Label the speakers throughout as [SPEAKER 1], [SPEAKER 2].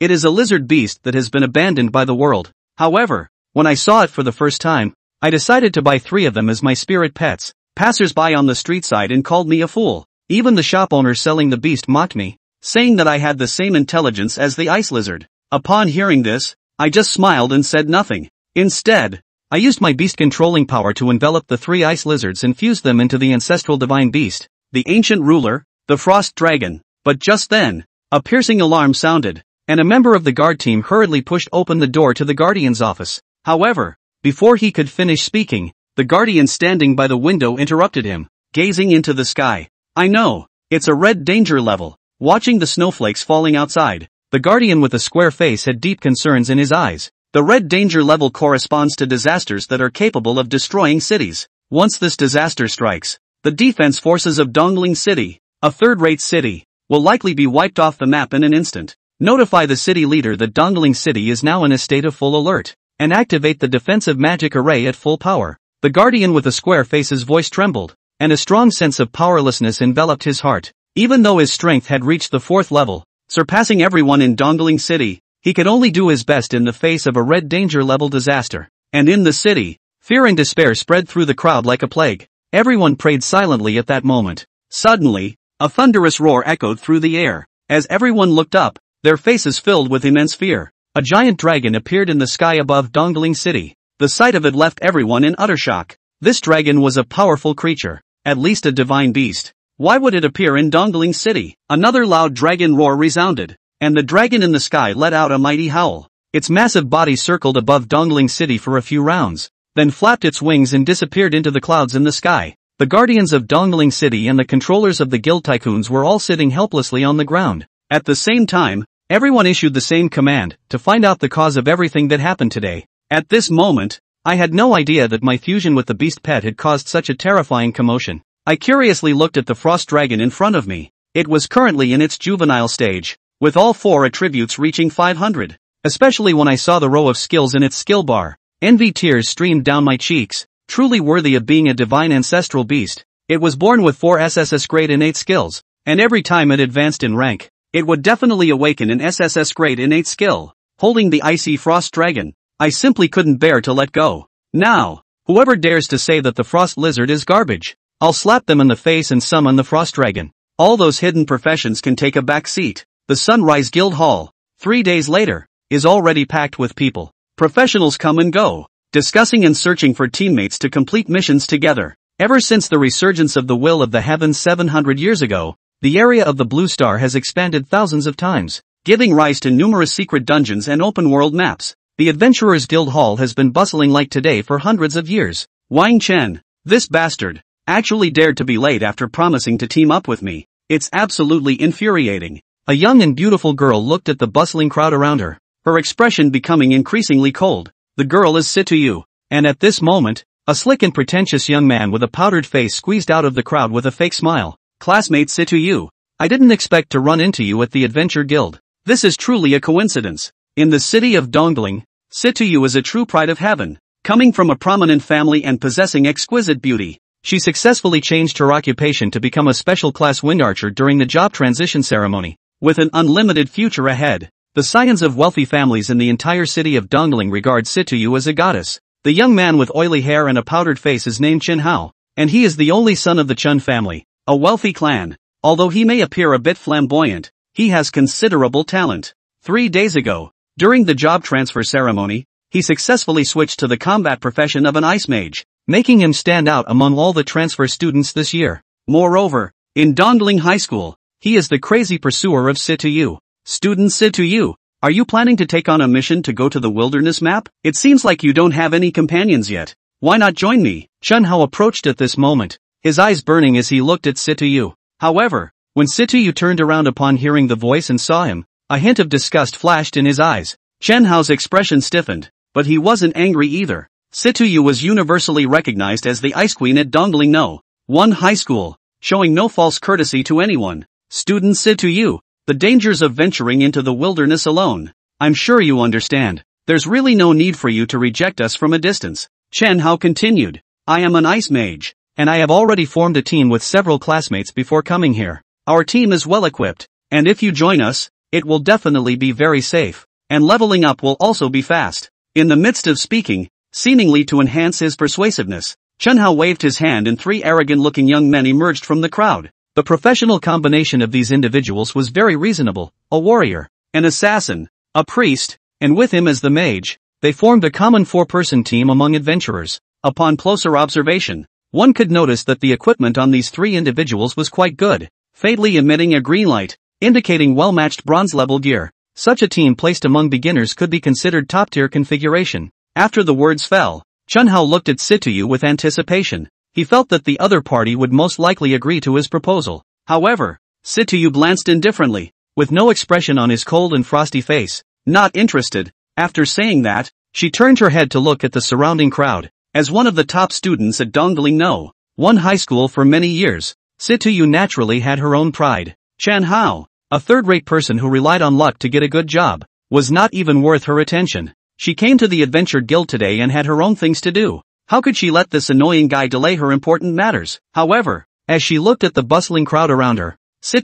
[SPEAKER 1] It is a lizard beast that has been abandoned by the world. However, when I saw it for the first time, I decided to buy three of them as my spirit pets. Passers-by on the street side and called me a fool. Even the shop owner selling the beast mocked me, saying that I had the same intelligence as the ice lizard. Upon hearing this, I just smiled and said nothing. Instead, I used my beast controlling power to envelop the three ice lizards and fuse them into the ancestral divine beast, the ancient ruler, the frost dragon. But just then, a piercing alarm sounded, and a member of the guard team hurriedly pushed open the door to the guardian's office. However, before he could finish speaking, the guardian standing by the window interrupted him, gazing into the sky. I know, it's a red danger level. Watching the snowflakes falling outside, the guardian with the square face had deep concerns in his eyes. The red danger level corresponds to disasters that are capable of destroying cities. Once this disaster strikes, the defense forces of Dongling City, a third-rate city, will likely be wiped off the map in an instant. Notify the city leader that Dongling City is now in a state of full alert, and activate the defensive magic array at full power. The guardian with the square face's voice trembled, and a strong sense of powerlessness enveloped his heart. Even though his strength had reached the fourth level, surpassing everyone in Dongling City, he could only do his best in the face of a red danger level disaster. And in the city, fear and despair spread through the crowd like a plague. Everyone prayed silently at that moment. Suddenly, a thunderous roar echoed through the air. As everyone looked up, their faces filled with immense fear. A giant dragon appeared in the sky above Dongling City. The sight of it left everyone in utter shock. This dragon was a powerful creature, at least a divine beast. Why would it appear in Dongling City? Another loud dragon roar resounded, and the dragon in the sky let out a mighty howl. Its massive body circled above Dongling City for a few rounds, then flapped its wings and disappeared into the clouds in the sky. The guardians of Dongling City and the controllers of the guild tycoons were all sitting helplessly on the ground, at the same time, everyone issued the same command, to find out the cause of everything that happened today. At this moment, I had no idea that my fusion with the beast pet had caused such a terrifying commotion. I curiously looked at the frost dragon in front of me. It was currently in its juvenile stage, with all four attributes reaching 500. Especially when I saw the row of skills in its skill bar. Envy tears streamed down my cheeks, truly worthy of being a divine ancestral beast. It was born with four SSS grade innate skills, and every time it advanced in rank, it would definitely awaken an SSS grade innate skill. Holding the icy frost dragon, I simply couldn't bear to let go. Now, whoever dares to say that the frost lizard is garbage, I'll slap them in the face and summon the frost dragon. All those hidden professions can take a back seat. The Sunrise Guild Hall, three days later, is already packed with people. Professionals come and go, discussing and searching for teammates to complete missions together. Ever since the resurgence of the will of the heavens 700 years ago, the area of the Blue Star has expanded thousands of times, giving rise to numerous secret dungeons and open-world maps. The Adventurers Guild Hall has been bustling like today for hundreds of years. Wang Chen, this bastard, actually dared to be late after promising to team up with me. It's absolutely infuriating. A young and beautiful girl looked at the bustling crowd around her, her expression becoming increasingly cold. The girl is Situyu. And at this moment, a slick and pretentious young man with a powdered face squeezed out of the crowd with a fake smile classmate Situ Yu. I didn't expect to run into you at the Adventure Guild. This is truly a coincidence. In the city of Dongling, Situ Yu is a true pride of heaven. Coming from a prominent family and possessing exquisite beauty, she successfully changed her occupation to become a special class wind archer during the job transition ceremony. With an unlimited future ahead, the scions of wealthy families in the entire city of Dongling regard Situ Yu as a goddess. The young man with oily hair and a powdered face is named Chin Hao, and he is the only son of the Chun family. A wealthy clan. Although he may appear a bit flamboyant, he has considerable talent. Three days ago, during the job transfer ceremony, he successfully switched to the combat profession of an ice mage, making him stand out among all the transfer students this year. Moreover, in Dongling High School, he is the crazy pursuer of Situ. You. Student Situ, You, are you planning to take on a mission to go to the wilderness map? It seems like you don't have any companions yet. Why not join me? Chun Hao approached at this moment, his eyes burning as he looked at Situyu. However, when Situyu turned around upon hearing the voice and saw him, a hint of disgust flashed in his eyes. Chen Hao's expression stiffened, but he wasn't angry either. Situyu was universally recognized as the Ice Queen at Dongling No, 1 High School, showing no false courtesy to anyone. Student Situyu, the dangers of venturing into the wilderness alone. I'm sure you understand. There's really no need for you to reject us from a distance. Chen Hao continued. I am an ice mage and I have already formed a team with several classmates before coming here. Our team is well equipped, and if you join us, it will definitely be very safe, and leveling up will also be fast. In the midst of speaking, seemingly to enhance his persuasiveness, Chen Hao waved his hand and three arrogant-looking young men emerged from the crowd. The professional combination of these individuals was very reasonable, a warrior, an assassin, a priest, and with him as the mage, they formed a common four-person team among adventurers. Upon closer observation, one could notice that the equipment on these three individuals was quite good, faintly emitting a green light, indicating well-matched bronze-level gear. Such a team placed among beginners could be considered top-tier configuration. After the words fell, Chunhao looked at Situyu with anticipation. He felt that the other party would most likely agree to his proposal. However, Situyu glanced indifferently, with no expression on his cold and frosty face, not interested. After saying that, she turned her head to look at the surrounding crowd, as one of the top students at Dongling No, one high school for many years, Yu naturally had her own pride. Chan Hao, a third-rate person who relied on luck to get a good job, was not even worth her attention. She came to the adventure guild today and had her own things to do. How could she let this annoying guy delay her important matters? However, as she looked at the bustling crowd around her,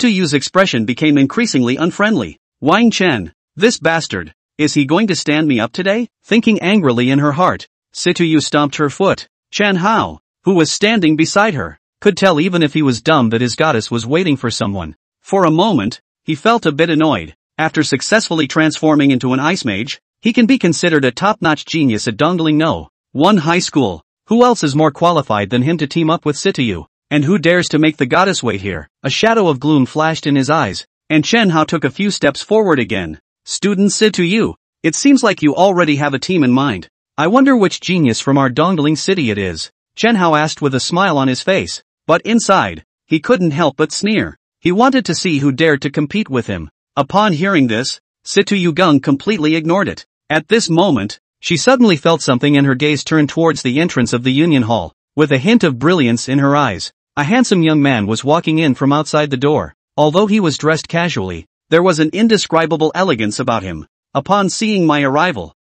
[SPEAKER 1] Yu's expression became increasingly unfriendly. Wang Chen, this bastard, is he going to stand me up today? Thinking angrily in her heart, Situyu stomped her foot. Chan Hao, who was standing beside her, could tell even if he was dumb that his goddess was waiting for someone. For a moment, he felt a bit annoyed. After successfully transforming into an ice mage, he can be considered a top-notch genius at Dongling No. One high school. Who else is more qualified than him to team up with Situyu? And who dares to make the goddess wait here? A shadow of gloom flashed in his eyes, and Chen Hao took a few steps forward again. Student Situyu, it seems like you already have a team in mind. I wonder which genius from our dongling city it is, Chen Hao asked with a smile on his face, but inside, he couldn't help but sneer. He wanted to see who dared to compete with him. Upon hearing this, Situ Yugeng completely ignored it. At this moment, she suddenly felt something and her gaze turned towards the entrance of the Union Hall, with a hint of brilliance in her eyes. A handsome young man was walking in from outside the door. Although he was dressed casually, there was an indescribable elegance about him. Upon seeing my arrival,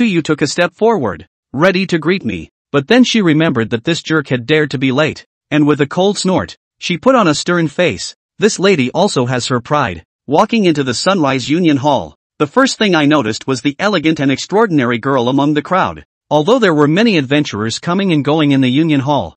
[SPEAKER 1] Yu took a step forward, ready to greet me, but then she remembered that this jerk had dared to be late, and with a cold snort, she put on a stern face. This lady also has her pride. Walking into the Sunrise Union Hall, the first thing I noticed was the elegant and extraordinary girl among the crowd. Although there were many adventurers coming and going in the Union Hall,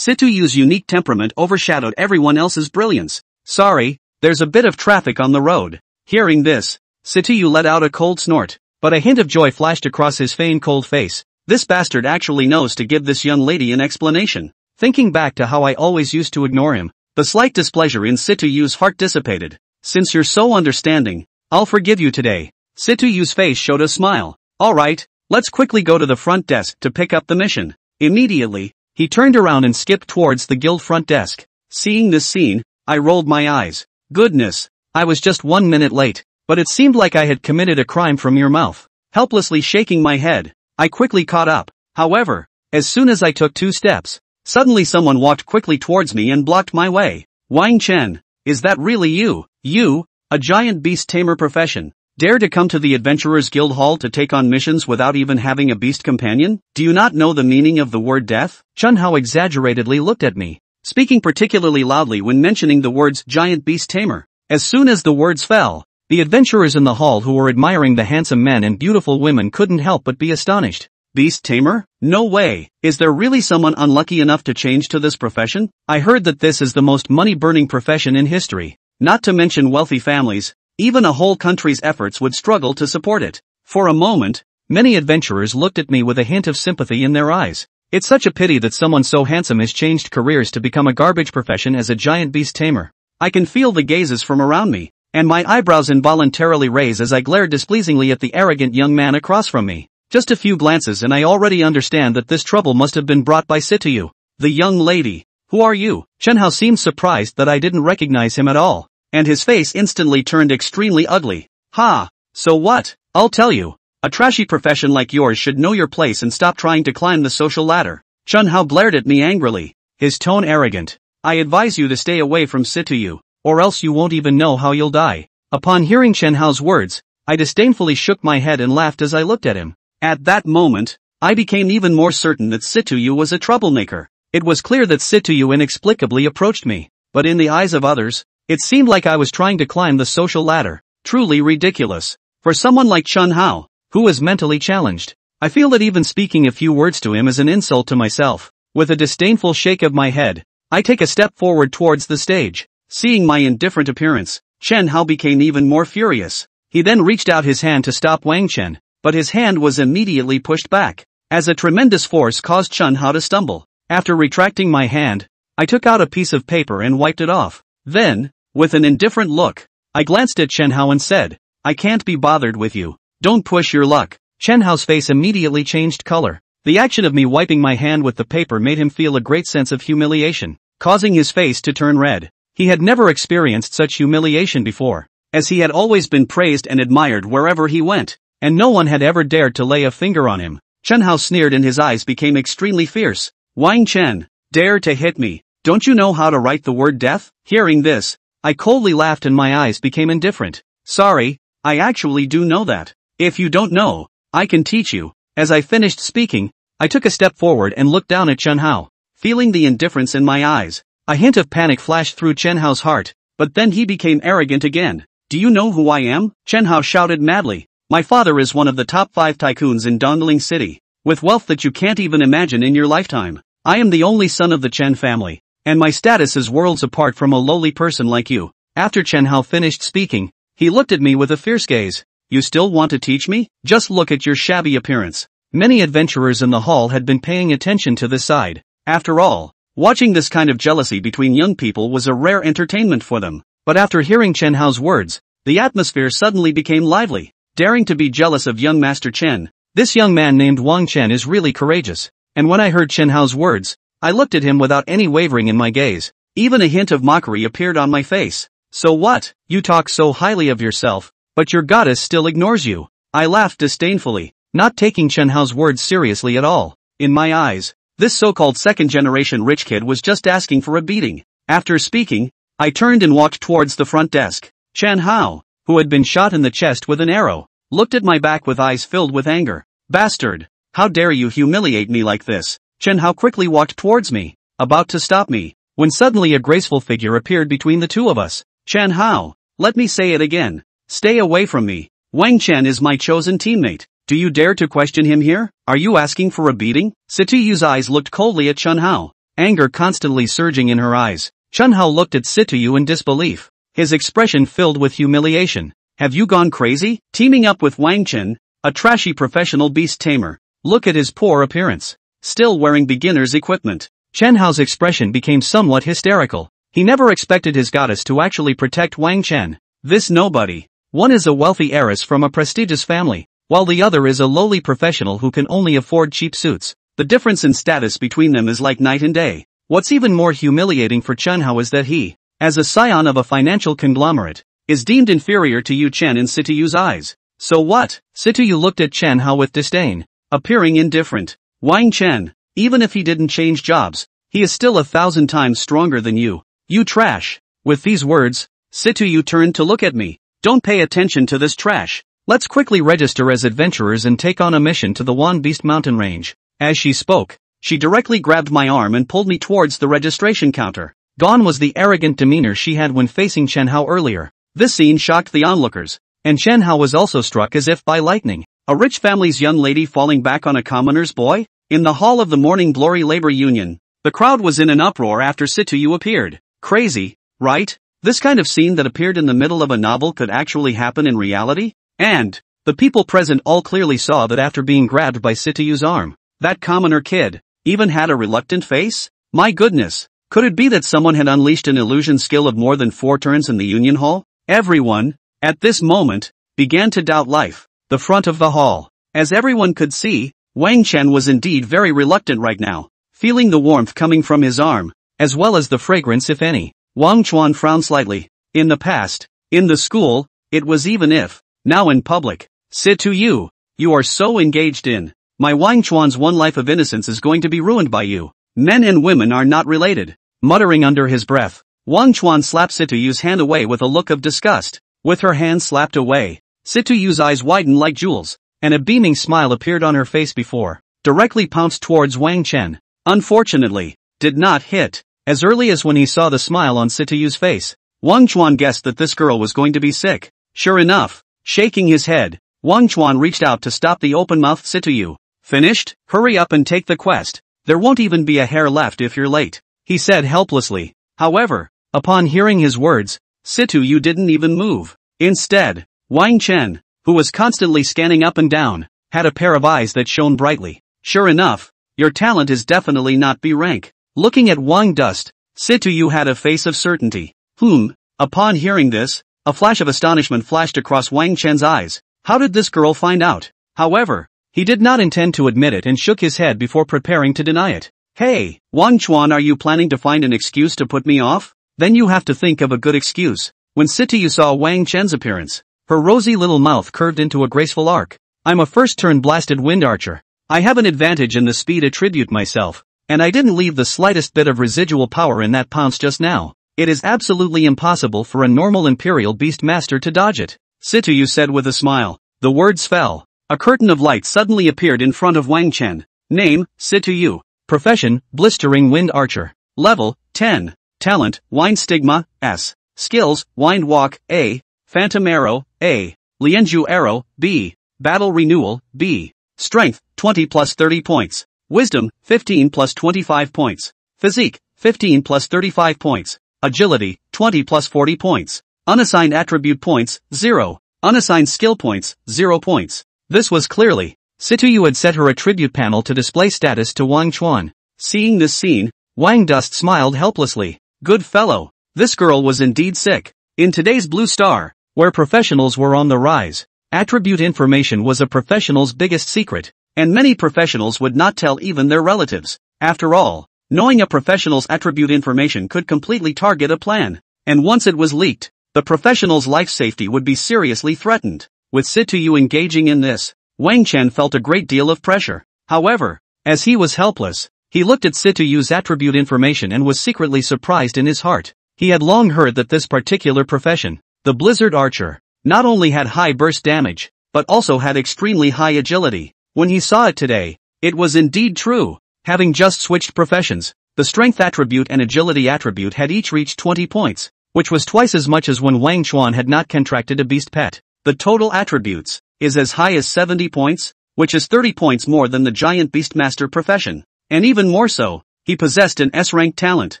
[SPEAKER 1] Yu's unique temperament overshadowed everyone else's brilliance. Sorry, there's a bit of traffic on the road. Hearing this, Yu let out a cold snort. But a hint of joy flashed across his fain cold face. This bastard actually knows to give this young lady an explanation. Thinking back to how I always used to ignore him, the slight displeasure in Yu's heart dissipated. Since you're so understanding, I'll forgive you today. Yu's face showed a smile. Alright, let's quickly go to the front desk to pick up the mission. Immediately, he turned around and skipped towards the guild front desk. Seeing this scene, I rolled my eyes. Goodness, I was just one minute late. But it seemed like I had committed a crime from your mouth. Helplessly shaking my head, I quickly caught up. However, as soon as I took two steps, suddenly someone walked quickly towards me and blocked my way. Wang Chen, is that really you? You, a giant beast tamer profession, dare to come to the Adventurers Guild Hall to take on missions without even having a beast companion? Do you not know the meaning of the word death? Chun Hao exaggeratedly looked at me, speaking particularly loudly when mentioning the words giant beast tamer. As soon as the words fell, the adventurers in the hall who were admiring the handsome men and beautiful women couldn't help but be astonished. Beast tamer? No way. Is there really someone unlucky enough to change to this profession? I heard that this is the most money-burning profession in history. Not to mention wealthy families, even a whole country's efforts would struggle to support it. For a moment, many adventurers looked at me with a hint of sympathy in their eyes. It's such a pity that someone so handsome has changed careers to become a garbage profession as a giant beast tamer. I can feel the gazes from around me and my eyebrows involuntarily raise as I glare displeasingly at the arrogant young man across from me. Just a few glances and I already understand that this trouble must have been brought by Situyu. The young lady. Who are you? Hao seemed surprised that I didn't recognize him at all. And his face instantly turned extremely ugly. Ha! So what? I'll tell you. A trashy profession like yours should know your place and stop trying to climb the social ladder. Chun Hao blared at me angrily, his tone arrogant. I advise you to stay away from Situyu or else you won't even know how you'll die. Upon hearing Chen Hao's words, I disdainfully shook my head and laughed as I looked at him. At that moment, I became even more certain that Situyu was a troublemaker. It was clear that Situyu inexplicably approached me, but in the eyes of others, it seemed like I was trying to climb the social ladder. Truly ridiculous. For someone like Chen Hao, who is mentally challenged, I feel that even speaking a few words to him is an insult to myself. With a disdainful shake of my head, I take a step forward towards the stage. Seeing my indifferent appearance, Chen Hao became even more furious. He then reached out his hand to stop Wang Chen, but his hand was immediately pushed back, as a tremendous force caused Chen Hao to stumble. After retracting my hand, I took out a piece of paper and wiped it off. Then, with an indifferent look, I glanced at Chen Hao and said, I can't be bothered with you. Don't push your luck. Chen Hao's face immediately changed color. The action of me wiping my hand with the paper made him feel a great sense of humiliation, causing his face to turn red. He had never experienced such humiliation before, as he had always been praised and admired wherever he went, and no one had ever dared to lay a finger on him. Chen Hao sneered and his eyes became extremely fierce. Wang Chen, dare to hit me. Don't you know how to write the word death? Hearing this, I coldly laughed and my eyes became indifferent. Sorry, I actually do know that. If you don't know, I can teach you. As I finished speaking, I took a step forward and looked down at Chen Hao, feeling the indifference in my eyes. A hint of panic flashed through Chen Hao's heart, but then he became arrogant again. Do you know who I am? Chen Hao shouted madly. My father is one of the top five tycoons in Dongling City, with wealth that you can't even imagine in your lifetime. I am the only son of the Chen family, and my status is worlds apart from a lowly person like you. After Chen Hao finished speaking, he looked at me with a fierce gaze. You still want to teach me? Just look at your shabby appearance. Many adventurers in the hall had been paying attention to this side. After all, Watching this kind of jealousy between young people was a rare entertainment for them, but after hearing Chen Hao's words, the atmosphere suddenly became lively. Daring to be jealous of young Master Chen, this young man named Wang Chen is really courageous, and when I heard Chen Hao's words, I looked at him without any wavering in my gaze. Even a hint of mockery appeared on my face. So what? You talk so highly of yourself, but your goddess still ignores you. I laughed disdainfully, not taking Chen Hao's words seriously at all. In my eyes, this so-called second-generation rich kid was just asking for a beating. After speaking, I turned and walked towards the front desk. Chan Hao, who had been shot in the chest with an arrow, looked at my back with eyes filled with anger. Bastard! How dare you humiliate me like this? Chen Hao quickly walked towards me, about to stop me, when suddenly a graceful figure appeared between the two of us. Chen Hao, let me say it again. Stay away from me. Wang Chen is my chosen teammate. Do you dare to question him here? Are you asking for a beating? Yu's eyes looked coldly at Chun Hao, anger constantly surging in her eyes. Chun Hao looked at Situ in disbelief, his expression filled with humiliation. Have you gone crazy? Teaming up with Wang Chen, a trashy professional beast tamer. Look at his poor appearance. Still wearing beginner's equipment. Chen Hao's expression became somewhat hysterical. He never expected his goddess to actually protect Wang Chen. This nobody. One is a wealthy heiress from a prestigious family, while the other is a lowly professional who can only afford cheap suits. The difference in status between them is like night and day. What's even more humiliating for Chen Hao is that he, as a scion of a financial conglomerate, is deemed inferior to Yu Chen in Yu's eyes. So what? Yu looked at Chen Hao with disdain, appearing indifferent. Wang Chen, even if he didn't change jobs, he is still a thousand times stronger than you. You trash. With these words, Situ Yu turned to look at me. Don't pay attention to this trash. Let's quickly register as adventurers and take on a mission to the Wan Beast mountain range. As she spoke, she directly grabbed my arm and pulled me towards the registration counter. Gone was the arrogant demeanor she had when facing Chen Hao earlier. This scene shocked the onlookers, and Chen Hao was also struck as if by lightning. A rich family's young lady falling back on a commoner's boy? In the hall of the Morning Glory Labor Union, the crowd was in an uproar after Yu appeared. Crazy, right? This kind of scene that appeared in the middle of a novel could actually happen in reality? And, the people present all clearly saw that after being grabbed by Sitiu's arm, that commoner kid, even had a reluctant face? My goodness, could it be that someone had unleashed an illusion skill of more than four turns in the Union Hall? Everyone, at this moment, began to doubt life, the front of the hall. As everyone could see, Wang Chen was indeed very reluctant right now, feeling the warmth coming from his arm, as well as the fragrance if any. Wang Chuan frowned slightly. In the past, in the school, it was even if, now in public, said to you, you are so engaged in, my Wang Chuan's one life of innocence is going to be ruined by you. Men and women are not related. Muttering under his breath, Wang Chuan slapped Yu's hand away with a look of disgust. With her hand slapped away, Yu's eyes widened like jewels, and a beaming smile appeared on her face before, directly pounced towards Wang Chen. Unfortunately, did not hit. As early as when he saw the smile on Yu's face, Wang Chuan guessed that this girl was going to be sick. Sure enough, Shaking his head, Wang Chuan reached out to stop the open-mouthed Situyu. Finished? Hurry up and take the quest. There won't even be a hair left if you're late, he said helplessly. However, upon hearing his words, Situyu didn't even move. Instead, Wang Chen, who was constantly scanning up and down, had a pair of eyes that shone brightly. Sure enough, your talent is definitely not B rank. Looking at Wang Dust, Situyu had a face of certainty. Hmm, upon hearing this, a flash of astonishment flashed across Wang Chen's eyes. How did this girl find out? However, he did not intend to admit it and shook his head before preparing to deny it. Hey, Wang Chuan are you planning to find an excuse to put me off? Then you have to think of a good excuse. When you saw Wang Chen's appearance, her rosy little mouth curved into a graceful arc. I'm a first-turn blasted wind archer. I have an advantage in the speed attribute myself, and I didn't leave the slightest bit of residual power in that pounce just now. It is absolutely impossible for a normal Imperial Beastmaster to dodge it. Situyu said with a smile. The words fell. A curtain of light suddenly appeared in front of Wang Chen. Name, Situyu. Profession, Blistering Wind Archer. Level, 10. Talent, Wind Stigma, S. Skills, Wind Walk, A. Phantom Arrow, A. Lianju Arrow, B. Battle Renewal, B. Strength, 20 plus 30 points. Wisdom, 15 plus 25 points. Physique, 15 plus 35 points. Agility, 20 plus 40 points. Unassigned attribute points, 0. Unassigned skill points, 0 points. This was clearly. Situyu had set her attribute panel to display status to Wang Chuan. Seeing this scene, Wang Dust smiled helplessly. Good fellow. This girl was indeed sick. In today's Blue Star, where professionals were on the rise, attribute information was a professional's biggest secret, and many professionals would not tell even their relatives. After all, Knowing a professional's attribute information could completely target a plan. And once it was leaked, the professional's life safety would be seriously threatened. With Situyu engaging in this, Wang Chen felt a great deal of pressure. However, as he was helpless, he looked at Situyu's attribute information and was secretly surprised in his heart. He had long heard that this particular profession, the Blizzard Archer, not only had high burst damage, but also had extremely high agility. When he saw it today, it was indeed true. Having just switched professions, the strength attribute and agility attribute had each reached 20 points, which was twice as much as when Wang Chuan had not contracted a beast pet. The total attributes is as high as 70 points, which is 30 points more than the giant beastmaster profession. And even more so, he possessed an S-rank talent,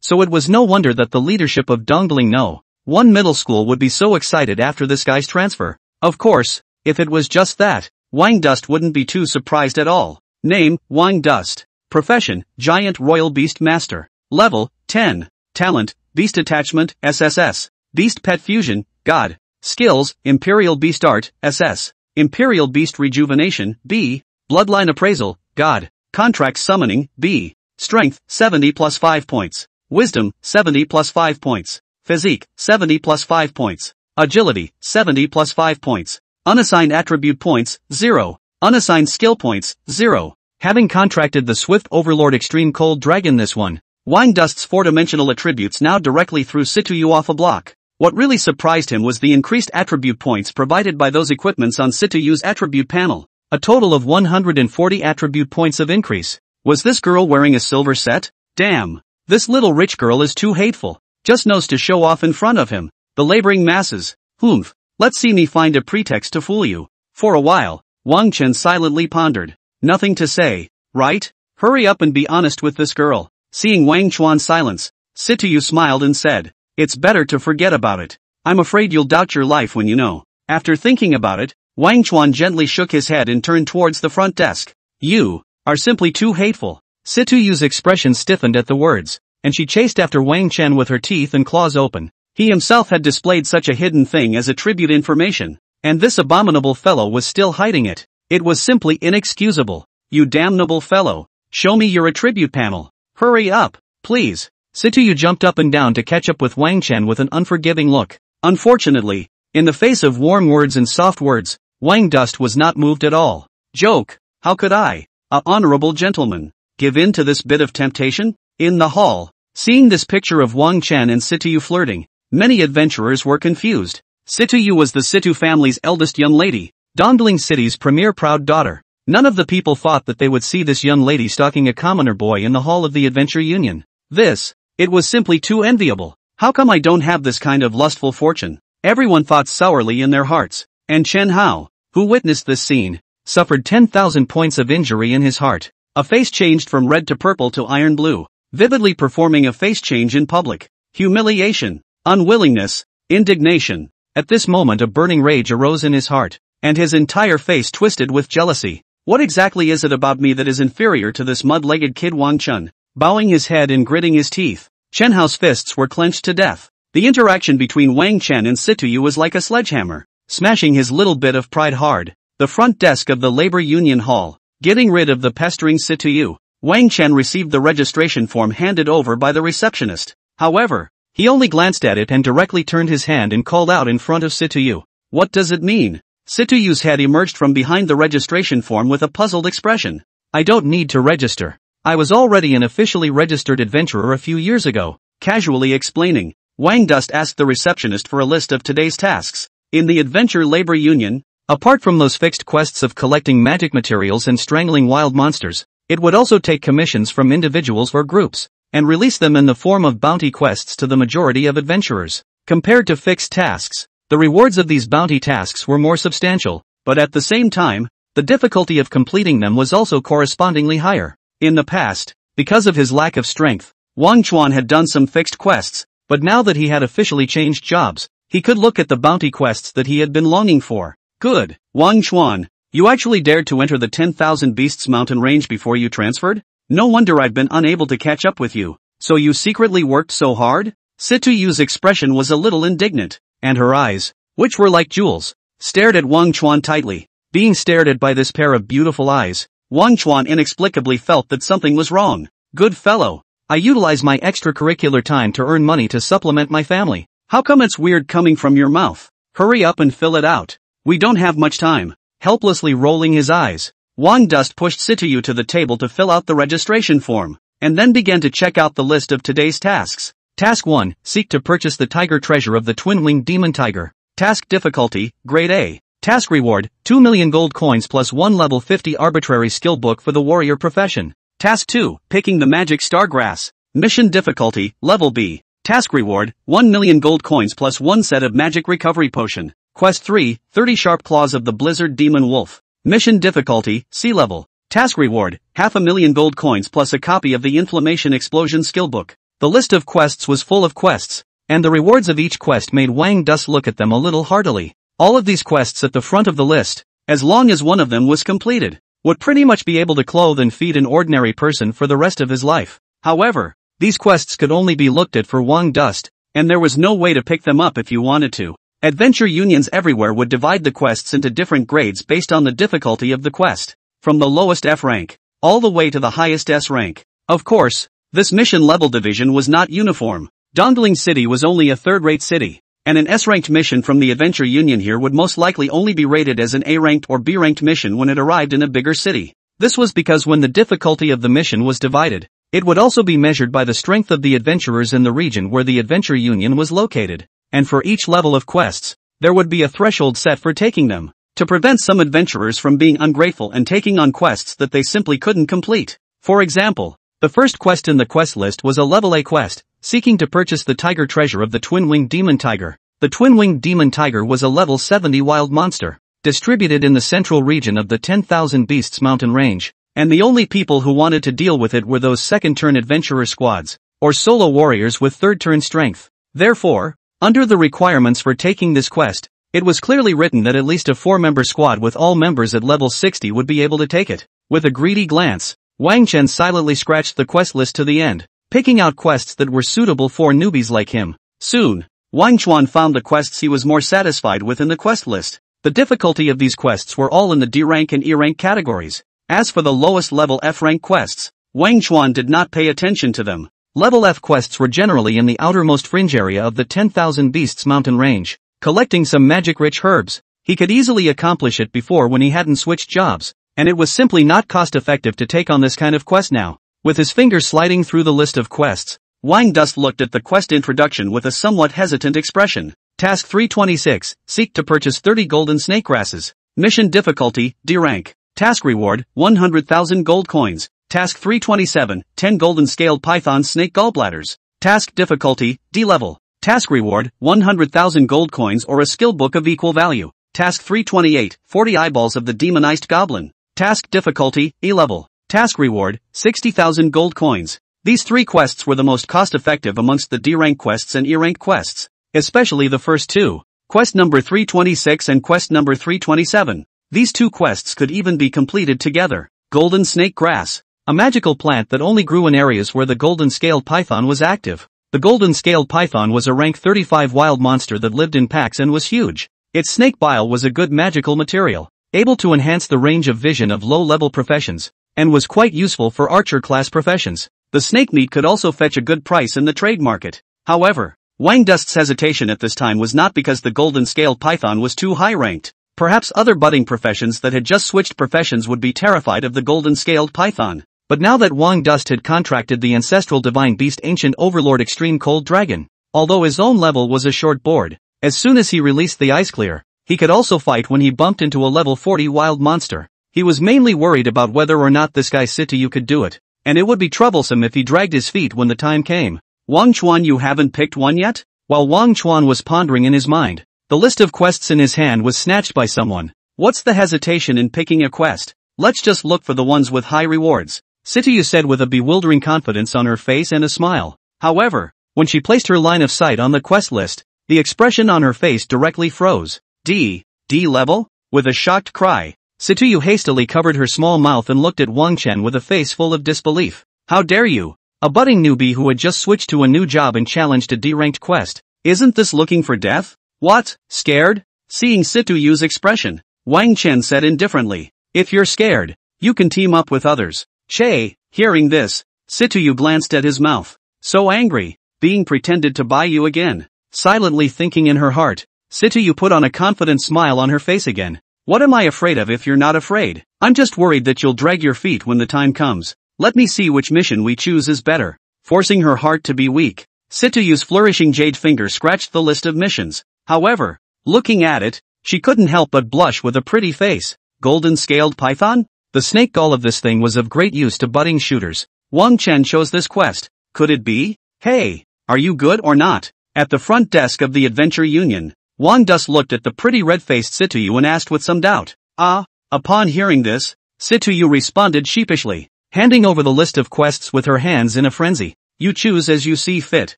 [SPEAKER 1] so it was no wonder that the leadership of Dongling No, one middle school would be so excited after this guy's transfer. Of course, if it was just that, Wang Dust wouldn't be too surprised at all. Name, Wang Dust. Profession, Giant Royal Beast Master. Level, 10. Talent, Beast Attachment, SSS. Beast Pet Fusion, God. Skills, Imperial Beast Art, SS. Imperial Beast Rejuvenation, B. Bloodline Appraisal, God. Contract Summoning, B. Strength, 70 plus 5 points. Wisdom, 70 plus 5 points. Physique, 70 plus 5 points. Agility, 70 plus 5 points. Unassigned attribute points, 0. Unassigned skill points, 0. Having contracted the Swift Overlord Extreme Cold Dragon this one, Wine Dust's four-dimensional attributes now directly threw Situ off a block. What really surprised him was the increased attribute points provided by those equipments on Situ's attribute panel. A total of 140 attribute points of increase. Was this girl wearing a silver set? Damn. This little rich girl is too hateful. Just knows to show off in front of him. The laboring masses. Humph. Let's see me find a pretext to fool you. For a while, Wang Chen silently pondered. Nothing to say, right? Hurry up and be honest with this girl. Seeing Wang Chuan's silence, Situyu smiled and said, It's better to forget about it. I'm afraid you'll doubt your life when you know. After thinking about it, Wang Chuan gently shook his head and turned towards the front desk. You are simply too hateful. Yu's expression stiffened at the words, and she chased after Wang Chen with her teeth and claws open. He himself had displayed such a hidden thing as a tribute information, and this abominable fellow was still hiding it. It was simply inexcusable. You damnable fellow. Show me your attribute panel. Hurry up, please. Situyu jumped up and down to catch up with Wang Chen with an unforgiving look. Unfortunately, in the face of warm words and soft words, Wang Dust was not moved at all. Joke, how could I, a honorable gentleman, give in to this bit of temptation? In the hall, seeing this picture of Wang Chen and Situ flirting, many adventurers were confused. Situ was the Situ family's eldest young lady, Dongling City's premier proud daughter. None of the people thought that they would see this young lady stalking a commoner boy in the hall of the Adventure Union. This, it was simply too enviable. How come I don't have this kind of lustful fortune? Everyone thought sourly in their hearts, and Chen Hao, who witnessed this scene, suffered 10,000 points of injury in his heart. A face changed from red to purple to iron blue, vividly performing a face change in public. Humiliation, unwillingness, indignation. At this moment a burning rage arose in his heart and his entire face twisted with jealousy. What exactly is it about me that is inferior to this mud-legged kid Wang Chun? Bowing his head and gritting his teeth, Chen Hao's fists were clenched to death. The interaction between Wang Chen and Situyu was like a sledgehammer, smashing his little bit of pride hard. The front desk of the labor union hall, getting rid of the pestering Situyu, Wang Chen received the registration form handed over by the receptionist. However, he only glanced at it and directly turned his hand and called out in front of Situyu. What does it mean? Situyu's head emerged from behind the registration form with a puzzled expression. I don't need to register. I was already an officially registered adventurer a few years ago, casually explaining. Wang Dust asked the receptionist for a list of today's tasks. In the Adventure Labor Union, apart from those fixed quests of collecting magic materials and strangling wild monsters, it would also take commissions from individuals or groups, and release them in the form of bounty quests to the majority of adventurers. Compared to fixed tasks, the rewards of these bounty tasks were more substantial, but at the same time, the difficulty of completing them was also correspondingly higher. In the past, because of his lack of strength, Wang Chuan had done some fixed quests, but now that he had officially changed jobs, he could look at the bounty quests that he had been longing for. Good, Wang Chuan, you actually dared to enter the 10,000 Beasts mountain range before you transferred? No wonder I've been unable to catch up with you. So you secretly worked so hard? Situ Yu's expression was a little indignant and her eyes, which were like jewels, stared at Wang Chuan tightly. Being stared at by this pair of beautiful eyes, Wang Chuan inexplicably felt that something was wrong. Good fellow, I utilize my extracurricular time to earn money to supplement my family. How come it's weird coming from your mouth? Hurry up and fill it out. We don't have much time. Helplessly rolling his eyes, Wang Dust pushed Situyu to the table to fill out the registration form, and then began to check out the list of today's tasks. Task 1, seek to purchase the tiger treasure of the twin-winged demon tiger. Task difficulty, grade A. Task reward, 2 million gold coins plus 1 level 50 arbitrary skill book for the warrior profession. Task 2, picking the magic star grass. Mission difficulty, level B. Task reward, 1 million gold coins plus 1 set of magic recovery potion. Quest 3, 30 sharp claws of the blizzard demon wolf. Mission difficulty, C level. Task reward, half a million gold coins plus a copy of the inflammation explosion skill book. The list of quests was full of quests, and the rewards of each quest made Wang Dust look at them a little hardily. All of these quests at the front of the list, as long as one of them was completed, would pretty much be able to clothe and feed an ordinary person for the rest of his life. However, these quests could only be looked at for Wang Dust, and there was no way to pick them up if you wanted to. Adventure unions everywhere would divide the quests into different grades based on the difficulty of the quest, from the lowest F rank, all the way to the highest S rank. Of course, this mission-level division was not uniform. Dongling City was only a third-rate city, and an S-ranked mission from the Adventure Union here would most likely only be rated as an A-ranked or B-ranked mission when it arrived in a bigger city. This was because when the difficulty of the mission was divided, it would also be measured by the strength of the adventurers in the region where the Adventure Union was located, and for each level of quests, there would be a threshold set for taking them, to prevent some adventurers from being ungrateful and taking on quests that they simply couldn't complete. For example, the first quest in the quest list was a level A quest, seeking to purchase the tiger treasure of the twin-winged demon tiger. The twin-winged demon tiger was a level 70 wild monster, distributed in the central region of the 10,000 Beasts mountain range, and the only people who wanted to deal with it were those second-turn adventurer squads, or solo warriors with third-turn strength. Therefore, under the requirements for taking this quest, it was clearly written that at least a four-member squad with all members at level 60 would be able to take it. With a greedy glance, Wang Chen silently scratched the quest list to the end, picking out quests that were suitable for newbies like him. Soon, Wang Chuan found the quests he was more satisfied with in the quest list. The difficulty of these quests were all in the D rank and E rank categories. As for the lowest level F rank quests, Wang Chuan did not pay attention to them. Level F quests were generally in the outermost fringe area of the 10,000 Beasts mountain range, collecting some magic-rich herbs. He could easily accomplish it before when he hadn't switched jobs and it was simply not cost-effective to take on this kind of quest now. With his fingers sliding through the list of quests, Wine Dust looked at the quest introduction with a somewhat hesitant expression. Task 326, seek to purchase 30 golden snake grasses. Mission difficulty, D rank. Task reward, 100,000 gold coins. Task 327, 10 golden scaled python snake gallbladders. Task difficulty, D level. Task reward, 100,000 gold coins or a skill book of equal value. Task 328, 40 eyeballs of the demonized goblin. Task difficulty, E-level. Task reward, 60,000 gold coins. These three quests were the most cost-effective amongst the D-rank quests and E-rank quests, especially the first two, quest number 326 and quest number 327. These two quests could even be completed together. Golden Snake Grass, a magical plant that only grew in areas where the golden scaled python was active. The golden scaled python was a rank 35 wild monster that lived in packs and was huge. Its snake bile was a good magical material able to enhance the range of vision of low-level professions, and was quite useful for archer-class professions. The snake meat could also fetch a good price in the trade market. However, Wang Dust's hesitation at this time was not because the golden scaled python was too high-ranked. Perhaps other budding professions that had just switched professions would be terrified of the golden-scaled python. But now that Wang Dust had contracted the ancestral divine beast ancient overlord extreme cold dragon, although his own level was a short board, as soon as he released the ice clear, he could also fight when he bumped into a level 40 wild monster. He was mainly worried about whether or not this guy Situyu could do it, and it would be troublesome if he dragged his feet when the time came. Wang Chuan you haven't picked one yet? While Wang Chuan was pondering in his mind, the list of quests in his hand was snatched by someone. What's the hesitation in picking a quest? Let's just look for the ones with high rewards. Situyu said with a bewildering confidence on her face and a smile. However, when she placed her line of sight on the quest list, the expression on her face directly froze. D, D level? With a shocked cry, Situyu hastily covered her small mouth and looked at Wang Chen with a face full of disbelief. How dare you? A budding newbie who had just switched to a new job and challenged a D-ranked quest. Isn't this looking for death? What? Scared? Seeing Situyu's expression, Wang Chen said indifferently. If you're scared, you can team up with others. Che, hearing this, Situyu glanced at his mouth. So angry, being pretended to buy you again. Silently thinking in her heart, Situ put on a confident smile on her face again. What am I afraid of if you're not afraid? I'm just worried that you'll drag your feet when the time comes. Let me see which mission we choose is better. Forcing her heart to be weak, Situ's flourishing jade finger scratched the list of missions. However, looking at it, she couldn't help but blush with a pretty face. Golden scaled python? The snake gall of this thing was of great use to budding shooters. Wang Chen chose this quest. Could it be? Hey, are you good or not? At the front desk of the Adventure Union, Wang Dus looked at the pretty red-faced Situyu and asked with some doubt. Ah, upon hearing this, Situyu responded sheepishly, handing over the list of quests with her hands in a frenzy. You choose as you see fit.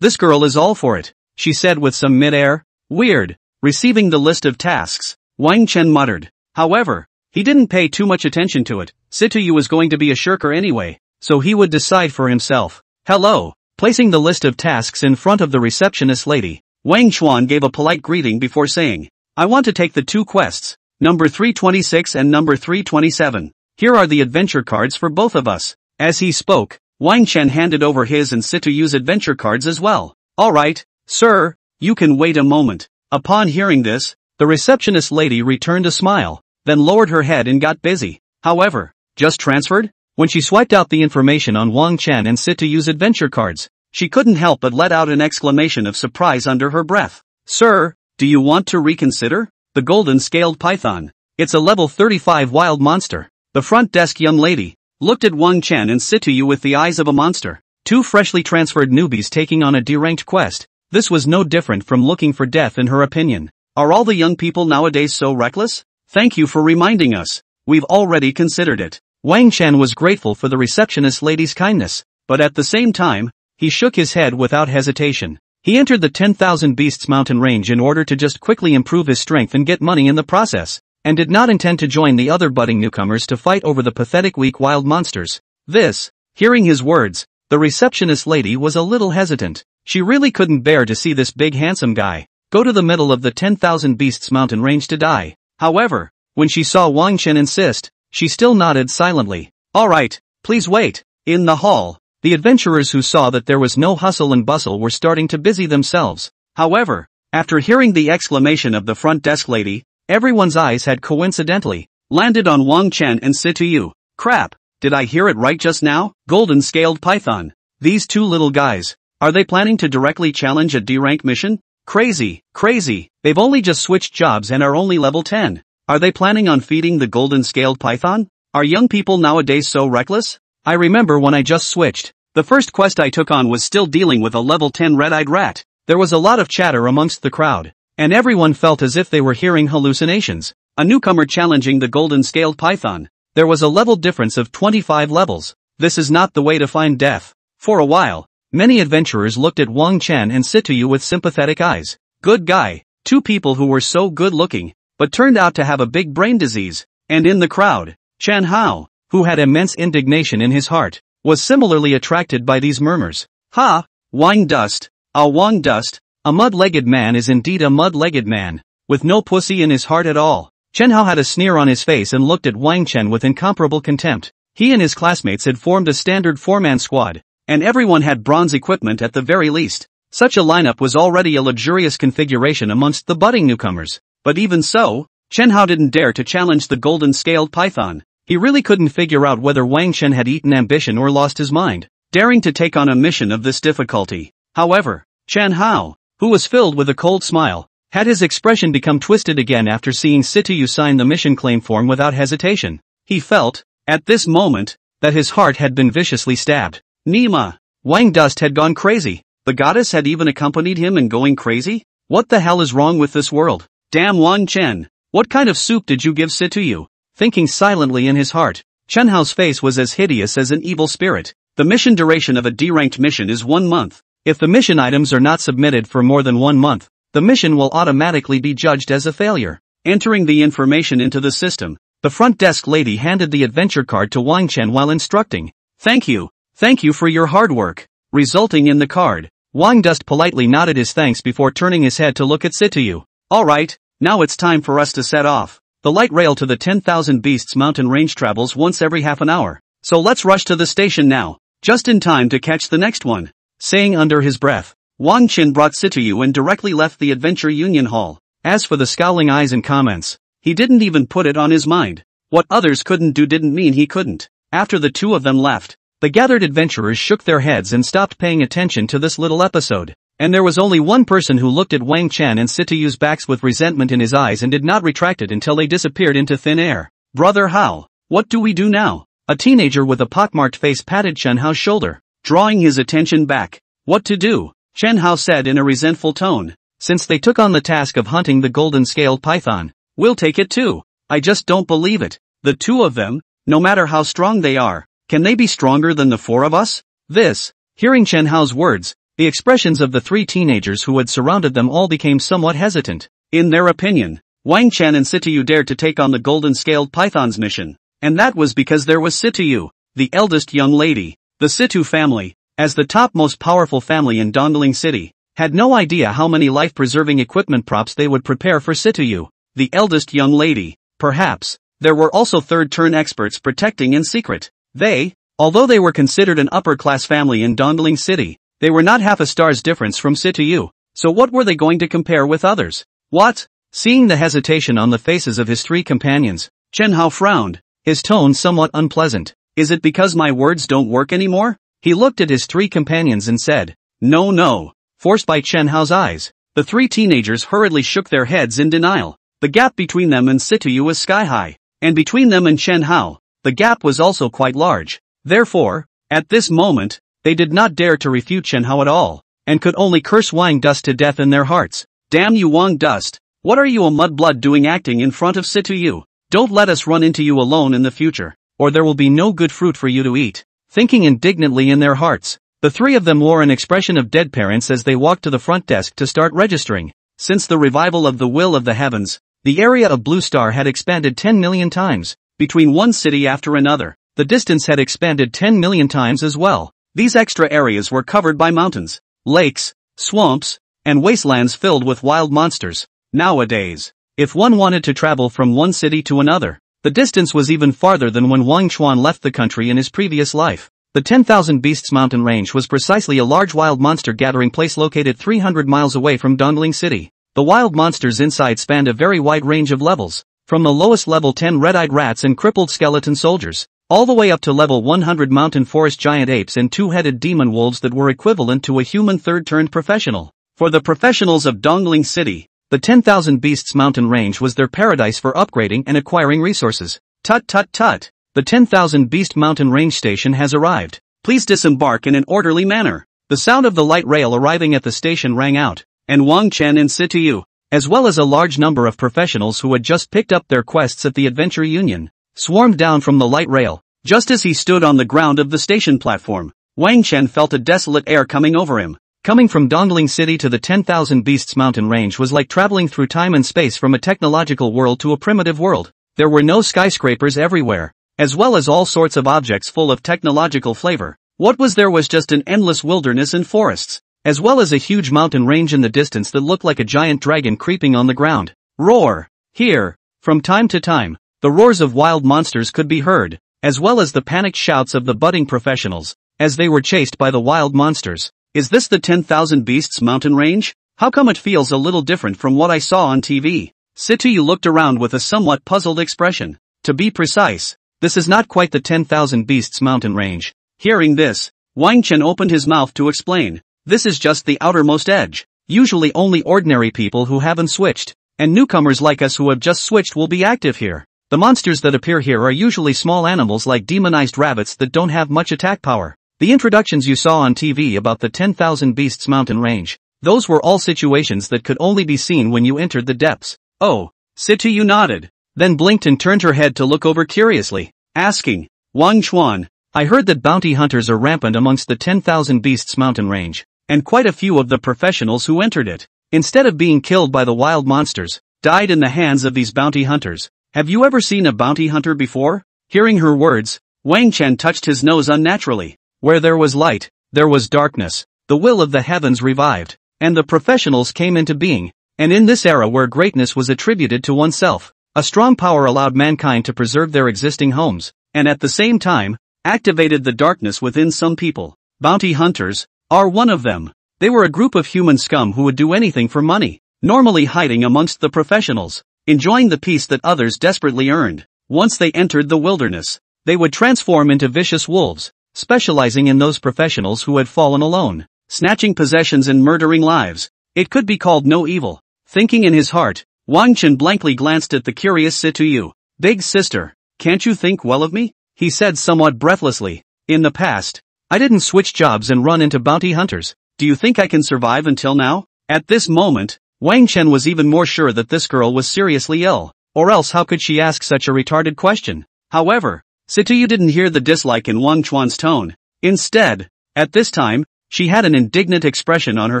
[SPEAKER 1] This girl is all for it, she said with some mid-air. Weird. Receiving the list of tasks, Wang Chen muttered. However, he didn't pay too much attention to it. Situyu was going to be a shirker anyway, so he would decide for himself. Hello. Placing the list of tasks in front of the receptionist lady, Wang Chuan gave a polite greeting before saying, I want to take the two quests, number 326 and number 327. Here are the adventure cards for both of us. As he spoke, Wang Chen handed over his and Yu's adventure cards as well. Alright, sir, you can wait a moment. Upon hearing this, the receptionist lady returned a smile, then lowered her head and got busy. However, just transferred? When she swiped out the information on Wang Chen and Yu's adventure cards, she couldn't help but let out an exclamation of surprise under her breath. Sir, do you want to reconsider? The golden scaled python. It's a level 35 wild monster. The front desk young lady looked at Wang Chen and Situ with the eyes of a monster. Two freshly transferred newbies taking on a D-ranked quest. This was no different from looking for death in her opinion. Are all the young people nowadays so reckless? Thank you for reminding us. We've already considered it. Wang Chen was grateful for the receptionist lady's kindness, but at the same time, he shook his head without hesitation. He entered the 10,000 Beasts mountain range in order to just quickly improve his strength and get money in the process, and did not intend to join the other budding newcomers to fight over the pathetic weak wild monsters. This, hearing his words, the receptionist lady was a little hesitant. She really couldn't bear to see this big handsome guy go to the middle of the 10,000 Beasts mountain range to die. However, when she saw Wang Chen insist, she still nodded silently. Alright, please wait. In the hall, the adventurers who saw that there was no hustle and bustle were starting to busy themselves. However, after hearing the exclamation of the front desk lady, everyone's eyes had coincidentally landed on Wang Chen and Situyu. Crap, did I hear it right just now? Golden Scaled Python. These two little guys, are they planning to directly challenge a D-rank mission? Crazy, crazy, they've only just switched jobs and are only level 10. Are they planning on feeding the golden-scaled python? Are young people nowadays so reckless? I remember when I just switched. The first quest I took on was still dealing with a level 10 red-eyed rat. There was a lot of chatter amongst the crowd, and everyone felt as if they were hearing hallucinations. A newcomer challenging the golden-scaled python. There was a level difference of 25 levels. This is not the way to find death. For a while, many adventurers looked at Wang Chen and you with sympathetic eyes. Good guy. Two people who were so good-looking, but turned out to have a big brain disease. And in the crowd, Chen Hao, who had immense indignation in his heart, was similarly attracted by these murmurs. Ha! Wang dust! A Wang dust! A mud-legged man is indeed a mud-legged man, with no pussy in his heart at all. Chen Hao had a sneer on his face and looked at Wang Chen with incomparable contempt. He and his classmates had formed a standard four-man squad, and everyone had bronze equipment at the very least. Such a lineup was already a luxurious configuration amongst the budding newcomers. But even so, Chen Hao didn't dare to challenge the golden-scaled python. He really couldn't figure out whether Wang Shen had eaten ambition or lost his mind, daring to take on a mission of this difficulty. However, Chen Hao, who was filled with a cold smile, had his expression become twisted again after seeing Situyu sign the mission claim form without hesitation. He felt, at this moment, that his heart had been viciously stabbed. Nima! Wang Dust had gone crazy. The goddess had even accompanied him in going crazy? What the hell is wrong with this world? Damn Wang Chen! What kind of soup did you give Situyu? thinking silently in his heart. Chen Hao's face was as hideous as an evil spirit. The mission duration of a D-ranked mission is one month. If the mission items are not submitted for more than one month, the mission will automatically be judged as a failure. Entering the information into the system, the front desk lady handed the adventure card to Wang Chen while instructing. Thank you. Thank you for your hard work. Resulting in the card, Wang Dust politely nodded his thanks before turning his head to look at Situyu. Alright, now it's time for us to set off. The light rail to the 10,000 Beasts mountain range travels once every half an hour. So let's rush to the station now, just in time to catch the next one. Saying under his breath, Wang Chen brought Situyu and directly left the Adventure Union Hall. As for the scowling eyes and comments, he didn't even put it on his mind. What others couldn't do didn't mean he couldn't. After the two of them left, the gathered adventurers shook their heads and stopped paying attention to this little episode. And there was only one person who looked at Wang Chen and Situyu's backs with resentment in his eyes and did not retract it until they disappeared into thin air. Brother Hao, what do we do now? A teenager with a pockmarked face patted Chen Hao's shoulder, drawing his attention back. What to do? Chen Hao said in a resentful tone. Since they took on the task of hunting the golden-scaled python, we'll take it too. I just don't believe it. The two of them, no matter how strong they are, can they be stronger than the four of us? This, hearing Chen Hao's words, the expressions of the three teenagers who had surrounded them all became somewhat hesitant. In their opinion, Wang Chen and Situyu dared to take on the golden scaled python's mission, and that was because there was Situyu, the eldest young lady. The Situ family, as the top most powerful family in Dongling City, had no idea how many life-preserving equipment props they would prepare for Situyu, the eldest young lady, perhaps. There were also third-turn experts protecting in secret. They, although they were considered an upper-class family in Dongling City, they were not half a star's difference from you, so what were they going to compare with others? What? Seeing the hesitation on the faces of his three companions, Chen Hao frowned, his tone somewhat unpleasant. Is it because my words don't work anymore? He looked at his three companions and said, No, no. Forced by Chen Hao's eyes, the three teenagers hurriedly shook their heads in denial. The gap between them and Situyu was sky high, and between them and Chen Hao, the gap was also quite large. Therefore, at this moment, they did not dare to refute Chen Hao at all, and could only curse Wang Dust to death in their hearts. Damn you Wang Dust, what are you a mudblood doing acting in front of Situ Yu? Don't let us run into you alone in the future, or there will be no good fruit for you to eat. Thinking indignantly in their hearts, the three of them wore an expression of dead parents as they walked to the front desk to start registering. Since the revival of the will of the heavens, the area of Blue Star had expanded 10 million times, between one city after another. The distance had expanded 10 million times as well. These extra areas were covered by mountains, lakes, swamps, and wastelands filled with wild monsters. Nowadays, if one wanted to travel from one city to another, the distance was even farther than when Wang Chuan left the country in his previous life. The 10,000 Beasts mountain range was precisely a large wild monster gathering place located 300 miles away from Dongling City. The wild monsters inside spanned a very wide range of levels, from the lowest level 10 red-eyed rats and crippled skeleton soldiers, all the way up to level 100 mountain forest giant apes and two-headed demon wolves that were equivalent to a human third-turned professional. For the professionals of Dongling City, the 10,000 Beasts mountain range was their paradise for upgrading and acquiring resources. Tut tut tut. The 10,000 Beast mountain range station has arrived. Please disembark in an orderly manner. The sound of the light rail arriving at the station rang out, and Wang Chen and Situyu, as well as a large number of professionals who had just picked up their quests at the Adventure Union, swarmed down from the light rail. Just as he stood on the ground of the station platform, Wang Chen felt a desolate air coming over him. Coming from Dongling City to the 10,000 Beasts mountain range was like traveling through time and space from a technological world to a primitive world. There were no skyscrapers everywhere, as well as all sorts of objects full of technological flavor. What was there was just an endless wilderness and forests, as well as a huge mountain range in the distance that looked like a giant dragon creeping on the ground. Roar! Here, from time to time, the roars of wild monsters could be heard, as well as the panicked shouts of the budding professionals, as they were chased by the wild monsters. Is this the 10,000 Beasts mountain range? How come it feels a little different from what I saw on TV? Situ looked around with a somewhat puzzled expression. To be precise, this is not quite the 10,000 Beasts mountain range. Hearing this, Wang Chen opened his mouth to explain. This is just the outermost edge. Usually only ordinary people who haven't switched, and newcomers like us who have just switched will be active here. The monsters that appear here are usually small animals like demonized rabbits that don't have much attack power. The introductions you saw on TV about the 10,000 Beasts mountain range, those were all situations that could only be seen when you entered the depths. Oh, Situ you nodded, then blinked and turned her head to look over curiously, asking, Wang Chuan, I heard that bounty hunters are rampant amongst the 10,000 Beasts mountain range, and quite a few of the professionals who entered it, instead of being killed by the wild monsters, died in the hands of these bounty hunters. Have you ever seen a bounty hunter before? Hearing her words, Wang Chen touched his nose unnaturally. Where there was light, there was darkness. The will of the heavens revived, and the professionals came into being, and in this era where greatness was attributed to oneself, a strong power allowed mankind to preserve their existing homes, and at the same time, activated the darkness within some people. Bounty hunters are one of them. They were a group of human scum who would do anything for money, normally hiding amongst the professionals enjoying the peace that others desperately earned. Once they entered the wilderness, they would transform into vicious wolves, specializing in those professionals who had fallen alone, snatching possessions and murdering lives. It could be called no evil. Thinking in his heart, Wang Chen blankly glanced at the curious Situyu. Big sister, can't you think well of me? He said somewhat breathlessly. In the past, I didn't switch jobs and run into bounty hunters. Do you think I can survive until now? At this moment, Wang Chen was even more sure that this girl was seriously ill, or else how could she ask such a retarded question? However, Situyu didn't hear the dislike in Wang Chuan's tone. Instead, at this time, she had an indignant expression on her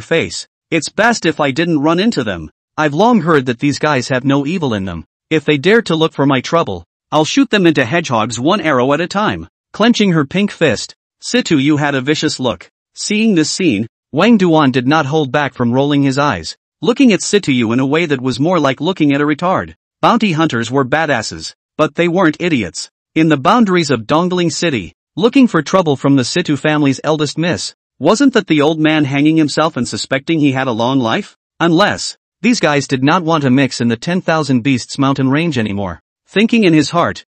[SPEAKER 1] face. It's best if I didn't run into them. I've long heard that these guys have no evil in them. If they dare to look for my trouble, I'll shoot them into hedgehogs one arrow at a time. Clenching her pink fist, Situ Yu had a vicious look. Seeing this scene, Wang Duan did not hold back from rolling his eyes looking at Situyu in a way that was more like looking at a retard. Bounty hunters were badasses, but they weren't idiots. In the boundaries of Dongling City, looking for trouble from the Situ family's eldest miss, wasn't that the old man hanging himself and suspecting he had a long life? Unless, these guys did not want to mix in the 10,000 Beasts mountain range anymore. Thinking in his heart,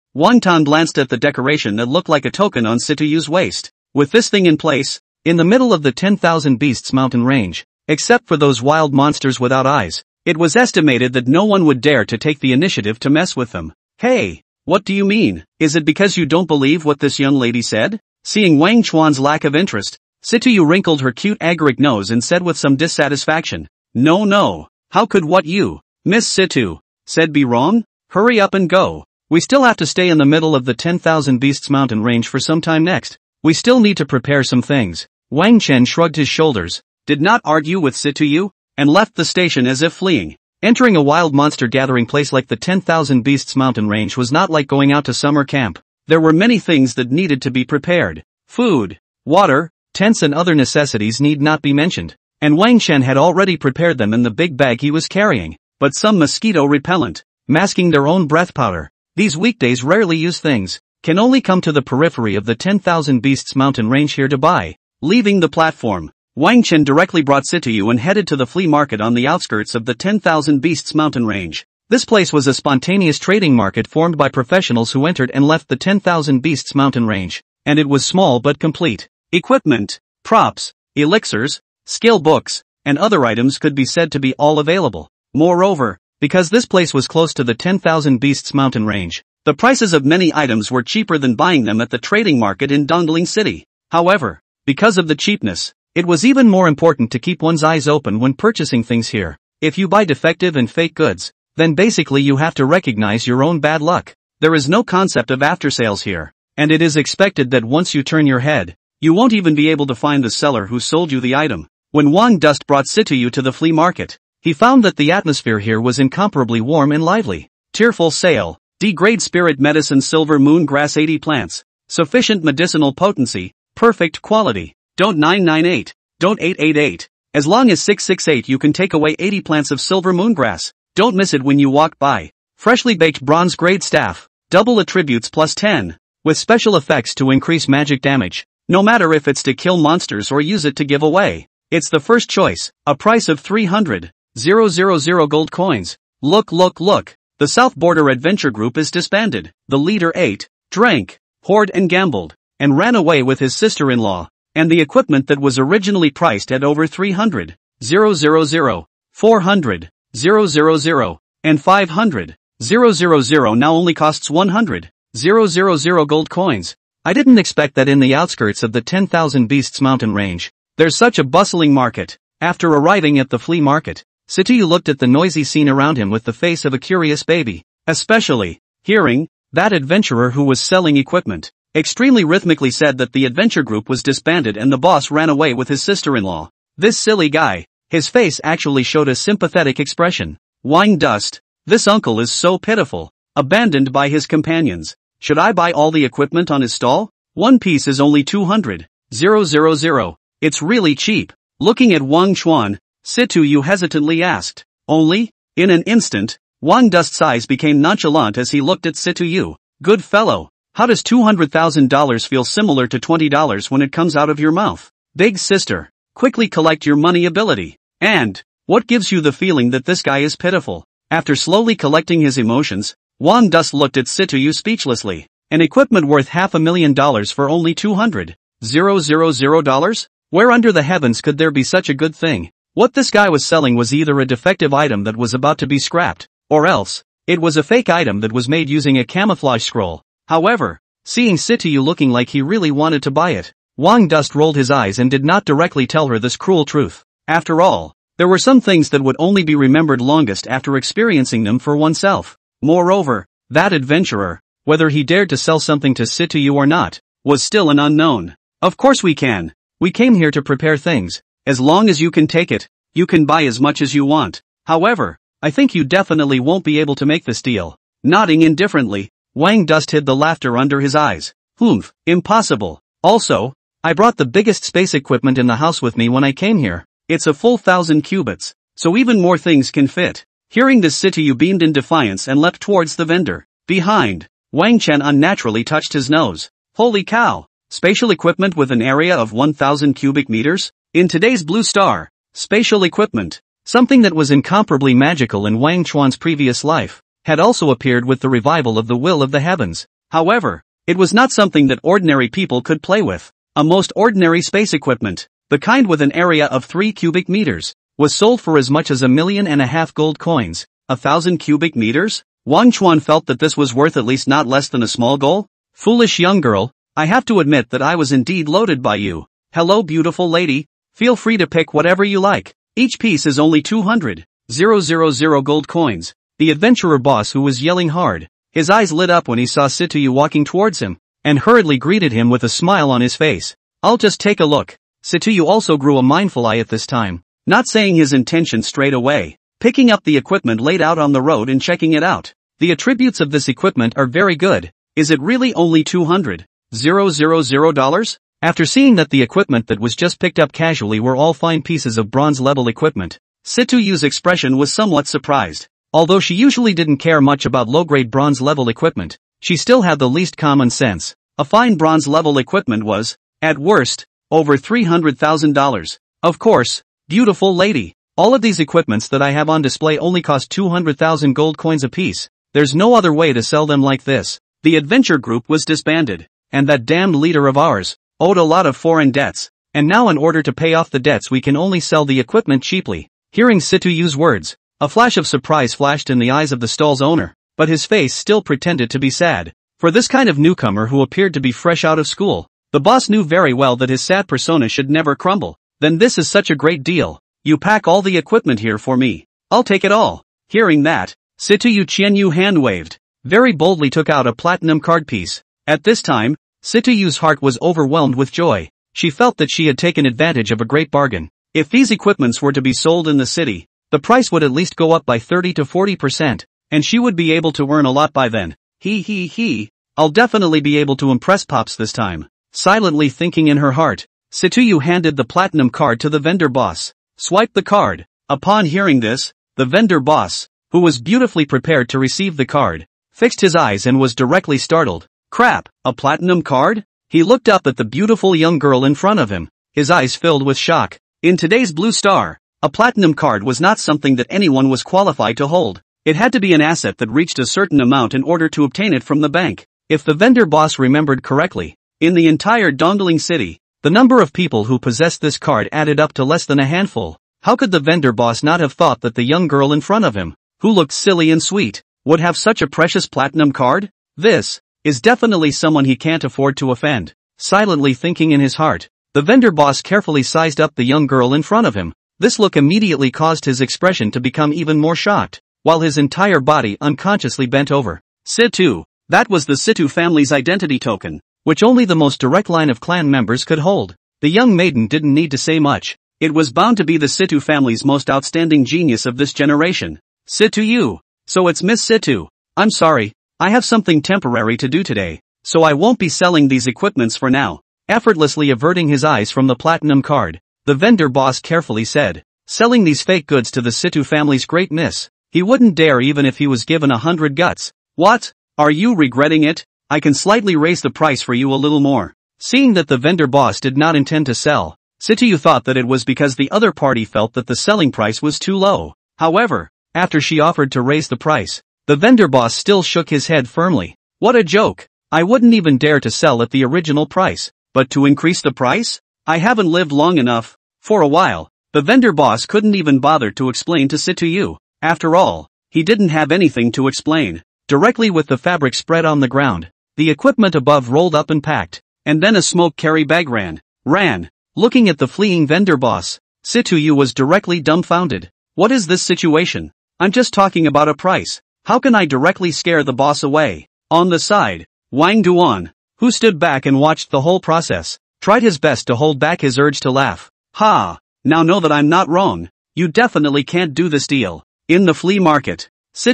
[SPEAKER 1] Tan glanced at the decoration that looked like a token on Situ's waist. With this thing in place, in the middle of the 10,000 Beasts mountain range, Except for those wild monsters without eyes, it was estimated that no one would dare to take the initiative to mess with them. Hey, what do you mean? Is it because you don't believe what this young lady said? Seeing Wang Chuan's lack of interest, Situ wrinkled her cute agaric nose and said with some dissatisfaction, No no, how could what you, Miss Situ, said be wrong? Hurry up and go. We still have to stay in the middle of the 10,000 Beasts mountain range for some time next. We still need to prepare some things. Wang Chen shrugged his shoulders, did not argue with Situyu, and left the station as if fleeing. Entering a wild monster gathering place like the 10,000 Beasts mountain range was not like going out to summer camp. There were many things that needed to be prepared. Food, water, tents and other necessities need not be mentioned. And Wang Chen had already prepared them in the big bag he was carrying, but some mosquito repellent, masking their own breath powder. These weekdays rarely use things, can only come to the periphery of the 10,000 Beasts mountain range here to buy. Leaving the platform, Wang Chen directly brought Situyu and headed to the flea market on the outskirts of the 10,000 Beasts mountain range. This place was a spontaneous trading market formed by professionals who entered and left the 10,000 Beasts mountain range, and it was small but complete. Equipment, props, elixirs, skill books, and other items could be said to be all available. Moreover, because this place was close to the 10,000 Beasts mountain range, the prices of many items were cheaper than buying them at the trading market in Dongling City. However, because of the cheapness, it was even more important to keep one's eyes open when purchasing things here. If you buy defective and fake goods, then basically you have to recognize your own bad luck. There is no concept of after sales here, and it is expected that once you turn your head, you won't even be able to find the seller who sold you the item. When Wang Dust brought Situyu to the flea market, he found that the atmosphere here was incomparably warm and lively. Tearful sale, D-grade spirit medicine silver moon grass 80 plants, sufficient medicinal potency, perfect quality don't 998, don't 888. As long as 668 you can take away 80 plants of silver moongrass. Don't miss it when you walk by. Freshly baked bronze grade staff. Double attributes plus 10. With special effects to increase magic damage. No matter if it's to kill monsters or use it to give away. It's the first choice. A price of 300. 000 gold coins. Look look look. The South Border Adventure Group is disbanded. The leader ate, drank, hoard and gambled, and ran away with his sister-in-law and the equipment that was originally priced at over 300, 000, 400, 000, and 500, 000 now only costs 100, 000 gold coins. I didn't expect that in the outskirts of the 10,000 Beasts mountain range, there's such a bustling market. After arriving at the flea market, Situyu looked at the noisy scene around him with the face of a curious baby, especially, hearing, that adventurer who was selling equipment. Extremely rhythmically said that the adventure group was disbanded and the boss ran away with his sister-in-law. This silly guy. His face actually showed a sympathetic expression. Wang Dust. This uncle is so pitiful. Abandoned by his companions. Should I buy all the equipment on his stall? One piece is only 200. 000. It's really cheap. Looking at Wang Chuan, Situ Yu hesitantly asked. Only? In an instant, Wang Dust's eyes became nonchalant as he looked at Situ Yu. Good fellow. How does $200,000 feel similar to $20 when it comes out of your mouth? Big sister, quickly collect your money ability. And, what gives you the feeling that this guy is pitiful? After slowly collecting his emotions, Wang Dust looked at Situyu speechlessly. An equipment worth half a million dollars for only two hundred zero zero zero dollars? Where under the heavens could there be such a good thing? What this guy was selling was either a defective item that was about to be scrapped, or else, it was a fake item that was made using a camouflage scroll, However, seeing Situyu looking like he really wanted to buy it, Wang Dust rolled his eyes and did not directly tell her this cruel truth. After all, there were some things that would only be remembered longest after experiencing them for oneself. Moreover, that adventurer, whether he dared to sell something to Situyu or not, was still an unknown. Of course we can. We came here to prepare things. As long as you can take it, you can buy as much as you want. However, I think you definitely won't be able to make this deal. Nodding indifferently, Wang Dust hid the laughter under his eyes. Oomph, impossible. Also, I brought the biggest space equipment in the house with me when I came here. It's a full thousand cubits, so even more things can fit. Hearing this city, you beamed in defiance and leapt towards the vendor. Behind, Wang Chen unnaturally touched his nose. Holy cow! Spatial equipment with an area of 1,000 cubic meters? In today's Blue Star, spatial equipment, something that was incomparably magical in Wang Chuan's previous life, had also appeared with the revival of the will of the heavens. However, it was not something that ordinary people could play with. A most ordinary space equipment, the kind with an area of 3 cubic meters, was sold for as much as a million and a half gold coins, a thousand cubic meters? Wang Chuan felt that this was worth at least not less than a small goal. Foolish young girl, I have to admit that I was indeed loaded by you. Hello beautiful lady, feel free to pick whatever you like. Each piece is only 200, 000 gold coins, the adventurer boss who was yelling hard. His eyes lit up when he saw Situyu walking towards him, and hurriedly greeted him with a smile on his face. I'll just take a look. Situyu also grew a mindful eye at this time, not saying his intention straight away, picking up the equipment laid out on the road and checking it out. The attributes of this equipment are very good. Is it really only 200? dollars? After seeing that the equipment that was just picked up casually were all fine pieces of bronze level equipment, Situyu's expression was somewhat surprised. Although she usually didn't care much about low-grade bronze-level equipment, she still had the least common sense. A fine bronze-level equipment was, at worst, over $300,000. Of course, beautiful lady. All of these equipments that I have on display only cost 200,000 gold coins apiece. There's no other way to sell them like this. The adventure group was disbanded, and that damned leader of ours owed a lot of foreign debts. And now in order to pay off the debts we can only sell the equipment cheaply. Hearing Situyu's words, a flash of surprise flashed in the eyes of the stall's owner, but his face still pretended to be sad. For this kind of newcomer who appeared to be fresh out of school, the boss knew very well that his sad persona should never crumble. Then this is such a great deal. You pack all the equipment here for me. I'll take it all. Hearing that, Situyu Qianyu hand-waved, very boldly took out a platinum card piece. At this time, Yu's heart was overwhelmed with joy. She felt that she had taken advantage of a great bargain. If these equipments were to be sold in the city, the price would at least go up by 30 to 40%, and she would be able to earn a lot by then. He he he, I'll definitely be able to impress Pops this time. Silently thinking in her heart, Situyu handed the platinum card to the vendor boss. Swipe the card. Upon hearing this, the vendor boss, who was beautifully prepared to receive the card, fixed his eyes and was directly startled. Crap, a platinum card? He looked up at the beautiful young girl in front of him, his eyes filled with shock. In today's Blue Star, a platinum card was not something that anyone was qualified to hold. It had to be an asset that reached a certain amount in order to obtain it from the bank. If the vendor boss remembered correctly, in the entire dongling city, the number of people who possessed this card added up to less than a handful. How could the vendor boss not have thought that the young girl in front of him, who looked silly and sweet, would have such a precious platinum card? This is definitely someone he can't afford to offend. Silently thinking in his heart, the vendor boss carefully sized up the young girl in front of him. This look immediately caused his expression to become even more shocked, while his entire body unconsciously bent over. Situ. That was the Situ family's identity token, which only the most direct line of clan members could hold. The young maiden didn't need to say much. It was bound to be the Situ family's most outstanding genius of this generation. Situ you. So it's Miss Situ. I'm sorry, I have something temporary to do today, so I won't be selling these equipments for now. Effortlessly averting his eyes from the platinum card, the vendor boss carefully said, selling these fake goods to the Situ family's great miss. He wouldn't dare even if he was given a hundred guts. What? Are you regretting it? I can slightly raise the price for you a little more. Seeing that the vendor boss did not intend to sell, Situ thought that it was because the other party felt that the selling price was too low. However, after she offered to raise the price, the vendor boss still shook his head firmly. What a joke. I wouldn't even dare to sell at the original price. But to increase the price? I haven't lived long enough. For a while, the vendor boss couldn't even bother to explain to Situyu. After all, he didn't have anything to explain. Directly with the fabric spread on the ground, the equipment above rolled up and packed, and then a smoke carry bag ran. Ran. Looking at the fleeing vendor boss, Situyu was directly dumbfounded. What is this situation? I'm just talking about a price. How can I directly scare the boss away? On the side, Wang Duan, who stood back and watched the whole process, tried his best to hold back his urge to laugh. Ha! Now know that I'm not wrong. You definitely can't do this deal. In the flea market,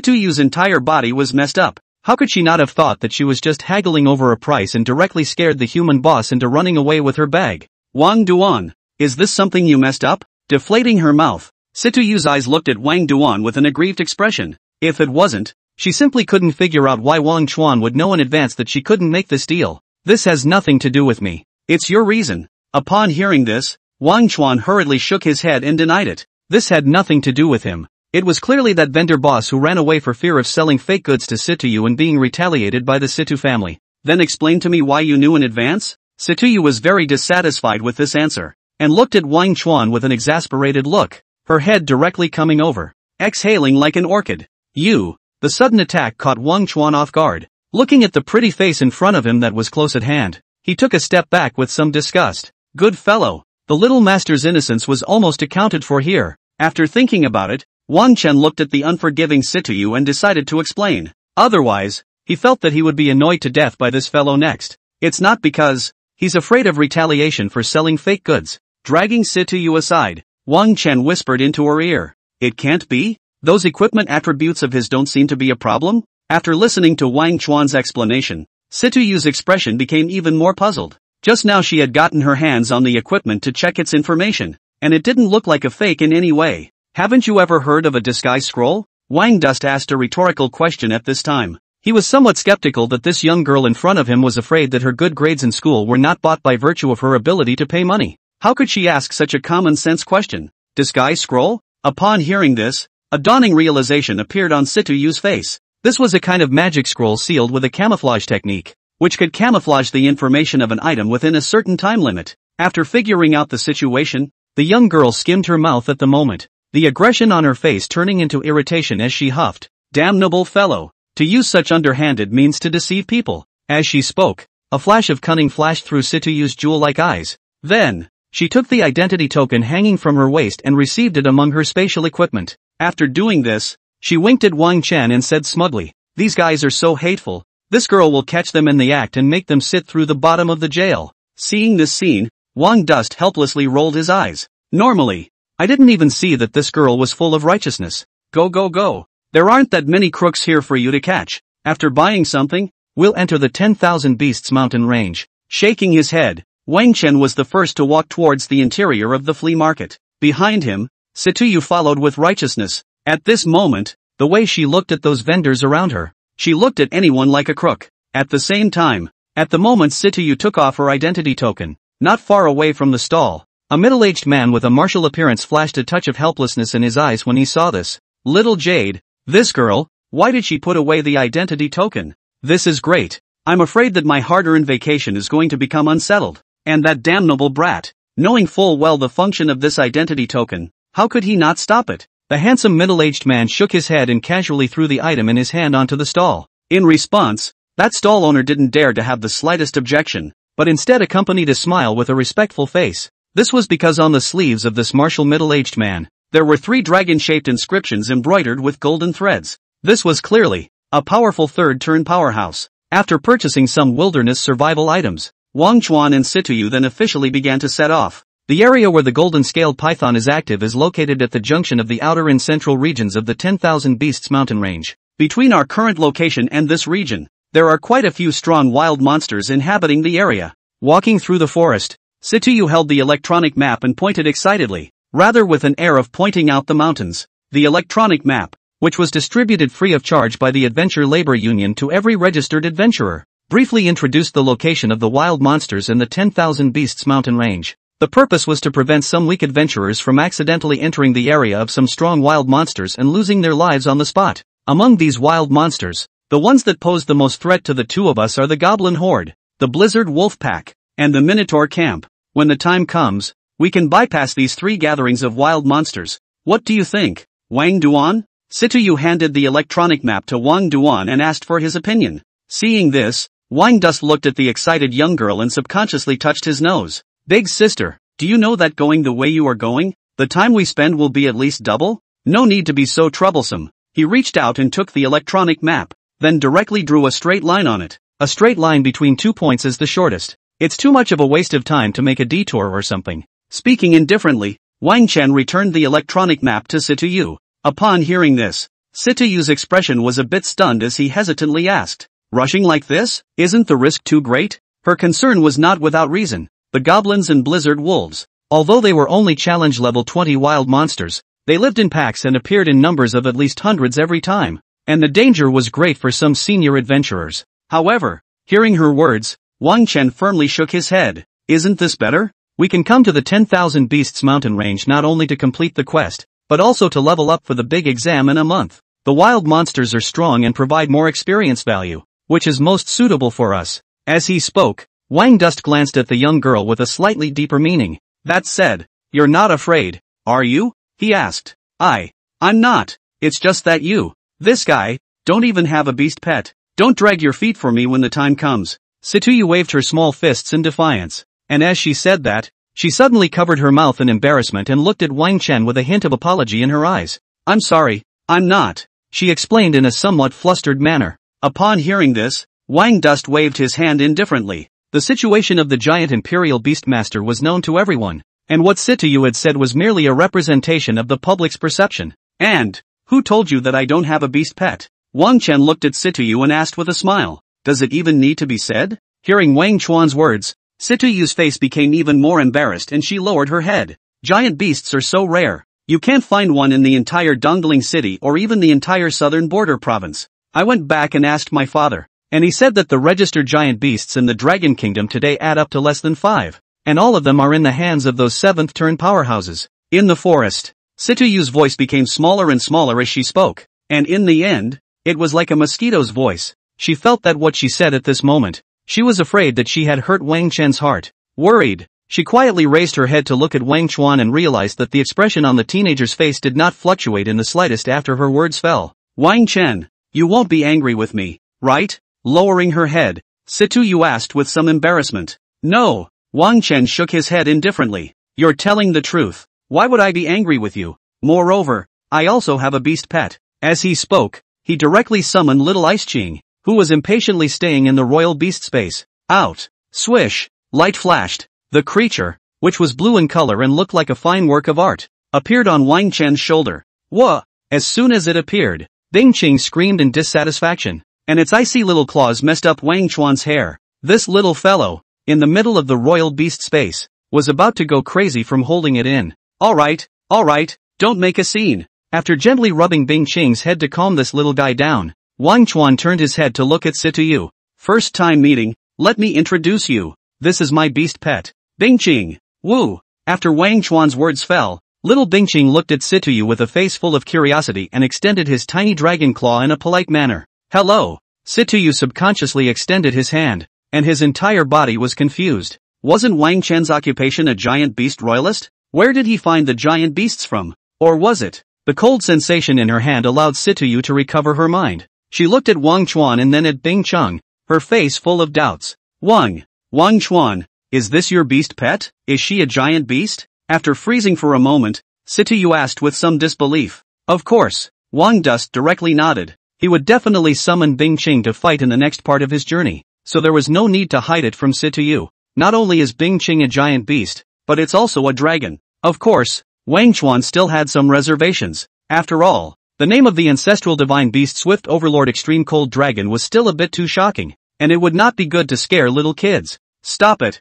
[SPEAKER 1] Yu's entire body was messed up. How could she not have thought that she was just haggling over a price and directly scared the human boss into running away with her bag? Wang Duan, is this something you messed up? Deflating her mouth, Yu's eyes looked at Wang Duan with an aggrieved expression. If it wasn't, she simply couldn't figure out why Wang Chuan would know in advance that she couldn't make this deal. This has nothing to do with me. It's your reason. Upon hearing this, Wang Chuan hurriedly shook his head and denied it. This had nothing to do with him. It was clearly that vendor boss who ran away for fear of selling fake goods to Situyu and being retaliated by the Situ family. Then explain to me why you knew in advance? Situyu was very dissatisfied with this answer, and looked at Wang Chuan with an exasperated look, her head directly coming over, exhaling like an orchid. You, the sudden attack caught Wang Chuan off guard. Looking at the pretty face in front of him that was close at hand, he took a step back with some disgust. Good fellow, the little master's innocence was almost accounted for here. After thinking about it, Wang Chen looked at the unforgiving Situyu and decided to explain. Otherwise, he felt that he would be annoyed to death by this fellow next. It's not because he's afraid of retaliation for selling fake goods. Dragging Situyu aside, Wang Chen whispered into her ear. It can't be? Those equipment attributes of his don't seem to be a problem? After listening to Wang Chuan's explanation, Situyu's expression became even more puzzled. Just now she had gotten her hands on the equipment to check its information, and it didn't look like a fake in any way. Haven't you ever heard of a disguise scroll? Wang Dust asked a rhetorical question at this time. He was somewhat skeptical that this young girl in front of him was afraid that her good grades in school were not bought by virtue of her ability to pay money. How could she ask such a common-sense question? Disguise scroll? Upon hearing this, a dawning realization appeared on Situ Yu's face. This was a kind of magic scroll sealed with a camouflage technique which could camouflage the information of an item within a certain time limit. After figuring out the situation, the young girl skimmed her mouth at the moment, the aggression on her face turning into irritation as she huffed. Damnable fellow. To use such underhanded means to deceive people. As she spoke, a flash of cunning flashed through Situyu's jewel-like eyes. Then, she took the identity token hanging from her waist and received it among her spatial equipment. After doing this, she winked at Wang Chen and said smugly, These guys are so hateful, this girl will catch them in the act and make them sit through the bottom of the jail. Seeing this scene, Wang Dust helplessly rolled his eyes. Normally, I didn't even see that this girl was full of righteousness. Go go go. There aren't that many crooks here for you to catch. After buying something, we'll enter the 10,000 Beasts mountain range. Shaking his head, Wang Chen was the first to walk towards the interior of the flea market. Behind him, Situyu followed with righteousness. At this moment, the way she looked at those vendors around her, she looked at anyone like a crook. At the same time, at the moment Situyu took off her identity token, not far away from the stall. A middle-aged man with a martial appearance flashed a touch of helplessness in his eyes when he saw this. Little Jade, this girl, why did she put away the identity token? This is great. I'm afraid that my hard-earned vacation is going to become unsettled. And that damnable brat, knowing full well the function of this identity token, how could he not stop it? The handsome middle-aged man shook his head and casually threw the item in his hand onto the stall. In response, that stall owner didn't dare to have the slightest objection, but instead accompanied a smile with a respectful face. This was because on the sleeves of this martial middle-aged man, there were three dragon-shaped inscriptions embroidered with golden threads. This was clearly a powerful third-turn powerhouse. After purchasing some wilderness survival items, Wang Chuan and Situyu then officially began to set off. The area where the golden scale python is active is located at the junction of the outer and central regions of the 10,000 Beasts mountain range. Between our current location and this region, there are quite a few strong wild monsters inhabiting the area. Walking through the forest, Situyu held the electronic map and pointed excitedly, rather with an air of pointing out the mountains. The electronic map, which was distributed free of charge by the Adventure Labor Union to every registered adventurer, briefly introduced the location of the wild monsters in the 10,000 Beasts mountain range. The purpose was to prevent some weak adventurers from accidentally entering the area of some strong wild monsters and losing their lives on the spot. Among these wild monsters, the ones that pose the most threat to the two of us are the Goblin Horde, the Blizzard Wolf Pack, and the Minotaur Camp. When the time comes, we can bypass these three gatherings of wild monsters. What do you think, Wang Duan? Situyu handed the electronic map to Wang Duan and asked for his opinion. Seeing this, Wang Dust looked at the excited young girl and subconsciously touched his nose. Big sister, do you know that going the way you are going, the time we spend will be at least double? No need to be so troublesome. He reached out and took the electronic map, then directly drew a straight line on it. A straight line between two points is the shortest. It's too much of a waste of time to make a detour or something. Speaking indifferently, Wang Chen returned the electronic map to Situyu. Upon hearing this, Situyu's expression was a bit stunned as he hesitantly asked, Rushing like this? Isn't the risk too great? Her concern was not without reason the goblins and blizzard wolves. Although they were only challenge level 20 wild monsters, they lived in packs and appeared in numbers of at least hundreds every time, and the danger was great for some senior adventurers. However, hearing her words, Wang Chen firmly shook his head. Isn't this better? We can come to the 10,000 Beasts mountain range not only to complete the quest, but also to level up for the big exam in a month. The wild monsters are strong and provide more experience value, which is most suitable for us. As he spoke, Wang Dust glanced at the young girl with a slightly deeper meaning. That said, you're not afraid, are you? He asked. I. I'm not. It's just that you, this guy, don't even have a beast pet. Don't drag your feet for me when the time comes. Situyu waved her small fists in defiance. And as she said that, she suddenly covered her mouth in embarrassment and looked at Wang Chen with a hint of apology in her eyes. I'm sorry, I'm not, she explained in a somewhat flustered manner. Upon hearing this, Wang Dust waved his hand indifferently. The situation of the giant imperial beastmaster was known to everyone, and what Situyu had said was merely a representation of the public's perception. And, who told you that I don't have a beast pet? Wang Chen looked at Situyu and asked with a smile, does it even need to be said? Hearing Wang Chuan's words, Situyu's face became even more embarrassed and she lowered her head. Giant beasts are so rare. You can't find one in the entire Dongling city or even the entire southern border province. I went back and asked my father, and he said that the registered giant beasts in the Dragon Kingdom today add up to less than five. And all of them are in the hands of those seventh turn powerhouses. In the forest, Situyu's voice became smaller and smaller as she spoke. And in the end, it was like a mosquito's voice. She felt that what she said at this moment, she was afraid that she had hurt Wang Chen's heart. Worried, she quietly raised her head to look at Wang Chuan and realized that the expression on the teenager's face did not fluctuate in the slightest after her words fell. Wang Chen, you won't be angry with me, right? Lowering her head, Situ Yu asked with some embarrassment. No, Wang Chen shook his head indifferently. You're telling the truth. Why would I be angry with you? Moreover, I also have a beast pet. As he spoke, he directly summoned little Ice Qing, who was impatiently staying in the royal beast space. Out. Swish. Light flashed. The creature, which was blue in color and looked like a fine work of art, appeared on Wang Chen's shoulder. Whoa! As soon as it appeared, Bing Qing screamed in dissatisfaction and its icy little claws messed up Wang Chuan's hair. This little fellow, in the middle of the royal beast space, was about to go crazy from holding it in. Alright, alright, don't make a scene. After gently rubbing Bing Qing's head to calm this little guy down, Wang Chuan turned his head to look at Situyu. First time meeting, let me introduce you. This is my beast pet. Bing Qing. Woo. After Wang Chuan's words fell, little Bing Qing looked at Situyu with a face full of curiosity and extended his tiny dragon claw in a polite manner. Hello. Situyu subconsciously extended his hand, and his entire body was confused. Wasn't Wang Chen's occupation a giant beast royalist? Where did he find the giant beasts from? Or was it? The cold sensation in her hand allowed Situyu to recover her mind. She looked at Wang Chuan and then at Bing Qing, her face full of doubts. Wang, Wang Chuan, is this your beast pet? Is she a giant beast? After freezing for a moment, Situyu asked with some disbelief. Of course. Wang Dust directly nodded. He would definitely summon Bing Qing to fight in the next part of his journey, so there was no need to hide it from Yu. Not only is Bing Qing a giant beast, but it's also a dragon. Of course, Wang Chuan still had some reservations. After all, the name of the ancestral divine beast Swift Overlord Extreme Cold Dragon was still a bit too shocking, and it would not be good to scare little kids. Stop it.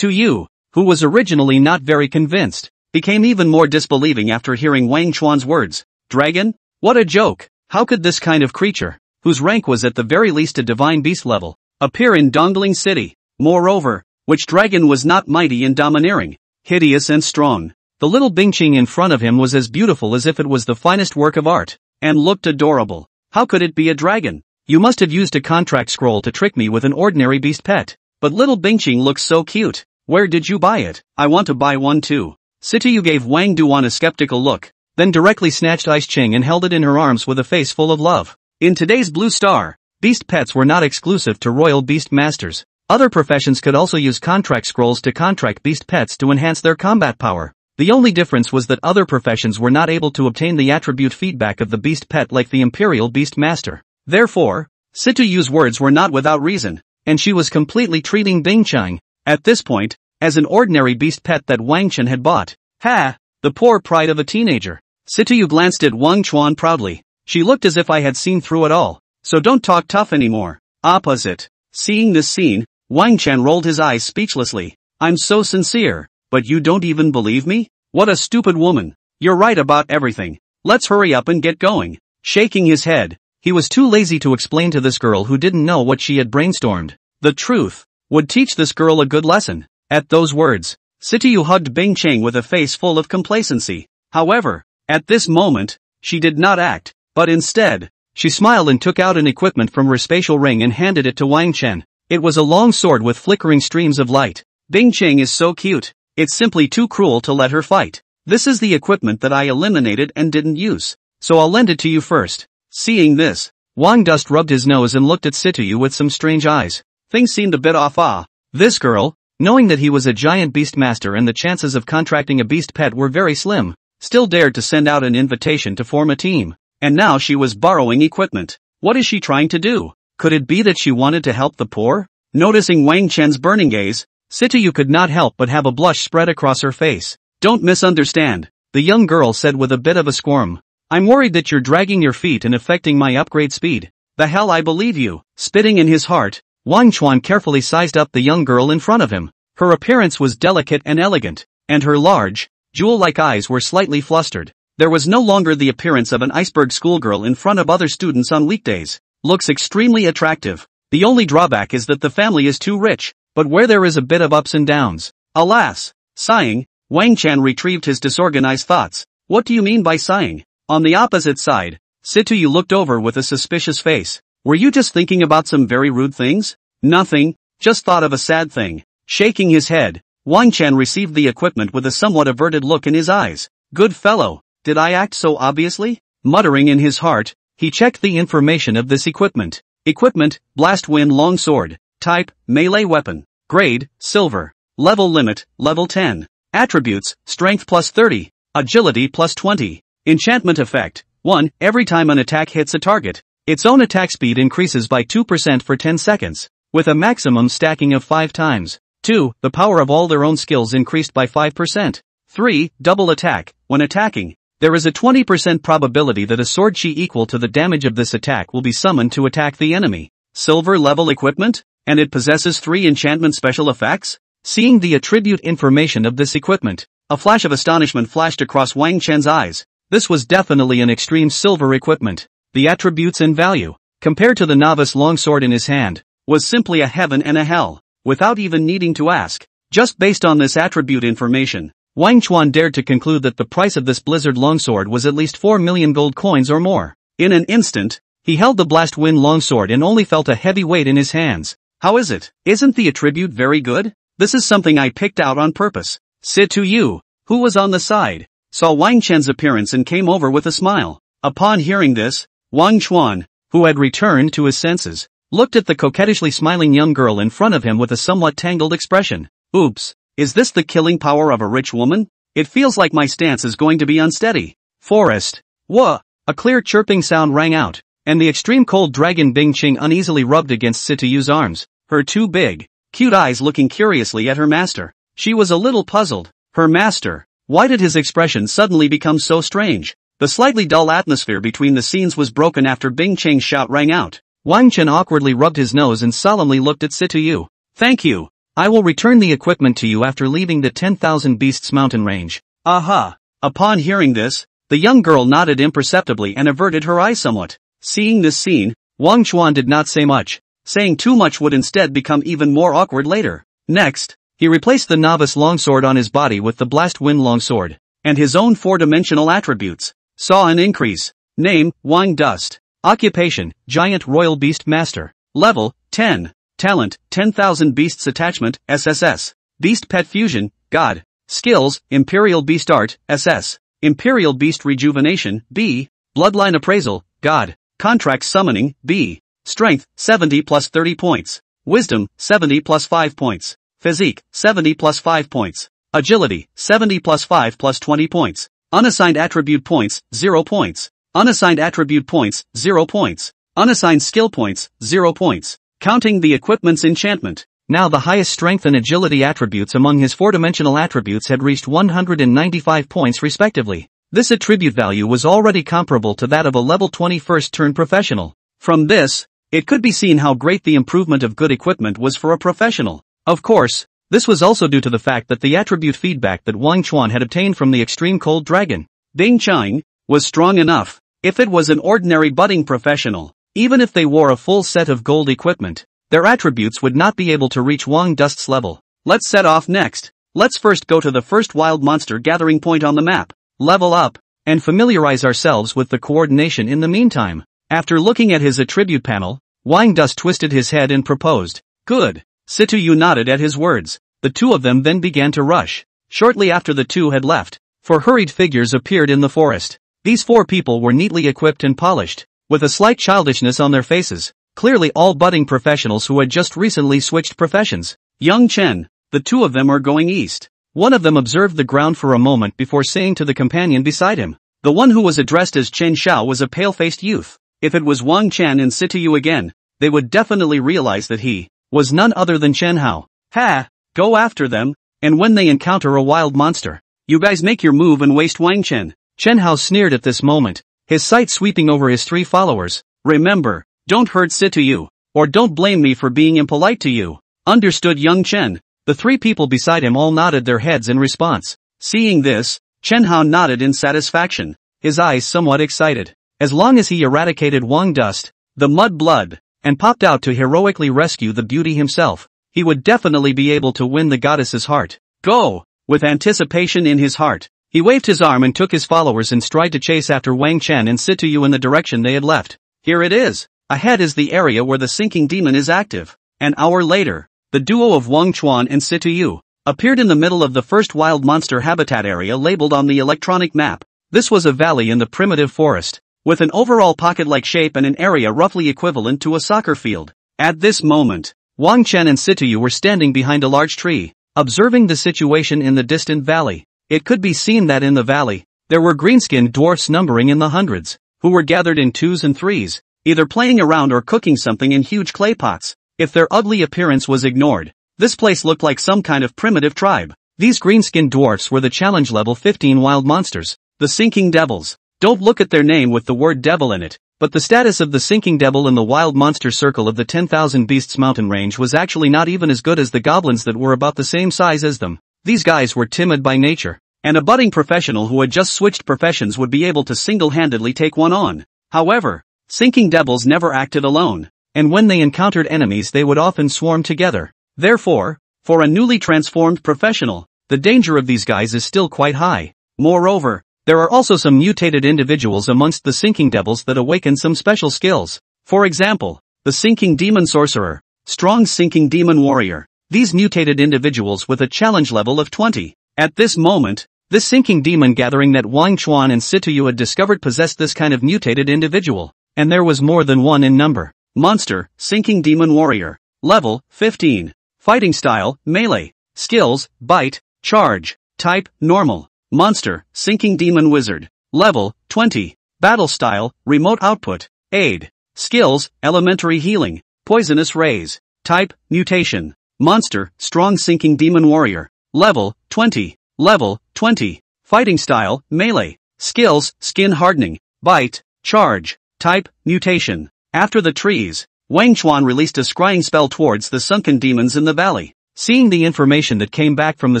[SPEAKER 1] Yu, who was originally not very convinced, became even more disbelieving after hearing Wang Chuan's words. Dragon? What a joke. How could this kind of creature, whose rank was at the very least a divine beast level, appear in Dongling City? Moreover, which dragon was not mighty and domineering, hideous and strong. The little Bingqing in front of him was as beautiful as if it was the finest work of art, and looked adorable. How could it be a dragon? You must have used a contract scroll to trick me with an ordinary beast pet. But little Bingqing looks so cute. Where did you buy it? I want to buy one too. Situyu gave Wang Duan a skeptical look, then directly snatched Ice Ching and held it in her arms with a face full of love. In today's Blue Star, beast pets were not exclusive to royal beast masters. Other professions could also use contract scrolls to contract beast pets to enhance their combat power. The only difference was that other professions were not able to obtain the attribute feedback of the beast pet like the imperial beast master. Therefore, Yu's words were not without reason, and she was completely treating Bing Bingqing, at this point, as an ordinary beast pet that Wang Chen had bought. Ha! The poor pride of a teenager. Situyu glanced at Wang Chuan proudly. She looked as if I had seen through it all. So don't talk tough anymore. Opposite. Seeing this scene, Wang Chen rolled his eyes speechlessly. I'm so sincere, but you don't even believe me? What a stupid woman. You're right about everything. Let's hurry up and get going. Shaking his head, he was too lazy to explain to this girl who didn't know what she had brainstormed. The truth would teach this girl a good lesson. At those words, Situyu hugged Bingqing with a face full of complacency. However, at this moment, she did not act, but instead, she smiled and took out an equipment from her spatial ring and handed it to Wang Chen. It was a long sword with flickering streams of light. Bingqing is so cute, it's simply too cruel to let her fight. This is the equipment that I eliminated and didn't use, so I'll lend it to you first. Seeing this, Wang Dust rubbed his nose and looked at Situyu with some strange eyes. Things seemed a bit off ah. This girl, knowing that he was a giant beast master and the chances of contracting a beast pet were very slim, still dared to send out an invitation to form a team. And now she was borrowing equipment. What is she trying to do? Could it be that she wanted to help the poor? Noticing Wang Chen's burning gaze, Situyu could not help but have a blush spread across her face. Don't misunderstand, the young girl said with a bit of a squirm. I'm worried that you're dragging your feet and affecting my upgrade speed. The hell I believe you. Spitting in his heart, Wang Chuan carefully sized up the young girl in front of him. Her appearance was delicate and elegant, and her large, jewel-like eyes were slightly flustered. There was no longer the appearance of an iceberg schoolgirl in front of other students on weekdays. Looks extremely attractive. The only drawback is that the family is too rich, but where there is a bit of ups and downs. Alas! Sighing, Wang Chen retrieved his disorganized thoughts. What do you mean by sighing? On the opposite side, Situ Yu looked over with a suspicious face. Were you just thinking about some very rude things? Nothing, just thought of a sad thing. Shaking his head, Wang Chen received the equipment with a somewhat averted look in his eyes. Good fellow, did I act so obviously? Muttering in his heart, he checked the information of this equipment. Equipment, Blast Wind Longsword. Type, Melee Weapon. Grade, Silver. Level Limit, Level 10. Attributes, Strength plus 30. Agility plus 20. Enchantment Effect. 1. Every time an attack hits a target, its own attack speed increases by 2% for 10 seconds with a maximum stacking of 5 times. 2. The power of all their own skills increased by 5%. 3. Double attack. When attacking, there is a 20% probability that a sword chi equal to the damage of this attack will be summoned to attack the enemy. Silver level equipment? And it possesses 3 enchantment special effects? Seeing the attribute information of this equipment, a flash of astonishment flashed across Wang Chen's eyes. This was definitely an extreme silver equipment. The attributes and value, compared to the novice longsword in his hand, was simply a heaven and a hell, without even needing to ask. Just based on this attribute information, Wang Chuan dared to conclude that the price of this blizzard longsword was at least 4 million gold coins or more. In an instant, he held the blast wind longsword and only felt a heavy weight in his hands. How is it? Isn't the attribute very good? This is something I picked out on purpose. Situyu, who was on the side, saw Wang Chen's appearance and came over with a smile. Upon hearing this, Wang Chuan, who had returned to his senses, looked at the coquettishly smiling young girl in front of him with a somewhat tangled expression. Oops, is this the killing power of a rich woman? It feels like my stance is going to be unsteady. Forest. Whoa! A clear chirping sound rang out, and the extreme cold dragon Bing uneasily rubbed against Situ's arms, her too big, cute eyes looking curiously at her master. She was a little puzzled. Her master. Why did his expression suddenly become so strange? The slightly dull atmosphere between the scenes was broken after Bing shout rang out. Wang Chen awkwardly rubbed his nose and solemnly looked at Situyu. Thank you. I will return the equipment to you after leaving the 10,000 Beasts mountain range. Aha! Upon hearing this, the young girl nodded imperceptibly and averted her eyes somewhat. Seeing this scene, Wang Chuan did not say much. Saying too much would instead become even more awkward later. Next, he replaced the novice longsword on his body with the blast wind longsword, and his own four-dimensional attributes, saw an increase, name, Wang Dust, Occupation, Giant Royal Beast Master. Level, 10. Talent, 10,000 Beasts Attachment, SSS. Beast Pet Fusion, God. Skills, Imperial Beast Art, SS. Imperial Beast Rejuvenation, B. Bloodline Appraisal, God. Contract Summoning, B. Strength, 70 plus 30 points. Wisdom, 70 plus 5 points. Physique, 70 plus 5 points. Agility, 70 plus 5 plus 20 points. Unassigned attribute points, 0 points. Unassigned attribute points, 0 points. Unassigned skill points, 0 points. Counting the equipment's enchantment. Now the highest strength and agility attributes among his four-dimensional attributes had reached 195 points respectively. This attribute value was already comparable to that of a level 21st turn professional. From this, it could be seen how great the improvement of good equipment was for a professional. Of course, this was also due to the fact that the attribute feedback that Wang Chuan had obtained from the extreme cold dragon. Ding Chang, was strong enough. If it was an ordinary budding professional, even if they wore a full set of gold equipment, their attributes would not be able to reach Wang Dust's level. Let's set off next. Let's first go to the first wild monster gathering point on the map, level up, and familiarize ourselves with the coordination in the meantime. After looking at his attribute panel, Wang Dust twisted his head and proposed, Good. Situ Yu nodded at his words. The two of them then began to rush. Shortly after the two had left, four hurried figures appeared in the forest. These four people were neatly equipped and polished, with a slight childishness on their faces, clearly all budding professionals who had just recently switched professions. Young Chen, the two of them are going east. One of them observed the ground for a moment before saying to the companion beside him, the one who was addressed as Chen Shao was a pale-faced youth. If it was Wang Chen and Situyu again, they would definitely realize that he was none other than Chen Hao. Ha! Go after them, and when they encounter a wild monster, you guys make your move and waste Wang Chen. Chen Hao sneered at this moment, his sight sweeping over his three followers. Remember, don't hurt Situyu, or don't blame me for being impolite to you. Understood young Chen. The three people beside him all nodded their heads in response. Seeing this, Chen Hao nodded in satisfaction, his eyes somewhat excited. As long as he eradicated Wang Dust, the mud blood, and popped out to heroically rescue the beauty himself, he would definitely be able to win the goddess's heart. Go! With anticipation in his heart, he waved his arm and took his followers in stride to chase after Wang Chen and Situ in the direction they had left. Here it is. Ahead is the area where the sinking demon is active. An hour later, the duo of Wang Chuan and Situ appeared in the middle of the first wild monster habitat area labeled on the electronic map. This was a valley in the primitive forest, with an overall pocket-like shape and an area roughly equivalent to a soccer field. At this moment, Wang Chen and Situ were standing behind a large tree, observing the situation in the distant valley. It could be seen that in the valley, there were green-skinned dwarfs numbering in the hundreds, who were gathered in twos and threes, either playing around or cooking something in huge clay pots. If their ugly appearance was ignored, this place looked like some kind of primitive tribe. These green-skinned dwarfs were the challenge level 15 wild monsters, the sinking devils. Don't look at their name with the word devil in it, but the status of the sinking devil in the wild monster circle of the 10,000 beasts mountain range was actually not even as good as the goblins that were about the same size as them. These guys were timid by nature, and a budding professional who had just switched professions would be able to single-handedly take one on. However, sinking devils never acted alone, and when they encountered enemies they would often swarm together. Therefore, for a newly transformed professional, the danger of these guys is still quite high. Moreover, there are also some mutated individuals amongst the sinking devils that awaken some special skills. For example, the sinking demon sorcerer, strong sinking demon warrior, these mutated individuals with a challenge level of 20. At this moment, the sinking demon gathering that Wang Chuan and Situyu had discovered possessed this kind of mutated individual, and there was more than one in number. Monster, Sinking Demon Warrior. Level, 15. Fighting style, melee. Skills, bite, charge. Type, normal. Monster, Sinking Demon Wizard. Level, 20. Battle style, remote output. Aid. Skills, elementary healing. Poisonous rays. Type, mutation. Monster, Strong Sinking Demon Warrior. Level, 20. Level, 20. Fighting Style, Melee. Skills, Skin Hardening. Bite, Charge. Type, Mutation. After the trees, Wang Chuan released a scrying spell towards the sunken demons in the valley. Seeing the information that came back from the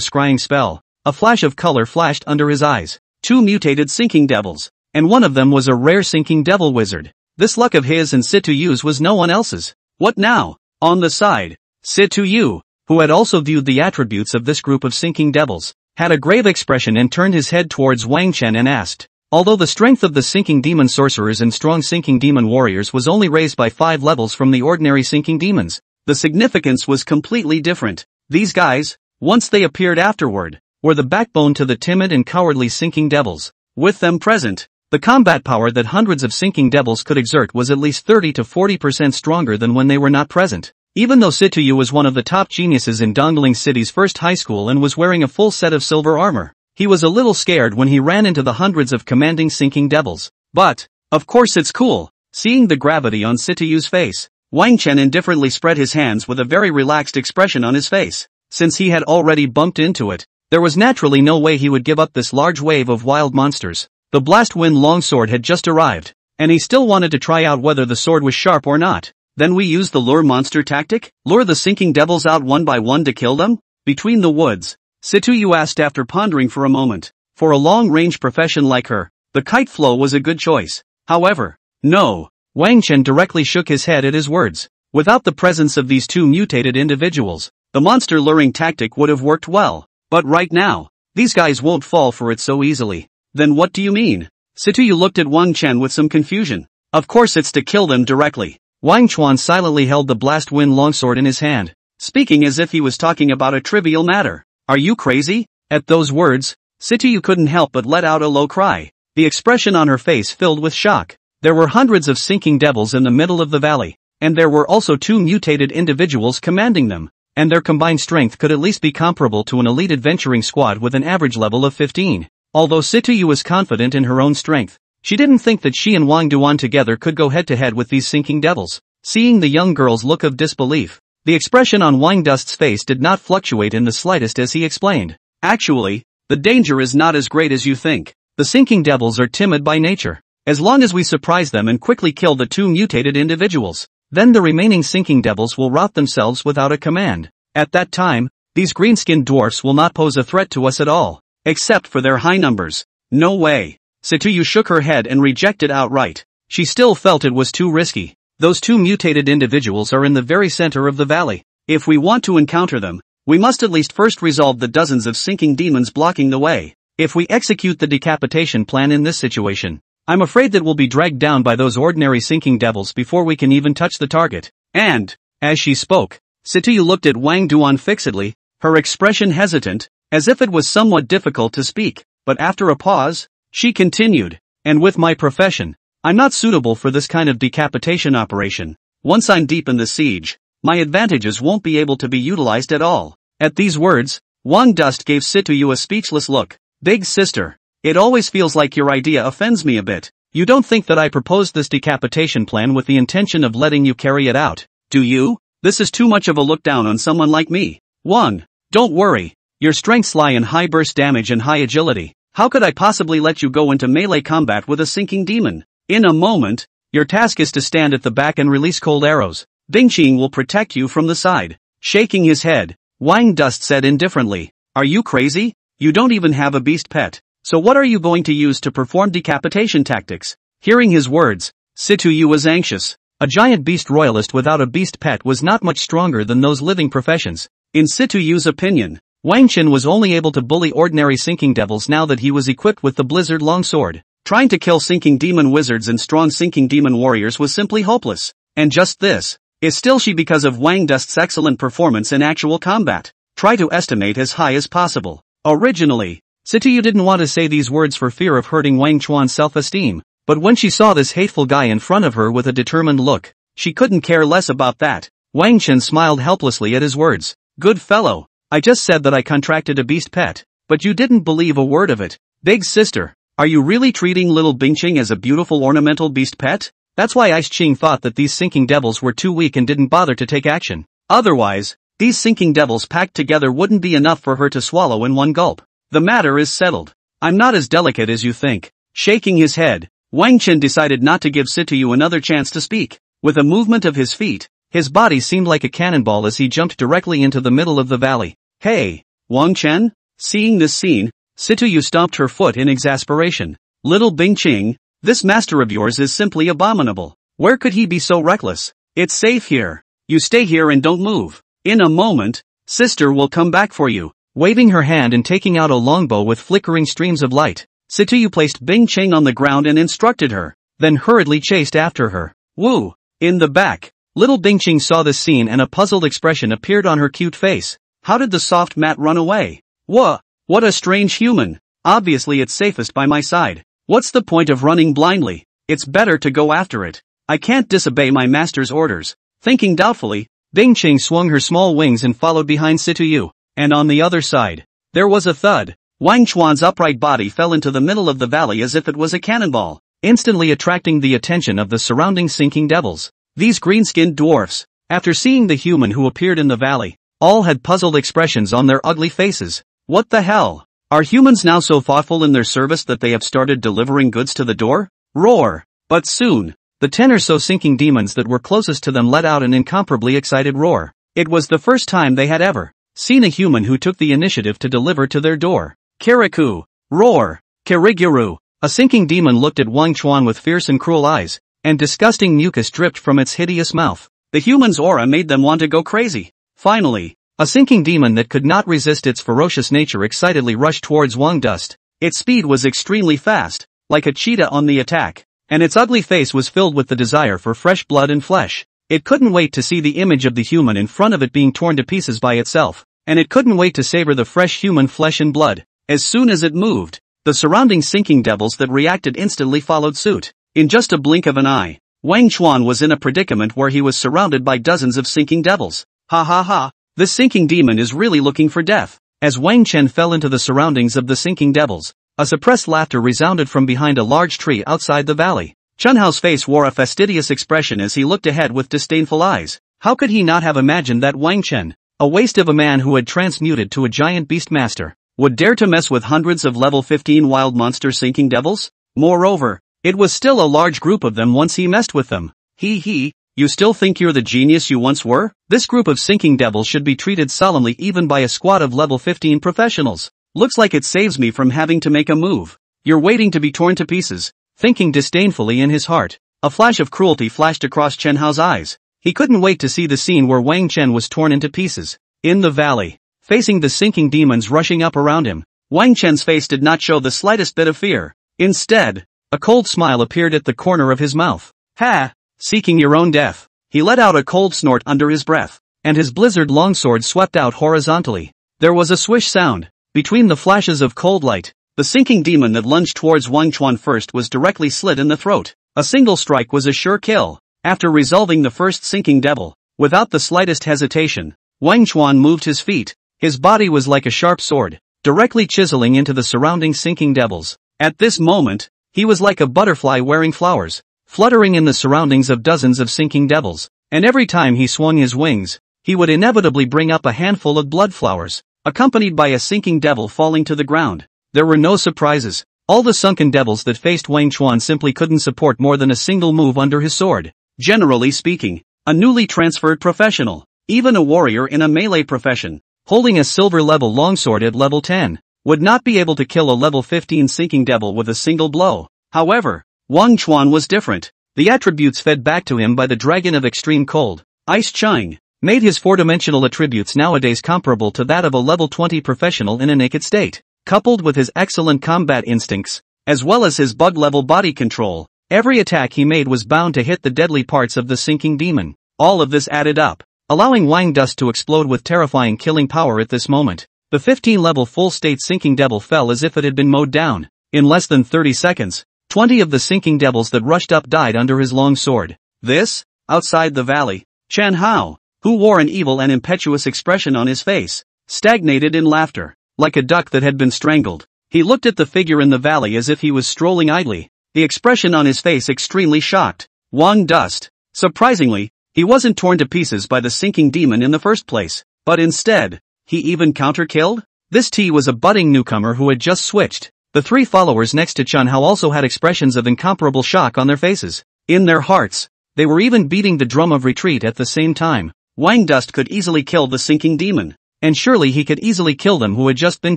[SPEAKER 1] scrying spell, a flash of color flashed under his eyes. Two mutated sinking devils, and one of them was a rare sinking devil wizard. This luck of his and Yu's was no one else's. What now? On the side, Situ Yu, who had also viewed the attributes of this group of sinking devils, had a grave expression and turned his head towards Wang Chen and asked, Although the strength of the sinking demon sorcerers and strong sinking demon warriors was only raised by five levels from the ordinary sinking demons, the significance was completely different. These guys, once they appeared afterward, were the backbone to the timid and cowardly sinking devils. With them present, the combat power that hundreds of sinking devils could exert was at least 30 to 40% stronger than when they were not present. Even though Situyu was one of the top geniuses in Dongling City's first high school and was wearing a full set of silver armor, he was a little scared when he ran into the hundreds of commanding sinking devils. But, of course it's cool, seeing the gravity on Situyu's face. Wang Chen indifferently spread his hands with a very relaxed expression on his face. Since he had already bumped into it, there was naturally no way he would give up this large wave of wild monsters. The blast wind longsword had just arrived, and he still wanted to try out whether the sword was sharp or not. Then we use the lure monster tactic, lure the sinking devils out one by one to kill them? Between the woods, Situyu asked after pondering for a moment. For a long-range profession like her, the kite flow was a good choice. However, no. Wang Chen directly shook his head at his words. Without the presence of these two mutated individuals, the monster luring tactic would have worked well. But right now, these guys won't fall for it so easily. Then what do you mean? you looked at Wang Chen with some confusion. Of course it's to kill them directly. Wang Chuan silently held the blast wind longsword in his hand, speaking as if he was talking about a trivial matter. Are you crazy? At those words, Situyu couldn't help but let out a low cry, the expression on her face filled with shock. There were hundreds of sinking devils in the middle of the valley, and there were also two mutated individuals commanding them, and their combined strength could at least be comparable to an elite adventuring squad with an average level of 15. Although Situyu was confident in her own strength, she didn't think that she and Wang Duan together could go head-to-head with these sinking devils. Seeing the young girl's look of disbelief, the expression on Wang Dust's face did not fluctuate in the slightest as he explained. Actually, the danger is not as great as you think. The sinking devils are timid by nature. As long as we surprise them and quickly kill the two mutated individuals, then the remaining sinking devils will rot themselves without a command. At that time, these green-skinned dwarfs will not pose a threat to us at all, except for their high numbers. No way. Situyu shook her head and rejected outright. She still felt it was too risky. Those two mutated individuals are in the very center of the valley. If we want to encounter them, we must at least first resolve the dozens of sinking demons blocking the way. If we execute the decapitation plan in this situation, I'm afraid that we'll be dragged down by those ordinary sinking devils before we can even touch the target. And, as she spoke, Situyu looked at Wang Duan fixedly, her expression hesitant, as if it was somewhat difficult to speak, but after a pause, she continued, and with my profession, I'm not suitable for this kind of decapitation operation. Once I'm deep in the siege, my advantages won't be able to be utilized at all. At these words, Wang Dust gave Situyu a speechless look. Big sister, it always feels like your idea offends me a bit. You don't think that I proposed this decapitation plan with the intention of letting you carry it out, do you? This is too much of a look down on someone like me. Wang, don't worry. Your strengths lie in high burst damage and high agility. How could I possibly let you go into melee combat with a sinking demon? In a moment, your task is to stand at the back and release cold arrows. Bingqing will protect you from the side. Shaking his head, Wang Dust said indifferently, Are you crazy? You don't even have a beast pet. So what are you going to use to perform decapitation tactics? Hearing his words, Situ Yu was anxious. A giant beast royalist without a beast pet was not much stronger than those living professions. In Situ Yu's opinion, Wang Chen was only able to bully ordinary sinking devils now that he was equipped with the blizzard longsword. Trying to kill sinking demon wizards and strong sinking demon warriors was simply hopeless. And just this is still she because of Wang Dust's excellent performance in actual combat. Try to estimate as high as possible. Originally, Situyu didn't want to say these words for fear of hurting Wang Chuan's self-esteem, but when she saw this hateful guy in front of her with a determined look, she couldn't care less about that. Wang Chen smiled helplessly at his words. Good fellow, I just said that I contracted a beast pet, but you didn't believe a word of it. Big sister, are you really treating little Bingqing as a beautiful ornamental beast pet? That's why Ice Ching thought that these sinking devils were too weak and didn't bother to take action. Otherwise, these sinking devils packed together wouldn't be enough for her to swallow in one gulp. The matter is settled. I'm not as delicate as you think. Shaking his head, Wang Chen decided not to give you another chance to speak. With a movement of his feet, his body seemed like a cannonball as he jumped directly into the middle of the valley. Hey, Wang Chen? Seeing this scene, Situ Yu stomped her foot in exasperation. Little Bingqing, this master of yours is simply abominable. Where could he be so reckless? It's safe here. You stay here and don't move. In a moment, sister will come back for you. Waving her hand and taking out a longbow with flickering streams of light, Yu placed Bing Qing on the ground and instructed her, then hurriedly chased after her. Wu! In the back, little Bing Qing saw this scene and a puzzled expression appeared on her cute face. How did the soft mat run away? Whoa, what a strange human. Obviously it's safest by my side. What's the point of running blindly? It's better to go after it. I can't disobey my master's orders. Thinking doubtfully, Bing swung her small wings and followed behind Situ Yu. And on the other side, there was a thud. Wang Chuan's upright body fell into the middle of the valley as if it was a cannonball, instantly attracting the attention of the surrounding sinking devils. These green-skinned dwarfs, after seeing the human who appeared in the valley, all had puzzled expressions on their ugly faces. What the hell? Are humans now so thoughtful in their service that they have started delivering goods to the door? Roar! But soon, the ten or so sinking demons that were closest to them let out an incomparably excited roar. It was the first time they had ever seen a human who took the initiative to deliver to their door. Kirikou! Roar! Kiriguru! A sinking demon looked at Wang Chuan with fierce and cruel eyes, and disgusting mucus dripped from its hideous mouth. The human's aura made them want to go crazy. Finally, a sinking demon that could not resist its ferocious nature excitedly rushed towards Wang Dust. Its speed was extremely fast, like a cheetah on the attack, and its ugly face was filled with the desire for fresh blood and flesh. It couldn't wait to see the image of the human in front of it being torn to pieces by itself, and it couldn't wait to savor the fresh human flesh and blood. As soon as it moved, the surrounding sinking devils that reacted instantly followed suit. In just a blink of an eye, Wang Chuan was in a predicament where he was surrounded by dozens of sinking devils. Ha ha ha, this sinking demon is really looking for death. As Wang Chen fell into the surroundings of the sinking devils, a suppressed laughter resounded from behind a large tree outside the valley. Chen Hao's face wore a fastidious expression as he looked ahead with disdainful eyes. How could he not have imagined that Wang Chen, a waste of a man who had transmuted to a giant beastmaster, would dare to mess with hundreds of level 15 wild monster sinking devils? Moreover, it was still a large group of them once he messed with them. He he, you still think you're the genius you once were? This group of sinking devils should be treated solemnly even by a squad of level 15 professionals. Looks like it saves me from having to make a move. You're waiting to be torn to pieces, thinking disdainfully in his heart. A flash of cruelty flashed across Chen Hao's eyes. He couldn't wait to see the scene where Wang Chen was torn into pieces. In the valley, facing the sinking demons rushing up around him, Wang Chen's face did not show the slightest bit of fear. Instead, a cold smile appeared at the corner of his mouth. Ha! Seeking your own death, he let out a cold snort under his breath, and his blizzard longsword swept out horizontally. There was a swish sound. Between the flashes of cold light, the sinking demon that lunged towards Wang Chuan first was directly slit in the throat. A single strike was a sure kill. After resolving the first sinking devil, without the slightest hesitation, Wang Chuan moved his feet. His body was like a sharp sword, directly chiseling into the surrounding sinking devils. At this moment, he was like a butterfly wearing flowers, fluttering in the surroundings of dozens of sinking devils, and every time he swung his wings, he would inevitably bring up a handful of blood flowers, accompanied by a sinking devil falling to the ground. There were no surprises. All the sunken devils that faced Wang Chuan simply couldn't support more than a single move under his sword. Generally speaking, a newly transferred professional, even a warrior in a melee profession, holding a silver level longsword at level 10, would not be able to kill a level 15 sinking devil with a single blow. However, Wang Chuan was different. The attributes fed back to him by the dragon of extreme cold, Ice Chang, made his four-dimensional attributes nowadays comparable to that of a level 20 professional in a naked state. Coupled with his excellent combat instincts, as well as his bug-level body control, every attack he made was bound to hit the deadly parts of the sinking demon. All of this added up, allowing Wang Dust to explode with terrifying killing power at this moment. The 15-level full-state sinking devil fell as if it had been mowed down. In less than 30 seconds, Twenty of the sinking devils that rushed up died under his long sword. This, outside the valley, Chen Hao, who wore an evil and impetuous expression on his face, stagnated in laughter, like a duck that had been strangled. He looked at the figure in the valley as if he was strolling idly, the expression on his face extremely shocked. Wang Dust. Surprisingly, he wasn't torn to pieces by the sinking demon in the first place, but instead, he even counter-killed? This T was a budding newcomer who had just switched, the three followers next to Chen Hao also had expressions of incomparable shock on their faces. In their hearts, they were even beating the drum of retreat at the same time. Wang Dust could easily kill the sinking demon. And surely he could easily kill them who had just been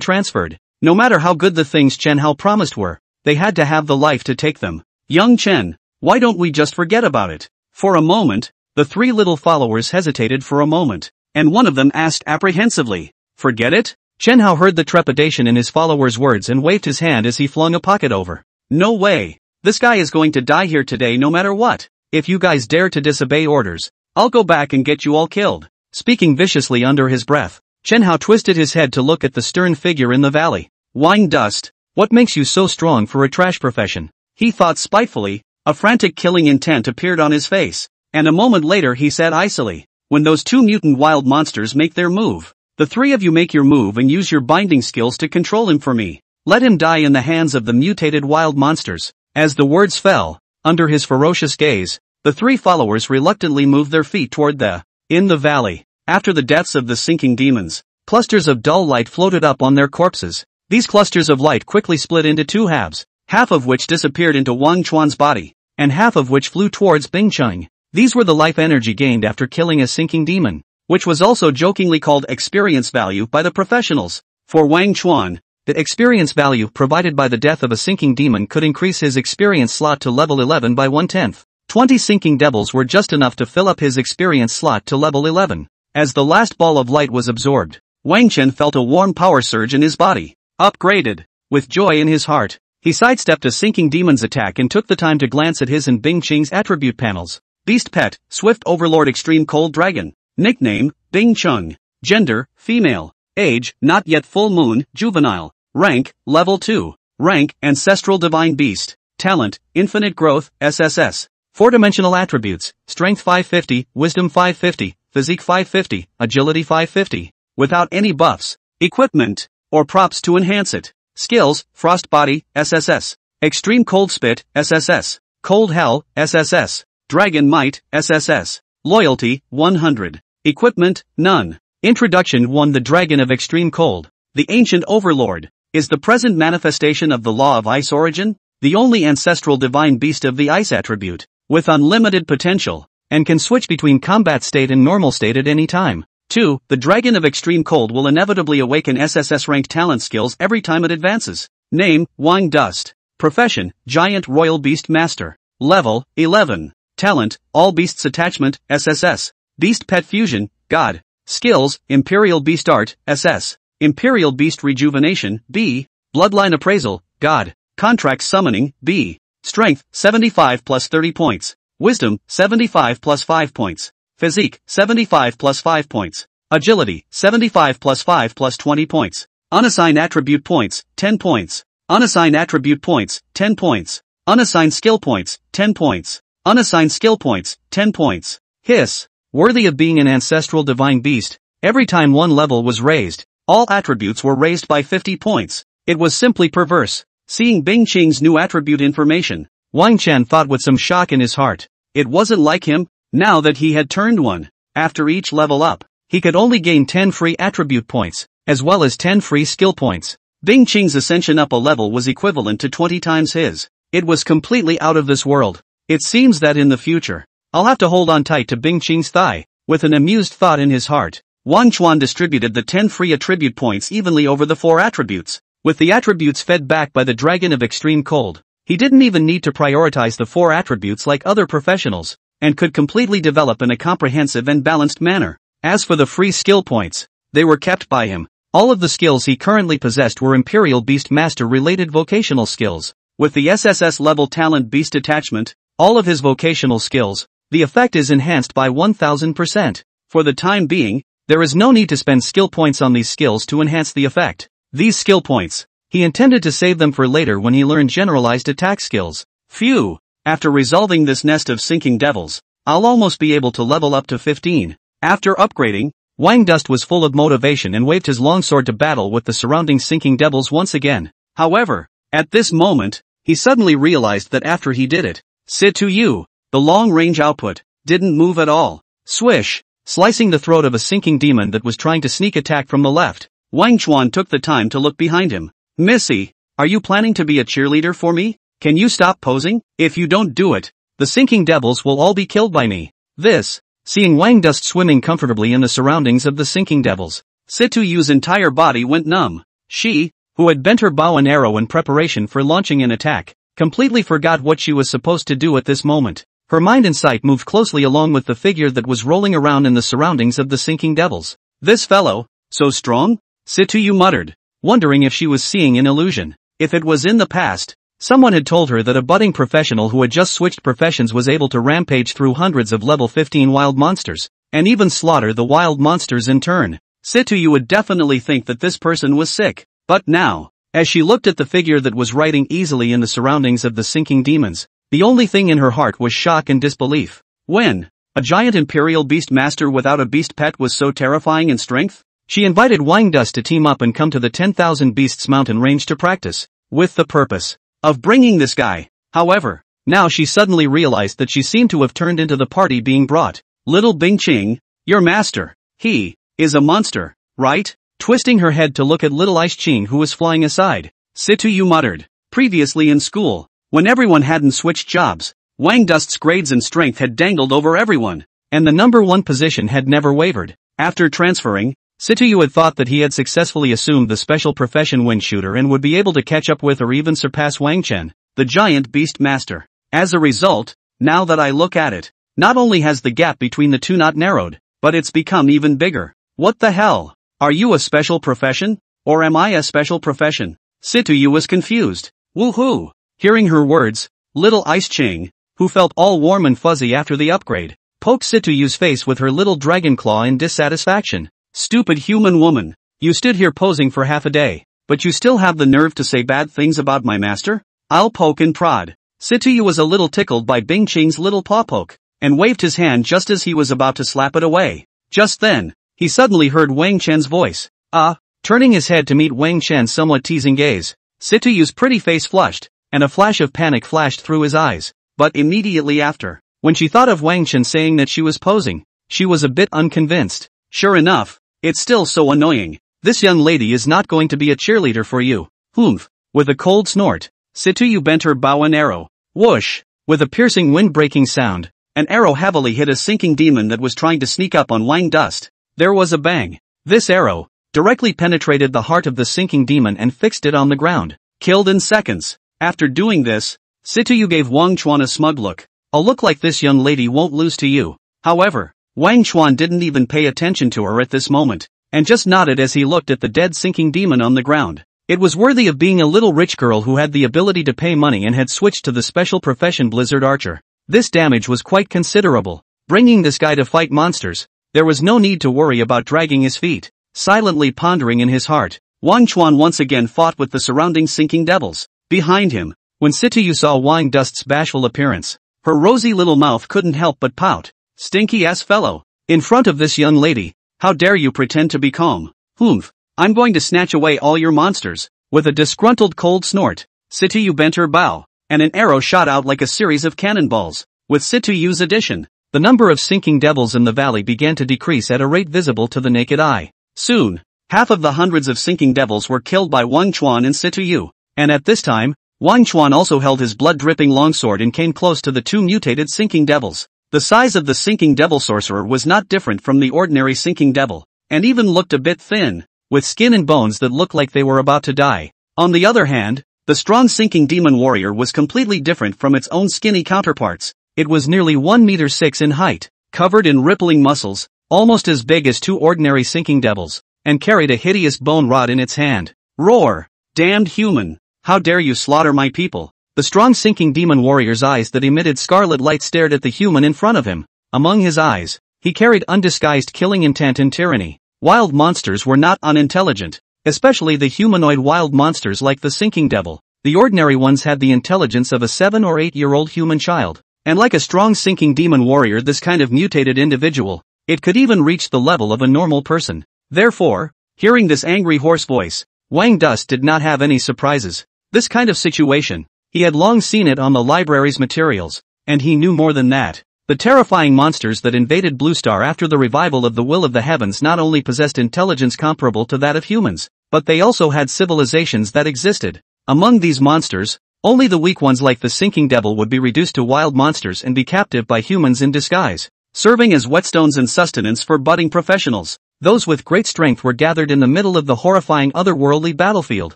[SPEAKER 1] transferred. No matter how good the things Chen Hao promised were, they had to have the life to take them. Young Chen, why don't we just forget about it? For a moment, the three little followers hesitated for a moment, and one of them asked apprehensively, Forget it? Chen Hao heard the trepidation in his follower's words and waved his hand as he flung a pocket over. No way. This guy is going to die here today no matter what. If you guys dare to disobey orders, I'll go back and get you all killed. Speaking viciously under his breath, Chen Hao twisted his head to look at the stern figure in the valley. Wang Dust, what makes you so strong for a trash profession? He thought spitefully, a frantic killing intent appeared on his face, and a moment later he said icily, when those two mutant wild monsters make their move, the three of you make your move and use your binding skills to control him for me. Let him die in the hands of the mutated wild monsters. As the words fell, under his ferocious gaze, the three followers reluctantly moved their feet toward the, in the valley, after the deaths of the sinking demons, clusters of dull light floated up on their corpses. These clusters of light quickly split into two halves, half of which disappeared into Wang Chuan's body, and half of which flew towards Bing Qing. These were the life energy gained after killing a sinking demon which was also jokingly called experience value by the professionals. For Wang Chuan, the experience value provided by the death of a sinking demon could increase his experience slot to level 11 by one-tenth. 20 sinking devils were just enough to fill up his experience slot to level 11. As the last ball of light was absorbed, Wang Chen felt a warm power surge in his body. Upgraded. With joy in his heart, he sidestepped a sinking demon's attack and took the time to glance at his and Bing Qing's attribute panels. Beast Pet, Swift Overlord Extreme Cold Dragon. Nickname, Bing Qing. Gender, female. Age, not yet full moon, juvenile. Rank, level 2. Rank, ancestral divine beast. Talent, infinite growth, SSS. Four-dimensional attributes, strength 550, wisdom 550, physique 550, agility 550. Without any buffs, equipment, or props to enhance it. Skills, frost body, SSS. Extreme cold spit, SSS. Cold hell, SSS. Dragon might, SSS. Loyalty, 100. Equipment, none. Introduction 1 The Dragon of Extreme Cold, the ancient overlord, is the present manifestation of the law of ice origin, the only ancestral divine beast of the ice attribute, with unlimited potential, and can switch between combat state and normal state at any time. 2. The Dragon of Extreme Cold will inevitably awaken SSS ranked talent skills every time it advances. Name, Wang Dust. Profession, Giant Royal Beast Master. Level, 11. Talent, All Beasts Attachment, SSS. Beast Pet Fusion, God. Skills, Imperial Beast Art, SS. Imperial Beast Rejuvenation, B. Bloodline Appraisal, God. Contract Summoning, B. Strength, 75 plus 30 points. Wisdom, 75 plus 5 points. Physique, 75 plus 5 points. Agility, 75 plus 5 plus 20 points. Unassigned attribute points, 10 points. Unassigned attribute points, 10 points. Unassigned skill points, 10 points. Unassigned skill points, 10 points. Hiss worthy of being an ancestral divine beast, every time one level was raised, all attributes were raised by 50 points. It was simply perverse. Seeing Bing Qing's new attribute information, Wang Chen thought with some shock in his heart. It wasn't like him, now that he had turned one. After each level up, he could only gain 10 free attribute points, as well as 10 free skill points. Bing Qing's ascension up a level was equivalent to 20 times his. It was completely out of this world. It seems that in the future, I'll have to hold on tight to Bing Qing's thigh, with an amused thought in his heart. Wang Chuan distributed the 10 free attribute points evenly over the four attributes, with the attributes fed back by the dragon of extreme cold. He didn't even need to prioritize the four attributes like other professionals, and could completely develop in a comprehensive and balanced manner. As for the free skill points, they were kept by him. All of the skills he currently possessed were Imperial Beast Master related vocational skills. With the SSS level talent beast attachment, all of his vocational skills, the effect is enhanced by 1000%. For the time being, there is no need to spend skill points on these skills to enhance the effect. These skill points, he intended to save them for later when he learned generalized attack skills. Phew! After resolving this nest of sinking devils, I'll almost be able to level up to 15. After upgrading, Wang Dust was full of motivation and waved his longsword to battle with the surrounding sinking devils once again. However, at this moment, he suddenly realized that after he did it, Situ Yu, the long-range output didn't move at all. Swish, slicing the throat of a sinking demon that was trying to sneak attack from the left. Wang Chuan took the time to look behind him. Missy, are you planning to be a cheerleader for me? Can you stop posing? If you don't do it, the sinking devils will all be killed by me. This, seeing Wang Dust swimming comfortably in the surroundings of the sinking devils, Situ Yu's entire body went numb. She, who had bent her bow and arrow in preparation for launching an attack, completely forgot what she was supposed to do at this moment. Her mind and sight moved closely along with the figure that was rolling around in the surroundings of the sinking devils. This fellow, so strong? Situyu muttered, wondering if she was seeing an illusion. If it was in the past, someone had told her that a budding professional who had just switched professions was able to rampage through hundreds of level 15 wild monsters, and even slaughter the wild monsters in turn. Situyu would definitely think that this person was sick. But now, as she looked at the figure that was writing easily in the surroundings of the sinking demons, the only thing in her heart was shock and disbelief. When? A giant imperial beast master without a beast pet was so terrifying in strength? She invited Dust to team up and come to the 10,000 Beasts mountain range to practice, with the purpose of bringing this guy. However, now she suddenly realized that she seemed to have turned into the party being brought. Little Bingqing, your master, he, is a monster, right? Twisting her head to look at little Ice Qing who was flying aside, Situ Yu muttered, previously in school, when everyone hadn't switched jobs, Wang Dust's grades and strength had dangled over everyone, and the number one position had never wavered. After transferring, Situyu had thought that he had successfully assumed the special profession wind shooter and would be able to catch up with or even surpass Wang Chen, the giant beast master. As a result, now that I look at it, not only has the gap between the two not narrowed, but it's become even bigger. What the hell? Are you a special profession? Or am I a special profession? Situyu was confused. Woohoo! Hearing her words, little Ice Ching, who felt all warm and fuzzy after the upgrade, poked Yu's face with her little dragon claw in dissatisfaction. Stupid human woman, you stood here posing for half a day, but you still have the nerve to say bad things about my master? I'll poke and prod. Yu was a little tickled by Bing Qing's little paw poke, and waved his hand just as he was about to slap it away. Just then, he suddenly heard Wang Chen's voice. Ah, uh, turning his head to meet Wang Chen's somewhat teasing gaze, Yu's pretty face flushed, and a flash of panic flashed through his eyes, but immediately after, when she thought of Wang Chen saying that she was posing, she was a bit unconvinced. Sure enough, it's still so annoying. This young lady is not going to be a cheerleader for you. Humph. With a cold snort, Situyu bent her bow and arrow. Whoosh. With a piercing wind-breaking sound, an arrow heavily hit a sinking demon that was trying to sneak up on Wang Dust. There was a bang. This arrow, directly penetrated the heart of the sinking demon and fixed it on the ground. Killed in seconds. After doing this, Situyu gave Wang Chuan a smug look. A look like this young lady won't lose to you. However, Wang Chuan didn't even pay attention to her at this moment, and just nodded as he looked at the dead sinking demon on the ground. It was worthy of being a little rich girl who had the ability to pay money and had switched to the special profession Blizzard Archer. This damage was quite considerable. Bringing this guy to fight monsters, there was no need to worry about dragging his feet. Silently pondering in his heart, Wang Chuan once again fought with the surrounding sinking devils. Behind him, when Situ saw Wang Dust's bashful appearance, her rosy little mouth couldn't help but pout. Stinky ass fellow. In front of this young lady, how dare you pretend to be calm? Humph. I'm going to snatch away all your monsters. With a disgruntled cold snort, Situ bent her bow, and an arrow shot out like a series of cannonballs. With you's addition, the number of sinking devils in the valley began to decrease at a rate visible to the naked eye. Soon, half of the hundreds of sinking devils were killed by Wang Chuan and Situ and at this time, Wang Chuan also held his blood-dripping longsword and came close to the two mutated sinking devils. The size of the sinking devil sorcerer was not different from the ordinary sinking devil, and even looked a bit thin, with skin and bones that looked like they were about to die. On the other hand, the strong sinking demon warrior was completely different from its own skinny counterparts. It was nearly 1 meter 6 in height, covered in rippling muscles, almost as big as two ordinary sinking devils, and carried a hideous bone rod in its hand. Roar! Damned human! How dare you slaughter my people? The strong sinking demon warrior's eyes that emitted scarlet light stared at the human in front of him. Among his eyes, he carried undisguised killing intent and tyranny. Wild monsters were not unintelligent, especially the humanoid wild monsters like the sinking devil. The ordinary ones had the intelligence of a seven or eight-year-old human child. And like a strong sinking demon warrior this kind of mutated individual, it could even reach the level of a normal person. Therefore, hearing this angry hoarse voice, Wang Dust did not have any surprises. This kind of situation, he had long seen it on the library's materials, and he knew more than that. The terrifying monsters that invaded Blue Star after the revival of the Will of the Heavens not only possessed intelligence comparable to that of humans, but they also had civilizations that existed. Among these monsters, only the weak ones like the Sinking Devil would be reduced to wild monsters and be captive by humans in disguise, serving as whetstones and sustenance for budding professionals. Those with great strength were gathered in the middle of the horrifying otherworldly battlefield,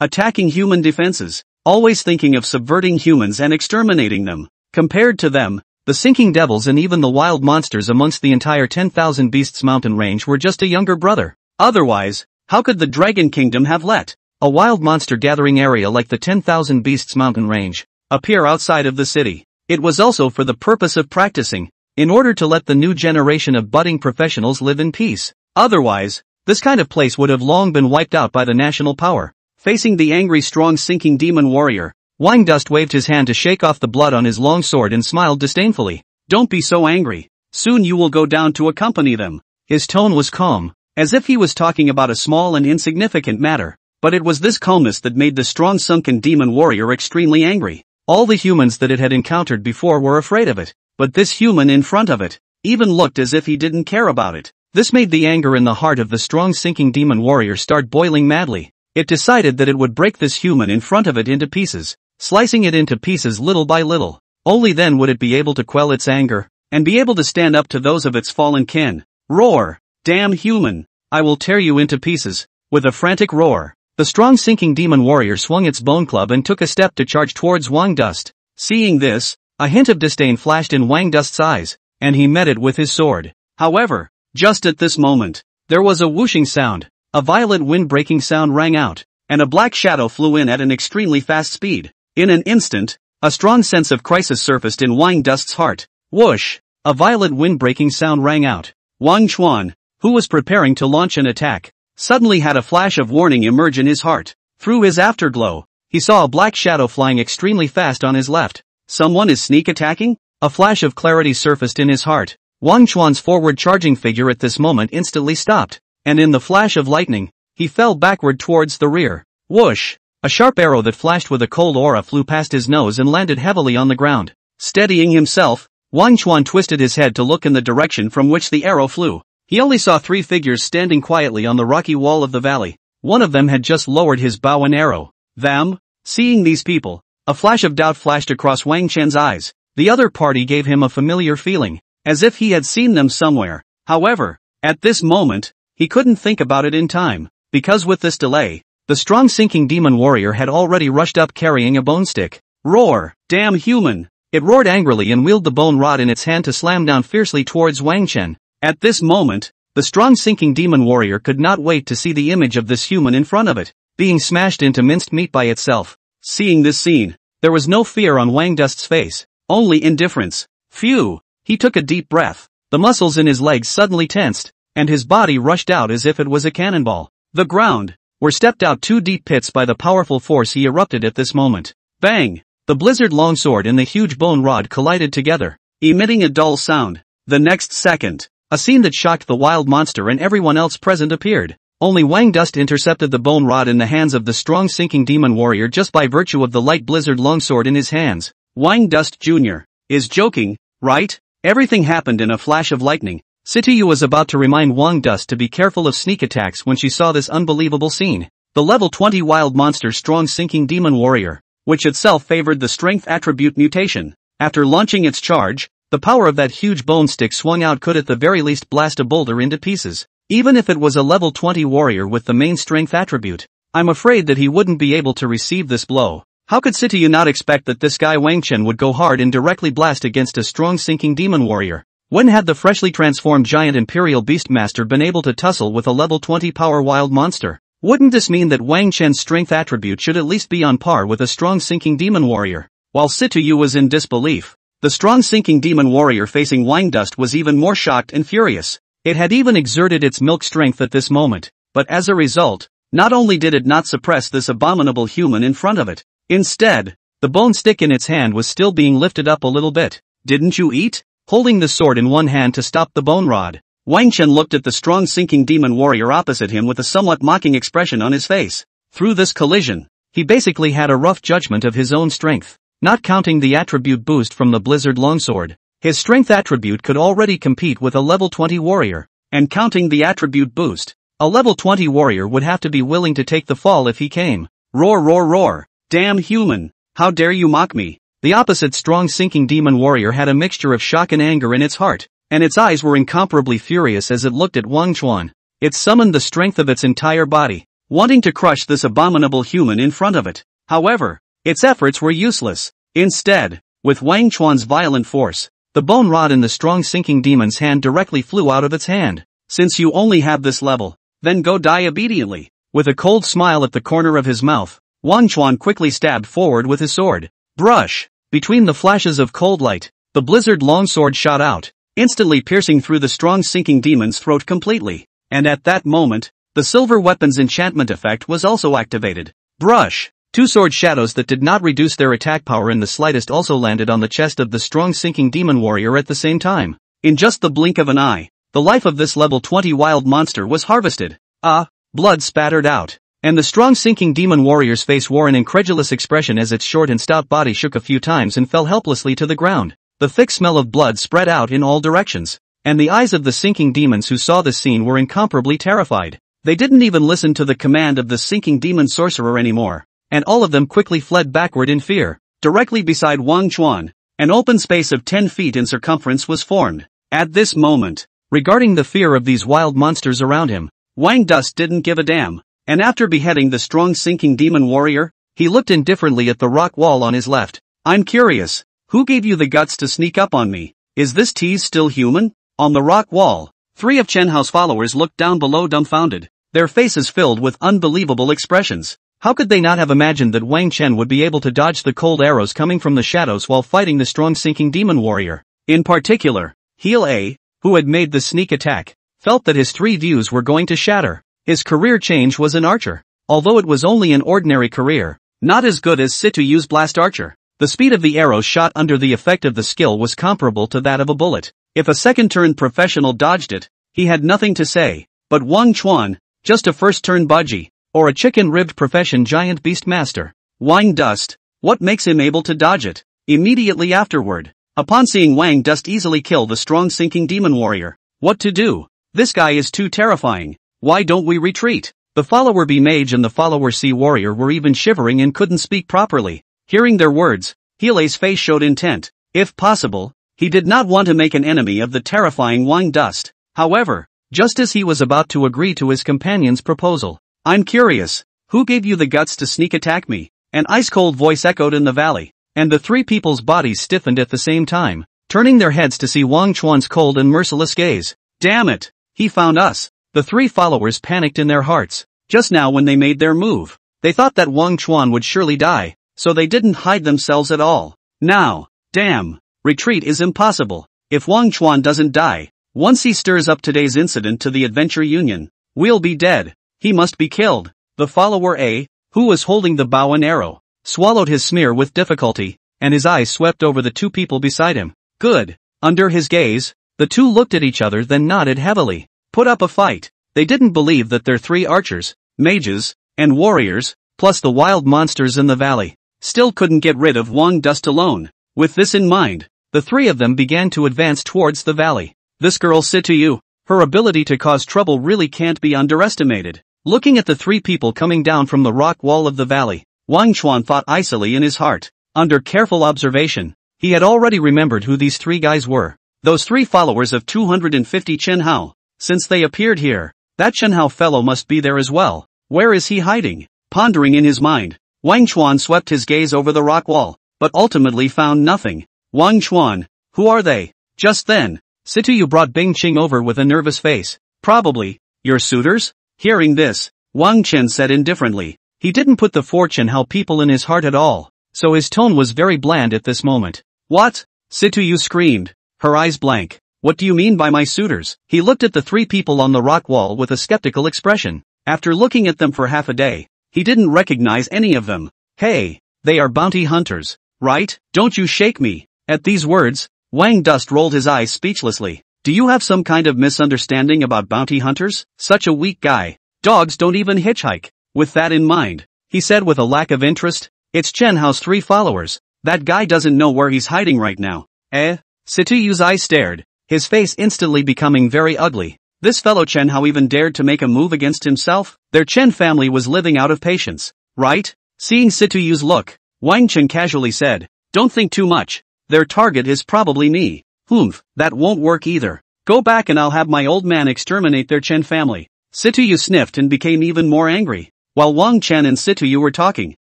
[SPEAKER 1] attacking human defenses, always thinking of subverting humans and exterminating them. Compared to them, the sinking devils and even the wild monsters amongst the entire 10,000 Beasts mountain range were just a younger brother. Otherwise, how could the Dragon Kingdom have let a wild monster gathering area like the 10,000 Beasts mountain range appear outside of the city? It was also for the purpose of practicing, in order to let the new generation of budding professionals live in peace. Otherwise, this kind of place would have long been wiped out by the national power. Facing the angry strong sinking demon warrior, Wang Dust waved his hand to shake off the blood on his long sword and smiled disdainfully. Don't be so angry. Soon you will go down to accompany them. His tone was calm, as if he was talking about a small and insignificant matter, but it was this calmness that made the strong sunken demon warrior extremely angry. All the humans that it had encountered before were afraid of it, but this human in front of it, even looked as if he didn't care about it. This made the anger in the heart of the strong sinking demon warrior start boiling madly. It decided that it would break this human in front of it into pieces, slicing it into pieces little by little. Only then would it be able to quell its anger, and be able to stand up to those of its fallen kin. Roar! Damn human! I will tear you into pieces, with a frantic roar. The strong sinking demon warrior swung its bone club and took a step to charge towards Wang Dust. Seeing this, a hint of disdain flashed in Wang Dust's eyes, and he met it with his sword. However, just at this moment, there was a whooshing sound, a violent wind-breaking sound rang out, and a black shadow flew in at an extremely fast speed. In an instant, a strong sense of crisis surfaced in Wang Dust's heart. Whoosh! A violent wind-breaking sound rang out. Wang Chuan, who was preparing to launch an attack, suddenly had a flash of warning emerge in his heart. Through his afterglow, he saw a black shadow flying extremely fast on his left. Someone is sneak attacking? A flash of clarity surfaced in his heart. Wang Chuan's forward charging figure at this moment instantly stopped and in the flash of lightning, he fell backward towards the rear. Whoosh! A sharp arrow that flashed with a cold aura flew past his nose and landed heavily on the ground. Steadying himself, Wang Chuan twisted his head to look in the direction from which the arrow flew. He only saw three figures standing quietly on the rocky wall of the valley. One of them had just lowered his bow and arrow. Them? Seeing these people, a flash of doubt flashed across Wang Chen's eyes. The other party gave him a familiar feeling, as if he had seen them somewhere. However, at this moment, he couldn't think about it in time, because with this delay, the strong sinking demon warrior had already rushed up carrying a bone stick. Roar! Damn human! It roared angrily and wheeled the bone rod in its hand to slam down fiercely towards Wang Chen. At this moment, the strong sinking demon warrior could not wait to see the image of this human in front of it, being smashed into minced meat by itself. Seeing this scene, there was no fear on Wang Dust's face, only indifference. Phew! He took a deep breath. The muscles in his legs suddenly tensed, and his body rushed out as if it was a cannonball. The ground, were stepped out two deep pits by the powerful force he erupted at this moment. Bang! The blizzard longsword and the huge bone rod collided together, emitting a dull sound. The next second, a scene that shocked the wild monster and everyone else present appeared. Only Wang Dust intercepted the bone rod in the hands of the strong sinking demon warrior just by virtue of the light blizzard longsword in his hands. Wang Dust Jr. is joking, right? Everything happened in a flash of lightning, Situyu was about to remind Wang Dust to be careful of sneak attacks when she saw this unbelievable scene. The level 20 wild monster strong sinking demon warrior, which itself favored the strength attribute mutation. After launching its charge, the power of that huge bone stick swung out could at the very least blast a boulder into pieces. Even if it was a level 20 warrior with the main strength attribute, I'm afraid that he wouldn't be able to receive this blow. How could Situyu not expect that this guy Wang Chen would go hard and directly blast against a strong sinking demon warrior? When had the freshly transformed giant Imperial Beastmaster been able to tussle with a level 20 power wild monster? Wouldn't this mean that Wang Chen's strength attribute should at least be on par with a strong sinking demon warrior? While Situ Yu was in disbelief, the strong sinking demon warrior facing Wang Dust was even more shocked and furious. It had even exerted its milk strength at this moment, but as a result, not only did it not suppress this abominable human in front of it, instead, the bone stick in its hand was still being lifted up a little bit. Didn't you eat? holding the sword in one hand to stop the bone rod. Wang Chen looked at the strong sinking demon warrior opposite him with a somewhat mocking expression on his face. Through this collision, he basically had a rough judgment of his own strength. Not counting the attribute boost from the Blizzard Longsword, his strength attribute could already compete with a level 20 warrior. And counting the attribute boost, a level 20 warrior would have to be willing to take the fall if he came. Roar roar roar. Damn human. How dare you mock me? The opposite strong sinking demon warrior had a mixture of shock and anger in its heart, and its eyes were incomparably furious as it looked at Wang Chuan. It summoned the strength of its entire body, wanting to crush this abominable human in front of it. However, its efforts were useless. Instead, with Wang Chuan's violent force, the bone rod in the strong sinking demon's hand directly flew out of its hand. Since you only have this level, then go die obediently. With a cold smile at the corner of his mouth, Wang Chuan quickly stabbed forward with his sword. Brush! Between the flashes of cold light, the blizzard longsword shot out, instantly piercing through the strong sinking demon's throat completely. And at that moment, the silver weapon's enchantment effect was also activated. Brush! Two sword shadows that did not reduce their attack power in the slightest also landed on the chest of the strong sinking demon warrior at the same time. In just the blink of an eye, the life of this level 20 wild monster was harvested. Ah, blood spattered out. And the strong sinking demon warrior's face wore an incredulous expression as its short and stout body shook a few times and fell helplessly to the ground. The thick smell of blood spread out in all directions. And the eyes of the sinking demons who saw this scene were incomparably terrified. They didn't even listen to the command of the sinking demon sorcerer anymore. And all of them quickly fled backward in fear. Directly beside Wang Chuan, an open space of 10 feet in circumference was formed. At this moment, regarding the fear of these wild monsters around him, Wang Dust didn't give a damn. And after beheading the strong sinking demon warrior, he looked indifferently at the rock wall on his left. I'm curious, who gave you the guts to sneak up on me? Is this tease still human? On the rock wall, three of Chen Hao's followers looked down below dumbfounded, their faces filled with unbelievable expressions. How could they not have imagined that Wang Chen would be able to dodge the cold arrows coming from the shadows while fighting the strong sinking demon warrior? In particular, Heal A, who had made the sneak attack, felt that his three views were going to shatter. His career change was an Archer. Although it was only an ordinary career, not as good as use Blast Archer. The speed of the arrow shot under the effect of the skill was comparable to that of a bullet. If a second-turn professional dodged it, he had nothing to say. But Wang Chuan, just a first-turn budgie, or a chicken-ribbed profession giant beastmaster. Wang Dust, what makes him able to dodge it? Immediately afterward, upon seeing Wang Dust easily kill the strong sinking demon warrior, what to do? This guy is too terrifying. Why don't we retreat? The follower B mage and the follower C warrior were even shivering and couldn't speak properly. Hearing their words, Hile's face showed intent. If possible, he did not want to make an enemy of the terrifying Wang dust. However, just as he was about to agree to his companion's proposal, I'm curious, who gave you the guts to sneak attack me? An ice-cold voice echoed in the valley, and the three people's bodies stiffened at the same time, turning their heads to see Wang Chuan's cold and merciless gaze. Damn it! He found us. The three followers panicked in their hearts. Just now when they made their move, they thought that Wang Chuan would surely die, so they didn't hide themselves at all. Now, damn, retreat is impossible. If Wang Chuan doesn't die, once he stirs up today's incident to the Adventure Union, we'll be dead. He must be killed. The follower A, who was holding the bow and arrow, swallowed his smear with difficulty, and his eyes swept over the two people beside him. Good. Under his gaze, the two looked at each other then nodded heavily put up a fight. They didn't believe that their three archers, mages, and warriors, plus the wild monsters in the valley, still couldn't get rid of Wang Dust alone. With this in mind, the three of them began to advance towards the valley. This girl said to you, her ability to cause trouble really can't be underestimated. Looking at the three people coming down from the rock wall of the valley, Wang Chuan thought icily in his heart. Under careful observation, he had already remembered who these three guys were. Those three followers of 250 Chen Hao, since they appeared here. That Chen Hao fellow must be there as well. Where is he hiding? Pondering in his mind, Wang Chuan swept his gaze over the rock wall, but ultimately found nothing. Wang Chuan, who are they? Just then, Situyu brought Bing Qing over with a nervous face. Probably, your suitors? Hearing this, Wang Chen said indifferently. He didn't put the fortune how people in his heart at all, so his tone was very bland at this moment. What? Situyu screamed, her eyes blank. What do you mean by my suitors? He looked at the three people on the rock wall with a skeptical expression. After looking at them for half a day, he didn't recognize any of them. Hey, they are bounty hunters, right? Don't you shake me. At these words, Wang Dust rolled his eyes speechlessly. Do you have some kind of misunderstanding about bounty hunters? Such a weak guy. Dogs don't even hitchhike. With that in mind, he said with a lack of interest, it's Chen Hao's three followers. That guy doesn't know where he's hiding right now. Eh? Situ Yu's eyes stared, his face instantly becoming very ugly. This fellow Chen Hao even dared to make a move against himself? Their Chen family was living out of patience, right? Seeing Situ Yu's look, Wang Chen casually said, Don't think too much. Their target is probably me. Humph, that won't work either. Go back and I'll have my old man exterminate their Chen family. Situ Yu sniffed and became even more angry. While Wang Chen and Situ Yu were talking,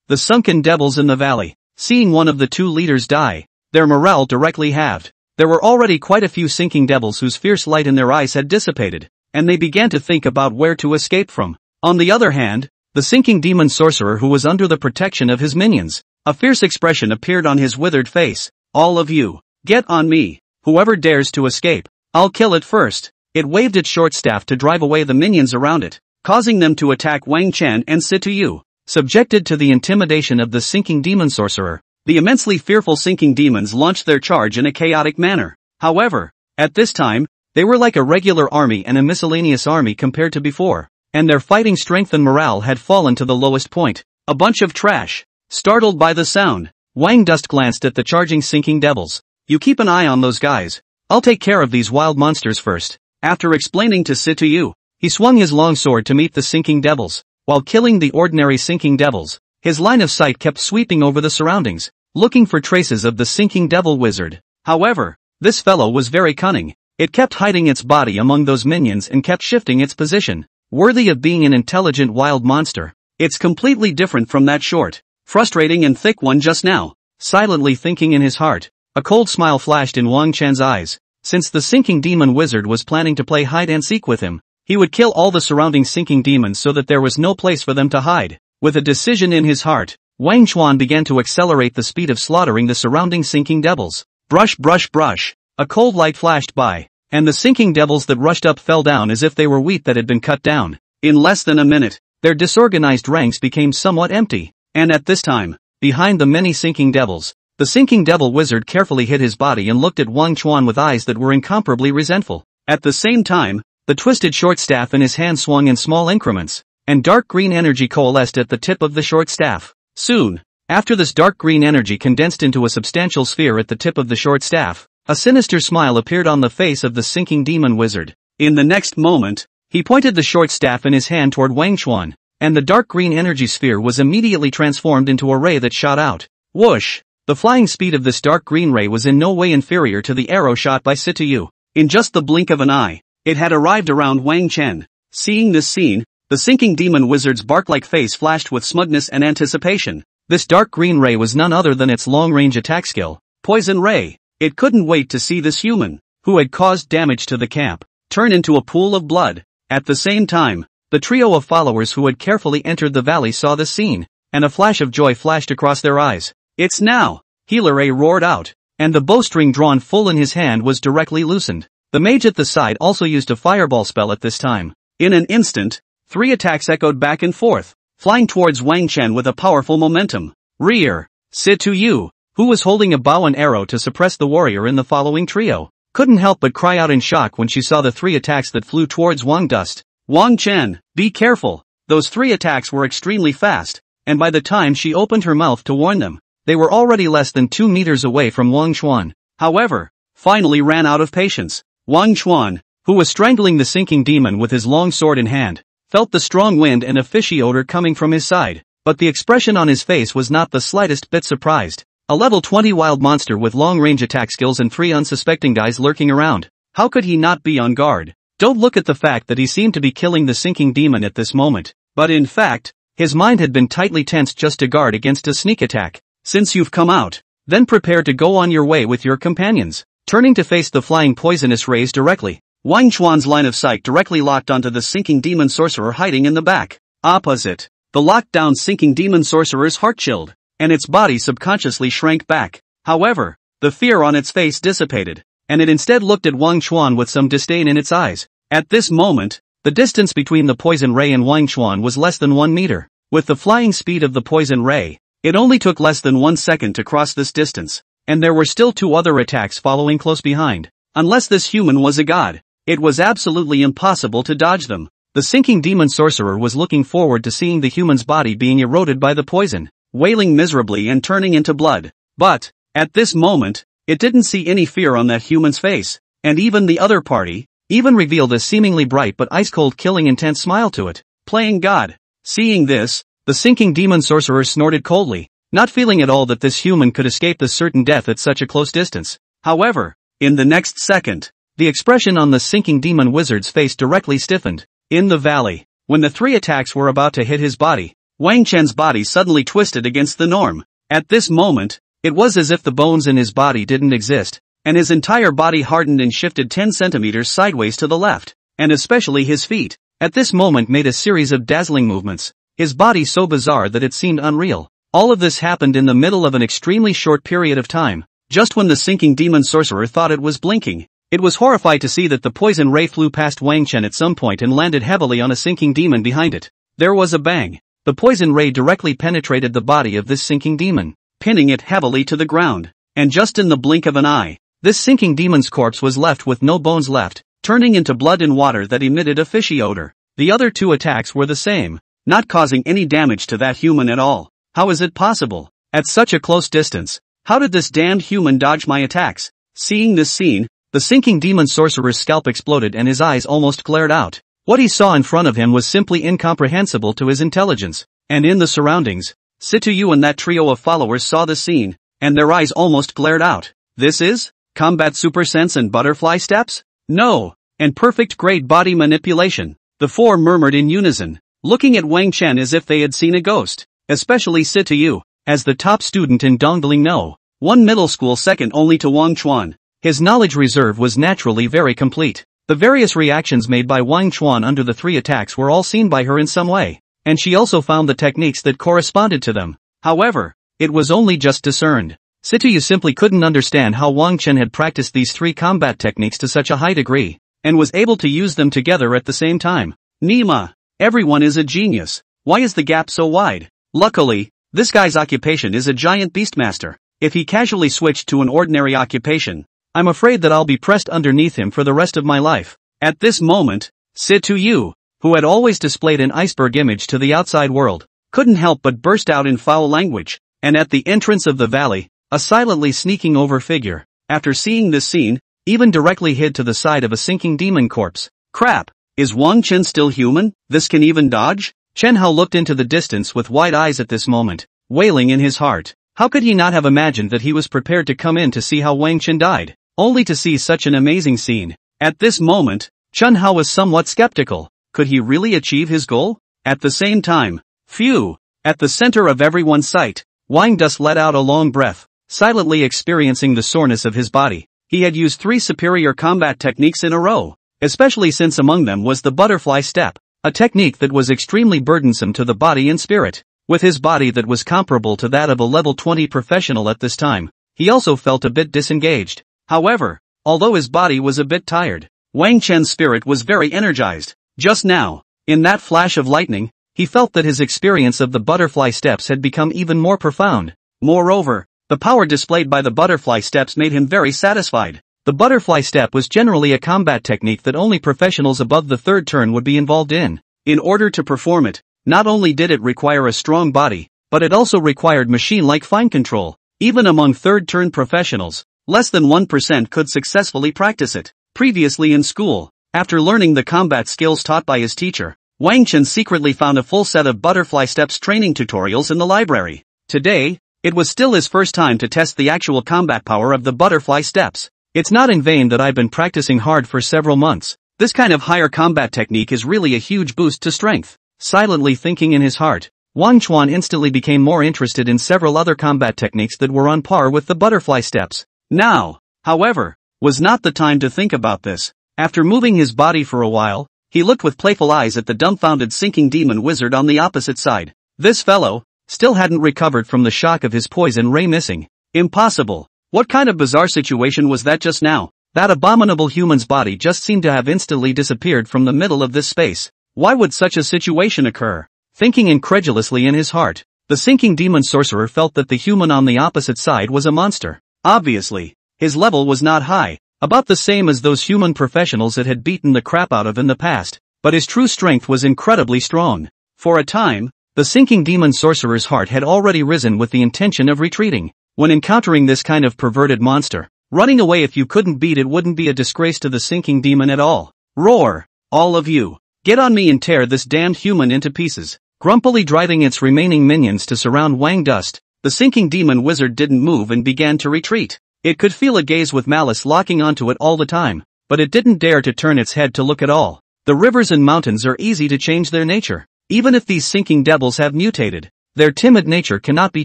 [SPEAKER 1] the sunken devils in the valley, seeing one of the two leaders die, their morale directly halved. There were already quite a few sinking devils whose fierce light in their eyes had dissipated, and they began to think about where to escape from. On the other hand, the sinking demon sorcerer who was under the protection of his minions, a fierce expression appeared on his withered face. All of you, get on me, whoever dares to escape, I'll kill it first. It waved its short staff to drive away the minions around it, causing them to attack Wang Chan and Situ Yu. Subjected to the intimidation of the sinking demon sorcerer, the immensely fearful sinking demons launched their charge in a chaotic manner. However, at this time, they were like a regular army and a miscellaneous army compared to before, and their fighting strength and morale had fallen to the lowest point. A bunch of trash. Startled by the sound, Wang Dust glanced at the charging sinking devils. You keep an eye on those guys. I'll take care of these wild monsters first. After explaining to Situ he swung his long sword to meet the sinking devils. While killing the ordinary sinking devils, his line of sight kept sweeping over the surroundings, looking for traces of the sinking devil wizard. However, this fellow was very cunning. It kept hiding its body among those minions and kept shifting its position. Worthy of being an intelligent wild monster. It's completely different from that short, frustrating and thick one just now. Silently thinking in his heart, a cold smile flashed in Wang Chan's eyes. Since the sinking demon wizard was planning to play hide and seek with him, he would kill all the surrounding sinking demons so that there was no place for them to hide. With a decision in his heart, Wang Chuan began to accelerate the speed of slaughtering the surrounding sinking devils. Brush brush brush, a cold light flashed by, and the sinking devils that rushed up fell down as if they were wheat that had been cut down. In less than a minute, their disorganized ranks became somewhat empty, and at this time, behind the many sinking devils, the sinking devil wizard carefully hid his body and looked at Wang Chuan with eyes that were incomparably resentful. At the same time, the twisted short staff in his hand swung in small increments, and dark green energy coalesced at the tip of the short staff. Soon, after this dark green energy condensed into a substantial sphere at the tip of the short staff, a sinister smile appeared on the face of the sinking demon wizard. In the next moment, he pointed the short staff in his hand toward Wang Chuan, and the dark green energy sphere was immediately transformed into a ray that shot out. Whoosh! The flying speed of this dark green ray was in no way inferior to the arrow shot by Situyu. In just the blink of an eye, it had arrived around Wang Chen. Seeing this scene, the sinking demon wizard's bark-like face flashed with smugness and anticipation. This dark green ray was none other than its long-range attack skill, Poison Ray. It couldn't wait to see this human, who had caused damage to the camp, turn into a pool of blood. At the same time, the trio of followers who had carefully entered the valley saw the scene, and a flash of joy flashed across their eyes. It's now! Healer roared out, and the bowstring drawn full in his hand was directly loosened. The mage at the side also used a fireball spell at this time. In an instant, Three attacks echoed back and forth, flying towards Wang Chen with a powerful momentum. Rear, Situyu, who was holding a bow and arrow to suppress the warrior in the following trio, couldn't help but cry out in shock when she saw the three attacks that flew towards Wang Dust. Wang Chen, be careful. Those three attacks were extremely fast, and by the time she opened her mouth to warn them, they were already less than two meters away from Wang Chuan. However, finally ran out of patience. Wang Chuan, who was strangling the sinking demon with his long sword in hand, felt the strong wind and a fishy odor coming from his side, but the expression on his face was not the slightest bit surprised. A level 20 wild monster with long-range attack skills and three unsuspecting guys lurking around. How could he not be on guard? Don't look at the fact that he seemed to be killing the sinking demon at this moment. But in fact, his mind had been tightly tensed just to guard against a sneak attack. Since you've come out, then prepare to go on your way with your companions. Turning to face the flying poisonous rays directly, Wang Chuan's line of sight directly locked onto the sinking demon sorcerer hiding in the back. Opposite, the locked down sinking demon sorcerer's heart chilled, and its body subconsciously shrank back. However, the fear on its face dissipated, and it instead looked at Wang Chuan with some disdain in its eyes. At this moment, the distance between the poison ray and Wang Chuan was less than one meter. With the flying speed of the poison ray, it only took less than one second to cross this distance, and there were still two other attacks following close behind. Unless this human was a god, it was absolutely impossible to dodge them. The sinking demon sorcerer was looking forward to seeing the human's body being eroded by the poison, wailing miserably and turning into blood. But, at this moment, it didn't see any fear on that human's face, and even the other party, even revealed a seemingly bright but ice-cold killing intent smile to it, playing God. Seeing this, the sinking demon sorcerer snorted coldly, not feeling at all that this human could escape the certain death at such a close distance. However, in the next second, the expression on the sinking demon wizard's face directly stiffened. In the valley, when the three attacks were about to hit his body, Wang Chen's body suddenly twisted against the norm. At this moment, it was as if the bones in his body didn't exist, and his entire body hardened and shifted 10 centimeters sideways to the left, and especially his feet, at this moment made a series of dazzling movements, his body so bizarre that it seemed unreal. All of this happened in the middle of an extremely short period of time, just when the sinking demon sorcerer thought it was blinking. It was horrified to see that the poison ray flew past Wang Chen at some point and landed heavily on a sinking demon behind it. There was a bang. The poison ray directly penetrated the body of this sinking demon, pinning it heavily to the ground. And just in the blink of an eye, this sinking demon's corpse was left with no bones left, turning into blood and water that emitted a fishy odor. The other two attacks were the same, not causing any damage to that human at all. How is it possible? At such a close distance, how did this damned human dodge my attacks? Seeing this scene, the sinking demon sorcerer's scalp exploded and his eyes almost glared out. What he saw in front of him was simply incomprehensible to his intelligence. And in the surroundings, Situ Yu and that trio of followers saw the scene, and their eyes almost glared out. This is? Combat super sense and butterfly steps? No. And perfect great body manipulation. The four murmured in unison, looking at Wang Chen as if they had seen a ghost. Especially Situ Yu, as the top student in Dongling No. One middle school second only to Wang Chuan, his knowledge reserve was naturally very complete. The various reactions made by Wang Chuan under the three attacks were all seen by her in some way, and she also found the techniques that corresponded to them. However, it was only just discerned. Yu simply couldn't understand how Wang Chen had practiced these three combat techniques to such a high degree, and was able to use them together at the same time. Nima, everyone is a genius. Why is the gap so wide? Luckily, this guy's occupation is a giant beastmaster. If he casually switched to an ordinary occupation, I'm afraid that I'll be pressed underneath him for the rest of my life. At this moment, Situ Yu, who had always displayed an iceberg image to the outside world, couldn't help but burst out in foul language, and at the entrance of the valley, a silently sneaking over figure, after seeing this scene, even directly hid to the side of a sinking demon corpse. Crap! Is Wang Chen still human? This can even dodge? Chen Hao looked into the distance with wide eyes at this moment, wailing in his heart. How could he not have imagined that he was prepared to come in to see how Wang Chen died? only to see such an amazing scene. At this moment, Chen Hao was somewhat skeptical. Could he really achieve his goal? At the same time, phew, at the center of everyone's sight, Wang Dust let out a long breath, silently experiencing the soreness of his body. He had used three superior combat techniques in a row, especially since among them was the butterfly step, a technique that was extremely burdensome to the body and spirit. With his body that was comparable to that of a level 20 professional at this time, he also felt a bit disengaged. However, although his body was a bit tired, Wang Chen's spirit was very energized. Just now, in that flash of lightning, he felt that his experience of the butterfly steps had become even more profound. Moreover, the power displayed by the butterfly steps made him very satisfied. The butterfly step was generally a combat technique that only professionals above the third turn would be involved in. In order to perform it, not only did it require a strong body, but it also required machine-like fine control. Even among third-turn professionals, less than 1% could successfully practice it. Previously in school, after learning the combat skills taught by his teacher, Wang Chen secretly found a full set of butterfly steps training tutorials in the library. Today, it was still his first time to test the actual combat power of the butterfly steps. It's not in vain that I've been practicing hard for several months. This kind of higher combat technique is really a huge boost to strength. Silently thinking in his heart, Wang Chuan instantly became more interested in several other combat techniques that were on par with the butterfly steps. Now, however, was not the time to think about this. After moving his body for a while, he looked with playful eyes at the dumbfounded sinking demon wizard on the opposite side. This fellow, still hadn't recovered from the shock of his poison ray missing. Impossible. What kind of bizarre situation was that just now? That abominable human's body just seemed to have instantly disappeared from the middle of this space. Why would such a situation occur? Thinking incredulously in his heart, the sinking demon sorcerer felt that the human on the opposite side was a monster. Obviously, his level was not high, about the same as those human professionals it had beaten the crap out of in the past, but his true strength was incredibly strong. For a time, the sinking demon sorcerer's heart had already risen with the intention of retreating. When encountering this kind of perverted monster, running away if you couldn't beat it wouldn't be a disgrace to the sinking demon at all. Roar! All of you! Get on me and tear this damned human into pieces. Grumpily driving its remaining minions to surround Wang Dust, the sinking demon wizard didn't move and began to retreat. It could feel a gaze with malice locking onto it all the time, but it didn't dare to turn its head to look at all. The rivers and mountains are easy to change their nature. Even if these sinking devils have mutated, their timid nature cannot be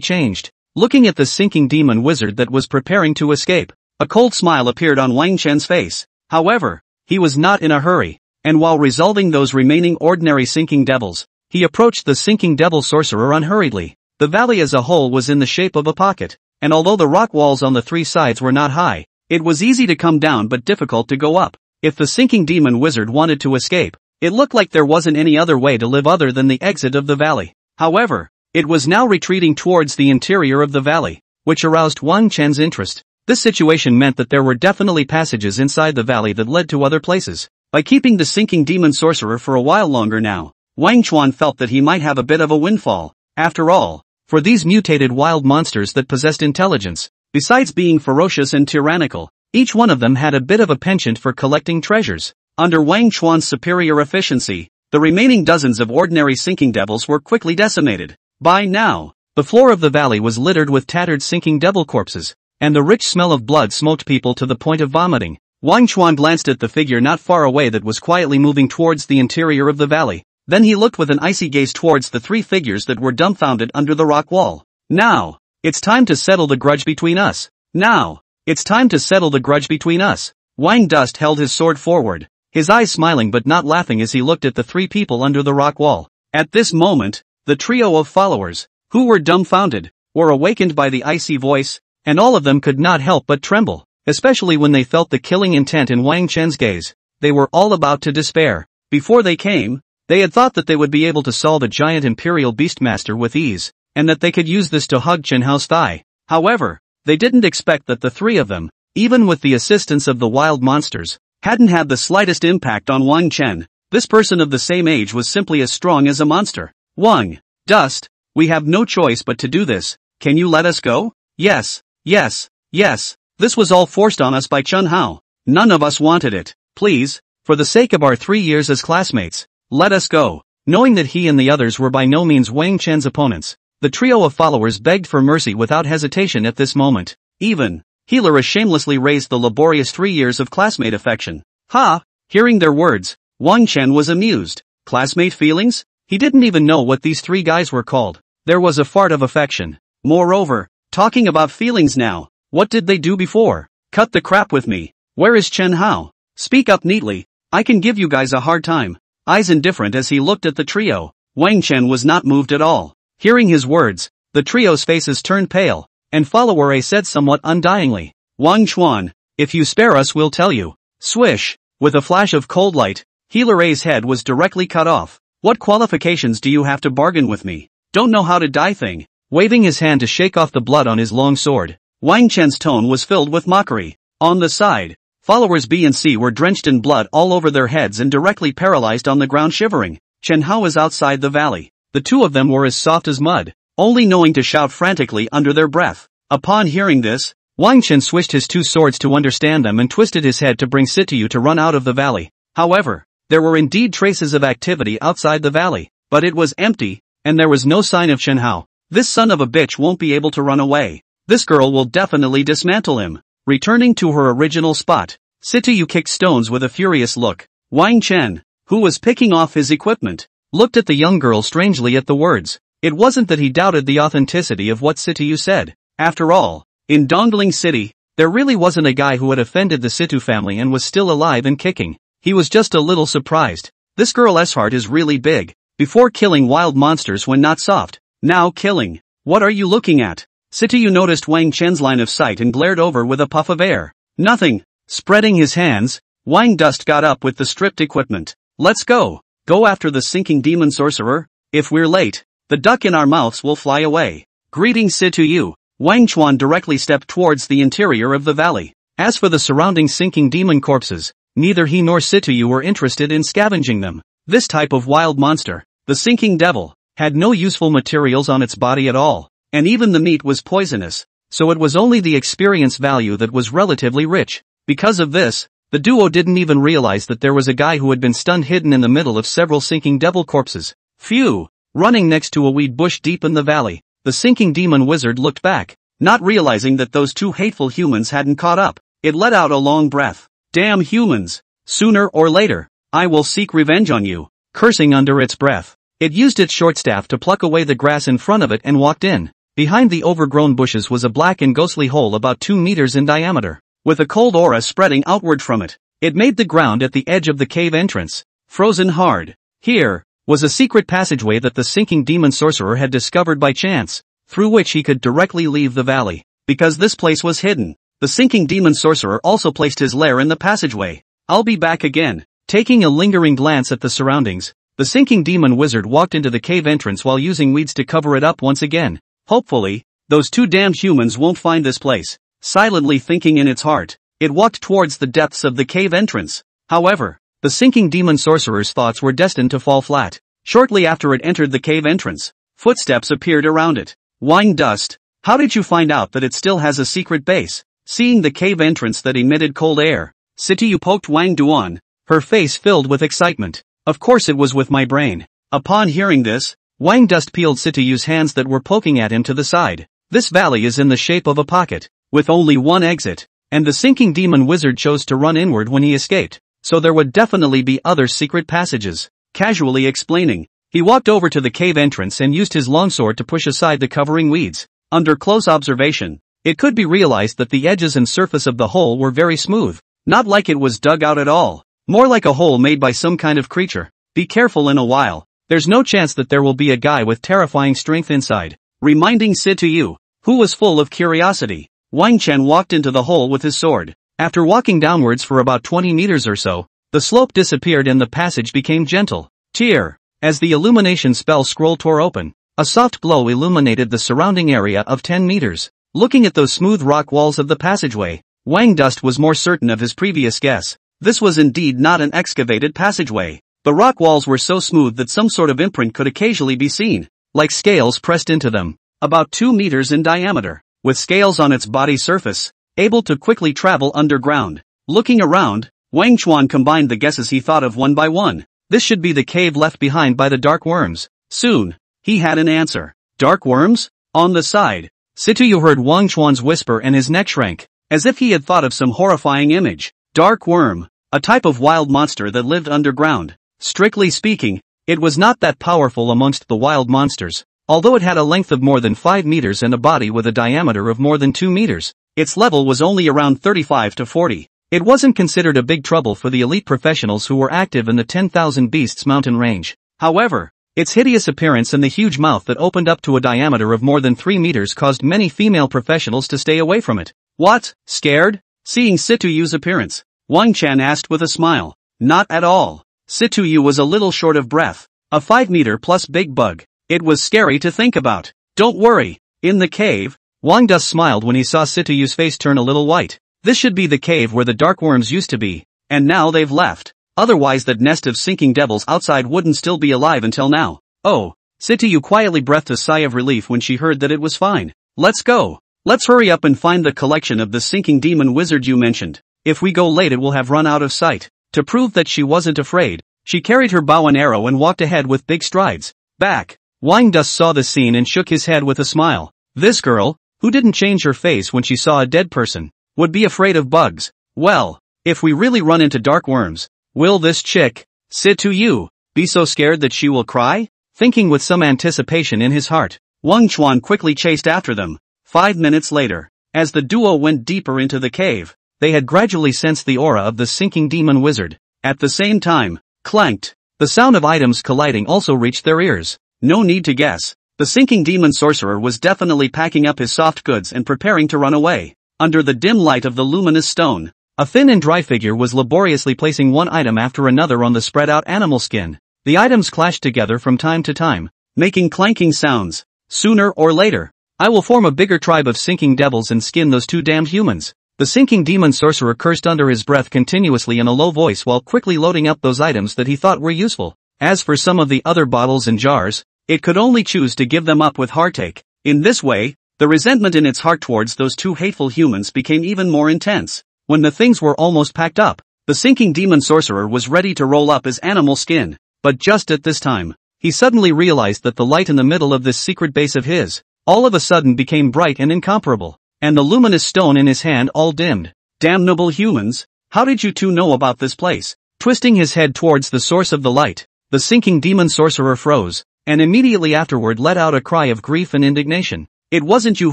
[SPEAKER 1] changed. Looking at the sinking demon wizard that was preparing to escape, a cold smile appeared on Wang Chen's face. However, he was not in a hurry, and while resolving those remaining ordinary sinking devils, he approached the sinking devil sorcerer unhurriedly. The valley as a whole was in the shape of a pocket, and although the rock walls on the three sides were not high, it was easy to come down but difficult to go up. If the sinking demon wizard wanted to escape, it looked like there wasn't any other way to live other than the exit of the valley. However, it was now retreating towards the interior of the valley, which aroused Wang Chen's interest. This situation meant that there were definitely passages inside the valley that led to other places. By keeping the sinking demon sorcerer for a while longer now, Wang Chuan felt that he might have a bit of a windfall. After all, for these mutated wild monsters that possessed intelligence, besides being ferocious and tyrannical, each one of them had a bit of a penchant for collecting treasures. Under Wang Chuan's superior efficiency, the remaining dozens of ordinary sinking devils were quickly decimated. By now, the floor of the valley was littered with tattered sinking devil corpses, and the rich smell of blood smoked people to the point of vomiting. Wang Chuan glanced at the figure not far away that was quietly moving towards the interior of the valley. Then he looked with an icy gaze towards the three figures that were dumbfounded under the rock wall. Now, it's time to settle the grudge between us. Now, it's time to settle the grudge between us. Wang Dust held his sword forward, his eyes smiling but not laughing as he looked at the three people under the rock wall. At this moment, the trio of followers, who were dumbfounded, were awakened by the icy voice, and all of them could not help but tremble, especially when they felt the killing intent in Wang Chen's gaze. They were all about to despair. Before they came, they had thought that they would be able to solve the giant Imperial Beastmaster with ease, and that they could use this to hug Chen Hao's thigh. However, they didn't expect that the three of them, even with the assistance of the wild monsters, hadn't had the slightest impact on Wang Chen. This person of the same age was simply as strong as a monster. Wang, Dust, we have no choice but to do this. Can you let us go? Yes, yes, yes. This was all forced on us by Chen Hao. None of us wanted it. Please, for the sake of our three years as classmates, let us go. Knowing that he and the others were by no means Wang Chen's opponents, the trio of followers begged for mercy without hesitation at this moment. Even, Healer shamelessly raised the laborious three years of classmate affection. Ha! Hearing their words, Wang Chen was amused. Classmate feelings? He didn't even know what these three guys were called. There was a fart of affection. Moreover, talking about feelings now, what did they do before? Cut the crap with me. Where is Chen Hao? Speak up neatly. I can give you guys a hard time eyes indifferent as he looked at the trio. Wang Chen was not moved at all. Hearing his words, the trio's faces turned pale, and Followere said somewhat undyingly, Wang Chuan, if you spare us we'll tell you. Swish, with a flash of cold light, Hilare's head was directly cut off. What qualifications do you have to bargain with me? Don't know how to die thing. Waving his hand to shake off the blood on his long sword, Wang Chen's tone was filled with mockery. On the side, Followers B and C were drenched in blood all over their heads and directly paralyzed on the ground shivering. Chen Hao was outside the valley. The two of them were as soft as mud, only knowing to shout frantically under their breath. Upon hearing this, Wang Chen swished his two swords to understand them and twisted his head to bring Situyu to run out of the valley. However, there were indeed traces of activity outside the valley, but it was empty, and there was no sign of Chen Hao. This son of a bitch won't be able to run away. This girl will definitely dismantle him. Returning to her original spot, Situ kicked stones with a furious look. Wang Chen, who was picking off his equipment, looked at the young girl strangely at the words. It wasn't that he doubted the authenticity of what Situ said. After all, in Dongling City, there really wasn't a guy who had offended the Situ family and was still alive and kicking. He was just a little surprised. This girl's heart is really big. Before killing wild monsters when not soft, now killing. What are you looking at? Situ noticed Wang Chen's line of sight and glared over with a puff of air. Nothing. Spreading his hands, Wang Dust got up with the stripped equipment. Let's go. Go after the sinking demon sorcerer. If we're late, the duck in our mouths will fly away. Greeting Situ Yu. Wang Chuan directly stepped towards the interior of the valley. As for the surrounding sinking demon corpses, neither he nor Situ Yu were interested in scavenging them. This type of wild monster, the sinking devil, had no useful materials on its body at all and even the meat was poisonous, so it was only the experience value that was relatively rich. Because of this, the duo didn't even realize that there was a guy who had been stunned hidden in the middle of several sinking devil corpses. Phew! Running next to a weed bush deep in the valley, the sinking demon wizard looked back, not realizing that those two hateful humans hadn't caught up. It let out a long breath. Damn humans! Sooner or later, I will seek revenge on you, cursing under its breath. It used its short staff to pluck away the grass in front of it and walked in. Behind the overgrown bushes was a black and ghostly hole about two meters in diameter, with a cold aura spreading outward from it. It made the ground at the edge of the cave entrance, frozen hard. Here, was a secret passageway that the sinking demon sorcerer had discovered by chance, through which he could directly leave the valley. Because this place was hidden, the sinking demon sorcerer also placed his lair in the passageway. I'll be back again. Taking a lingering glance at the surroundings, the sinking demon wizard walked into the cave entrance while using weeds to cover it up once again. Hopefully, those two damned humans won't find this place. Silently thinking in its heart, it walked towards the depths of the cave entrance. However, the sinking demon sorcerer's thoughts were destined to fall flat. Shortly after it entered the cave entrance, footsteps appeared around it. Wine dust, how did you find out that it still has a secret base? Seeing the cave entrance that emitted cold air, you poked Wang Duan, her face filled with excitement. Of course it was with my brain. Upon hearing this, Wang Dust peeled Situ's hands that were poking at him to the side. This valley is in the shape of a pocket, with only one exit, and the sinking demon wizard chose to run inward when he escaped, so there would definitely be other secret passages. Casually explaining, he walked over to the cave entrance and used his longsword to push aside the covering weeds. Under close observation, it could be realized that the edges and surface of the hole were very smooth, not like it was dug out at all, more like a hole made by some kind of creature. Be careful in a while, there's no chance that there will be a guy with terrifying strength inside. Reminding Situyu, who was full of curiosity, Wang Chen walked into the hole with his sword. After walking downwards for about 20 meters or so, the slope disappeared and the passage became gentle. Tear. As the illumination spell scroll tore open, a soft glow illuminated the surrounding area of 10 meters. Looking at those smooth rock walls of the passageway, Wang Dust was more certain of his previous guess. This was indeed not an excavated passageway. The rock walls were so smooth that some sort of imprint could occasionally be seen, like scales pressed into them, about two meters in diameter, with scales on its body surface, able to quickly travel underground. Looking around, Wang Chuan combined the guesses he thought of one by one. This should be the cave left behind by the dark worms. Soon, he had an answer. Dark worms? On the side. Situyu heard Wang Chuan's whisper and his neck shrank, as if he had thought of some horrifying image. Dark worm, a type of wild monster that lived underground, Strictly speaking, it was not that powerful amongst the wild monsters, although it had a length of more than 5 meters and a body with a diameter of more than 2 meters. Its level was only around 35 to 40. It wasn't considered a big trouble for the elite professionals who were active in the 10,000 Beasts mountain range. However, its hideous appearance and the huge mouth that opened up to a diameter of more than 3 meters caused many female professionals to stay away from it. What? Scared? Seeing Yu's appearance, Wang Chan asked with a smile. Not at all. Situyu was a little short of breath. A 5-meter plus big bug. It was scary to think about. Don't worry. In the cave, Wang Dust smiled when he saw Situyu's face turn a little white. This should be the cave where the dark worms used to be, and now they've left. Otherwise that nest of sinking devils outside wouldn't still be alive until now. Oh. Situyu quietly breathed a sigh of relief when she heard that it was fine. Let's go. Let's hurry up and find the collection of the sinking demon wizard you mentioned. If we go late it will have run out of sight. To prove that she wasn't afraid, she carried her bow and arrow and walked ahead with big strides. Back. Dust saw the scene and shook his head with a smile. This girl, who didn't change her face when she saw a dead person, would be afraid of bugs. Well, if we really run into dark worms, will this chick, Situyu, be so scared that she will cry? Thinking with some anticipation in his heart, Wang Chuan quickly chased after them. Five minutes later, as the duo went deeper into the cave, they had gradually sensed the aura of the sinking demon wizard. At the same time, clanked, the sound of items colliding also reached their ears. No need to guess. The sinking demon sorcerer was definitely packing up his soft goods and preparing to run away. Under the dim light of the luminous stone, a thin and dry figure was laboriously placing one item after another on the spread-out animal skin. The items clashed together from time to time, making clanking sounds. Sooner or later, I will form a bigger tribe of sinking devils and skin those two damned humans. The sinking demon sorcerer cursed under his breath continuously in a low voice while quickly loading up those items that he thought were useful. As for some of the other bottles and jars, it could only choose to give them up with heartache. In this way, the resentment in its heart towards those two hateful humans became even more intense. When the things were almost packed up, the sinking demon sorcerer was ready to roll up his animal skin. But just at this time, he suddenly realized that the light in the middle of this secret base of his, all of a sudden became bright and incomparable and the luminous stone in his hand all dimmed. Damnable humans, how did you two know about this place? Twisting his head towards the source of the light, the sinking demon sorcerer froze, and immediately afterward let out a cry of grief and indignation. It wasn't you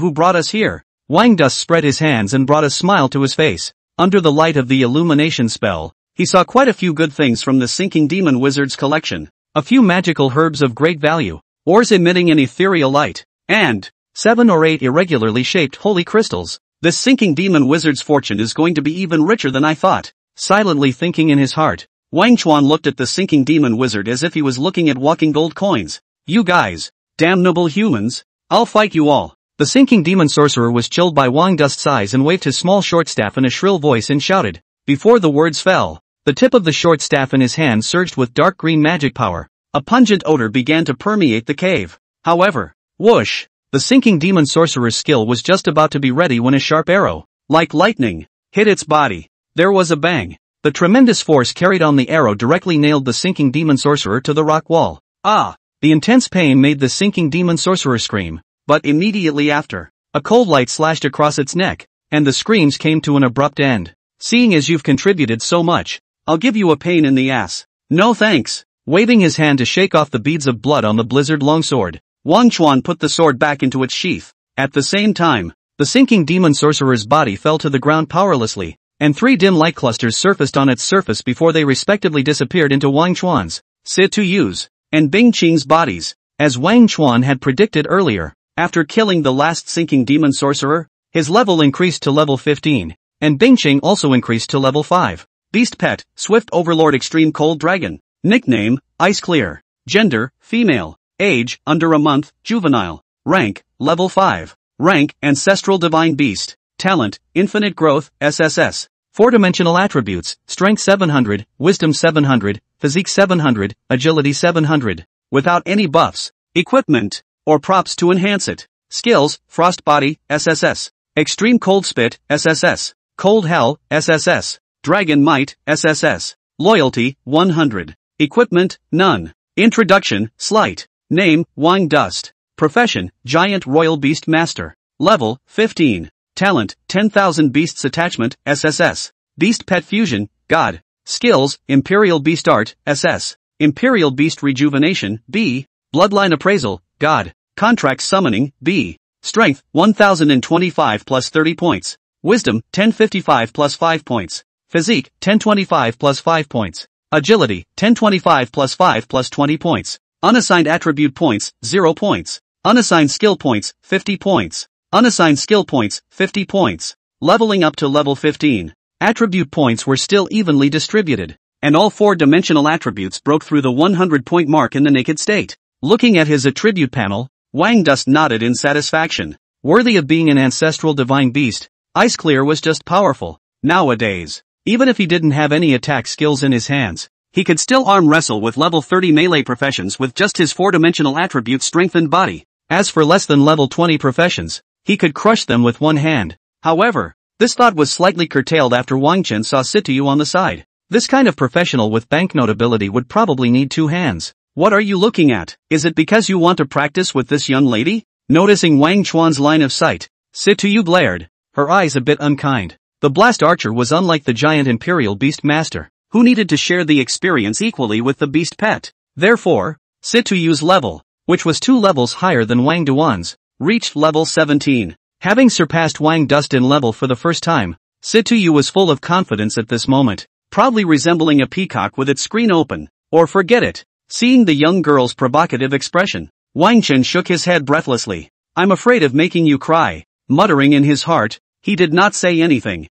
[SPEAKER 1] who brought us here. Wang Dust spread his hands and brought a smile to his face. Under the light of the illumination spell, he saw quite a few good things from the sinking demon wizard's collection. A few magical herbs of great value, ores emitting an ethereal light, and, seven or eight irregularly shaped holy crystals. This sinking demon wizard's fortune is going to be even richer than I thought, silently thinking in his heart. Wang Chuan looked at the sinking demon wizard as if he was looking at walking gold coins. You guys, damnable humans, I'll fight you all. The sinking demon sorcerer was chilled by Wang Dust's eyes and waved his small short staff in a shrill voice and shouted. Before the words fell, the tip of the short staff in his hand surged with dark green magic power. A pungent odor began to permeate the cave. However, whoosh, the sinking demon sorcerer's skill was just about to be ready when a sharp arrow, like lightning, hit its body. There was a bang. The tremendous force carried on the arrow directly nailed the sinking demon sorcerer to the rock wall. Ah! The intense pain made the sinking demon sorcerer scream, but immediately after, a cold light slashed across its neck, and the screams came to an abrupt end. Seeing as you've contributed so much, I'll give you a pain in the ass. No thanks. Waving his hand to shake off the beads of blood on the blizzard longsword, Wang Chuan put the sword back into its sheath. At the same time, the sinking demon sorcerer's body fell to the ground powerlessly, and three dim light clusters surfaced on its surface before they respectively disappeared into Wang Chuan's, Situyu's, and Bing Qing's bodies, as Wang Chuan had predicted earlier. After killing the last sinking demon sorcerer, his level increased to level 15, and Bing Qing also increased to level 5. Beast Pet, Swift Overlord Extreme Cold Dragon. Nickname, Ice Clear. Gender, female. Age, under a month, juvenile. Rank, level 5. Rank, ancestral divine beast. Talent, infinite growth, SSS. Four-dimensional attributes, strength 700, wisdom 700, physique 700, agility 700. Without any buffs, equipment, or props to enhance it. Skills, frost body, SSS. Extreme cold spit, SSS. Cold hell, SSS. Dragon might, SSS. Loyalty, 100. Equipment, none. Introduction, slight. Name, Wine Dust. Profession, Giant Royal Beast Master. Level, 15. Talent, 10,000 Beasts Attachment, SSS. Beast Pet Fusion, God. Skills, Imperial Beast Art, SS. Imperial Beast Rejuvenation, B. Bloodline Appraisal, God. Contract Summoning, B. Strength, 1025 plus 30 points. Wisdom, 1055 plus 5 points. Physique, 1025 plus 5 points. Agility, 1025 plus 5 plus 20 points. Unassigned attribute points, 0 points. Unassigned skill points, 50 points. Unassigned skill points, 50 points. Leveling up to level 15. Attribute points were still evenly distributed, and all four-dimensional attributes broke through the 100-point mark in the naked state. Looking at his attribute panel, Wang Dust nodded in satisfaction. Worthy of being an ancestral divine beast, Ice Clear was just powerful, nowadays. Even if he didn't have any attack skills in his hands, he could still arm wrestle with level 30 melee professions with just his four-dimensional attribute strength and body. As for less than level 20 professions, he could crush them with one hand. However, this thought was slightly curtailed after Wang Chen saw Situyu on the side. This kind of professional with banknote ability would probably need two hands. What are you looking at? Is it because you want to practice with this young lady? Noticing Wang Chuan's line of sight, Situyu blared, her eyes a bit unkind. The blast archer was unlike the giant imperial beast master who needed to share the experience equally with the beast pet. Therefore, Yu's level, which was two levels higher than Wang Duan's, reached level 17. Having surpassed Wang Dustin level for the first time, Yu was full of confidence at this moment, proudly resembling a peacock with its screen open, or forget it, seeing the young girl's provocative expression. Wang Chen shook his head breathlessly. I'm afraid of making you cry, muttering in his heart, he did not say anything.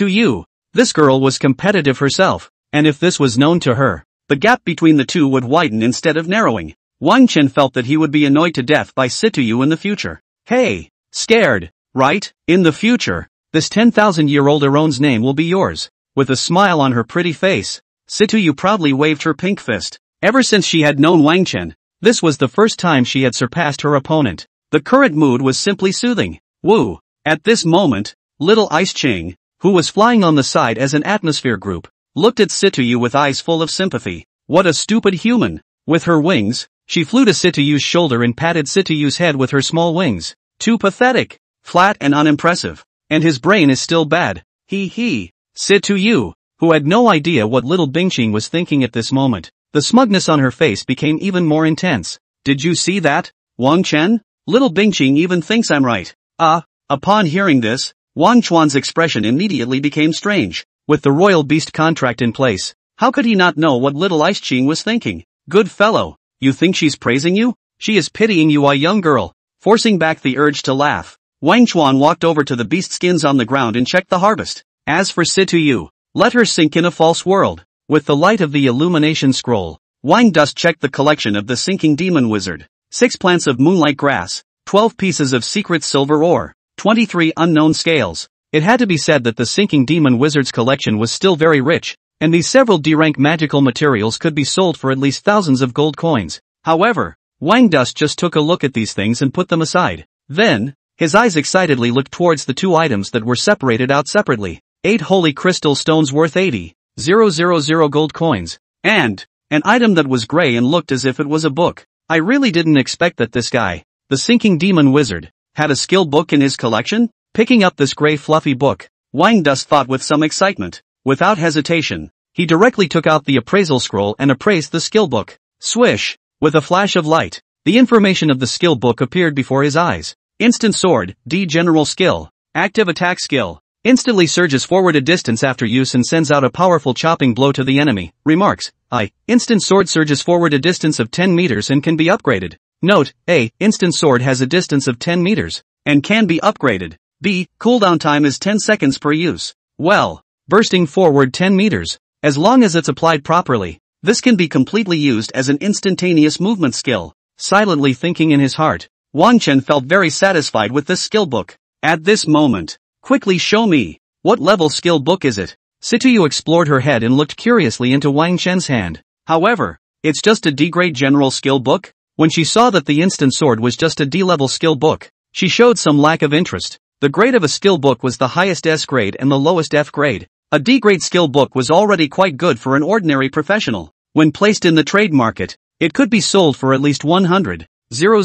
[SPEAKER 1] Yu. This girl was competitive herself, and if this was known to her, the gap between the two would widen instead of narrowing. Wang Chen felt that he would be annoyed to death by Situyu in the future. Hey, scared, right? In the future, this 10,000-year-old Aron's name will be yours. With a smile on her pretty face, Situyu proudly waved her pink fist. Ever since she had known Wang Chen, this was the first time she had surpassed her opponent. The current mood was simply soothing. Woo! At this moment, little Ice Ching, who was flying on the side as an atmosphere group, looked at Situyu with eyes full of sympathy. What a stupid human! With her wings, she flew to Situyu's shoulder and patted Situyu's head with her small wings. Too pathetic, flat and unimpressive. And his brain is still bad. He he. Situyu, who had no idea what little Bingqing was thinking at this moment. The smugness on her face became even more intense. Did you see that, Wang Chen? Little Bingqing even thinks I'm right. Ah, uh, upon hearing this, Wang Chuan's expression immediately became strange. With the royal beast contract in place, how could he not know what little Ice Qing was thinking? Good fellow, you think she's praising you? She is pitying you a young girl, forcing back the urge to laugh. Wang Chuan walked over to the beast skins on the ground and checked the harvest. As for Situ Yu, let her sink in a false world. With the light of the illumination scroll, Wang Dust checked the collection of the sinking demon wizard. Six plants of moonlight grass, twelve pieces of secret silver ore, 23 unknown scales. It had to be said that the Sinking Demon Wizard's collection was still very rich, and these several D-rank magical materials could be sold for at least thousands of gold coins. However, Wang Dust just took a look at these things and put them aside. Then, his eyes excitedly looked towards the two items that were separated out separately. Eight holy crystal stones worth 80, 000 gold coins, and, an item that was gray and looked as if it was a book. I really didn't expect that this guy, the sinking demon wizard, had a skill book in his collection? Picking up this gray fluffy book, Wang Dust thought with some excitement. Without hesitation, he directly took out the appraisal scroll and appraised the skill book. Swish! With a flash of light, the information of the skill book appeared before his eyes. Instant sword, D general skill. Active attack skill. Instantly surges forward a distance after use and sends out a powerful chopping blow to the enemy. Remarks, I. Instant sword surges forward a distance of 10 meters and can be upgraded. Note, A. Instant Sword has a distance of 10 meters, and can be upgraded. B. Cooldown time is 10 seconds per use. Well, bursting forward 10 meters, as long as it's applied properly, this can be completely used as an instantaneous movement skill. Silently thinking in his heart, Wang Chen felt very satisfied with this skill book. At this moment, quickly show me, what level skill book is it? Situ explored her head and looked curiously into Wang Chen's hand. However, it's just a D-grade general skill book? When she saw that the instant sword was just a D-level skill book, she showed some lack of interest. The grade of a skill book was the highest S grade and the lowest F grade. A D-grade skill book was already quite good for an ordinary professional. When placed in the trade market, it could be sold for at least 100, 000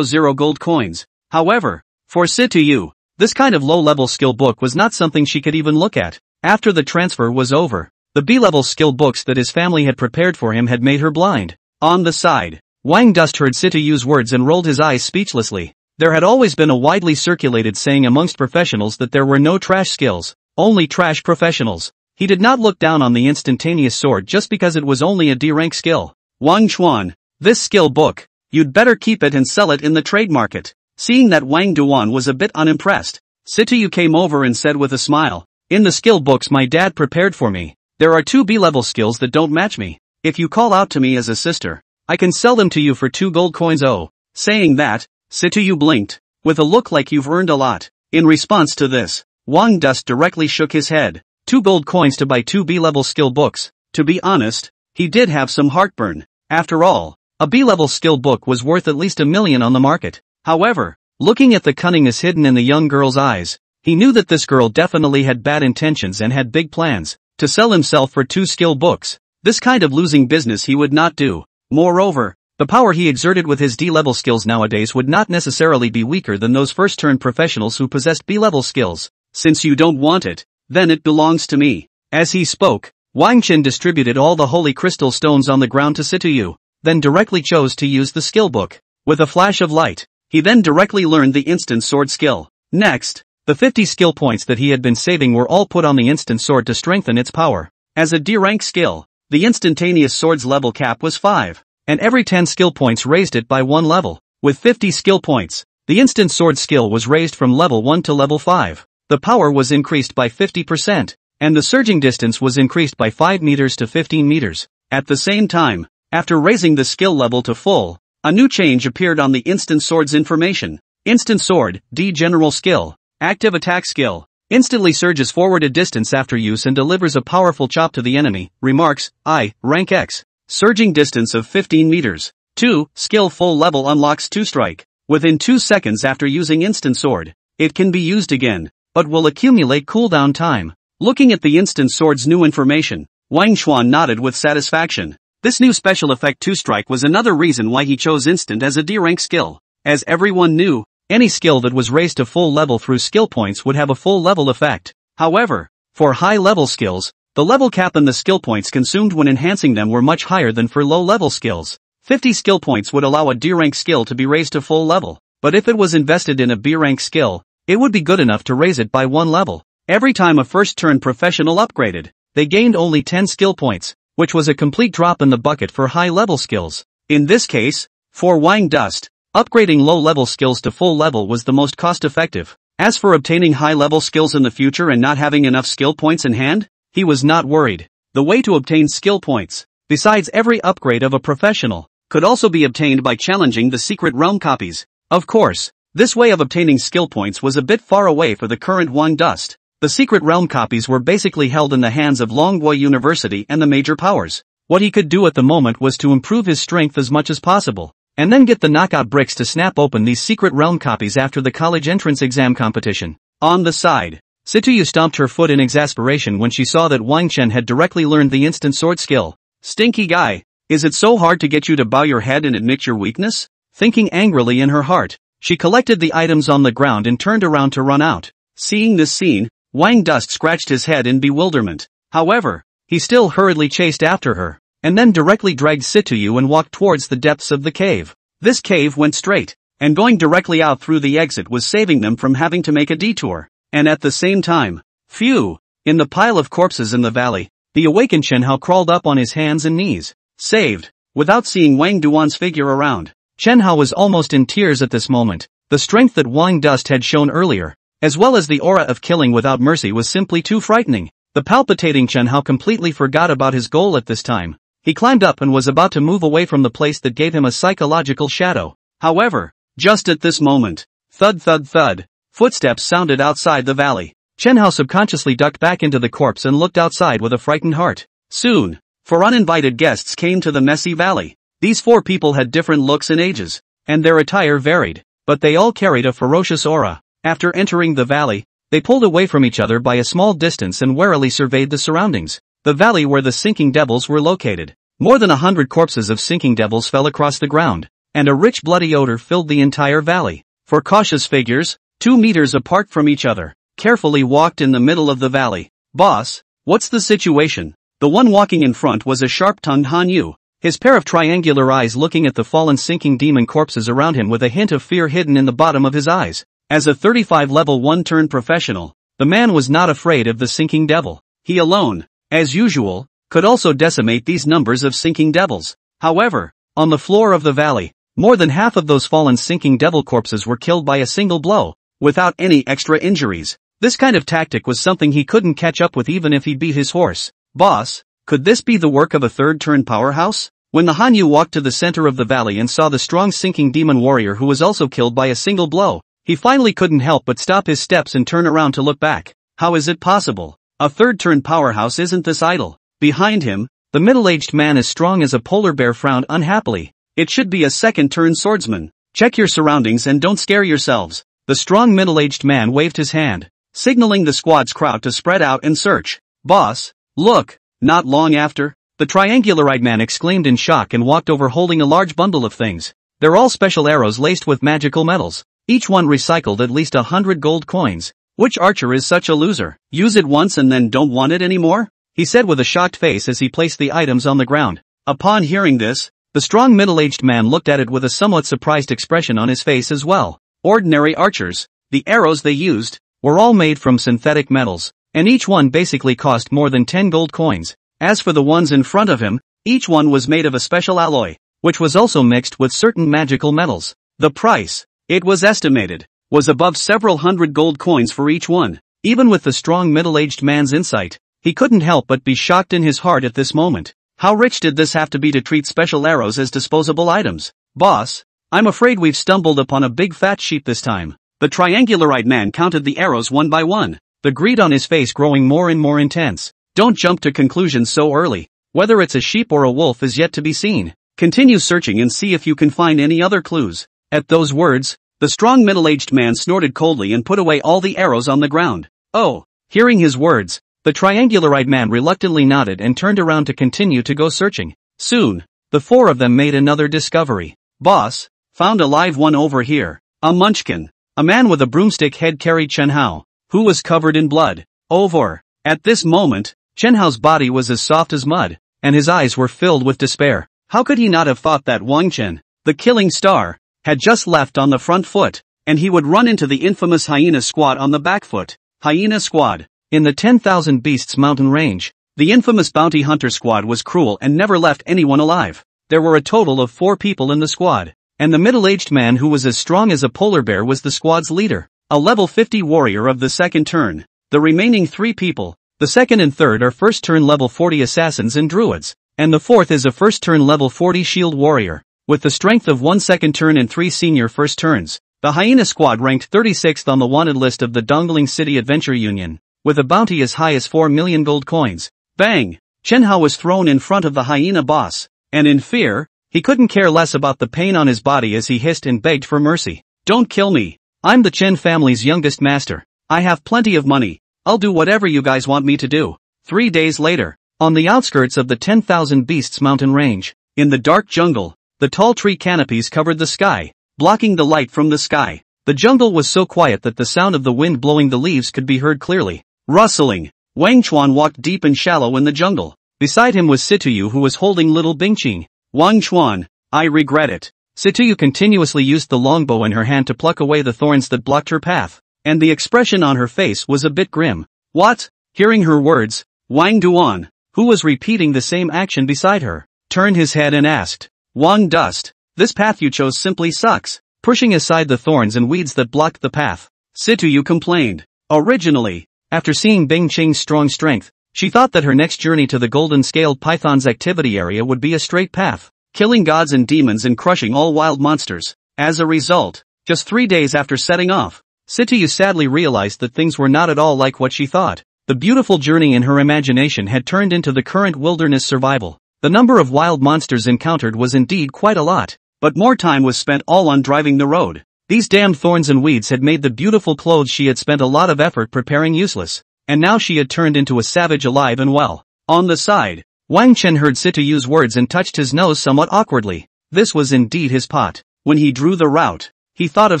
[SPEAKER 1] gold coins. However, for Situyu, this kind of low-level skill book was not something she could even look at. After the transfer was over, the B-level skill books that his family had prepared for him had made her blind. On the side, Wang Dust heard Situyu's words and rolled his eyes speechlessly. There had always been a widely circulated saying amongst professionals that there were no trash skills, only trash professionals. He did not look down on the instantaneous sword just because it was only a D-rank skill. Wang Chuan, this skill book, you'd better keep it and sell it in the trade market. Seeing that Wang Duan was a bit unimpressed, Situyu came over and said with a smile, In the skill books my dad prepared for me, there are two B-level skills that don't match me. If you call out to me as a sister, I can sell them to you for two gold coins oh. Saying that, Situyu blinked, with a look like you've earned a lot. In response to this, Wang Dust directly shook his head. Two gold coins to buy two B-level skill books. To be honest, he did have some heartburn. After all, a B-level skill book was worth at least a million on the market. However, looking at the cunningness hidden in the young girl's eyes, he knew that this girl definitely had bad intentions and had big plans to sell himself for two skill books. This kind of losing business he would not do. Moreover, the power he exerted with his D-level skills nowadays would not necessarily be weaker than those first-turn professionals who possessed B-level skills. Since you don't want it, then it belongs to me. As he spoke, Wang Chen distributed all the holy crystal stones on the ground to Situyu, then directly chose to use the skill book. With a flash of light, he then directly learned the instant sword skill. Next, the 50 skill points that he had been saving were all put on the instant sword to strengthen its power. As a D-rank skill, the instantaneous sword's level cap was 5, and every 10 skill points raised it by 1 level. With 50 skill points, the instant sword skill was raised from level 1 to level 5. The power was increased by 50%, and the surging distance was increased by 5 meters to 15 meters. At the same time, after raising the skill level to full, a new change appeared on the instant sword's information. Instant sword, D general skill, active attack skill, Instantly surges forward a distance after use and delivers a powerful chop to the enemy, remarks, I, rank X. Surging distance of 15 meters. 2. Skill full level unlocks 2 strike. Within 2 seconds after using instant sword, it can be used again, but will accumulate cooldown time. Looking at the instant sword's new information, Wang Xuan nodded with satisfaction. This new special effect 2 strike was another reason why he chose instant as a D rank skill. As everyone knew, any skill that was raised to full level through skill points would have a full level effect. However, for high-level skills, the level cap and the skill points consumed when enhancing them were much higher than for low-level skills. 50 skill points would allow a D-rank skill to be raised to full level, but if it was invested in a B-rank skill, it would be good enough to raise it by one level. Every time a first-turn professional upgraded, they gained only 10 skill points, which was a complete drop in the bucket for high-level skills. In this case, for Wang Dust, Upgrading low-level skills to full level was the most cost-effective. As for obtaining high-level skills in the future and not having enough skill points in hand, he was not worried. The way to obtain skill points, besides every upgrade of a professional, could also be obtained by challenging the secret realm copies. Of course, this way of obtaining skill points was a bit far away for the current Wang dust. The secret realm copies were basically held in the hands of Longboy University and the major powers. What he could do at the moment was to improve his strength as much as possible and then get the knockout bricks to snap open these secret realm copies after the college entrance exam competition. On the side, Situyu stomped her foot in exasperation when she saw that Wang Chen had directly learned the instant sword skill. Stinky guy, is it so hard to get you to bow your head and admit your weakness? Thinking angrily in her heart, she collected the items on the ground and turned around to run out. Seeing this scene, Wang Dust scratched his head in bewilderment. However, he still hurriedly chased after her and then directly dragged you and walked towards the depths of the cave. This cave went straight, and going directly out through the exit was saving them from having to make a detour. And at the same time, phew, in the pile of corpses in the valley, the awakened Chen Hao crawled up on his hands and knees, saved, without seeing Wang Duan's figure around. Chen Hao was almost in tears at this moment. The strength that Wang Dust had shown earlier, as well as the aura of killing without mercy was simply too frightening. The palpitating Chen Hao completely forgot about his goal at this time, he climbed up and was about to move away from the place that gave him a psychological shadow. However, just at this moment, thud thud thud, footsteps sounded outside the valley. Chen Hao subconsciously ducked back into the corpse and looked outside with a frightened heart. Soon, four uninvited guests came to the messy valley. These four people had different looks and ages, and their attire varied, but they all carried a ferocious aura. After entering the valley, they pulled away from each other by a small distance and warily surveyed the surroundings the valley where the sinking devils were located. More than a hundred corpses of sinking devils fell across the ground, and a rich bloody odor filled the entire valley. For cautious figures, two meters apart from each other, carefully walked in the middle of the valley. Boss, what's the situation? The one walking in front was a sharp-tongued Han Yu, his pair of triangular eyes looking at the fallen sinking demon corpses around him with a hint of fear hidden in the bottom of his eyes. As a 35 level 1 turn professional, the man was not afraid of the sinking devil. He alone, as usual, could also decimate these numbers of sinking devils. However, on the floor of the valley, more than half of those fallen sinking devil corpses were killed by a single blow, without any extra injuries. This kind of tactic was something he couldn't catch up with even if he beat his horse. Boss, could this be the work of a third-turn powerhouse? When the Hanyu walked to the center of the valley and saw the strong sinking demon warrior who was also killed by a single blow, he finally couldn't help but stop his steps and turn around to look back. How is it possible? A third-turn powerhouse isn't this idle. Behind him, the middle-aged man as strong as a polar bear frowned unhappily. It should be a second-turn swordsman. Check your surroundings and don't scare yourselves. The strong middle-aged man waved his hand, signaling the squad's crowd to spread out and search. Boss, look, not long after, the triangular-eyed man exclaimed in shock and walked over holding a large bundle of things. They're all special arrows laced with magical metals. Each one recycled at least a hundred gold coins. Which archer is such a loser? Use it once and then don't want it anymore? He said with a shocked face as he placed the items on the ground. Upon hearing this, the strong middle-aged man looked at it with a somewhat surprised expression on his face as well. Ordinary archers, the arrows they used, were all made from synthetic metals, and each one basically cost more than 10 gold coins. As for the ones in front of him, each one was made of a special alloy, which was also mixed with certain magical metals. The price, it was estimated, was above several hundred gold coins for each one. Even with the strong middle-aged man's insight, he couldn't help but be shocked in his heart at this moment. How rich did this have to be to treat special arrows as disposable items? Boss, I'm afraid we've stumbled upon a big fat sheep this time. The triangular-eyed man counted the arrows one by one, the greed on his face growing more and more intense. Don't jump to conclusions so early. Whether it's a sheep or a wolf is yet to be seen. Continue searching and see if you can find any other clues. At those words, the strong middle-aged man snorted coldly and put away all the arrows on the ground. Oh, hearing his words, the triangular-eyed man reluctantly nodded and turned around to continue to go searching. Soon, the four of them made another discovery. Boss, found a live one over here. A munchkin. A man with a broomstick head carried Chen Hao, who was covered in blood. Over. At this moment, Chen Hao's body was as soft as mud, and his eyes were filled with despair. How could he not have fought that Wang Chen, the killing star, had just left on the front foot, and he would run into the infamous Hyena Squad on the back foot. Hyena Squad. In the 10,000 Beasts mountain range, the infamous bounty hunter squad was cruel and never left anyone alive. There were a total of four people in the squad, and the middle-aged man who was as strong as a polar bear was the squad's leader, a level 50 warrior of the second turn. The remaining three people, the second and third are first turn level 40 assassins and druids, and the fourth is a first turn level 40 shield warrior. With the strength of one second turn and three senior first turns, the Hyena squad ranked 36th on the wanted list of the Dongling City Adventure Union, with a bounty as high as 4 million gold coins. Bang! Chen Hao was thrown in front of the hyena boss, and in fear, he couldn't care less about the pain on his body as he hissed and begged for mercy. Don't kill me. I'm the Chen family's youngest master. I have plenty of money. I'll do whatever you guys want me to do. Three days later, on the outskirts of the 10,000 Beasts mountain range, in the dark jungle, the tall tree canopies covered the sky, blocking the light from the sky. The jungle was so quiet that the sound of the wind blowing the leaves could be heard clearly. Rustling. Wang Chuan walked deep and shallow in the jungle. Beside him was Situyu who was holding little Bingqing. Wang Chuan, I regret it. Situyu continuously used the longbow in her hand to pluck away the thorns that blocked her path, and the expression on her face was a bit grim. What? Hearing her words, Wang Duan, who was repeating the same action beside her, turned his head and asked, Wang Dust. This path you chose simply sucks. Pushing aside the thorns and weeds that blocked the path, Situ Yu complained. Originally, after seeing Bing Qing's strong strength, she thought that her next journey to the Golden Scaled Python's activity area would be a straight path, killing gods and demons and crushing all wild monsters. As a result, just three days after setting off, Situ sadly realized that things were not at all like what she thought. The beautiful journey in her imagination had turned into the current wilderness survival, the number of wild monsters encountered was indeed quite a lot, but more time was spent all on driving the road. These damned thorns and weeds had made the beautiful clothes she had spent a lot of effort preparing useless, and now she had turned into a savage alive and well. On the side, Wang Chen heard Situyu's words and touched his nose somewhat awkwardly. This was indeed his pot. When he drew the route, he thought of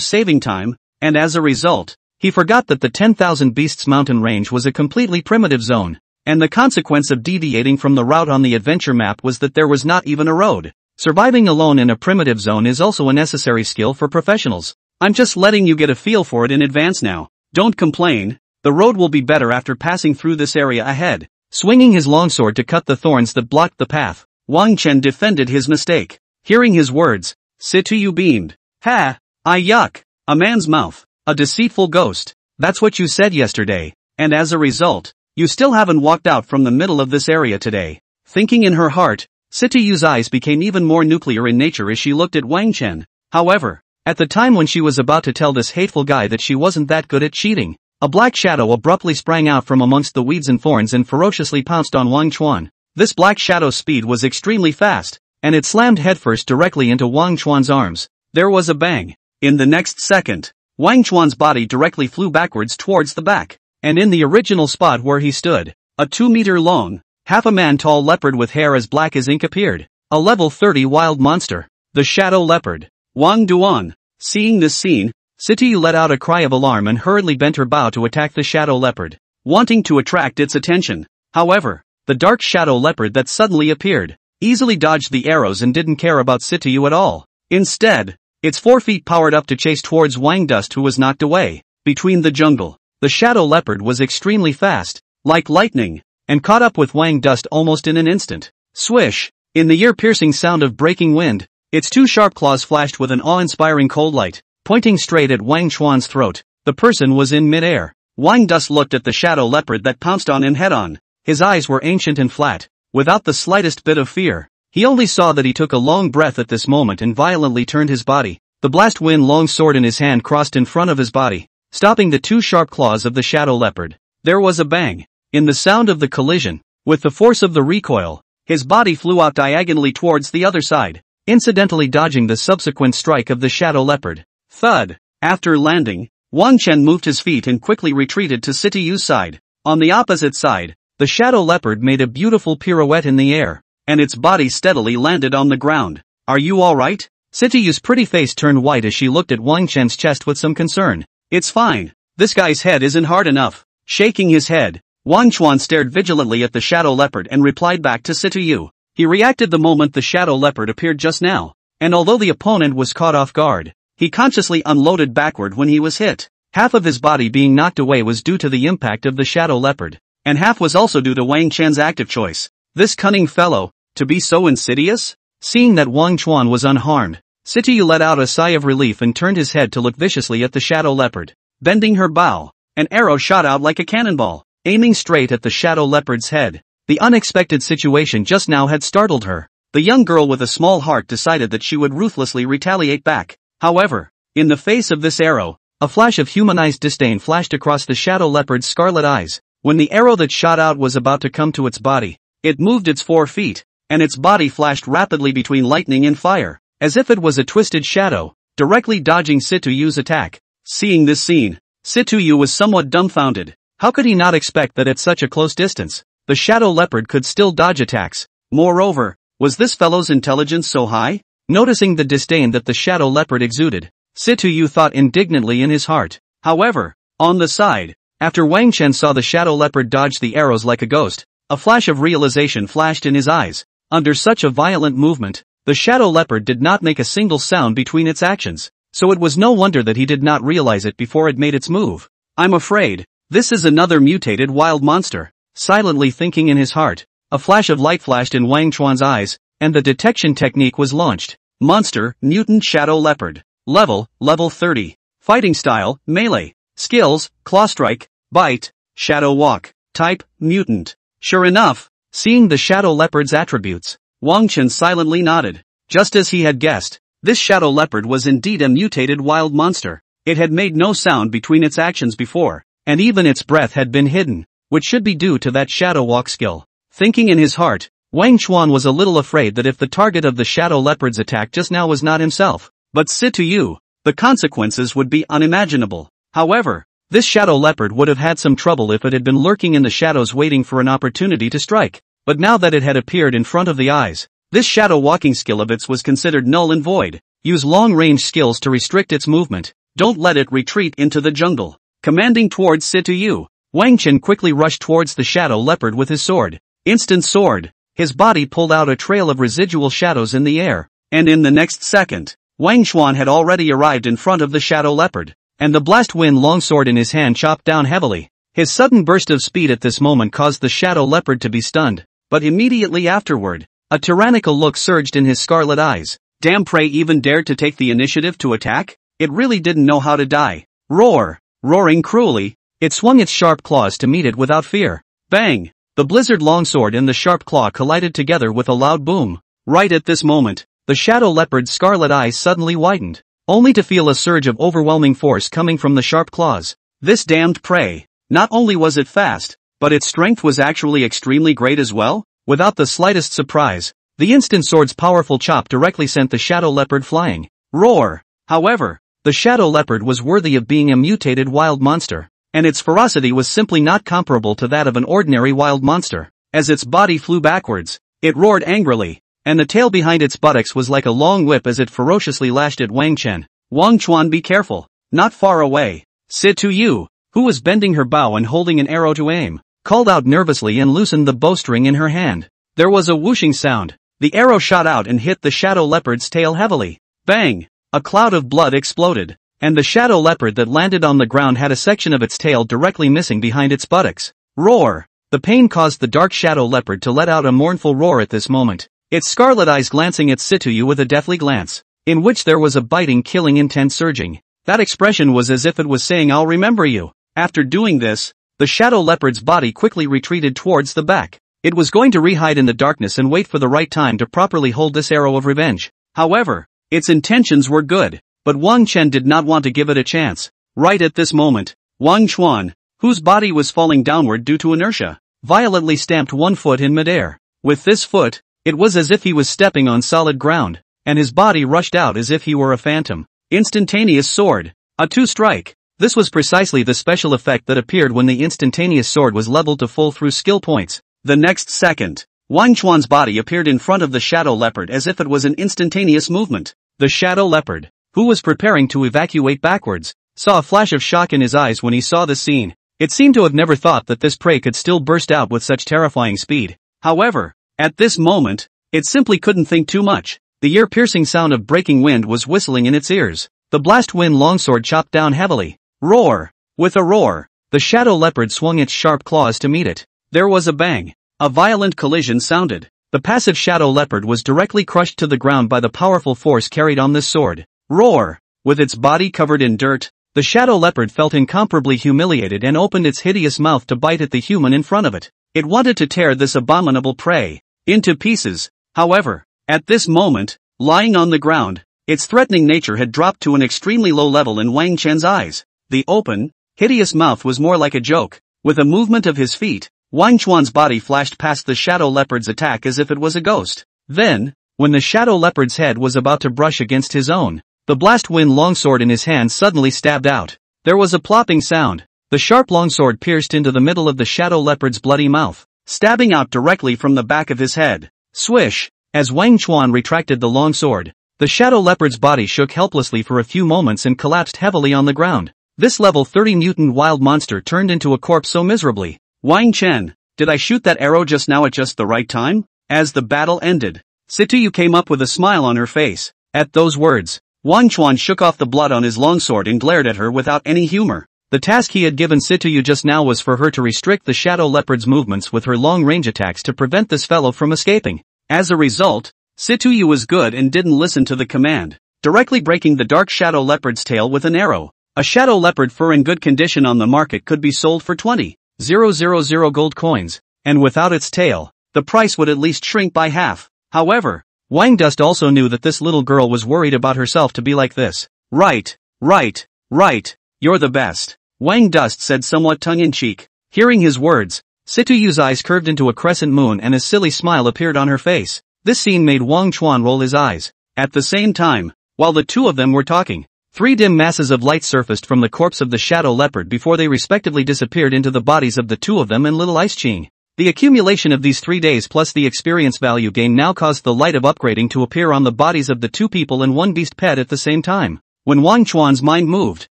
[SPEAKER 1] saving time, and as a result, he forgot that the 10,000 Beasts mountain range was a completely primitive zone, and the consequence of deviating from the route on the adventure map was that there was not even a road. Surviving alone in a primitive zone is also a necessary skill for professionals. I'm just letting you get a feel for it in advance now. Don't complain, the road will be better after passing through this area ahead. Swinging his longsword to cut the thorns that blocked the path, Wang Chen defended his mistake. Hearing his words, Situyu beamed. Ha! I yuck! A man's mouth. A deceitful ghost. That's what you said yesterday. And as a result, you still haven't walked out from the middle of this area today. Thinking in her heart, Yu's eyes became even more nuclear in nature as she looked at Wang Chen. However, at the time when she was about to tell this hateful guy that she wasn't that good at cheating, a black shadow abruptly sprang out from amongst the weeds and thorns and ferociously pounced on Wang Chuan. This black shadow's speed was extremely fast, and it slammed headfirst directly into Wang Chuan's arms. There was a bang. In the next second, Wang Chuan's body directly flew backwards towards the back. And in the original spot where he stood, a two-meter long, half a man tall leopard with hair as black as ink appeared, a level 30 wild monster, the shadow leopard. Wang Duan, seeing this scene, Situ let out a cry of alarm and hurriedly bent her bow to attack the shadow leopard, wanting to attract its attention. However, the dark shadow leopard that suddenly appeared, easily dodged the arrows and didn't care about Situyu at all. Instead, its forefeet powered up to chase towards Wang Dust who was knocked away, between the jungle. The shadow leopard was extremely fast, like lightning, and caught up with Wang Dust almost in an instant. Swish! In the ear-piercing sound of breaking wind, its two sharp claws flashed with an awe-inspiring cold light, pointing straight at Wang Chuan's throat. The person was in midair. Wang Dust looked at the shadow leopard that pounced on him head-on. His eyes were ancient and flat, without the slightest bit of fear. He only saw that he took a long breath at this moment and violently turned his body. The blast wind long sword in his hand crossed in front of his body, stopping the two sharp claws of the shadow leopard. There was a bang. In the sound of the collision, with the force of the recoil, his body flew out diagonally towards the other side, incidentally dodging the subsequent strike of the shadow leopard. Thud. After landing, Wang Chen moved his feet and quickly retreated to Situ Yu's side. On the opposite side, the shadow leopard made a beautiful pirouette in the air, and its body steadily landed on the ground. Are you alright? Situ Yu's pretty face turned white as she looked at Wang Chen's chest with some concern. It's fine. This guy's head isn't hard enough. Shaking his head, Wang Chuan stared vigilantly at the shadow leopard and replied back to Situ Yu. He reacted the moment the shadow leopard appeared just now, and although the opponent was caught off guard, he consciously unloaded backward when he was hit. Half of his body being knocked away was due to the impact of the shadow leopard, and half was also due to Wang Chan's active choice. This cunning fellow, to be so insidious? Seeing that Wang Chuan was unharmed, Situ let out a sigh of relief and turned his head to look viciously at the shadow leopard. Bending her bow, an arrow shot out like a cannonball, aiming straight at the shadow leopard's head. The unexpected situation just now had startled her. The young girl with a small heart decided that she would ruthlessly retaliate back. However, in the face of this arrow, a flash of humanized disdain flashed across the shadow leopard's scarlet eyes. When the arrow that shot out was about to come to its body, it moved its four feet, and its body flashed rapidly between lightning and fire as if it was a twisted shadow, directly dodging Situyu's attack. Seeing this scene, Situyu was somewhat dumbfounded. How could he not expect that at such a close distance, the shadow leopard could still dodge attacks? Moreover, was this fellow's intelligence so high? Noticing the disdain that the shadow leopard exuded, Situyu thought indignantly in his heart. However, on the side, after Wang Chen saw the shadow leopard dodge the arrows like a ghost, a flash of realization flashed in his eyes. Under such a violent movement, the shadow leopard did not make a single sound between its actions, so it was no wonder that he did not realize it before it made its move. I'm afraid, this is another mutated wild monster, silently thinking in his heart. A flash of light flashed in Wang Chuan's eyes, and the detection technique was launched. Monster, Mutant Shadow Leopard. Level, Level 30. Fighting Style, Melee. Skills, Claw Strike, Bite, Shadow Walk. Type, Mutant. Sure enough, seeing the Shadow Leopard's attributes, Wang Chen silently nodded. Just as he had guessed, this shadow leopard was indeed a mutated wild monster. It had made no sound between its actions before, and even its breath had been hidden, which should be due to that shadow walk skill. Thinking in his heart, Wang Chuan was a little afraid that if the target of the shadow leopard's attack just now was not himself, but Situ Yu, the consequences would be unimaginable. However, this shadow leopard would have had some trouble if it had been lurking in the shadows waiting for an opportunity to strike but now that it had appeared in front of the eyes, this shadow walking skill of its was considered null and void. Use long-range skills to restrict its movement. Don't let it retreat into the jungle. Commanding towards Situ Yu, Wang Chen quickly rushed towards the shadow leopard with his sword. Instant sword. His body pulled out a trail of residual shadows in the air. And in the next second, Wang Xuan had already arrived in front of the shadow leopard, and the blast wind longsword in his hand chopped down heavily. His sudden burst of speed at this moment caused the shadow leopard to be stunned. But immediately afterward, a tyrannical look surged in his scarlet eyes. Damn prey even dared to take the initiative to attack? It really didn't know how to die. Roar! Roaring cruelly, it swung its sharp claws to meet it without fear. Bang! The blizzard longsword and the sharp claw collided together with a loud boom. Right at this moment, the shadow leopard's scarlet eyes suddenly widened, only to feel a surge of overwhelming force coming from the sharp claws. This damned prey. Not only was it fast, but its strength was actually extremely great as well? Without the slightest surprise, the instant sword's powerful chop directly sent the shadow leopard flying. Roar! However, the shadow leopard was worthy of being a mutated wild monster, and its ferocity was simply not comparable to that of an ordinary wild monster. As its body flew backwards, it roared angrily, and the tail behind its buttocks was like a long whip as it ferociously lashed at Wang Chen. Wang Chuan be careful, not far away. Situyu, who was bending her bow and holding an arrow to aim called out nervously and loosened the bowstring in her hand. There was a whooshing sound. The arrow shot out and hit the shadow leopard's tail heavily. Bang! A cloud of blood exploded, and the shadow leopard that landed on the ground had a section of its tail directly missing behind its buttocks. Roar! The pain caused the dark shadow leopard to let out a mournful roar at this moment, its scarlet eyes glancing at Situ with a deathly glance, in which there was a biting killing intent surging. That expression was as if it was saying I'll remember you. After doing this, the shadow leopard's body quickly retreated towards the back. It was going to rehide in the darkness and wait for the right time to properly hold this arrow of revenge. However, its intentions were good, but Wang Chen did not want to give it a chance. Right at this moment, Wang Chuan, whose body was falling downward due to inertia, violently stamped one foot in midair. With this foot, it was as if he was stepping on solid ground, and his body rushed out as if he were a phantom. Instantaneous sword, a two-strike, this was precisely the special effect that appeared when the instantaneous sword was leveled to full through skill points. The next second, Wang Chuan's body appeared in front of the shadow leopard as if it was an instantaneous movement. The shadow leopard, who was preparing to evacuate backwards, saw a flash of shock in his eyes when he saw the scene. It seemed to have never thought that this prey could still burst out with such terrifying speed. However, at this moment, it simply couldn't think too much. The ear-piercing sound of breaking wind was whistling in its ears. The blast wind longsword chopped down heavily, Roar! With a roar, the shadow leopard swung its sharp claws to meet it. There was a bang. A violent collision sounded. The passive shadow leopard was directly crushed to the ground by the powerful force carried on this sword. Roar! With its body covered in dirt, the shadow leopard felt incomparably humiliated and opened its hideous mouth to bite at the human in front of it. It wanted to tear this abominable prey into pieces. However, at this moment, lying on the ground, its threatening nature had dropped to an extremely low level in Wang Chen's eyes. The open, hideous mouth was more like a joke. With a movement of his feet, Wang Chuan's body flashed past the shadow leopard's attack as if it was a ghost. Then, when the shadow leopard's head was about to brush against his own, the blast wind longsword in his hand suddenly stabbed out. There was a plopping sound. The sharp longsword pierced into the middle of the shadow leopard's bloody mouth, stabbing out directly from the back of his head. Swish! As Wang Chuan retracted the longsword, the shadow leopard's body shook helplessly for a few moments and collapsed heavily on the ground. This level 30 mutant wild monster turned into a corpse so miserably. Wang Chen, did I shoot that arrow just now at just the right time? As the battle ended, Situyu came up with a smile on her face. At those words, Wang Chuan shook off the blood on his longsword and glared at her without any humor. The task he had given Situyu just now was for her to restrict the shadow leopard's movements with her long-range attacks to prevent this fellow from escaping. As a result, Situyu was good and didn't listen to the command, directly breaking the dark shadow leopard's tail with an arrow. A shadow leopard fur in good condition on the market could be sold for 20,000 gold coins, and without its tail, the price would at least shrink by half. However, Wang Dust also knew that this little girl was worried about herself to be like this. Right, right, right, you're the best. Wang Dust said somewhat tongue-in-cheek. Hearing his words, Situ Yu's eyes curved into a crescent moon and a silly smile appeared on her face. This scene made Wang Chuan roll his eyes. At the same time, while the two of them were talking, Three dim masses of light surfaced from the corpse of the shadow leopard before they respectively disappeared into the bodies of the two of them and little Ice Ching. The accumulation of these three days plus the experience value gain now caused the light of upgrading to appear on the bodies of the two people and one beast pet at the same time. When Wang Chuan's mind moved,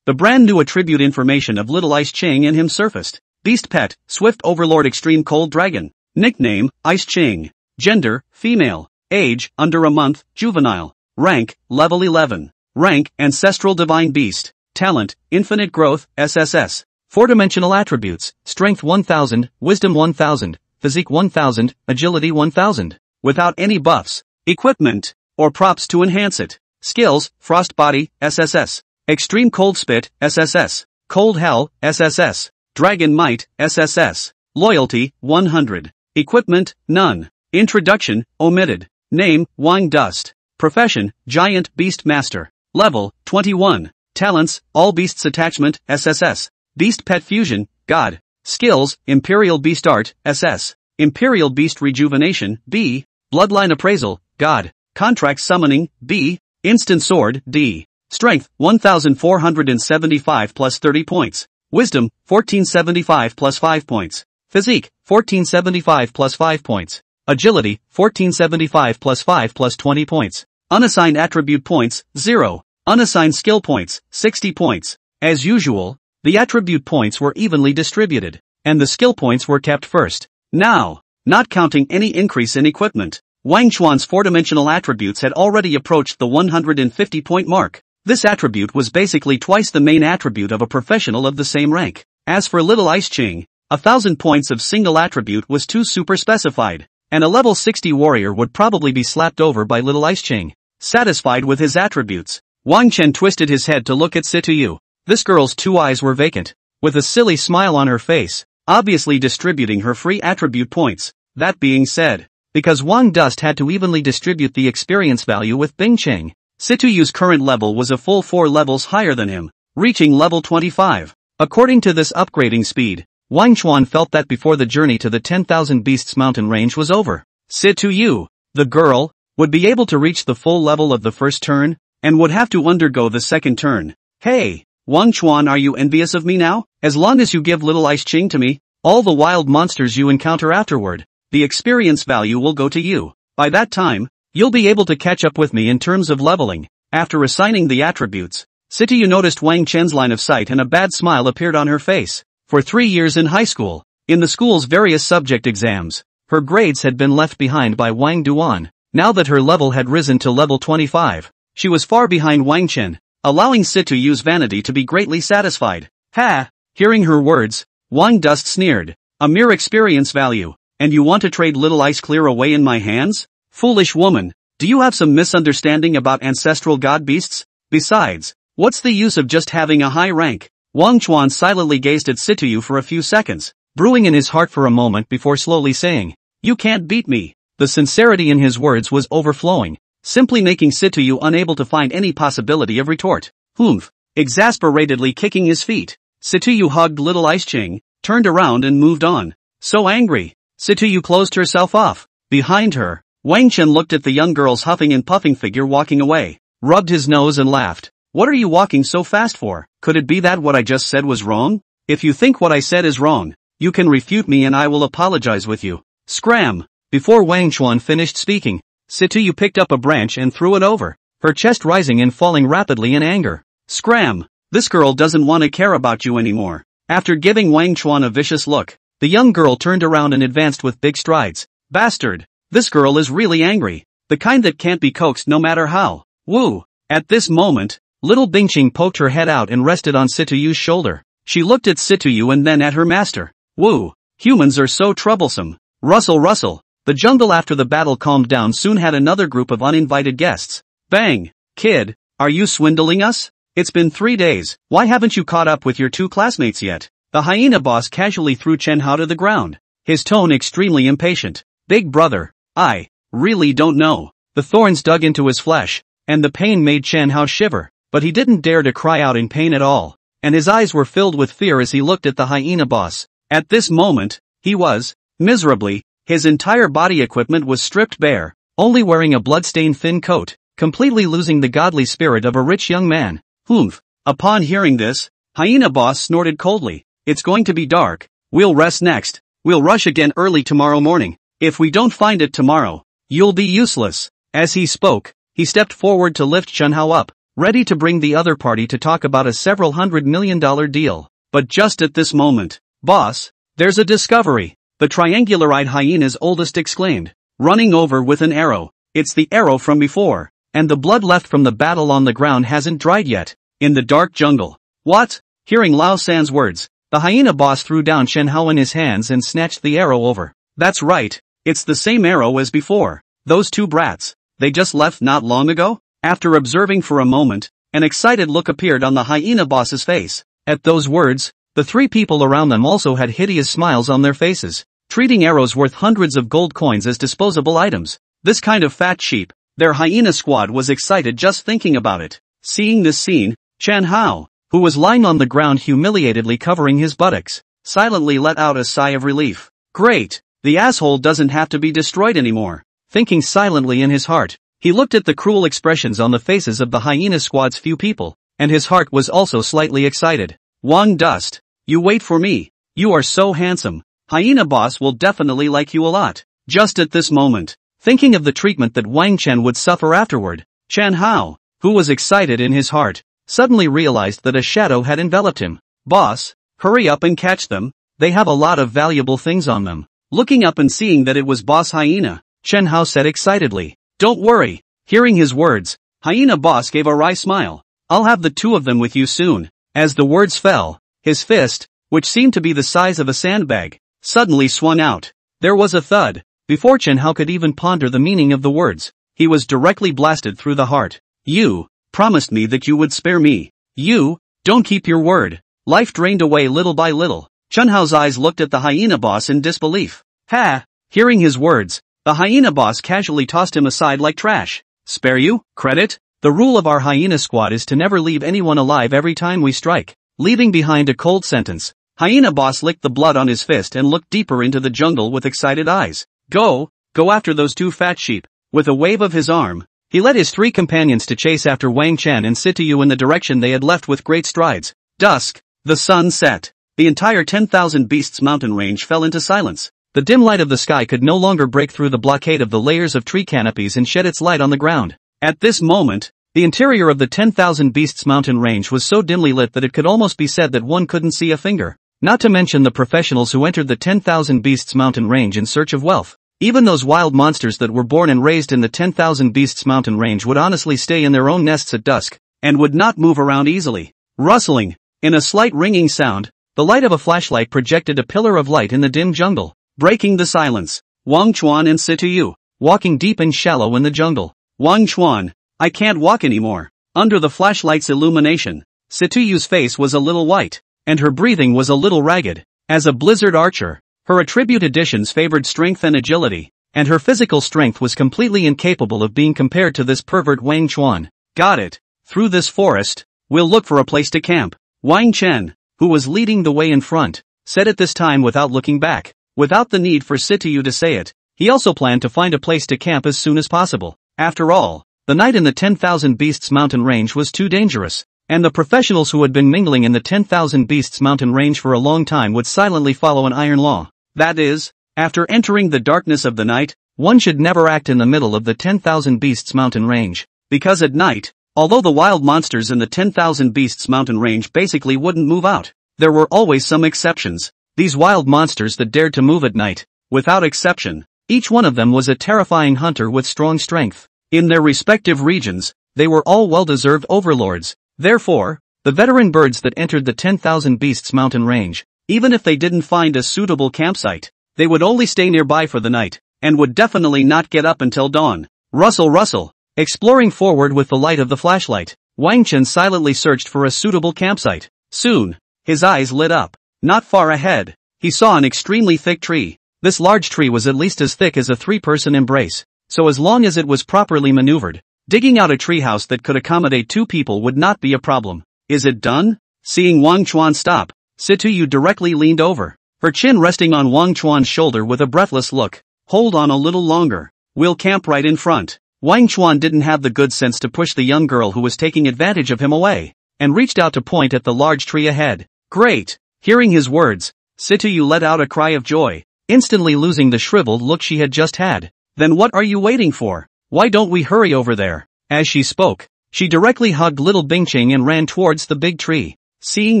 [SPEAKER 1] the brand new attribute information of Little Ice Ching and him surfaced. Beast Pet, Swift Overlord Extreme Cold Dragon. Nickname, Ice Ching. Gender, female. Age, under a month, juvenile. Rank, level 11 rank, ancestral divine beast, talent, infinite growth, SSS, four-dimensional attributes, strength 1000, wisdom 1000, physique 1000, agility 1000, without any buffs, equipment, or props to enhance it. Skills, Frost Body, SSS. Extreme Cold Spit, SSS. Cold Hell, SSS. Dragon Might, SSS. Loyalty, 100. Equipment, none. Introduction, omitted. Name, Wang Dust. Profession, Giant Beast Master. Level, 21. Talents, All Beasts Attachment, SSS. Beast Pet Fusion, God. Skills, Imperial Beast Art, SS. Imperial Beast Rejuvenation, B. Bloodline Appraisal, God. Contract Summoning, B. Instant Sword, D. Strength, 1475 plus 30 points. Wisdom, 1475 plus 5 points. Physique, 1475 plus 5 points. Agility, 1475 plus 5 plus 20 points. Unassigned attribute points, 0. Unassigned skill points, 60 points. As usual, the attribute points were evenly distributed, and the skill points were kept first. Now, not counting any increase in equipment, Wang Chuan's four-dimensional attributes had already approached the 150-point mark. This attribute was basically twice the main attribute of a professional of the same rank. As for Little Ice Ching, a thousand points of single attribute was too super specified, and a level 60 warrior would probably be slapped over by Little Ice Ching. Satisfied with his attributes, Wang Chen twisted his head to look at Situyu. This girl's two eyes were vacant, with a silly smile on her face, obviously distributing her free attribute points. That being said, because Wang Dust had to evenly distribute the experience value with Bingqing, Situyu's current level was a full four levels higher than him, reaching level 25. According to this upgrading speed, Wang Chuan felt that before the journey to the 10,000 Beasts mountain range was over, Situyu, the girl, would be able to reach the full level of the first turn, and would have to undergo the second turn. Hey, Wang Chuan are you envious of me now? As long as you give little ice ching to me, all the wild monsters you encounter afterward, the experience value will go to you. By that time, you'll be able to catch up with me in terms of leveling. After assigning the attributes, Situyu noticed Wang Chen's line of sight and a bad smile appeared on her face. For three years in high school, in the school's various subject exams, her grades had been left behind by Wang Duan. Now that her level had risen to level 25, she was far behind Wang Chen, allowing Situyu's vanity to be greatly satisfied. Ha! Hearing her words, Wang Dust sneered. A mere experience value, and you want to trade little ice clear away in my hands? Foolish woman, do you have some misunderstanding about ancestral god beasts? Besides, what's the use of just having a high rank? Wang Chuan silently gazed at Situyu for a few seconds, brewing in his heart for a moment before slowly saying, You can't beat me. The sincerity in his words was overflowing, simply making Situ unable to find any possibility of retort. Humph! Exasperatedly kicking his feet, Situyu hugged little Ice Ching, turned around and moved on. So angry, Situyu closed herself off. Behind her, Wang Chen looked at the young girl's huffing and puffing figure walking away, rubbed his nose and laughed. What are you walking so fast for? Could it be that what I just said was wrong? If you think what I said is wrong, you can refute me and I will apologize with you. Scram! Before Wang Chuan finished speaking, Situyu picked up a branch and threw it over, her chest rising and falling rapidly in anger. Scram! This girl doesn't want to care about you anymore. After giving Wang Chuan a vicious look, the young girl turned around and advanced with big strides. Bastard! This girl is really angry. The kind that can't be coaxed no matter how. Woo! At this moment, little Bingqing poked her head out and rested on Situyu's shoulder. She looked at Situyu and then at her master. Woo! Humans are so troublesome. Russell Russell, the jungle after the battle calmed down soon had another group of uninvited guests. Bang! Kid, are you swindling us? It's been three days, why haven't you caught up with your two classmates yet? The hyena boss casually threw Chen Hao to the ground, his tone extremely impatient. Big brother, I, really don't know. The thorns dug into his flesh, and the pain made Chen Hao shiver, but he didn't dare to cry out in pain at all, and his eyes were filled with fear as he looked at the hyena boss. At this moment, he was, miserably, his entire body equipment was stripped bare, only wearing a bloodstained thin coat, completely losing the godly spirit of a rich young man. Humph. Upon hearing this, Hyena Boss snorted coldly. It's going to be dark. We'll rest next. We'll rush again early tomorrow morning. If we don't find it tomorrow, you'll be useless. As he spoke, he stepped forward to lift Hao up, ready to bring the other party to talk about a several hundred million dollar deal. But just at this moment, boss, there's a discovery the triangular-eyed hyena's oldest exclaimed, running over with an arrow. It's the arrow from before, and the blood left from the battle on the ground hasn't dried yet, in the dark jungle. What? Hearing Lao San's words, the hyena boss threw down Chen Hao in his hands and snatched the arrow over. That's right, it's the same arrow as before. Those two brats, they just left not long ago? After observing for a moment, an excited look appeared on the hyena boss's face. At those words, the three people around them also had hideous smiles on their faces, treating arrows worth hundreds of gold coins as disposable items. This kind of fat sheep, their hyena squad was excited just thinking about it. Seeing this scene, Chen Hao, who was lying on the ground humiliatedly covering his buttocks, silently let out a sigh of relief. Great, the asshole doesn't have to be destroyed anymore. Thinking silently in his heart, he looked at the cruel expressions on the faces of the hyena squad's few people, and his heart was also slightly excited. Wang Dust, you wait for me. You are so handsome. Hyena boss will definitely like you a lot. Just at this moment, thinking of the treatment that Wang Chen would suffer afterward, Chen Hao, who was excited in his heart, suddenly realized that a shadow had enveloped him. Boss, hurry up and catch them, they have a lot of valuable things on them. Looking up and seeing that it was Boss Hyena, Chen Hao said excitedly, Don't worry. Hearing his words, Hyena Boss gave a wry smile. I'll have the two of them with you soon. As the words fell, his fist, which seemed to be the size of a sandbag, suddenly swung out. There was a thud. Before Chen Hao could even ponder the meaning of the words, he was directly blasted through the heart. You, promised me that you would spare me. You, don't keep your word. Life drained away little by little. Chen Hao's eyes looked at the hyena boss in disbelief. Ha! Hearing his words, the hyena boss casually tossed him aside like trash. Spare you? Credit? The rule of our hyena squad is to never leave anyone alive every time we strike leaving behind a cold sentence. Hyena boss licked the blood on his fist and looked deeper into the jungle with excited eyes. Go, go after those two fat sheep. With a wave of his arm, he led his three companions to chase after Wang Chan and Situ in the direction they had left with great strides. Dusk, the sun set. The entire 10,000 beasts mountain range fell into silence. The dim light of the sky could no longer break through the blockade of the layers of tree canopies and shed its light on the ground. At this moment, the interior of the 10,000 Beasts mountain range was so dimly lit that it could almost be said that one couldn't see a finger. Not to mention the professionals who entered the 10,000 Beasts mountain range in search of wealth. Even those wild monsters that were born and raised in the 10,000 Beasts mountain range would honestly stay in their own nests at dusk, and would not move around easily. Rustling. In a slight ringing sound, the light of a flashlight projected a pillar of light in the dim jungle, breaking the silence. Wang Chuan and Situ Yu, walking deep and shallow in the jungle. Wang Chuan, I can't walk anymore. Under the flashlight's illumination, Situyu's face was a little white, and her breathing was a little ragged. As a blizzard archer, her attribute additions favored strength and agility, and her physical strength was completely incapable of being compared to this pervert Wang Chuan. Got it. Through this forest, we'll look for a place to camp. Wang Chen, who was leading the way in front, said at this time without looking back, without the need for Situyu to say it. He also planned to find a place to camp as soon as possible. After all, the night in the 10,000 Beasts mountain range was too dangerous, and the professionals who had been mingling in the 10,000 Beasts mountain range for a long time would silently follow an iron law. That is, after entering the darkness of the night, one should never act in the middle of the 10,000 Beasts mountain range, because at night, although the wild monsters in the 10,000 Beasts mountain range basically wouldn't move out, there were always some exceptions. These wild monsters that dared to move at night, without exception, each one of them was a terrifying hunter with strong strength. In their respective regions, they were all well-deserved overlords. Therefore, the veteran birds that entered the 10,000 Beasts mountain range, even if they didn't find a suitable campsite, they would only stay nearby for the night, and would definitely not get up until dawn. Russell, Russell, exploring forward with the light of the flashlight, Wang Chen silently searched for a suitable campsite. Soon, his eyes lit up. Not far ahead, he saw an extremely thick tree. This large tree was at least as thick as a three-person embrace, so as long as it was properly maneuvered, digging out a treehouse that could accommodate two people would not be a problem. Is it done? Seeing Wang Chuan stop, Situ Yu directly leaned over, her chin resting on Wang Chuan's shoulder with a breathless look. Hold on a little longer. We'll camp right in front. Wang Chuan didn't have the good sense to push the young girl who was taking advantage of him away, and reached out to point at the large tree ahead. Great! Hearing his words, Situ Yu let out a cry of joy, instantly losing the shriveled look she had just had. Then what are you waiting for? Why don't we hurry over there? As she spoke, she directly hugged little Bingqing and ran towards the big tree. Seeing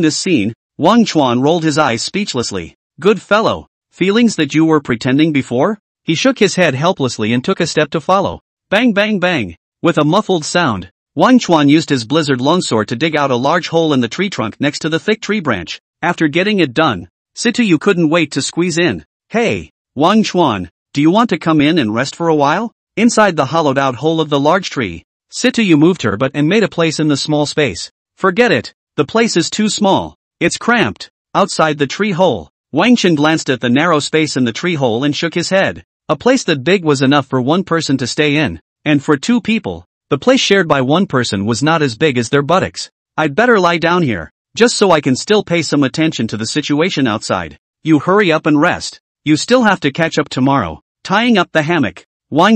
[SPEAKER 1] this scene, Wang Chuan rolled his eyes speechlessly. Good fellow, feelings that you were pretending before? He shook his head helplessly and took a step to follow. Bang bang bang. With a muffled sound, Wang Chuan used his blizzard longsword to dig out a large hole in the tree trunk next to the thick tree branch. After getting it done, Situ Yu couldn't wait to squeeze in. Hey, Wang Chuan, do you want to come in and rest for a while? Inside the hollowed out hole of the large tree, you moved her but and made a place in the small space. Forget it. The place is too small. It's cramped. Outside the tree hole, Wangchen glanced at the narrow space in the tree hole and shook his head. A place that big was enough for one person to stay in, and for two people, the place shared by one person was not as big as their buttocks. I'd better lie down here, just so I can still pay some attention to the situation outside. You hurry up and rest. You still have to catch up tomorrow. Tying up the hammock,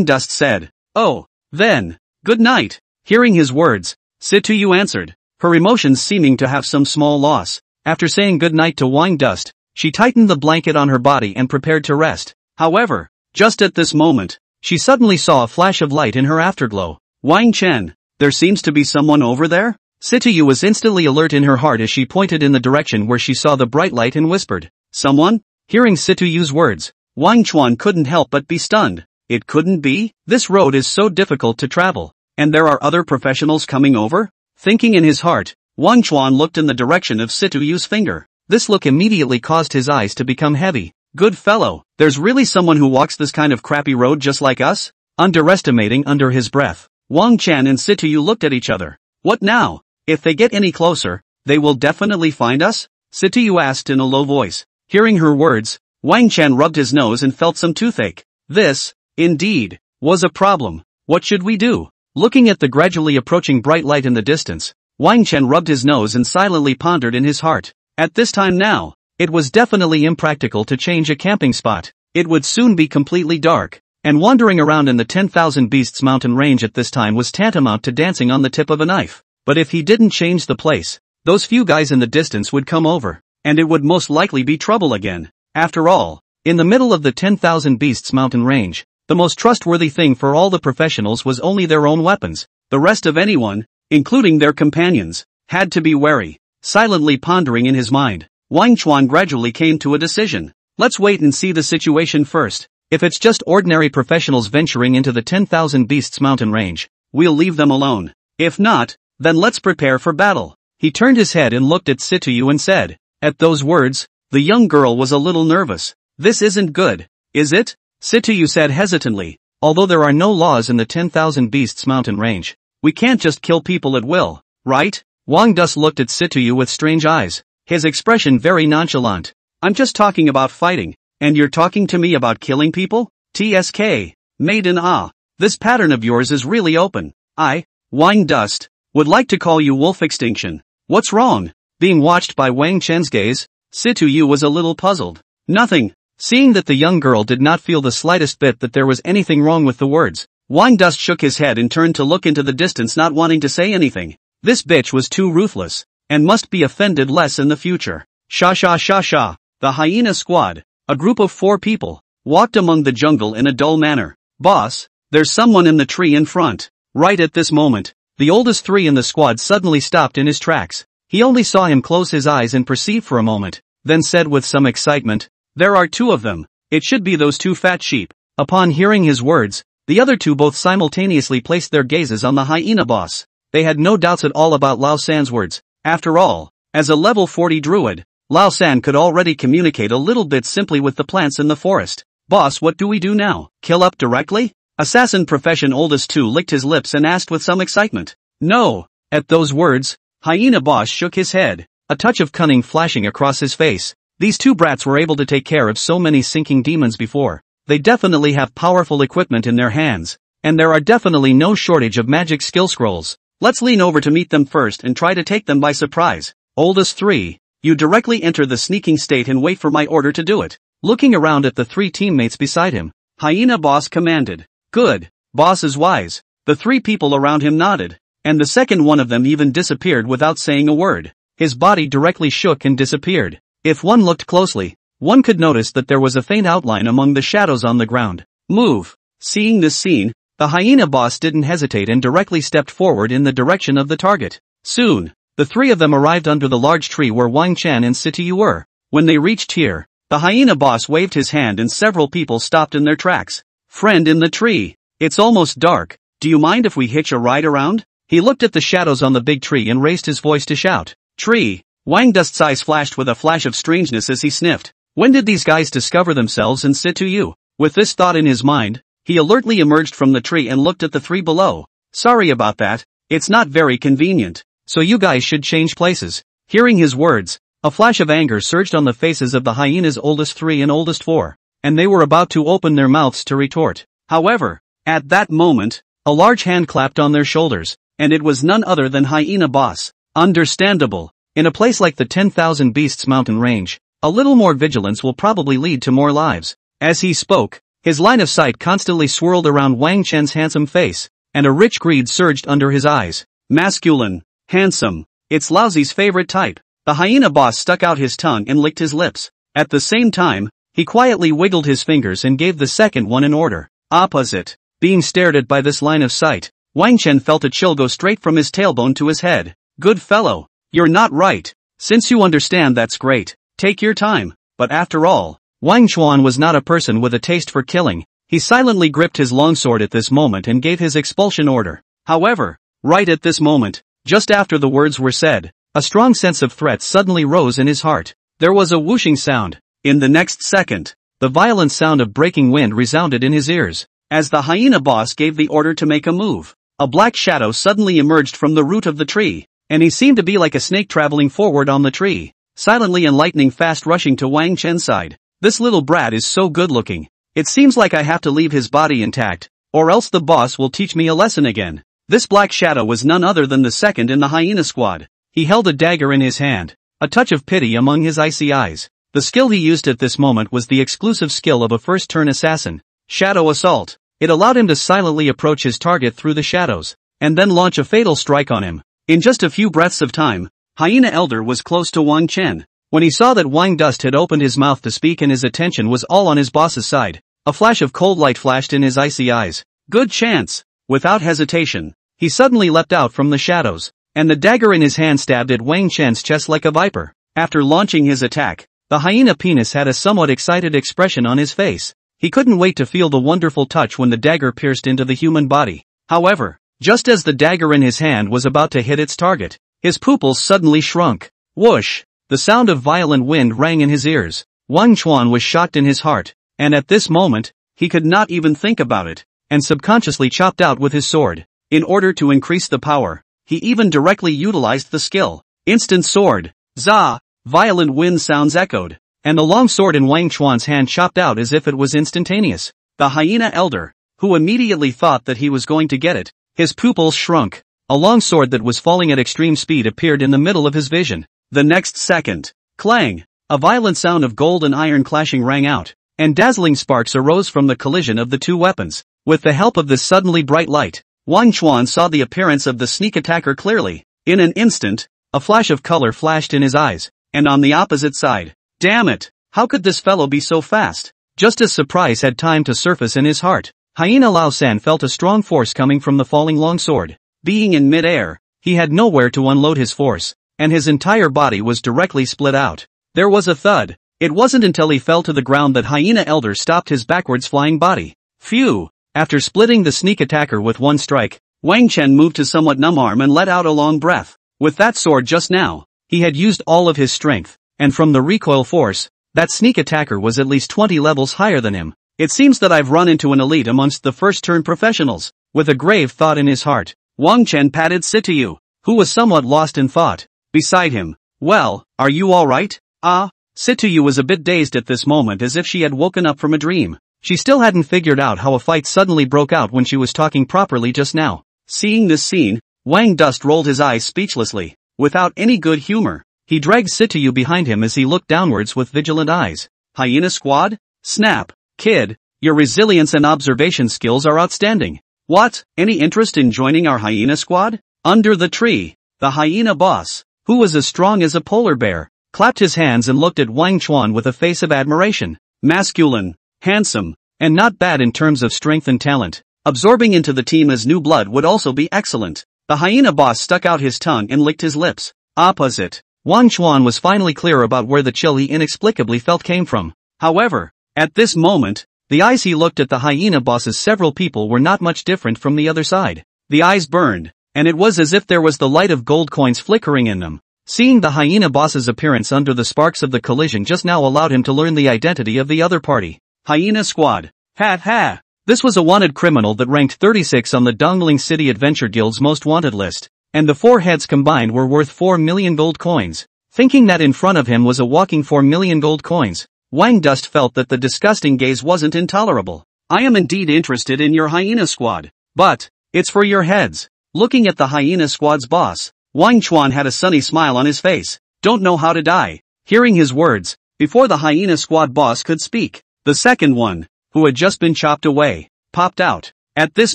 [SPEAKER 1] Dust said, Oh, then, good night. Hearing his words, Situyu answered, her emotions seeming to have some small loss. After saying good night to Dust, she tightened the blanket on her body and prepared to rest. However, just at this moment, she suddenly saw a flash of light in her afterglow. Wang Chen, there seems to be someone over there? Situyu was instantly alert in her heart as she pointed in the direction where she saw the bright light and whispered, Someone? Hearing Situyu's words, Wang Chuan couldn't help but be stunned. It couldn't be, this road is so difficult to travel, and there are other professionals coming over? Thinking in his heart, Wang Chuan looked in the direction of Situ Yu's finger. This look immediately caused his eyes to become heavy. Good fellow, there's really someone who walks this kind of crappy road just like us? Underestimating under his breath. Wang Chan and Situ Yu looked at each other. What now? If they get any closer, they will definitely find us? Situ Yu asked in a low voice. Hearing her words, Wang Chan rubbed his nose and felt some toothache. This, indeed, was a problem. What should we do? Looking at the gradually approaching bright light in the distance, Wang Chen rubbed his nose and silently pondered in his heart. At this time now, it was definitely impractical to change a camping spot. It would soon be completely dark, and wandering around in the 10,000 Beasts mountain range at this time was tantamount to dancing on the tip of a knife. But if he didn't change the place, those few guys in the distance would come over, and it would most likely be trouble again. After all, in the middle of the 10,000 Beasts mountain range, the most trustworthy thing for all the professionals was only their own weapons, the rest of anyone, including their companions, had to be wary. Silently pondering in his mind, Wang Chuan gradually came to a decision. Let's wait and see the situation first. If it's just ordinary professionals venturing into the 10,000 Beasts mountain range, we'll leave them alone. If not, then let's prepare for battle. He turned his head and looked at Yu and said, At those words, the young girl was a little nervous. This isn't good, is it? Situyu said hesitantly, although there are no laws in the 10,000 Beasts mountain range. We can't just kill people at will, right? Wang Dus looked at Situyu with strange eyes, his expression very nonchalant. I'm just talking about fighting, and you're talking to me about killing people? TSK, Maiden Ah, this pattern of yours is really open. I, Wang Dust, would like to call you Wolf Extinction. What's wrong? Being watched by Wang Chen's gaze, Situ Yu was a little puzzled. Nothing. Seeing that the young girl did not feel the slightest bit that there was anything wrong with the words, Wine Dust shook his head and turned to look into the distance not wanting to say anything. This bitch was too ruthless, and must be offended less in the future. Sha sha sha sha, the hyena squad, a group of four people, walked among the jungle in a dull manner. Boss, there's someone in the tree in front. Right at this moment, the oldest three in the squad suddenly stopped in his tracks. He only saw him close his eyes and perceive for a moment, then said with some excitement, There are two of them, it should be those two fat sheep. Upon hearing his words, the other two both simultaneously placed their gazes on the hyena boss. They had no doubts at all about Lao San's words. After all, as a level 40 druid, Lao San could already communicate a little bit simply with the plants in the forest. Boss what do we do now? Kill up directly? Assassin profession oldest two licked his lips and asked with some excitement. No. At those words, Hyena boss shook his head, a touch of cunning flashing across his face. These two brats were able to take care of so many sinking demons before. They definitely have powerful equipment in their hands, and there are definitely no shortage of magic skill scrolls. Let's lean over to meet them first and try to take them by surprise. Oldest three, you directly enter the sneaking state and wait for my order to do it. Looking around at the three teammates beside him, Hyena boss commanded. Good, boss is wise. The three people around him nodded, and the second one of them even disappeared without saying a word. His body directly shook and disappeared. If one looked closely, one could notice that there was a faint outline among the shadows on the ground. Move. Seeing this scene, the hyena boss didn't hesitate and directly stepped forward in the direction of the target. Soon, the three of them arrived under the large tree where Wang Chan and Situ were. When they reached here, the hyena boss waved his hand and several people stopped in their tracks. Friend in the tree. It's almost dark. Do you mind if we hitch a ride around? He looked at the shadows on the big tree and raised his voice to shout, Tree! Wang Dust's eyes flashed with a flash of strangeness as he sniffed. When did these guys discover themselves and Situ Yu? With this thought in his mind, he alertly emerged from the tree and looked at the three below. Sorry about that, it's not very convenient, so you guys should change places. Hearing his words, a flash of anger surged on the faces of the hyena's oldest three and oldest four, and they were about to open their mouths to retort. However, at that moment, a large hand clapped on their shoulders, and it was none other than Hyena Boss. Understandable. In a place like the 10,000 Beasts mountain range, a little more vigilance will probably lead to more lives. As he spoke, his line of sight constantly swirled around Wang Chen's handsome face, and a rich greed surged under his eyes. Masculine. Handsome. It's Laozi's favorite type. The hyena boss stuck out his tongue and licked his lips. At the same time, he quietly wiggled his fingers and gave the second one an order. Opposite. Being stared at by this line of sight, Wang Chen felt a chill go straight from his tailbone to his head. Good fellow, you're not right. Since you understand that's great, take your time. But after all, Wang Chuan was not a person with a taste for killing. He silently gripped his longsword at this moment and gave his expulsion order. However, right at this moment, just after the words were said, a strong sense of threat suddenly rose in his heart. There was a whooshing sound. In the next second, the violent sound of breaking wind resounded in his ears, as the hyena boss gave the order to make a move. A black shadow suddenly emerged from the root of the tree, and he seemed to be like a snake traveling forward on the tree, silently and lightning fast rushing to Wang Chen's side. This little brat is so good looking. It seems like I have to leave his body intact, or else the boss will teach me a lesson again. This black shadow was none other than the second in the hyena squad. He held a dagger in his hand, a touch of pity among his icy eyes. The skill he used at this moment was the exclusive skill of a first-turn assassin, Shadow Assault. It allowed him to silently approach his target through the shadows, and then launch a fatal strike on him. In just a few breaths of time, Hyena Elder was close to Wang Chen. When he saw that Wang Dust had opened his mouth to speak and his attention was all on his boss's side, a flash of cold light flashed in his icy eyes. Good chance! Without hesitation, he suddenly leapt out from the shadows, and the dagger in his hand stabbed at Wang Chen's chest like a viper. After launching his attack, the hyena penis had a somewhat excited expression on his face. He couldn't wait to feel the wonderful touch when the dagger pierced into the human body. However, just as the dagger in his hand was about to hit its target, his pupils suddenly shrunk. Whoosh! The sound of violent wind rang in his ears. Wang Chuan was shocked in his heart, and at this moment, he could not even think about it, and subconsciously chopped out with his sword. In order to increase the power, he even directly utilized the skill. Instant sword. Za! Violent wind sounds echoed and the long sword in Wang Chuan's hand chopped out as if it was instantaneous. The hyena elder, who immediately thought that he was going to get it, his pupils shrunk. A long sword that was falling at extreme speed appeared in the middle of his vision. The next second, clang, a violent sound of gold and iron clashing rang out, and dazzling sparks arose from the collision of the two weapons. With the help of this suddenly bright light, Wang Chuan saw the appearance of the sneak attacker clearly. In an instant, a flash of color flashed in his eyes, and on the opposite side, Damn it! How could this fellow be so fast? Just as surprise had time to surface in his heart, Hyena Lao San felt a strong force coming from the falling longsword. Being in midair, he had nowhere to unload his force, and his entire body was directly split out. There was a thud. It wasn't until he fell to the ground that Hyena Elder stopped his backwards flying body. Phew! After splitting the sneak attacker with one strike, Wang Chen moved to somewhat numb arm and let out a long breath. With that sword just now, he had used all of his strength, and from the recoil force, that sneak attacker was at least 20 levels higher than him. It seems that I've run into an elite amongst the first-turn professionals. With a grave thought in his heart, Wang Chen patted Situyu, who was somewhat lost in thought, beside him. Well, are you alright? Ah, Situyu was a bit dazed at this moment as if she had woken up from a dream. She still hadn't figured out how a fight suddenly broke out when she was talking properly just now. Seeing this scene, Wang Dust rolled his eyes speechlessly, without any good humor. He dragged Situ behind him as he looked downwards with vigilant eyes. Hyena squad? Snap. Kid, your resilience and observation skills are outstanding. What? Any interest in joining our hyena squad? Under the tree, the hyena boss, who was as strong as a polar bear, clapped his hands and looked at Wang Chuan with a face of admiration. Masculine, handsome, and not bad in terms of strength and talent. Absorbing into the team as new blood would also be excellent. The hyena boss stuck out his tongue and licked his lips. Opposite. Wang Chuan was finally clear about where the chill he inexplicably felt came from. However, at this moment, the eyes he looked at the hyena boss's several people were not much different from the other side. The eyes burned, and it was as if there was the light of gold coins flickering in them. Seeing the hyena boss's appearance under the sparks of the collision just now allowed him to learn the identity of the other party. Hyena Squad. Ha ha! This was a wanted criminal that ranked 36 on the Dongling City Adventure Guild's most wanted list and the four heads combined were worth 4 million gold coins. Thinking that in front of him was a walking 4 million gold coins, Wang Dust felt that the disgusting gaze wasn't intolerable. I am indeed interested in your hyena squad, but, it's for your heads. Looking at the hyena squad's boss, Wang Chuan had a sunny smile on his face. Don't know how to die. Hearing his words, before the hyena squad boss could speak, the second one, who had just been chopped away, popped out. At this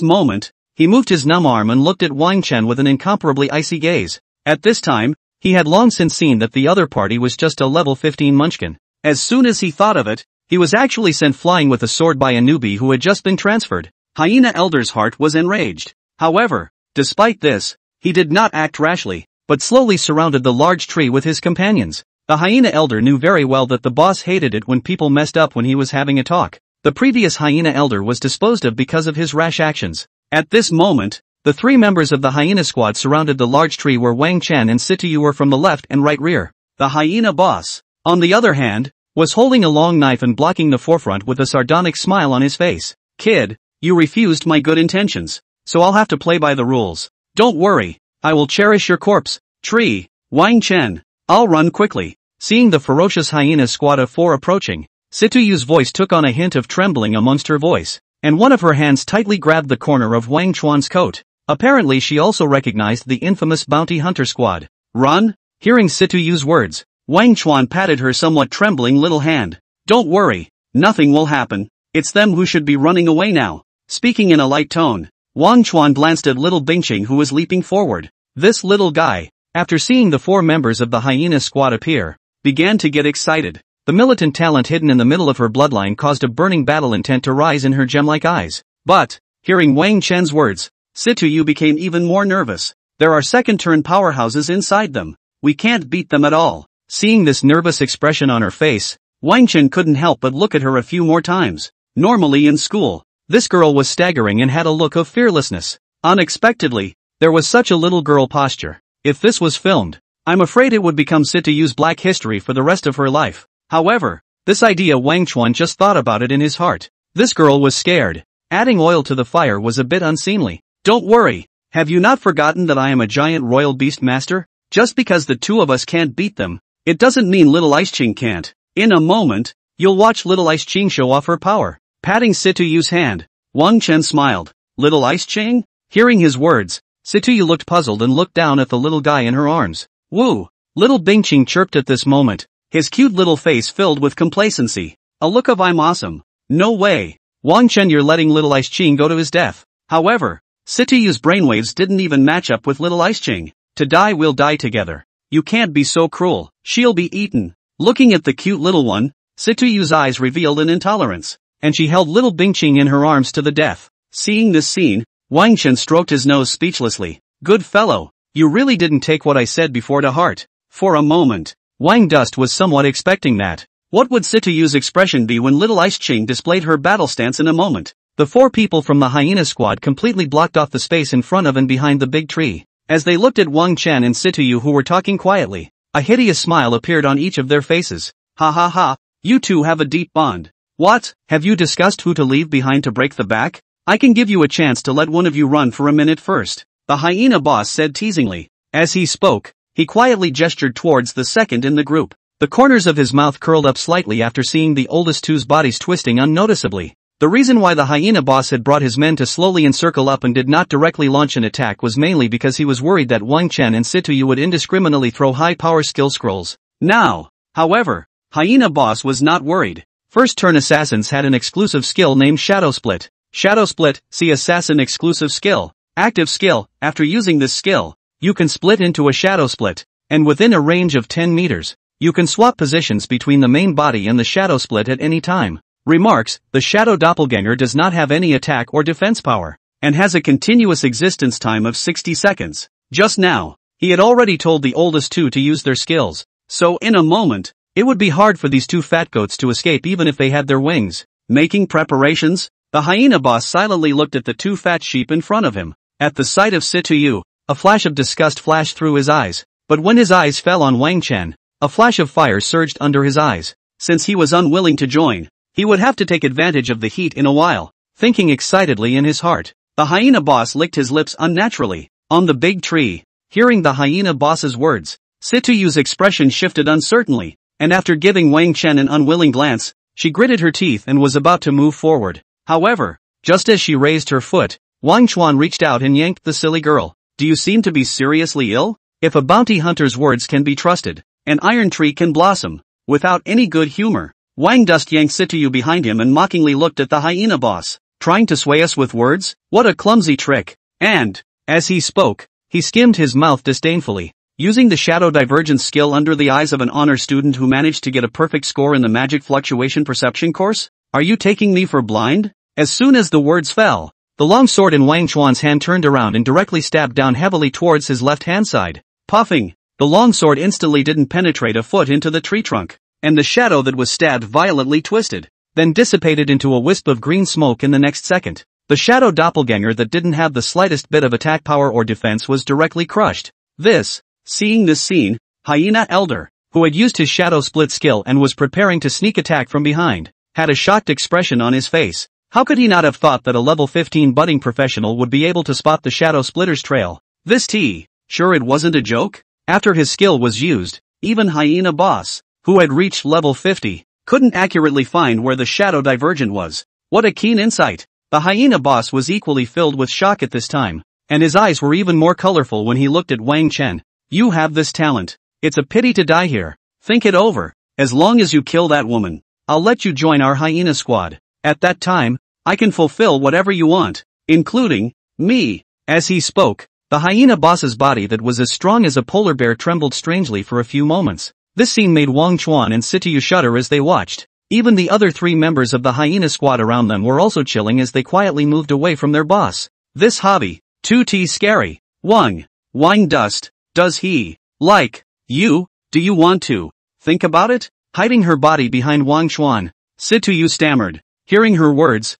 [SPEAKER 1] moment, he moved his numb arm and looked at Wang Chen with an incomparably icy gaze. At this time, he had long since seen that the other party was just a level 15 munchkin. As soon as he thought of it, he was actually sent flying with a sword by a newbie who had just been transferred. Hyena Elder's heart was enraged. However, despite this, he did not act rashly, but slowly surrounded the large tree with his companions. The hyena elder knew very well that the boss hated it when people messed up when he was having a talk. The previous hyena elder was disposed of because of his rash actions. At this moment, the three members of the hyena squad surrounded the large tree where Wang Chan and Situyu were from the left and right rear. The hyena boss, on the other hand, was holding a long knife and blocking the forefront with a sardonic smile on his face. Kid, you refused my good intentions, so I'll have to play by the rules. Don't worry, I will cherish your corpse. Tree, Wang Chen, I'll run quickly. Seeing the ferocious hyena squad of four approaching, Yu's voice took on a hint of trembling amongst her voice and one of her hands tightly grabbed the corner of Wang Chuan's coat. Apparently she also recognized the infamous bounty hunter squad. Run? Hearing Situ Yu's words, Wang Chuan patted her somewhat trembling little hand. Don't worry, nothing will happen. It's them who should be running away now. Speaking in a light tone, Wang Chuan glanced at little Bingqing who was leaping forward. This little guy, after seeing the four members of the hyena squad appear, began to get excited. The militant talent hidden in the middle of her bloodline caused a burning battle intent to rise in her gem-like eyes. But, hearing Wang Chen's words, Yu became even more nervous. There are second-turn powerhouses inside them. We can't beat them at all. Seeing this nervous expression on her face, Wang Chen couldn't help but look at her a few more times. Normally in school, this girl was staggering and had a look of fearlessness. Unexpectedly, there was such a little girl posture. If this was filmed, I'm afraid it would become Yu's black history for the rest of her life. However, this idea Wang Chuan just thought about it in his heart. This girl was scared. Adding oil to the fire was a bit unseemly. Don't worry. Have you not forgotten that I am a giant royal beast master? Just because the two of us can't beat them, it doesn't mean little Ice Ching can't. In a moment, you'll watch little Ice Ching show off her power. Patting Yu's hand, Wang Chen smiled. Little Ice Ching? Hearing his words, Yu looked puzzled and looked down at the little guy in her arms. Woo! Little Bingqing chirped at this moment his cute little face filled with complacency. A look of I'm awesome. No way. Wang Chen you're letting little Ice Qing go to his death. However, Situyu's brainwaves didn't even match up with little Ice Qing. To die we'll die together. You can't be so cruel. She'll be eaten. Looking at the cute little one, Situyu's eyes revealed an intolerance, and she held little Bingqing in her arms to the death. Seeing this scene, Wang Chen stroked his nose speechlessly. Good fellow, you really didn't take what I said before to heart. For a moment, Wang Dust was somewhat expecting that. What would Yu's expression be when little Ice Ching displayed her battle stance in a moment? The four people from the hyena squad completely blocked off the space in front of and behind the big tree. As they looked at Wang Chan and Yu, who were talking quietly, a hideous smile appeared on each of their faces. Ha ha ha, you two have a deep bond. What, have you discussed who to leave behind to break the back? I can give you a chance to let one of you run for a minute first. The hyena boss said teasingly. As he spoke, he quietly gestured towards the second in the group. The corners of his mouth curled up slightly after seeing the oldest two's bodies twisting unnoticeably. The reason why the hyena boss had brought his men to slowly encircle up and did not directly launch an attack was mainly because he was worried that Wang Chen and Situyu would indiscriminately throw high-power skill scrolls. Now, however, hyena boss was not worried. First turn assassins had an exclusive skill named Shadow Split. Shadow Split, see assassin exclusive skill. Active skill, after using this skill, you can split into a shadow split, and within a range of 10 meters, you can swap positions between the main body and the shadow split at any time. Remarks, the shadow doppelganger does not have any attack or defense power, and has a continuous existence time of 60 seconds. Just now, he had already told the oldest two to use their skills, so in a moment, it would be hard for these two fat goats to escape even if they had their wings. Making preparations, the hyena boss silently looked at the two fat sheep in front of him. At the sight of Situyu, a flash of disgust flashed through his eyes, but when his eyes fell on Wang Chen, a flash of fire surged under his eyes. Since he was unwilling to join, he would have to take advantage of the heat in a while, thinking excitedly in his heart. The hyena boss licked his lips unnaturally. On the big tree, hearing the hyena boss's words, Situyu's expression shifted uncertainly, and after giving Wang Chen an unwilling glance, she gritted her teeth and was about to move forward. However, just as she raised her foot, Wang Chuan reached out and yanked the silly girl. Do you seem to be seriously ill? If a bounty hunter's words can be trusted, an iron tree can blossom, without any good humor. Wang Dust to you behind him and mockingly looked at the hyena boss, trying to sway us with words? What a clumsy trick. And, as he spoke, he skimmed his mouth disdainfully. Using the shadow divergence skill under the eyes of an honor student who managed to get a perfect score in the magic fluctuation perception course? Are you taking me for blind? As soon as the words fell, the long sword in Wang Chuan's hand turned around and directly stabbed down heavily towards his left hand side. Puffing, the long sword instantly didn't penetrate a foot into the tree trunk, and the shadow that was stabbed violently twisted, then dissipated into a wisp of green smoke in the next second. The shadow doppelganger that didn't have the slightest bit of attack power or defense was directly crushed. This, seeing this scene, Hyena Elder, who had used his shadow split skill and was preparing to sneak attack from behind, had a shocked expression on his face. How could he not have thought that a level 15 budding professional would be able to spot the Shadow Splitter's trail? This tea, sure it wasn't a joke? After his skill was used, even Hyena Boss, who had reached level 50, couldn't accurately find where the Shadow Divergent was. What a keen insight! The Hyena Boss was equally filled with shock at this time, and his eyes were even more colorful when he looked at Wang Chen. You have this talent. It's a pity to die here. Think it over. As long as you kill that woman, I'll let you join our hyena squad. At that time, I can fulfill whatever you want, including me. As he spoke, the hyena boss's body that was as strong as a polar bear trembled strangely for a few moments. This scene made Wang Chuan and Situyu shudder as they watched. Even the other three members of the hyena squad around them were also chilling as they quietly moved away from their boss. This hobby, 2T scary, Wang, Wine dust, does he, like, you, do you want to, think about it? Hiding her body behind Wang Chuan, Situyu stammered. Hearing her words,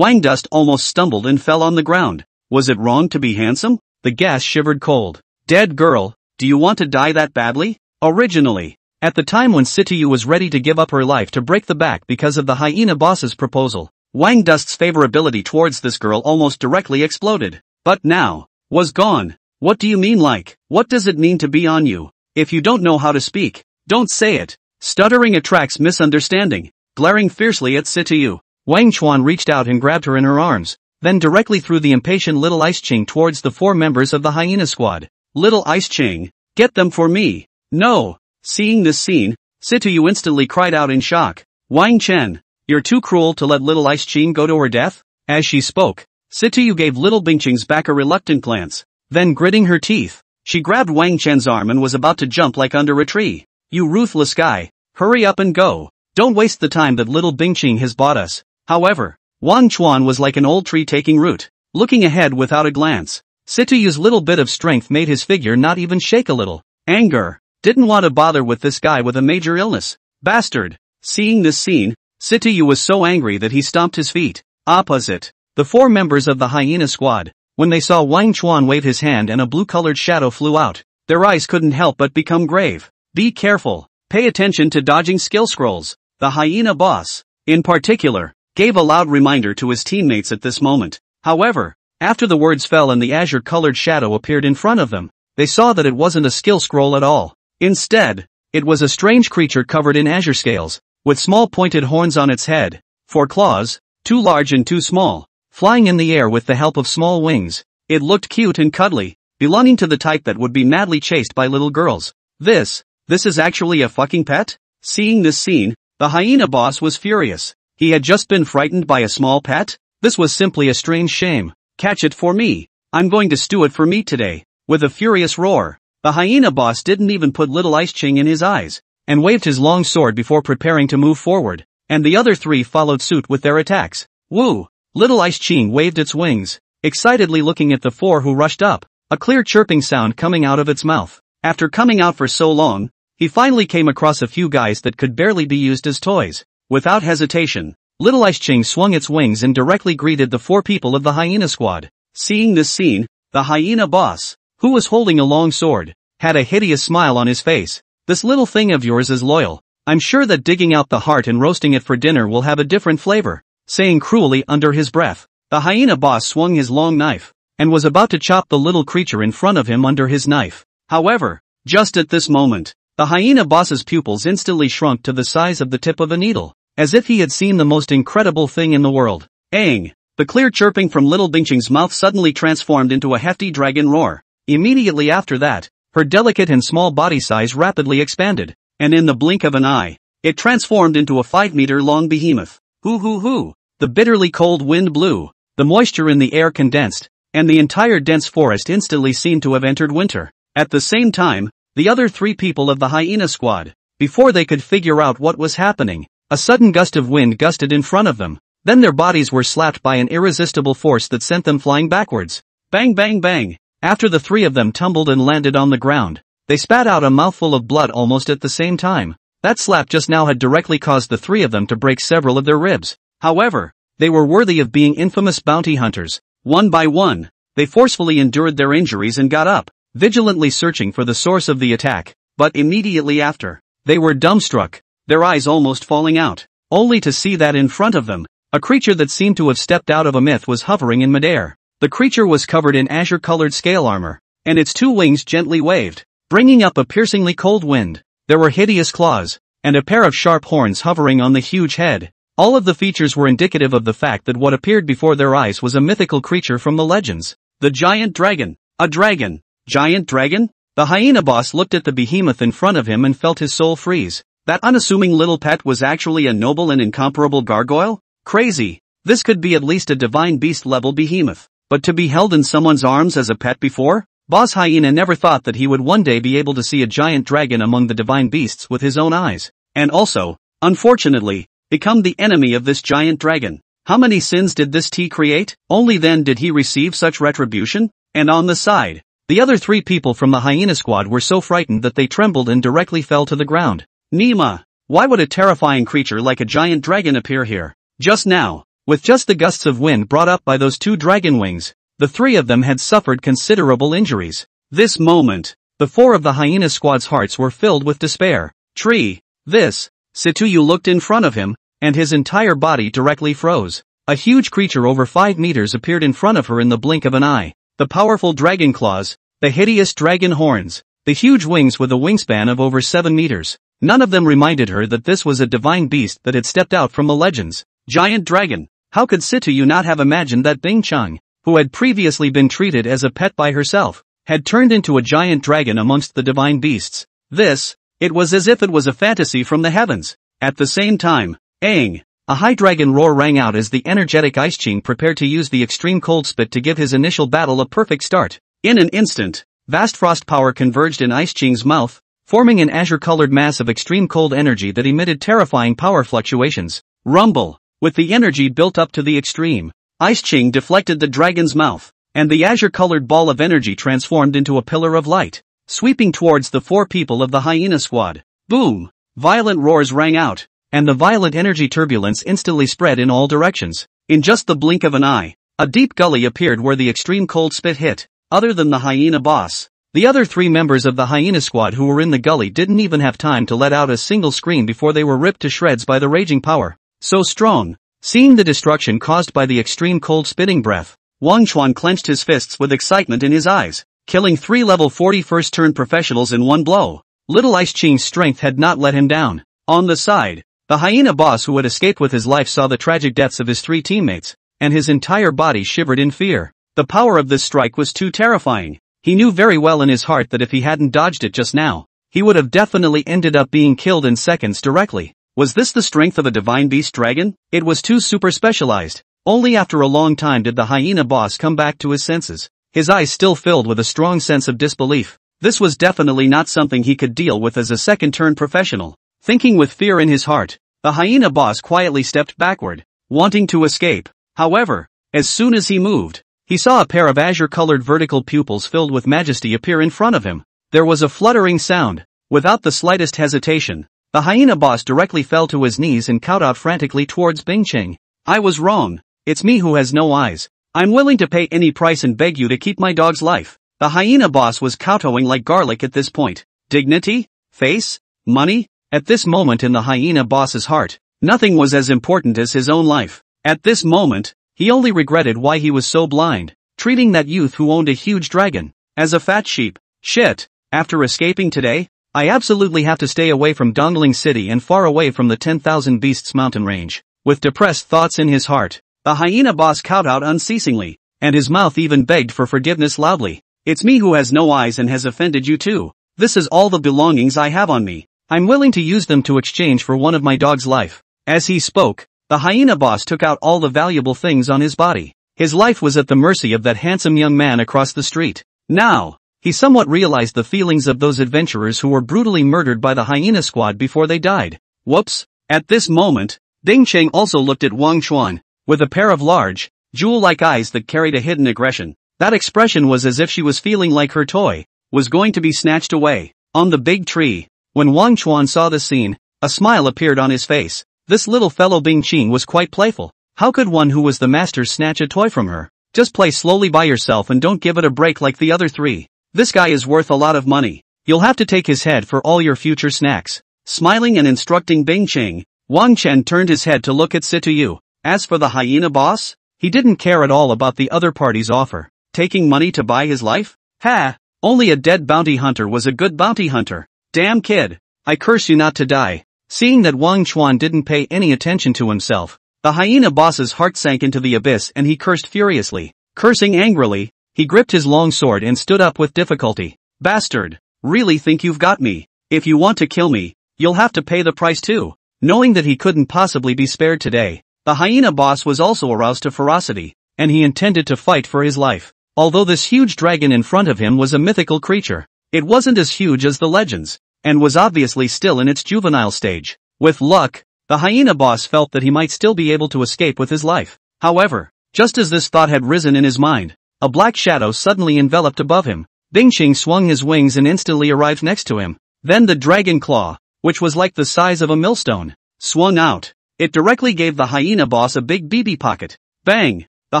[SPEAKER 1] Dust almost stumbled and fell on the ground. Was it wrong to be handsome? The gas shivered cold. Dead girl, do you want to die that badly? Originally, at the time when Situyu was ready to give up her life to break the back because of the hyena boss's proposal, Wang Dust's favorability towards this girl almost directly exploded. But now, was gone. What do you mean like? What does it mean to be on you? If you don't know how to speak, don't say it. Stuttering attracts misunderstanding. Glaring fiercely at Situyu, Wang Chuan reached out and grabbed her in her arms, then directly threw the impatient Little Ice Ching towards the four members of the hyena squad. Little Ice Ching, get them for me. No. Seeing this scene, Situyu instantly cried out in shock. Wang Chen, you're too cruel to let Little Ice Ching go to her death? As she spoke, Situyu gave Little Bingqing's back a reluctant glance, then gritting her teeth, she grabbed Wang Chen's arm and was about to jump like under a tree. You ruthless guy, hurry up and go. Don't waste the time that Little Bingqing has bought us. However, Wang Chuan was like an old tree taking root, looking ahead without a glance. Situyu's little bit of strength made his figure not even shake a little. Anger. Didn't want to bother with this guy with a major illness. Bastard. Seeing this scene, Situyu was so angry that he stomped his feet. Opposite. The four members of the hyena squad, when they saw Wang Chuan wave his hand and a blue-colored shadow flew out, their eyes couldn't help but become grave. Be careful. Pay attention to dodging skill scrolls. The hyena boss, in particular, gave a loud reminder to his teammates at this moment. However, after the words fell and the azure-colored shadow appeared in front of them, they saw that it wasn't a skill scroll at all. Instead, it was a strange creature covered in azure scales, with small pointed horns on its head, four claws, too large and too small, flying in the air with the help of small wings. It looked cute and cuddly, belonging to the type that would be madly chased by little girls. This, this is actually a fucking pet? Seeing this scene, the hyena boss was furious. He had just been frightened by a small pet? This was simply a strange shame. Catch it for me. I'm going to stew it for me today. With a furious roar, the hyena boss didn't even put little Ice Ching in his eyes, and waved his long sword before preparing to move forward, and the other three followed suit with their attacks. Woo! Little Ice Ching waved its wings, excitedly looking at the four who rushed up, a clear chirping sound coming out of its mouth. After coming out for so long, he finally came across a few guys that could barely be used as toys. Without hesitation, Little Ice Ching swung its wings and directly greeted the four people of the hyena squad. Seeing this scene, the hyena boss, who was holding a long sword, had a hideous smile on his face. This little thing of yours is loyal. I'm sure that digging out the heart and roasting it for dinner will have a different flavor. Saying cruelly under his breath, the hyena boss swung his long knife and was about to chop the little creature in front of him under his knife. However, just at this moment, the hyena boss's pupils instantly shrunk to the size of the tip of a needle, as if he had seen the most incredible thing in the world. Ang! The clear chirping from little Bingqing's mouth suddenly transformed into a hefty dragon roar. Immediately after that, her delicate and small body size rapidly expanded, and in the blink of an eye, it transformed into a five-meter-long behemoth. Hoo hoo hoo! The bitterly cold wind blew, the moisture in the air condensed, and the entire dense forest instantly seemed to have entered winter. At the same time, the other three people of the hyena squad. Before they could figure out what was happening, a sudden gust of wind gusted in front of them. Then their bodies were slapped by an irresistible force that sent them flying backwards. Bang bang bang. After the three of them tumbled and landed on the ground, they spat out a mouthful of blood almost at the same time. That slap just now had directly caused the three of them to break several of their ribs. However, they were worthy of being infamous bounty hunters. One by one, they forcefully endured their injuries and got up vigilantly searching for the source of the attack, but immediately after, they were dumbstruck, their eyes almost falling out, only to see that in front of them, a creature that seemed to have stepped out of a myth was hovering in midair. The creature was covered in azure-colored scale armor, and its two wings gently waved, bringing up a piercingly cold wind. There were hideous claws, and a pair of sharp horns hovering on the huge head. All of the features were indicative of the fact that what appeared before their eyes was a mythical creature from the legends. The giant dragon. A dragon. Giant dragon? The hyena boss looked at the behemoth in front of him and felt his soul freeze. That unassuming little pet was actually a noble and incomparable gargoyle? Crazy. This could be at least a divine beast level behemoth. But to be held in someone's arms as a pet before? Boss Hyena never thought that he would one day be able to see a giant dragon among the divine beasts with his own eyes. And also, unfortunately, become the enemy of this giant dragon. How many sins did this T create? Only then did he receive such retribution? And on the side, the other three people from the hyena squad were so frightened that they trembled and directly fell to the ground. Nima! Why would a terrifying creature like a giant dragon appear here? Just now, with just the gusts of wind brought up by those two dragon wings, the three of them had suffered considerable injuries. This moment, the four of the hyena squad's hearts were filled with despair. Tree, this, Situyu looked in front of him, and his entire body directly froze. A huge creature over five meters appeared in front of her in the blink of an eye the powerful dragon claws, the hideous dragon horns, the huge wings with a wingspan of over 7 meters. None of them reminded her that this was a divine beast that had stepped out from the legends. Giant dragon. How could Situ not have imagined that Bing Qing, who had previously been treated as a pet by herself, had turned into a giant dragon amongst the divine beasts. This, it was as if it was a fantasy from the heavens. At the same time, Aang, a high dragon roar rang out as the energetic Ice Ching prepared to use the extreme cold spit to give his initial battle a perfect start. In an instant, vast frost power converged in Ice Ching's mouth, forming an azure-colored mass of extreme cold energy that emitted terrifying power fluctuations. Rumble! With the energy built up to the extreme, Ice Ching deflected the dragon's mouth, and the azure-colored ball of energy transformed into a pillar of light, sweeping towards the four people of the hyena squad. Boom! Violent roars rang out, and the violent energy turbulence instantly spread in all directions. In just the blink of an eye, a deep gully appeared where the extreme cold spit hit, other than the hyena boss. The other three members of the hyena squad who were in the gully didn't even have time to let out a single scream before they were ripped to shreds by the raging power. So strong. Seeing the destruction caused by the extreme cold spitting breath, Wang Chuan clenched his fists with excitement in his eyes, killing three level 40 first turn professionals in one blow. Little Ice Qing's strength had not let him down. On the side, the hyena boss who had escaped with his life saw the tragic deaths of his three teammates, and his entire body shivered in fear. The power of this strike was too terrifying. He knew very well in his heart that if he hadn't dodged it just now, he would have definitely ended up being killed in seconds directly. Was this the strength of a divine beast dragon? It was too super specialized. Only after a long time did the hyena boss come back to his senses, his eyes still filled with a strong sense of disbelief. This was definitely not something he could deal with as a second-turn professional. Thinking with fear in his heart, the hyena boss quietly stepped backward, wanting to escape. However, as soon as he moved, he saw a pair of azure-colored vertical pupils filled with majesty appear in front of him. There was a fluttering sound. Without the slightest hesitation, the hyena boss directly fell to his knees and cowed out frantically towards Bingqing. I was wrong. It's me who has no eyes. I'm willing to pay any price and beg you to keep my dog's life. The hyena boss was kowtowing like garlic at this point. Dignity? Face? Money? At this moment in the hyena boss's heart, nothing was as important as his own life. At this moment, he only regretted why he was so blind, treating that youth who owned a huge dragon as a fat sheep. Shit, after escaping today, I absolutely have to stay away from Dongling City and far away from the 10,000 Beasts mountain range. With depressed thoughts in his heart, the hyena boss cowed out unceasingly, and his mouth even begged for forgiveness loudly. It's me who has no eyes and has offended you too. This is all the belongings I have on me. I'm willing to use them to exchange for one of my dog's life. As he spoke, the hyena boss took out all the valuable things on his body. His life was at the mercy of that handsome young man across the street. Now, he somewhat realized the feelings of those adventurers who were brutally murdered by the hyena squad before they died. Whoops. At this moment, Bing Qing also looked at Wang Chuan, with a pair of large, jewel-like eyes that carried a hidden aggression. That expression was as if she was feeling like her toy, was going to be snatched away. On the big tree, when Wang Chuan saw this scene, a smile appeared on his face. This little fellow Bing Qing was quite playful. How could one who was the master snatch a toy from her? Just play slowly by yourself and don't give it a break like the other three. This guy is worth a lot of money. You'll have to take his head for all your future snacks. Smiling and instructing Bing Qing, Wang Chen turned his head to look at Yu. As for the hyena boss, he didn't care at all about the other party's offer. Taking money to buy his life? Ha! Only a dead bounty hunter was a good bounty hunter. Damn kid, I curse you not to die. Seeing that Wang Chuan didn't pay any attention to himself, the hyena boss's heart sank into the abyss and he cursed furiously. Cursing angrily, he gripped his long sword and stood up with difficulty. Bastard, really think you've got me. If you want to kill me, you'll have to pay the price too. Knowing that he couldn't possibly be spared today, the hyena boss was also aroused to ferocity, and he intended to fight for his life. Although this huge dragon in front of him was a mythical creature, it wasn't as huge as the legends, and was obviously still in its juvenile stage. With luck, the hyena boss felt that he might still be able to escape with his life. However, just as this thought had risen in his mind, a black shadow suddenly enveloped above him. Bingqing swung his wings and instantly arrived next to him. Then the dragon claw, which was like the size of a millstone, swung out. It directly gave the hyena boss a big BB pocket. Bang! The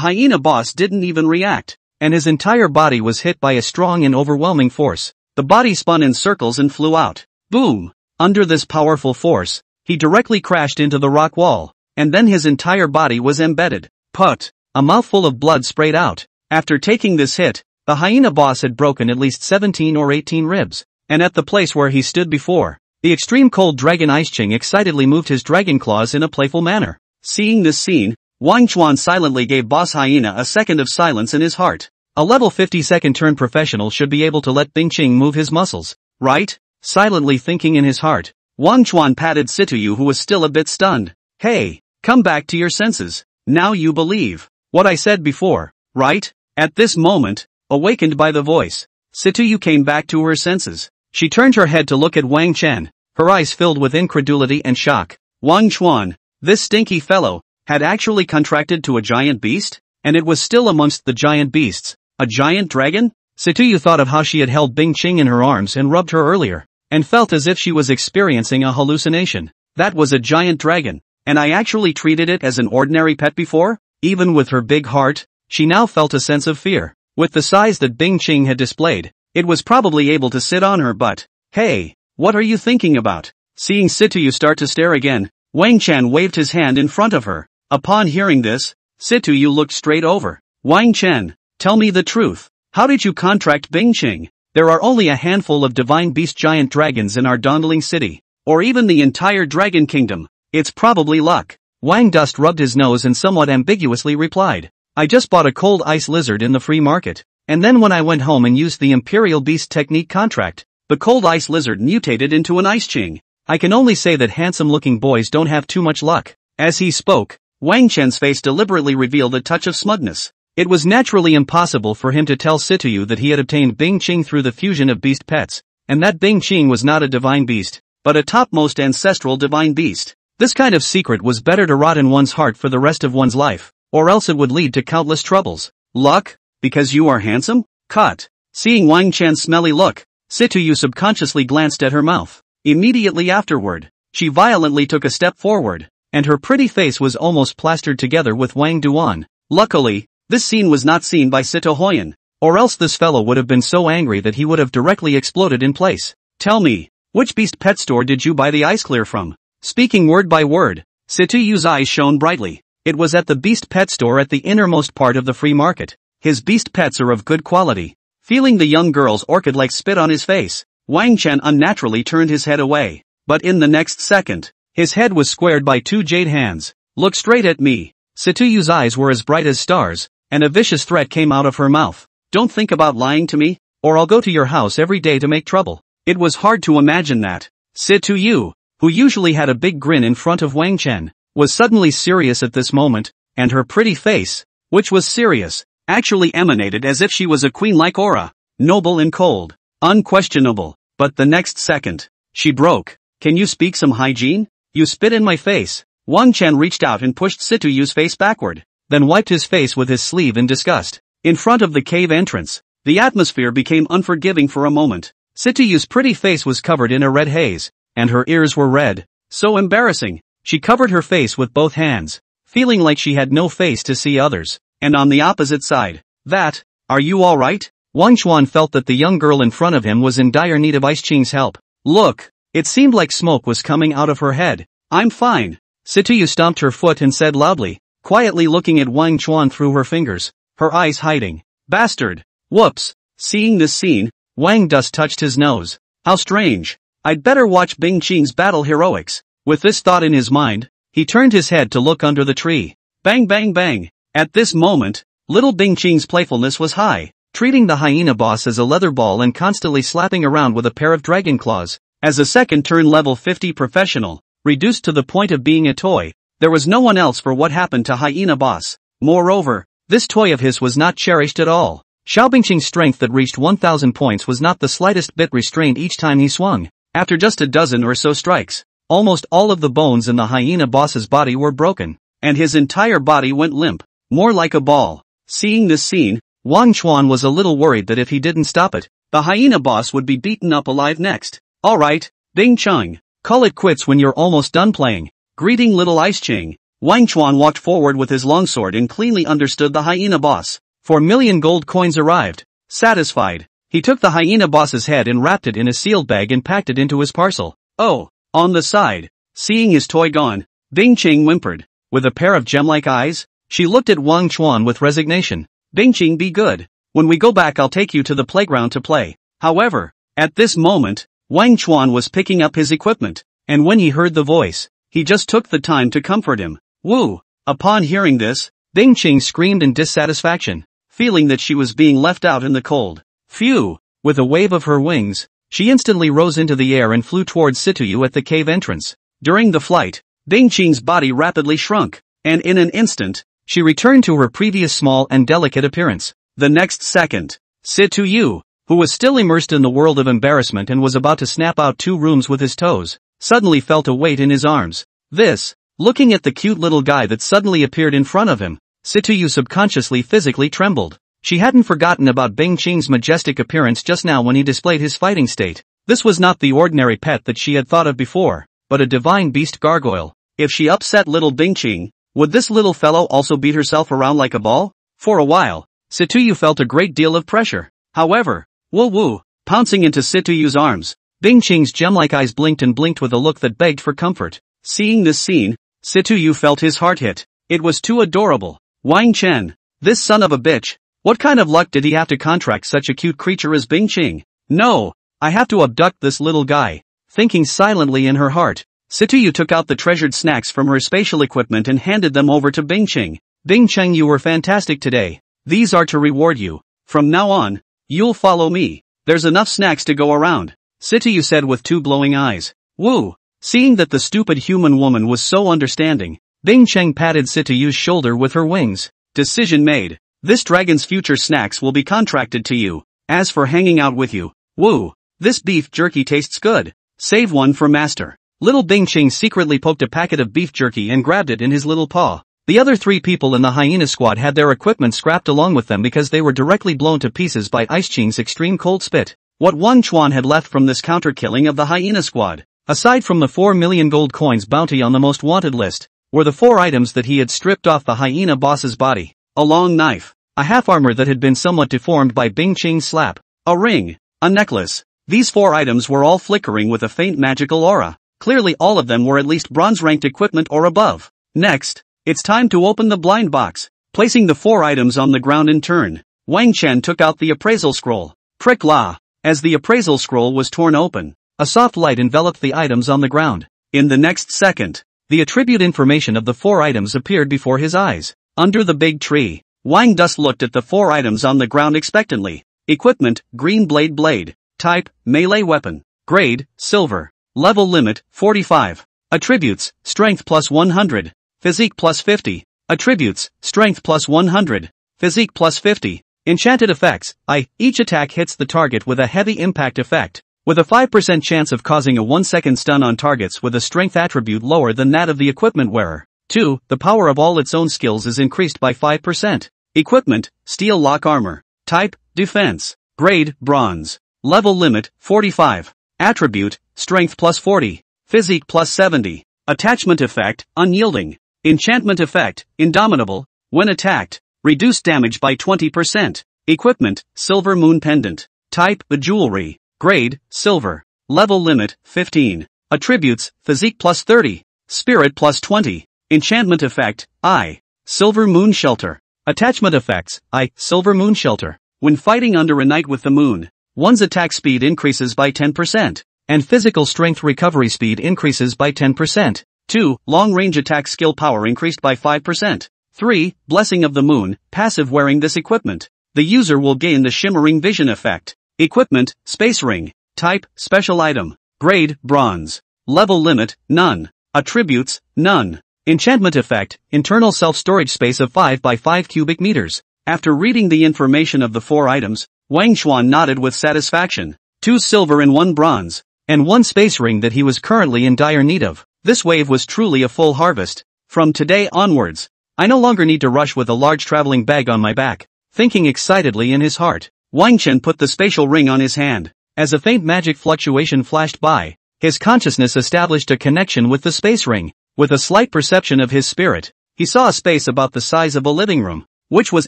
[SPEAKER 1] hyena boss didn't even react, and his entire body was hit by a strong and overwhelming force. The body spun in circles and flew out. Boom! Under this powerful force, he directly crashed into the rock wall, and then his entire body was embedded. Put! A mouthful of blood sprayed out. After taking this hit, the hyena boss had broken at least 17 or 18 ribs, and at the place where he stood before, the extreme cold dragon ice Qing excitedly moved his dragon claws in a playful manner. Seeing this scene, Wang Chuan silently gave Boss Hyena a second of silence in his heart. A level 50 second turn professional should be able to let Bingqing move his muscles, right? Silently thinking in his heart, Wang Chuan patted Situyu who was still a bit stunned. Hey, come back to your senses. Now you believe what I said before, right? At this moment, awakened by the voice, Situyu came back to her senses. She turned her head to look at Wang Chen, her eyes filled with incredulity and shock. Wang Chuan, this stinky fellow, had actually contracted to a giant beast, and it was still amongst the giant beasts, a giant dragon? Situyu thought of how she had held Bing Qing in her arms and rubbed her earlier, and felt as if she was experiencing a hallucination. That was a giant dragon, and I actually treated it as an ordinary pet before? Even with her big heart, she now felt a sense of fear. With the size that Bing Qing had displayed, it was probably able to sit on her butt. Hey, what are you thinking about? Seeing Situyu start to stare again, Wang Chan waved his hand in front of her. Upon hearing this, Situyu looked straight over. Wang Chen, Tell me the truth. How did you contract Bingqing? There are only a handful of divine beast giant dragons in our Dongling city, or even the entire dragon kingdom. It's probably luck. Wang Dust rubbed his nose and somewhat ambiguously replied, I just bought a cold ice lizard in the free market. And then when I went home and used the Imperial Beast Technique contract, the cold ice lizard mutated into an ice ching. I can only say that handsome-looking boys don't have too much luck. As he spoke, Wang Chen's face deliberately revealed a touch of smugness. It was naturally impossible for him to tell Situyu that he had obtained Bing Qing through the fusion of beast pets, and that Bing Qing was not a divine beast, but a topmost ancestral divine beast. This kind of secret was better to rot in one's heart for the rest of one's life, or else it would lead to countless troubles. Luck? Because you are handsome? Caught. Seeing Wang Chan's smelly look, Situyu subconsciously glanced at her mouth. Immediately afterward, she violently took a step forward, and her pretty face was almost plastered together with Wang Duan. Luckily, this scene was not seen by Sito Hoyan, or else this fellow would have been so angry that he would have directly exploded in place. Tell me, which beast pet store did you buy the ice clear from? Speaking word by word, Yu's eyes shone brightly. It was at the beast pet store at the innermost part of the free market. His beast pets are of good quality. Feeling the young girl's orchid-like spit on his face, Wang Chen unnaturally turned his head away. But in the next second, his head was squared by two jade hands. Look straight at me. Yu's eyes were as bright as stars, and a vicious threat came out of her mouth. Don't think about lying to me, or I'll go to your house every day to make trouble. It was hard to imagine that. Situ Yu, who usually had a big grin in front of Wang Chen, was suddenly serious at this moment, and her pretty face, which was serious, actually emanated as if she was a queen-like aura, noble and cold, unquestionable, but the next second, she broke. Can you speak some hygiene? You spit in my face. Wang Chen reached out and pushed Yu's face backward then wiped his face with his sleeve in disgust. In front of the cave entrance, the atmosphere became unforgiving for a moment. Situyu's pretty face was covered in a red haze, and her ears were red. So embarrassing, she covered her face with both hands, feeling like she had no face to see others. And on the opposite side, that, are you alright? Wang Chuan felt that the young girl in front of him was in dire need of Ice Qing's help. Look, it seemed like smoke was coming out of her head. I'm fine. Situyu stomped her foot and said loudly, quietly looking at Wang Chuan through her fingers, her eyes hiding. Bastard! Whoops! Seeing this scene, Wang Dust touched his nose. How strange. I'd better watch Bing Qing's battle heroics. With this thought in his mind, he turned his head to look under the tree. Bang bang bang. At this moment, little Bing Qing's playfulness was high, treating the hyena boss as a leather ball and constantly slapping around with a pair of dragon claws. As a second turn level 50 professional, reduced to the point of being a toy, there was no one else for what happened to Hyena Boss. Moreover, this toy of his was not cherished at all. Xiao Bingqing's strength that reached 1,000 points was not the slightest bit restrained each time he swung. After just a dozen or so strikes, almost all of the bones in the hyena boss's body were broken, and his entire body went limp, more like a ball. Seeing this scene, Wang Chuan was a little worried that if he didn't stop it, the hyena boss would be beaten up alive next. Alright, Bing Qing, call it quits when you're almost done playing. Greeting little Ice Qing, Wang Chuan walked forward with his longsword and cleanly understood the hyena boss. Four million gold coins arrived. Satisfied, he took the hyena boss's head and wrapped it in a sealed bag and packed it into his parcel. Oh, on the side, seeing his toy gone, Bing Qing whimpered. With a pair of gem-like eyes, she looked at Wang Chuan with resignation. Bing Qing be good. When we go back I'll take you to the playground to play. However, at this moment, Wang Chuan was picking up his equipment, and when he heard the voice, he just took the time to comfort him. Wu! Upon hearing this, Bing Qing screamed in dissatisfaction, feeling that she was being left out in the cold. Phew! With a wave of her wings, she instantly rose into the air and flew towards Situyu at the cave entrance. During the flight, Bing Qing's body rapidly shrunk, and in an instant, she returned to her previous small and delicate appearance. The next second, Situyu, who was still immersed in the world of embarrassment and was about to snap out two rooms with his toes, suddenly felt a weight in his arms. This, looking at the cute little guy that suddenly appeared in front of him, Situyu subconsciously physically trembled. She hadn't forgotten about Bing Qing's majestic appearance just now when he displayed his fighting state. This was not the ordinary pet that she had thought of before, but a divine beast gargoyle. If she upset little Bing Qing, would this little fellow also beat herself around like a ball? For a while, Situyu felt a great deal of pressure. However, Wu Wu, pouncing into Situyu's arms, Bing Qing's gem-like eyes blinked and blinked with a look that begged for comfort. Seeing this scene, Situ Yu felt his heart hit. It was too adorable. Wang Chen, this son of a bitch, what kind of luck did he have to contract such a cute creature as Bing Qing? No, I have to abduct this little guy. Thinking silently in her heart, Yu took out the treasured snacks from her spatial equipment and handed them over to Bing Qing. Bing Qing you were fantastic today. These are to reward you. From now on, you'll follow me. There's enough snacks to go around. Siti said with two glowing eyes. Woo! Seeing that the stupid human woman was so understanding, Bing Qing patted Situyu's shoulder with her wings. Decision made. This dragon's future snacks will be contracted to you. As for hanging out with you, woo, this beef jerky tastes good. Save one for master. Little Bing Qing secretly poked a packet of beef jerky and grabbed it in his little paw. The other three people in the hyena squad had their equipment scrapped along with them because they were directly blown to pieces by Ice Qing's extreme cold spit what Wang Chuan had left from this counter-killing of the hyena squad. Aside from the 4 million gold coins bounty on the most wanted list, were the four items that he had stripped off the hyena boss's body. A long knife, a half-armor that had been somewhat deformed by Bing Qing's slap, a ring, a necklace. These four items were all flickering with a faint magical aura. Clearly all of them were at least bronze-ranked equipment or above. Next, it's time to open the blind box, placing the four items on the ground in turn. Wang Chen took out the appraisal scroll. Prick La, as the appraisal scroll was torn open, a soft light enveloped the items on the ground. In the next second, the attribute information of the four items appeared before his eyes. Under the big tree, Wang Dust looked at the four items on the ground expectantly. Equipment, green blade blade. Type, melee weapon. Grade, silver. Level limit, 45. Attributes, strength plus 100. Physique plus 50. Attributes, strength plus 100. Physique plus 50. Enchanted effects, I, each attack hits the target with a heavy impact effect, with a 5% chance of causing a 1 second stun on targets with a strength attribute lower than that of the equipment wearer. 2. The power of all its own skills is increased by 5%. Equipment, steel lock armor. Type, defense. Grade, bronze. Level limit, 45. Attribute, strength plus 40. Physique plus 70. Attachment effect, unyielding. Enchantment effect, indomitable. When attacked, reduce damage by 20%. Equipment, Silver Moon Pendant. Type, Jewelry. Grade, Silver. Level Limit, 15. Attributes, Physique plus 30. Spirit plus 20. Enchantment Effect, I. Silver Moon Shelter. Attachment Effects, I. Silver Moon Shelter. When fighting under a night with the moon, one's attack speed increases by 10%, and physical strength recovery speed increases by 10%. 2. Long range attack skill power increased by 5%. 3. Blessing of the Moon, passive wearing this equipment. The user will gain the shimmering vision effect. Equipment, space ring. Type, special item. Grade, bronze. Level limit, none. Attributes, none. Enchantment effect, internal self-storage space of 5 by 5 cubic meters. After reading the information of the four items, Wang Xuan nodded with satisfaction. Two silver and one bronze, and one space ring that he was currently in dire need of. This wave was truly a full harvest. From today onwards, I no longer need to rush with a large traveling bag on my back, thinking excitedly in his heart. Wang Chen put the spatial ring on his hand. As a faint magic fluctuation flashed by, his consciousness established a connection with the space ring. With a slight perception of his spirit, he saw a space about the size of a living room, which was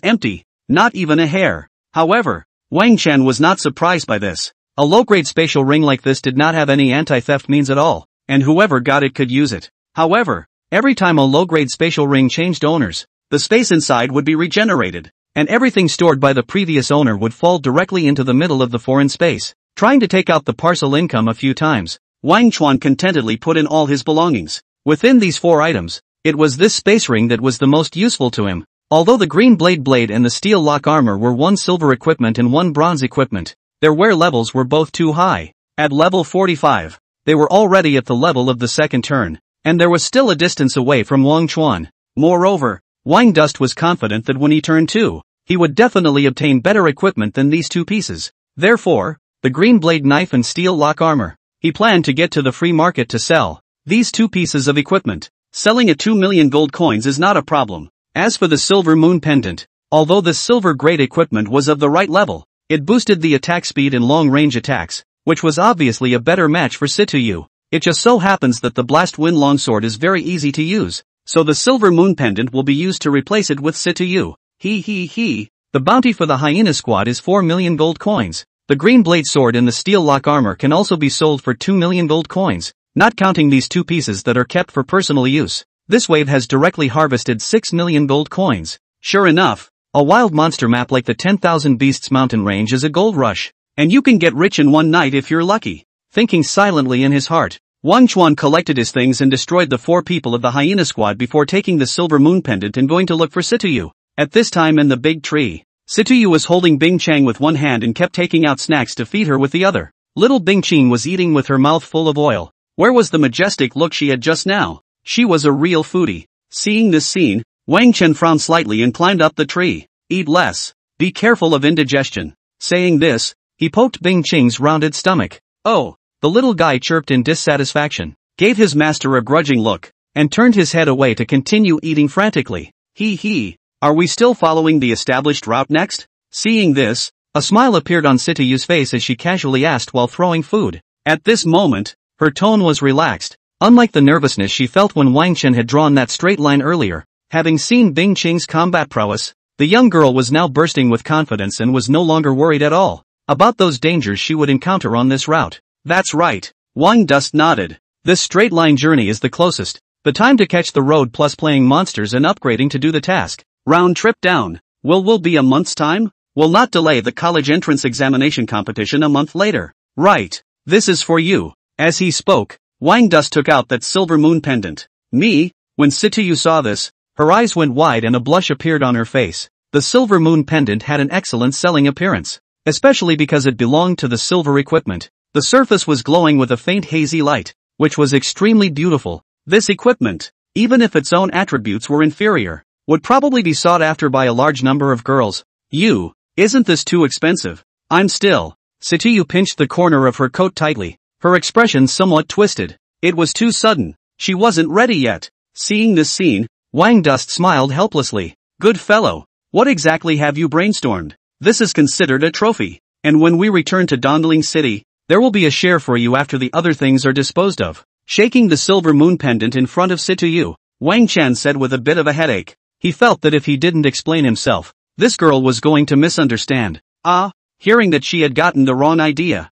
[SPEAKER 1] empty, not even a hair. However, Wang Chen was not surprised by this. A low-grade spatial ring like this did not have any anti-theft means at all, and whoever got it could use it. However, Every time a low-grade spatial ring changed owners, the space inside would be regenerated, and everything stored by the previous owner would fall directly into the middle of the foreign space. Trying to take out the parcel income a few times, Wang Chuan contentedly put in all his belongings. Within these four items, it was this space ring that was the most useful to him. Although the green blade blade and the steel lock armor were one silver equipment and one bronze equipment, their wear levels were both too high. At level 45, they were already at the level of the second turn, and there was still a distance away from Long Chuan. Moreover, Wang Dust was confident that when he turned two, he would definitely obtain better equipment than these two pieces. Therefore, the green blade knife and steel lock armor. He planned to get to the free market to sell these two pieces of equipment. Selling at 2 million gold coins is not a problem. As for the silver moon pendant, although the silver grade equipment was of the right level, it boosted the attack speed and long range attacks, which was obviously a better match for Yu. It just so happens that the Blast Wind Longsword is very easy to use, so the Silver Moon Pendant will be used to replace it with Situ. He he he. The bounty for the Hyena Squad is 4 million gold coins. The Green Blade Sword and the Steel Lock Armor can also be sold for 2 million gold coins, not counting these two pieces that are kept for personal use. This wave has directly harvested 6 million gold coins. Sure enough, a wild monster map like the 10,000 Beasts Mountain Range is a gold rush, and you can get rich in one night if you're lucky. Thinking silently in his heart, Wang Chuan collected his things and destroyed the four people of the hyena squad before taking the silver moon pendant and going to look for Situyu. At this time in the big tree, Situyu was holding Bing Qing with one hand and kept taking out snacks to feed her with the other. Little Bing Qing was eating with her mouth full of oil. Where was the majestic look she had just now? She was a real foodie. Seeing this scene, Wang Chen frowned slightly and climbed up the tree. Eat less. Be careful of indigestion. Saying this, he poked Bing Qing's rounded stomach. Oh, the little guy chirped in dissatisfaction, gave his master a grudging look, and turned his head away to continue eating frantically. He he, are we still following the established route next? Seeing this, a smile appeared on Situyu's face as she casually asked while throwing food. At this moment, her tone was relaxed, unlike the nervousness she felt when Wang Chen had drawn that straight line earlier. Having seen Bing Qing's combat prowess, the young girl was now bursting with confidence and was no longer worried at all about those dangers she would encounter on this route. That's right. Wang Dust nodded. This straight line journey is the closest. The time to catch the road plus playing monsters and upgrading to do the task. Round trip down. Will will be a month's time? Will not delay the college entrance examination competition a month later. Right. This is for you. As he spoke, Wang Dust took out that silver moon pendant. Me? When Situyu saw this, her eyes went wide and a blush appeared on her face. The silver moon pendant had an excellent selling appearance, especially because it belonged to the silver equipment. The surface was glowing with a faint hazy light, which was extremely beautiful. This equipment, even if its own attributes were inferior, would probably be sought after by a large number of girls. You, isn't this too expensive? I'm still. Situyu pinched the corner of her coat tightly, her expression somewhat twisted. It was too sudden. She wasn't ready yet. Seeing this scene, Wang Dust smiled helplessly. Good fellow. What exactly have you brainstormed? This is considered a trophy. And when we return to Dongling City, there will be a share for you after the other things are disposed of. Shaking the silver moon pendant in front of Yu, Wang Chan said with a bit of a headache. He felt that if he didn't explain himself, this girl was going to misunderstand. Ah, hearing that she had gotten the wrong idea,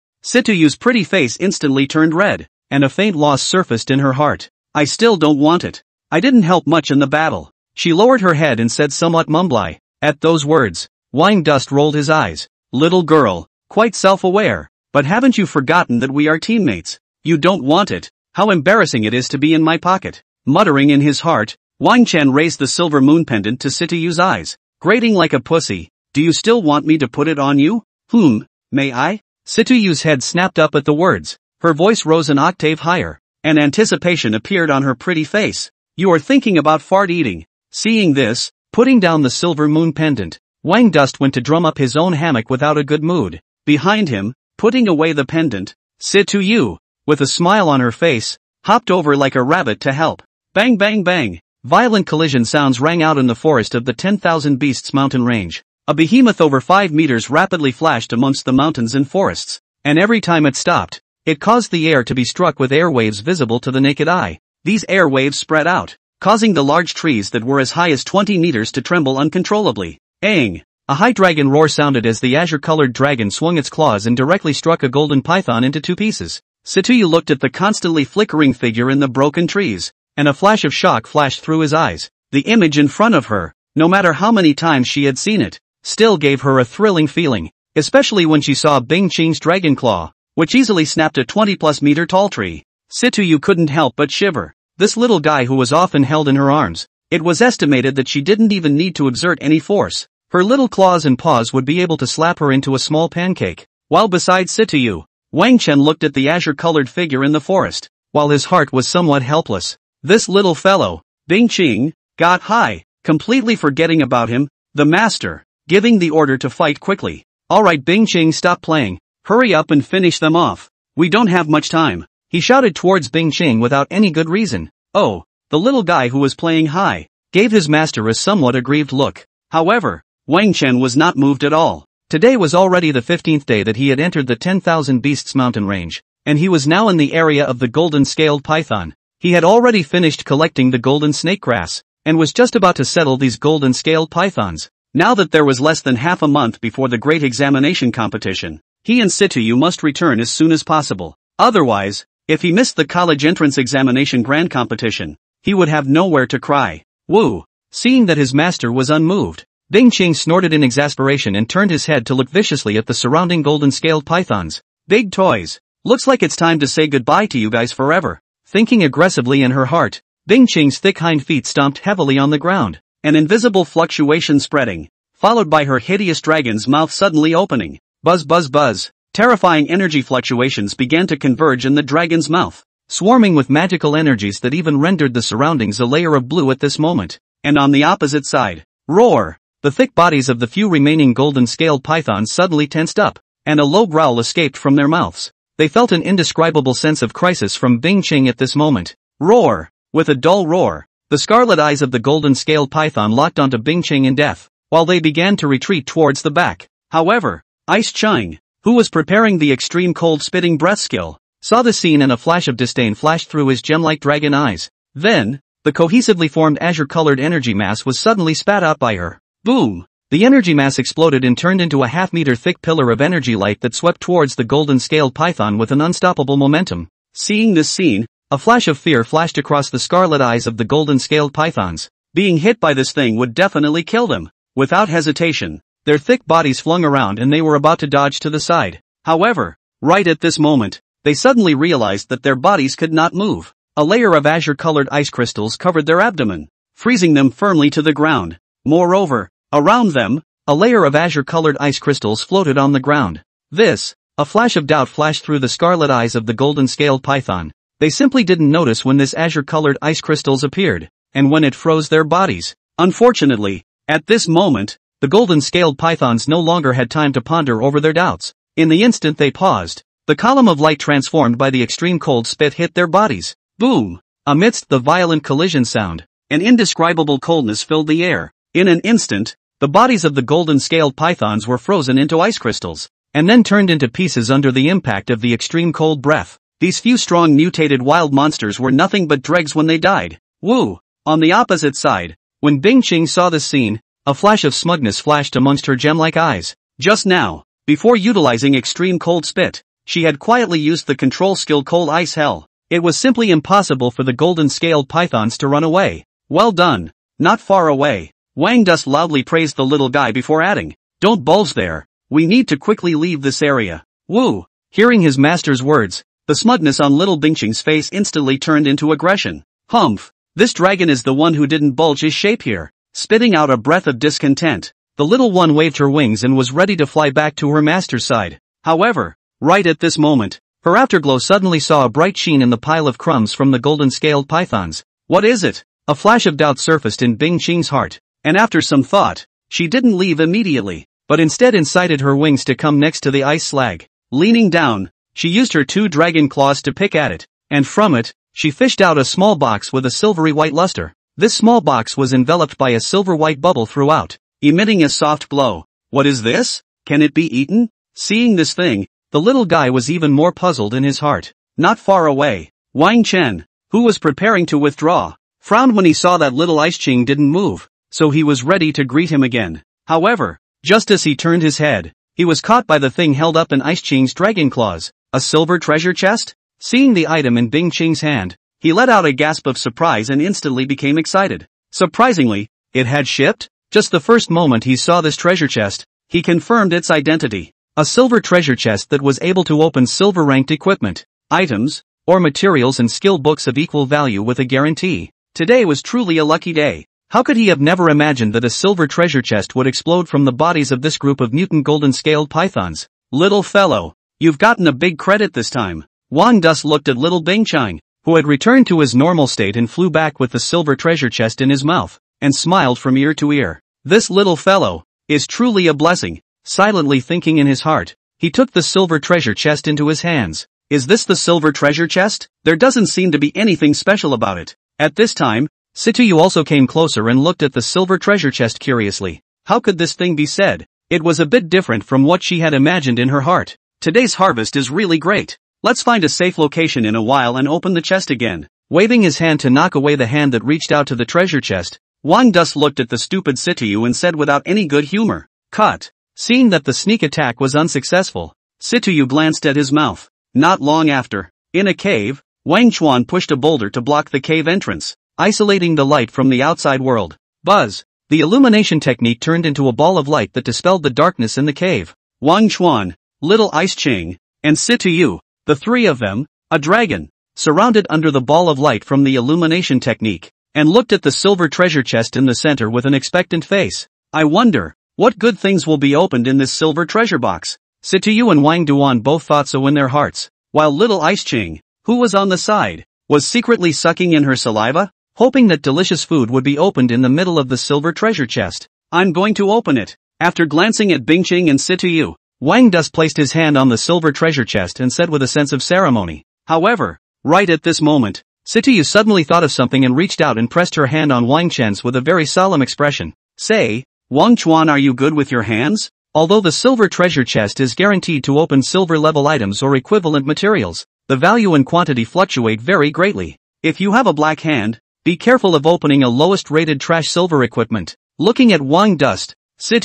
[SPEAKER 1] Yu's pretty face instantly turned red, and a faint loss surfaced in her heart. I still don't want it. I didn't help much in the battle. She lowered her head and said somewhat mumbly. At those words, Wang Dust rolled his eyes. Little girl, quite self-aware, but haven't you forgotten that we are teammates? You don't want it. How embarrassing it is to be in my pocket. Muttering in his heart, Wang Chan raised the silver moon pendant to Situyu's eyes, grating like a pussy. Do you still want me to put it on you? Hmm, may I? Situyu's head snapped up at the words. Her voice rose an octave higher, An anticipation appeared on her pretty face. You are thinking about fart eating. Seeing this, putting down the silver moon pendant, Wang Dust went to drum up his own hammock without a good mood. Behind him, putting away the pendant, to Yu, with a smile on her face, hopped over like a rabbit to help. Bang bang bang, violent collision sounds rang out in the forest of the 10,000 Beasts mountain range. A behemoth over 5 meters rapidly flashed amongst the mountains and forests, and every time it stopped, it caused the air to be struck with air waves visible to the naked eye. These air waves spread out, causing the large trees that were as high as 20 meters to tremble uncontrollably. Ang! A high dragon roar sounded as the azure-colored dragon swung its claws and directly struck a golden python into two pieces. Situyu looked at the constantly flickering figure in the broken trees, and a flash of shock flashed through his eyes. The image in front of her, no matter how many times she had seen it, still gave her a thrilling feeling, especially when she saw Bing Qing's dragon claw, which easily snapped a 20-plus meter tall tree. Situyu couldn't help but shiver. This little guy who was often held in her arms, it was estimated that she didn't even need to exert any force, her little claws and paws would be able to slap her into a small pancake. While beside Situyu, Wang Chen looked at the azure-colored figure in the forest, while his heart was somewhat helpless. This little fellow, Bing Qing, got high, completely forgetting about him, the master, giving the order to fight quickly. Alright Bing Qing stop playing, hurry up and finish them off. We don't have much time. He shouted towards Bing Qing without any good reason. Oh, the little guy who was playing high, gave his master a somewhat aggrieved look. However, Wang Chen was not moved at all. Today was already the 15th day that he had entered the 10,000 Beasts mountain range, and he was now in the area of the golden scaled python. He had already finished collecting the golden snake grass, and was just about to settle these golden scaled pythons. Now that there was less than half a month before the great examination competition, he and Situyu must return as soon as possible. Otherwise, if he missed the college entrance examination grand competition, he would have nowhere to cry. Wu, seeing that his master was unmoved, Bing Qing snorted in exasperation and turned his head to look viciously at the surrounding golden-scaled pythons. Big toys. Looks like it's time to say goodbye to you guys forever. Thinking aggressively in her heart, Bing Qing's thick hind feet stomped heavily on the ground, an invisible fluctuation spreading, followed by her hideous dragon's mouth suddenly opening. Buzz buzz buzz. Terrifying energy fluctuations began to converge in the dragon's mouth, swarming with magical energies that even rendered the surroundings a layer of blue at this moment. And on the opposite side, roar! The thick bodies of the few remaining golden-scaled pythons suddenly tensed up, and a low growl escaped from their mouths. They felt an indescribable sense of crisis from Bing Qing at this moment. Roar! With a dull roar, the scarlet eyes of the golden-scaled python locked onto Bing Qing in death, while they began to retreat towards the back. However, Ice Qing, who was preparing the extreme cold-spitting breath skill, saw the scene and a flash of disdain flashed through his gem-like dragon eyes. Then, the cohesively formed azure-colored energy mass was suddenly spat out by her. Boom! The energy mass exploded and turned into a half-meter thick pillar of energy light that swept towards the golden-scaled python with an unstoppable momentum. Seeing this scene, a flash of fear flashed across the scarlet eyes of the golden-scaled pythons. Being hit by this thing would definitely kill them. Without hesitation, their thick bodies flung around and they were about to dodge to the side. However, right at this moment, they suddenly realized that their bodies could not move. A layer of azure-colored ice crystals covered their abdomen, freezing them firmly to the ground. Moreover, Around them, a layer of azure-colored ice crystals floated on the ground. This, a flash of doubt flashed through the scarlet eyes of the golden-scaled python. They simply didn't notice when this azure-colored ice crystals appeared, and when it froze their bodies. Unfortunately, at this moment, the golden-scaled pythons no longer had time to ponder over their doubts. In the instant they paused, the column of light transformed by the extreme cold spit hit their bodies. Boom! Amidst the violent collision sound, an indescribable coldness filled the air. In an instant, the bodies of the golden-scaled pythons were frozen into ice crystals, and then turned into pieces under the impact of the extreme cold breath. These few strong mutated wild monsters were nothing but dregs when they died. Woo! On the opposite side, when Bing Qing saw this scene, a flash of smugness flashed amongst her gem-like eyes. Just now, before utilizing extreme cold spit, she had quietly used the control skill cold ice hell. It was simply impossible for the golden-scaled pythons to run away. Well done. Not far away. Wang Dust loudly praised the little guy before adding, Don't bulge there, we need to quickly leave this area. Wu, hearing his master's words, the smugness on little Bingqing's face instantly turned into aggression. Humph, this dragon is the one who didn't bulge his shape here. Spitting out a breath of discontent, the little one waved her wings and was ready to fly back to her master's side. However, right at this moment, her afterglow suddenly saw a bright sheen in the pile of crumbs from the golden-scaled pythons. What is it? A flash of doubt surfaced in Bing Qing's heart and after some thought, she didn't leave immediately, but instead incited her wings to come next to the ice slag. Leaning down, she used her two dragon claws to pick at it, and from it, she fished out a small box with a silvery white luster. This small box was enveloped by a silver-white bubble throughout, emitting a soft glow. What is this? Can it be eaten? Seeing this thing, the little guy was even more puzzled in his heart. Not far away, Wang Chen, who was preparing to withdraw, frowned when he saw that little ice Qing didn't move so he was ready to greet him again. However, just as he turned his head, he was caught by the thing held up in Ice Qing's dragon claws, a silver treasure chest? Seeing the item in Bing Qing's hand, he let out a gasp of surprise and instantly became excited. Surprisingly, it had shipped? Just the first moment he saw this treasure chest, he confirmed its identity. A silver treasure chest that was able to open silver-ranked equipment, items, or materials and skill books of equal value with a guarantee. Today was truly a lucky day. How could he have never imagined that a silver treasure chest would explode from the bodies of this group of mutant golden-scaled pythons? Little fellow, you've gotten a big credit this time. Wang Dust looked at little Bingqing, who had returned to his normal state and flew back with the silver treasure chest in his mouth, and smiled from ear to ear. This little fellow is truly a blessing, silently thinking in his heart. He took the silver treasure chest into his hands. Is this the silver treasure chest? There doesn't seem to be anything special about it. At this time, Situyu also came closer and looked at the silver treasure chest curiously. How could this thing be said? It was a bit different from what she had imagined in her heart. Today's harvest is really great. Let's find a safe location in a while and open the chest again. Waving his hand to knock away the hand that reached out to the treasure chest, Wang Dust looked at the stupid Situyu and said without any good humor, Cut. Seeing that the sneak attack was unsuccessful, Situyu glanced at his mouth. Not long after, in a cave, Wang Chuan pushed a boulder to block the cave entrance isolating the light from the outside world. Buzz! The illumination technique turned into a ball of light that dispelled the darkness in the cave. Wang Chuan, Little Ice Qing, and Situ the three of them, a dragon, surrounded under the ball of light from the illumination technique, and looked at the silver treasure chest in the center with an expectant face. I wonder, what good things will be opened in this silver treasure box? Situ and Wang Duan both thought so in their hearts, while little Ice Qing, who was on the side, was secretly sucking in her saliva? hoping that delicious food would be opened in the middle of the silver treasure chest. I'm going to open it. After glancing at Bingqing and Situyu, Wang Dust placed his hand on the silver treasure chest and said with a sense of ceremony. However, right at this moment, Situyu suddenly thought of something and reached out and pressed her hand on Wang Chen's with a very solemn expression. Say, Wang Chuan are you good with your hands? Although the silver treasure chest is guaranteed to open silver-level items or equivalent materials, the value and quantity fluctuate very greatly. If you have a black hand, be careful of opening a lowest rated trash silver equipment. Looking at Wang Dust,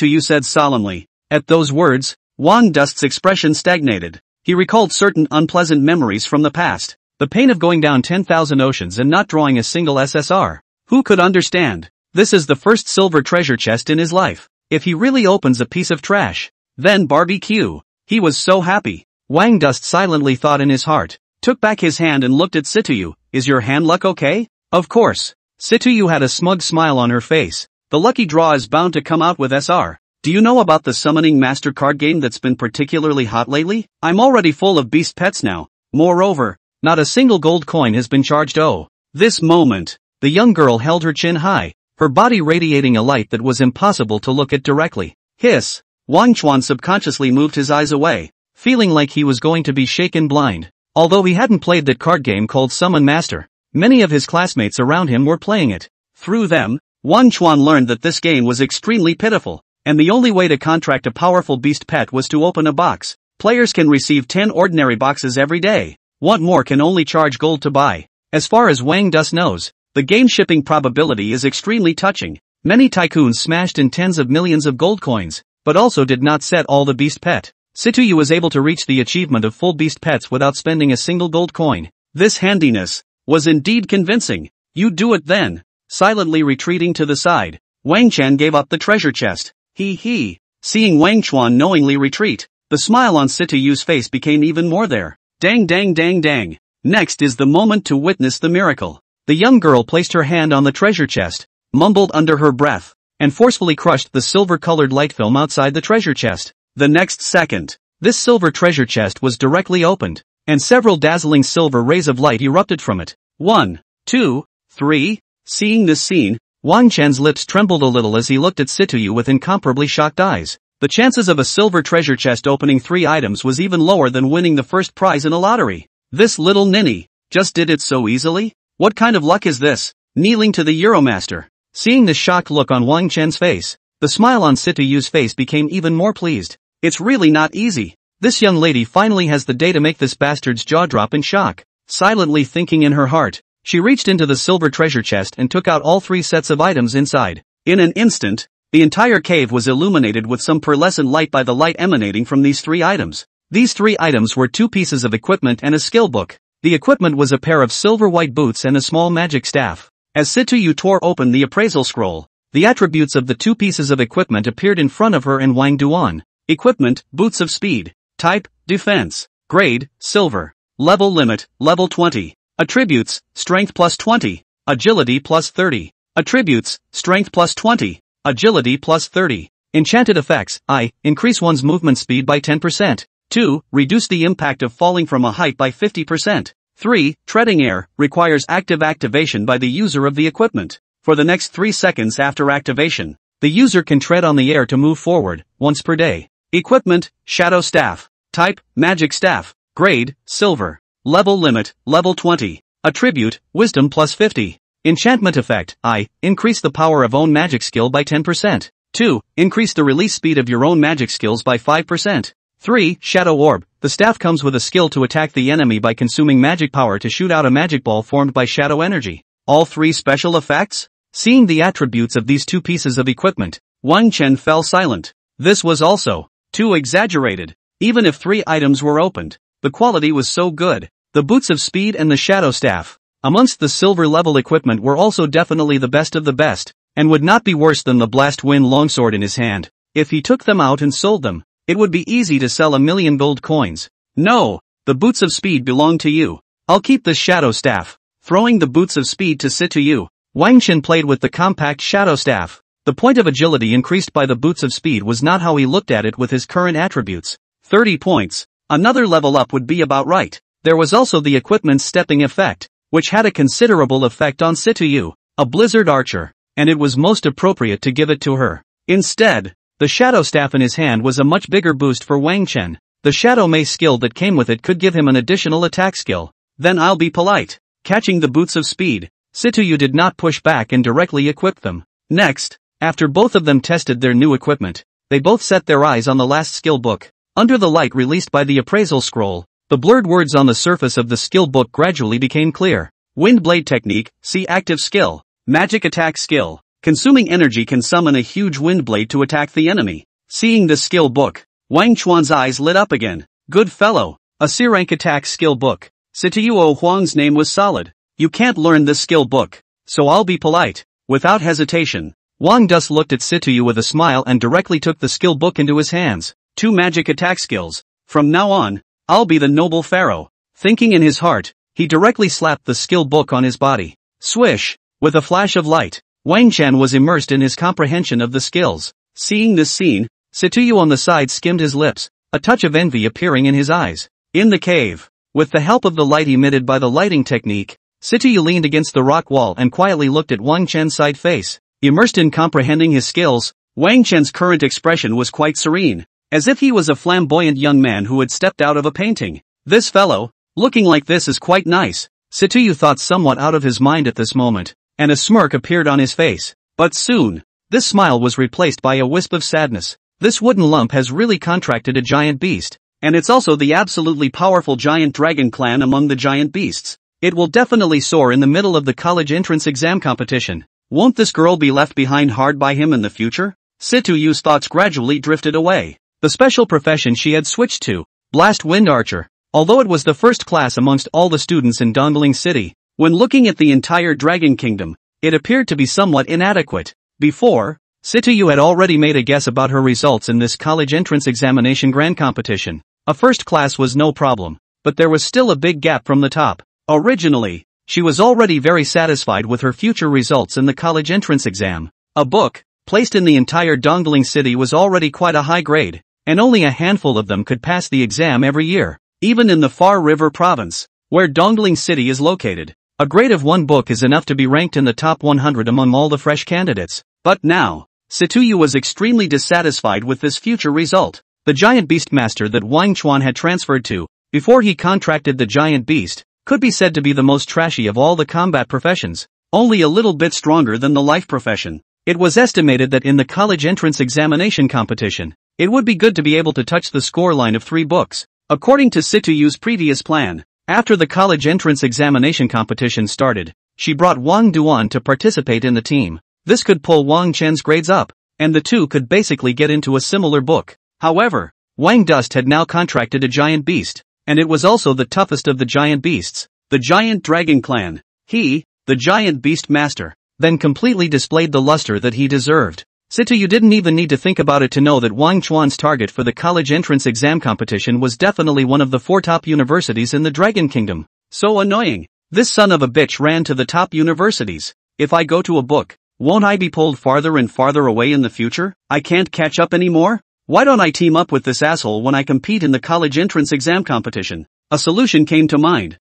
[SPEAKER 1] Yu said solemnly. At those words, Wang Dust's expression stagnated. He recalled certain unpleasant memories from the past. The pain of going down 10,000 oceans and not drawing a single SSR. Who could understand? This is the first silver treasure chest in his life. If he really opens a piece of trash, then barbecue. He was so happy. Wang Dust silently thought in his heart, took back his hand and looked at Situyu, is your hand luck okay? Of course. Situyu had a smug smile on her face. The lucky draw is bound to come out with SR. Do you know about the summoning MasterCard game that's been particularly hot lately? I'm already full of beast pets now. Moreover, not a single gold coin has been charged oh. This moment, the young girl held her chin high, her body radiating a light that was impossible to look at directly. Hiss. Wang Chuan subconsciously moved his eyes away, feeling like he was going to be shaken blind, although he hadn't played that card game called Summon Master. Many of his classmates around him were playing it. Through them, Wang Chuan learned that this game was extremely pitiful, and the only way to contract a powerful beast pet was to open a box. Players can receive 10 ordinary boxes every day. What more can only charge gold to buy? As far as Wang Dust knows, the game shipping probability is extremely touching. Many tycoons smashed in tens of millions of gold coins, but also did not set all the beast pet. Situ was able to reach the achievement of full beast pets without spending a single gold coin. This handiness, was indeed convincing. You do it then. Silently retreating to the side, Wang Chen gave up the treasure chest. He he. Seeing Wang Chuan knowingly retreat, the smile on Situ Yu's face became even more there. Dang dang dang dang. Next is the moment to witness the miracle. The young girl placed her hand on the treasure chest, mumbled under her breath, and forcefully crushed the silver-colored light film outside the treasure chest. The next second, this silver treasure chest was directly opened, and several dazzling silver rays of light erupted from it. One, two, three. Seeing this scene, Wang Chen's lips trembled a little as he looked at Situyu with incomparably shocked eyes. The chances of a silver treasure chest opening three items was even lower than winning the first prize in a lottery. This little ninny, just did it so easily? What kind of luck is this? Kneeling to the Euromaster. Seeing the shocked look on Wang Chen's face, the smile on Situyu's face became even more pleased. It's really not easy. This young lady finally has the day to make this bastard's jaw drop in shock. Silently thinking in her heart, she reached into the silver treasure chest and took out all three sets of items inside. In an instant, the entire cave was illuminated with some pearlescent light by the light emanating from these three items. These three items were two pieces of equipment and a skill book. The equipment was a pair of silver white boots and a small magic staff. As Situ tore open the appraisal scroll, the attributes of the two pieces of equipment appeared in front of her and Wang Duan. Equipment, boots of speed. Type, Defense. Grade, Silver. Level Limit, Level 20. Attributes, Strength plus 20. Agility plus 30. Attributes, Strength plus 20. Agility plus 30. Enchanted effects, I, increase one's movement speed by 10%. 2. Reduce the impact of falling from a height by 50%. 3. Treading air, requires active activation by the user of the equipment. For the next 3 seconds after activation, the user can tread on the air to move forward, once per day. Equipment, Shadow Staff. Type, Magic Staff. Grade, Silver. Level Limit, Level 20. Attribute, Wisdom plus 50. Enchantment Effect, I, increase the power of own magic skill by 10%. 2. Increase the release speed of your own magic skills by 5%. 3. Shadow Orb. The staff comes with a skill to attack the enemy by consuming magic power to shoot out a magic ball formed by shadow energy. All three special effects? Seeing the attributes of these two pieces of equipment, Wang Chen fell silent. This was also too exaggerated, even if three items were opened. The quality was so good. The Boots of Speed and the Shadow Staff, amongst the silver level equipment were also definitely the best of the best, and would not be worse than the Blast Wind longsword in his hand. If he took them out and sold them, it would be easy to sell a million gold coins. No, the Boots of Speed belong to you. I'll keep the Shadow Staff. Throwing the Boots of Speed to to you, Wang Chen played with the compact Shadow Staff. The point of agility increased by the boots of speed was not how he looked at it with his current attributes. 30 points. Another level up would be about right. There was also the equipment's stepping effect, which had a considerable effect on Situyu, a blizzard archer, and it was most appropriate to give it to her. Instead, the shadow staff in his hand was a much bigger boost for Wang Chen. The shadow may skill that came with it could give him an additional attack skill. Then I'll be polite. Catching the boots of speed, Situyu did not push back and directly equip them. Next, after both of them tested their new equipment, they both set their eyes on the last skill book. Under the light released by the appraisal scroll, the blurred words on the surface of the skill book gradually became clear. Wind blade technique, see active skill. Magic attack skill. Consuming energy can summon a huge wind blade to attack the enemy. Seeing the skill book, Wang Chuan's eyes lit up again. Good fellow. A C-rank attack skill book. Sitiuo Huang's name was solid. You can't learn this skill book, so I'll be polite. Without hesitation, Wang Dust looked at Situyu with a smile and directly took the skill book into his hands. Two magic attack skills. From now on, I'll be the noble pharaoh. Thinking in his heart, he directly slapped the skill book on his body. Swish! With a flash of light, Wang Chan was immersed in his comprehension of the skills. Seeing this scene, Situyu on the side skimmed his lips, a touch of envy appearing in his eyes. In the cave, with the help of the light emitted by the lighting technique, Situyu leaned against the rock wall and quietly looked at Wang Chen's side face. Immersed in comprehending his skills, Wang Chen's current expression was quite serene, as if he was a flamboyant young man who had stepped out of a painting. This fellow, looking like this is quite nice, Situyu thought somewhat out of his mind at this moment, and a smirk appeared on his face. But soon, this smile was replaced by a wisp of sadness. This wooden lump has really contracted a giant beast, and it's also the absolutely powerful giant dragon clan among the giant beasts. It will definitely soar in the middle of the college entrance exam competition. Won't this girl be left behind hard by him in the future? Situ Yu's thoughts gradually drifted away. The special profession she had switched to, Blast Wind Archer, although it was the first class amongst all the students in Dongling City, when looking at the entire Dragon Kingdom, it appeared to be somewhat inadequate. Before, Situ Yu had already made a guess about her results in this college entrance examination grand competition. A first class was no problem, but there was still a big gap from the top. Originally, she was already very satisfied with her future results in the college entrance exam. A book, placed in the entire Dongling city was already quite a high grade, and only a handful of them could pass the exam every year. Even in the Far River province, where Dongling city is located, a grade of one book is enough to be ranked in the top 100 among all the fresh candidates. But now, Situyu was extremely dissatisfied with this future result. The giant beast master that Wang Chuan had transferred to, before he contracted the giant beast, could be said to be the most trashy of all the combat professions, only a little bit stronger than the life profession. It was estimated that in the college entrance examination competition, it would be good to be able to touch the score line of three books. According to Situyu's previous plan, after the college entrance examination competition started, she brought Wang Duan to participate in the team. This could pull Wang Chen's grades up, and the two could basically get into a similar book. However, Wang Dust had now contracted a giant beast, and it was also the toughest of the giant beasts, the giant dragon clan. He, the giant beast master, then completely displayed the luster that he deserved. Situyu didn't even need to think about it to know that Wang Chuan's target for the college entrance exam competition was definitely one of the four top universities in the Dragon Kingdom. So annoying. This son of a bitch ran to the top universities. If I go to a book, won't I be pulled farther and farther away in the future? I can't catch up anymore? Why don't I team up with this asshole when I compete in the college entrance exam competition? A solution came to mind.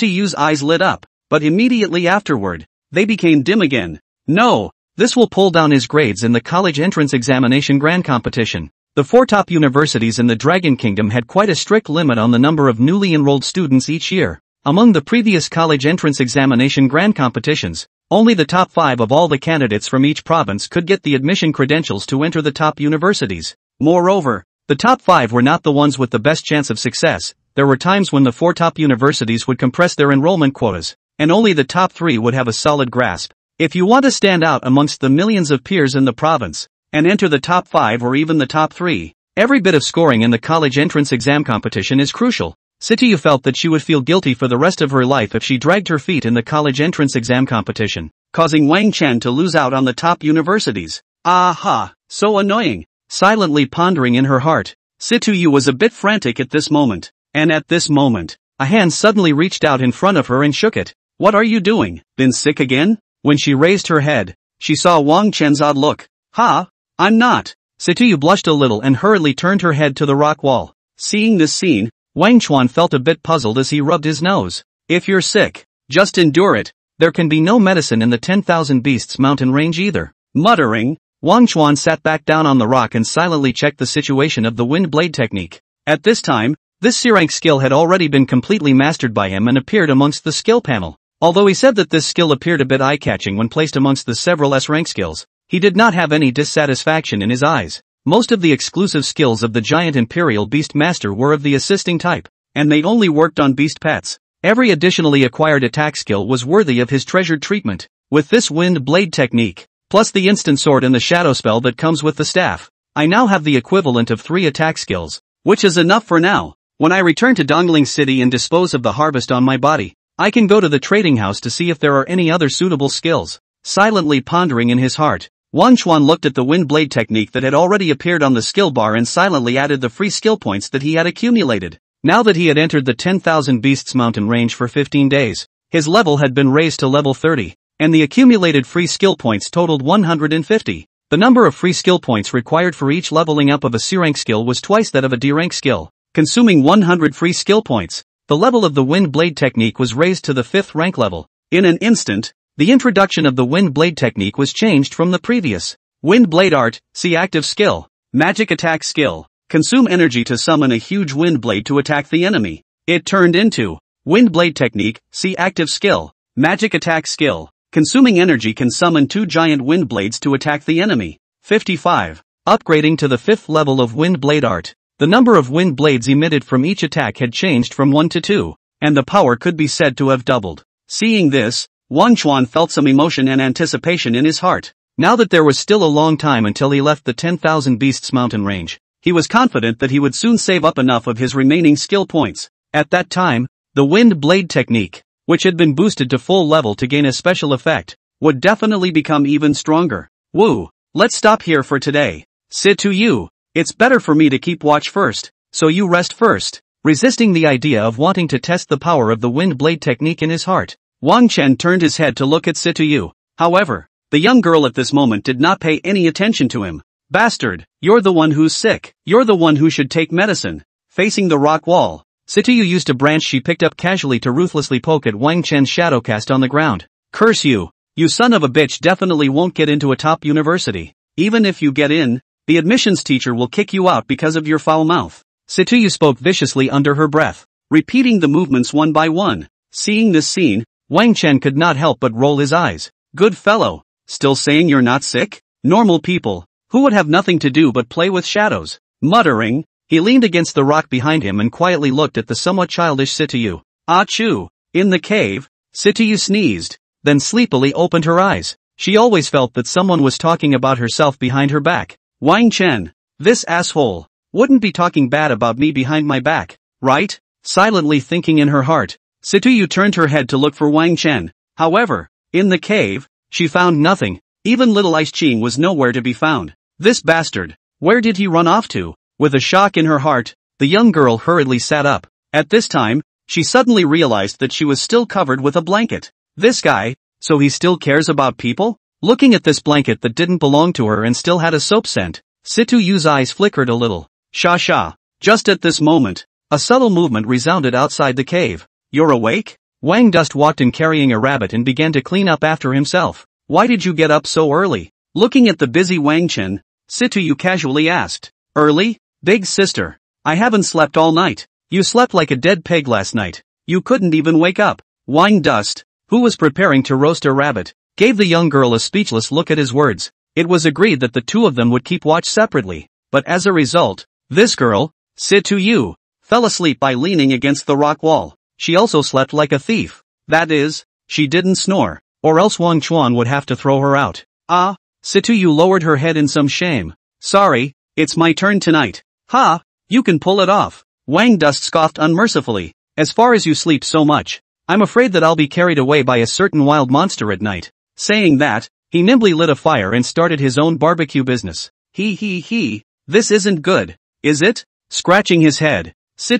[SPEAKER 1] U's eyes lit up, but immediately afterward, they became dim again. No, this will pull down his grades in the college entrance examination grand competition. The four top universities in the Dragon Kingdom had quite a strict limit on the number of newly enrolled students each year. Among the previous college entrance examination grand competitions, only the top five of all the candidates from each province could get the admission credentials to enter the top universities. Moreover, the top five were not the ones with the best chance of success, there were times when the four top universities would compress their enrollment quotas, and only the top three would have a solid grasp. If you want to stand out amongst the millions of peers in the province, and enter the top five or even the top three, every bit of scoring in the college entrance exam competition is crucial. Situyu felt that she would feel guilty for the rest of her life if she dragged her feet in the college entrance exam competition, causing Wang Chen to lose out on the top universities. Aha, so annoying silently pondering in her heart. Situyu was a bit frantic at this moment. And at this moment, a hand suddenly reached out in front of her and shook it. What are you doing? Been sick again? When she raised her head, she saw Wang Chen's odd look. Ha, I'm not. Situyu blushed a little and hurriedly turned her head to the rock wall. Seeing this scene, Wang Chuan felt a bit puzzled as he rubbed his nose. If you're sick, just endure it. There can be no medicine in the 10,000 Beasts mountain range either. Muttering, Wang Chuan sat back down on the rock and silently checked the situation of the wind blade technique. At this time, this C-rank skill had already been completely mastered by him and appeared amongst the skill panel. Although he said that this skill appeared a bit eye-catching when placed amongst the several S-rank skills, he did not have any dissatisfaction in his eyes. Most of the exclusive skills of the giant imperial beast master were of the assisting type, and they only worked on beast pets. Every additionally acquired attack skill was worthy of his treasured treatment. With this wind blade technique, plus the instant sword and the shadow spell that comes with the staff. I now have the equivalent of three attack skills, which is enough for now. When I return to Dongling City and dispose of the harvest on my body, I can go to the trading house to see if there are any other suitable skills. Silently pondering in his heart, Wan Chuan looked at the wind blade technique that had already appeared on the skill bar and silently added the free skill points that he had accumulated. Now that he had entered the 10,000 Beasts mountain range for 15 days, his level had been raised to level 30 and the accumulated free skill points totaled 150. The number of free skill points required for each leveling up of a C-rank skill was twice that of a D-rank skill, consuming 100 free skill points. The level of the wind blade technique was raised to the 5th rank level. In an instant, the introduction of the wind blade technique was changed from the previous. Wind blade art, see active skill. Magic attack skill. Consume energy to summon a huge wind blade to attack the enemy. It turned into wind blade technique, see active skill. Magic attack skill. Consuming energy can summon two giant wind blades to attack the enemy. 55. Upgrading to the fifth level of wind blade art, the number of wind blades emitted from each attack had changed from 1 to 2, and the power could be said to have doubled. Seeing this, Wang Chuan felt some emotion and anticipation in his heart. Now that there was still a long time until he left the 10,000 Beasts mountain range, he was confident that he would soon save up enough of his remaining skill points. At that time, the wind blade technique, which had been boosted to full level to gain a special effect, would definitely become even stronger. Woo! Let's stop here for today. Situ Yu. It's better for me to keep watch first, so you rest first. Resisting the idea of wanting to test the power of the wind blade technique in his heart, Wang Chen turned his head to look at Situyu. However, the young girl at this moment did not pay any attention to him. Bastard, you're the one who's sick. You're the one who should take medicine. Facing the rock wall, Situyu used a branch she picked up casually to ruthlessly poke at Wang Chen's shadow cast on the ground. Curse you! You son of a bitch definitely won't get into a top university. Even if you get in, the admissions teacher will kick you out because of your foul mouth. Situyu spoke viciously under her breath, repeating the movements one by one. Seeing this scene, Wang Chen could not help but roll his eyes. Good fellow, still saying you're not sick? Normal people, who would have nothing to do but play with shadows. Muttering, he leaned against the rock behind him and quietly looked at the somewhat childish Situyu. Ah Chu! In the cave, Situyu sneezed, then sleepily opened her eyes. She always felt that someone was talking about herself behind her back. Wang Chen, this asshole, wouldn't be talking bad about me behind my back, right? Silently thinking in her heart, Situyu turned her head to look for Wang Chen. However, in the cave, she found nothing. Even little Ice Qing was nowhere to be found. This bastard, where did he run off to? With a shock in her heart, the young girl hurriedly sat up. At this time, she suddenly realized that she was still covered with a blanket. This guy, so he still cares about people? Looking at this blanket that didn't belong to her and still had a soap scent, Situ Yu's eyes flickered a little. Sha sha. Just at this moment, a subtle movement resounded outside the cave. You're awake? Wang Dust walked in carrying a rabbit and began to clean up after himself. Why did you get up so early? Looking at the busy Wang Chen, Situ Yu casually asked. Early? Big sister, I haven't slept all night. You slept like a dead pig last night. You couldn't even wake up. Wine Dust, who was preparing to roast a rabbit, gave the young girl a speechless look at his words. It was agreed that the two of them would keep watch separately, but as a result, this girl, Situ Yu, fell asleep by leaning against the rock wall. She also slept like a thief. That is, she didn't snore, or else Wang Chuan would have to throw her out. Ah, Situ Yu lowered her head in some shame. Sorry, it's my turn tonight. Ha, you can pull it off. Wang Dust scoffed unmercifully. As far as you sleep so much, I'm afraid that I'll be carried away by a certain wild monster at night. Saying that, he nimbly lit a fire and started his own barbecue business. He he he, this isn't good, is it? Scratching his head,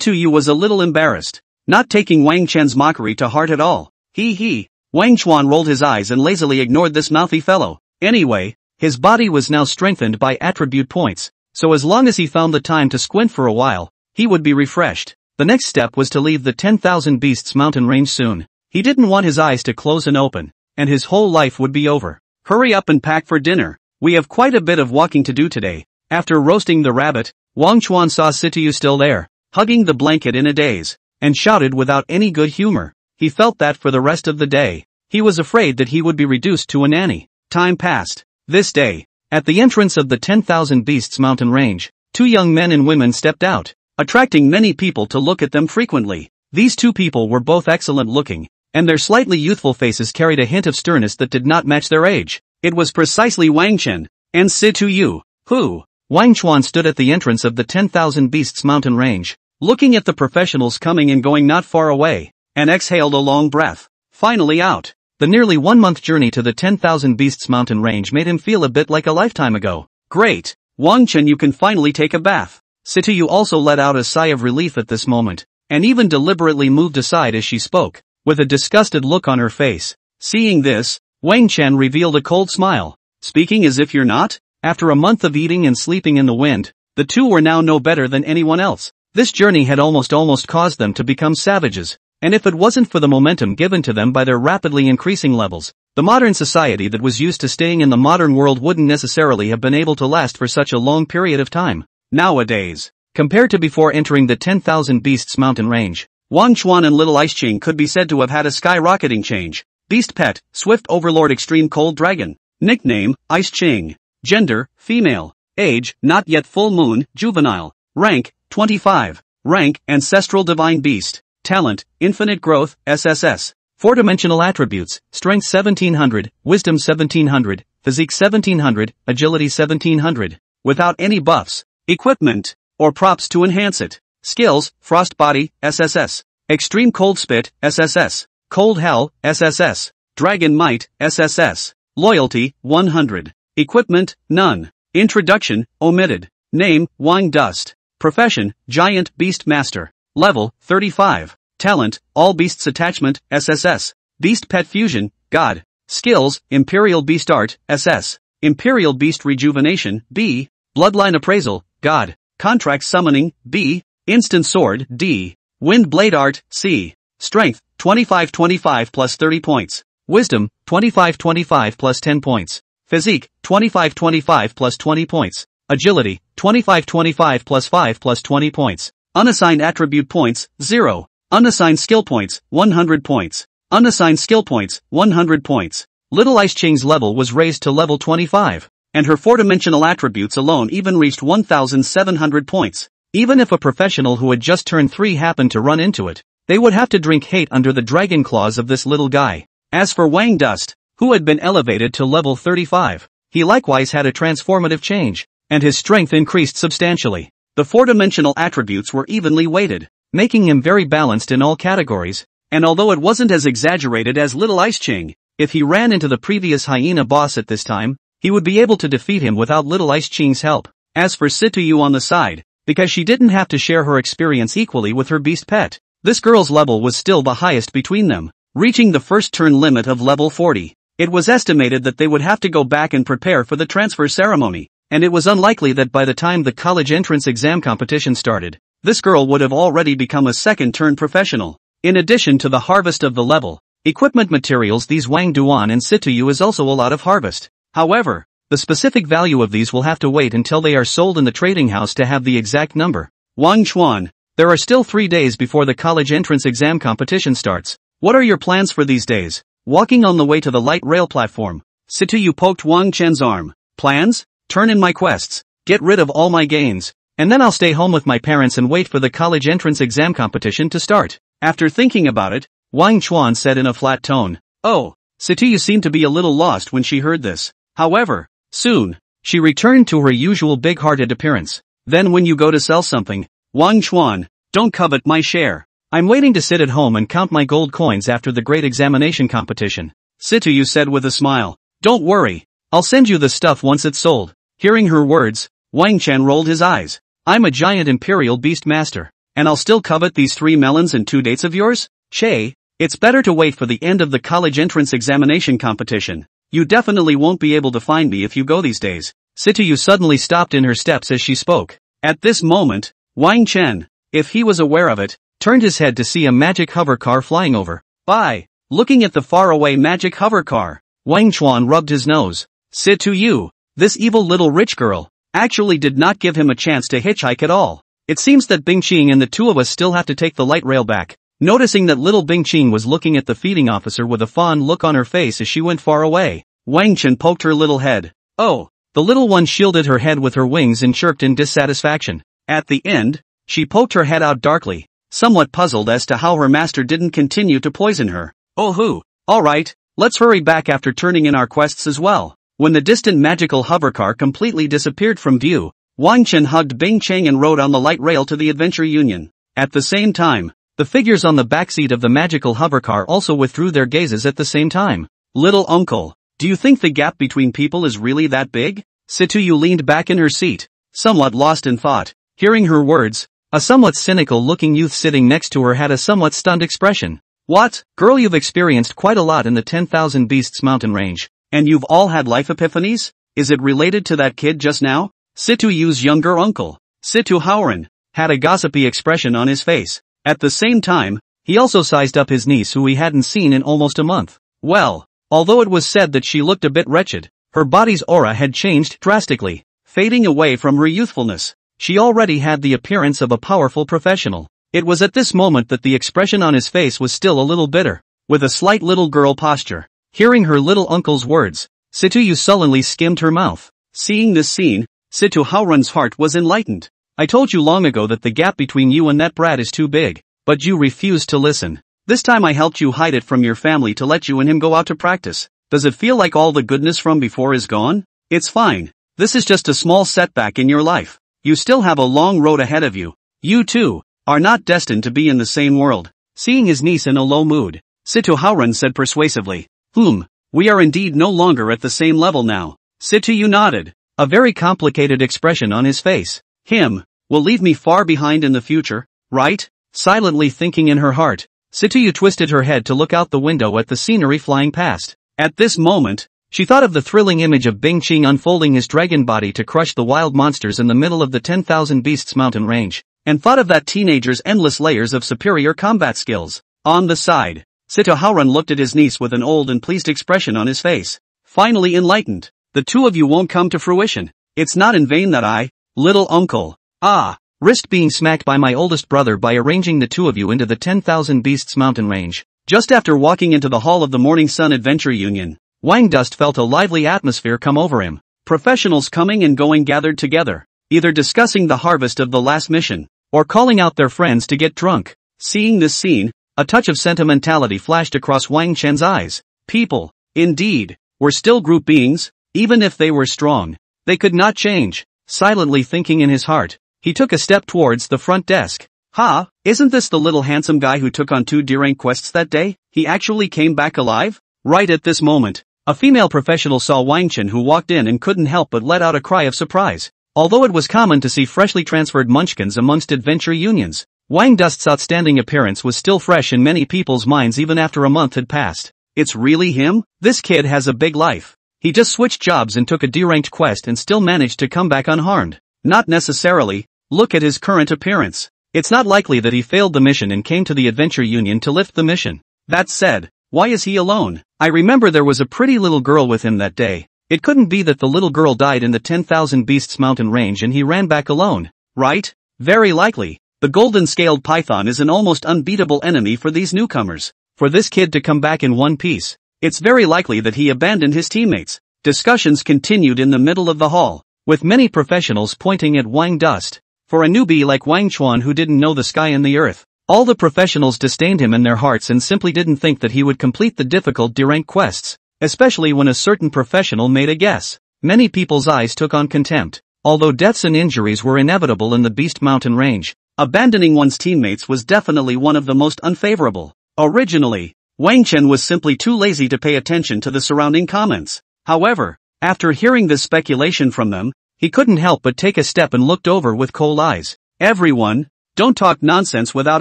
[SPEAKER 1] Yu was a little embarrassed, not taking Wang Chen's mockery to heart at all. He he, Wang Chuan rolled his eyes and lazily ignored this mouthy fellow. Anyway, his body was now strengthened by attribute points, so as long as he found the time to squint for a while, he would be refreshed. The next step was to leave the 10,000 Beasts mountain range soon. He didn't want his eyes to close and open, and his whole life would be over. Hurry up and pack for dinner. We have quite a bit of walking to do today. After roasting the rabbit, Wang Chuan saw Situ still there, hugging the blanket in a daze, and shouted without any good humor. He felt that for the rest of the day. He was afraid that he would be reduced to a nanny. Time passed. This day, at the entrance of the 10,000 Beasts mountain range, two young men and women stepped out, attracting many people to look at them frequently. These two people were both excellent looking, and their slightly youthful faces carried a hint of sternness that did not match their age. It was precisely Wang Chen and Si Tu Yu, who, Wang Chuan stood at the entrance of the 10,000 Beasts mountain range, looking at the professionals coming and going not far away, and exhaled a long breath. Finally out. The nearly one-month journey to the 10,000 Beasts mountain range made him feel a bit like a lifetime ago. Great! Wang Chen you can finally take a bath. Yu also let out a sigh of relief at this moment, and even deliberately moved aside as she spoke, with a disgusted look on her face. Seeing this, Wang Chen revealed a cold smile. Speaking as if you're not? After a month of eating and sleeping in the wind, the two were now no better than anyone else. This journey had almost almost caused them to become savages, and if it wasn't for the momentum given to them by their rapidly increasing levels, the modern society that was used to staying in the modern world wouldn't necessarily have been able to last for such a long period of time. Nowadays, compared to before entering the 10,000 Beasts mountain range, Wang Chuan and Little Ice Qing could be said to have had a skyrocketing change. Beast Pet, Swift Overlord Extreme Cold Dragon. Nickname, Ice Qing. Gender, female. Age, not yet full moon, juvenile. Rank, 25. Rank, Ancestral Divine Beast talent, infinite growth, SSS. Four dimensional attributes, strength 1700, wisdom 1700, physique 1700, agility 1700. Without any buffs, equipment, or props to enhance it. Skills, frost body, SSS. Extreme cold spit, SSS. Cold hell, SSS. Dragon might, SSS. Loyalty, 100. Equipment, none. Introduction, omitted. Name, Wine Dust. Profession, Giant Beast Master. Level, 35. Talent, All Beasts Attachment, SSS. Beast Pet Fusion, God. Skills, Imperial Beast Art, SS. Imperial Beast Rejuvenation, B. Bloodline Appraisal, God. Contract Summoning, B. Instant Sword, D. Wind Blade Art, C. Strength, 25-25 plus 30 points. Wisdom, 25-25 plus 10 points. Physique, 25-25 plus 20 points. Agility, 25-25 plus 5 plus 20 points. Unassigned attribute points, 0. Unassigned skill points, 100 points. Unassigned skill points, 100 points. Little Ice Qing's level was raised to level 25, and her four-dimensional attributes alone even reached 1,700 points. Even if a professional who had just turned 3 happened to run into it, they would have to drink hate under the dragon claws of this little guy. As for Wang Dust, who had been elevated to level 35, he likewise had a transformative change, and his strength increased substantially. The four-dimensional attributes were evenly weighted, making him very balanced in all categories, and although it wasn't as exaggerated as Little Ice Qing, if he ran into the previous hyena boss at this time, he would be able to defeat him without Little Ice Qing's help. As for Situyu on the side, because she didn't have to share her experience equally with her beast pet, this girl's level was still the highest between them, reaching the first turn limit of level 40. It was estimated that they would have to go back and prepare for the transfer ceremony, and it was unlikely that by the time the college entrance exam competition started, this girl would have already become a second-turn professional. In addition to the harvest of the level, equipment materials these Wang Duan and Yu is also a lot of harvest. However, the specific value of these will have to wait until they are sold in the trading house to have the exact number. Wang Chuan, there are still three days before the college entrance exam competition starts. What are your plans for these days? Walking on the way to the light rail platform, Yu poked Wang Chen's arm. Plans? turn in my quests, get rid of all my gains, and then I'll stay home with my parents and wait for the college entrance exam competition to start. After thinking about it, Wang Chuan said in a flat tone, Oh, Satiya seemed to be a little lost when she heard this. However, soon, she returned to her usual big-hearted appearance. Then when you go to sell something, Wang Chuan, don't covet my share. I'm waiting to sit at home and count my gold coins after the great examination competition. Situyu said with a smile. Don't worry. I'll send you the stuff once it's sold. Hearing her words, Wang Chan rolled his eyes. I'm a giant imperial beast master, and I'll still covet these three melons and two dates of yours? Che, it's better to wait for the end of the college entrance examination competition. You definitely won't be able to find me if you go these days. Situyu suddenly stopped in her steps as she spoke. At this moment, Wang Chen, if he was aware of it, turned his head to see a magic hover car flying over. By looking at the faraway magic hover car, Wang Chuan rubbed his nose. Situ Yu. you, this evil little rich girl actually did not give him a chance to hitchhike at all. It seems that Bingqing and the two of us still have to take the light rail back. Noticing that little Bingqing was looking at the feeding officer with a fond look on her face as she went far away, Wang Chen poked her little head. Oh, the little one shielded her head with her wings and chirped in dissatisfaction. At the end, she poked her head out darkly, somewhat puzzled as to how her master didn't continue to poison her. Oh who? Alright, let's hurry back after turning in our quests as well. When the distant magical hovercar completely disappeared from view, Wang Chen hugged Bing Qing and rode on the light rail to the Adventure Union. At the same time, the figures on the backseat of the magical hovercar also withdrew their gazes at the same time. Little uncle, do you think the gap between people is really that big? Situyu leaned back in her seat, somewhat lost in thought. Hearing her words, a somewhat cynical-looking youth sitting next to her had a somewhat stunned expression. What, girl you've experienced quite a lot in the 10,000 Beasts mountain range. And you've all had life epiphanies? Is it related to that kid just now? Situ Yu's younger uncle, Situ Haoran, had a gossipy expression on his face. At the same time, he also sized up his niece who he hadn't seen in almost a month. Well, although it was said that she looked a bit wretched, her body's aura had changed drastically, fading away from her youthfulness. She already had the appearance of a powerful professional. It was at this moment that the expression on his face was still a little bitter, with a slight little girl posture. Hearing her little uncle's words, Situyu sullenly skimmed her mouth. Seeing this scene, Situ Haoran's heart was enlightened. I told you long ago that the gap between you and that brat is too big, but you refused to listen. This time I helped you hide it from your family to let you and him go out to practice. Does it feel like all the goodness from before is gone? It's fine. This is just a small setback in your life. You still have a long road ahead of you. You too, are not destined to be in the same world. Seeing his niece in a low mood, Situ Haoran said persuasively, Hmm, we are indeed no longer at the same level now. Situ nodded, a very complicated expression on his face. Him, will leave me far behind in the future, right? Silently thinking in her heart, Situ twisted her head to look out the window at the scenery flying past. At this moment, she thought of the thrilling image of Bing Qing unfolding his dragon body to crush the wild monsters in the middle of the 10,000 Beasts mountain range, and thought of that teenager's endless layers of superior combat skills. On the side, Situ Haoran looked at his niece with an old and pleased expression on his face. Finally enlightened. The two of you won't come to fruition. It's not in vain that I, little uncle, ah, risked being smacked by my oldest brother by arranging the two of you into the 10,000 Beasts mountain range. Just after walking into the hall of the Morning Sun Adventure Union, Wang Dust felt a lively atmosphere come over him. Professionals coming and going gathered together, either discussing the harvest of the last mission, or calling out their friends to get drunk. Seeing this scene, a touch of sentimentality flashed across Wang Chen's eyes. People, indeed, were still group beings, even if they were strong. They could not change. Silently thinking in his heart, he took a step towards the front desk. Ha, isn't this the little handsome guy who took on two D-rank quests that day? He actually came back alive? Right at this moment, a female professional saw Wang Chen who walked in and couldn't help but let out a cry of surprise. Although it was common to see freshly transferred munchkins amongst adventure unions, Wang Dust's outstanding appearance was still fresh in many people's minds even after a month had passed. It's really him? This kid has a big life. He just switched jobs and took a D-ranked quest and still managed to come back unharmed. Not necessarily. Look at his current appearance. It's not likely that he failed the mission and came to the Adventure Union to lift the mission. That said, why is he alone? I remember there was a pretty little girl with him that day. It couldn't be that the little girl died in the 10,000 Beasts mountain range and he ran back alone, right? Very likely. The golden scaled python is an almost unbeatable enemy for these newcomers. For this kid to come back in one piece, it's very likely that he abandoned his teammates. Discussions continued in the middle of the hall, with many professionals pointing at Wang Dust. For a newbie like Wang Chuan who didn't know the sky and the earth, all the professionals disdained him in their hearts and simply didn't think that he would complete the difficult rank quests, especially when a certain professional made a guess. Many people's eyes took on contempt. Although deaths and injuries were inevitable in the Beast Mountain range, abandoning one's teammates was definitely one of the most unfavorable. Originally, Wang Chen was simply too lazy to pay attention to the surrounding comments. However, after hearing this speculation from them, he couldn't help but take a step and looked over with cold eyes. Everyone, don't talk nonsense without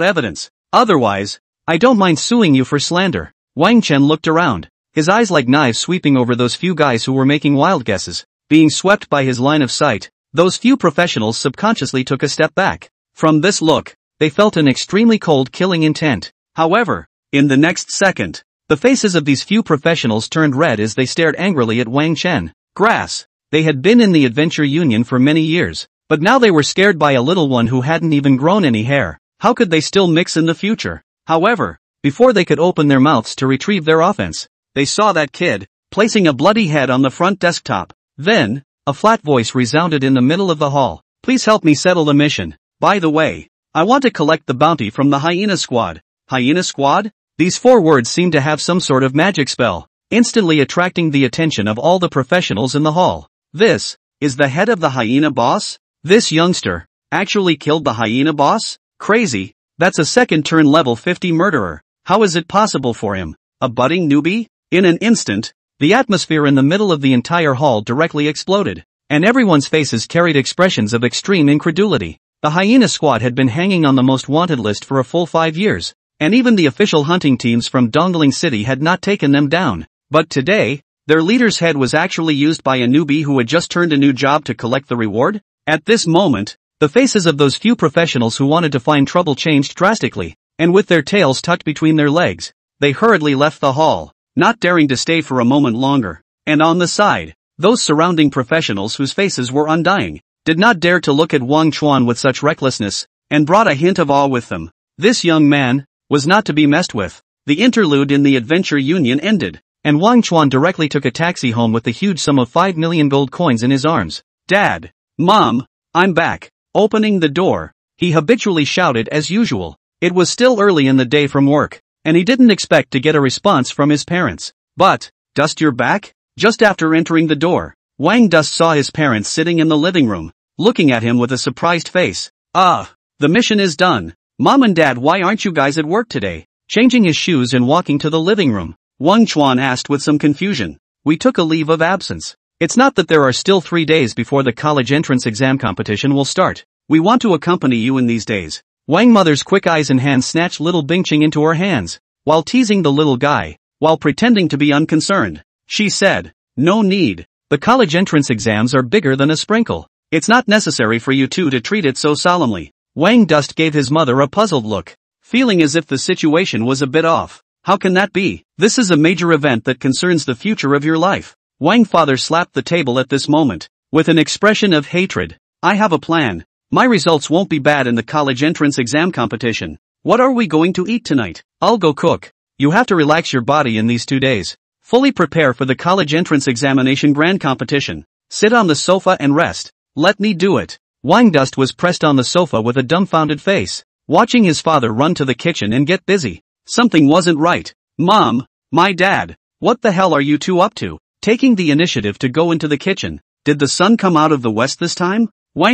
[SPEAKER 1] evidence. Otherwise, I don't mind suing you for slander. Wang Chen looked around, his eyes like knives sweeping over those few guys who were making wild guesses. Being swept by his line of sight, those few professionals subconsciously took a step back. From this look, they felt an extremely cold killing intent. However, in the next second, the faces of these few professionals turned red as they stared angrily at Wang Chen. Grass. They had been in the adventure union for many years, but now they were scared by a little one who hadn't even grown any hair. How could they still mix in the future? However, before they could open their mouths to retrieve their offense, they saw that kid, placing a bloody head on the front desktop. Then, a flat voice resounded in the middle of the hall. Please help me settle the mission. By the way, I want to collect the bounty from the Hyena Squad. Hyena Squad? These four words seem to have some sort of magic spell, instantly attracting the attention of all the professionals in the hall. This, is the head of the hyena boss? This youngster, actually killed the hyena boss? Crazy, that's a second turn level 50 murderer. How is it possible for him? A budding newbie? In an instant, the atmosphere in the middle of the entire hall directly exploded, and everyone's faces carried expressions of extreme incredulity. The hyena squad had been hanging on the most wanted list for a full five years, and even the official hunting teams from Dongling City had not taken them down. But today, their leader's head was actually used by a newbie who had just turned a new job to collect the reward? At this moment, the faces of those few professionals who wanted to find trouble changed drastically, and with their tails tucked between their legs, they hurriedly left the hall, not daring to stay for a moment longer. And on the side, those surrounding professionals whose faces were undying, did not dare to look at Wang Chuan with such recklessness, and brought a hint of awe with them. This young man was not to be messed with. The interlude in the adventure union ended, and Wang Chuan directly took a taxi home with the huge sum of 5 million gold coins in his arms. Dad! Mom! I'm back! Opening the door, he habitually shouted as usual. It was still early in the day from work, and he didn't expect to get a response from his parents. But, dust your back? Just after entering the door, Wang Dust saw his parents sitting in the living room, looking at him with a surprised face. Ah, the mission is done. Mom and Dad why aren't you guys at work today? Changing his shoes and walking to the living room, Wang Chuan asked with some confusion. We took a leave of absence. It's not that there are still three days before the college entrance exam competition will start. We want to accompany you in these days. Wang mother's quick eyes and hands snatched little Bingqing into her hands, while teasing the little guy, while pretending to be unconcerned. She said, no need. The college entrance exams are bigger than a sprinkle. It's not necessary for you two to treat it so solemnly. Wang Dust gave his mother a puzzled look, feeling as if the situation was a bit off. How can that be? This is a major event that concerns the future of your life. Wang father slapped the table at this moment, with an expression of hatred. I have a plan. My results won't be bad in the college entrance exam competition. What are we going to eat tonight? I'll go cook. You have to relax your body in these two days. Fully prepare for the college entrance examination grand competition. Sit on the sofa and rest. Let me do it. Dust was pressed on the sofa with a dumbfounded face, watching his father run to the kitchen and get busy. Something wasn't right. Mom, my dad, what the hell are you two up to? Taking the initiative to go into the kitchen. Did the sun come out of the west this time?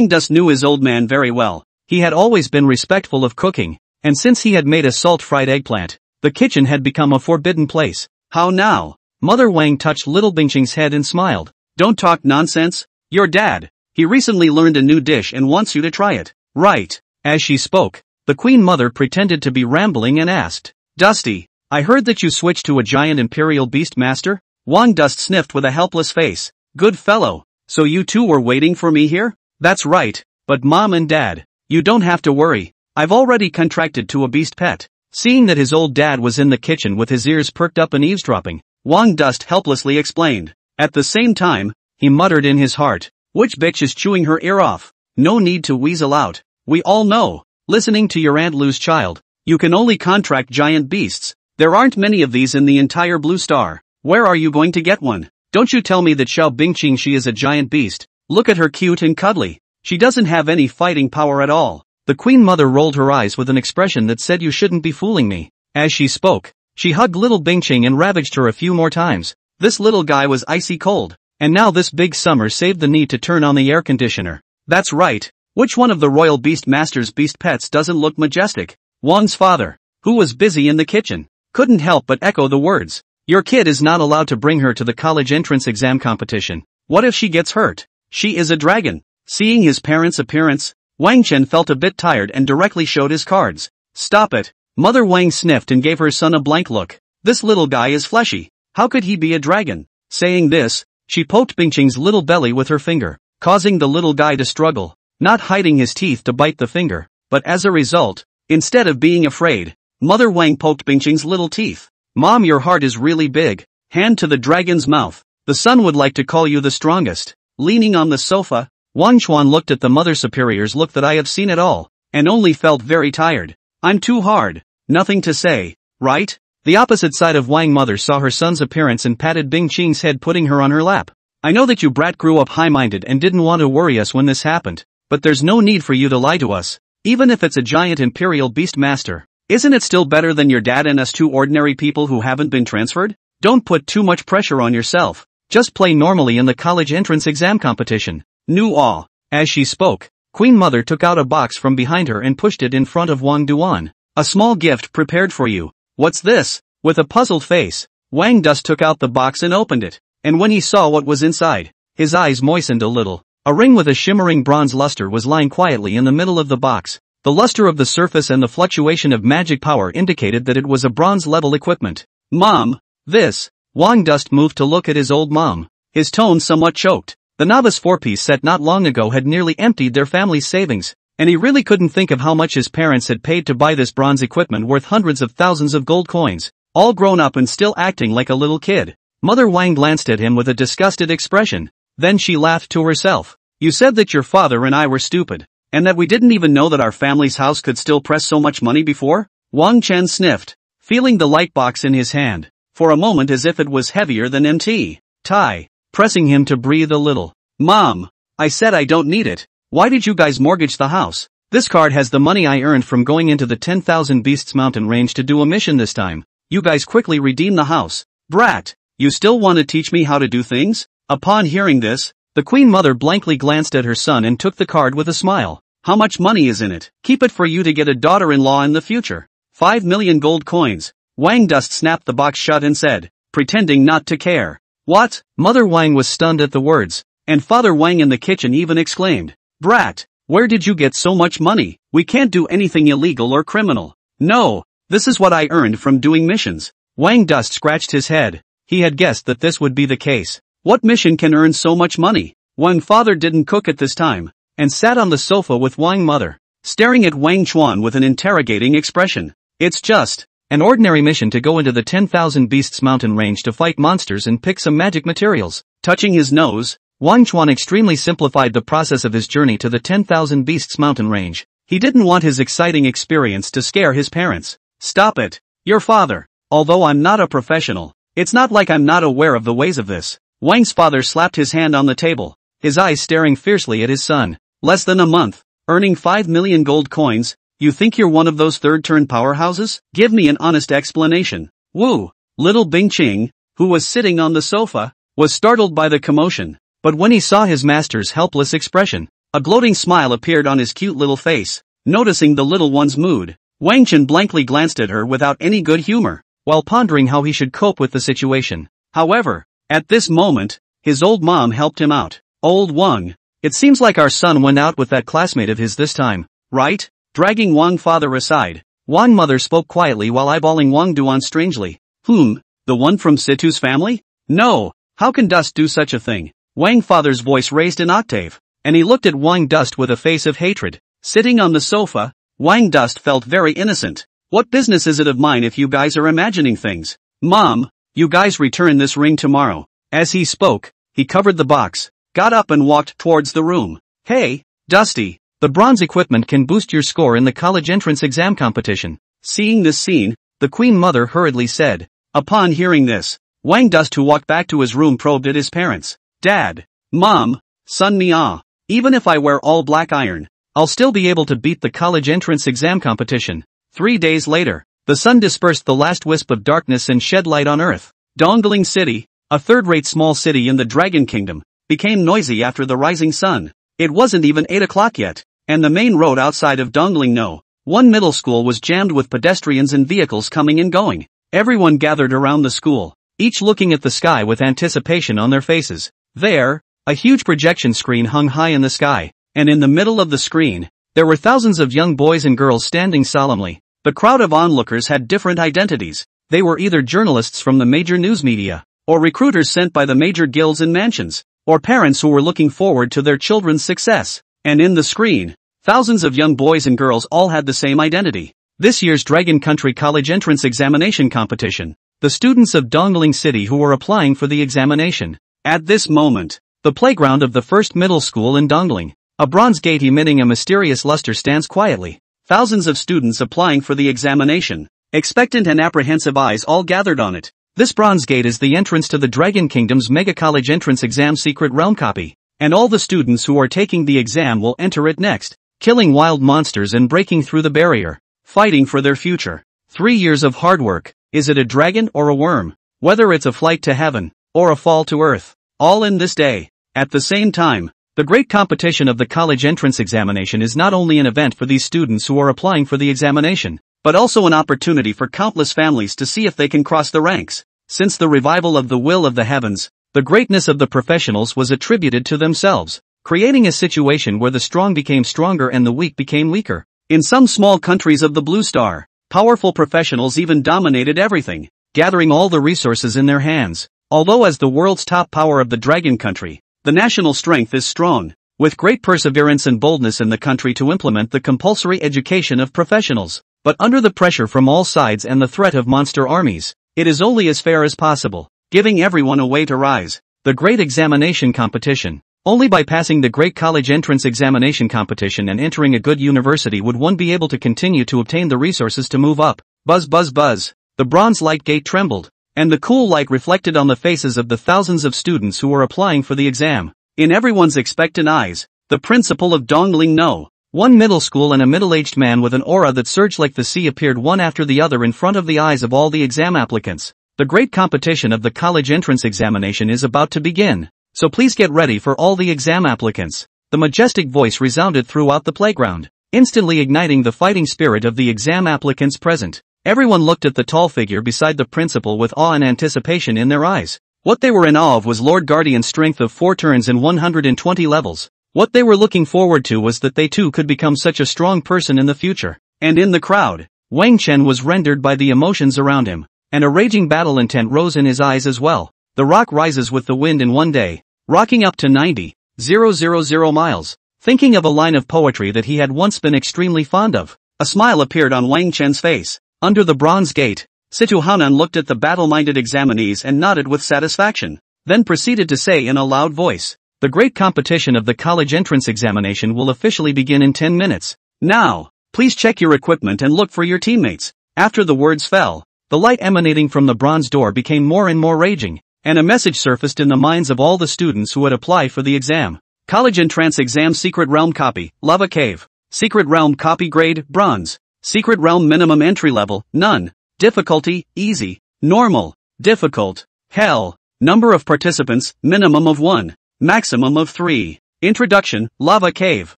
[SPEAKER 1] Dust knew his old man very well. He had always been respectful of cooking, and since he had made a salt fried eggplant, the kitchen had become a forbidden place. How now? Mother Wang touched little Bingqing's head and smiled. Don't talk nonsense. Your dad. He recently learned a new dish and wants you to try it. Right. As she spoke, the Queen Mother pretended to be rambling and asked, Dusty, I heard that you switched to a giant Imperial Beast Master? Wang Dust sniffed with a helpless face. Good fellow. So you two were waiting for me here? That's right. But mom and dad, you don't have to worry. I've already contracted to a beast pet. Seeing that his old dad was in the kitchen with his ears perked up and eavesdropping, Wang Dust helplessly explained. At the same time, he muttered in his heart, which bitch is chewing her ear off? No need to weasel out. We all know, listening to your Aunt Lou's child, you can only contract giant beasts. There aren't many of these in the entire Blue Star. Where are you going to get one? Don't you tell me that Xiao Bingqing she is a giant beast. Look at her cute and cuddly. She doesn't have any fighting power at all. The Queen Mother rolled her eyes with an expression that said you shouldn't be fooling me. As she spoke, she hugged little Bingqing and ravaged her a few more times. This little guy was icy cold. And now this big summer saved the need to turn on the air conditioner. That's right. Which one of the royal beast master's beast pets doesn't look majestic? Wang's father, who was busy in the kitchen, couldn't help but echo the words. Your kid is not allowed to bring her to the college entrance exam competition. What if she gets hurt? She is a dragon. Seeing his parents' appearance, Wang Chen felt a bit tired and directly showed his cards. Stop it. Mother Wang sniffed and gave her son a blank look. This little guy is fleshy. How could he be a dragon? Saying this, she poked Bingqing's little belly with her finger, causing the little guy to struggle, not hiding his teeth to bite the finger. But as a result, instead of being afraid, Mother Wang poked Bingqing's little teeth. Mom your heart is really big. Hand to the dragon's mouth. The son would like to call you the strongest. Leaning on the sofa, Wang Chuan looked at the mother superior's look that I have seen it all, and only felt very tired. I'm too hard. Nothing to say, right? The opposite side of Wang mother saw her son's appearance and patted Bing Qing's head putting her on her lap. I know that you brat grew up high-minded and didn't want to worry us when this happened, but there's no need for you to lie to us, even if it's a giant imperial beast master. Isn't it still better than your dad and us two ordinary people who haven't been transferred? Don't put too much pressure on yourself. Just play normally in the college entrance exam competition. New awe. As she spoke, Queen Mother took out a box from behind her and pushed it in front of Wang Duan. A small gift prepared for you. What's this? With a puzzled face, Wang Dust took out the box and opened it. And when he saw what was inside, his eyes moistened a little. A ring with a shimmering bronze luster was lying quietly in the middle of the box. The luster of the surface and the fluctuation of magic power indicated that it was a bronze-level equipment. Mom, this, Wang Dust moved to look at his old mom, his tone somewhat choked. The novice four-piece set not long ago had nearly emptied their family's savings, and he really couldn't think of how much his parents had paid to buy this bronze equipment worth hundreds of thousands of gold coins, all grown up and still acting like a little kid. Mother Wang glanced at him with a disgusted expression, then she laughed to herself. You said that your father and I were stupid, and that we didn't even know that our family's house could still press so much money before? Wang Chen sniffed, feeling the light box in his hand, for a moment as if it was heavier than MT. Tai pressing him to breathe a little. Mom, I said I don't need it. Why did you guys mortgage the house? This card has the money I earned from going into the 10,000 Beasts mountain range to do a mission this time. You guys quickly redeem the house. Brat, you still want to teach me how to do things? Upon hearing this, the Queen Mother blankly glanced at her son and took the card with a smile. How much money is in it? Keep it for you to get a daughter-in-law in the future. Five million gold coins. Wang Dust snapped the box shut and said, pretending not to care. What? Mother Wang was stunned at the words, and Father Wang in the kitchen even exclaimed, Brat, where did you get so much money? We can't do anything illegal or criminal. No, this is what I earned from doing missions. Wang Dust scratched his head. He had guessed that this would be the case. What mission can earn so much money? Wang father didn't cook at this time, and sat on the sofa with Wang mother, staring at Wang Chuan with an interrogating expression. It's just, an ordinary mission to go into the 10,000 Beasts mountain range to fight monsters and pick some magic materials. Touching his nose, Wang Chuan extremely simplified the process of his journey to the 10,000 Beasts mountain range. He didn't want his exciting experience to scare his parents. Stop it. Your father. Although I'm not a professional, it's not like I'm not aware of the ways of this. Wang's father slapped his hand on the table, his eyes staring fiercely at his son. Less than a month, earning 5 million gold coins, you think you're one of those third-turn powerhouses? Give me an honest explanation. Woo! Little Bingqing, who was sitting on the sofa, was startled by the commotion, but when he saw his master's helpless expression, a gloating smile appeared on his cute little face, noticing the little one's mood. Wang Chen blankly glanced at her without any good humor, while pondering how he should cope with the situation. However, at this moment, his old mom helped him out. Old Wang, it seems like our son went out with that classmate of his this time, right? Dragging Wang father aside, Wang mother spoke quietly while eyeballing Wang Duan strangely. Whom? The one from Situ's family? No, how can Dust do such a thing? Wang father's voice raised an octave, and he looked at Wang Dust with a face of hatred. Sitting on the sofa, Wang Dust felt very innocent. What business is it of mine if you guys are imagining things? Mom, you guys return this ring tomorrow. As he spoke, he covered the box, got up and walked towards the room. Hey, Dusty, the bronze equipment can boost your score in the college entrance exam competition. Seeing this scene, the Queen Mother hurriedly said. Upon hearing this, Wang Dust who walked back to his room probed at his parents. Dad, Mom, Son Nia, even if I wear all black iron, I'll still be able to beat the college entrance exam competition. Three days later, the sun dispersed the last wisp of darkness and shed light on Earth. Dongling City, a third-rate small city in the Dragon Kingdom, became noisy after the rising sun. It wasn't even 8 o'clock yet, and the main road outside of Dongling No, one middle school was jammed with pedestrians and vehicles coming and going. Everyone gathered around the school, each looking at the sky with anticipation on their faces. There, a huge projection screen hung high in the sky, and in the middle of the screen, there were thousands of young boys and girls standing solemnly. The crowd of onlookers had different identities. They were either journalists from the major news media, or recruiters sent by the major guilds and mansions, or parents who were looking forward to their children's success. And in the screen, thousands of young boys and girls all had the same identity. This year's Dragon Country College Entrance Examination Competition, the students of Dongling City who were applying for the examination. At this moment, the playground of the first middle school in Dongling, a bronze gate emitting a mysterious luster stands quietly. Thousands of students applying for the examination, expectant and apprehensive eyes all gathered on it. This bronze gate is the entrance to the Dragon Kingdom's Mega College entrance exam secret realm copy, and all the students who are taking the exam will enter it next, killing wild monsters and breaking through the barrier, fighting for their future. Three years of hard work, is it a dragon or a worm, whether it's a flight to heaven, or a fall to earth, all in this day. At the same time, the great competition of the college entrance examination is not only an event for these students who are applying for the examination, but also an opportunity for countless families to see if they can cross the ranks. Since the revival of the will of the heavens, the greatness of the professionals was attributed to themselves, creating a situation where the strong became stronger and the weak became weaker. In some small countries of the Blue Star, powerful professionals even dominated everything, gathering all the resources in their hands. Although as the world's top power of the Dragon Country, the national strength is strong, with great perseverance and boldness in the country to implement the compulsory education of professionals. But under the pressure from all sides and the threat of monster armies, it is only as fair as possible, giving everyone a way to rise. The Great Examination Competition only by passing the great college entrance examination competition and entering a good university would one be able to continue to obtain the resources to move up. Buzz buzz buzz. The bronze light gate trembled, and the cool light reflected on the faces of the thousands of students who were applying for the exam. In everyone's expectant eyes, the principal of Dongling No, one middle school and a middle-aged man with an aura that surged like the sea appeared one after the other in front of the eyes of all the exam applicants. The great competition of the college entrance examination is about to begin, so please get ready for all the exam applicants. The majestic voice resounded throughout the playground, instantly igniting the fighting spirit of the exam applicants present. Everyone looked at the tall figure beside the principal with awe and anticipation in their eyes. What they were in awe of was Lord Guardian's strength of four turns and 120 levels. What they were looking forward to was that they too could become such a strong person in the future. And in the crowd, Wang Chen was rendered by the emotions around him, and a raging battle intent rose in his eyes as well. The rock rises with the wind in one day, rocking up to 90, 000 miles. Thinking of a line of poetry that he had once been extremely fond of, a smile appeared on Wang Chen's face. Under the bronze gate, Situhanan looked at the battle-minded examinees and nodded with satisfaction, then proceeded to say in a loud voice, The great competition of the college entrance examination will officially begin in 10 minutes. Now, please check your equipment and look for your teammates. After the words fell, the light emanating from the bronze door became more and more raging, and a message surfaced in the minds of all the students who had applied for the exam. College Entrance Exam Secret Realm Copy, Lava Cave. Secret Realm Copy Grade, Bronze. Secret Realm Minimum Entry Level, None difficulty, easy, normal, difficult, hell, number of participants, minimum of 1, maximum of 3. Introduction, Lava Cave.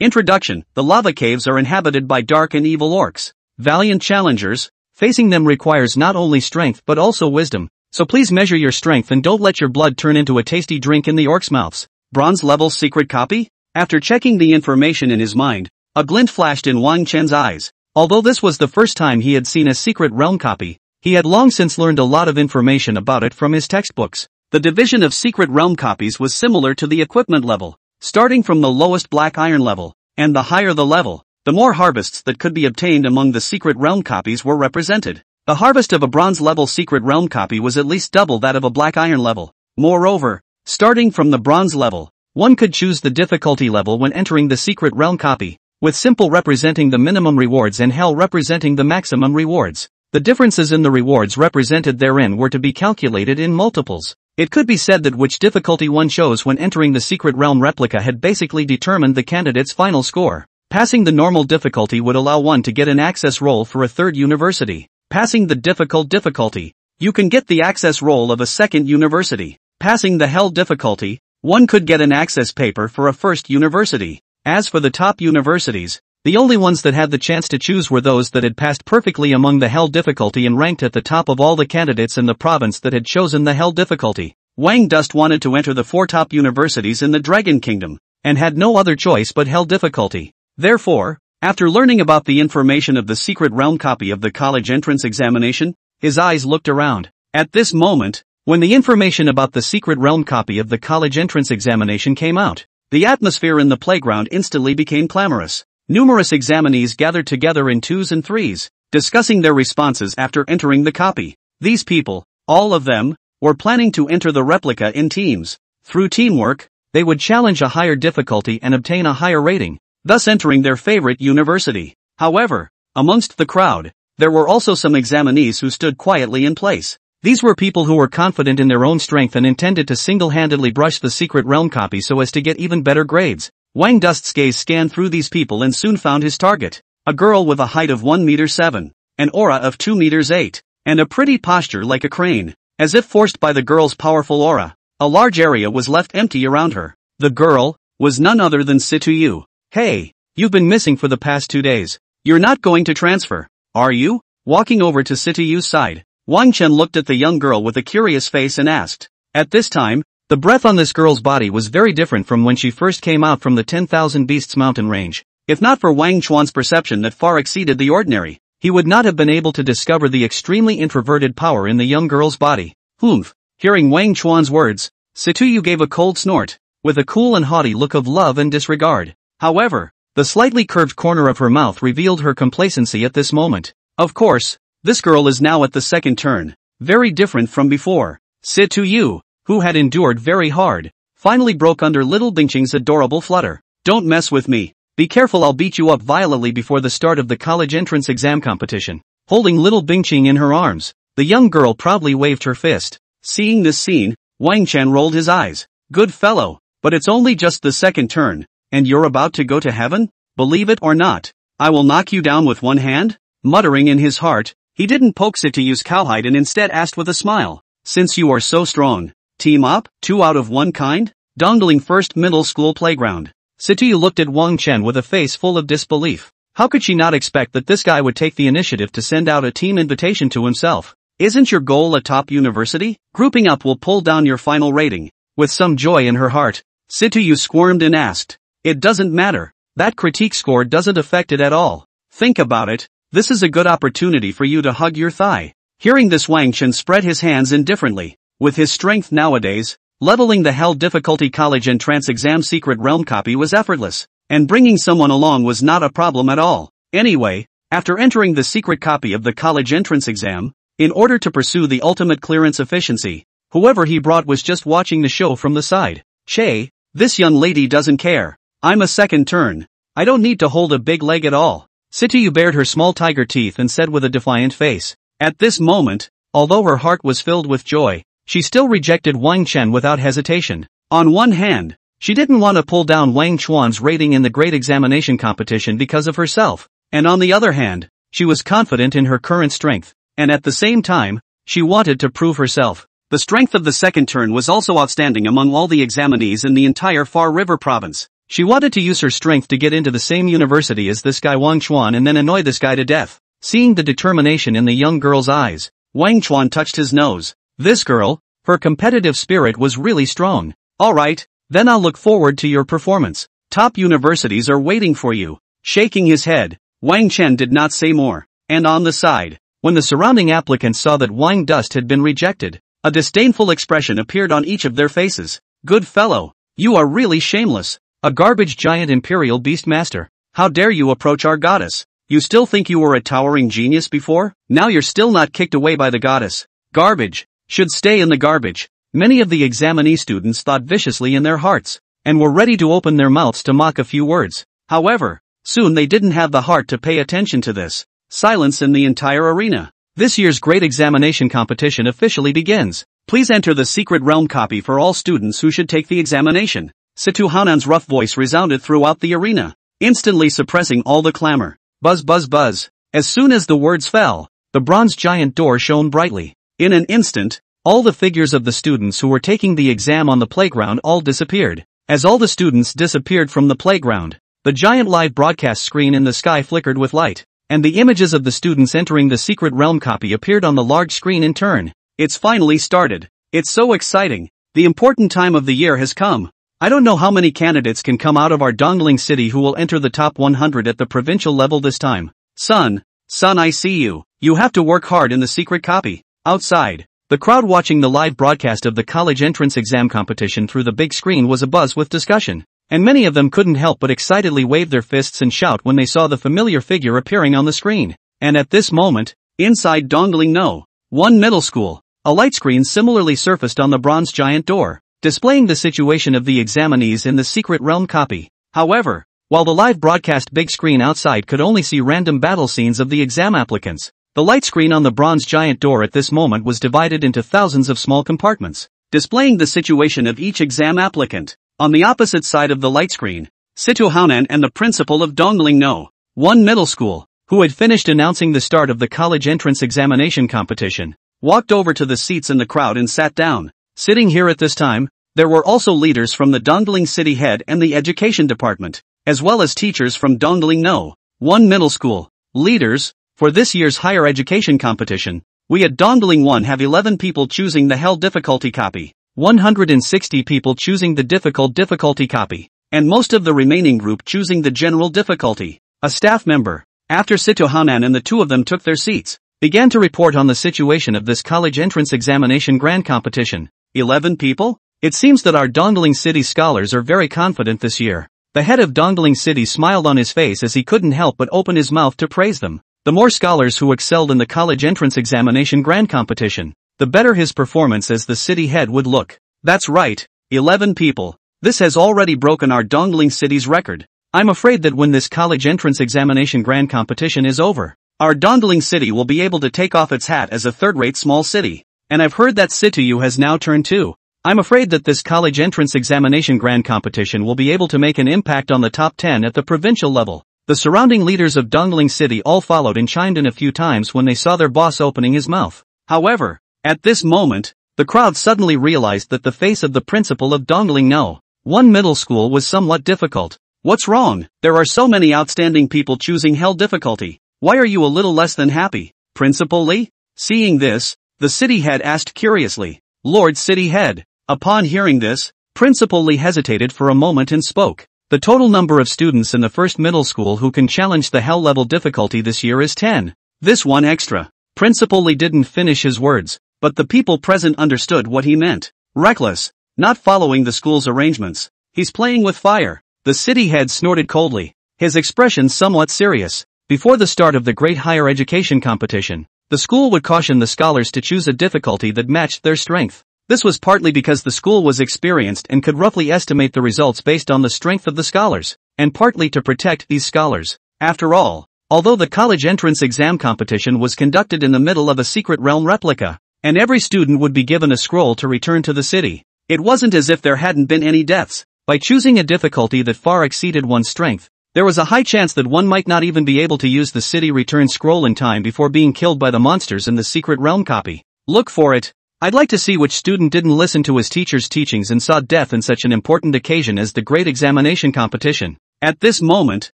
[SPEAKER 1] Introduction, the lava caves are inhabited by dark and evil orcs. Valiant challengers, facing them requires not only strength but also wisdom, so please measure your strength and don't let your blood turn into a tasty drink in the orcs' mouths. Bronze level secret copy? After checking the information in his mind, a glint flashed in Wang Chen's eyes, Although this was the first time he had seen a secret realm copy, he had long since learned a lot of information about it from his textbooks. The division of secret realm copies was similar to the equipment level, starting from the lowest black iron level, and the higher the level, the more harvests that could be obtained among the secret realm copies were represented. The harvest of a bronze level secret realm copy was at least double that of a black iron level. Moreover, starting from the bronze level, one could choose the difficulty level when entering the secret realm copy with simple representing the minimum rewards and hell representing the maximum rewards. The differences in the rewards represented therein were to be calculated in multiples. It could be said that which difficulty one chose when entering the Secret Realm replica had basically determined the candidate's final score. Passing the normal difficulty would allow one to get an access role for a third university. Passing the difficult difficulty, you can get the access role of a second university. Passing the hell difficulty, one could get an access paper for a first university. As for the top universities, the only ones that had the chance to choose were those that had passed perfectly among the Hell difficulty and ranked at the top of all the candidates in the province that had chosen the Hell difficulty. Wang Dust wanted to enter the four top universities in the Dragon Kingdom, and had no other choice but Hell difficulty. Therefore, after learning about the information of the secret realm copy of the college entrance examination, his eyes looked around. At this moment, when the information about the secret realm copy of the college entrance examination came out, the atmosphere in the playground instantly became clamorous. Numerous examinees gathered together in twos and threes, discussing their responses after entering the copy. These people, all of them, were planning to enter the replica in teams. Through teamwork, they would challenge a higher difficulty and obtain a higher rating, thus entering their favorite university. However, amongst the crowd, there were also some examinees who stood quietly in place, these were people who were confident in their own strength and intended to single-handedly brush the secret realm copy so as to get even better grades. Wang Dust's gaze scanned through these people and soon found his target. A girl with a height of 1 meter 7, an aura of 2 meters 8, and a pretty posture like a crane. As if forced by the girl's powerful aura, a large area was left empty around her. The girl was none other than Yu. Hey, you've been missing for the past two days. You're not going to transfer, are you? Walking over to Yu's side, Wang Chen looked at the young girl with a curious face and asked. At this time, the breath on this girl's body was very different from when she first came out from the 10,000 Beasts mountain range. If not for Wang Chuan's perception that far exceeded the ordinary, he would not have been able to discover the extremely introverted power in the young girl's body. Humph. Hearing Wang Chuan's words, Situyu gave a cold snort, with a cool and haughty look of love and disregard. However, the slightly curved corner of her mouth revealed her complacency at this moment. Of course, this girl is now at the second turn, very different from before. Situ Yu, who had endured very hard, finally broke under little Bingqing's adorable flutter. Don't mess with me. Be careful I'll beat you up violently before the start of the college entrance exam competition. Holding little Bingqing in her arms, the young girl proudly waved her fist. Seeing this scene, Wang Chan rolled his eyes. Good fellow, but it's only just the second turn, and you're about to go to heaven? Believe it or not, I will knock you down with one hand? Muttering in his heart, he didn't poke it to use cowhide and instead asked with a smile, Since you are so strong, team up, two out of one kind? Dongling first middle school playground. Situyu looked at Wang Chen with a face full of disbelief. How could she not expect that this guy would take the initiative to send out a team invitation to himself? Isn't your goal a top university? Grouping up will pull down your final rating. With some joy in her heart, Situyu squirmed and asked, It doesn't matter. That critique score doesn't affect it at all. Think about it, this is a good opportunity for you to hug your thigh. Hearing this Wang Chen spread his hands indifferently. With his strength nowadays, leveling the hell difficulty college entrance exam secret realm copy was effortless, and bringing someone along was not a problem at all. Anyway, after entering the secret copy of the college entrance exam, in order to pursue the ultimate clearance efficiency, whoever he brought was just watching the show from the side. Che, this young lady doesn't care. I'm a second turn. I don't need to hold a big leg at all. Situyu bared her small tiger teeth and said with a defiant face. At this moment, although her heart was filled with joy, she still rejected Wang Chen without hesitation. On one hand, she didn't want to pull down Wang Chuan's rating in the great examination competition because of herself, and on the other hand, she was confident in her current strength, and at the same time, she wanted to prove herself. The strength of the second turn was also outstanding among all the examinees in the entire Far River province. She wanted to use her strength to get into the same university as this guy Wang Chuan and then annoy this guy to death. Seeing the determination in the young girl's eyes, Wang Chuan touched his nose. This girl, her competitive spirit was really strong. Alright, then I'll look forward to your performance. Top universities are waiting for you. Shaking his head, Wang Chen did not say more. And on the side, when the surrounding applicants saw that Wang Dust had been rejected, a disdainful expression appeared on each of their faces. Good fellow, you are really shameless. A garbage giant imperial beastmaster. How dare you approach our goddess? You still think you were a towering genius before? Now you're still not kicked away by the goddess. Garbage. Should stay in the garbage. Many of the examinee students thought viciously in their hearts, and were ready to open their mouths to mock a few words. However, soon they didn't have the heart to pay attention to this. Silence in the entire arena. This year's great examination competition officially begins. Please enter the secret realm copy for all students who should take the examination. Situhanan's rough voice resounded throughout the arena, instantly suppressing all the clamor. Buzz buzz buzz. As soon as the words fell, the bronze giant door shone brightly. In an instant, all the figures of the students who were taking the exam on the playground all disappeared. As all the students disappeared from the playground, the giant live broadcast screen in the sky flickered with light, and the images of the students entering the secret realm copy appeared on the large screen in turn. It's finally started. It's so exciting. The important time of the year has come. I don't know how many candidates can come out of our Dongling city who will enter the top 100 at the provincial level this time. Son, son I see you. You have to work hard in the secret copy. Outside, the crowd watching the live broadcast of the college entrance exam competition through the big screen was abuzz with discussion, and many of them couldn't help but excitedly wave their fists and shout when they saw the familiar figure appearing on the screen. And at this moment, inside Dongling No. 1 Middle School, a light screen similarly surfaced on the bronze giant door displaying the situation of the examinees in the secret realm copy. However, while the live broadcast big screen outside could only see random battle scenes of the exam applicants, the light screen on the bronze giant door at this moment was divided into thousands of small compartments, displaying the situation of each exam applicant. On the opposite side of the light screen, Situ Huanan and the principal of Dongling No, one middle school, who had finished announcing the start of the college entrance examination competition, walked over to the seats in the crowd and sat down. Sitting here at this time, there were also leaders from the Dongling City Head and the Education Department, as well as teachers from Dongling No. 1 Middle School. Leaders, for this year's higher education competition, we at Dongling 1 have 11 people choosing the Hell difficulty copy, 160 people choosing the difficult difficulty copy, and most of the remaining group choosing the general difficulty. A staff member, after Situ Hanan and the two of them took their seats, began to report on the situation of this college entrance examination grand competition. 11 people? It seems that our Dongling City scholars are very confident this year. The head of Dongling City smiled on his face as he couldn't help but open his mouth to praise them. The more scholars who excelled in the college entrance examination grand competition, the better his performance as the city head would look. That's right, 11 people. This has already broken our Dongling City's record. I'm afraid that when this college entrance examination grand competition is over, our Dongling City will be able to take off its hat as a third-rate small city. And I've heard that Situ has now turned two. I'm afraid that this college entrance examination grand competition will be able to make an impact on the top 10 at the provincial level. The surrounding leaders of Dongling City all followed and chimed in a few times when they saw their boss opening his mouth. However, at this moment, the crowd suddenly realized that the face of the principal of Dongling No. 1 middle school was somewhat difficult. What's wrong? There are so many outstanding people choosing hell difficulty. Why are you a little less than happy? Principal Lee? Seeing this, the city head asked curiously. Lord City Head, Upon hearing this, Principal Lee hesitated for a moment and spoke. The total number of students in the first middle school who can challenge the hell level difficulty this year is 10. This one extra. Principal Lee didn't finish his words, but the people present understood what he meant. Reckless. Not following the school's arrangements. He's playing with fire. The city head snorted coldly, his expression somewhat serious. Before the start of the great higher education competition, the school would caution the scholars to choose a difficulty that matched their strength. This was partly because the school was experienced and could roughly estimate the results based on the strength of the scholars, and partly to protect these scholars. After all, although the college entrance exam competition was conducted in the middle of a secret realm replica, and every student would be given a scroll to return to the city, it wasn't as if there hadn't been any deaths. By choosing a difficulty that far exceeded one's strength, there was a high chance that one might not even be able to use the city return scroll in time before being killed by the monsters in the secret realm copy. Look for it. I'd like to see which student didn't listen to his teacher's teachings and saw death in such an important occasion as the great examination competition. At this moment,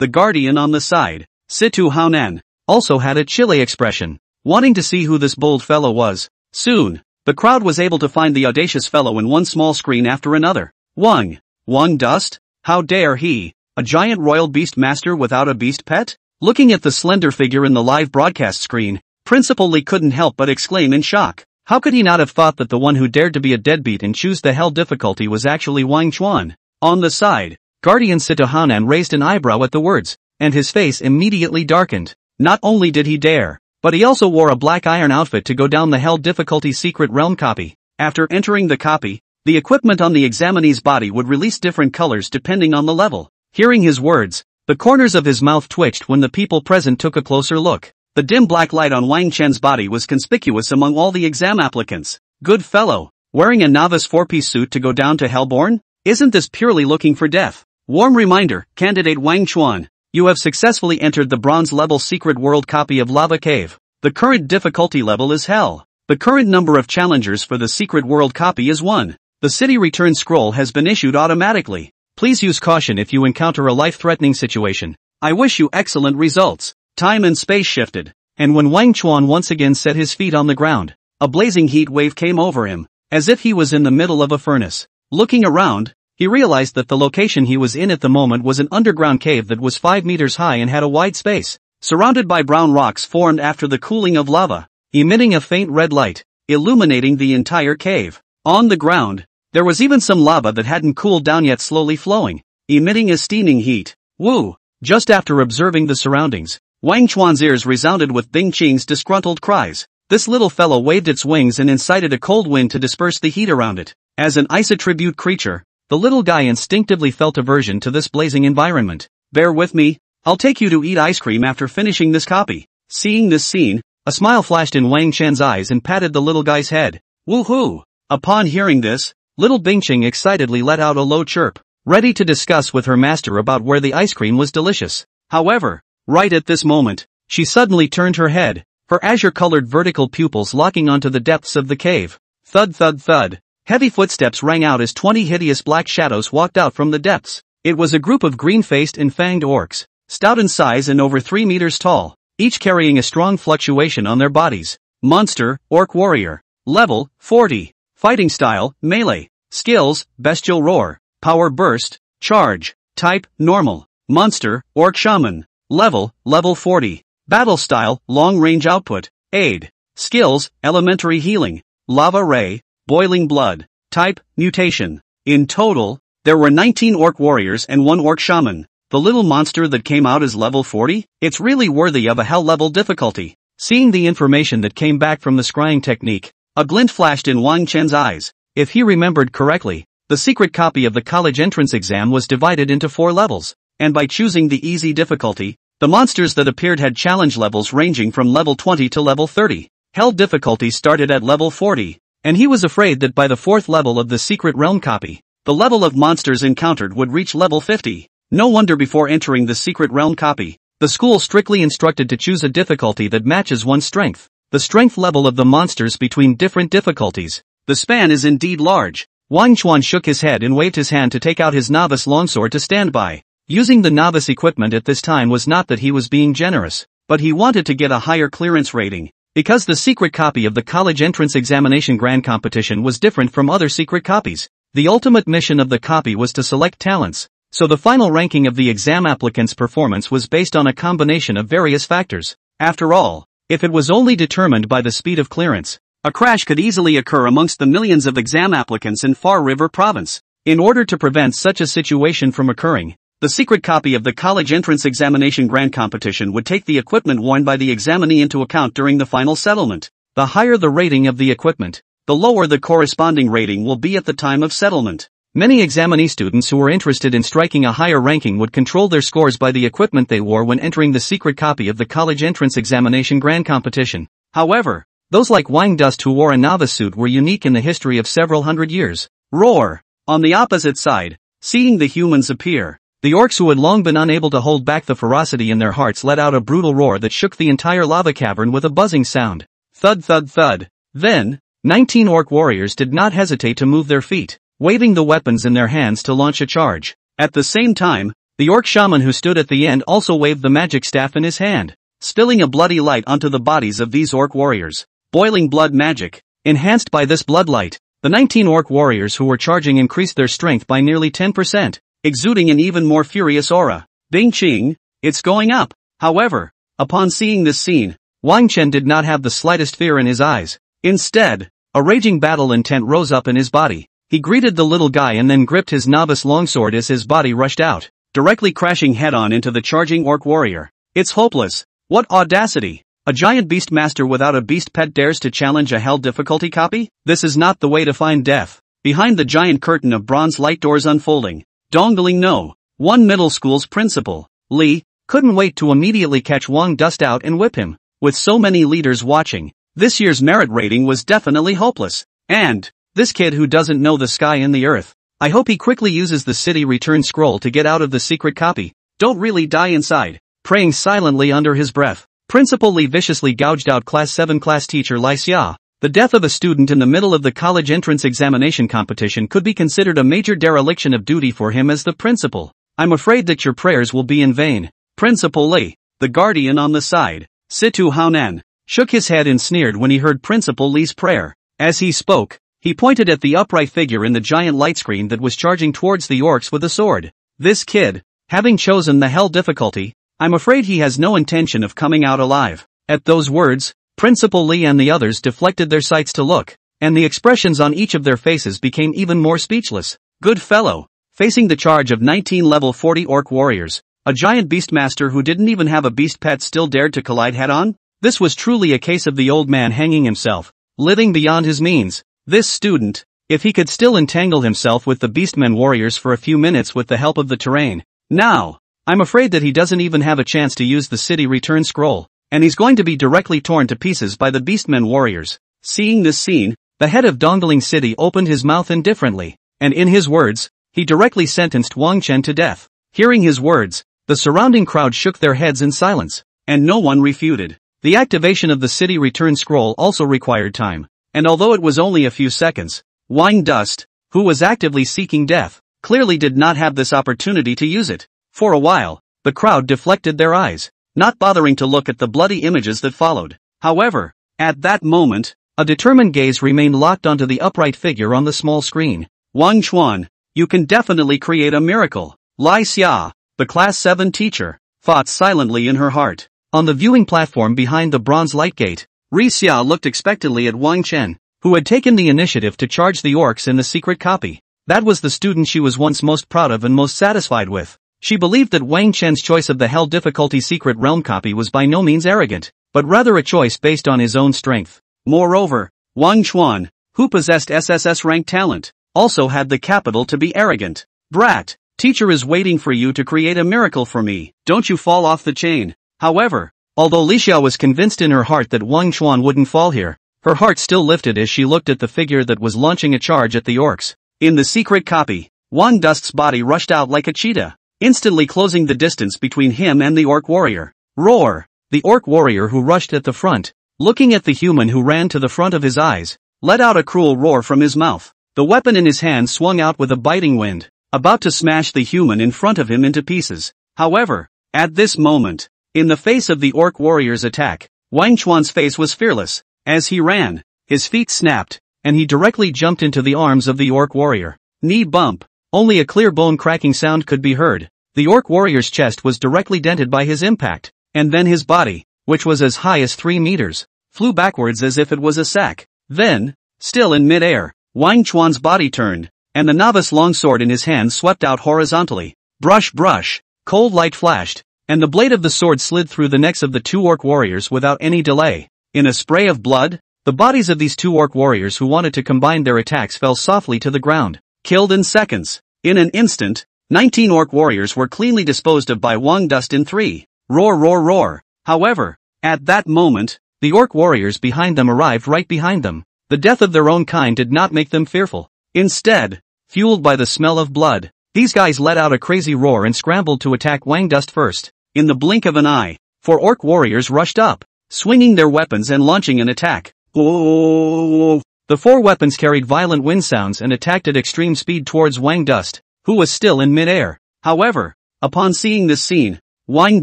[SPEAKER 1] the guardian on the side, Situ Haunan, also had a chilly expression, wanting to see who this bold fellow was. Soon, the crowd was able to find the audacious fellow in one small screen after another. Wang, Wang Dust, how dare he, a giant royal beast master without a beast pet? Looking at the slender figure in the live broadcast screen, Principal Li couldn't help but exclaim in shock. How could he not have thought that the one who dared to be a deadbeat and choose the hell difficulty was actually Wang Chuan? On the side, Guardian Sitohanan raised an eyebrow at the words, and his face immediately darkened. Not only did he dare, but he also wore a black iron outfit to go down the hell difficulty secret realm copy. After entering the copy, the equipment on the examinee's body would release different colors depending on the level. Hearing his words, the corners of his mouth twitched when the people present took a closer look. The dim black light on Wang Chen's body was conspicuous among all the exam applicants. Good fellow, wearing a novice four-piece suit to go down to Hellborn? Isn't this purely looking for death? Warm reminder, candidate Wang Chuan, you have successfully entered the bronze level secret world copy of Lava Cave. The current difficulty level is Hell. The current number of challengers for the secret world copy is 1. The city return scroll has been issued automatically. Please use caution if you encounter a life-threatening situation. I wish you excellent results. Time and space shifted, and when Wang Chuan once again set his feet on the ground, a blazing heat wave came over him, as if he was in the middle of a furnace. Looking around, he realized that the location he was in at the moment was an underground cave that was 5 meters high and had a wide space, surrounded by brown rocks formed after the cooling of lava, emitting a faint red light, illuminating the entire cave. On the ground, there was even some lava that hadn't cooled down yet slowly flowing, emitting a steaming heat. Woo! Just after observing the surroundings, Wang Chuan's ears resounded with Bing Qing's disgruntled cries. This little fellow waved its wings and incited a cold wind to disperse the heat around it. As an ice-attribute creature, the little guy instinctively felt aversion to this blazing environment. Bear with me, I'll take you to eat ice cream after finishing this copy. Seeing this scene, a smile flashed in Wang Chen's eyes and patted the little guy's head. Woohoo! Upon hearing this, little Bingqing excitedly let out a low chirp, ready to discuss with her master about where the ice cream was delicious. However, Right at this moment, she suddenly turned her head, her azure-colored vertical pupils locking onto the depths of the cave. Thud thud thud. Heavy footsteps rang out as 20 hideous black shadows walked out from the depths. It was a group of green-faced and fanged orcs, stout in size and over 3 meters tall, each carrying a strong fluctuation on their bodies. Monster, Orc Warrior. Level, 40. Fighting style, melee. Skills, Bestial Roar. Power Burst, Charge. Type, Normal. Monster, Orc Shaman. Level, level 40. Battle style, long range output. Aid. Skills, elementary healing. Lava ray, boiling blood. Type, mutation. In total, there were 19 orc warriors and one orc shaman. The little monster that came out is level 40? It's really worthy of a hell level difficulty. Seeing the information that came back from the scrying technique, a glint flashed in Wang Chen's eyes. If he remembered correctly, the secret copy of the college entrance exam was divided into four levels and by choosing the easy difficulty, the monsters that appeared had challenge levels ranging from level 20 to level 30. Hell difficulty started at level 40, and he was afraid that by the fourth level of the Secret Realm copy, the level of monsters encountered would reach level 50. No wonder before entering the Secret Realm copy, the school strictly instructed to choose a difficulty that matches one's strength. The strength level of the monsters between different difficulties, the span is indeed large. Wang Chuan shook his head and waved his hand to take out his novice longsword to stand by. Using the novice equipment at this time was not that he was being generous, but he wanted to get a higher clearance rating, because the secret copy of the college entrance examination grand competition was different from other secret copies. The ultimate mission of the copy was to select talents, so the final ranking of the exam applicant's performance was based on a combination of various factors. After all, if it was only determined by the speed of clearance, a crash could easily occur amongst the millions of exam applicants in Far River Province. In order to prevent such a situation from occurring, the secret copy of the college entrance examination grant competition would take the equipment worn by the examinee into account during the final settlement. The higher the rating of the equipment, the lower the corresponding rating will be at the time of settlement. Many examinee students who were interested in striking a higher ranking would control their scores by the equipment they wore when entering the secret copy of the college entrance examination grand competition. However, those like Wang Dust who wore a novice suit were unique in the history of several hundred years. Roar! On the opposite side, seeing the humans appear, the orcs who had long been unable to hold back the ferocity in their hearts let out a brutal roar that shook the entire lava cavern with a buzzing sound. Thud thud thud. Then, 19 orc warriors did not hesitate to move their feet, waving the weapons in their hands to launch a charge. At the same time, the orc shaman who stood at the end also waved the magic staff in his hand, spilling a bloody light onto the bodies of these orc warriors. Boiling blood magic, enhanced by this bloodlight, the 19 orc warriors who were charging increased their strength by nearly 10%, exuding an even more furious aura. Bing Qing, it's going up. However, upon seeing this scene, Wang Chen did not have the slightest fear in his eyes. Instead, a raging battle intent rose up in his body. He greeted the little guy and then gripped his novice longsword as his body rushed out, directly crashing head-on into the charging orc warrior. It's hopeless. What audacity! A giant beast master without a beast pet dares to challenge a hell difficulty copy? This is not the way to find death. Behind the giant curtain of bronze light doors unfolding, Dongling no. One middle school's principal, Lee, couldn't wait to immediately catch Wang dust out and whip him. With so many leaders watching, this year's merit rating was definitely hopeless. And, this kid who doesn't know the sky and the earth. I hope he quickly uses the city return scroll to get out of the secret copy. Don't really die inside. Praying silently under his breath. Principal Lee viciously gouged out class 7 class teacher Xia. The death of a student in the middle of the college entrance examination competition could be considered a major dereliction of duty for him as the principal. I'm afraid that your prayers will be in vain. Principal Lee, the guardian on the side, Situ Haonan, shook his head and sneered when he heard Principal Lee's prayer. As he spoke, he pointed at the upright figure in the giant light screen that was charging towards the orcs with a sword. This kid, having chosen the hell difficulty, I'm afraid he has no intention of coming out alive. At those words, Principal Lee and the others deflected their sights to look, and the expressions on each of their faces became even more speechless. Good fellow! Facing the charge of 19 level 40 orc warriors, a giant beastmaster who didn't even have a beast pet still dared to collide head-on? This was truly a case of the old man hanging himself, living beyond his means. This student, if he could still entangle himself with the beastmen warriors for a few minutes with the help of the terrain. Now, I'm afraid that he doesn't even have a chance to use the city return scroll and he's going to be directly torn to pieces by the Beastmen warriors. Seeing this scene, the head of Dongling City opened his mouth indifferently, and in his words, he directly sentenced Wang Chen to death. Hearing his words, the surrounding crowd shook their heads in silence, and no one refuted. The activation of the city return scroll also required time, and although it was only a few seconds, Wang Dust, who was actively seeking death, clearly did not have this opportunity to use it. For a while, the crowd deflected their eyes, not bothering to look at the bloody images that followed. However, at that moment, a determined gaze remained locked onto the upright figure on the small screen. Wang Chuan, you can definitely create a miracle. Lai Xia, the class 7 teacher, thought silently in her heart. On the viewing platform behind the bronze light gate, Ri Xia looked expectantly at Wang Chen, who had taken the initiative to charge the orcs in the secret copy. That was the student she was once most proud of and most satisfied with. She believed that Wang Chen's choice of the Hell difficulty secret realm copy was by no means arrogant, but rather a choice based on his own strength. Moreover, Wang Chuan, who possessed SSS rank talent, also had the capital to be arrogant. Brat, teacher is waiting for you to create a miracle for me, don't you fall off the chain. However, although Li Xiao was convinced in her heart that Wang Chuan wouldn't fall here, her heart still lifted as she looked at the figure that was launching a charge at the orcs. In the secret copy, Wang Dust's body rushed out like a cheetah, instantly closing the distance between him and the orc warrior. Roar! The orc warrior who rushed at the front, looking at the human who ran to the front of his eyes, let out a cruel roar from his mouth. The weapon in his hand swung out with a biting wind, about to smash the human in front of him into pieces. However, at this moment, in the face of the orc warrior's attack, Wang Chuan's face was fearless. As he ran, his feet snapped, and he directly jumped into the arms of the orc warrior. Knee bump. Only a clear bone-cracking sound could be heard. The orc warrior's chest was directly dented by his impact, and then his body, which was as high as three meters, flew backwards as if it was a sack. Then, still in mid-air, Wang Chuan's body turned, and the novice longsword in his hand swept out horizontally. Brush brush, cold light flashed, and the blade of the sword slid through the necks of the two orc warriors without any delay. In a spray of blood, the bodies of these two orc warriors who wanted to combine their attacks fell softly to the ground killed in seconds. In an instant, 19 orc warriors were cleanly disposed of by Wang Dust in three. Roar roar roar. However, at that moment, the orc warriors behind them arrived right behind them. The death of their own kind did not make them fearful. Instead, fueled by the smell of blood, these guys let out a crazy roar and scrambled to attack Wang Dust first. In the blink of an eye, four orc warriors rushed up, swinging their weapons and launching an attack. Oh! The four weapons carried violent wind sounds and attacked at extreme speed towards Wang Dust, who was still in midair. However, upon seeing this scene, Wang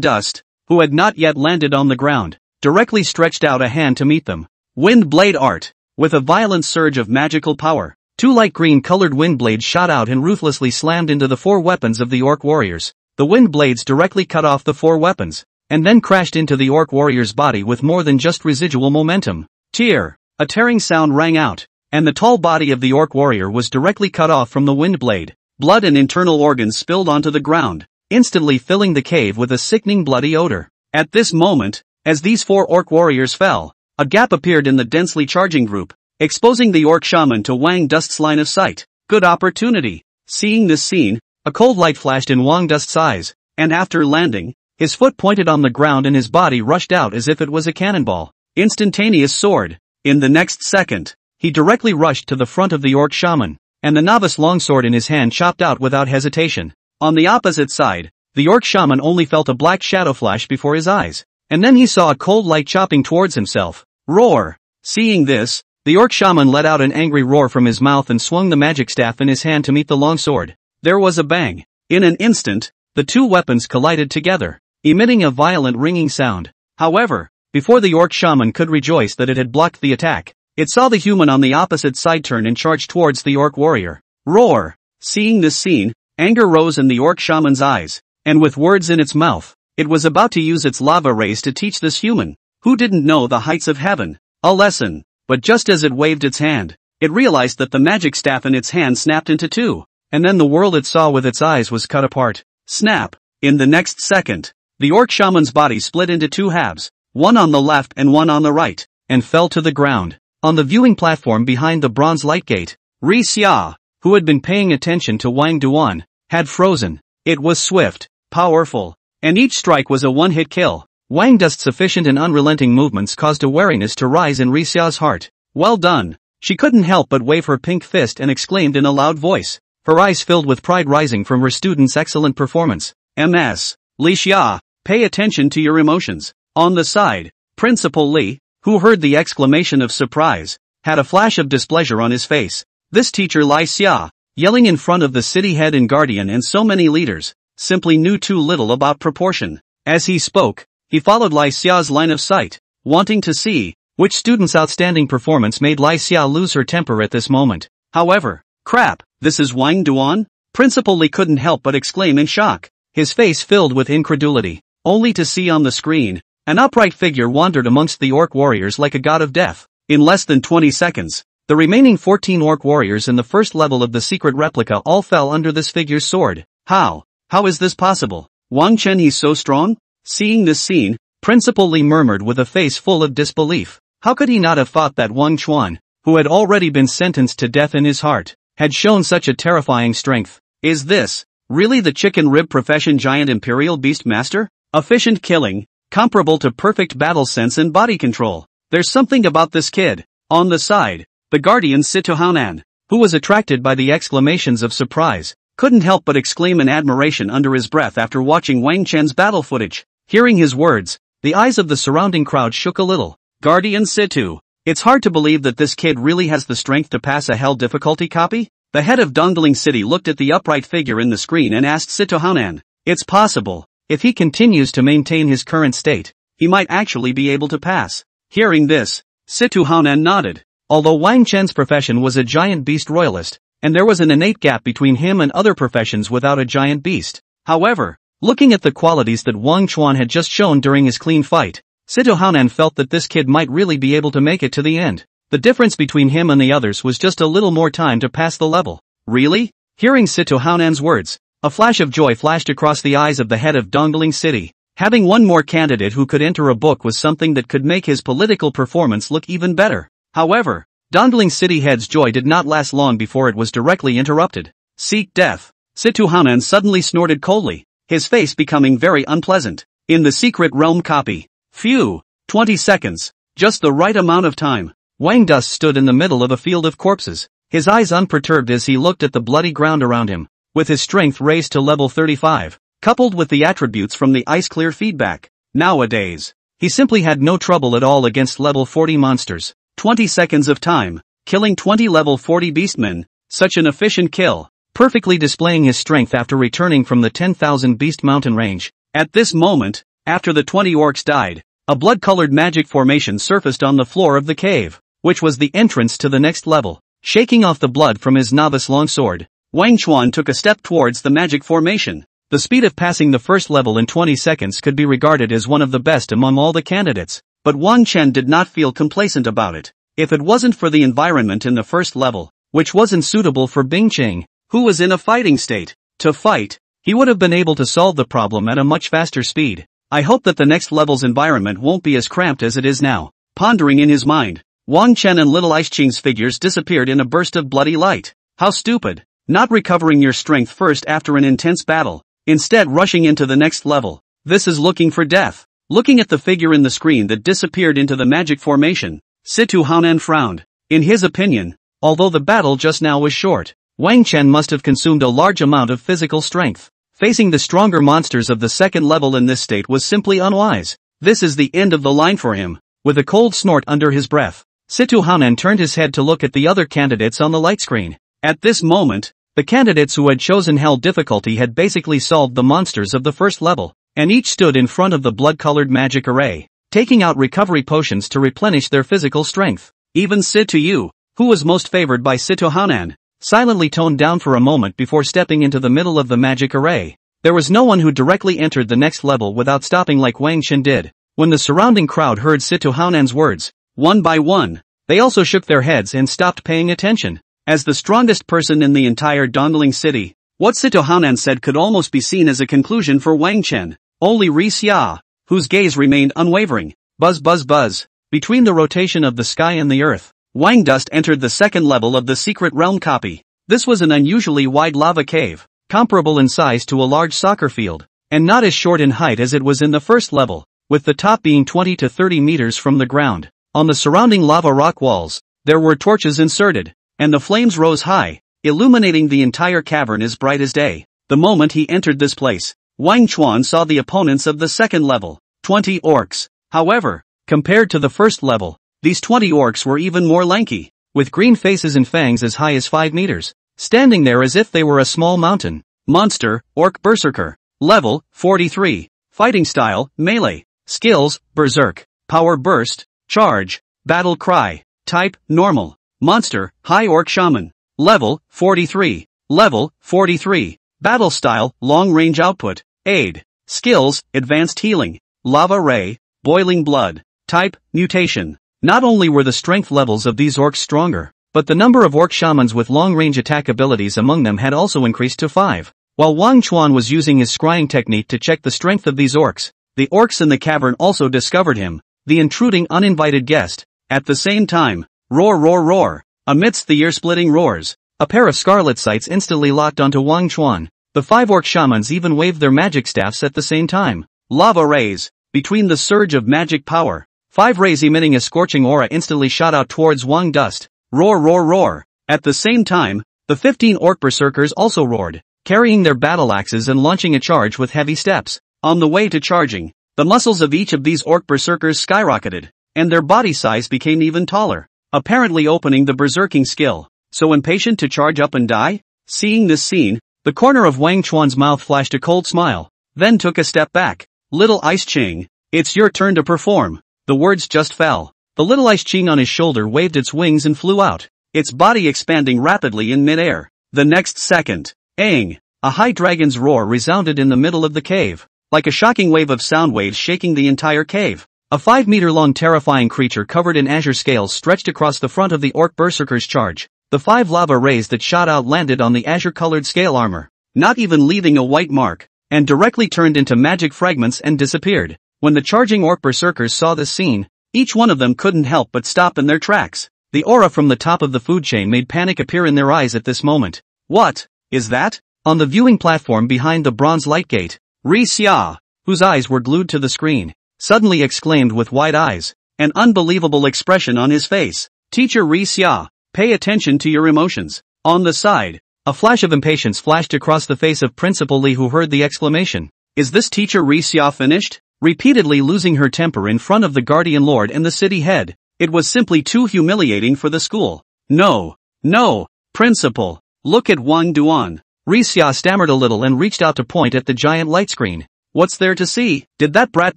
[SPEAKER 1] Dust, who had not yet landed on the ground, directly stretched out a hand to meet them. Wind Blade Art. With a violent surge of magical power, two light green colored wind blades shot out and ruthlessly slammed into the four weapons of the orc warriors. The wind blades directly cut off the four weapons, and then crashed into the orc warrior's body with more than just residual momentum. Tear. A tearing sound rang out, and the tall body of the orc warrior was directly cut off from the wind blade. Blood and internal organs spilled onto the ground, instantly filling the cave with a sickening bloody odor. At this moment, as these four orc warriors fell, a gap appeared in the densely charging group, exposing the orc shaman to Wang Dust's line of sight. Good opportunity. Seeing this scene, a cold light flashed in Wang Dust's eyes, and after landing, his foot pointed on the ground and his body rushed out as if it was a cannonball. Instantaneous sword. In the next second, he directly rushed to the front of the orc shaman, and the novice longsword in his hand chopped out without hesitation. On the opposite side, the orc shaman only felt a black shadow flash before his eyes, and then he saw a cold light chopping towards himself. Roar! Seeing this, the orc shaman let out an angry roar from his mouth and swung the magic staff in his hand to meet the longsword. There was a bang. In an instant, the two weapons collided together, emitting a violent ringing sound. However, before the orc shaman could rejoice that it had blocked the attack, it saw the human on the opposite side turn and charge towards the orc warrior. Roar! Seeing this scene, anger rose in the orc shaman's eyes, and with words in its mouth, it was about to use its lava rays to teach this human, who didn't know the heights of heaven, a lesson. But just as it waved its hand, it realized that the magic staff in its hand snapped into two, and then the world it saw with its eyes was cut apart. Snap! In the next second, the orc shaman's body split into two halves, one on the left and one on the right, and fell to the ground. On the viewing platform behind the bronze light gate, Ri Xia, who had been paying attention to Wang Duan, had frozen. It was swift, powerful, and each strike was a one-hit kill. Wang Dust's sufficient and unrelenting movements caused a wariness to rise in Xia's heart. Well done. She couldn't help but wave her pink fist and exclaimed in a loud voice, her eyes filled with pride rising from her student's excellent performance. MS. Li Xia, pay attention to your emotions. On the side, Principal Lee, who heard the exclamation of surprise, had a flash of displeasure on his face. This teacher Lai Xia, yelling in front of the city head and guardian and so many leaders, simply knew too little about proportion. As he spoke, he followed Lai Xia's line of sight, wanting to see which student's outstanding performance made Lai Xia lose her temper at this moment. However, crap, this is Wang Duan? Principal Li couldn't help but exclaim in shock, his face filled with incredulity. Only to see on the screen, an upright figure wandered amongst the orc warriors like a god of death. In less than 20 seconds, the remaining 14 orc warriors in the first level of the secret replica all fell under this figure's sword. How? How is this possible? Wang Chen he's so strong? Seeing this scene, Principal Li murmured with a face full of disbelief. How could he not have thought that Wang Chuan, who had already been sentenced to death in his heart, had shown such a terrifying strength? Is this, really the chicken rib profession giant imperial beast master? Efficient killing, comparable to perfect battle sense and body control. There's something about this kid. On the side, the guardian Situ Haunan, who was attracted by the exclamations of surprise, couldn't help but exclaim in admiration under his breath after watching Wang Chen's battle footage. Hearing his words, the eyes of the surrounding crowd shook a little. Guardian Situ. It's hard to believe that this kid really has the strength to pass a hell difficulty copy. The head of Dongling City looked at the upright figure in the screen and asked Situ Haunan, It's possible. If he continues to maintain his current state, he might actually be able to pass. Hearing this, Situ Hanan nodded. Although Wang Chen's profession was a giant beast royalist, and there was an innate gap between him and other professions without a giant beast. However, looking at the qualities that Wang Chuan had just shown during his clean fight, Situ Hanan felt that this kid might really be able to make it to the end. The difference between him and the others was just a little more time to pass the level. Really? Hearing Situ Haunan's words, a flash of joy flashed across the eyes of the head of Dongling City. Having one more candidate who could enter a book was something that could make his political performance look even better. However, Dongling City head's joy did not last long before it was directly interrupted. Seek death. Situ Hanan suddenly snorted coldly, his face becoming very unpleasant. In the secret realm copy. Phew. 20 seconds. Just the right amount of time. Wang Dust stood in the middle of a field of corpses, his eyes unperturbed as he looked at the bloody ground around him with his strength raised to level 35, coupled with the attributes from the ice clear feedback. Nowadays, he simply had no trouble at all against level 40 monsters. 20 seconds of time, killing 20 level 40 beastmen, such an efficient kill, perfectly displaying his strength after returning from the 10,000 beast mountain range. At this moment, after the 20 orcs died, a blood-colored magic formation surfaced on the floor of the cave, which was the entrance to the next level. Shaking off the blood from his novice longsword, Wang Chuan took a step towards the magic formation. The speed of passing the first level in 20 seconds could be regarded as one of the best among all the candidates, but Wang Chen did not feel complacent about it. If it wasn't for the environment in the first level, which wasn't suitable for Bingqing, who was in a fighting state, to fight, he would have been able to solve the problem at a much faster speed. I hope that the next level's environment won't be as cramped as it is now. Pondering in his mind, Wang Chen and Little Ice Qing's figures disappeared in a burst of bloody light. How stupid. Not recovering your strength first after an intense battle, instead rushing into the next level. This is looking for death. Looking at the figure in the screen that disappeared into the magic formation, Situ Hanan frowned. In his opinion, although the battle just now was short, Wang Chen must have consumed a large amount of physical strength. Facing the stronger monsters of the second level in this state was simply unwise. This is the end of the line for him. With a cold snort under his breath, Situ Hanan turned his head to look at the other candidates on the light screen. At this moment, the candidates who had chosen Hell difficulty had basically solved the monsters of the first level, and each stood in front of the blood-colored magic array, taking out recovery potions to replenish their physical strength. Even Situ Yu, who was most favored by Situ Hanan, silently toned down for a moment before stepping into the middle of the magic array. There was no one who directly entered the next level without stopping like Wang Shen did. When the surrounding crowd heard Situ Hanan's words, one by one, they also shook their heads and stopped paying attention. As the strongest person in the entire Dongling city, what Situ Hanan said could almost be seen as a conclusion for Wang Chen. Only Ri Xia, whose gaze remained unwavering, buzz buzz buzz, between the rotation of the sky and the earth, Wang Dust entered the second level of the secret realm copy. This was an unusually wide lava cave, comparable in size to a large soccer field, and not as short in height as it was in the first level, with the top being 20 to 30 meters from the ground. On the surrounding lava rock walls, there were torches inserted, and the flames rose high, illuminating the entire cavern as bright as day. The moment he entered this place, Wang Chuan saw the opponents of the second level, 20 orcs. However, compared to the first level, these 20 orcs were even more lanky, with green faces and fangs as high as 5 meters, standing there as if they were a small mountain. Monster, Orc Berserker. Level, 43. Fighting style, melee. Skills, Berserk. Power burst, charge, battle cry. Type, normal. Monster, High Orc Shaman. Level, 43. Level, 43. Battle Style, Long Range Output. Aid. Skills, Advanced Healing. Lava Ray, Boiling Blood. Type, Mutation. Not only were the strength levels of these orcs stronger, but the number of orc shamans with long-range attack abilities among them had also increased to five. While Wang Chuan was using his scrying technique to check the strength of these orcs, the orcs in the cavern also discovered him, the intruding uninvited guest. At the same time, Roar roar roar! Amidst the ear-splitting roars, a pair of scarlet sights instantly locked onto Wang Chuan. The five orc shamans even waved their magic staffs at the same time. Lava rays! Between the surge of magic power, five rays emitting a scorching aura instantly shot out towards Wang Dust. Roar roar roar! At the same time, the 15 orc berserkers also roared, carrying their battle axes and launching a charge with heavy steps. On the way to charging, the muscles of each of these orc berserkers skyrocketed, and their body size became even taller. Apparently opening the berserking skill, so impatient to charge up and die? Seeing this scene, the corner of Wang Chuan's mouth flashed a cold smile, then took a step back. Little Ice Qing, it's your turn to perform. The words just fell. The little Ice Qing on his shoulder waved its wings and flew out, its body expanding rapidly in midair. The next second, Aang, a high dragon's roar resounded in the middle of the cave, like a shocking wave of sound waves shaking the entire cave. A five-meter-long terrifying creature covered in azure scales stretched across the front of the orc berserker's charge. The five lava rays that shot out landed on the azure-colored scale armor, not even leaving a white mark, and directly turned into magic fragments and disappeared. When the charging orc berserkers saw this scene, each one of them couldn't help but stop in their tracks. The aura from the top of the food chain made panic appear in their eyes at this moment. What? Is that? On the viewing platform behind the bronze light gate, Ri Xia, whose eyes were glued to the screen, suddenly exclaimed with wide eyes, an unbelievable expression on his face. Teacher Ri Xia, pay attention to your emotions. On the side, a flash of impatience flashed across the face of Principal Li who heard the exclamation. Is this teacher Ri Xia finished? Repeatedly losing her temper in front of the guardian lord and the city head, it was simply too humiliating for the school. No, no, Principal, look at Wang Duan. Xia stammered a little and reached out to point at the giant light screen. What's there to see? Did that brat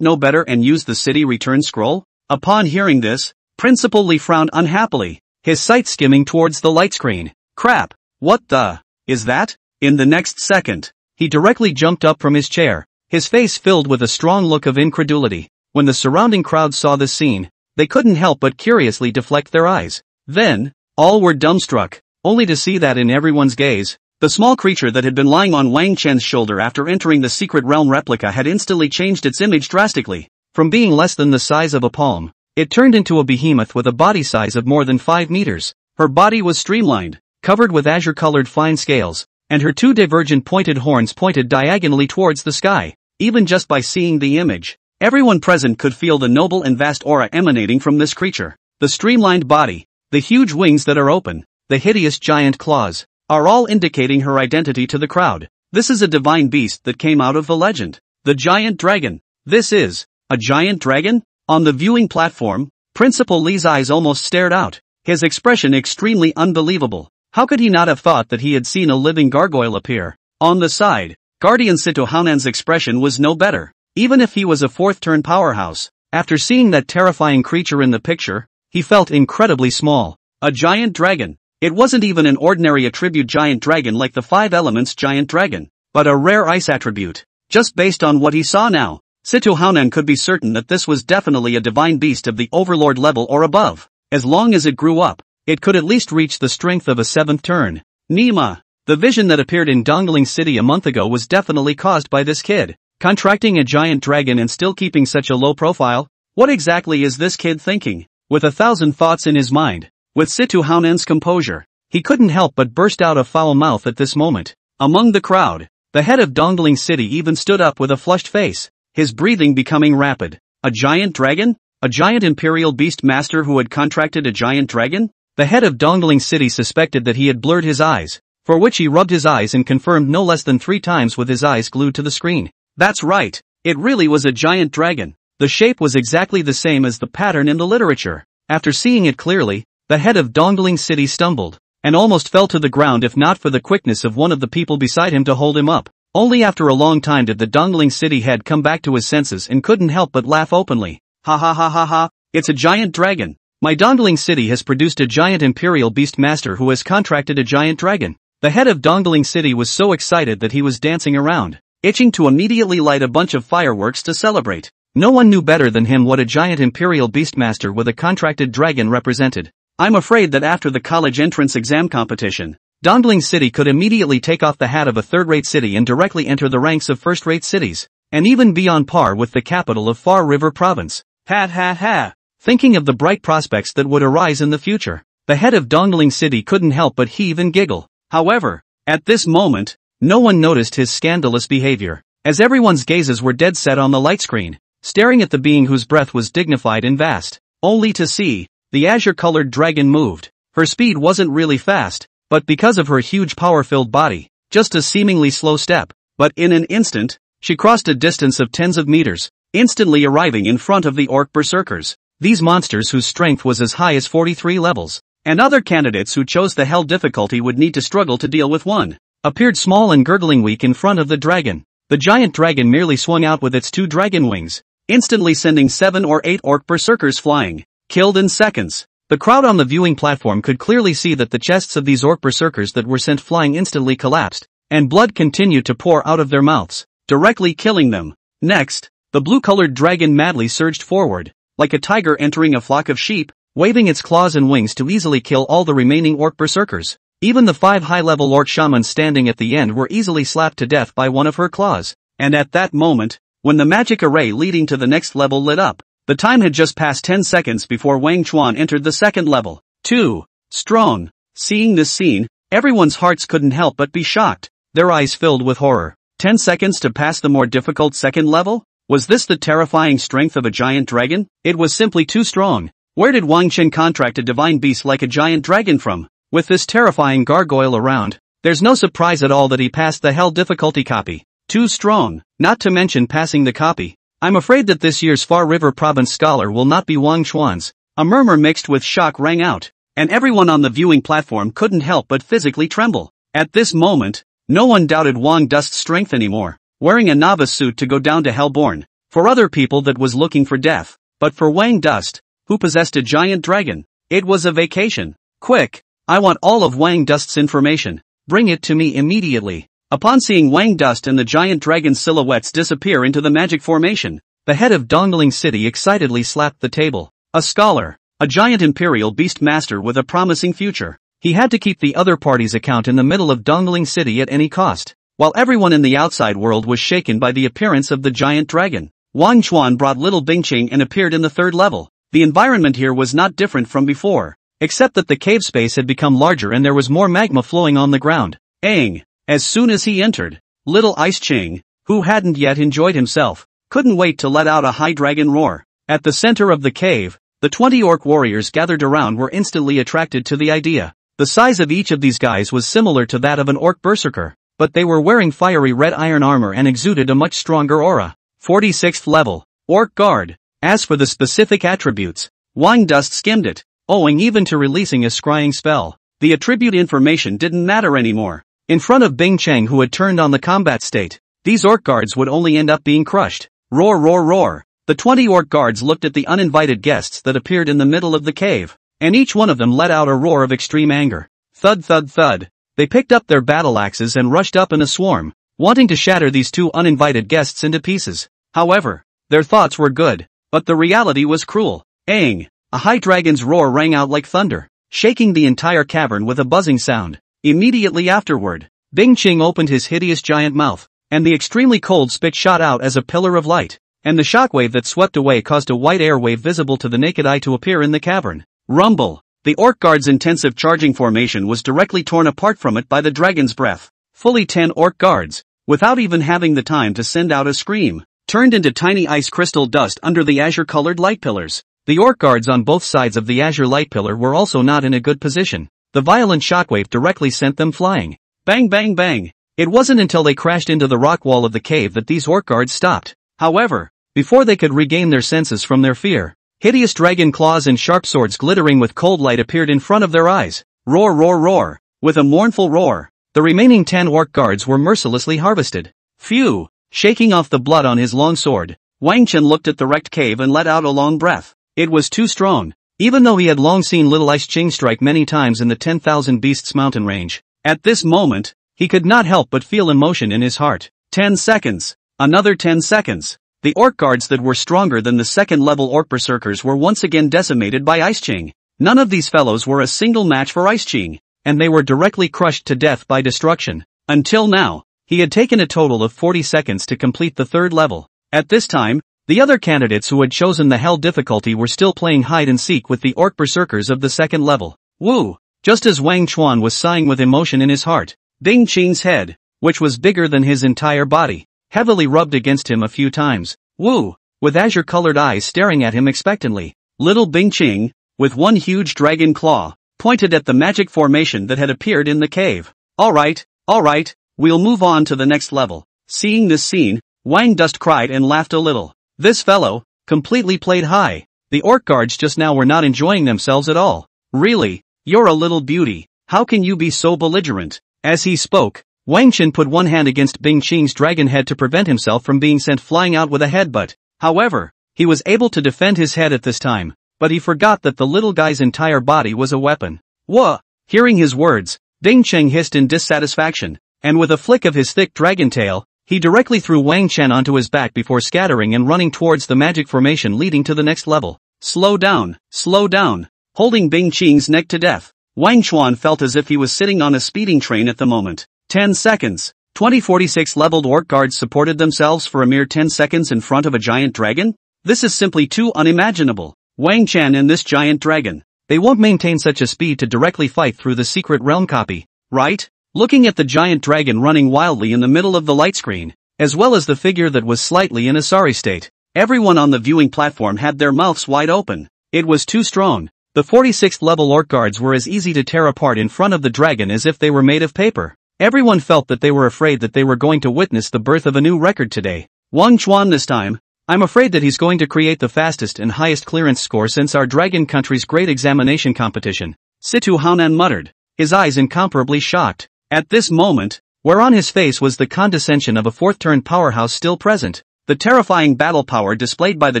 [SPEAKER 1] know better and use the city return scroll? Upon hearing this, Principal Lee frowned unhappily, his sight skimming towards the light screen. Crap! What the? Is that? In the next second, he directly jumped up from his chair, his face filled with a strong look of incredulity. When the surrounding crowd saw this scene, they couldn't help but curiously deflect their eyes. Then, all were dumbstruck, only to see that in everyone's gaze, the small creature that had been lying on Wang Chen's shoulder after entering the secret realm replica had instantly changed its image drastically. From being less than the size of a palm, it turned into a behemoth with a body size of more than 5 meters. Her body was streamlined, covered with azure-colored fine scales, and her two divergent pointed horns pointed diagonally towards the sky. Even just by seeing the image, everyone present could feel the noble and vast aura emanating from this creature. The streamlined body, the huge wings that are open, the hideous giant claws, are all indicating her identity to the crowd. This is a divine beast that came out of the legend. The giant dragon. This is a giant dragon? On the viewing platform, Principal Lee's eyes almost stared out, his expression extremely unbelievable. How could he not have thought that he had seen a living gargoyle appear? On the side, Guardian Situ Haoran's expression was no better. Even if he was a fourth-turn powerhouse, after seeing that terrifying creature in the picture, he felt incredibly small. A giant dragon. It wasn't even an ordinary attribute giant dragon like the five elements giant dragon, but a rare ice attribute. Just based on what he saw now, Situ Haoran could be certain that this was definitely a divine beast of the overlord level or above. As long as it grew up, it could at least reach the strength of a seventh turn. Nima. The vision that appeared in Dongling City a month ago was definitely caused by this kid. Contracting a giant dragon and still keeping such a low profile? What exactly is this kid thinking? With a thousand thoughts in his mind, with Situ Haoran's composure, he couldn't help but burst out a foul mouth at this moment. Among the crowd, the head of Dongling City even stood up with a flushed face, his breathing becoming rapid. A giant dragon? A giant imperial beast master who had contracted a giant dragon? The head of Dongling City suspected that he had blurred his eyes, for which he rubbed his eyes and confirmed no less than three times with his eyes glued to the screen. That's right. It really was a giant dragon. The shape was exactly the same as the pattern in the literature. After seeing it clearly, the head of Dongling City stumbled, and almost fell to the ground if not for the quickness of one of the people beside him to hold him up. Only after a long time did the Dongling City head come back to his senses and couldn't help but laugh openly. Ha ha ha ha ha, it's a giant dragon. My Dongling City has produced a giant imperial beast master who has contracted a giant dragon. The head of Dongling City was so excited that he was dancing around, itching to immediately light a bunch of fireworks to celebrate. No one knew better than him what a giant imperial beastmaster with a contracted dragon represented. I'm afraid that after the college entrance exam competition, Dongling City could immediately take off the hat of a third-rate city and directly enter the ranks of first-rate cities, and even be on par with the capital of Far River Province. Ha ha ha! Thinking of the bright prospects that would arise in the future, the head of Dongling City couldn't help but heave and giggle. However, at this moment, no one noticed his scandalous behavior, as everyone's gazes were dead set on the light screen, staring at the being whose breath was dignified and vast, only to see, the azure-colored dragon moved. Her speed wasn't really fast, but because of her huge power-filled body, just a seemingly slow step. But in an instant, she crossed a distance of tens of meters, instantly arriving in front of the orc berserkers, these monsters whose strength was as high as 43 levels, and other candidates who chose the hell difficulty would need to struggle to deal with one, appeared small and gurgling weak in front of the dragon. The giant dragon merely swung out with its two dragon wings, instantly sending seven or eight orc berserkers flying. Killed in seconds. The crowd on the viewing platform could clearly see that the chests of these orc berserkers that were sent flying instantly collapsed, and blood continued to pour out of their mouths, directly killing them. Next, the blue-colored dragon madly surged forward, like a tiger entering a flock of sheep, waving its claws and wings to easily kill all the remaining orc berserkers. Even the five high-level orc shamans standing at the end were easily slapped to death by one of her claws, and at that moment, when the magic array leading to the next level lit up, the time had just passed 10 seconds before Wang Chuan entered the second level. 2. Strong. Seeing this scene, everyone's hearts couldn't help but be shocked, their eyes filled with horror. 10 seconds to pass the more difficult second level? Was this the terrifying strength of a giant dragon? It was simply too strong. Where did Wang Chen contract a divine beast like a giant dragon from? With this terrifying gargoyle around, there's no surprise at all that he passed the hell difficulty copy. Too strong, not to mention passing the copy. I'm afraid that this year's Far River Province scholar will not be Wang Chuan's. A murmur mixed with shock rang out, and everyone on the viewing platform couldn't help but physically tremble. At this moment, no one doubted Wang Dust's strength anymore, wearing a novice suit to go down to Hellborn. For other people that was looking for death, but for Wang Dust, who possessed a giant dragon, it was a vacation. Quick, I want all of Wang Dust's information. Bring it to me immediately. Upon seeing Wang dust and the giant dragon silhouettes disappear into the magic formation, the head of Dongling City excitedly slapped the table. A scholar, a giant imperial beast master with a promising future. He had to keep the other party's account in the middle of Dongling City at any cost. While everyone in the outside world was shaken by the appearance of the giant dragon, Wang Chuan brought Little Bingqing and appeared in the third level. The environment here was not different from before, except that the cave space had become larger and there was more magma flowing on the ground. Aang, as soon as he entered, little Ice Qing, who hadn't yet enjoyed himself, couldn't wait to let out a high dragon roar. At the center of the cave, the 20 orc warriors gathered around were instantly attracted to the idea. The size of each of these guys was similar to that of an orc berserker, but they were wearing fiery red iron armor and exuded a much stronger aura. 46th level, Orc Guard. As for the specific attributes, Wang Dust skimmed it, owing even to releasing a scrying spell. The attribute information didn't matter anymore. In front of Bing Qing who had turned on the combat state, these orc guards would only end up being crushed. Roar roar roar. The 20 orc guards looked at the uninvited guests that appeared in the middle of the cave, and each one of them let out a roar of extreme anger. Thud thud thud. They picked up their battle axes and rushed up in a swarm, wanting to shatter these two uninvited guests into pieces. However, their thoughts were good, but the reality was cruel. Aang! A high dragon's roar rang out like thunder, shaking the entire cavern with a buzzing sound. Immediately afterward, Bing Qing opened his hideous giant mouth, and the extremely cold spit shot out as a pillar of light, and the shockwave that swept away caused a white air wave visible to the naked eye to appear in the cavern. Rumble! The Orc Guard's intensive charging formation was directly torn apart from it by the dragon's breath. Fully ten Orc Guards, without even having the time to send out a scream, turned into tiny ice crystal dust under the azure-colored light pillars. The Orc Guards on both sides of the azure light pillar were also not in a good position. The violent shockwave directly sent them flying. Bang bang bang. It wasn't until they crashed into the rock wall of the cave that these orc guards stopped. However, before they could regain their senses from their fear, hideous dragon claws and sharp swords glittering with cold light appeared in front of their eyes. Roar roar roar. With a mournful roar, the remaining ten orc guards were mercilessly harvested. Phew! Shaking off the blood on his long sword, Wang Chen looked at the wrecked cave and let out a long breath. It was too strong. Even though he had long seen Little Ice Qing strike many times in the 10,000 Beasts mountain range, at this moment, he could not help but feel emotion in his heart. 10 seconds. Another 10 seconds. The orc guards that were stronger than the second level orc berserkers were once again decimated by Ice Qing. None of these fellows were a single match for Ice Qing, and they were directly crushed to death by destruction. Until now, he had taken a total of 40 seconds to complete the third level. At this time, the other candidates who had chosen the Hell difficulty were still playing hide-and-seek with the Orc Berserkers of the second level. Woo! Just as Wang Chuan was sighing with emotion in his heart, Bing Qing's head, which was bigger than his entire body, heavily rubbed against him a few times. Woo! With azure-colored eyes staring at him expectantly, little Bing Qing, with one huge dragon claw, pointed at the magic formation that had appeared in the cave. Alright, alright, we'll move on to the next level. Seeing this scene, Wang Dust cried and laughed a little. This fellow, completely played high. The orc guards just now were not enjoying themselves at all. Really, you're a little beauty. How can you be so belligerent? As he spoke, Wang Chen put one hand against Bing Qing's dragon head to prevent himself from being sent flying out with a headbutt. However, he was able to defend his head at this time, but he forgot that the little guy's entire body was a weapon. Wah! Hearing his words, Bing Qing hissed in dissatisfaction, and with a flick of his thick dragon tail, he directly threw Wang Chen onto his back before scattering and running towards the magic formation leading to the next level. Slow down, slow down. Holding Bing Qing's neck to death, Wang Chuan felt as if he was sitting on a speeding train at the moment. 10 seconds. 2046 leveled orc guards supported themselves for a mere 10 seconds in front of a giant dragon? This is simply too unimaginable. Wang Chen and this giant dragon. They won't maintain such a speed to directly fight through the secret realm copy, right? looking at the giant dragon running wildly in the middle of the light screen, as well as the figure that was slightly in a sorry state. Everyone on the viewing platform had their mouths wide open. It was too strong. The 46th level orc guards were as easy to tear apart in front of the dragon as if they were made of paper. Everyone felt that they were afraid that they were going to witness the birth of a new record today. Wang Chuan this time, I'm afraid that he's going to create the fastest and highest clearance score since our dragon country's great examination competition. Situ Haoran muttered, his eyes incomparably shocked. At this moment, where on his face was the condescension of a fourth-turn powerhouse still present, the terrifying battle power displayed by the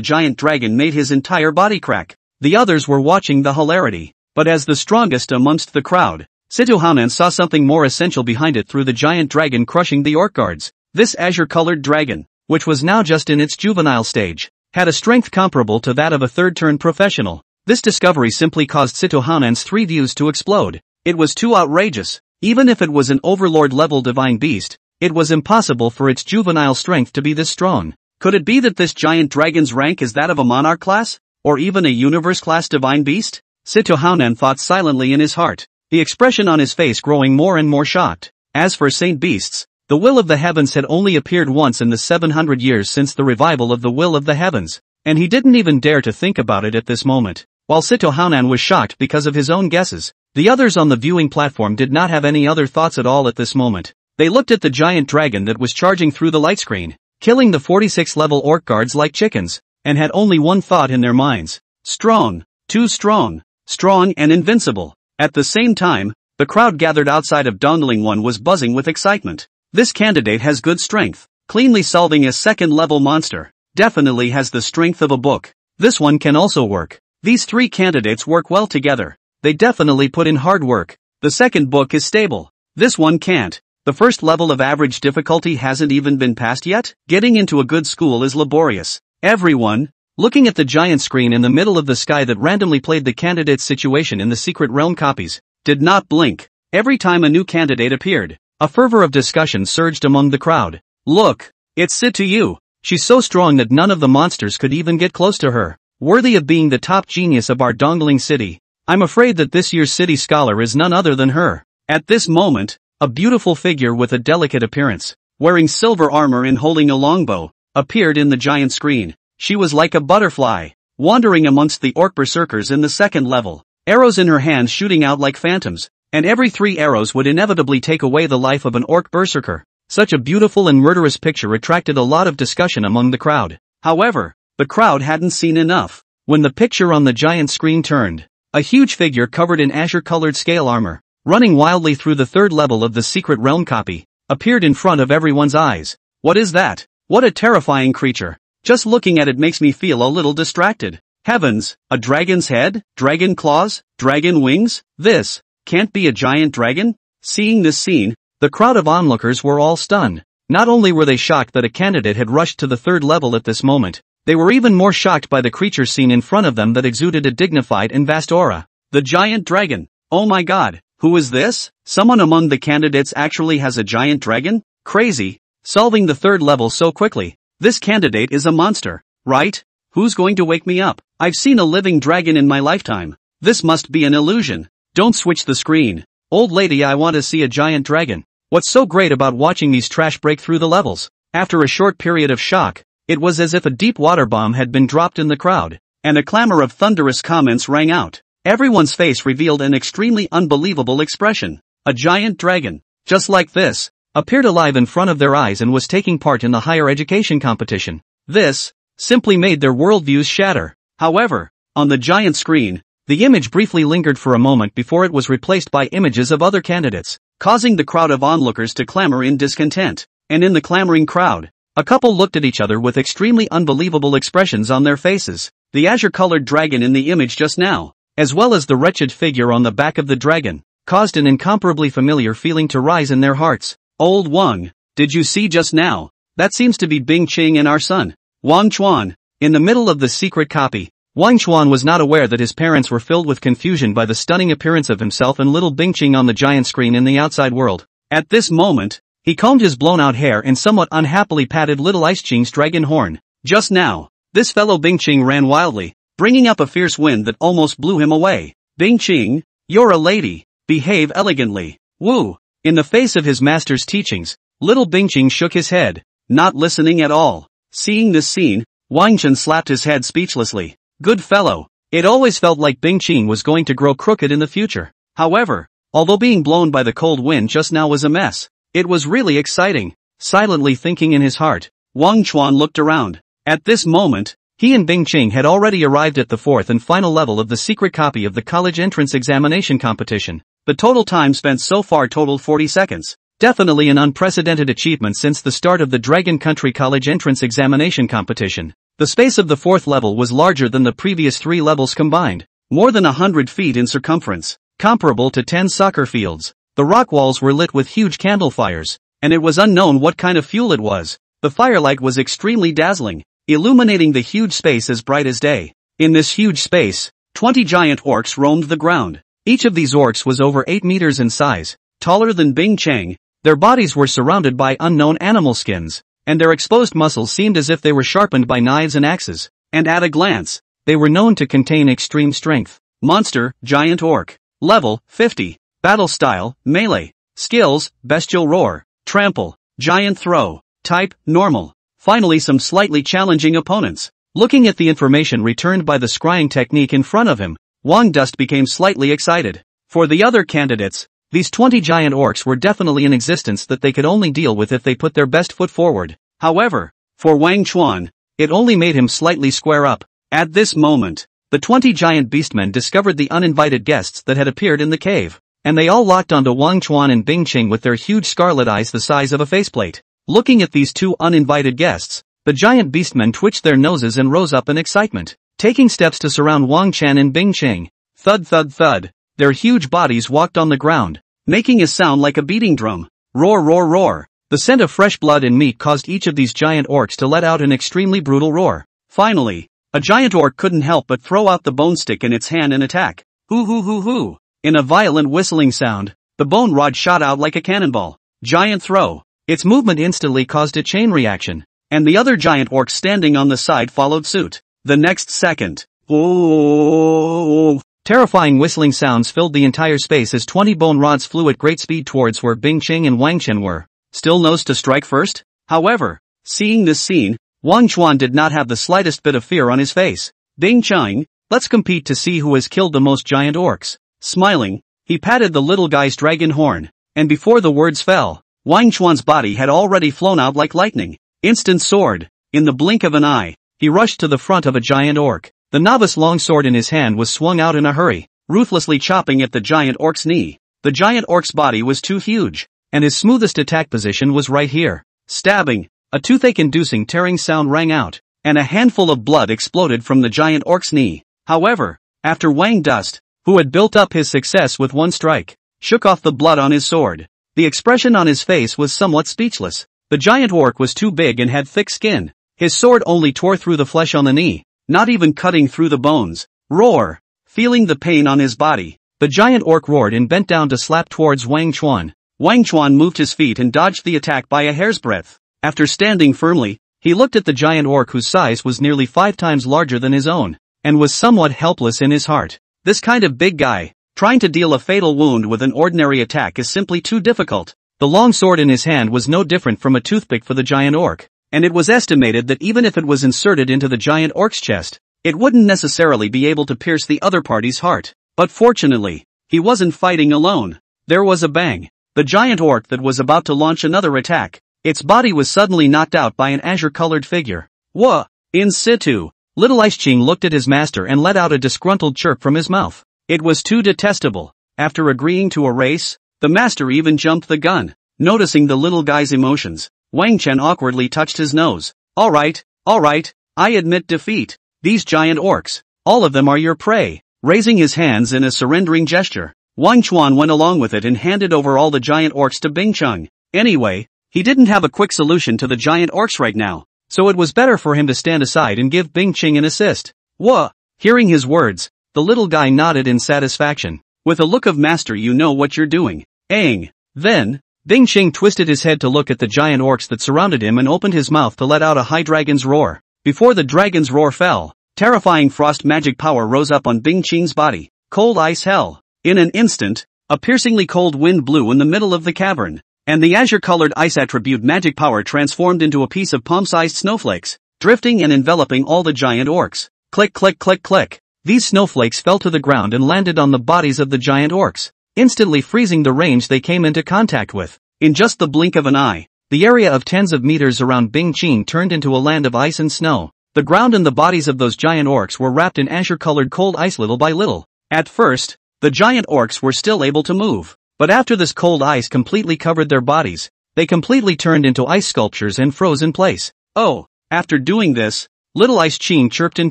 [SPEAKER 1] giant dragon made his entire body crack. The others were watching the hilarity, but as the strongest amongst the crowd, Situ Haoran saw something more essential behind it through the giant dragon crushing the orc guards. This azure-colored dragon, which was now just in its juvenile stage, had a strength comparable to that of a third-turn professional. This discovery simply caused Situ Haoran's three views to explode. It was too outrageous, even if it was an overlord-level divine beast, it was impossible for its juvenile strength to be this strong. Could it be that this giant dragon's rank is that of a monarch class, or even a universe-class divine beast? Situ thought silently in his heart, the expression on his face growing more and more shocked. As for saint beasts, the will of the heavens had only appeared once in the 700 years since the revival of the will of the heavens, and he didn't even dare to think about it at this moment. While Situ was shocked because of his own guesses, the others on the viewing platform did not have any other thoughts at all at this moment. They looked at the giant dragon that was charging through the light screen, killing the 46-level orc guards like chickens, and had only one thought in their minds. Strong, too strong, strong and invincible. At the same time, the crowd gathered outside of Dongling One was buzzing with excitement. This candidate has good strength, cleanly solving a second-level monster, definitely has the strength of a book. This one can also work. These three candidates work well together. They definitely put in hard work. The second book is stable. This one can't. The first level of average difficulty hasn't even been passed yet. Getting into a good school is laborious. Everyone, looking at the giant screen in the middle of the sky that randomly played the candidate's situation in the secret realm copies, did not blink. Every time a new candidate appeared, a fervor of discussion surged among the crowd. Look, it's Situ Yu. She's so strong that none of the monsters could even get close to her. Worthy of being the top genius of our dongling city, I'm afraid that this year's City Scholar is none other than her. At this moment, a beautiful figure with a delicate appearance, wearing silver armor and holding a longbow, appeared in the giant screen. She was like a butterfly, wandering amongst the orc berserkers in the second level, arrows in her hands shooting out like phantoms, and every three arrows would inevitably take away the life of an orc berserker. Such a beautiful and murderous picture attracted a lot of discussion among the crowd. However, the crowd hadn't seen enough. When the picture on the giant screen turned, a huge figure covered in azure-colored scale armor, running wildly through the third level of the secret realm copy, appeared in front of everyone's eyes. What is that? What a terrifying creature. Just looking at it makes me feel a little distracted. Heavens, a dragon's head, dragon claws, dragon wings, this, can't be a giant dragon? Seeing this scene, the crowd of onlookers were all stunned. Not only were they shocked that a candidate had rushed to the third level at this moment, they were even more shocked by the creature seen in front of them that exuded a dignified and vast aura. The giant dragon. Oh my god, who is this? Someone among the candidates actually has a giant dragon? Crazy. Solving the third level so quickly. This candidate is a monster, right? Who's going to wake me up? I've seen a living dragon in my lifetime. This must be an illusion. Don't switch the screen. Old lady I want to see a giant dragon. What's so great about watching these trash break through the levels? After a short period of shock, it was as if a deep water bomb had been dropped in the crowd, and a clamor of thunderous comments rang out. Everyone's face revealed an extremely unbelievable expression. A giant dragon, just like this, appeared alive in front of their eyes and was taking part in the higher education competition. This, simply made their worldviews shatter. However, on the giant screen, the image briefly lingered for a moment before it was replaced by images of other candidates, causing the crowd of onlookers to clamor in discontent. And in the clamoring crowd, a couple looked at each other with extremely unbelievable expressions on their faces, the azure-colored dragon in the image just now, as well as the wretched figure on the back of the dragon, caused an incomparably familiar feeling to rise in their hearts. Old Wang, did you see just now? That seems to be Bing Qing and our son, Wang Chuan. In the middle of the secret copy, Wang Chuan was not aware that his parents were filled with confusion by the stunning appearance of himself and little Bing Qing on the giant screen in the outside world. At this moment, he combed his blown-out hair and somewhat unhappily patted little Ice dragon horn. Just now, this fellow Bing Qing ran wildly, bringing up a fierce wind that almost blew him away. Bing Qing, you're a lady, behave elegantly. Wu, in the face of his master's teachings, little Bing Qing shook his head, not listening at all. Seeing this scene, Wang Chen slapped his head speechlessly. Good fellow. It always felt like Bing Qing was going to grow crooked in the future. However, although being blown by the cold wind just now was a mess, it was really exciting, silently thinking in his heart. Wang Chuan looked around. At this moment, he and Bing Qing had already arrived at the fourth and final level of the secret copy of the college entrance examination competition. The total time spent so far totaled 40 seconds. Definitely an unprecedented achievement since the start of the Dragon Country College entrance examination competition. The space of the fourth level was larger than the previous three levels combined, more than a hundred feet in circumference, comparable to ten soccer fields. The rock walls were lit with huge candle fires, and it was unknown what kind of fuel it was. The firelight was extremely dazzling, illuminating the huge space as bright as day. In this huge space, 20 giant orcs roamed the ground. Each of these orcs was over 8 meters in size, taller than Bing Qing. Their bodies were surrounded by unknown animal skins, and their exposed muscles seemed as if they were sharpened by knives and axes. And at a glance, they were known to contain extreme strength. Monster, Giant Orc. Level, 50. Battle style, melee. Skills, bestial roar, trample, giant throw. Type, normal. Finally some slightly challenging opponents. Looking at the information returned by the scrying technique in front of him, Wang Dust became slightly excited. For the other candidates, these 20 giant orcs were definitely in existence that they could only deal with if they put their best foot forward. However, for Wang Chuan, it only made him slightly square up. At this moment, the 20 giant beastmen discovered the uninvited guests that had appeared in the cave and they all locked onto Wang Chuan and Bing Qing with their huge scarlet eyes the size of a faceplate. Looking at these two uninvited guests, the giant beastmen twitched their noses and rose up in excitement, taking steps to surround Wang Chen and Bing Qing. Thud thud thud, their huge bodies walked on the ground, making a sound like a beating drum. Roar roar roar. The scent of fresh blood and meat caused each of these giant orcs to let out an extremely brutal roar. Finally, a giant orc couldn't help but throw out the bone stick in its hand and attack. Hoo hoo hoo hoo. In a violent whistling sound, the bone rod shot out like a cannonball. Giant throw. Its movement instantly caused a chain reaction, and the other giant orc standing on the side followed suit. The next second. Oh. Terrifying whistling sounds filled the entire space as 20 bone rods flew at great speed towards where Bing Qing and Wang Chen were. Still nose to strike first? However, seeing this scene, Wang Chuan did not have the slightest bit of fear on his face. Bing Qing, let's compete to see who has killed the most giant orcs. Smiling, he patted the little guy's dragon horn, and before the words fell, Wang Chuan's body had already flown out like lightning. Instant sword, in the blink of an eye, he rushed to the front of a giant orc. The novice longsword in his hand was swung out in a hurry, ruthlessly chopping at the giant orc's knee. The giant orc's body was too huge, and his smoothest attack position was right here. Stabbing, a toothache-inducing tearing sound rang out, and a handful of blood exploded from the giant orc's knee. However, after Wang Dust, who had built up his success with one strike, shook off the blood on his sword. The expression on his face was somewhat speechless. The giant orc was too big and had thick skin. His sword only tore through the flesh on the knee, not even cutting through the bones. Roar! Feeling the pain on his body, the giant orc roared and bent down to slap towards Wang Chuan. Wang Chuan moved his feet and dodged the attack by a hair's breadth. After standing firmly, he looked at the giant orc whose size was nearly five times larger than his own, and was somewhat helpless in his heart. This kind of big guy, trying to deal a fatal wound with an ordinary attack is simply too difficult. The long sword in his hand was no different from a toothpick for the giant orc, and it was estimated that even if it was inserted into the giant orc's chest, it wouldn't necessarily be able to pierce the other party's heart. But fortunately, he wasn't fighting alone. There was a bang. The giant orc that was about to launch another attack, its body was suddenly knocked out by an azure-colored figure. Whoa! In situ, Little Ice-Qing looked at his master and let out a disgruntled chirp from his mouth. It was too detestable. After agreeing to a race, the master even jumped the gun. Noticing the little guy's emotions, Wang Chen awkwardly touched his nose. Alright, alright, I admit defeat. These giant orcs, all of them are your prey. Raising his hands in a surrendering gesture, Wang Chuan went along with it and handed over all the giant orcs to Bing Qing. Anyway, he didn't have a quick solution to the giant orcs right now, so it was better for him to stand aside and give Bing Qing an assist. Wah! Hearing his words, the little guy nodded in satisfaction. With a look of master you know what you're doing. Aang. Then, Bing Qing twisted his head to look at the giant orcs that surrounded him and opened his mouth to let out a high dragon's roar. Before the dragon's roar fell, terrifying frost magic power rose up on Bing Qing's body. Cold ice hell. In an instant, a piercingly cold wind blew in the middle of the cavern and the azure-colored ice attribute magic power transformed into a piece of palm-sized snowflakes, drifting and enveloping all the giant orcs. Click click click click. These snowflakes fell to the ground and landed on the bodies of the giant orcs, instantly freezing the range they came into contact with. In just the blink of an eye, the area of tens of meters around Bing Qing turned into a land of ice and snow. The ground and the bodies of those giant orcs were wrapped in azure-colored cold ice little by little. At first, the giant orcs were still able to move, but after this cold ice completely covered their bodies, they completely turned into ice sculptures and froze in place. Oh, after doing this, little Ice Qing chirped in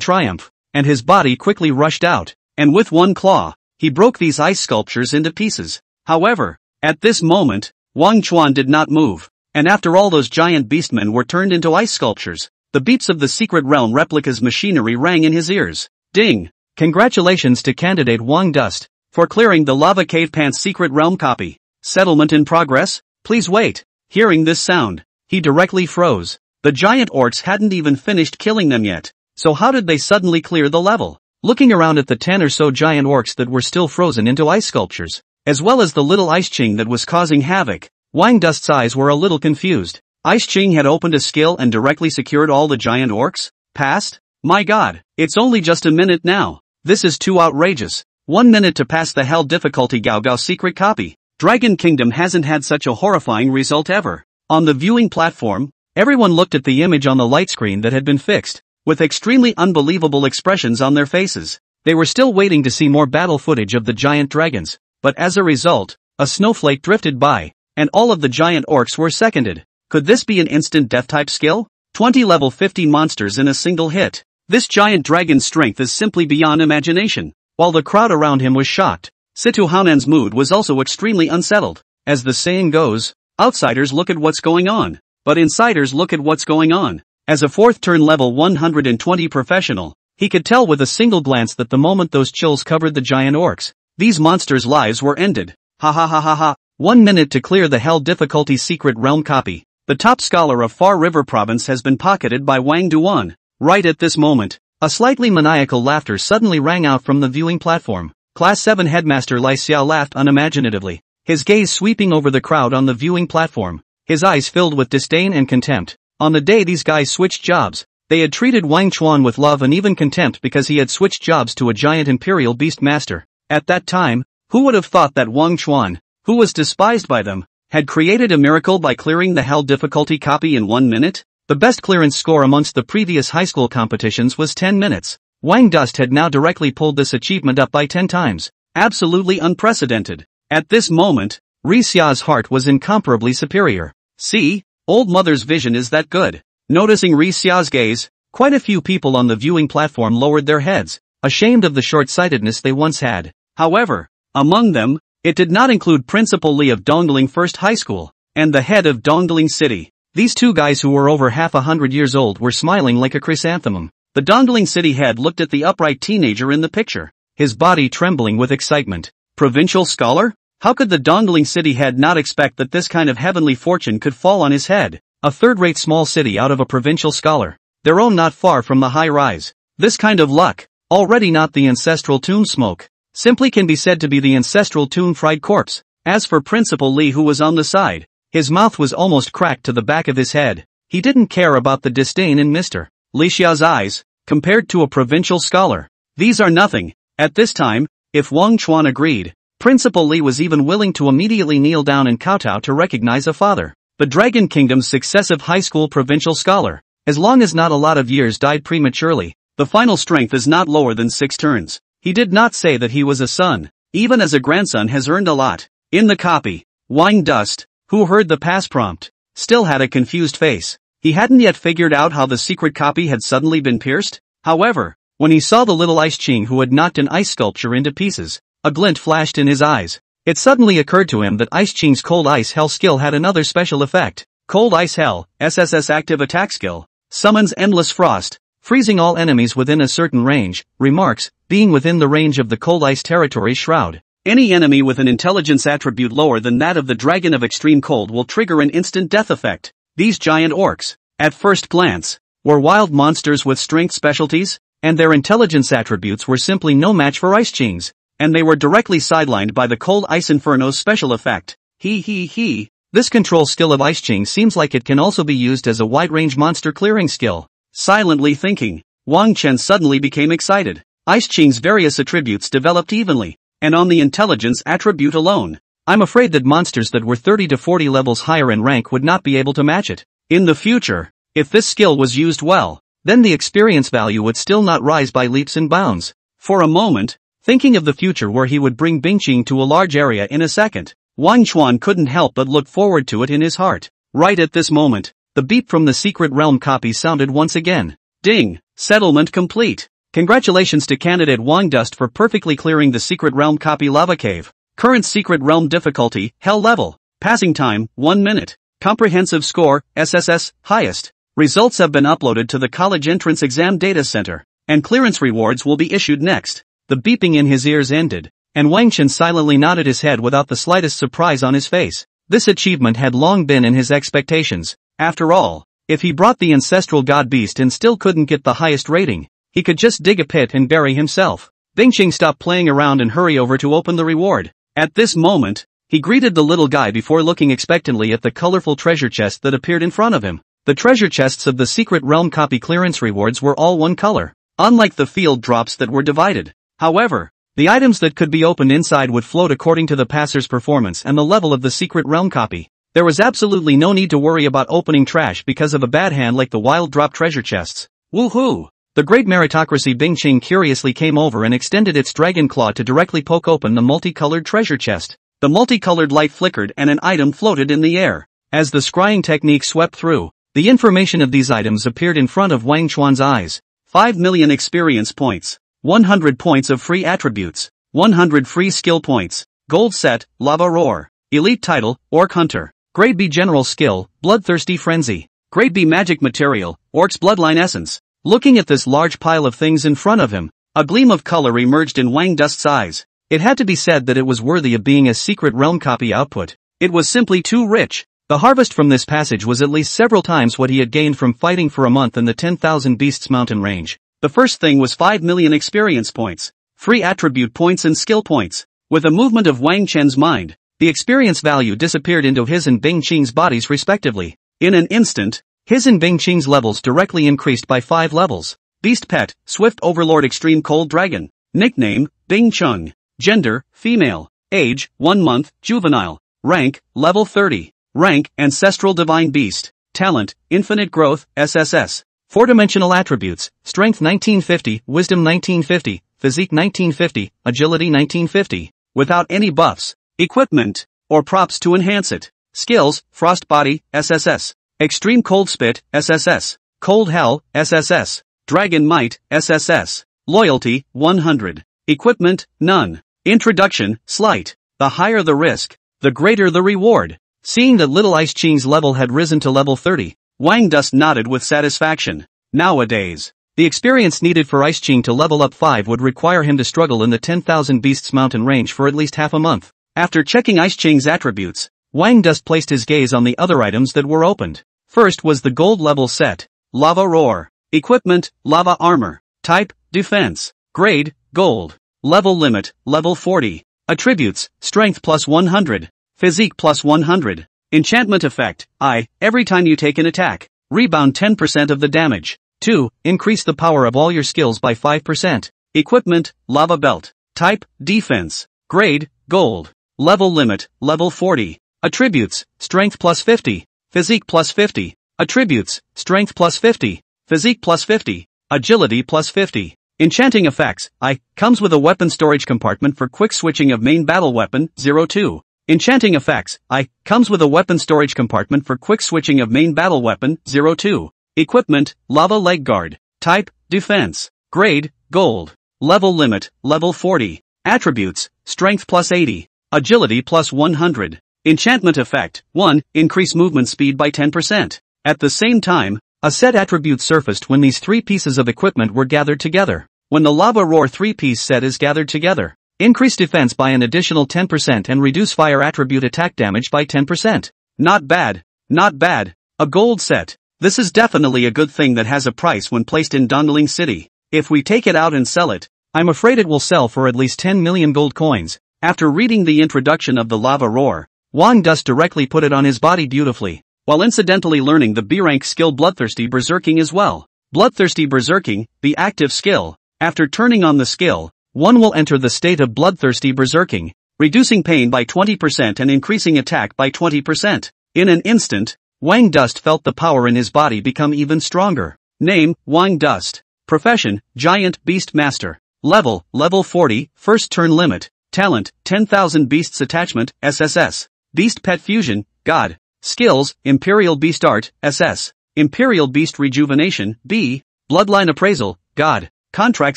[SPEAKER 1] triumph, and his body quickly rushed out, and with one claw, he broke these ice sculptures into pieces. However, at this moment, Wang Chuan did not move, and after all those giant beastmen were turned into ice sculptures, the beats of the secret realm replica's machinery rang in his ears. Ding! Congratulations to candidate Wang Dust, for clearing the Lava Cave Pants Secret Realm copy. Settlement in progress? Please wait. Hearing this sound, he directly froze. The giant orcs hadn't even finished killing them yet. So how did they suddenly clear the level? Looking around at the ten or so giant orcs that were still frozen into ice sculptures, as well as the little Ice Qing that was causing havoc, Wang Dust's eyes were a little confused. Ice Qing had opened a skill and directly secured all the giant orcs? Past? My god, it's only just a minute now. This is too outrageous. One minute to pass the hell difficulty Gao Gao secret copy. Dragon Kingdom hasn't had such a horrifying result ever. On the viewing platform, everyone looked at the image on the light screen that had been fixed, with extremely unbelievable expressions on their faces. They were still waiting to see more battle footage of the giant dragons, but as a result, a snowflake drifted by, and all of the giant orcs were seconded. Could this be an instant death type skill? 20 level 50 monsters in a single hit. This giant dragon's strength is simply beyond imagination. While the crowd around him was shocked, Situ Haoran's mood was also extremely unsettled. As the saying goes, outsiders look at what's going on, but insiders look at what's going on. As a fourth turn level 120 professional, he could tell with a single glance that the moment those chills covered the giant orcs, these monsters' lives were ended. Ha ha ha ha ha. One minute to clear the hell difficulty secret realm copy. The top scholar of Far River Province has been pocketed by Wang Duan. Right at this moment, a slightly maniacal laughter suddenly rang out from the viewing platform. Class 7 headmaster Lai Xiao laughed unimaginatively, his gaze sweeping over the crowd on the viewing platform, his eyes filled with disdain and contempt. On the day these guys switched jobs, they had treated Wang Chuan with love and even contempt because he had switched jobs to a giant imperial beast master. At that time, who would have thought that Wang Chuan, who was despised by them, had created a miracle by clearing the hell difficulty copy in one minute? The best clearance score amongst the previous high school competitions was 10 minutes. Wang Dust had now directly pulled this achievement up by 10 times. Absolutely unprecedented. At this moment, Ri Xia's heart was incomparably superior. See, old mother's vision is that good. Noticing Ri Xia's gaze, quite a few people on the viewing platform lowered their heads, ashamed of the short-sightedness they once had. However, among them, it did not include Principal Li of Dongling First High School, and the head of Dongling City. These two guys who were over half a hundred years old were smiling like a chrysanthemum. The dongling city head looked at the upright teenager in the picture, his body trembling with excitement. Provincial scholar? How could the dongling city head not expect that this kind of heavenly fortune could fall on his head? A third-rate small city out of a provincial scholar. Their own not far from the high rise. This kind of luck, already not the ancestral tomb smoke, simply can be said to be the ancestral tomb fried corpse. As for Principal Lee who was on the side, his mouth was almost cracked to the back of his head. He didn't care about the disdain in Mr. Ri Xia's eyes, compared to a provincial scholar. These are nothing. At this time, if Wang Chuan agreed, Principal Li was even willing to immediately kneel down and kowtow to recognize a father. The Dragon Kingdom's successive high school provincial scholar. As long as not a lot of years died prematurely, the final strength is not lower than six turns. He did not say that he was a son. Even as a grandson has earned a lot. In the copy, Wang Dust, who heard the pass prompt, still had a confused face. He hadn't yet figured out how the secret copy had suddenly been pierced. However, when he saw the little ice Qing who had knocked an ice sculpture into pieces, a glint flashed in his eyes. It suddenly occurred to him that Ice Qing's Cold Ice Hell skill had another special effect. Cold Ice Hell, SSS active attack skill, summons Endless Frost, freezing all enemies within a certain range, remarks, being within the range of the Cold Ice Territory Shroud. Any enemy with an intelligence attribute lower than that of the Dragon of Extreme Cold will trigger an instant death effect. These giant orcs, at first glance, were wild monsters with strength specialties, and their intelligence attributes were simply no match for Ice Qing's, and they were directly sidelined by the Cold Ice Inferno's special effect. He he he. This control skill of Ice Qing seems like it can also be used as a wide-range monster clearing skill. Silently thinking, Wang Chen suddenly became excited. Ice Qing's various attributes developed evenly, and on the intelligence attribute alone. I'm afraid that monsters that were 30 to 40 levels higher in rank would not be able to match it. In the future, if this skill was used well, then the experience value would still not rise by leaps and bounds. For a moment, thinking of the future where he would bring Bingqing to a large area in a second, Wang Chuan couldn't help but look forward to it in his heart. Right at this moment, the beep from the secret realm copy sounded once again. Ding! Settlement complete. Congratulations to candidate Wang Dust for perfectly clearing the Secret Realm copy lava cave. Current Secret Realm difficulty, hell level. Passing time, 1 minute. Comprehensive score, SSS, highest. Results have been uploaded to the College Entrance Exam Data Center, and clearance rewards will be issued next. The beeping in his ears ended, and Wang Chen silently nodded his head without the slightest surprise on his face. This achievement had long been in his expectations. After all, if he brought the ancestral god beast and still couldn't get the highest rating, he could just dig a pit and bury himself. Bingqing stopped playing around and hurry over to open the reward. At this moment, he greeted the little guy before looking expectantly at the colorful treasure chest that appeared in front of him. The treasure chests of the Secret Realm copy clearance rewards were all one color, unlike the field drops that were divided. However, the items that could be opened inside would float according to the passer's performance and the level of the Secret Realm copy. There was absolutely no need to worry about opening trash because of a bad hand like the wild drop treasure chests. Woohoo! The great meritocracy Bingqing curiously came over and extended its dragon claw to directly poke open the multicolored treasure chest. The multicolored light flickered and an item floated in the air. As the scrying technique swept through, the information of these items appeared in front of Wang Chuan's eyes. 5 million experience points, 100 points of free attributes, 100 free skill points, gold set, lava roar, elite title, orc hunter, grade B general skill, bloodthirsty frenzy, grade B magic material, orc's bloodline essence, Looking at this large pile of things in front of him, a gleam of color emerged in Wang Dust's eyes. It had to be said that it was worthy of being a secret realm copy output. It was simply too rich. The harvest from this passage was at least several times what he had gained from fighting for a month in the 10,000 Beasts mountain range. The first thing was 5 million experience points, free attribute points and skill points. With a movement of Wang Chen's mind, the experience value disappeared into his and Bing Qing's bodies respectively. In an instant, his and Bingqing's levels directly increased by 5 levels. Beast Pet, Swift Overlord Extreme Cold Dragon. Nickname, Bing Qing. Gender, female. Age, 1 month, juvenile. Rank, level 30. Rank, Ancestral Divine Beast. Talent, Infinite Growth, SSS. Four-dimensional attributes, Strength 1950, Wisdom 1950, Physique 1950, Agility 1950. Without any buffs, equipment, or props to enhance it. Skills, Frost Body, SSS. Extreme Cold Spit, SSS. Cold Hell, SSS. Dragon Might, SSS. Loyalty, 100. Equipment, none. Introduction, slight. The higher the risk, the greater the reward. Seeing that Little Ice Qing's level had risen to level 30, Wang Dust nodded with satisfaction. Nowadays, the experience needed for Ice Qing to level up 5 would require him to struggle in the 10,000 Beasts mountain range for at least half a month. After checking Ice Qing's attributes, Wang Dust placed his gaze on the other items that were opened. First was the gold level set, Lava Roar. Equipment, Lava Armor. Type, Defense. Grade, Gold. Level Limit, Level 40. Attributes, Strength plus 100. Physique plus 100. Enchantment Effect, I, every time you take an attack, rebound 10% of the damage. 2. Increase the power of all your skills by 5%. Equipment, Lava Belt. Type, Defense. Grade, Gold. Level Limit, Level 40. Attributes, strength plus 50, physique plus 50. Attributes, strength plus 50, physique plus 50, agility plus 50. Enchanting effects, I, comes with a weapon storage compartment for quick switching of main battle weapon, 02. Enchanting effects, I, comes with a weapon storage compartment for quick switching of main battle weapon, 02. Equipment, lava leg guard. Type, defense. Grade, gold. Level limit, level 40. Attributes, strength plus 80. Agility plus 100. Enchantment effect, 1, increase movement speed by 10%. At the same time, a set attribute surfaced when these three pieces of equipment were gathered together. When the Lava Roar three-piece set is gathered together, increase defense by an additional 10% and reduce fire attribute attack damage by 10%. Not bad, not bad, a gold set. This is definitely a good thing that has a price when placed in Dongling City. If we take it out and sell it, I'm afraid it will sell for at least 10 million gold coins. After reading the introduction of the Lava Roar, Wang Dust directly put it on his body beautifully, while incidentally learning the B-rank skill Bloodthirsty Berserking as well. Bloodthirsty Berserking, the active skill. After turning on the skill, one will enter the state of Bloodthirsty Berserking, reducing pain by 20% and increasing attack by 20%. In an instant, Wang Dust felt the power in his body become even stronger. Name, Wang Dust. Profession, Giant Beast Master. Level, Level 40, First Turn Limit. Talent, 10,000 Beasts Attachment, SSS. Beast Pet Fusion, God. Skills, Imperial Beast Art, SS. Imperial Beast Rejuvenation, B. Bloodline Appraisal, God. Contract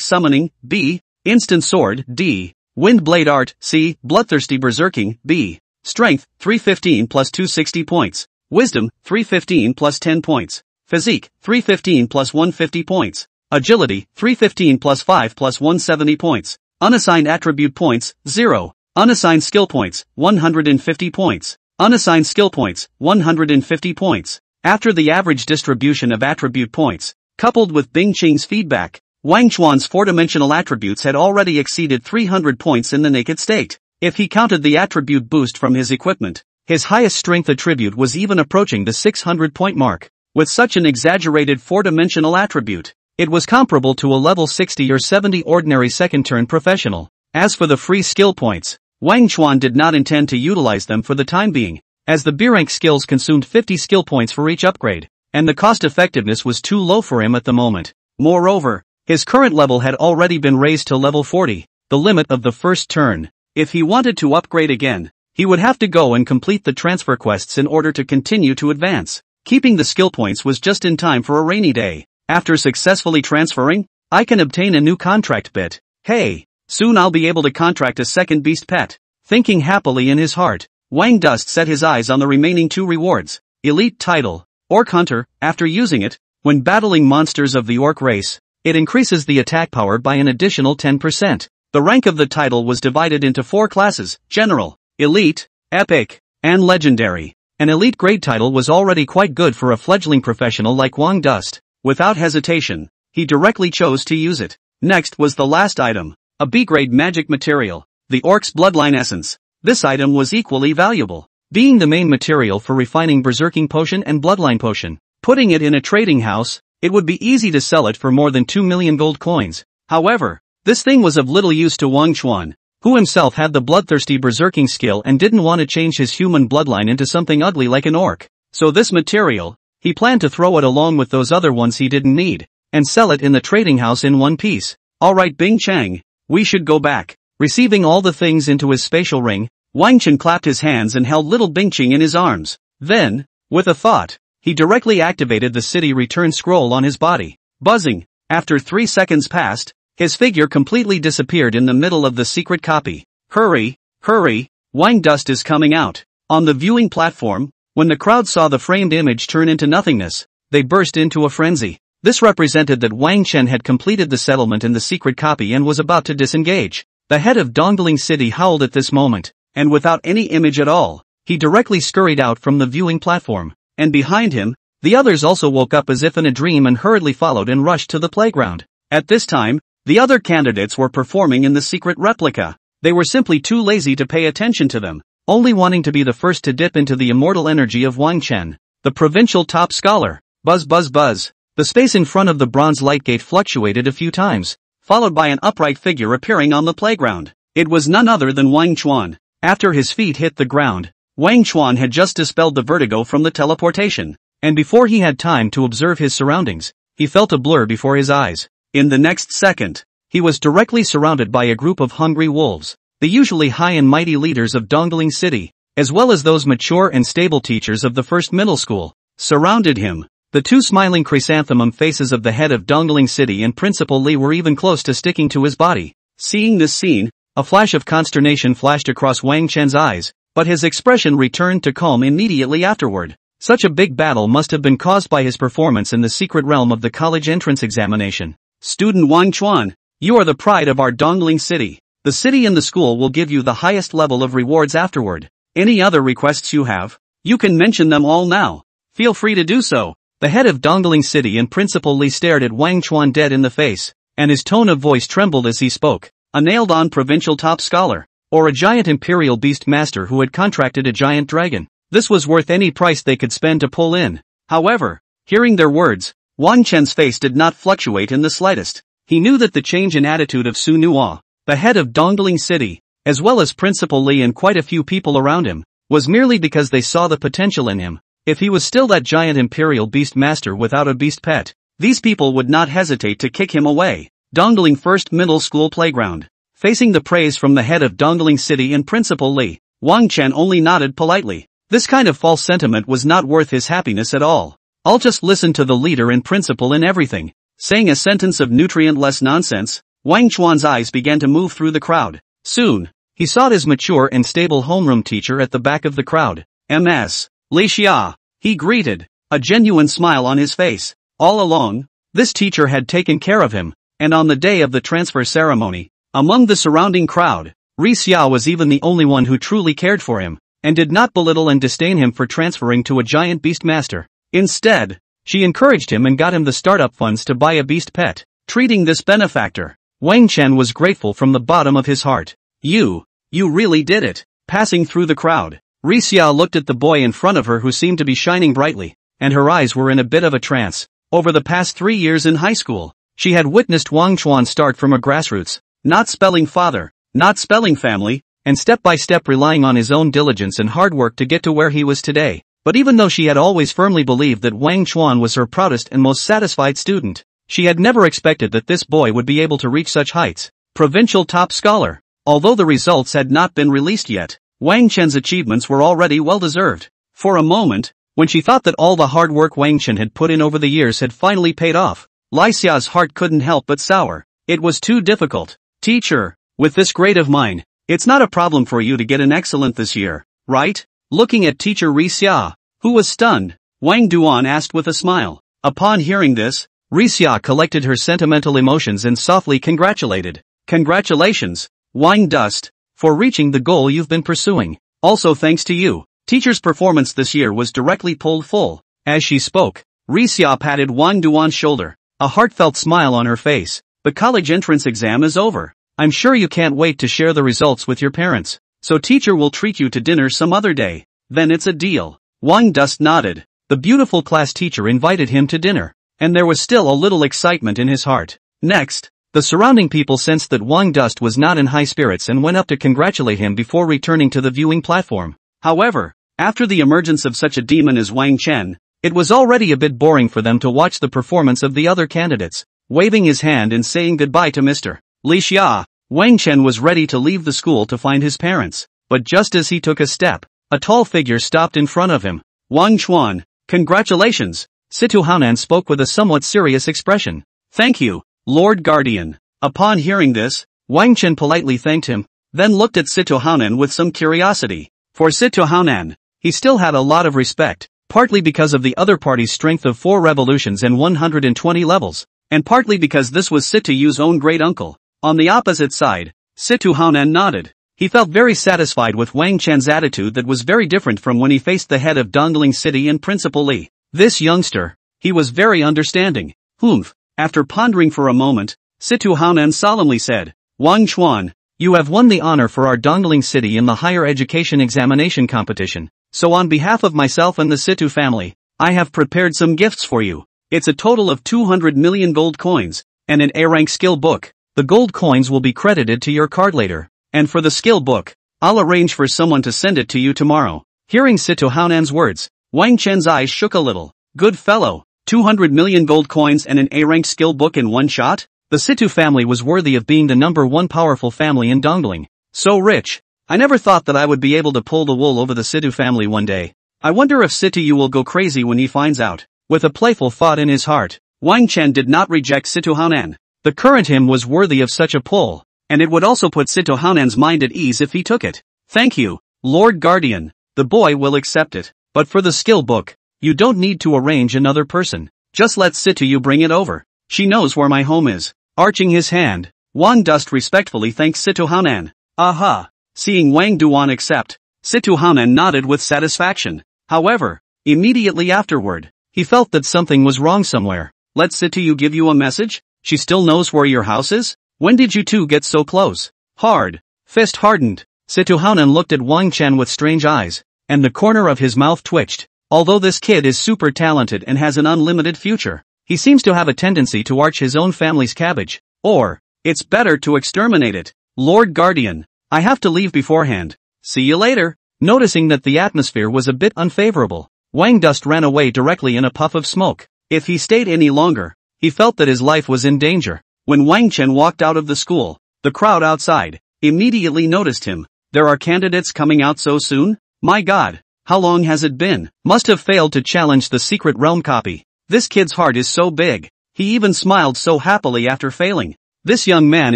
[SPEAKER 1] Summoning, B. Instant Sword, D. Wind Blade Art, C. Bloodthirsty Berserking, B. Strength, 315 plus 260 points. Wisdom, 315 plus 10 points. Physique, 315 plus 150 points. Agility, 315 plus 5 plus 170 points. Unassigned attribute points, 0. Unassigned skill points, 150 points. Unassigned skill points, 150 points. After the average distribution of attribute points, coupled with Bing Qing's feedback, Wang Chuan's four-dimensional attributes had already exceeded 300 points in the naked state. If he counted the attribute boost from his equipment, his highest strength attribute was even approaching the 600-point mark. With such an exaggerated four-dimensional attribute, it was comparable to a level 60 or 70 ordinary second-turn professional. As for the free skill points, Wang Chuan did not intend to utilize them for the time being, as the B-rank skills consumed 50 skill points for each upgrade, and the cost effectiveness was too low for him at the moment. Moreover, his current level had already been raised to level 40, the limit of the first turn. If he wanted to upgrade again, he would have to go and complete the transfer quests in order to continue to advance. Keeping the skill points was just in time for a rainy day. After successfully transferring, I can obtain a new contract bit. Hey, Soon I'll be able to contract a second beast pet. Thinking happily in his heart, Wang Dust set his eyes on the remaining two rewards, Elite Title, Orc Hunter, after using it, when battling monsters of the orc race, it increases the attack power by an additional 10%. The rank of the title was divided into four classes, General, Elite, Epic, and Legendary. An elite grade title was already quite good for a fledgling professional like Wang Dust. Without hesitation, he directly chose to use it. Next was the last item, a B-grade magic material, the Orc's Bloodline Essence. This item was equally valuable, being the main material for refining Berserking Potion and Bloodline Potion. Putting it in a trading house, it would be easy to sell it for more than 2 million gold coins. However, this thing was of little use to Wang Chuan, who himself had the bloodthirsty berserking skill and didn't want to change his human bloodline into something ugly like an orc. So this material, he planned to throw it along with those other ones he didn't need, and sell it in the trading house in one piece. Alright Bing Chang, we should go back. Receiving all the things into his spatial ring, Wangchen clapped his hands and held little Bingqing in his arms. Then, with a thought, he directly activated the city return scroll on his body. Buzzing, after three seconds passed, his figure completely disappeared in the middle of the secret copy. Hurry, hurry, Wang dust is coming out. On the viewing platform, when the crowd saw the framed image turn into nothingness, they burst into a frenzy. This represented that Wang Chen had completed the settlement in the secret copy and was about to disengage. The head of Dongling City howled at this moment, and without any image at all, he directly scurried out from the viewing platform, and behind him, the others also woke up as if in a dream and hurriedly followed and rushed to the playground. At this time, the other candidates were performing in the secret replica. They were simply too lazy to pay attention to them, only wanting to be the first to dip into the immortal energy of Wang Chen, the provincial top scholar. Buzz buzz buzz. The space in front of the bronze light gate fluctuated a few times, followed by an upright figure appearing on the playground. It was none other than Wang Chuan. After his feet hit the ground, Wang Chuan had just dispelled the vertigo from the teleportation, and before he had time to observe his surroundings, he felt a blur before his eyes. In the next second, he was directly surrounded by a group of hungry wolves, the usually high and mighty leaders of Dongling City, as well as those mature and stable teachers of the first middle school, surrounded him, the two smiling chrysanthemum faces of the head of Dongling City and Principal Li were even close to sticking to his body. Seeing this scene, a flash of consternation flashed across Wang Chen's eyes, but his expression returned to calm immediately afterward. Such a big battle must have been caused by his performance in the secret realm of the college entrance examination. Student Wang Chuan, you are the pride of our Dongling City. The city and the school will give you the highest level of rewards afterward. Any other requests you have, you can mention them all now. Feel free to do so. The head of Dongling City and Principal Li stared at Wang Chuan dead in the face, and his tone of voice trembled as he spoke. A nailed-on provincial top scholar, or a giant imperial beast master who had contracted a giant dragon. This was worth any price they could spend to pull in. However, hearing their words, Wang Chen's face did not fluctuate in the slightest. He knew that the change in attitude of Su Nua, the head of Dongling City, as well as Principal Li and quite a few people around him, was merely because they saw the potential in him. If he was still that giant imperial beast master without a beast pet, these people would not hesitate to kick him away. Dongling First Middle School Playground. Facing the praise from the head of Dongling City and Principal Li, Wang Chen only nodded politely. This kind of false sentiment was not worth his happiness at all. I'll just listen to the leader and principal in everything. Saying a sentence of nutrient-less nonsense, Wang Chuan's eyes began to move through the crowd. Soon, he sought his mature and stable homeroom teacher at the back of the crowd. MS. Li Xia, he greeted, a genuine smile on his face. All along, this teacher had taken care of him, and on the day of the transfer ceremony, among the surrounding crowd, Li Xia was even the only one who truly cared for him, and did not belittle and disdain him for transferring to a giant beast master. Instead, she encouraged him and got him the startup funds to buy a beast pet. Treating this benefactor, Wang Chen was grateful from the bottom of his heart. You, you really did it. Passing through the crowd, Rixia looked at the boy in front of her who seemed to be shining brightly, and her eyes were in a bit of a trance. Over the past three years in high school, she had witnessed Wang Chuan start from a grassroots, not spelling father, not spelling family, and step by step relying on his own diligence and hard work to get to where he was today. But even though she had always firmly believed that Wang Chuan was her proudest and most satisfied student, she had never expected that this boy would be able to reach such heights. Provincial top scholar. Although the results had not been released yet, Wang Chen's achievements were already well-deserved. For a moment, when she thought that all the hard work Wang Chen had put in over the years had finally paid off, Lai Xia's heart couldn't help but sour. It was too difficult. Teacher, with this grade of mine, it's not a problem for you to get an excellent this year, right? Looking at teacher Ri Xia, who was stunned, Wang Duan asked with a smile. Upon hearing this, Ri Xia collected her sentimental emotions and softly congratulated. Congratulations, Wang Dust for reaching the goal you've been pursuing. Also thanks to you. Teacher's performance this year was directly pulled full. As she spoke, Risiop patted Wang Duan's shoulder, a heartfelt smile on her face. The college entrance exam is over. I'm sure you can't wait to share the results with your parents. So teacher will treat you to dinner some other day. Then it's a deal. Wang Dust nodded. The beautiful class teacher invited him to dinner. And there was still a little excitement in his heart. Next, the surrounding people sensed that Wang Dust was not in high spirits and went up to congratulate him before returning to the viewing platform. However, after the emergence of such a demon as Wang Chen, it was already a bit boring for them to watch the performance of the other candidates, waving his hand and saying goodbye to Mr. Li Xia. Wang Chen was ready to leave the school to find his parents, but just as he took a step, a tall figure stopped in front of him. Wang Chuan, congratulations. Situ Haonan spoke with a somewhat serious expression. Thank you. Lord Guardian. Upon hearing this, Wang Chen politely thanked him, then looked at Hanan with some curiosity. For Hanan, he still had a lot of respect, partly because of the other party's strength of four revolutions and 120 levels, and partly because this was Yu's own great uncle. On the opposite side, Hanan nodded. He felt very satisfied with Wang Chen's attitude that was very different from when he faced the head of Dongling City and Principal Li. This youngster, he was very understanding. Humph, after pondering for a moment, Situ Haonan solemnly said, Wang Chuan, you have won the honor for our Dongling City in the higher education examination competition, so on behalf of myself and the Situ family, I have prepared some gifts for you. It's a total of 200 million gold coins, and an A-rank skill book. The gold coins will be credited to your card later. And for the skill book, I'll arrange for someone to send it to you tomorrow. Hearing Situ Haonan's words, Wang Chen's eyes shook a little. Good fellow, 200 million gold coins and an A-ranked skill book in one shot? The Situ family was worthy of being the number one powerful family in Dongling. So rich. I never thought that I would be able to pull the wool over the Situ family one day. I wonder if Situ Yu will go crazy when he finds out. With a playful thought in his heart, Wang Chen did not reject Situ Hanan. The current him was worthy of such a pull, and it would also put Situ Hanan's mind at ease if he took it. Thank you, Lord Guardian. The boy will accept it. But for the skill book, you don't need to arrange another person. Just let Situ Yu bring it over. She knows where my home is. Arching his hand, Wang Dust respectfully thanks Situ Hanan. Aha. Seeing Wang Duan accept, Situ Hanan nodded with satisfaction. However, immediately afterward, he felt that something was wrong somewhere. Let Situ Yu give you a message? She still knows where your house is? When did you two get so close? Hard. Fist hardened. Situ Hanan looked at Wang Chen with strange eyes, and the corner of his mouth twitched. Although this kid is super talented and has an unlimited future, he seems to have a tendency to arch his own family's cabbage, or, it's better to exterminate it. Lord Guardian, I have to leave beforehand. See you later. Noticing that the atmosphere was a bit unfavorable, Wang Dust ran away directly in a puff of smoke. If he stayed any longer, he felt that his life was in danger. When Wang Chen walked out of the school, the crowd outside immediately noticed him. There are candidates coming out so soon? My god. How long has it been? Must have failed to challenge the secret realm copy. This kid's heart is so big. He even smiled so happily after failing. This young man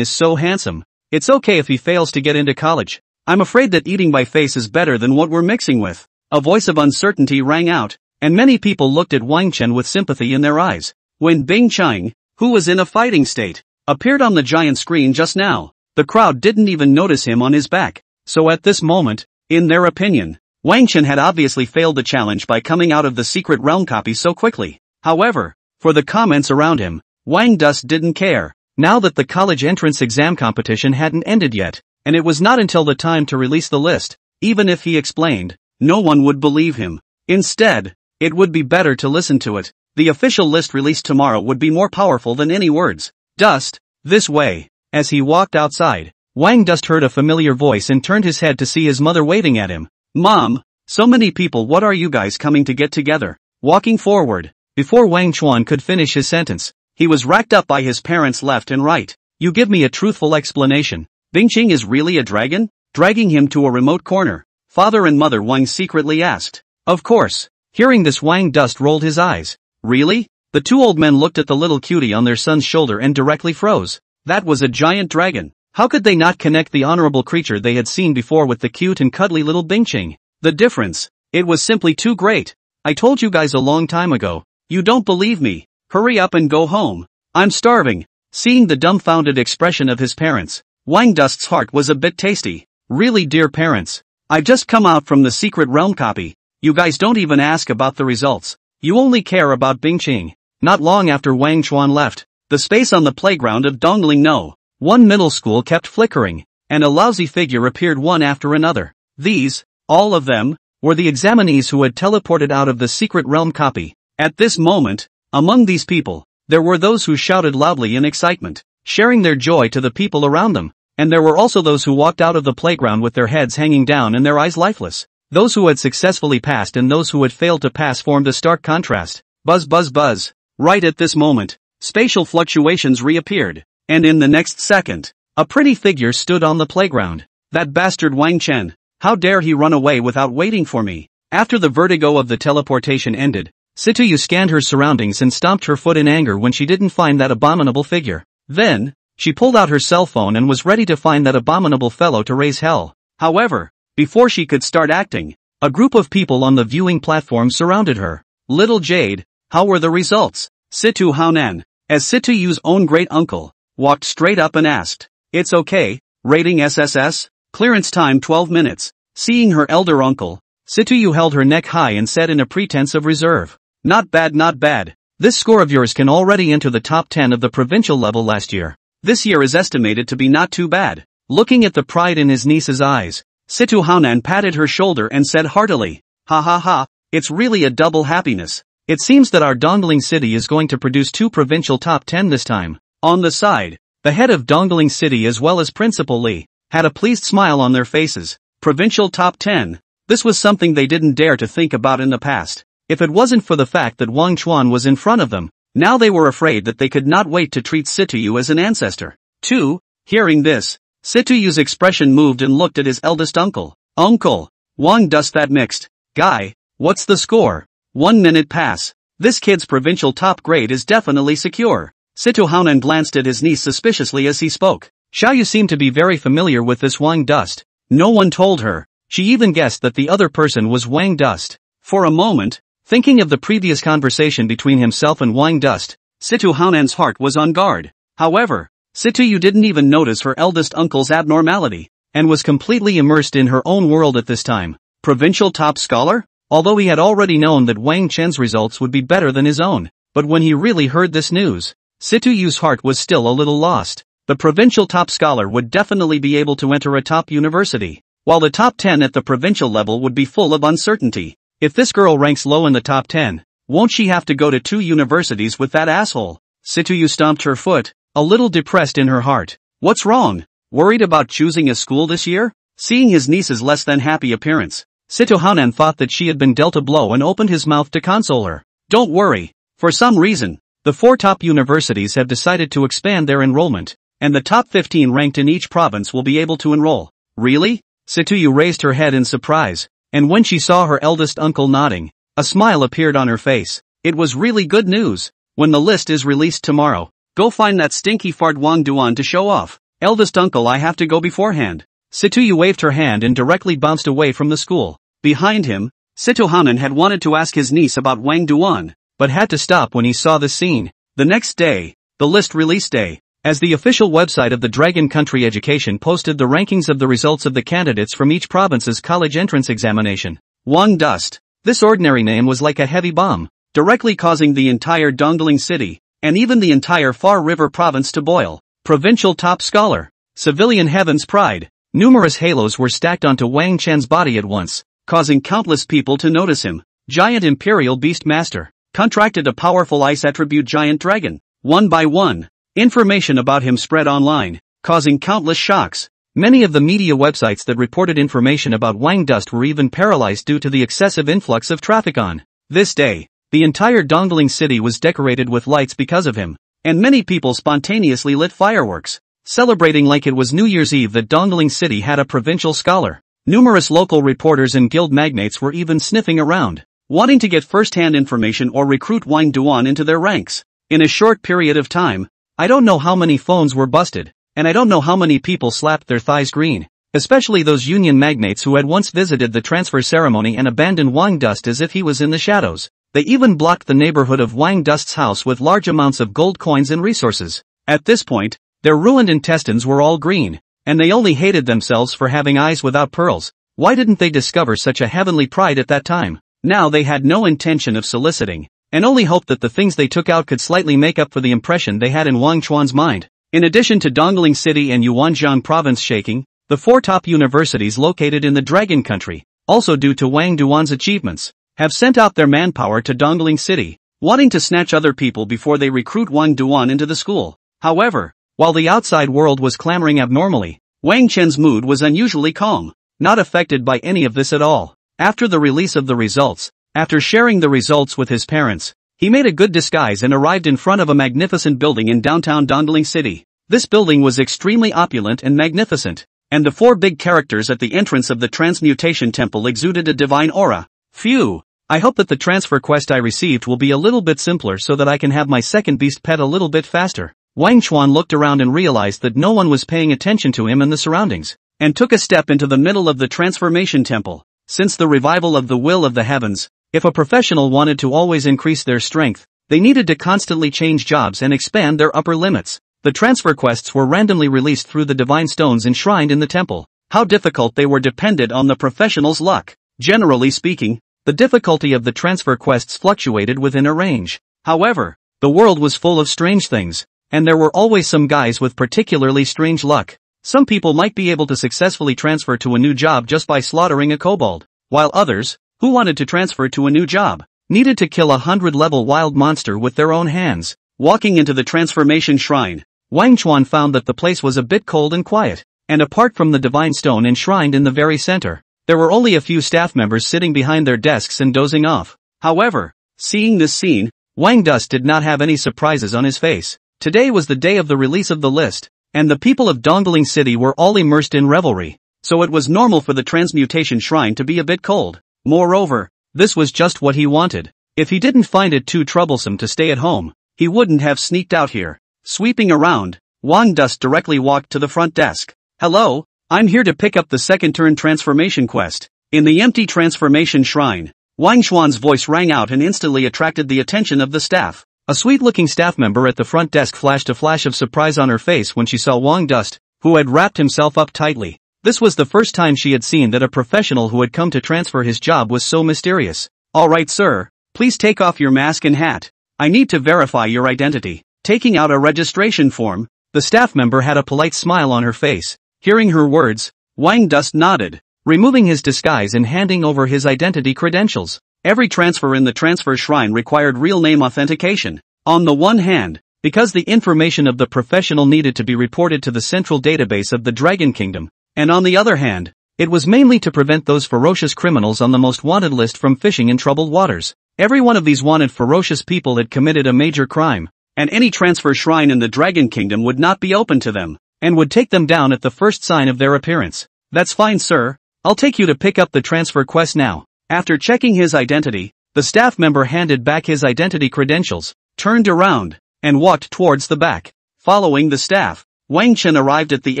[SPEAKER 1] is so handsome. It's okay if he fails to get into college. I'm afraid that eating by face is better than what we're mixing with. A voice of uncertainty rang out, and many people looked at Wang Chen with sympathy in their eyes. When Bing Chang, who was in a fighting state, appeared on the giant screen just now, the crowd didn't even notice him on his back. So at this moment, in their opinion, Wang Chen had obviously failed the challenge by coming out of the secret realm copy so quickly. However, for the comments around him, Wang Dust didn't care, now that the college entrance exam competition hadn't ended yet, and it was not until the time to release the list, even if he explained, no one would believe him. Instead, it would be better to listen to it. The official list released tomorrow would be more powerful than any words. Dust, this way. As he walked outside, Wang Dust heard a familiar voice and turned his head to see his mother waving at him. Mom, so many people what are you guys coming to get together? Walking forward, before Wang Chuan could finish his sentence, he was racked up by his parents left and right. You give me a truthful explanation. Bingqing is really a dragon? Dragging him to a remote corner, father and mother Wang secretly asked. Of course. Hearing this Wang Dust rolled his eyes. Really? The two old men looked at the little cutie on their son's shoulder and directly froze. That was a giant dragon. How could they not connect the honorable creature they had seen before with the cute and cuddly little Bingqing? The difference. It was simply too great. I told you guys a long time ago. You don't believe me. Hurry up and go home. I'm starving. Seeing the dumbfounded expression of his parents, Wang Dust's heart was a bit tasty. Really dear parents. I've just come out from the secret realm copy. You guys don't even ask about the results. You only care about Bingqing. Not long after Wang Chuan left, the space on the playground of Dongling No one middle school kept flickering, and a lousy figure appeared one after another. These, all of them, were the examinees who had teleported out of the secret realm copy. At this moment, among these people, there were those who shouted loudly in excitement, sharing their joy to the people around them, and there were also those who walked out of the playground with their heads hanging down and their eyes lifeless. Those who had successfully passed and those who had failed to pass formed a stark contrast. Buzz buzz buzz. Right at this moment, spatial fluctuations reappeared and in the next second, a pretty figure stood on the playground. That bastard Wang Chen. How dare he run away without waiting for me? After the vertigo of the teleportation ended, Situyu scanned her surroundings and stomped her foot in anger when she didn't find that abominable figure. Then, she pulled out her cell phone and was ready to find that abominable fellow to raise hell. However, before she could start acting, a group of people on the viewing platform surrounded her. Little Jade, how were the results? Situ Haonan, as Yu's own great uncle, walked straight up and asked, It's okay, rating SSS, clearance time 12 minutes. Seeing her elder uncle, Situyu held her neck high and said in a pretense of reserve, Not bad, not bad. This score of yours can already enter the top 10 of the provincial level last year. This year is estimated to be not too bad. Looking at the pride in his niece's eyes, Situ Hanan patted her shoulder and said heartily, Ha ha ha, it's really a double happiness. It seems that our Dongling city is going to produce two provincial top 10 this time. On the side, the head of Dongling City as well as Principal Li, had a pleased smile on their faces. Provincial Top 10. This was something they didn't dare to think about in the past. If it wasn't for the fact that Wang Chuan was in front of them, now they were afraid that they could not wait to treat Situyu as an ancestor. 2. Hearing this, Situyu's expression moved and looked at his eldest uncle. Uncle, Wang dust that mixed. Guy, what's the score? One minute pass. This kid's provincial top grade is definitely secure. Huanan glanced at his niece suspiciously as he spoke. Xiaoyu seemed to be very familiar with this Wang dust. No one told her. She even guessed that the other person was Wang dust. For a moment, thinking of the previous conversation between himself and Wang dust, Huanan's heart was on guard. However, Yu didn't even notice her eldest uncle's abnormality, and was completely immersed in her own world at this time. Provincial top scholar? although he had already known that Wang Chen's results would be better than his own. But when he really heard this news, Situ Yu's heart was still a little lost. The provincial top scholar would definitely be able to enter a top university, while the top 10 at the provincial level would be full of uncertainty. If this girl ranks low in the top 10, won't she have to go to two universities with that asshole? Yu stomped her foot, a little depressed in her heart. What's wrong? Worried about choosing a school this year? Seeing his niece's less than happy appearance, Situ Hanan thought that she had been dealt a blow and opened his mouth to console her. Don't worry. For some reason, the four top universities have decided to expand their enrollment, and the top 15 ranked in each province will be able to enroll. Really? Situyu raised her head in surprise, and when she saw her eldest uncle nodding, a smile appeared on her face. It was really good news. When the list is released tomorrow, go find that stinky fart Wang Duan to show off. Eldest uncle I have to go beforehand. Situyu waved her hand and directly bounced away from the school. Behind him, Situ Hanan had wanted to ask his niece about Wang Duan, but had to stop when he saw the scene. The next day, the list release day, as the official website of the Dragon Country Education posted the rankings of the results of the candidates from each province's college entrance examination. Wang Dust. This ordinary name was like a heavy bomb, directly causing the entire Dongling city, and even the entire Far River province to boil. Provincial top scholar. Civilian heaven's pride. Numerous halos were stacked onto Wang Chen's body at once, causing countless people to notice him. Giant imperial beast master contracted a powerful ice attribute giant dragon. One by one, information about him spread online, causing countless shocks. Many of the media websites that reported information about Wang Dust were even paralyzed due to the excessive influx of traffic on. This day, the entire Dongling city was decorated with lights because of him, and many people spontaneously lit fireworks, celebrating like it was New Year's Eve that Dongling city had a provincial scholar. Numerous local reporters and guild magnates were even sniffing around, wanting to get first-hand information or recruit Wang Duan into their ranks. In a short period of time, I don't know how many phones were busted, and I don't know how many people slapped their thighs green, especially those union magnates who had once visited the transfer ceremony and abandoned Wang Dust as if he was in the shadows. They even blocked the neighborhood of Wang Dust's house with large amounts of gold coins and resources. At this point, their ruined intestines were all green, and they only hated themselves for having eyes without pearls. Why didn't they discover such a heavenly pride at that time? Now they had no intention of soliciting, and only hoped that the things they took out could slightly make up for the impression they had in Wang Chuan's mind. In addition to Dongling City and Yuanzhang Province shaking, the four top universities located in the Dragon Country, also due to Wang Duan's achievements, have sent out their manpower to Dongling City, wanting to snatch other people before they recruit Wang Duan into the school. However, while the outside world was clamoring abnormally, Wang Chen's mood was unusually calm, not affected by any of this at all. After the release of the results, after sharing the results with his parents, he made a good disguise and arrived in front of a magnificent building in downtown Dongling City. This building was extremely opulent and magnificent, and the four big characters at the entrance of the Transmutation Temple exuded a divine aura. Phew! I hope that the transfer quest I received will be a little bit simpler so that I can have my second beast pet a little bit faster. Wang Chuan looked around and realized that no one was paying attention to him and the surroundings, and took a step into the middle of the Transformation Temple. Since the revival of the will of the heavens, if a professional wanted to always increase their strength, they needed to constantly change jobs and expand their upper limits. The transfer quests were randomly released through the divine stones enshrined in the temple. How difficult they were depended on the professional's luck. Generally speaking, the difficulty of the transfer quests fluctuated within a range. However, the world was full of strange things, and there were always some guys with particularly strange luck. Some people might be able to successfully transfer to a new job just by slaughtering a kobold, while others, who wanted to transfer to a new job, needed to kill a hundred-level wild monster with their own hands. Walking into the transformation shrine, Wang Chuan found that the place was a bit cold and quiet, and apart from the divine stone enshrined in the very center, there were only a few staff members sitting behind their desks and dozing off. However, seeing this scene, Wang Dust did not have any surprises on his face. Today was the day of the release of the list, and the people of Dongling City were all immersed in revelry, so it was normal for the transmutation shrine to be a bit cold. Moreover, this was just what he wanted. If he didn't find it too troublesome to stay at home, he wouldn't have sneaked out here. Sweeping around, Wang Dust directly walked to the front desk. Hello, I'm here to pick up the second turn transformation quest. In the empty transformation shrine, Wang Xuan's voice rang out and instantly attracted the attention of the staff. A sweet-looking staff member at the front desk flashed a flash of surprise on her face when she saw Wang Dust, who had wrapped himself up tightly. This was the first time she had seen that a professional who had come to transfer his job was so mysterious. All right sir, please take off your mask and hat. I need to verify your identity. Taking out a registration form, the staff member had a polite smile on her face. Hearing her words, Wang Dust nodded, removing his disguise and handing over his identity credentials. Every transfer in the transfer shrine required real name authentication. On the one hand, because the information of the professional needed to be reported to the central database of the Dragon Kingdom, and on the other hand, it was mainly to prevent those ferocious criminals on the most wanted list from fishing in troubled waters. Every one of these wanted ferocious people had committed a major crime, and any transfer shrine in the Dragon Kingdom would not be open to them, and would take them down at the first sign of their appearance. That's fine sir, I'll take you to pick up the transfer quest now. After checking his identity, the staff member handed back his identity credentials, turned around, and walked towards the back. Following the staff, Wang Chen arrived at the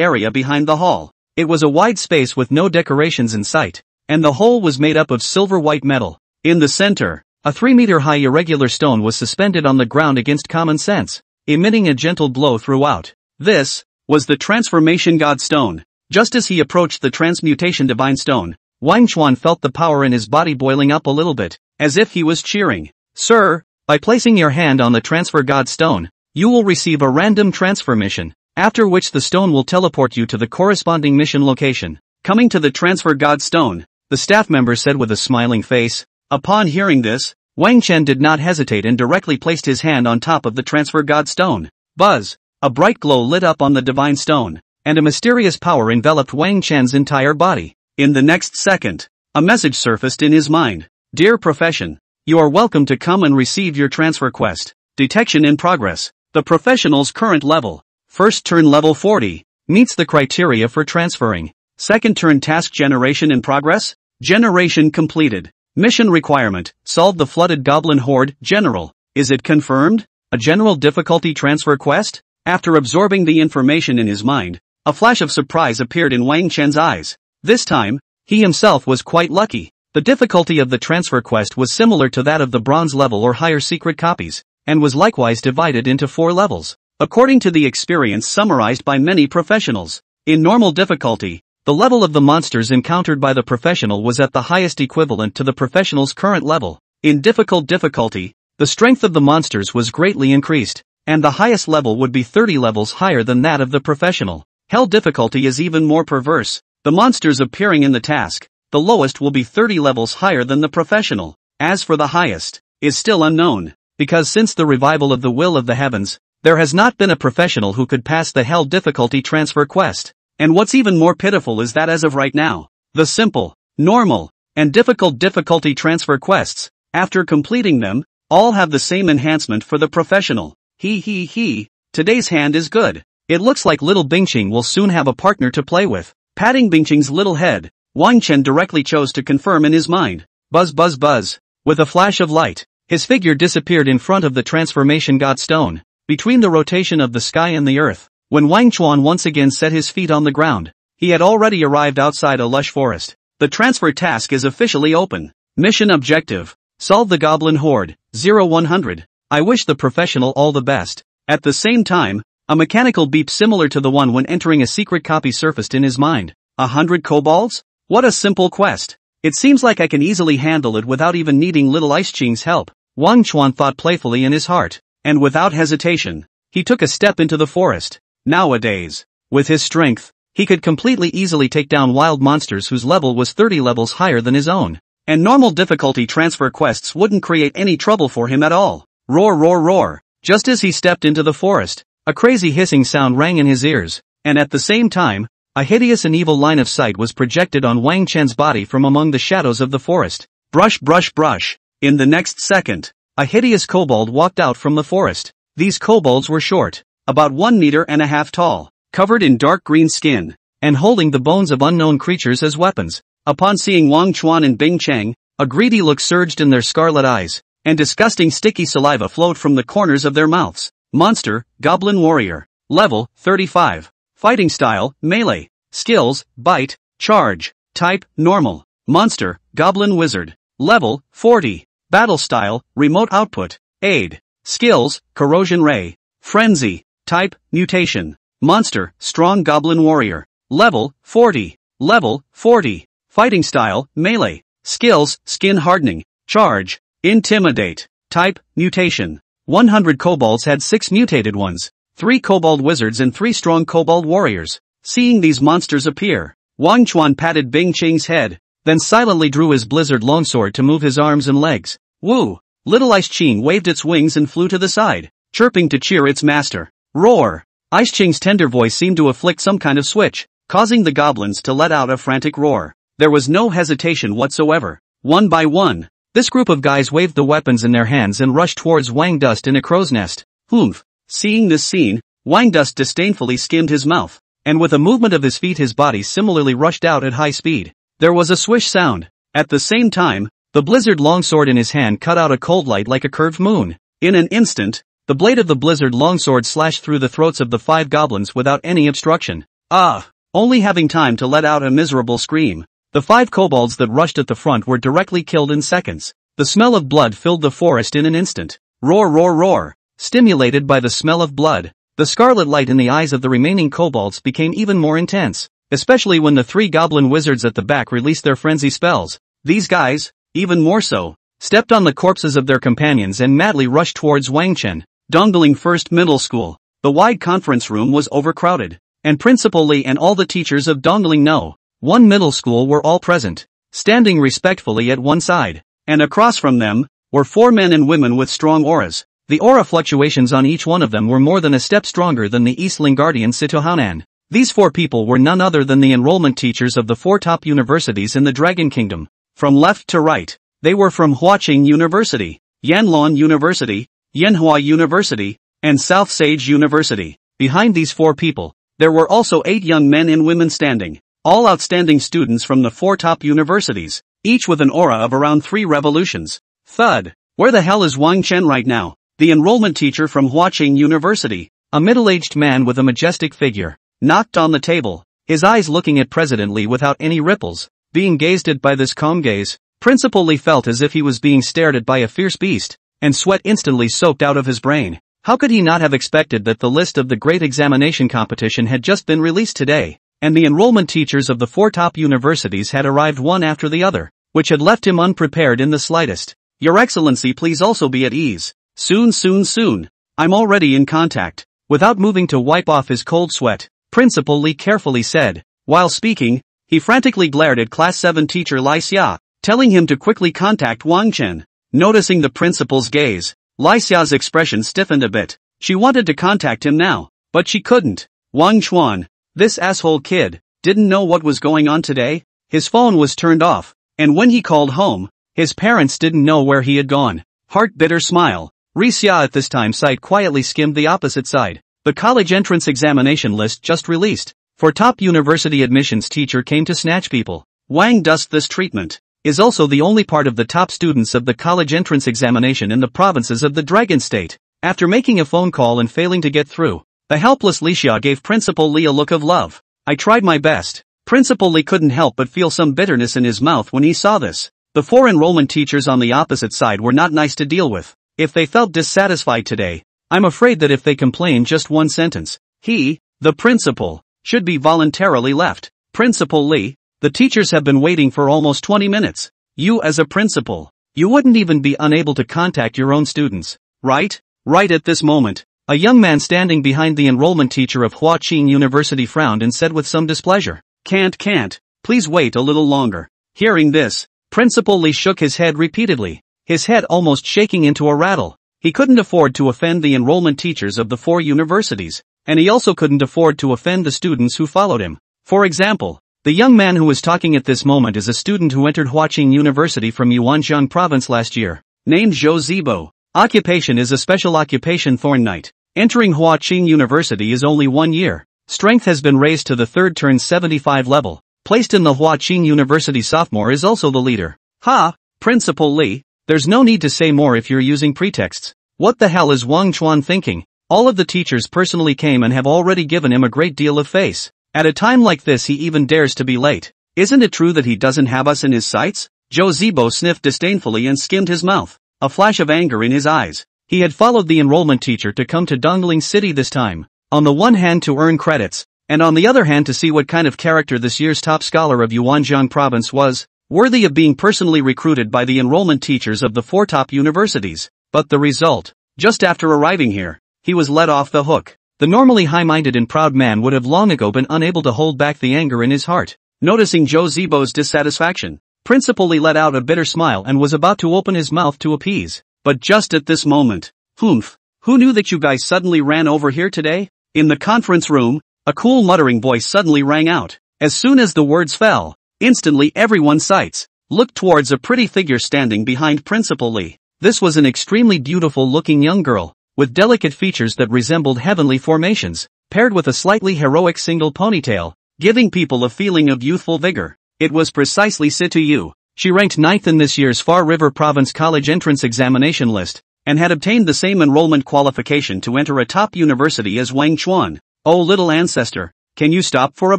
[SPEAKER 1] area behind the hall. It was a wide space with no decorations in sight, and the whole was made up of silver-white metal. In the center, a three-meter-high irregular stone was suspended on the ground against common sense, emitting a gentle glow throughout. This was the Transformation God Stone. Just as he approached the Transmutation Divine Stone, Wang Chuan felt the power in his body boiling up a little bit, as if he was cheering. Sir, by placing your hand on the transfer god stone, you will receive a random transfer mission, after which the stone will teleport you to the corresponding mission location. Coming to the transfer god stone, the staff member said with a smiling face. Upon hearing this, Wang Chen did not hesitate and directly placed his hand on top of the transfer god stone. Buzz! A bright glow lit up on the divine stone, and a mysterious power enveloped Wang Chen's entire body. In the next second, a message surfaced in his mind. Dear profession, you are welcome to come and receive your transfer request. Detection in progress. The professional's current level, first turn level 40, meets the criteria for transferring. Second turn task generation in progress, generation completed. Mission requirement, solve the flooded goblin horde, general. Is it confirmed? A general difficulty transfer quest? After absorbing the information in his mind, a flash of surprise appeared in Wang Chen's eyes. This time, he himself was quite lucky. The difficulty of the transfer quest was similar to that of the bronze level or higher secret copies, and was likewise divided into four levels. According to the experience summarized by many professionals, in normal difficulty, the level of the monsters encountered by the professional was at the highest equivalent to the professional's current level. In difficult difficulty, the strength of the monsters was greatly increased, and the highest level would be 30 levels higher than that of the professional. Hell difficulty is even more perverse. The monsters appearing in the task, the lowest will be 30 levels higher than the professional. As for the highest, is still unknown, because since the revival of the will of the heavens, there has not been a professional who could pass the hell difficulty transfer quest. And what's even more pitiful is that as of right now, the simple, normal, and difficult difficulty transfer quests, after completing them, all have the same enhancement for the professional. He he he, today's hand is good. It looks like little Bingqing will soon have a partner to play with. Patting Bingqing's little head, Wang Chen directly chose to confirm in his mind. Buzz buzz buzz. With a flash of light, his figure disappeared in front of the transformation god stone, between the rotation of the sky and the earth. When Wang Chuan once again set his feet on the ground, he had already arrived outside a lush forest. The transfer task is officially open. Mission objective. Solve the goblin horde, 0100. I wish the professional all the best. At the same time, a mechanical beep similar to the one when entering a secret copy surfaced in his mind. A hundred kobolds? What a simple quest. It seems like I can easily handle it without even needing little Ice Qing's help. Wang Chuan thought playfully in his heart. And without hesitation, he took a step into the forest. Nowadays, with his strength, he could completely easily take down wild monsters whose level was 30 levels higher than his own. And normal difficulty transfer quests wouldn't create any trouble for him at all. Roar roar roar. Just as he stepped into the forest, a crazy hissing sound rang in his ears, and at the same time, a hideous and evil line of sight was projected on Wang Chen's body from among the shadows of the forest. Brush brush brush. In the next second, a hideous kobold walked out from the forest. These kobolds were short, about one meter and a half tall, covered in dark green skin, and holding the bones of unknown creatures as weapons. Upon seeing Wang Chuan and Bing Chang, a greedy look surged in their scarlet eyes, and disgusting sticky saliva flowed from the corners of their mouths. Monster, Goblin Warrior. Level, 35. Fighting Style, Melee. Skills, Bite, Charge. Type, Normal. Monster, Goblin Wizard. Level, 40. Battle Style, Remote Output. Aid. Skills, Corrosion Ray. Frenzy. Type, Mutation. Monster, Strong Goblin Warrior. Level, 40. Level, 40. Fighting Style, Melee. Skills, Skin Hardening. Charge. Intimidate. Type, Mutation. 100 kobolds had 6 mutated ones, 3 kobold wizards and 3 strong kobold warriors. Seeing these monsters appear, Wang Chuan patted Bing Qing's head, then silently drew his blizzard longsword to move his arms and legs. Woo! Little Ice Qing waved its wings and flew to the side, chirping to cheer its master. Roar! Ice Qing's tender voice seemed to afflict some kind of switch, causing the goblins to let out a frantic roar. There was no hesitation whatsoever. One by one, this group of guys waved the weapons in their hands and rushed towards Wang Dust in a crow's nest. Humph. Seeing this scene, Wang Dust disdainfully skimmed his mouth, and with a movement of his feet his body similarly rushed out at high speed. There was a swish sound. At the same time, the blizzard longsword in his hand cut out a cold light like a curved moon. In an instant, the blade of the blizzard longsword slashed through the throats of the five goblins without any obstruction. Ah! Only having time to let out a miserable scream, the five kobolds that rushed at the front were directly killed in seconds. The smell of blood filled the forest in an instant. Roar roar roar. Stimulated by the smell of blood, the scarlet light in the eyes of the remaining kobolds became even more intense, especially when the three goblin wizards at the back released their frenzy spells. These guys, even more so, stepped on the corpses of their companions and madly rushed towards Wangchen, Dongling First Middle School. The wide conference room was overcrowded, and Principal Li and all the teachers of Dongling know one middle school were all present, standing respectfully at one side, and across from them, were four men and women with strong auras. The aura fluctuations on each one of them were more than a step stronger than the Eastling Guardian Sitohanan. These four people were none other than the enrollment teachers of the four top universities in the Dragon Kingdom. From left to right, they were from Huaqing University, Yanlon University, Yanhua University, and South Sage University. Behind these four people, there were also eight young men and women standing, all outstanding students from the four top universities, each with an aura of around three revolutions. Thud, where the hell is Wang Chen right now? The enrollment teacher from Huaqing University, a middle-aged man with a majestic figure, knocked on the table, his eyes looking at President Li without any ripples, being gazed at by this calm gaze, Principal Li felt as if he was being stared at by a fierce beast, and sweat instantly soaked out of his brain. How could he not have expected that the list of the great examination competition had just been released today? and the enrollment teachers of the four top universities had arrived one after the other, which had left him unprepared in the slightest. Your Excellency please also be at ease. Soon soon soon. I'm already in contact. Without moving to wipe off his cold sweat, Principal Li carefully said. While speaking, he frantically glared at Class 7 teacher Lai Xia, telling him to quickly contact Wang Chen. Noticing the principal's gaze, Lai Xia's expression stiffened a bit. She wanted to contact him now, but she couldn't. Wang Chuan, this asshole kid didn't know what was going on today. His phone was turned off, and when he called home, his parents didn't know where he had gone. Heart bitter smile. Risia at this time site quietly skimmed the opposite side. The college entrance examination list just released. For top university admissions teacher came to snatch people. Wang dust this treatment is also the only part of the top students of the college entrance examination in the provinces of the Dragon State. After making a phone call and failing to get through, the helpless Lixia gave Principal Li a look of love. I tried my best. Principal Li couldn't help but feel some bitterness in his mouth when he saw this. The four enrollment teachers on the opposite side were not nice to deal with. If they felt dissatisfied today, I'm afraid that if they complain just one sentence, he, the principal, should be voluntarily left. Principal Li, the teachers have been waiting for almost 20 minutes. You as a principal, you wouldn't even be unable to contact your own students, right? Right at this moment, a young man standing behind the enrollment teacher of Huaqing University frowned and said with some displeasure, Can't, can't, please wait a little longer. Hearing this, Principal Li shook his head repeatedly, his head almost shaking into a rattle. He couldn't afford to offend the enrollment teachers of the four universities, and he also couldn't afford to offend the students who followed him. For example, the young man who is talking at this moment is a student who entered Huaqing University from Yuanjiang province last year, named Zhou Zibo. Occupation is a special occupation Thorn Knight. Entering Huaqing University is only one year. Strength has been raised to the third turn 75 level. Placed in the Huaqing University sophomore is also the leader. Ha, Principal Li, there's no need to say more if you're using pretexts. What the hell is Wang Chuan thinking? All of the teachers personally came and have already given him a great deal of face. At a time like this he even dares to be late. Isn't it true that he doesn't have us in his sights? Zhou Zibo sniffed disdainfully and skimmed his mouth, a flash of anger in his eyes. He had followed the enrollment teacher to come to Dongling City this time, on the one hand to earn credits, and on the other hand to see what kind of character this year's top scholar of Yuanjiang province was, worthy of being personally recruited by the enrollment teachers of the four top universities. But the result, just after arriving here, he was let off the hook. The normally high-minded and proud man would have long ago been unable to hold back the anger in his heart. Noticing Zhou Zibo's dissatisfaction, Principal Li let out a bitter smile and was about to open his mouth to appease, but just at this moment, Humph, who knew that you guys suddenly ran over here today? In the conference room, a cool muttering voice suddenly rang out. As soon as the words fell, instantly everyone's sights looked towards a pretty figure standing behind Principal Li. This was an extremely beautiful looking young girl, with delicate features that resembled heavenly formations, paired with a slightly heroic single ponytail, giving people a feeling of youthful vigor. It was precisely Situ Yu, she ranked ninth in this year's Far River Province College entrance examination list, and had obtained the same enrollment qualification to enter a top university as Wang Chuan. Oh little ancestor, can you stop for a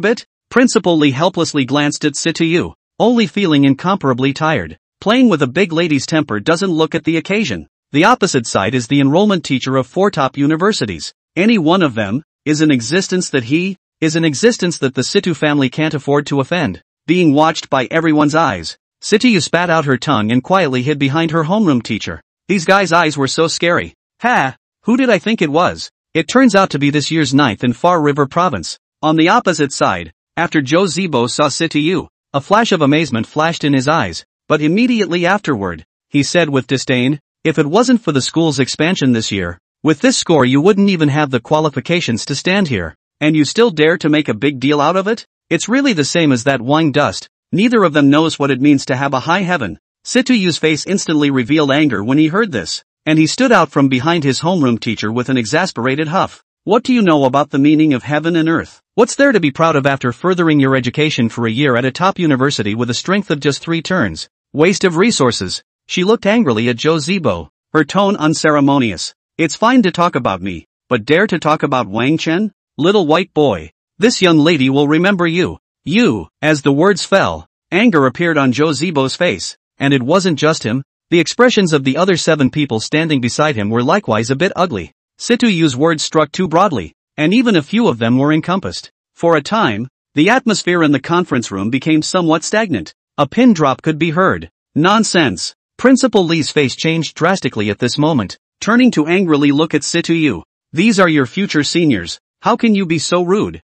[SPEAKER 1] bit? Principal Li helplessly glanced at Yu, only feeling incomparably tired. Playing with a big lady's temper doesn't look at the occasion. The opposite side is the enrollment teacher of four top universities. Any one of them is an existence that he is an existence that the Situ family can't afford to offend. Being watched by everyone's eyes, Situyu spat out her tongue and quietly hid behind her homeroom teacher. These guys' eyes were so scary. Ha! Who did I think it was? It turns out to be this year's ninth in Far River Province. On the opposite side, after Zhou Zibo saw Situyu, a flash of amazement flashed in his eyes, but immediately afterward, he said with disdain, if it wasn't for the school's expansion this year, with this score you wouldn't even have the qualifications to stand here. And you still dare to make a big deal out of it? It's really the same as that Wang Dust, Neither of them knows what it means to have a high heaven. Situyu's face instantly revealed anger when he heard this, and he stood out from behind his homeroom teacher with an exasperated huff. What do you know about the meaning of heaven and earth? What's there to be proud of after furthering your education for a year at a top university with a strength of just three turns? Waste of resources. She looked angrily at Zhou Zibo, her tone unceremonious. It's fine to talk about me, but dare to talk about Wang Chen? Little white boy, this young lady will remember you. You, as the words fell, anger appeared on Zhou Zibo's face, and it wasn't just him, the expressions of the other seven people standing beside him were likewise a bit ugly. Yu's words struck too broadly, and even a few of them were encompassed. For a time, the atmosphere in the conference room became somewhat stagnant. A pin drop could be heard. Nonsense. Principal Li's face changed drastically at this moment, turning to angrily look at Yu. These are your future seniors. How can you be so rude?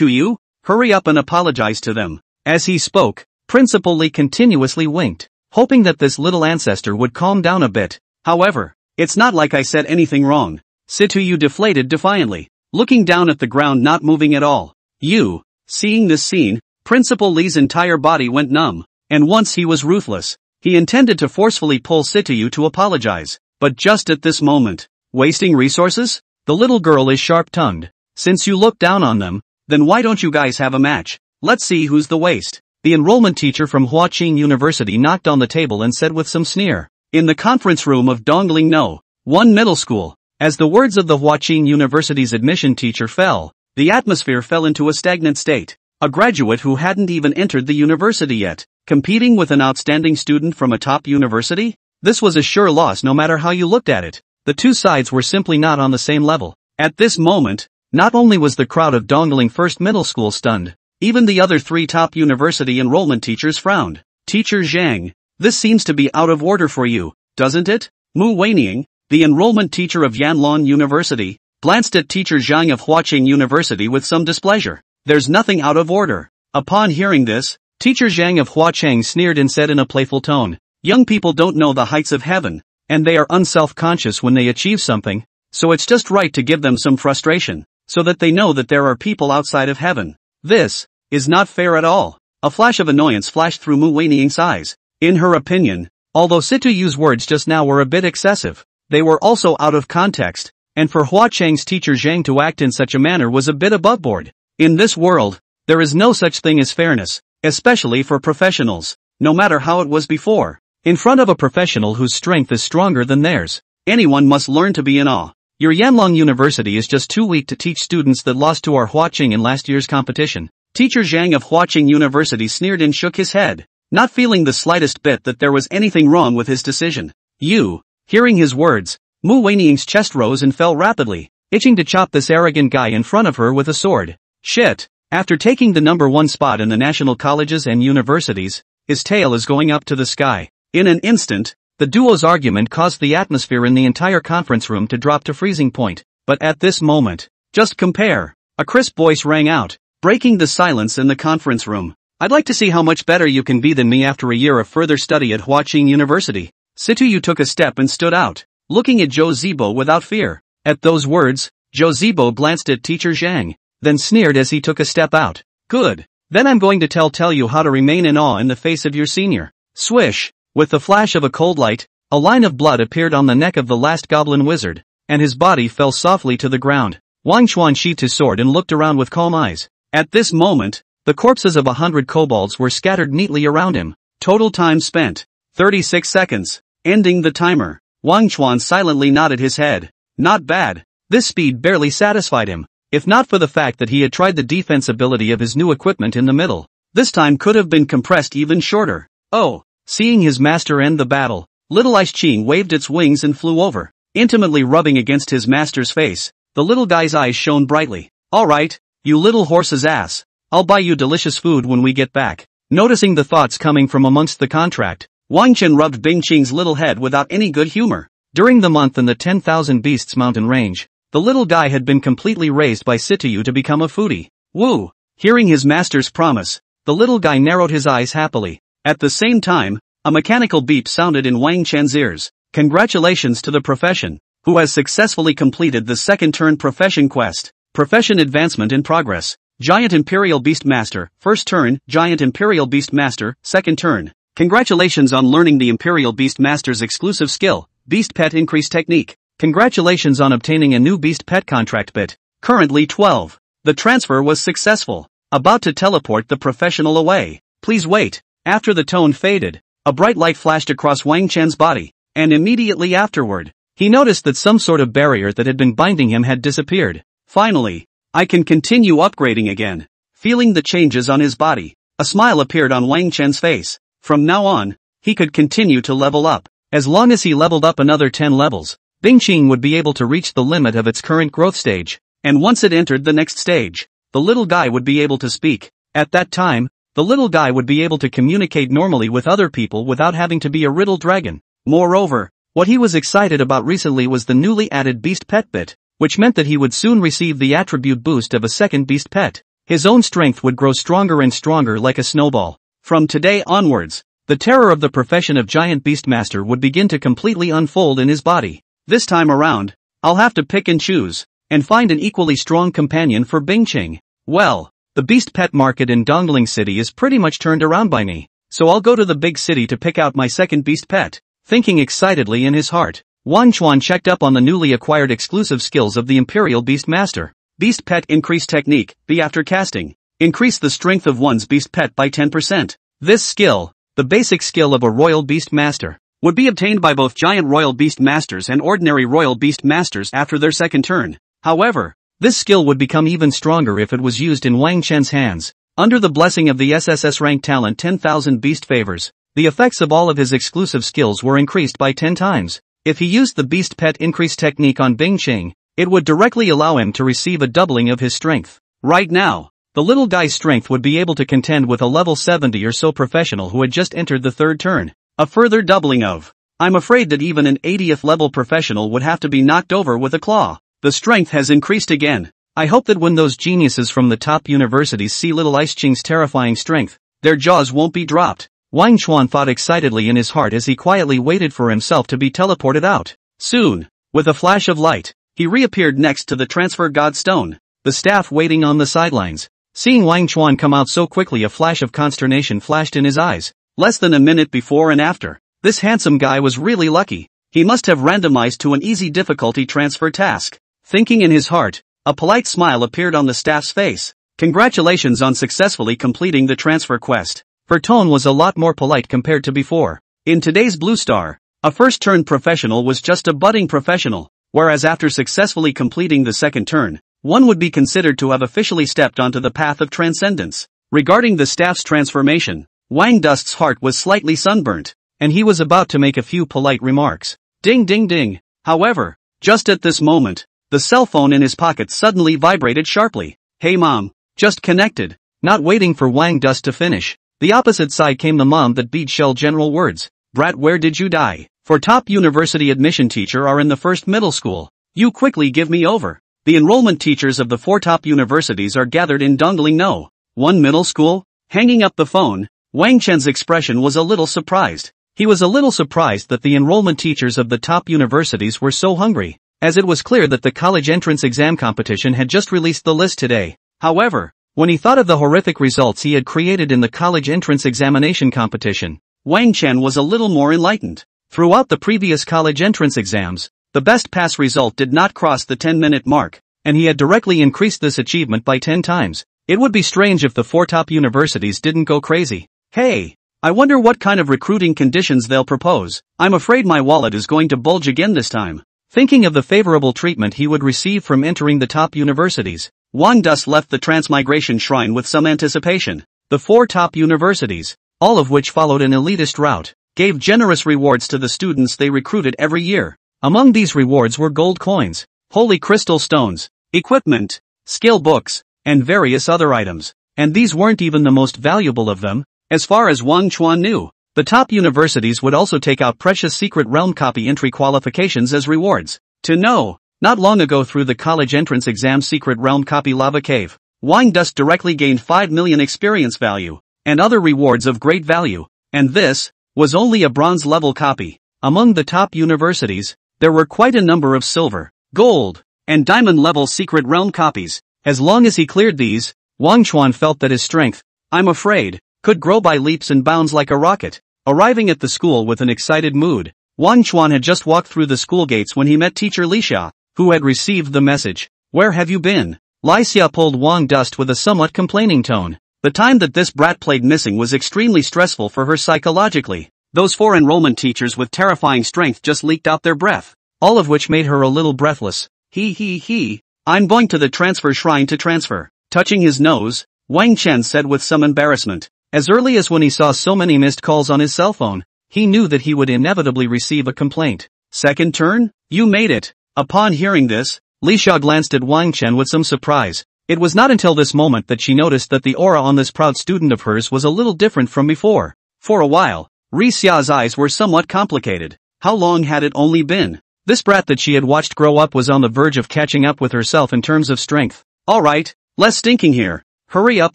[SPEAKER 1] Yu? Hurry up and apologize to them. As he spoke, Principal Li continuously winked, hoping that this little ancestor would calm down a bit. However, it's not like I said anything wrong. Yu deflated defiantly, looking down at the ground not moving at all. You, seeing this scene, Principal Li's entire body went numb, and once he was ruthless, he intended to forcefully pull Situyu to apologize. But just at this moment, wasting resources? The little girl is sharp-tongued. Since you look down on them, then why don't you guys have a match? Let's see who's the waste. The enrollment teacher from Huaqing University knocked on the table and said with some sneer. In the conference room of Dongling No. 1 Middle School, as the words of the Huaqing University's admission teacher fell, the atmosphere fell into a stagnant state. A graduate who hadn't even entered the university yet, competing with an outstanding student from a top university? This was a sure loss no matter how you looked at it. The two sides were simply not on the same level. At this moment, not only was the crowd of dongling first middle school stunned, even the other three top university enrollment teachers frowned. Teacher Zhang, this seems to be out of order for you, doesn't it? Mu Weining, the enrollment teacher of Yanlong University, glanced at teacher Zhang of Huaqing University with some displeasure. There's nothing out of order. Upon hearing this, teacher Zhang of Huaqing sneered and said in a playful tone, young people don't know the heights of heaven, and they are unself-conscious when they achieve something, so it's just right to give them some frustration so that they know that there are people outside of heaven. This is not fair at all. A flash of annoyance flashed through Mu Weining's eyes. In her opinion, although Situ Yu's words just now were a bit excessive, they were also out of context, and for Hua Qing's teacher Zhang to act in such a manner was a bit aboveboard. In this world, there is no such thing as fairness, especially for professionals, no matter how it was before. In front of a professional whose strength is stronger than theirs, anyone must learn to be in awe. Your Yanlong University is just too weak to teach students that lost to our Huaqing in last year's competition. Teacher Zhang of Huaqing University sneered and shook his head, not feeling the slightest bit that there was anything wrong with his decision. You, hearing his words, Mu Weining's chest rose and fell rapidly, itching to chop this arrogant guy in front of her with a sword. Shit. After taking the number one spot in the national colleges and universities, his tail is going up to the sky. In an instant, the duo's argument caused the atmosphere in the entire conference room to drop to freezing point, but at this moment, just compare. A crisp voice rang out, breaking the silence in the conference room. I'd like to see how much better you can be than me after a year of further study at Huaqing University. Situyu took a step and stood out, looking at Zhou Zibo without fear. At those words, Zhou Zibo glanced at teacher Zhang, then sneered as he took a step out. Good. Then I'm going to tell tell you how to remain in awe in the face of your senior. Swish. With the flash of a cold light, a line of blood appeared on the neck of the last goblin wizard, and his body fell softly to the ground. Wang Chuan sheathed his sword and looked around with calm eyes. At this moment, the corpses of a hundred kobolds were scattered neatly around him. Total time spent, 36 seconds, ending the timer. Wang Chuan silently nodded his head. Not bad. This speed barely satisfied him, if not for the fact that he had tried the defense ability of his new equipment in the middle. This time could have been compressed even shorter. Oh, Seeing his master end the battle, little Ice Qing waved its wings and flew over, intimately rubbing against his master's face. The little guy's eyes shone brightly. Alright, you little horse's ass. I'll buy you delicious food when we get back. Noticing the thoughts coming from amongst the contract, Wang Chen rubbed Bing Qing's little head without any good humor. During the month in the 10,000 Beasts mountain range, the little guy had been completely raised by Situyu to become a foodie. Woo! Hearing his master's promise, the little guy narrowed his eyes happily. At the same time, a mechanical beep sounded in Wang Chen's ears. Congratulations to the profession, who has successfully completed the second turn profession quest. Profession advancement in progress. Giant Imperial Beast Master, first turn, Giant Imperial Beast Master, second turn. Congratulations on learning the Imperial Beast Master's exclusive skill, Beast Pet Increase Technique. Congratulations on obtaining a new Beast Pet contract bit, currently 12. The transfer was successful. About to teleport the professional away. Please wait. After the tone faded, a bright light flashed across Wang Chen's body, and immediately afterward, he noticed that some sort of barrier that had been binding him had disappeared. Finally, I can continue upgrading again. Feeling the changes on his body, a smile appeared on Wang Chen's face. From now on, he could continue to level up. As long as he leveled up another 10 levels, Bingqing would be able to reach the limit of its current growth stage, and once it entered the next stage, the little guy would be able to speak. At that time, the little guy would be able to communicate normally with other people without having to be a riddle dragon. Moreover, what he was excited about recently was the newly added beast pet bit, which meant that he would soon receive the attribute boost of a second beast pet. His own strength would grow stronger and stronger like a snowball. From today onwards, the terror of the profession of giant beastmaster would begin to completely unfold in his body. This time around, I'll have to pick and choose, and find an equally strong companion for Bingqing. Well, the beast pet market in Dongling City is pretty much turned around by me, so I'll go to the big city to pick out my second beast pet, thinking excitedly in his heart. Wang Chuan checked up on the newly acquired exclusive skills of the Imperial Beast Master. Beast Pet Increase Technique, Be After Casting. Increase the strength of one's beast pet by 10%. This skill, the basic skill of a Royal Beast Master, would be obtained by both giant Royal Beast Masters and ordinary Royal Beast Masters after their second turn. However, this skill would become even stronger if it was used in Wang Chen's hands. Under the blessing of the SSS rank talent 10,000 beast favors, the effects of all of his exclusive skills were increased by 10 times. If he used the beast pet increase technique on Bing Qing, it would directly allow him to receive a doubling of his strength. Right now, the little guy's strength would be able to contend with a level 70 or so professional who had just entered the third turn. A further doubling of. I'm afraid that even an 80th level professional would have to be knocked over with a claw. The strength has increased again. I hope that when those geniuses from the top universities see little Ice terrifying strength, their jaws won't be dropped. Wang Chuan thought excitedly in his heart as he quietly waited for himself to be teleported out. Soon, with a flash of light, he reappeared next to the transfer god stone, the staff waiting on the sidelines. Seeing Wang Chuan come out so quickly a flash of consternation flashed in his eyes, less than a minute before and after. This handsome guy was really lucky. He must have randomized to an easy difficulty transfer task. Thinking in his heart, a polite smile appeared on the staff's face. Congratulations on successfully completing the transfer quest. Her tone was a lot more polite compared to before. In today's Blue Star, a first-turn professional was just a budding professional, whereas after successfully completing the second turn, one would be considered to have officially stepped onto the path of transcendence. Regarding the staff's transformation, Wang Dust's heart was slightly sunburnt, and he was about to make a few polite remarks. Ding ding ding. However, just at this moment, the cell phone in his pocket suddenly vibrated sharply. Hey mom. Just connected. Not waiting for Wang Dust to finish. The opposite side came the mom that beat Shell General words. Brat where did you die? For top university admission teacher are in the first middle school. You quickly give me over. The enrollment teachers of the four top universities are gathered in Dongling No. One middle school? Hanging up the phone, Wang Chen's expression was a little surprised. He was a little surprised that the enrollment teachers of the top universities were so hungry as it was clear that the college entrance exam competition had just released the list today. However, when he thought of the horrific results he had created in the college entrance examination competition, Wang Chen was a little more enlightened. Throughout the previous college entrance exams, the best pass result did not cross the 10-minute mark, and he had directly increased this achievement by 10 times. It would be strange if the four top universities didn't go crazy. Hey, I wonder what kind of recruiting conditions they'll propose. I'm afraid my wallet is going to bulge again this time. Thinking of the favorable treatment he would receive from entering the top universities, Wang Dus left the transmigration shrine with some anticipation. The four top universities, all of which followed an elitist route, gave generous rewards to the students they recruited every year. Among these rewards were gold coins, holy crystal stones, equipment, skill books, and various other items. And these weren't even the most valuable of them, as far as Wang Chuan knew. The top universities would also take out precious Secret Realm copy entry qualifications as rewards. To know, not long ago through the college entrance exam Secret Realm copy Lava Cave, Wang Dust directly gained 5 million experience value, and other rewards of great value, and this, was only a bronze level copy. Among the top universities, there were quite a number of silver, gold, and diamond level secret realm copies. As long as he cleared these, Wang Chuan felt that his strength, I'm afraid, could grow by leaps and bounds like a rocket. Arriving at the school with an excited mood, Wang Chuan had just walked through the school gates when he met teacher Li Xia, who had received the message, Where have you been? Li Xia pulled Wang Dust with a somewhat complaining tone. The time that this brat played missing was extremely stressful for her psychologically. Those four enrollment teachers with terrifying strength just leaked out their breath, all of which made her a little breathless. He he he, I'm going to the transfer shrine to transfer. Touching his nose, Wang Chen said with some embarrassment. As early as when he saw so many missed calls on his cell phone, he knew that he would inevitably receive a complaint. Second turn? You made it. Upon hearing this, Li Xia glanced at Wang Chen with some surprise. It was not until this moment that she noticed that the aura on this proud student of hers was a little different from before. For a while, Ri Xia's eyes were somewhat complicated. How long had it only been? This brat that she had watched grow up was on the verge of catching up with herself in terms of strength. Alright, less stinking here. Hurry up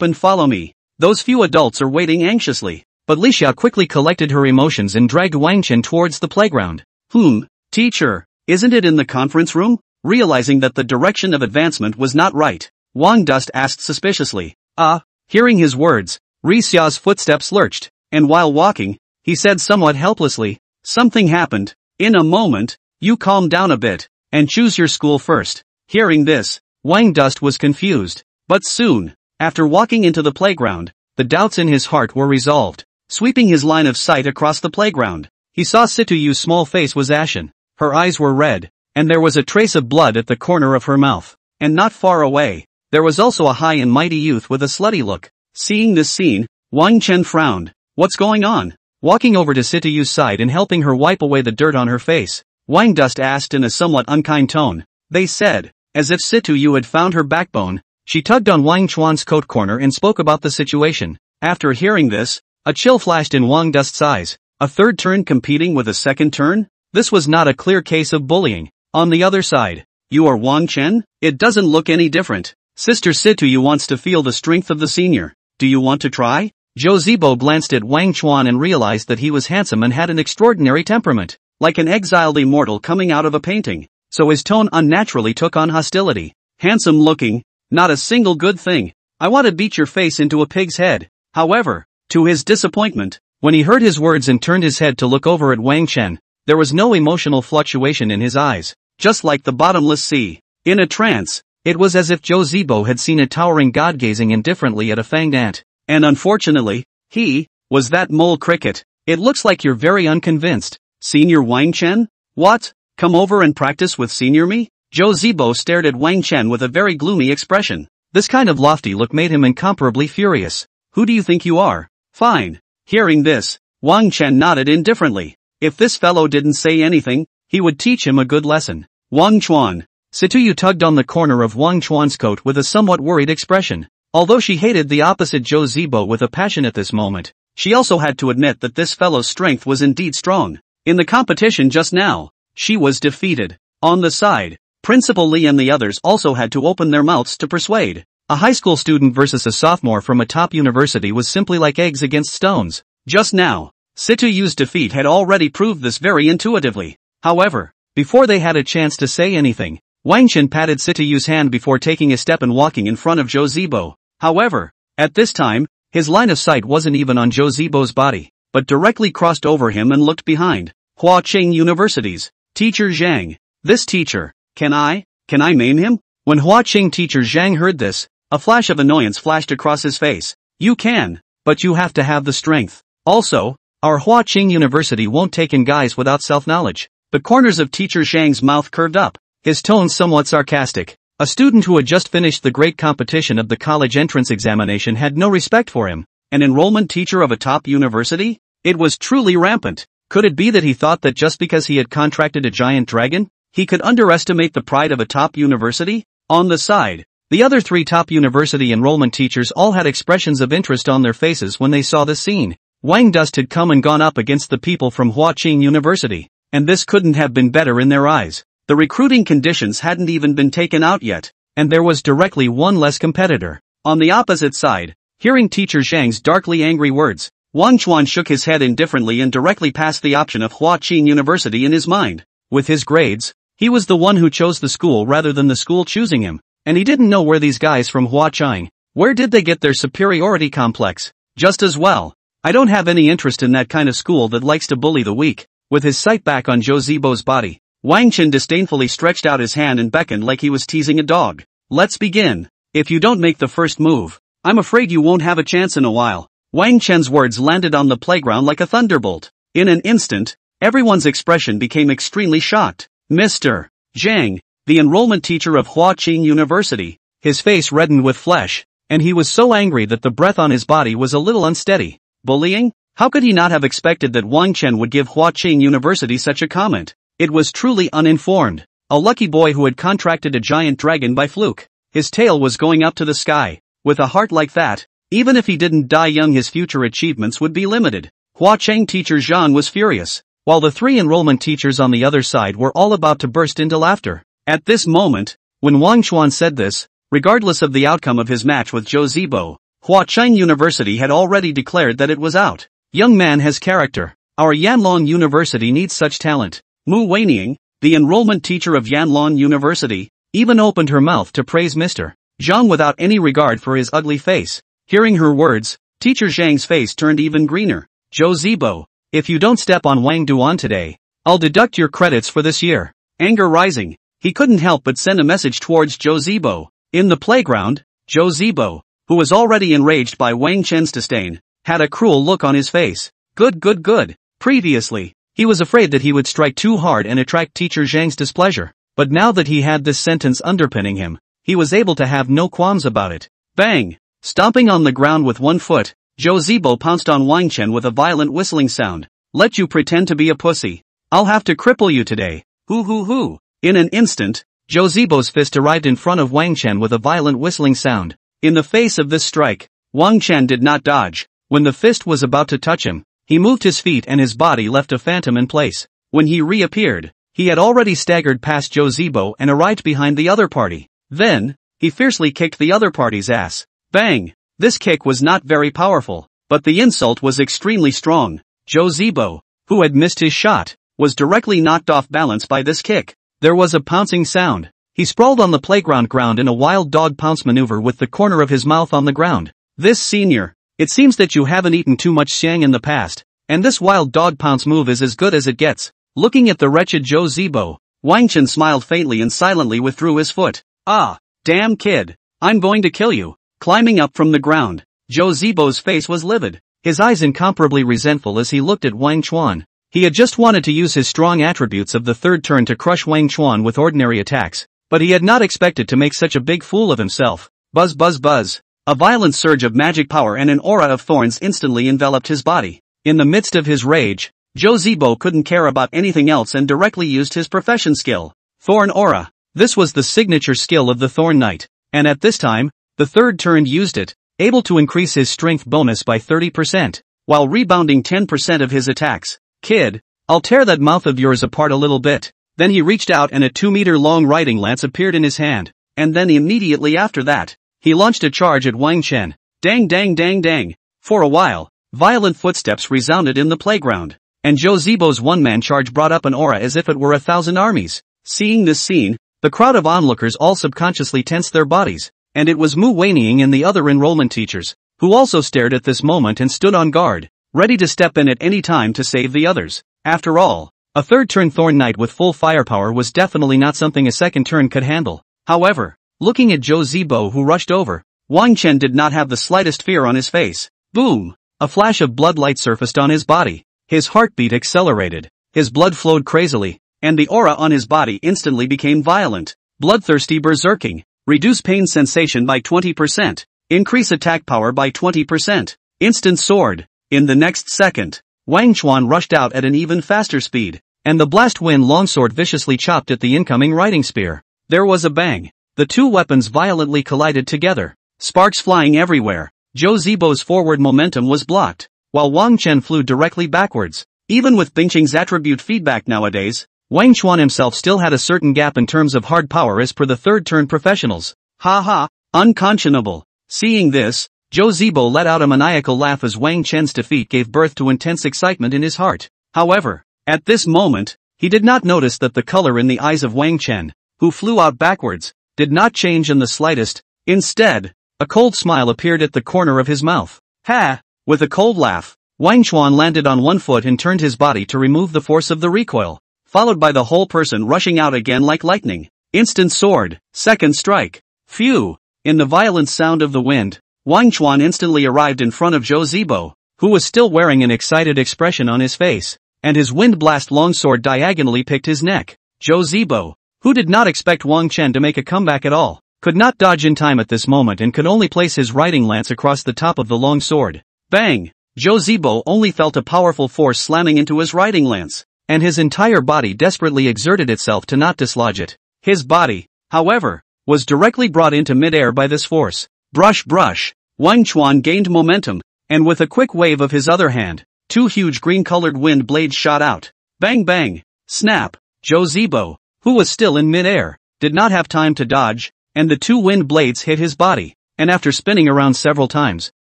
[SPEAKER 1] and follow me. Those few adults are waiting anxiously. But Li Xia quickly collected her emotions and dragged Wang Chen towards the playground. Hmm, teacher, isn't it in the conference room? Realizing that the direction of advancement was not right, Wang Dust asked suspiciously. Ah, uh, hearing his words, Li Xia's footsteps lurched, and while walking, he said somewhat helplessly, something happened. In a moment, you calm down a bit, and choose your school first. Hearing this, Wang Dust was confused. But soon, after walking into the playground, the doubts in his heart were resolved. Sweeping his line of sight across the playground, he saw Situyu's small face was ashen, her eyes were red, and there was a trace of blood at the corner of her mouth. And not far away, there was also a high and mighty youth with a slutty look. Seeing this scene, Wang Chen frowned. What's going on? Walking over to Situyu's side and helping her wipe away the dirt on her face, Wang Dust asked in a somewhat unkind tone. They said, as if Situyu had found her backbone, she tugged on Wang Chuan's coat corner and spoke about the situation. After hearing this, a chill flashed in Wang Dust's eyes. A third turn competing with a second turn? This was not a clear case of bullying. On the other side, you are Wang Chen? It doesn't look any different. Sister Situ, you wants to feel the strength of the senior. Do you want to try? Zhou Zibo glanced at Wang Chuan and realized that he was handsome and had an extraordinary temperament, like an exiled immortal coming out of a painting. So his tone unnaturally took on hostility. Handsome looking, not a single good thing. I want to beat your face into a pig's head. However, to his disappointment, when he heard his words and turned his head to look over at Wang Chen, there was no emotional fluctuation in his eyes, just like the bottomless sea. In a trance, it was as if Zhou Zibo had seen a towering god gazing indifferently at a fanged ant. And unfortunately, he, was that mole cricket. It looks like you're very unconvinced. Senior Wang Chen? What? Come over and practice with senior me? Zhou Zibo stared at Wang Chen with a very gloomy expression. This kind of lofty look made him incomparably furious. Who do you think you are? Fine. Hearing this, Wang Chen nodded indifferently. If this fellow didn't say anything, he would teach him a good lesson. Wang Chuan. Situyu tugged on the corner of Wang Chuan's coat with a somewhat worried expression. Although she hated the opposite Zhou Zibo with a passion at this moment, she also had to admit that this fellow's strength was indeed strong. In the competition just now, she was defeated. On the side, Principal Li and the others also had to open their mouths to persuade. A high school student versus a sophomore from a top university was simply like eggs against stones. Just now, Situ Yu's defeat had already proved this very intuitively. However, before they had a chance to say anything, Wang Chen patted Situ Yu's hand before taking a step and walking in front of Zhou Zibo. However, at this time, his line of sight wasn't even on Zhou Zibo's body, but directly crossed over him and looked behind. Hua Qing University's teacher Zhang. This teacher, can I? Can I name him? When Hua Qing teacher Zhang heard this, a flash of annoyance flashed across his face. You can, but you have to have the strength. Also, our Hua Qing University won't take in guys without self-knowledge. The corners of teacher Zhang's mouth curved up, his tone somewhat sarcastic. A student who had just finished the great competition of the college entrance examination had no respect for him. An enrollment teacher of a top university? It was truly rampant. Could it be that he thought that just because he had contracted a giant dragon, he could underestimate the pride of a top university? On the side, the other three top university enrollment teachers all had expressions of interest on their faces when they saw the scene. Wang Dust had come and gone up against the people from Huaqing University, and this couldn't have been better in their eyes. The recruiting conditions hadn't even been taken out yet, and there was directly one less competitor. On the opposite side, hearing teacher Zhang's darkly angry words, Wang Chuan shook his head indifferently and directly passed the option of Huaqing University in his mind. With his grades, he was the one who chose the school rather than the school choosing him, and he didn't know where these guys from Hua Qing, where did they get their superiority complex, just as well. I don't have any interest in that kind of school that likes to bully the weak. With his sight back on Zhou Zibo's body, Wang Chen disdainfully stretched out his hand and beckoned like he was teasing a dog. Let's begin. If you don't make the first move, I'm afraid you won't have a chance in a while. Wang Chen's words landed on the playground like a thunderbolt. In an instant, everyone's expression became extremely shocked. Mr. Zhang, the enrollment teacher of Huaqing University, his face reddened with flesh, and he was so angry that the breath on his body was a little unsteady. Bullying? How could he not have expected that Wang Chen would give Huaqing University such a comment? It was truly uninformed. A lucky boy who had contracted a giant dragon by fluke. His tail was going up to the sky. With a heart like that, even if he didn't die young his future achievements would be limited. Hua Qing teacher Zhang was furious while the three enrollment teachers on the other side were all about to burst into laughter. At this moment, when Wang Chuan said this, regardless of the outcome of his match with Zhou Zibo, Huaqing University had already declared that it was out. Young man has character. Our Yanlong University needs such talent. Mu Weining, the enrollment teacher of Yanlong University, even opened her mouth to praise Mr. Zhang without any regard for his ugly face. Hearing her words, teacher Zhang's face turned even greener. Zhou Zibo, if you don't step on Wang Duan today, I'll deduct your credits for this year. Anger rising, he couldn't help but send a message towards Zibo. In the playground, Zibo, who was already enraged by Wang Chen's disdain, had a cruel look on his face. Good good good. Previously, he was afraid that he would strike too hard and attract teacher Zhang's displeasure, but now that he had this sentence underpinning him, he was able to have no qualms about it. Bang! Stomping on the ground with one foot, Zhou Zibo pounced on Wangchen with a violent whistling sound. Let you pretend to be a pussy. I'll have to cripple you today. Hoo hoo hoo. In an instant, Zhou Zibo's fist arrived in front of Wangchen with a violent whistling sound. In the face of this strike, Wangchen did not dodge. When the fist was about to touch him, he moved his feet and his body left a phantom in place. When he reappeared, he had already staggered past Zhou Zibo and arrived behind the other party. Then, he fiercely kicked the other party's ass. Bang! This kick was not very powerful, but the insult was extremely strong. Zhou Zibo, who had missed his shot, was directly knocked off balance by this kick. There was a pouncing sound. He sprawled on the playground ground in a wild dog pounce maneuver with the corner of his mouth on the ground. This senior, it seems that you haven't eaten too much xiang in the past, and this wild dog pounce move is as good as it gets. Looking at the wretched Zhou Zibo, Wang Chen smiled faintly and silently withdrew his foot. Ah, damn kid, I'm going to kill you. Climbing up from the ground, Zhou Zibo's face was livid, his eyes incomparably resentful as he looked at Wang Chuan. He had just wanted to use his strong attributes of the third turn to crush Wang Chuan with ordinary attacks, but he had not expected to make such a big fool of himself. Buzz buzz buzz. A violent surge of magic power and an aura of thorns instantly enveloped his body. In the midst of his rage, Zhou Zibo couldn't care about anything else and directly used his profession skill, Thorn Aura. This was the signature skill of the Thorn Knight, and at this time, the third turn used it, able to increase his strength bonus by 30%, while rebounding 10% of his attacks. Kid, I'll tear that mouth of yours apart a little bit. Then he reached out and a two-meter-long riding lance appeared in his hand. And then immediately after that, he launched a charge at Wang Chen. Dang dang dang dang. For a while, violent footsteps resounded in the playground. And Zhou Zibo's one-man charge brought up an aura as if it were a thousand armies. Seeing this scene, the crowd of onlookers all subconsciously tensed their bodies, and it was Mu Weining and the other enrollment teachers, who also stared at this moment and stood on guard, ready to step in at any time to save the others. After all, a third turn Thorn Knight with full firepower was definitely not something a second turn could handle. However, looking at Zhou Zibo who rushed over, Wang Chen did not have the slightest fear on his face. Boom! A flash of blood light surfaced on his body. His heartbeat accelerated. His blood flowed crazily, and the aura on his body instantly became violent, bloodthirsty berserking reduce pain sensation by 20%, increase attack power by 20%, instant sword. In the next second, Wang Chuan rushed out at an even faster speed, and the blast wind longsword viciously chopped at the incoming riding spear. There was a bang. The two weapons violently collided together, sparks flying everywhere. Zhou Zibo's forward momentum was blocked, while Wang Chen flew directly backwards. Even with Bingqing's attribute feedback nowadays, Wang Chuan himself still had a certain gap in terms of hard power as per the third-turn professionals. Ha ha, unconscionable. Seeing this, Zhou Zibo let out a maniacal laugh as Wang Chen's defeat gave birth to intense excitement in his heart. However, at this moment, he did not notice that the color in the eyes of Wang Chen, who flew out backwards, did not change in the slightest. Instead, a cold smile appeared at the corner of his mouth. Ha! With a cold laugh, Wang Chuan landed on one foot and turned his body to remove the force of the recoil followed by the whole person rushing out again like lightning. Instant sword, second strike. Phew! In the violent sound of the wind, Wang Chuan instantly arrived in front of Zhou Zibo, who was still wearing an excited expression on his face, and his wind blast longsword diagonally picked his neck. Zhou Zibo, who did not expect Wang Chen to make a comeback at all, could not dodge in time at this moment and could only place his riding lance across the top of the long sword. Bang! Zhou Zibo only felt a powerful force slamming into his riding lance, and his entire body desperately exerted itself to not dislodge it. His body, however, was directly brought into midair by this force. Brush brush, Wang Chuan gained momentum, and with a quick wave of his other hand, two huge green-colored wind blades shot out. Bang bang, snap, Zhou Zibo, who was still in midair, did not have time to dodge, and the two wind blades hit his body, and after spinning around several times,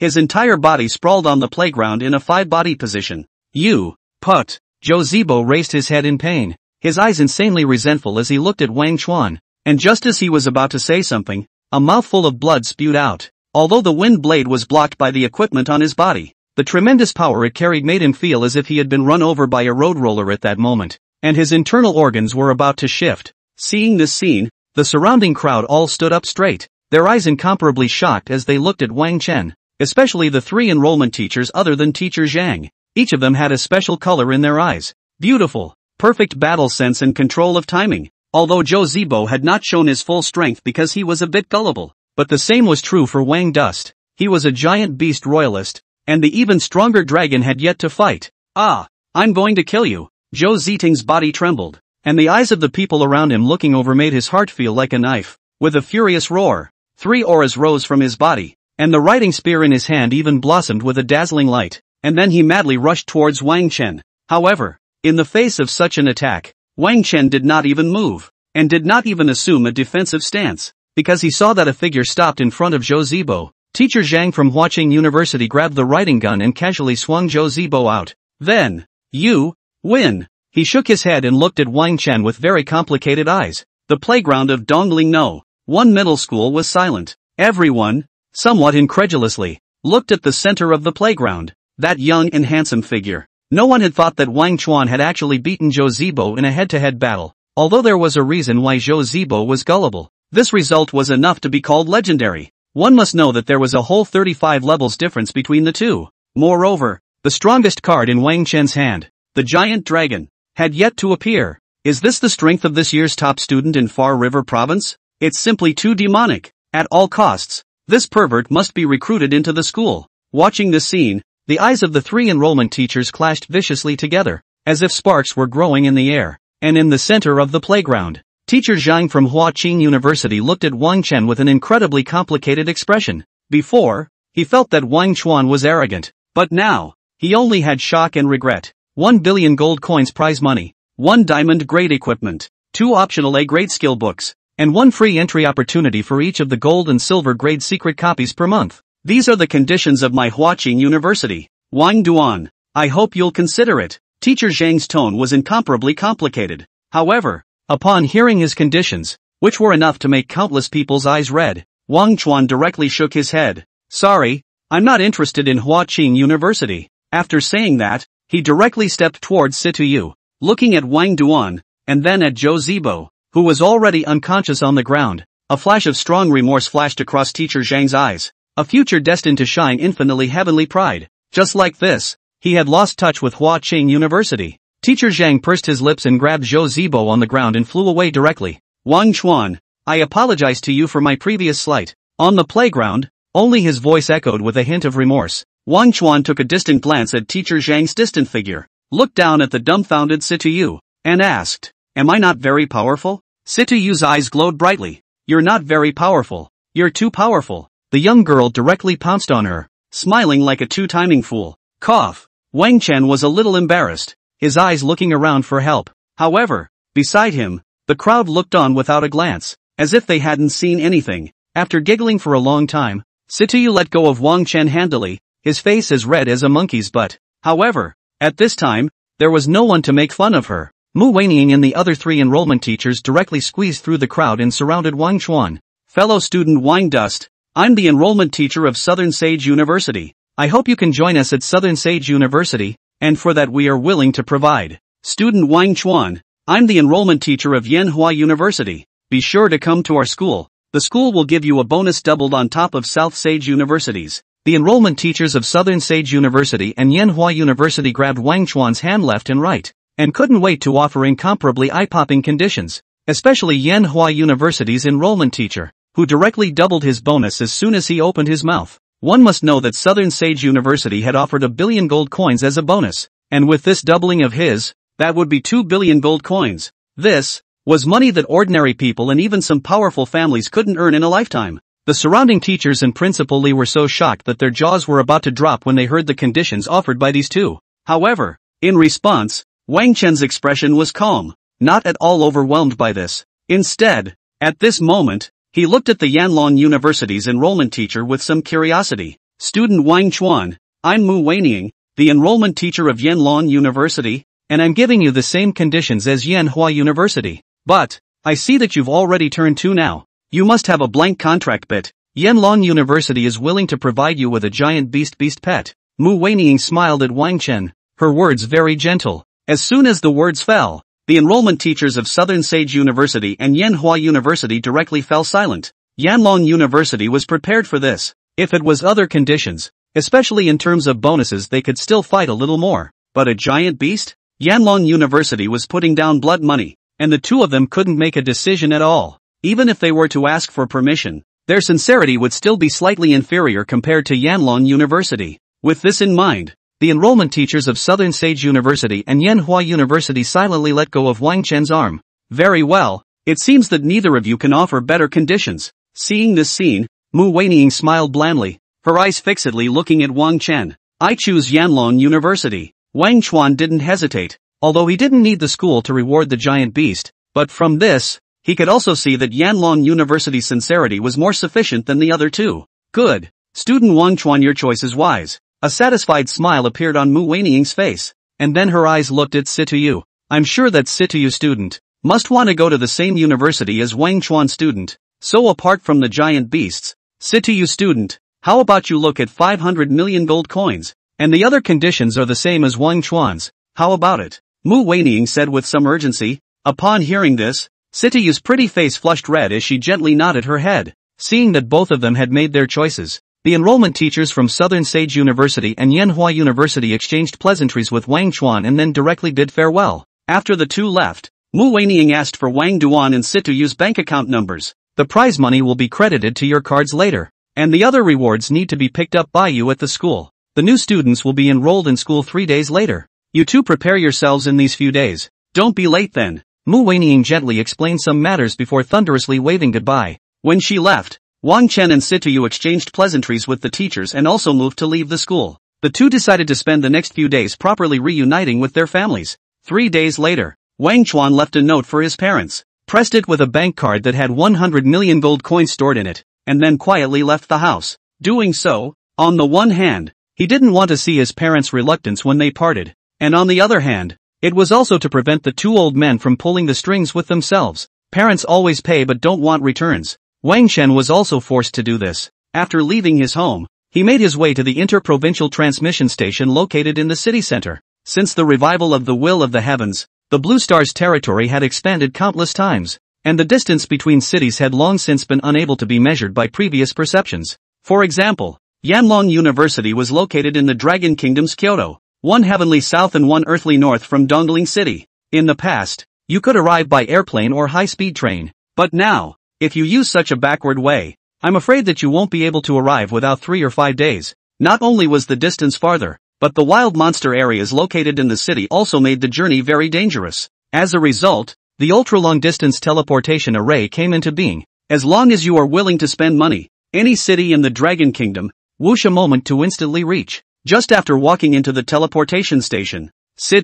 [SPEAKER 1] his entire body sprawled on the playground in a five-body position. You, put, Zhou Zibo raised his head in pain, his eyes insanely resentful as he looked at Wang Chuan, and just as he was about to say something, a mouthful of blood spewed out. Although the wind blade was blocked by the equipment on his body, the tremendous power it carried made him feel as if he had been run over by a road roller at that moment, and his internal organs were about to shift. Seeing this scene, the surrounding crowd all stood up straight, their eyes incomparably shocked as they looked at Wang Chen, especially the three enrollment teachers other than teacher Zhang. Each of them had a special color in their eyes. Beautiful, perfect battle sense and control of timing, although Zhou Zibo had not shown his full strength because he was a bit gullible. But the same was true for Wang Dust. He was a giant beast royalist, and the even stronger dragon had yet to fight. Ah, I'm going to kill you. Joe Zeting's body trembled, and the eyes of the people around him looking over made his heart feel like a knife. With a furious roar, three auras rose from his body, and the riding spear in his hand even blossomed with a dazzling light and then he madly rushed towards Wang Chen. However, in the face of such an attack, Wang Chen did not even move, and did not even assume a defensive stance, because he saw that a figure stopped in front of Zhou Zibo. Teacher Zhang from Huaqing University grabbed the writing gun and casually swung Zhou Zibo out. Then, you, win. He shook his head and looked at Wang Chen with very complicated eyes. The playground of Dongling No, one middle school was silent. Everyone, somewhat incredulously, looked at the center of the playground, that young and handsome figure. No one had thought that Wang Chuan had actually beaten Zhou Zibo in a head-to-head -head battle, although there was a reason why Zhou Zibo was gullible. This result was enough to be called legendary. One must know that there was a whole 35 levels difference between the two. Moreover, the strongest card in Wang Chen's hand, the giant dragon, had yet to appear. Is this the strength of this year's top student in Far River province? It's simply too demonic. At all costs, this pervert must be recruited into the school. Watching this scene, the eyes of the three enrollment teachers clashed viciously together, as if sparks were growing in the air. And in the center of the playground, teacher Zhang from Huaqing University looked at Wang Chen with an incredibly complicated expression. Before, he felt that Wang Chuan was arrogant, but now, he only had shock and regret. 1 billion gold coins prize money, 1 diamond grade equipment, 2 optional A grade skill books, and 1 free entry opportunity for each of the gold and silver grade secret copies per month. These are the conditions of my Huaqing University. Wang Duan, I hope you'll consider it. Teacher Zhang's tone was incomparably complicated. However, upon hearing his conditions, which were enough to make countless people's eyes red, Wang Chuan directly shook his head. Sorry, I'm not interested in Huaqing University. After saying that, he directly stepped towards Situ Yu, looking at Wang Duan, and then at Zhou Zibo, who was already unconscious on the ground. A flash of strong remorse flashed across teacher Zhang's eyes a future destined to shine infinitely heavenly pride. Just like this, he had lost touch with Hua Qing University. Teacher Zhang pursed his lips and grabbed Zhou Zibo on the ground and flew away directly. Wang Chuan, I apologize to you for my previous slight. On the playground, only his voice echoed with a hint of remorse. Wang Chuan took a distant glance at teacher Zhang's distant figure, looked down at the dumbfounded Situyu, and asked, Am I not very powerful? Situyu's eyes glowed brightly. You're not very powerful. You're too powerful. The young girl directly pounced on her, smiling like a two-timing fool. Cough. Wang Chen was a little embarrassed, his eyes looking around for help. However, beside him, the crowd looked on without a glance, as if they hadn't seen anything. After giggling for a long time, Situyu let go of Wang Chen handily, his face as red as a monkey's butt. However, at this time, there was no one to make fun of her. Mu Weining and the other three enrollment teachers directly squeezed through the crowd and surrounded Wang Chuan. Fellow student Wang Dust, I'm the enrollment teacher of Southern Sage University. I hope you can join us at Southern Sage University, and for that we are willing to provide. Student Wang Chuan, I'm the enrollment teacher of Yanhua University. Be sure to come to our school. The school will give you a bonus doubled on top of South Sage University's. The enrollment teachers of Southern Sage University and Yanhua University grabbed Wang Chuan's hand left and right, and couldn't wait to offer incomparably eye-popping conditions, especially Yanhua University's enrollment teacher who directly doubled his bonus as soon as he opened his mouth. One must know that Southern Sage University had offered a billion gold coins as a bonus, and with this doubling of his, that would be two billion gold coins. This was money that ordinary people and even some powerful families couldn't earn in a lifetime. The surrounding teachers and Principal Li were so shocked that their jaws were about to drop when they heard the conditions offered by these two. However, in response, Wang Chen's expression was calm, not at all overwhelmed by this. Instead, at this moment, he looked at the Yanlong University's enrollment teacher with some curiosity. Student Wang Chuan, I'm Mu Weining, the enrollment teacher of Yanlong University, and I'm giving you the same conditions as Yanhua University. But, I see that you've already turned two now. You must have a blank contract bit. Yanlong University is willing to provide you with a giant beast beast pet. Mu Weining smiled at Wang Chen, her words very gentle. As soon as the words fell, the enrollment teachers of Southern Sage University and Yanhua University directly fell silent. Yanlong University was prepared for this. If it was other conditions, especially in terms of bonuses they could still fight a little more. But a giant beast? Yanlong University was putting down blood money, and the two of them couldn't make a decision at all. Even if they were to ask for permission, their sincerity would still be slightly inferior compared to Yanlong University. With this in mind, the enrollment teachers of Southern Sage University and Yanhua University silently let go of Wang Chen's arm. Very well, it seems that neither of you can offer better conditions. Seeing this scene, Mu Weining smiled blandly, her eyes fixedly looking at Wang Chen. I choose Yanlong University. Wang Chuan didn't hesitate, although he didn't need the school to reward the giant beast, but from this, he could also see that Yanlong University's sincerity was more sufficient than the other two. Good. Student Wang Chuan your choice is wise. A satisfied smile appeared on Mu Weining's face, and then her eyes looked at Situyu. I'm sure that Situyu student must want to go to the same university as Wang Chuan student, so apart from the giant beasts, Situyu student, how about you look at 500 million gold coins, and the other conditions are the same as Wang Chuan's, how about it? Mu Weining said with some urgency, upon hearing this, Situyu's pretty face flushed red as she gently nodded her head, seeing that both of them had made their choices. The enrollment teachers from Southern Sage University and Yanhua University exchanged pleasantries with Wang Chuan and then directly bid farewell. After the two left, Mu Weining asked for Wang Duan and Situyu's bank account numbers. The prize money will be credited to your cards later. And the other rewards need to be picked up by you at the school. The new students will be enrolled in school three days later. You two prepare yourselves in these few days. Don't be late then. Mu Weining gently explained some matters before thunderously waving goodbye. When she left, Wang Chen and Situyu exchanged pleasantries with the teachers and also moved to leave the school. The two decided to spend the next few days properly reuniting with their families. Three days later, Wang Chuan left a note for his parents, pressed it with a bank card that had 100 million gold coins stored in it, and then quietly left the house. Doing so, on the one hand, he didn't want to see his parents' reluctance when they parted, and on the other hand, it was also to prevent the two old men from pulling the strings with themselves. Parents always pay but don't want returns. Wang Shen was also forced to do this. After leaving his home, he made his way to the interprovincial transmission station located in the city center. Since the revival of the will of the heavens, the Blue Star's territory had expanded countless times, and the distance between cities had long since been unable to be measured by previous perceptions. For example, Yanlong University was located in the Dragon Kingdom's Kyoto, one heavenly south and one earthly north from Dongling City. In the past, you could arrive by airplane or high-speed train, but now, if you use such a backward way, I'm afraid that you won't be able to arrive without three or five days. Not only was the distance farther, but the wild monster areas located in the city also made the journey very dangerous. As a result, the ultra-long distance teleportation array came into being. As long as you are willing to spend money, any city in the Dragon Kingdom, whoosh a moment to instantly reach. Just after walking into the teleportation station,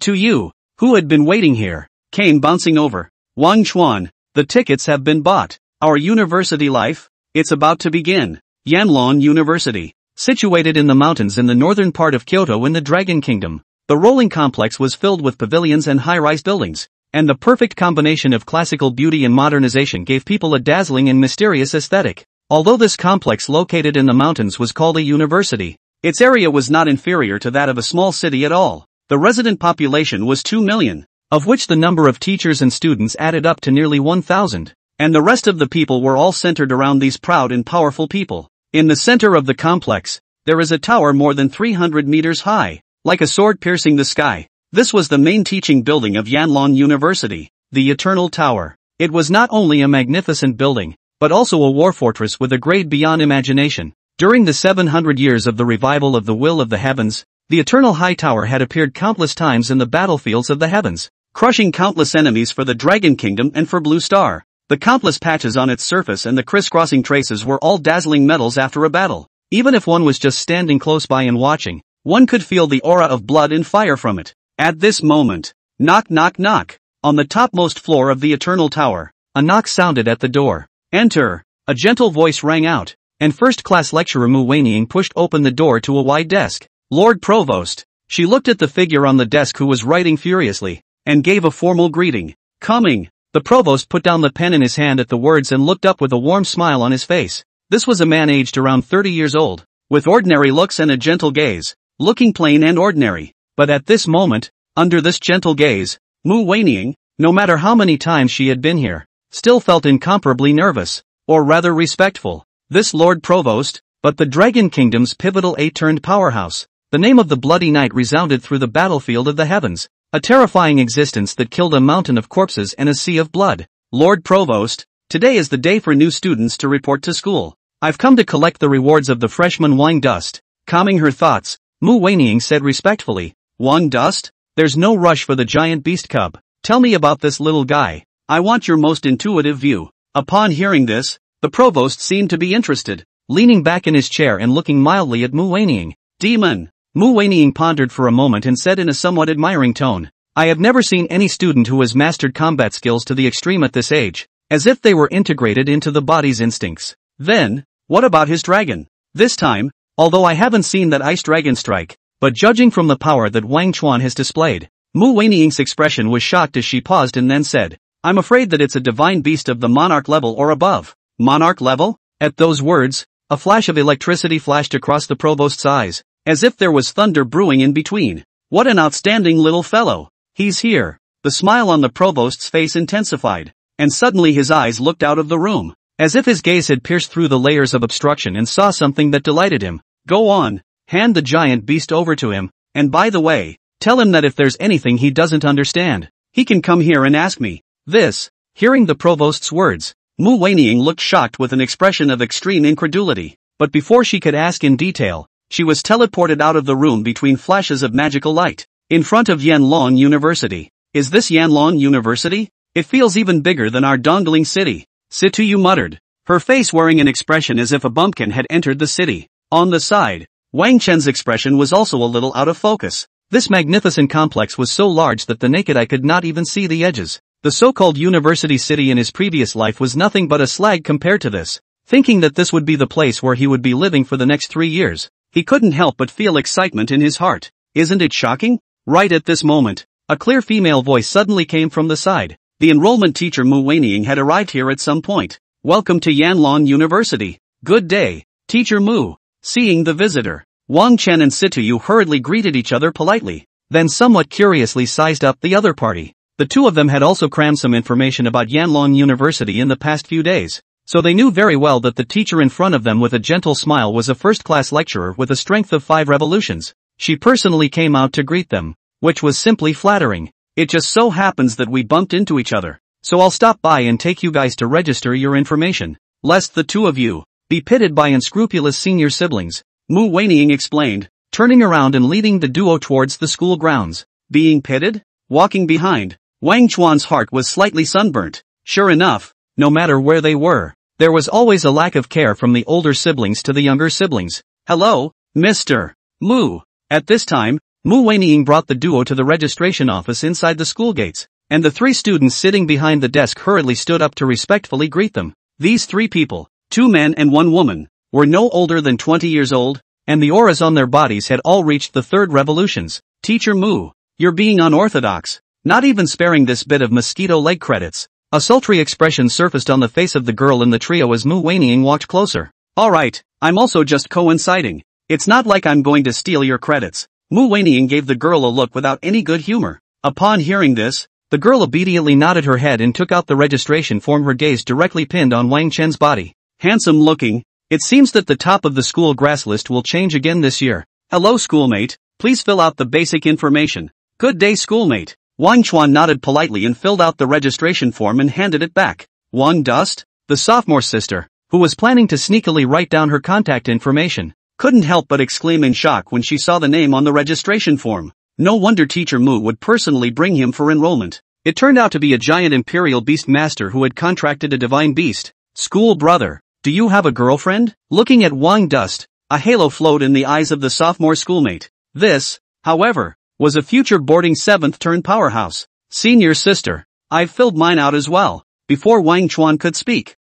[SPEAKER 1] you, who had been waiting here, came bouncing over. Wang Chuan, the tickets have been bought. Our university life? It's about to begin. Yanlong University. Situated in the mountains in the northern part of Kyoto in the Dragon Kingdom, the rolling complex was filled with pavilions and high-rise buildings, and the perfect combination of classical beauty and modernization gave people a dazzling and mysterious aesthetic. Although this complex located in the mountains was called a university, its area was not inferior to that of a small city at all. The resident population was 2 million, of which the number of teachers and students added up to nearly 1,000 and the rest of the people were all centered around these proud and powerful people. In the center of the complex, there is a tower more than 300 meters high, like a sword piercing the sky. This was the main teaching building of Yanlong University, the Eternal Tower. It was not only a magnificent building, but also a war fortress with a grade beyond imagination. During the 700 years of the revival of the will of the heavens, the Eternal High Tower had appeared countless times in the battlefields of the heavens, crushing countless enemies for the Dragon Kingdom and for Blue Star. The countless patches on its surface and the crisscrossing traces were all dazzling metals after a battle. Even if one was just standing close by and watching, one could feel the aura of blood and fire from it. At this moment, knock knock knock, on the topmost floor of the Eternal Tower, a knock sounded at the door. Enter, a gentle voice rang out, and first-class lecturer Mu Weining pushed open the door to a wide desk. Lord Provost, she looked at the figure on the desk who was writing furiously, and gave a formal greeting. Coming, the provost put down the pen in his hand at the words and looked up with a warm smile on his face. This was a man aged around 30 years old, with ordinary looks and a gentle gaze, looking plain and ordinary. But at this moment, under this gentle gaze, Mu Weining, no matter how many times she had been here, still felt incomparably nervous, or rather respectful. This Lord Provost, but the Dragon Kingdom's pivotal A-turned powerhouse, the name of the Bloody Knight resounded through the battlefield of the heavens. A terrifying existence that killed a mountain of corpses and a sea of blood. Lord Provost, today is the day for new students to report to school. I've come to collect the rewards of the freshman Wang Dust. Calming her thoughts, Mu Weining said respectfully, Wang Dust, there's no rush for the giant beast cub. Tell me about this little guy. I want your most intuitive view. Upon hearing this, the provost seemed to be interested, leaning back in his chair and looking mildly at Mu Weining. Demon, Mu Weining pondered for a moment and said in a somewhat admiring tone, I have never seen any student who has mastered combat skills to the extreme at this age, as if they were integrated into the body's instincts. Then, what about his dragon? This time, although I haven't seen that ice dragon strike, but judging from the power that Wang Chuan has displayed, Mu Weining's expression was shocked as she paused and then said, I'm afraid that it's a divine beast of the monarch level or above. Monarch level? At those words, a flash of electricity flashed across the provost's eyes, as if there was thunder brewing in between. What an outstanding little fellow. He's here. The smile on the provost's face intensified, and suddenly his eyes looked out of the room, as if his gaze had pierced through the layers of obstruction and saw something that delighted him. Go on, hand the giant beast over to him, and by the way, tell him that if there's anything he doesn't understand, he can come here and ask me. This, hearing the provost's words, Mu Weining looked shocked with an expression of extreme incredulity, but before she could ask in detail, she was teleported out of the room between flashes of magical light. In front of Yanlong University. Is this Yanlong University? It feels even bigger than our dongling city. Situyu muttered, her face wearing an expression as if a bumpkin had entered the city. On the side, Wang Chen's expression was also a little out of focus. This magnificent complex was so large that the naked eye could not even see the edges. The so-called university city in his previous life was nothing but a slag compared to this. Thinking that this would be the place where he would be living for the next three years, he couldn't help but feel excitement in his heart. Isn't it shocking? Right at this moment, a clear female voice suddenly came from the side. The enrollment teacher Mu Weining had arrived here at some point. Welcome to Yanlong University. Good day, Teacher Mu. Seeing the visitor, Wang Chen and Situyu hurriedly greeted each other politely, then somewhat curiously sized up the other party. The two of them had also crammed some information about Yanlong University in the past few days, so they knew very well that the teacher in front of them with a gentle smile was a first-class lecturer with a strength of five revolutions. She personally came out to greet them, which was simply flattering. It just so happens that we bumped into each other. So I'll stop by and take you guys to register your information, lest the two of you be pitted by unscrupulous senior siblings, Mu Weining explained, turning around and leading the duo towards the school grounds. Being pitted? Walking behind, Wang Chuan's heart was slightly sunburnt. Sure enough, no matter where they were, there was always a lack of care from the older siblings to the younger siblings. Hello, Mr. Mu. At this time, Mu Weining brought the duo to the registration office inside the school gates, and the three students sitting behind the desk hurriedly stood up to respectfully greet them. These three people, two men and one woman, were no older than 20 years old, and the auras on their bodies had all reached the third revolutions. Teacher Mu, you're being unorthodox, not even sparing this bit of mosquito leg credits. A sultry expression surfaced on the face of the girl in the trio as Mu Wanying walked closer. Alright, I'm also just coinciding. It's not like I'm going to steal your credits. Mu Wanying gave the girl a look without any good humor. Upon hearing this, the girl obediently nodded her head and took out the registration form her gaze directly pinned on Wang Chen's body. Handsome looking, it seems that the top of the school grass list will change again this year. Hello schoolmate, please fill out the basic information. Good day schoolmate. Wang Chuan nodded politely and filled out the registration form and handed it back. Wang Dust, the sophomore sister, who was planning to sneakily write down her contact information, couldn't help but exclaim in shock when she saw the name on the registration form. No wonder teacher Mu would personally bring him for enrollment. It turned out to be a giant imperial beast master who had contracted a divine beast. School brother, do you have a girlfriend? Looking at Wang Dust, a halo flowed in the eyes of the sophomore schoolmate. This, however, was a future boarding seventh turn powerhouse. Senior sister, I've filled mine out as well. Before Wang Chuan could speak,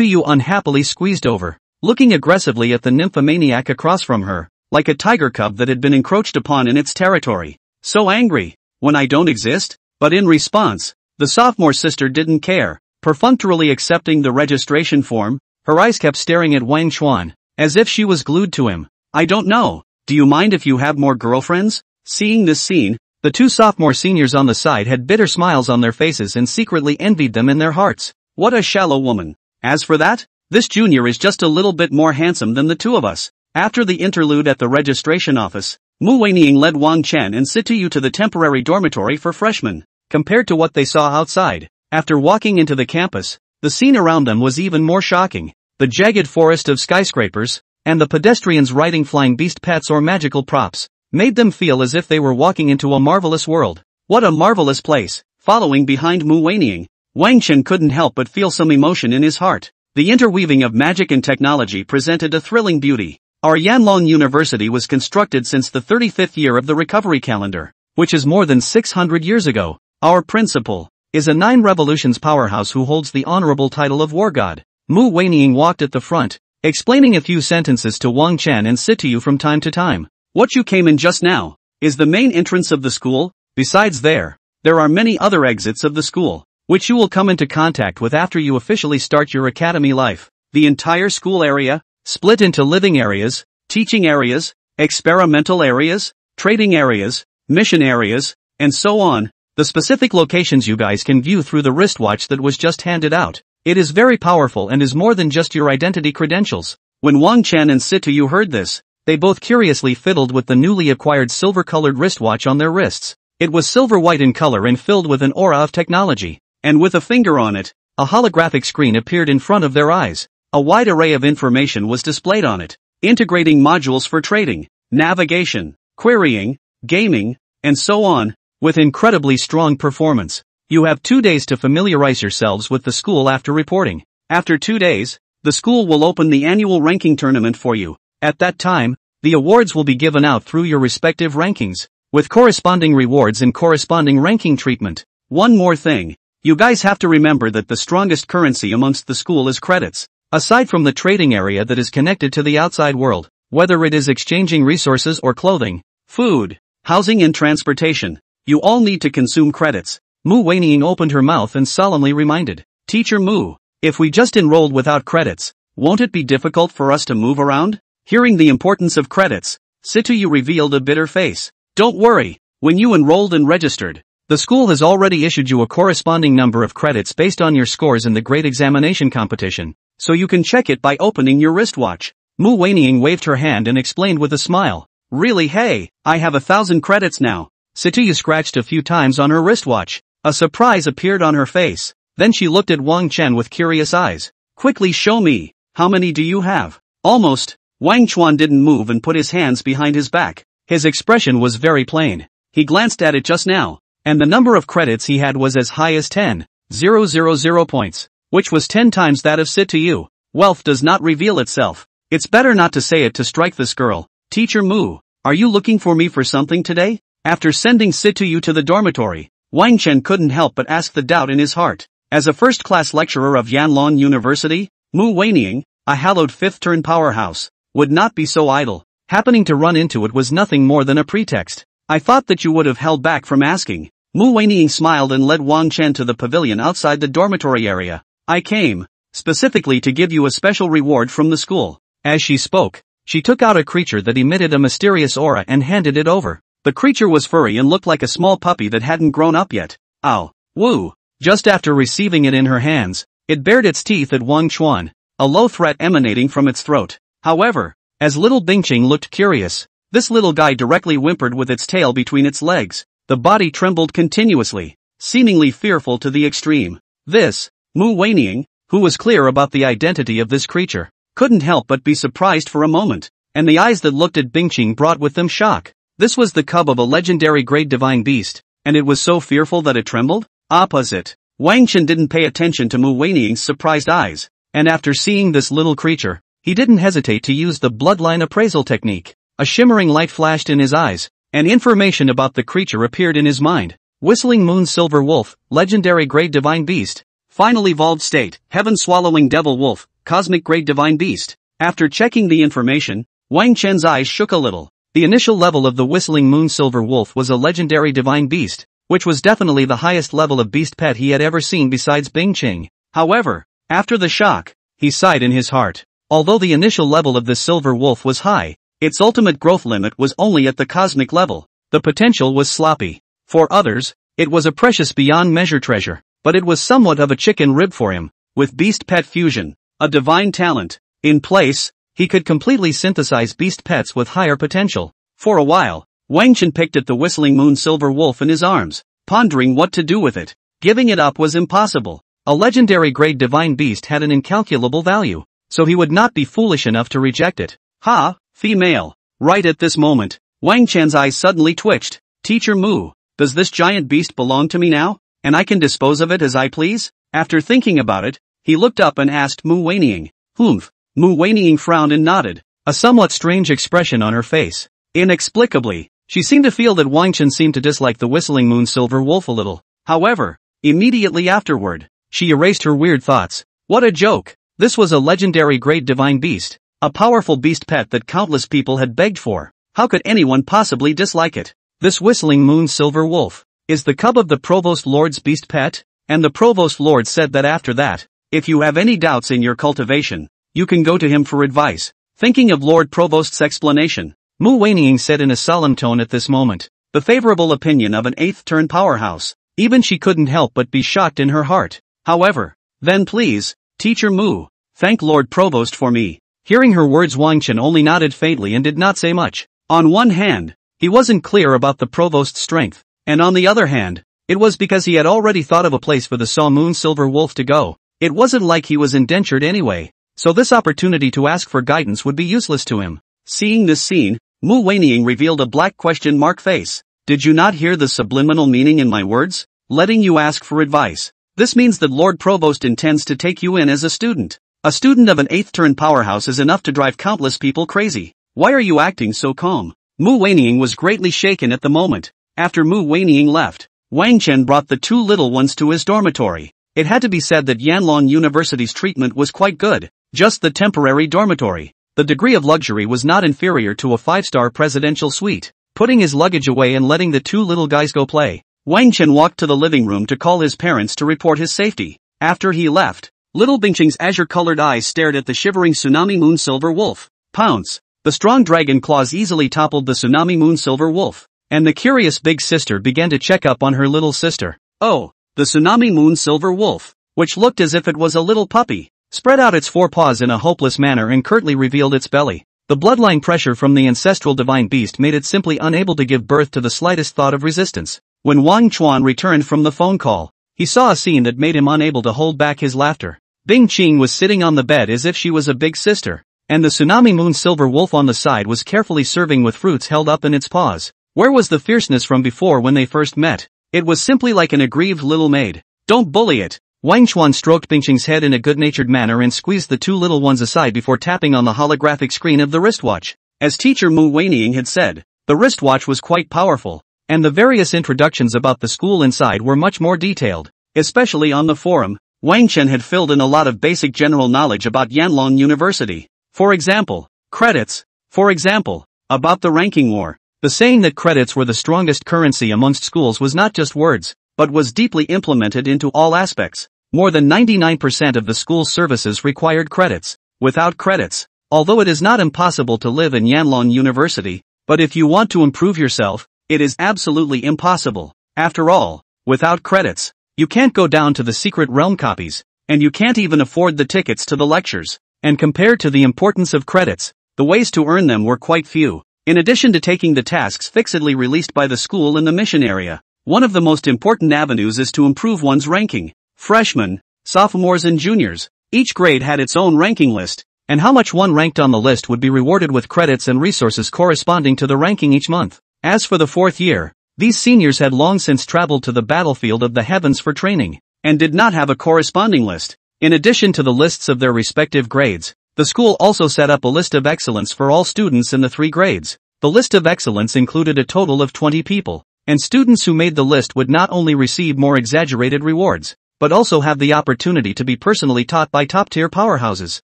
[SPEAKER 1] Yu unhappily squeezed over, looking aggressively at the nymphomaniac across from her, like a tiger cub that had been encroached upon in its territory. So angry, when I don't exist? But in response, the sophomore sister didn't care, perfunctorily accepting the registration form, her eyes kept staring at Wang Chuan, as if she was glued to him. I don't know, do you mind if you have more girlfriends? Seeing this scene, the two sophomore seniors on the side had bitter smiles on their faces and secretly envied them in their hearts. What a shallow woman. As for that, this junior is just a little bit more handsome than the two of us. After the interlude at the registration office, Mu Weining led Wang Chen and Situyu to the temporary dormitory for freshmen. Compared to what they saw outside, after walking into the campus, the scene around them was even more shocking. The jagged forest of skyscrapers, and the pedestrians riding flying beast pets or magical props, made them feel as if they were walking into a marvelous world. What a marvelous place. Following behind Mu Wanying. Wang Chen couldn't help but feel some emotion in his heart. The interweaving of magic and technology presented a thrilling beauty. Our Yanlong University was constructed since the 35th year of the recovery calendar, which is more than 600 years ago. Our principal is a nine revolutions powerhouse who holds the honorable title of war god. Mu Wanying walked at the front, explaining a few sentences to Wang Chen and Situ from time to time. What you came in just now is the main entrance of the school. Besides there, there are many other exits of the school, which you will come into contact with after you officially start your academy life. The entire school area, split into living areas, teaching areas, experimental areas, trading areas, mission areas, and so on. The specific locations you guys can view through the wristwatch that was just handed out. It is very powerful and is more than just your identity credentials. When Wang Chan and Situ heard this, they both curiously fiddled with the newly acquired silver-colored wristwatch on their wrists. It was silver-white in color and filled with an aura of technology. And with a finger on it, a holographic screen appeared in front of their eyes. A wide array of information was displayed on it, integrating modules for trading, navigation, querying, gaming, and so on, with incredibly strong performance. You have two days to familiarize yourselves with the school after reporting. After two days, the school will open the annual ranking tournament for you, at that time, the awards will be given out through your respective rankings, with corresponding rewards and corresponding ranking treatment. One more thing, you guys have to remember that the strongest currency amongst the school is credits, aside from the trading area that is connected to the outside world, whether it is exchanging resources or clothing, food, housing and transportation. You all need to consume credits. Mu Weining opened her mouth and solemnly reminded, Teacher Mu, if we just enrolled without credits, won't it be difficult for us to move around? Hearing the importance of credits, Situyu revealed a bitter face. Don't worry, when you enrolled and registered, the school has already issued you a corresponding number of credits based on your scores in the grade examination competition, so you can check it by opening your wristwatch. Mu Weining waved her hand and explained with a smile. Really hey, I have a thousand credits now. Situyu scratched a few times on her wristwatch. A surprise appeared on her face. Then she looked at Wang Chen with curious eyes. Quickly show me. How many do you have? Almost, Wang Chuan didn't move and put his hands behind his back. His expression was very plain. He glanced at it just now, and the number of credits he had was as high as 10, 000 points, which was 10 times that of Situyu. Wealth does not reveal itself. It's better not to say it to strike this girl. Teacher Mu, are you looking for me for something today? After sending Situyu to the dormitory, Wang Chen couldn't help but ask the doubt in his heart. As a first-class lecturer of Yanlong University, Mu Weining, a hallowed fifth-turn powerhouse, would not be so idle. Happening to run into it was nothing more than a pretext. I thought that you would have held back from asking. Mu Weining smiled and led Wang Chen to the pavilion outside the dormitory area. I came, specifically to give you a special reward from the school. As she spoke, she took out a creature that emitted a mysterious aura and handed it over. The creature was furry and looked like a small puppy that hadn't grown up yet. Ow. Woo. Just after receiving it in her hands, it bared its teeth at Wang Chuan, a low threat emanating from its throat. However, as little Bingqing looked curious, this little guy directly whimpered with its tail between its legs, the body trembled continuously, seemingly fearful to the extreme. This, Mu Wanying, who was clear about the identity of this creature, couldn't help but be surprised for a moment, and the eyes that looked at Bingqing brought with them shock. This was the cub of a legendary great divine beast, and it was so fearful that it trembled? Opposite. Wang Chen didn't pay attention to Mu Wanying's surprised eyes, and after seeing this little creature, he didn't hesitate to use the bloodline appraisal technique. A shimmering light flashed in his eyes, and information about the creature appeared in his mind. Whistling Moon Silver Wolf, Legendary Great Divine Beast. Final evolved state, Heaven Swallowing Devil Wolf, Cosmic Great Divine Beast. After checking the information, Wang Chen's eyes shook a little. The initial level of the Whistling Moon Silver Wolf was a legendary divine beast, which was definitely the highest level of beast pet he had ever seen besides Bing Qing. However, after the shock, he sighed in his heart. Although the initial level of this silver wolf was high, its ultimate growth limit was only at the cosmic level. The potential was sloppy. For others, it was a precious beyond measure treasure, but it was somewhat of a chicken rib for him, with beast pet fusion, a divine talent. In place, he could completely synthesize beast pets with higher potential. For a while, Wang Chen picked at the whistling moon silver wolf in his arms, pondering what to do with it. Giving it up was impossible. A legendary grade divine beast had an incalculable value so he would not be foolish enough to reject it. Ha, female. Right at this moment, Wang Chen's eyes suddenly twitched. Teacher Mu, does this giant beast belong to me now, and I can dispose of it as I please? After thinking about it, he looked up and asked Mu Weining, Humph. Mu Weining frowned and nodded, a somewhat strange expression on her face. Inexplicably, she seemed to feel that Wang Chen seemed to dislike the whistling moon silver wolf a little. However, immediately afterward, she erased her weird thoughts. What a joke! This was a legendary great divine beast, a powerful beast pet that countless people had begged for. How could anyone possibly dislike it? This whistling moon silver wolf is the cub of the provost lord's beast pet, and the provost lord said that after that, if you have any doubts in your cultivation, you can go to him for advice. Thinking of Lord Provost's explanation, Mu Weining said in a solemn tone at this moment, the favorable opinion of an eighth-turn powerhouse, even she couldn't help but be shocked in her heart. However, then please, Teacher Mu, thank Lord Provost for me. Hearing her words Wang Chen only nodded faintly and did not say much. On one hand, he wasn't clear about the provost's strength, and on the other hand, it was because he had already thought of a place for the Saw Moon Silver Wolf to go. It wasn't like he was indentured anyway, so this opportunity to ask for guidance would be useless to him. Seeing this scene, Mu Weining revealed a black question mark face. Did you not hear the subliminal meaning in my words? Letting you ask for advice, this means that Lord Provost intends to take you in as a student. A student of an eighth-turn powerhouse is enough to drive countless people crazy. Why are you acting so calm? Mu Weining was greatly shaken at the moment. After Mu Weining left, Wang Chen brought the two little ones to his dormitory. It had to be said that Yanlong University's treatment was quite good, just the temporary dormitory. The degree of luxury was not inferior to a five-star presidential suite. Putting his luggage away and letting the two little guys go play, Wang Chen walked to the living room to call his parents to report his safety. After he left, little Bingqing's azure-colored eyes stared at the shivering tsunami moon silver wolf. Pounce. The strong dragon claws easily toppled the tsunami moon silver wolf, and the curious big sister began to check up on her little sister. Oh, the tsunami moon silver wolf, which looked as if it was a little puppy, spread out its forepaws in a hopeless manner and curtly revealed its belly. The bloodline pressure from the ancestral divine beast made it simply unable to give birth to the slightest thought of resistance. When Wang Chuan returned from the phone call, he saw a scene that made him unable to hold back his laughter. Bing Qing was sitting on the bed as if she was a big sister, and the tsunami moon silver wolf on the side was carefully serving with fruits held up in its paws. Where was the fierceness from before when they first met? It was simply like an aggrieved little maid. Don't bully it. Wang Chuan stroked Bingqing's head in a good-natured manner and squeezed the two little ones aside before tapping on the holographic screen of the wristwatch. As teacher Mu Weining had said, the wristwatch was quite powerful, and the various introductions about the school inside were much more detailed, especially on the forum. Wang Chen had filled in a lot of basic general knowledge about Yanlong University. For example, credits. For example, about the ranking war. The saying that credits were the strongest currency amongst schools was not just words, but was deeply implemented into all aspects. More than 99% of the school's services required credits. Without credits, although it is not impossible to live in Yanlong University, but if you want to improve yourself, it is absolutely impossible. After all, without credits, you can't go down to the Secret Realm copies, and you can't even afford the tickets to the lectures. And compared to the importance of credits, the ways to earn them were quite few. In addition to taking the tasks fixedly released by the school in the mission area, one of the most important avenues is to improve one's ranking. Freshmen, sophomores and juniors, each grade had its own ranking list, and how much one ranked on the list would be rewarded with credits and resources corresponding to the ranking each month. As for the fourth year, these seniors had long since traveled to the battlefield of the heavens for training, and did not have a corresponding list. In addition to the lists of their respective grades, the school also set up a list of excellence for all students in the three grades. The list of excellence included a total of 20 people, and students who made the list would not only receive more exaggerated rewards, but also have the opportunity to be personally taught by top-tier powerhouses.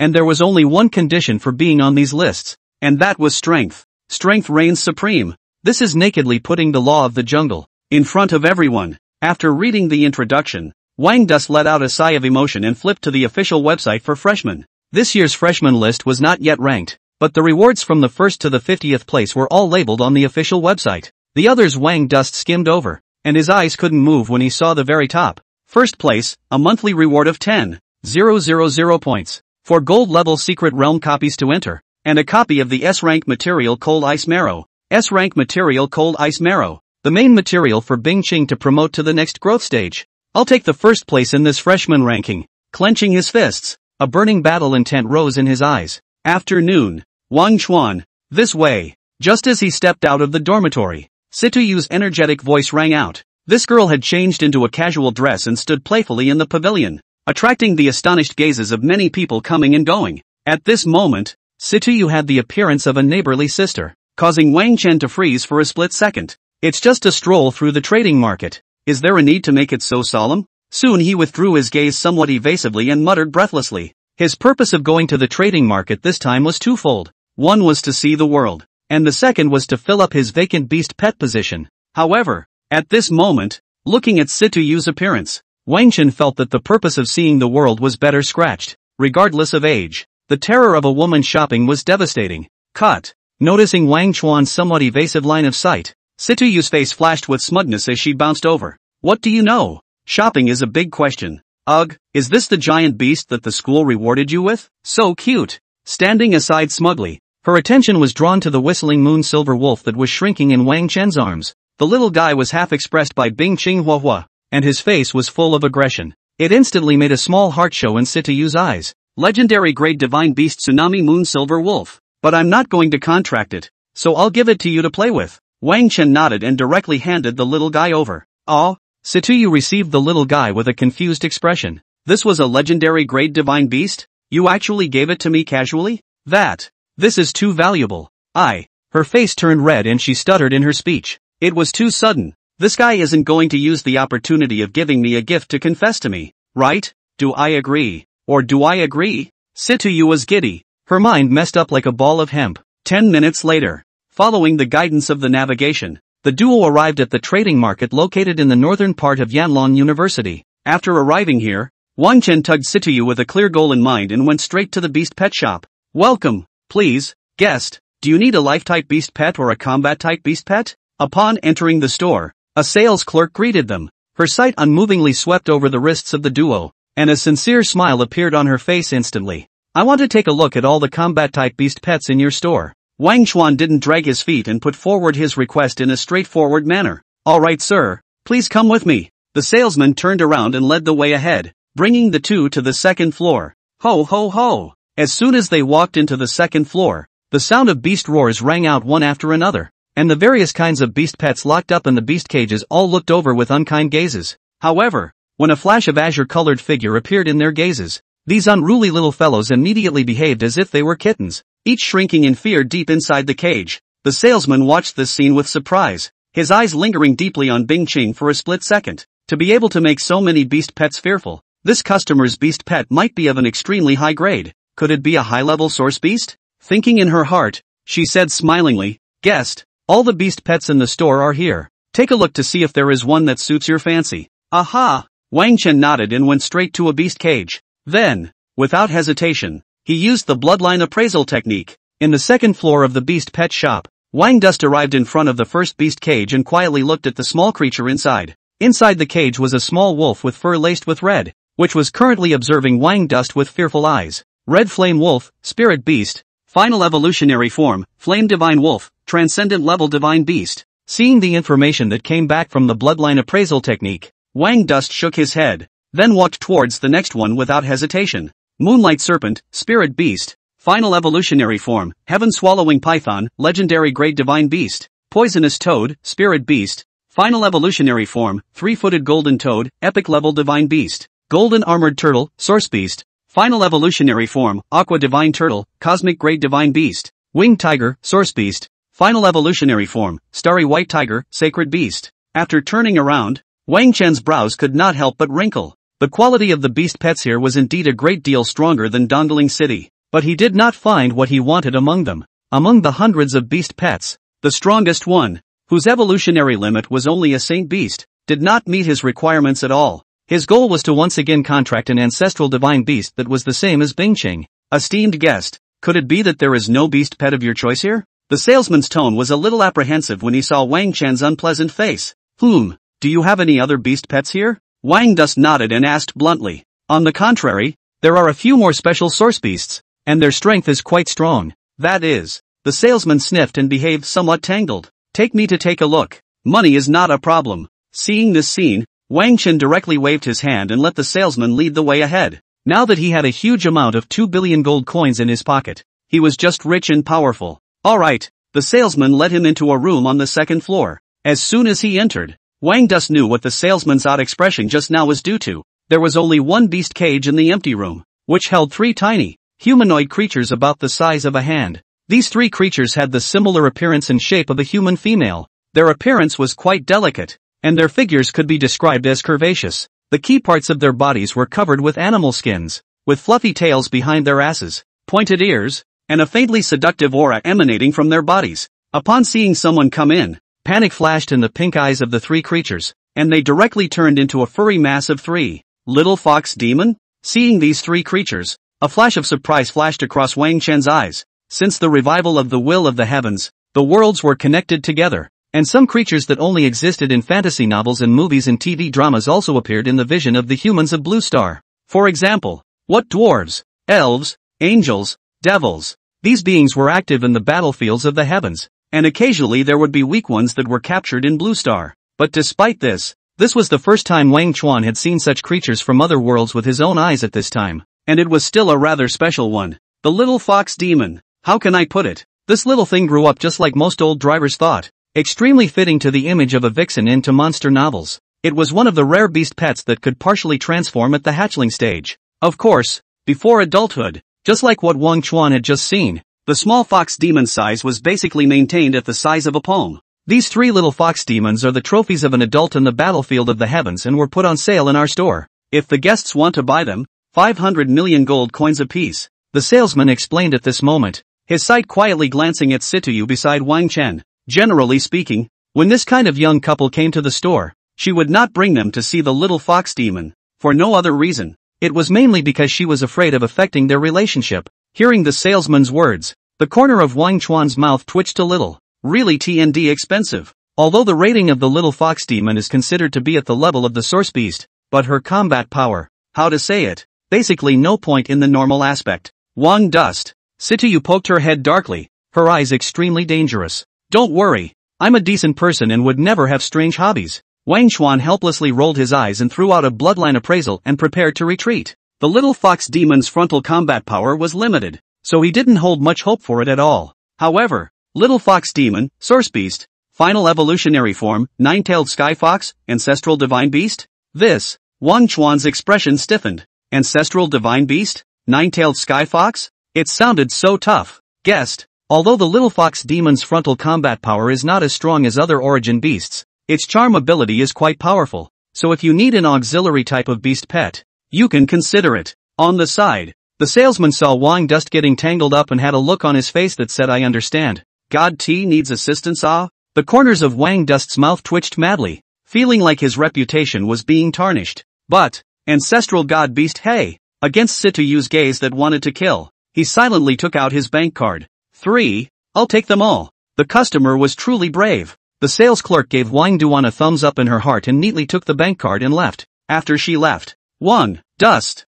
[SPEAKER 1] And there was only one condition for being on these lists, and that was strength. Strength reigns supreme. This is nakedly putting the law of the jungle in front of everyone. After reading the introduction, Wang Dust let out a sigh of emotion and flipped to the official website for freshmen. This year's freshman list was not yet ranked, but the rewards from the 1st to the 50th place were all labeled on the official website. The others Wang Dust skimmed over, and his eyes couldn't move when he saw the very top. First place, a monthly reward of 10,000 points, for gold level secret realm copies to enter, and a copy of the S-rank material Cold Ice Marrow, S-rank material cold ice marrow, the main material for Bingqing to promote to the next growth stage. I'll take the first place in this freshman ranking. Clenching his fists, a burning battle intent rose in his eyes. Afternoon, Wang Chuan, this way. Just as he stepped out of the dormitory, Situyu's energetic voice rang out. This girl had changed into a casual dress and stood playfully in the pavilion, attracting the astonished gazes of many people coming and going. At this moment, Situyu had the appearance of a neighborly sister causing Wang Chen to freeze for a split second. It's just a stroll through the trading market. Is there a need to make it so solemn? Soon he withdrew his gaze somewhat evasively and muttered breathlessly. His purpose of going to the trading market this time was twofold. One was to see the world, and the second was to fill up his vacant beast pet position. However, at this moment, looking at Situ Yu's appearance, Wang Chen felt that the purpose of seeing the world was better scratched. Regardless of age, the terror of a woman shopping was devastating. Cut. Noticing Wang Chuan's somewhat evasive line of sight, Yu's face flashed with smugness as she bounced over. What do you know? Shopping is a big question. Ugh, is this the giant beast that the school rewarded you with? So cute. Standing aside smugly, her attention was drawn to the whistling moon silver wolf that was shrinking in Wang Chen's arms. The little guy was half expressed by Bing Qing Hua Hua, and his face was full of aggression. It instantly made a small heart show in Yu's eyes. Legendary Great Divine Beast Tsunami Moon Silver Wolf. But I'm not going to contract it, so I'll give it to you to play with. Wang Chen nodded and directly handed the little guy over. Aw, ah, Situyu received the little guy with a confused expression. This was a legendary great divine beast? You actually gave it to me casually? That. This is too valuable. I. Her face turned red and she stuttered in her speech. It was too sudden. This guy isn't going to use the opportunity of giving me a gift to confess to me, right? Do I agree? Or do I agree? Situyu was giddy. Her mind messed up like a ball of hemp. Ten minutes later, following the guidance of the navigation, the duo arrived at the trading market located in the northern part of Yanlong University. After arriving here, Wang Chen tugged Situyu with a clear goal in mind and went straight to the beast pet shop. Welcome, please, guest. Do you need a life-type beast pet or a combat-type beast pet? Upon entering the store, a sales clerk greeted them. Her sight unmovingly swept over the wrists of the duo, and a sincere smile appeared on her face instantly. I want to take a look at all the combat-type beast pets in your store. Wang Chuan didn't drag his feet and put forward his request in a straightforward manner. Alright sir, please come with me. The salesman turned around and led the way ahead, bringing the two to the second floor. Ho ho ho! As soon as they walked into the second floor, the sound of beast roars rang out one after another, and the various kinds of beast pets locked up in the beast cages all looked over with unkind gazes. However, when a flash of azure-colored figure appeared in their gazes, these unruly little fellows immediately behaved as if they were kittens, each shrinking in fear deep inside the cage. The salesman watched this scene with surprise, his eyes lingering deeply on Bing Qing for a split second. To be able to make so many beast pets fearful, this customer's beast pet might be of an extremely high grade. Could it be a high-level source beast? Thinking in her heart, she said smilingly, Guest, all the beast pets in the store are here. Take a look to see if there is one that suits your fancy. Aha! Wang Chen nodded and went straight to a beast cage. Then, without hesitation, he used the bloodline appraisal technique. In the second floor of the beast pet shop, Wang Dust arrived in front of the first beast cage and quietly looked at the small creature inside. Inside the cage was a small wolf with fur laced with red, which was currently observing Wang Dust with fearful eyes. Red Flame Wolf, Spirit Beast, Final Evolutionary Form, Flame Divine Wolf, Transcendent Level Divine Beast. Seeing the information that came back from the bloodline appraisal technique, Wang Dust shook his head then walked towards the next one without hesitation. Moonlight Serpent, Spirit Beast, Final Evolutionary Form, Heaven Swallowing Python, Legendary Great Divine Beast, Poisonous Toad, Spirit Beast, Final Evolutionary Form, Three-Footed Golden Toad, Epic Level Divine Beast, Golden Armored Turtle, Source Beast, Final Evolutionary Form, Aqua Divine Turtle, Cosmic Great Divine Beast, Winged Tiger, Source Beast, Final Evolutionary Form, Starry White Tiger, Sacred Beast. After turning around, Wang Chen's brows could not help but wrinkle. The quality of the beast pets here was indeed a great deal stronger than Dongling City, but he did not find what he wanted among them. Among the hundreds of beast pets, the strongest one, whose evolutionary limit was only a saint beast, did not meet his requirements at all. His goal was to once again contract an ancestral divine beast that was the same as Bingqing. Esteemed guest, could it be that there is no beast pet of your choice here? The salesman's tone was a little apprehensive when he saw Wang Chen's unpleasant face. Hmm, do you have any other beast pets here? Wang Dust nodded and asked bluntly. On the contrary, there are a few more special source beasts, and their strength is quite strong. That is, the salesman sniffed and behaved somewhat tangled. Take me to take a look. Money is not a problem. Seeing this scene, Wang Chen directly waved his hand and let the salesman lead the way ahead. Now that he had a huge amount of 2 billion gold coins in his pocket, he was just rich and powerful. Alright, the salesman led him into a room on the second floor. As soon as he entered, Wang Dus knew what the salesman's odd expression just now was due to. There was only one beast cage in the empty room, which held three tiny, humanoid creatures about the size of a hand. These three creatures had the similar appearance and shape of a human female. Their appearance was quite delicate, and their figures could be described as curvaceous. The key parts of their bodies were covered with animal skins, with fluffy tails behind their asses, pointed ears, and a faintly seductive aura emanating from their bodies. Upon seeing someone come in, Panic flashed in the pink eyes of the three creatures, and they directly turned into a furry mass of three. Little Fox Demon? Seeing these three creatures, a flash of surprise flashed across Wang Chen's eyes. Since the revival of the will of the heavens, the worlds were connected together, and some creatures that only existed in fantasy novels and movies and TV dramas also appeared in the vision of the humans of Blue Star. For example, what dwarves, elves, angels, devils, these beings were active in the battlefields of the heavens, and occasionally there would be weak ones that were captured in Blue Star. But despite this, this was the first time Wang Chuan had seen such creatures from other worlds with his own eyes at this time, and it was still a rather special one. The little fox demon, how can I put it? This little thing grew up just like most old drivers thought, extremely fitting to the image of a vixen into monster novels. It was one of the rare beast pets that could partially transform at the hatchling stage. Of course, before adulthood, just like what Wang Chuan had just seen, the small fox demon size was basically maintained at the size of a palm. These three little fox demons are the trophies of an adult in the battlefield of the heavens and were put on sale in our store. If the guests want to buy them, 500 million gold coins apiece. The salesman explained at this moment, his sight quietly glancing at Situyu beside Wang Chen. Generally speaking, when this kind of young couple came to the store, she would not bring them to see the little fox demon, for no other reason. It was mainly because she was afraid of affecting their relationship. Hearing the salesman's words, the corner of Wang Chuan's mouth twitched a little. Really TND expensive. Although the rating of the little fox demon is considered to be at the level of the source beast, but her combat power, how to say it, basically no point in the normal aspect. Wang Dust. Situ poked her head darkly, her eyes extremely dangerous. Don't worry, I'm a decent person and would never have strange hobbies. Wang Chuan helplessly rolled his eyes and threw out a bloodline appraisal and prepared to retreat. The little fox demon's frontal combat power was limited, so he didn't hold much hope for it at all. However, little fox demon, source beast, final evolutionary form, nine-tailed sky fox, ancestral divine beast? This, Wang Chuan's expression stiffened. Ancestral divine beast? Nine-tailed sky fox? It sounded so tough. Guessed, although the little fox demon's frontal combat power is not as strong as other origin beasts, its charm ability is quite powerful, so if you need an auxiliary type of beast pet, you can consider it. On the side, the salesman saw Wang Dust getting tangled up and had a look on his face that said I understand. God T needs assistance ah? The corners of Wang Dust's mouth twitched madly, feeling like his reputation was being tarnished. But, ancestral god beast hey, against Situyu's gaze that wanted to kill, he silently took out his bank card. 3. I'll take them all. The customer was truly brave. The sales clerk gave Wang Duan a thumbs up in her heart and neatly took the bank card and left. After she left, 1. Dust.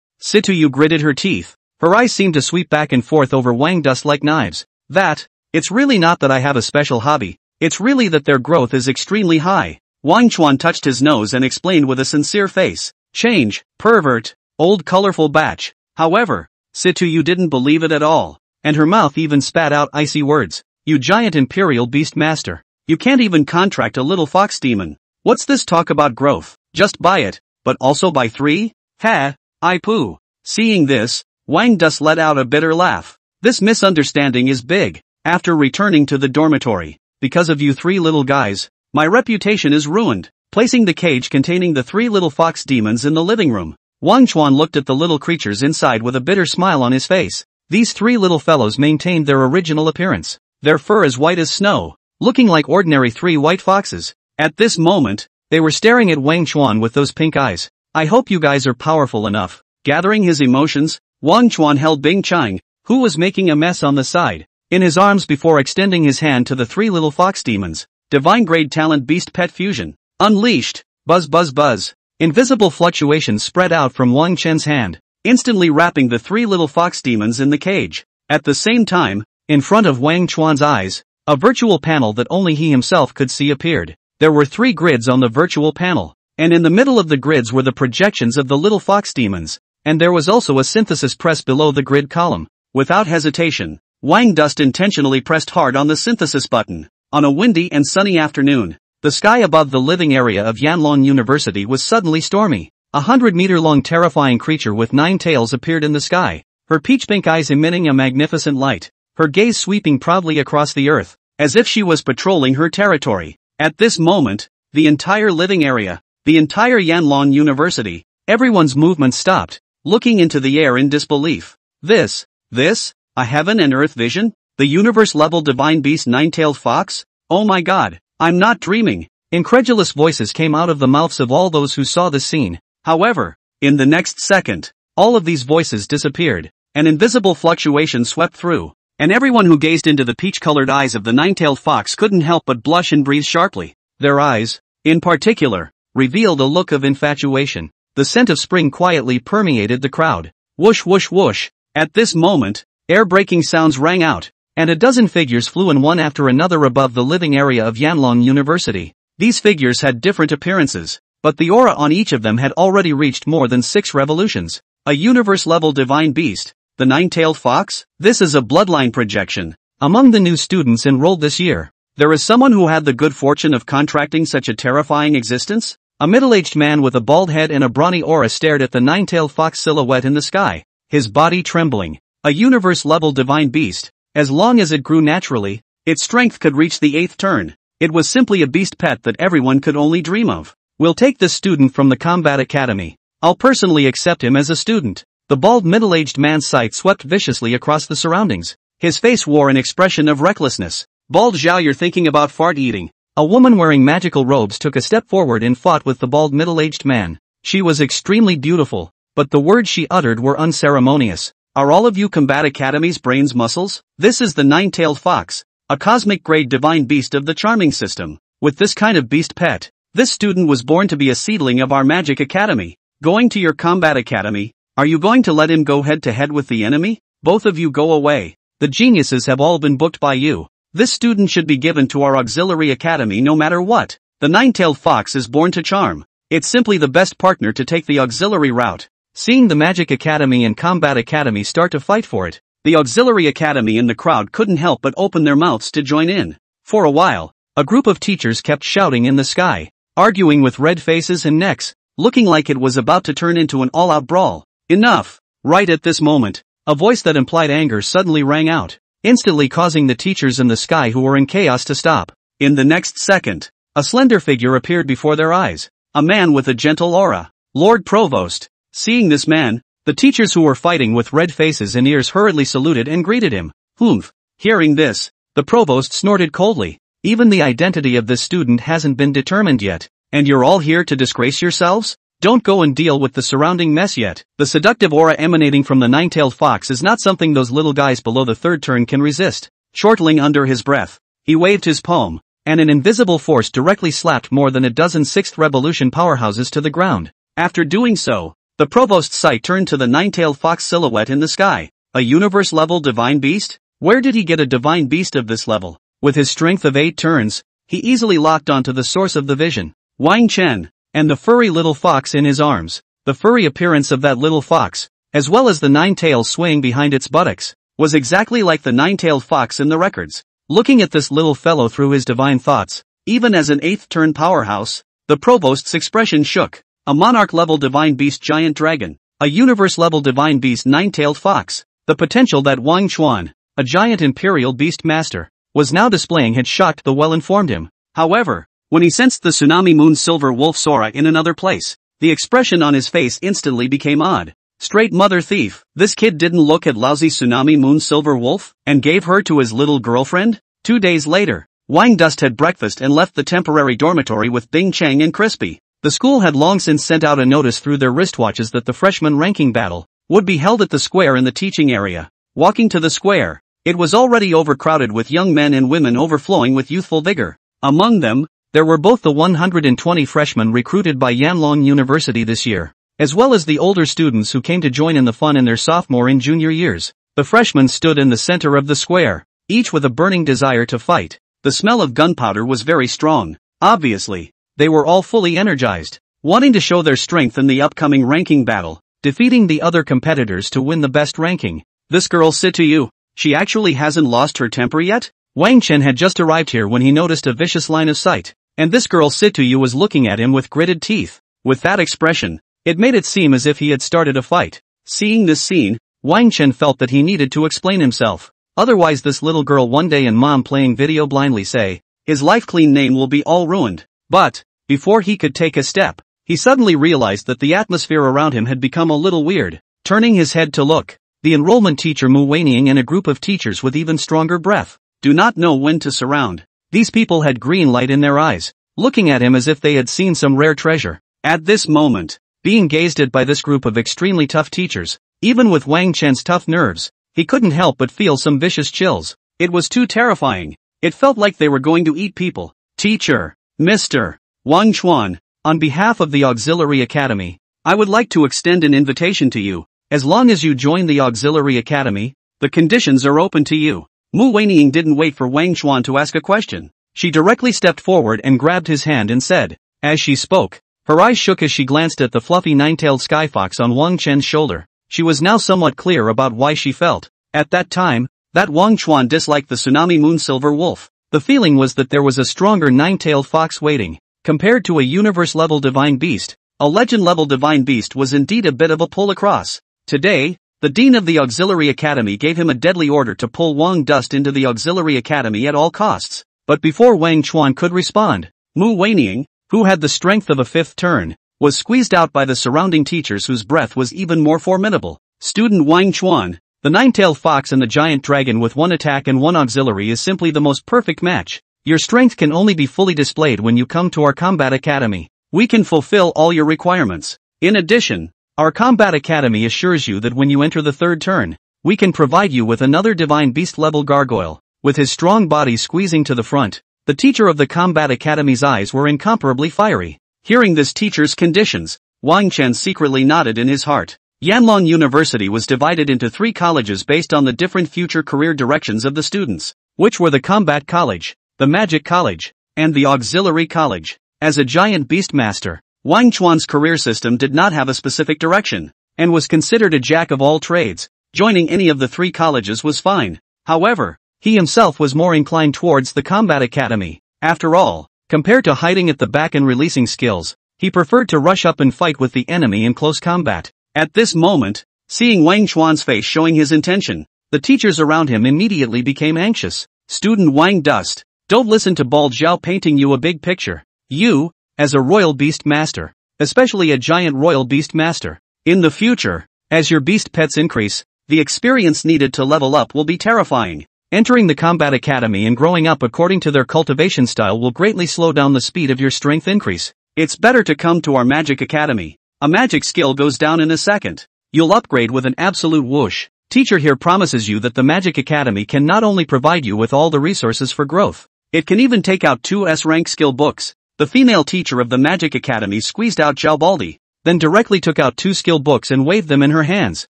[SPEAKER 1] Yu gritted her teeth. Her eyes seemed to sweep back and forth over Wang dust like knives. That, it's really not that I have a special hobby, it's really that their growth is extremely high. Wang Chuan touched his nose and explained with a sincere face. Change, pervert, old colorful batch. However, Yu didn't believe it at all, and her mouth even spat out icy words. You giant imperial beast master. You can't even contract a little fox demon. What's this talk about growth? Just buy it, but also by three? Ha, I poo. Seeing this, Wang Dust let out a bitter laugh. This misunderstanding is big. After returning to the dormitory, because of you three little guys, my reputation is ruined. Placing the cage containing the three little fox demons in the living room, Wang Chuan looked at the little creatures inside with a bitter smile on his face. These three little fellows maintained their original appearance, their fur as white as snow, looking like ordinary three white foxes. At this moment, they were staring at Wang Chuan with those pink eyes. I hope you guys are powerful enough. Gathering his emotions, Wang Chuan held Bing Qing, who was making a mess on the side, in his arms before extending his hand to the three little fox demons. Divine grade talent beast pet fusion. Unleashed. Buzz buzz buzz. Invisible fluctuations spread out from Wang Chen's hand, instantly wrapping the three little fox demons in the cage. At the same time, in front of Wang Chuan's eyes, a virtual panel that only he himself could see appeared. There were three grids on the virtual panel, and in the middle of the grids were the projections of the little fox demons, and there was also a synthesis press below the grid column. Without hesitation, Wang Dust intentionally pressed hard on the synthesis button. On a windy and sunny afternoon, the sky above the living area of Yanlong University was suddenly stormy. A hundred-meter-long terrifying creature with nine tails appeared in the sky, her peach-pink eyes emitting a magnificent light, her gaze sweeping proudly across the earth, as if she was patrolling her territory. At this moment, the entire living area, the entire Yanlong University, everyone's movement stopped, looking into the air in disbelief. This, this, a heaven and earth vision? The universe-level divine beast nine-tailed fox? Oh my god, I'm not dreaming. Incredulous voices came out of the mouths of all those who saw the scene. However, in the next second, all of these voices disappeared. An invisible fluctuation swept through, and everyone who gazed into the peach-colored eyes of the nine-tailed fox couldn't help but blush and breathe sharply. Their eyes, in particular, revealed a look of infatuation. The scent of spring quietly permeated the crowd. Whoosh whoosh whoosh. At this moment, air-breaking sounds rang out, and a dozen figures flew in one after another above the living area of Yanlong University. These figures had different appearances, but the aura on each of them had already reached more than six revolutions. A universe-level divine beast, the Nine-Tailed Fox? This is a bloodline projection. Among the new students enrolled this year, there is someone who had the good fortune of contracting such a terrifying existence? A middle-aged man with a bald head and a brawny aura stared at the nine-tailed fox silhouette in the sky, his body trembling. A universe-level divine beast, as long as it grew naturally, its strength could reach the eighth turn. It was simply a beast pet that everyone could only dream of. We'll take this student from the combat academy. I'll personally accept him as a student. The bald middle-aged man's sight swept viciously across the surroundings. His face wore an expression of recklessness. Bald Zhao you're thinking about fart eating. A woman wearing magical robes took a step forward and fought with the bald middle-aged man. She was extremely beautiful, but the words she uttered were unceremonious. Are all of you Combat Academy's brains muscles? This is the nine-tailed fox, a cosmic-grade divine beast of the charming system. With this kind of beast pet, this student was born to be a seedling of our magic academy. Going to your Combat Academy, are you going to let him go head to head with the enemy? Both of you go away. The geniuses have all been booked by you. This student should be given to our auxiliary academy no matter what. The nine-tailed fox is born to charm. It's simply the best partner to take the auxiliary route. Seeing the Magic Academy and Combat Academy start to fight for it, the auxiliary academy and the crowd couldn't help but open their mouths to join in. For a while, a group of teachers kept shouting in the sky, arguing with red faces and necks, looking like it was about to turn into an all-out brawl. Enough! Right at this moment, a voice that implied anger suddenly rang out, instantly causing the teachers in the sky who were in chaos to stop. In the next second, a slender figure appeared before their eyes, a man with a gentle aura. Lord Provost, seeing this man, the teachers who were fighting with red faces and ears hurriedly saluted and greeted him. Humph. Hearing this, the provost snorted coldly. Even the identity of this student hasn't been determined yet, and you're all here to disgrace yourselves? Don't go and deal with the surrounding mess yet. The seductive aura emanating from the nine-tailed fox is not something those little guys below the third turn can resist. Chortling under his breath, he waved his palm, and an invisible force directly slapped more than a dozen sixth revolution powerhouses to the ground. After doing so, the provost's sight turned to the nine-tailed fox silhouette in the sky. A universe-level divine beast? Where did he get a divine beast of this level? With his strength of eight turns, he easily locked onto the source of the vision. Wang Chen, and the furry little fox in his arms. The furry appearance of that little fox, as well as the nine tails swaying behind its buttocks, was exactly like the nine-tailed fox in the records. Looking at this little fellow through his divine thoughts, even as an eighth-turn powerhouse, the provost's expression shook. A monarch-level divine beast giant dragon, a universe-level divine beast nine-tailed fox, the potential that Wang Chuan, a giant imperial beast master, was now displaying had shocked the well-informed him. However, when he sensed the tsunami moon silver wolf Sora in another place, the expression on his face instantly became odd. Straight mother thief, this kid didn't look at lousy tsunami moon silver wolf and gave her to his little girlfriend? Two days later, Wang Dust had breakfast and left the temporary dormitory with Bing Qing and Crispy. The school had long since sent out a notice through their wristwatches that the freshman ranking battle would be held at the square in the teaching area. Walking to the square, it was already overcrowded with young men and women overflowing with youthful vigor. Among them, there were both the 120 freshmen recruited by Yanlong University this year, as well as the older students who came to join in the fun in their sophomore and junior years. The freshmen stood in the center of the square, each with a burning desire to fight. The smell of gunpowder was very strong. Obviously, they were all fully energized, wanting to show their strength in the upcoming ranking battle, defeating the other competitors to win the best ranking. This girl said to you, she actually hasn't lost her temper yet? Wang Chen had just arrived here when he noticed a vicious line of sight, and this girl Situyu was looking at him with gritted teeth. With that expression, it made it seem as if he had started a fight. Seeing this scene, Wang Chen felt that he needed to explain himself. Otherwise this little girl one day and mom playing video blindly say, his life clean name will be all ruined. But, before he could take a step, he suddenly realized that the atmosphere around him had become a little weird. Turning his head to look, the enrollment teacher Mu Weining and a group of teachers with even stronger breath, do not know when to surround. These people had green light in their eyes, looking at him as if they had seen some rare treasure. At this moment, being gazed at by this group of extremely tough teachers, even with Wang Chen's tough nerves, he couldn't help but feel some vicious chills. It was too terrifying. It felt like they were going to eat people. Teacher, Mr. Wang Chuan, on behalf of the Auxiliary Academy, I would like to extend an invitation to you. As long as you join the Auxiliary Academy, the conditions are open to you. Mu Weining didn't wait for Wang Xuan to ask a question. She directly stepped forward and grabbed his hand and said, as she spoke, her eyes shook as she glanced at the fluffy nine-tailed sky fox on Wang Chen's shoulder. She was now somewhat clear about why she felt, at that time, that Wang Chuan disliked the tsunami moon silver wolf. The feeling was that there was a stronger nine-tailed fox waiting, compared to a universe-level divine beast. A legend-level divine beast was indeed a bit of a pull across. Today, the dean of the auxiliary academy gave him a deadly order to pull Wang Dust into the auxiliary academy at all costs. But before Wang Chuan could respond, Mu Weining, who had the strength of a fifth turn, was squeezed out by the surrounding teachers whose breath was even more formidable. Student Wang Chuan, the nine-tailed fox and the giant dragon with one attack and one auxiliary is simply the most perfect match. Your strength can only be fully displayed when you come to our combat academy. We can fulfill all your requirements. In addition, our Combat Academy assures you that when you enter the third turn, we can provide you with another Divine Beast level gargoyle, with his strong body squeezing to the front. The teacher of the Combat Academy's eyes were incomparably fiery. Hearing this teacher's conditions, Wang Chen secretly nodded in his heart. Yanlong University was divided into three colleges based on the different future career directions of the students, which were the Combat College, the Magic College, and the Auxiliary College. As a giant beastmaster, Wang Chuan's career system did not have a specific direction, and was considered a jack of all trades, joining any of the three colleges was fine. However, he himself was more inclined towards the combat academy. After all, compared to hiding at the back and releasing skills, he preferred to rush up and fight with the enemy in close combat. At this moment, seeing Wang Chuan's face showing his intention, the teachers around him immediately became anxious. Student Wang Dust, don't listen to Bald Zhao painting you a big picture. You, as a royal beast master, especially a giant royal beast master. In the future, as your beast pets increase, the experience needed to level up will be terrifying. Entering the combat academy and growing up according to their cultivation style will greatly slow down the speed of your strength increase. It's better to come to our magic academy. A magic skill goes down in a second. You'll upgrade with an absolute whoosh. Teacher here promises you that the magic academy can not only provide you with all the resources for growth, it can even take out two S-rank skill books, the female teacher of the Magic Academy squeezed out Jalbaldi, then directly took out two skill books and waved them in her hands,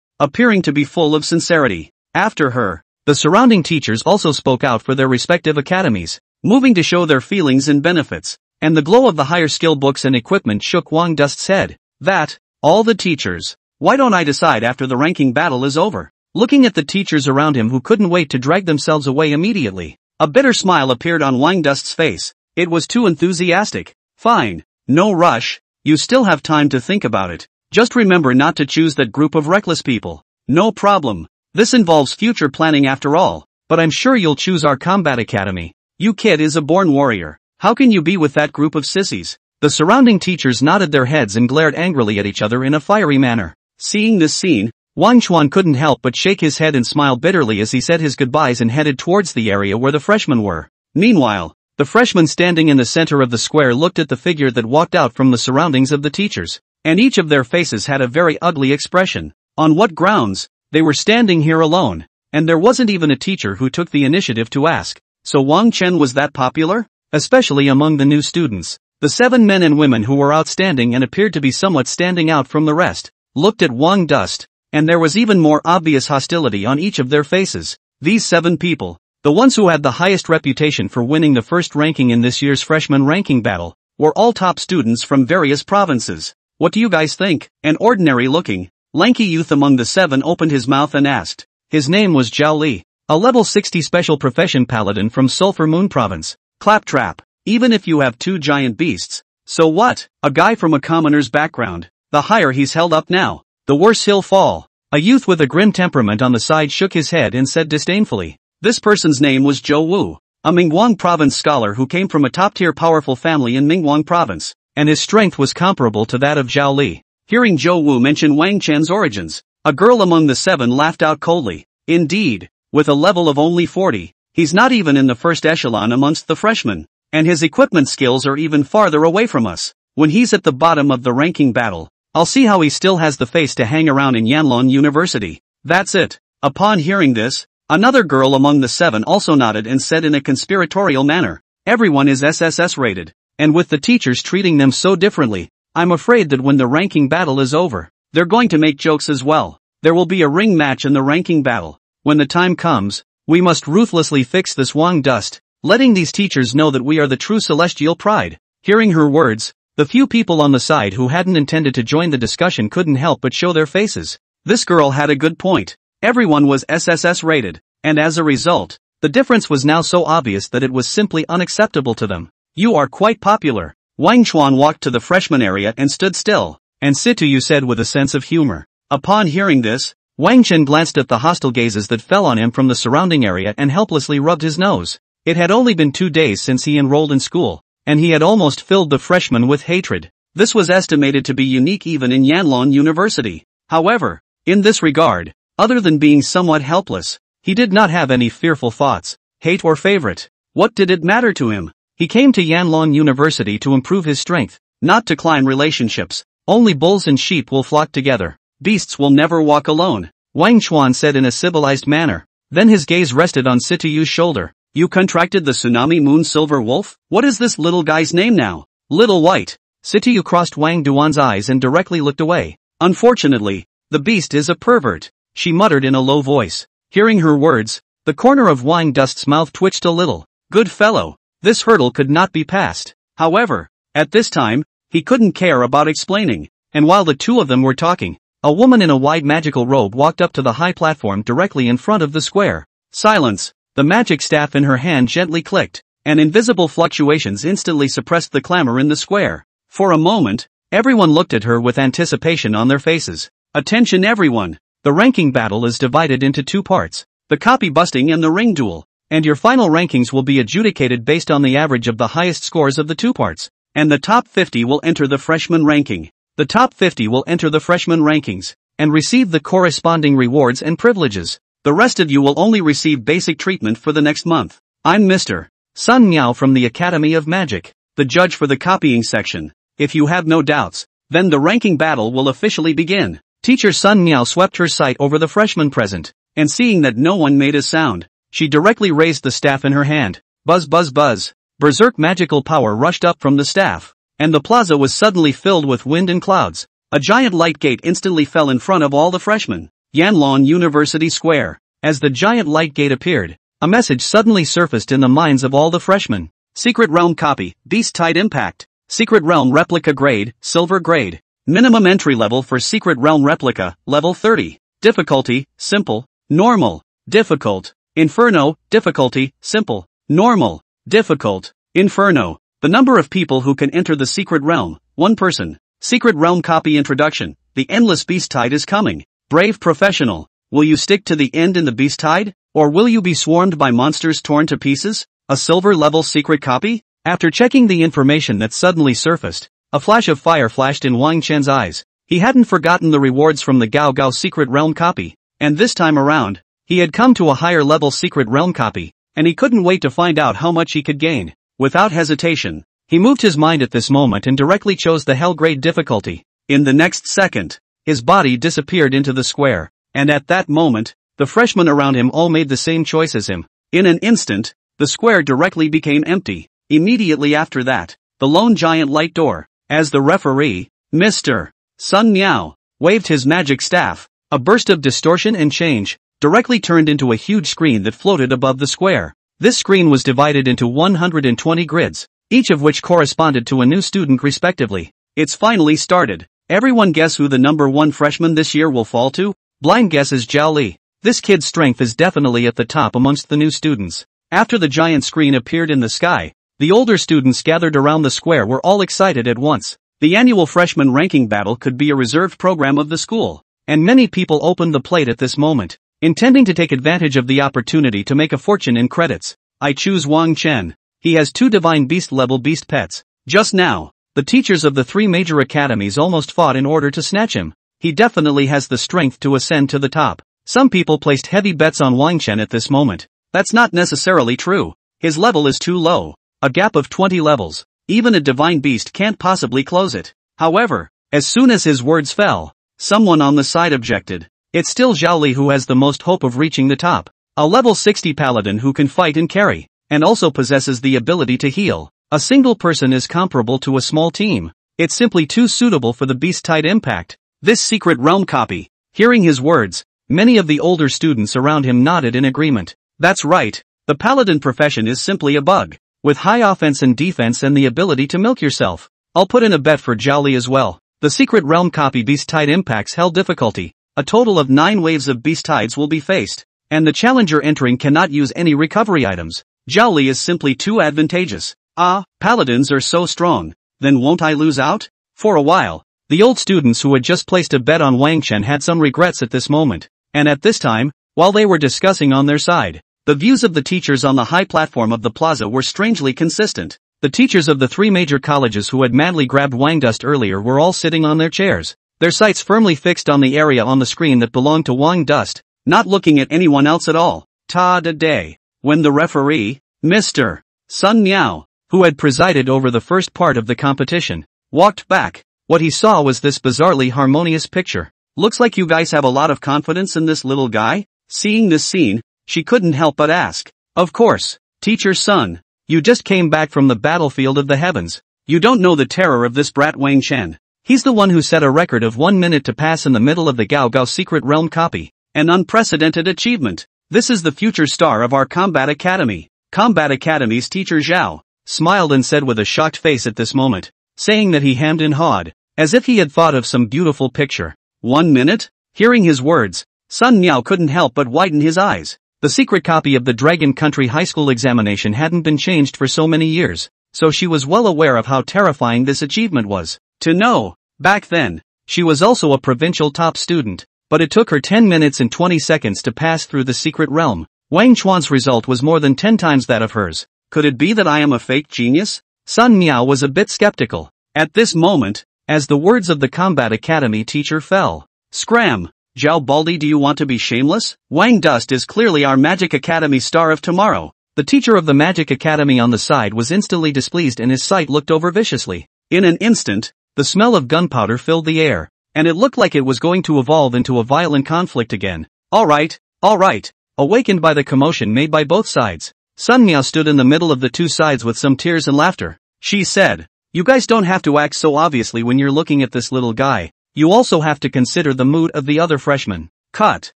[SPEAKER 1] appearing to be full of sincerity. After her, the surrounding teachers also spoke out for their respective academies, moving to show their feelings and benefits, and the glow of the higher skill books and equipment shook Wang Dust's head. That, all the teachers, why don't I decide after the ranking battle is over? Looking at the teachers around him who couldn't wait to drag themselves away immediately, a bitter smile appeared on Wang Dust's face, it was too enthusiastic. Fine. No rush. You still have time to think about it. Just remember not to choose that group of reckless people. No problem. This involves future planning after all. But I'm sure you'll choose our combat academy. You kid is a born warrior. How can you be with that group of sissies? The surrounding teachers nodded their heads and glared angrily at each other in a fiery manner. Seeing this scene, Wang Chuan couldn't help but shake his head and smile bitterly as he said his goodbyes and headed towards the area where the freshmen were. Meanwhile, the freshmen standing in the center of the square looked at the figure that walked out from the surroundings of the teachers, and each of their faces had a very ugly expression. On what grounds? They were standing here alone, and there wasn't even a teacher who took the initiative to ask. So Wang Chen was that popular? Especially among the new students. The seven men and women who were outstanding and appeared to be somewhat standing out from the rest, looked at Wang Dust, and there was even more obvious hostility on each of their faces. These seven people, the ones who had the highest reputation for winning the first ranking in this year's freshman ranking battle were all top students from various provinces. What do you guys think? An ordinary looking, lanky youth among the seven opened his mouth and asked. His name was Zhao Li, a level 60 special profession paladin from Sulphur Moon province. Claptrap. Even if you have two giant beasts, so what? A guy from a commoner's background. The higher he's held up now, the worse he'll fall. A youth with a grim temperament on the side shook his head and said disdainfully, this person's name was Zhou Wu, a Mingguang province scholar who came from a top-tier powerful family in Mingguang province, and his strength was comparable to that of Zhao Li. Hearing Zhou Wu mention Wang Chen's origins, a girl among the seven laughed out coldly. Indeed, with a level of only 40, he's not even in the first echelon amongst the freshmen, and his equipment skills are even farther away from us. When he's at the bottom of the ranking battle, I'll see how he still has the face to hang around in Yanlong University. That's it. Upon hearing this, Another girl among the seven also nodded and said in a conspiratorial manner, everyone is SSS rated, and with the teachers treating them so differently, I'm afraid that when the ranking battle is over, they're going to make jokes as well. There will be a ring match in the ranking battle. When the time comes, we must ruthlessly fix this Wang dust, letting these teachers know that we are the true celestial pride. Hearing her words, the few people on the side who hadn't intended to join the discussion couldn't help but show their faces. This girl had a good point. Everyone was SSS rated, and as a result, the difference was now so obvious that it was simply unacceptable to them. You are quite popular. Wang Chuan walked to the freshman area and stood still, and Yu said with a sense of humor. Upon hearing this, Wang Chen glanced at the hostile gazes that fell on him from the surrounding area and helplessly rubbed his nose. It had only been two days since he enrolled in school, and he had almost filled the freshmen with hatred. This was estimated to be unique even in Yanlong University. However, in this regard, other than being somewhat helpless, he did not have any fearful thoughts, hate or favorite. What did it matter to him? He came to Yanlong University to improve his strength, not to climb relationships. Only bulls and sheep will flock together. Beasts will never walk alone. Wang Chuan said in a civilized manner. Then his gaze rested on Yu's shoulder. You contracted the tsunami moon silver wolf? What is this little guy's name now? Little White. Yu crossed Wang Duan's eyes and directly looked away. Unfortunately, the beast is a pervert she muttered in a low voice. Hearing her words, the corner of Wang Dust's mouth twitched a little. Good fellow, this hurdle could not be passed. However, at this time, he couldn't care about explaining, and while the two of them were talking, a woman in a wide magical robe walked up to the high platform directly in front of the square. Silence. The magic staff in her hand gently clicked, and invisible fluctuations instantly suppressed the clamor in the square. For a moment, everyone looked at her with anticipation on their faces. Attention everyone! The ranking battle is divided into two parts, the copy busting and the ring duel, and your final rankings will be adjudicated based on the average of the highest scores of the two parts, and the top 50 will enter the freshman ranking. The top 50 will enter the freshman rankings and receive the corresponding rewards and privileges. The rest of you will only receive basic treatment for the next month. I'm Mr. Sun Miao from the Academy of Magic, the judge for the copying section. If you have no doubts, then the ranking battle will officially begin. Teacher Sun Miao swept her sight over the freshmen present, and seeing that no one made a sound, she directly raised the staff in her hand. Buzz buzz buzz, berserk magical power rushed up from the staff, and the plaza was suddenly filled with wind and clouds. A giant light gate instantly fell in front of all the freshmen. Yanlong University Square. As the giant light gate appeared, a message suddenly surfaced in the minds of all the freshmen. Secret Realm copy, Beast Tide Impact. Secret Realm replica grade, silver grade. Minimum entry level for Secret Realm Replica, level 30. Difficulty, simple, normal, difficult. Inferno, difficulty, simple, normal, difficult, inferno. The number of people who can enter the Secret Realm, one person. Secret Realm copy introduction, the endless beast tide is coming. Brave professional, will you stick to the end in the beast tide? Or will you be swarmed by monsters torn to pieces? A silver level secret copy? After checking the information that suddenly surfaced, a flash of fire flashed in Wang Chen's eyes. He hadn't forgotten the rewards from the Gao Gao Secret Realm copy, and this time around, he had come to a higher level Secret Realm copy, and he couldn't wait to find out how much he could gain. Without hesitation, he moved his mind at this moment and directly chose the Hell Grade difficulty. In the next second, his body disappeared into the square, and at that moment, the freshmen around him all made the same choice as him. In an instant, the square directly became empty. Immediately after that, the lone giant light door, as the referee, Mr. Sun Miao waved his magic staff, a burst of distortion and change directly turned into a huge screen that floated above the square. This screen was divided into 120 grids, each of which corresponded to a new student respectively. It's finally started. Everyone guess who the number one freshman this year will fall to? Blind guess is Zhao Li. This kid's strength is definitely at the top amongst the new students. After the giant screen appeared in the sky, the older students gathered around the square were all excited at once. The annual freshman ranking battle could be a reserved program of the school, and many people opened the plate at this moment, intending to take advantage of the opportunity to make a fortune in credits. I choose Wang Chen. He has two divine beast level beast pets. Just now, the teachers of the three major academies almost fought in order to snatch him. He definitely has the strength to ascend to the top. Some people placed heavy bets on Wang Chen at this moment. That's not necessarily true. His level is too low a gap of 20 levels. Even a divine beast can't possibly close it. However, as soon as his words fell, someone on the side objected. It's still Zhao who has the most hope of reaching the top. A level 60 paladin who can fight and carry, and also possesses the ability to heal. A single person is comparable to a small team. It's simply too suitable for the beast tide impact. This secret realm copy. Hearing his words, many of the older students around him nodded in agreement. That's right, the paladin profession is simply a bug with high offense and defense and the ability to milk yourself. I'll put in a bet for Zhao Li as well. The Secret Realm copy Beast Tide impacts Hell difficulty. A total of nine waves of Beast Tides will be faced, and the challenger entering cannot use any recovery items. Zhao Li is simply too advantageous. Ah, paladins are so strong. Then won't I lose out? For a while, the old students who had just placed a bet on Wang Chen had some regrets at this moment, and at this time, while they were discussing on their side, the views of the teachers on the high platform of the plaza were strangely consistent. The teachers of the three major colleges who had madly grabbed Dust earlier were all sitting on their chairs, their sights firmly fixed on the area on the screen that belonged to Dust, not looking at anyone else at all. Ta da day. When the referee, Mr. Sun Miao, who had presided over the first part of the competition, walked back, what he saw was this bizarrely harmonious picture. Looks like you guys have a lot of confidence in this little guy. Seeing this scene, she couldn't help but ask. Of course, teacher's son, you just came back from the battlefield of the heavens. You don't know the terror of this brat Wang Chen. He's the one who set a record of one minute to pass in the middle of the Gao Gao Secret Realm copy. An unprecedented achievement. This is the future star of our Combat Academy. Combat Academy's teacher Zhao smiled and said with a shocked face at this moment, saying that he hemmed and hawed, as if he had thought of some beautiful picture. One minute? Hearing his words, Sun Miao couldn't help but widen his eyes. The secret copy of the Dragon Country High School examination hadn't been changed for so many years, so she was well aware of how terrifying this achievement was. To know, back then, she was also a provincial top student, but it took her 10 minutes and 20 seconds to pass through the secret realm. Wang Chuan's result was more than 10 times that of hers. Could it be that I am a fake genius? Sun Miao was a bit skeptical. At this moment, as the words of the combat academy teacher fell, Scram! Zhao Baldi do you want to be shameless? Wang Dust is clearly our Magic Academy star of tomorrow. The teacher of the Magic Academy on the side was instantly displeased and his sight looked over viciously. In an instant, the smell of gunpowder filled the air, and it looked like it was going to evolve into a violent conflict again. Alright, alright. Awakened by the commotion made by both sides, Sun Miao stood in the middle of the two sides with some tears and laughter. She said, You guys don't have to act so obviously when you're looking at this little guy. You also have to consider the mood of the other freshmen. Cut.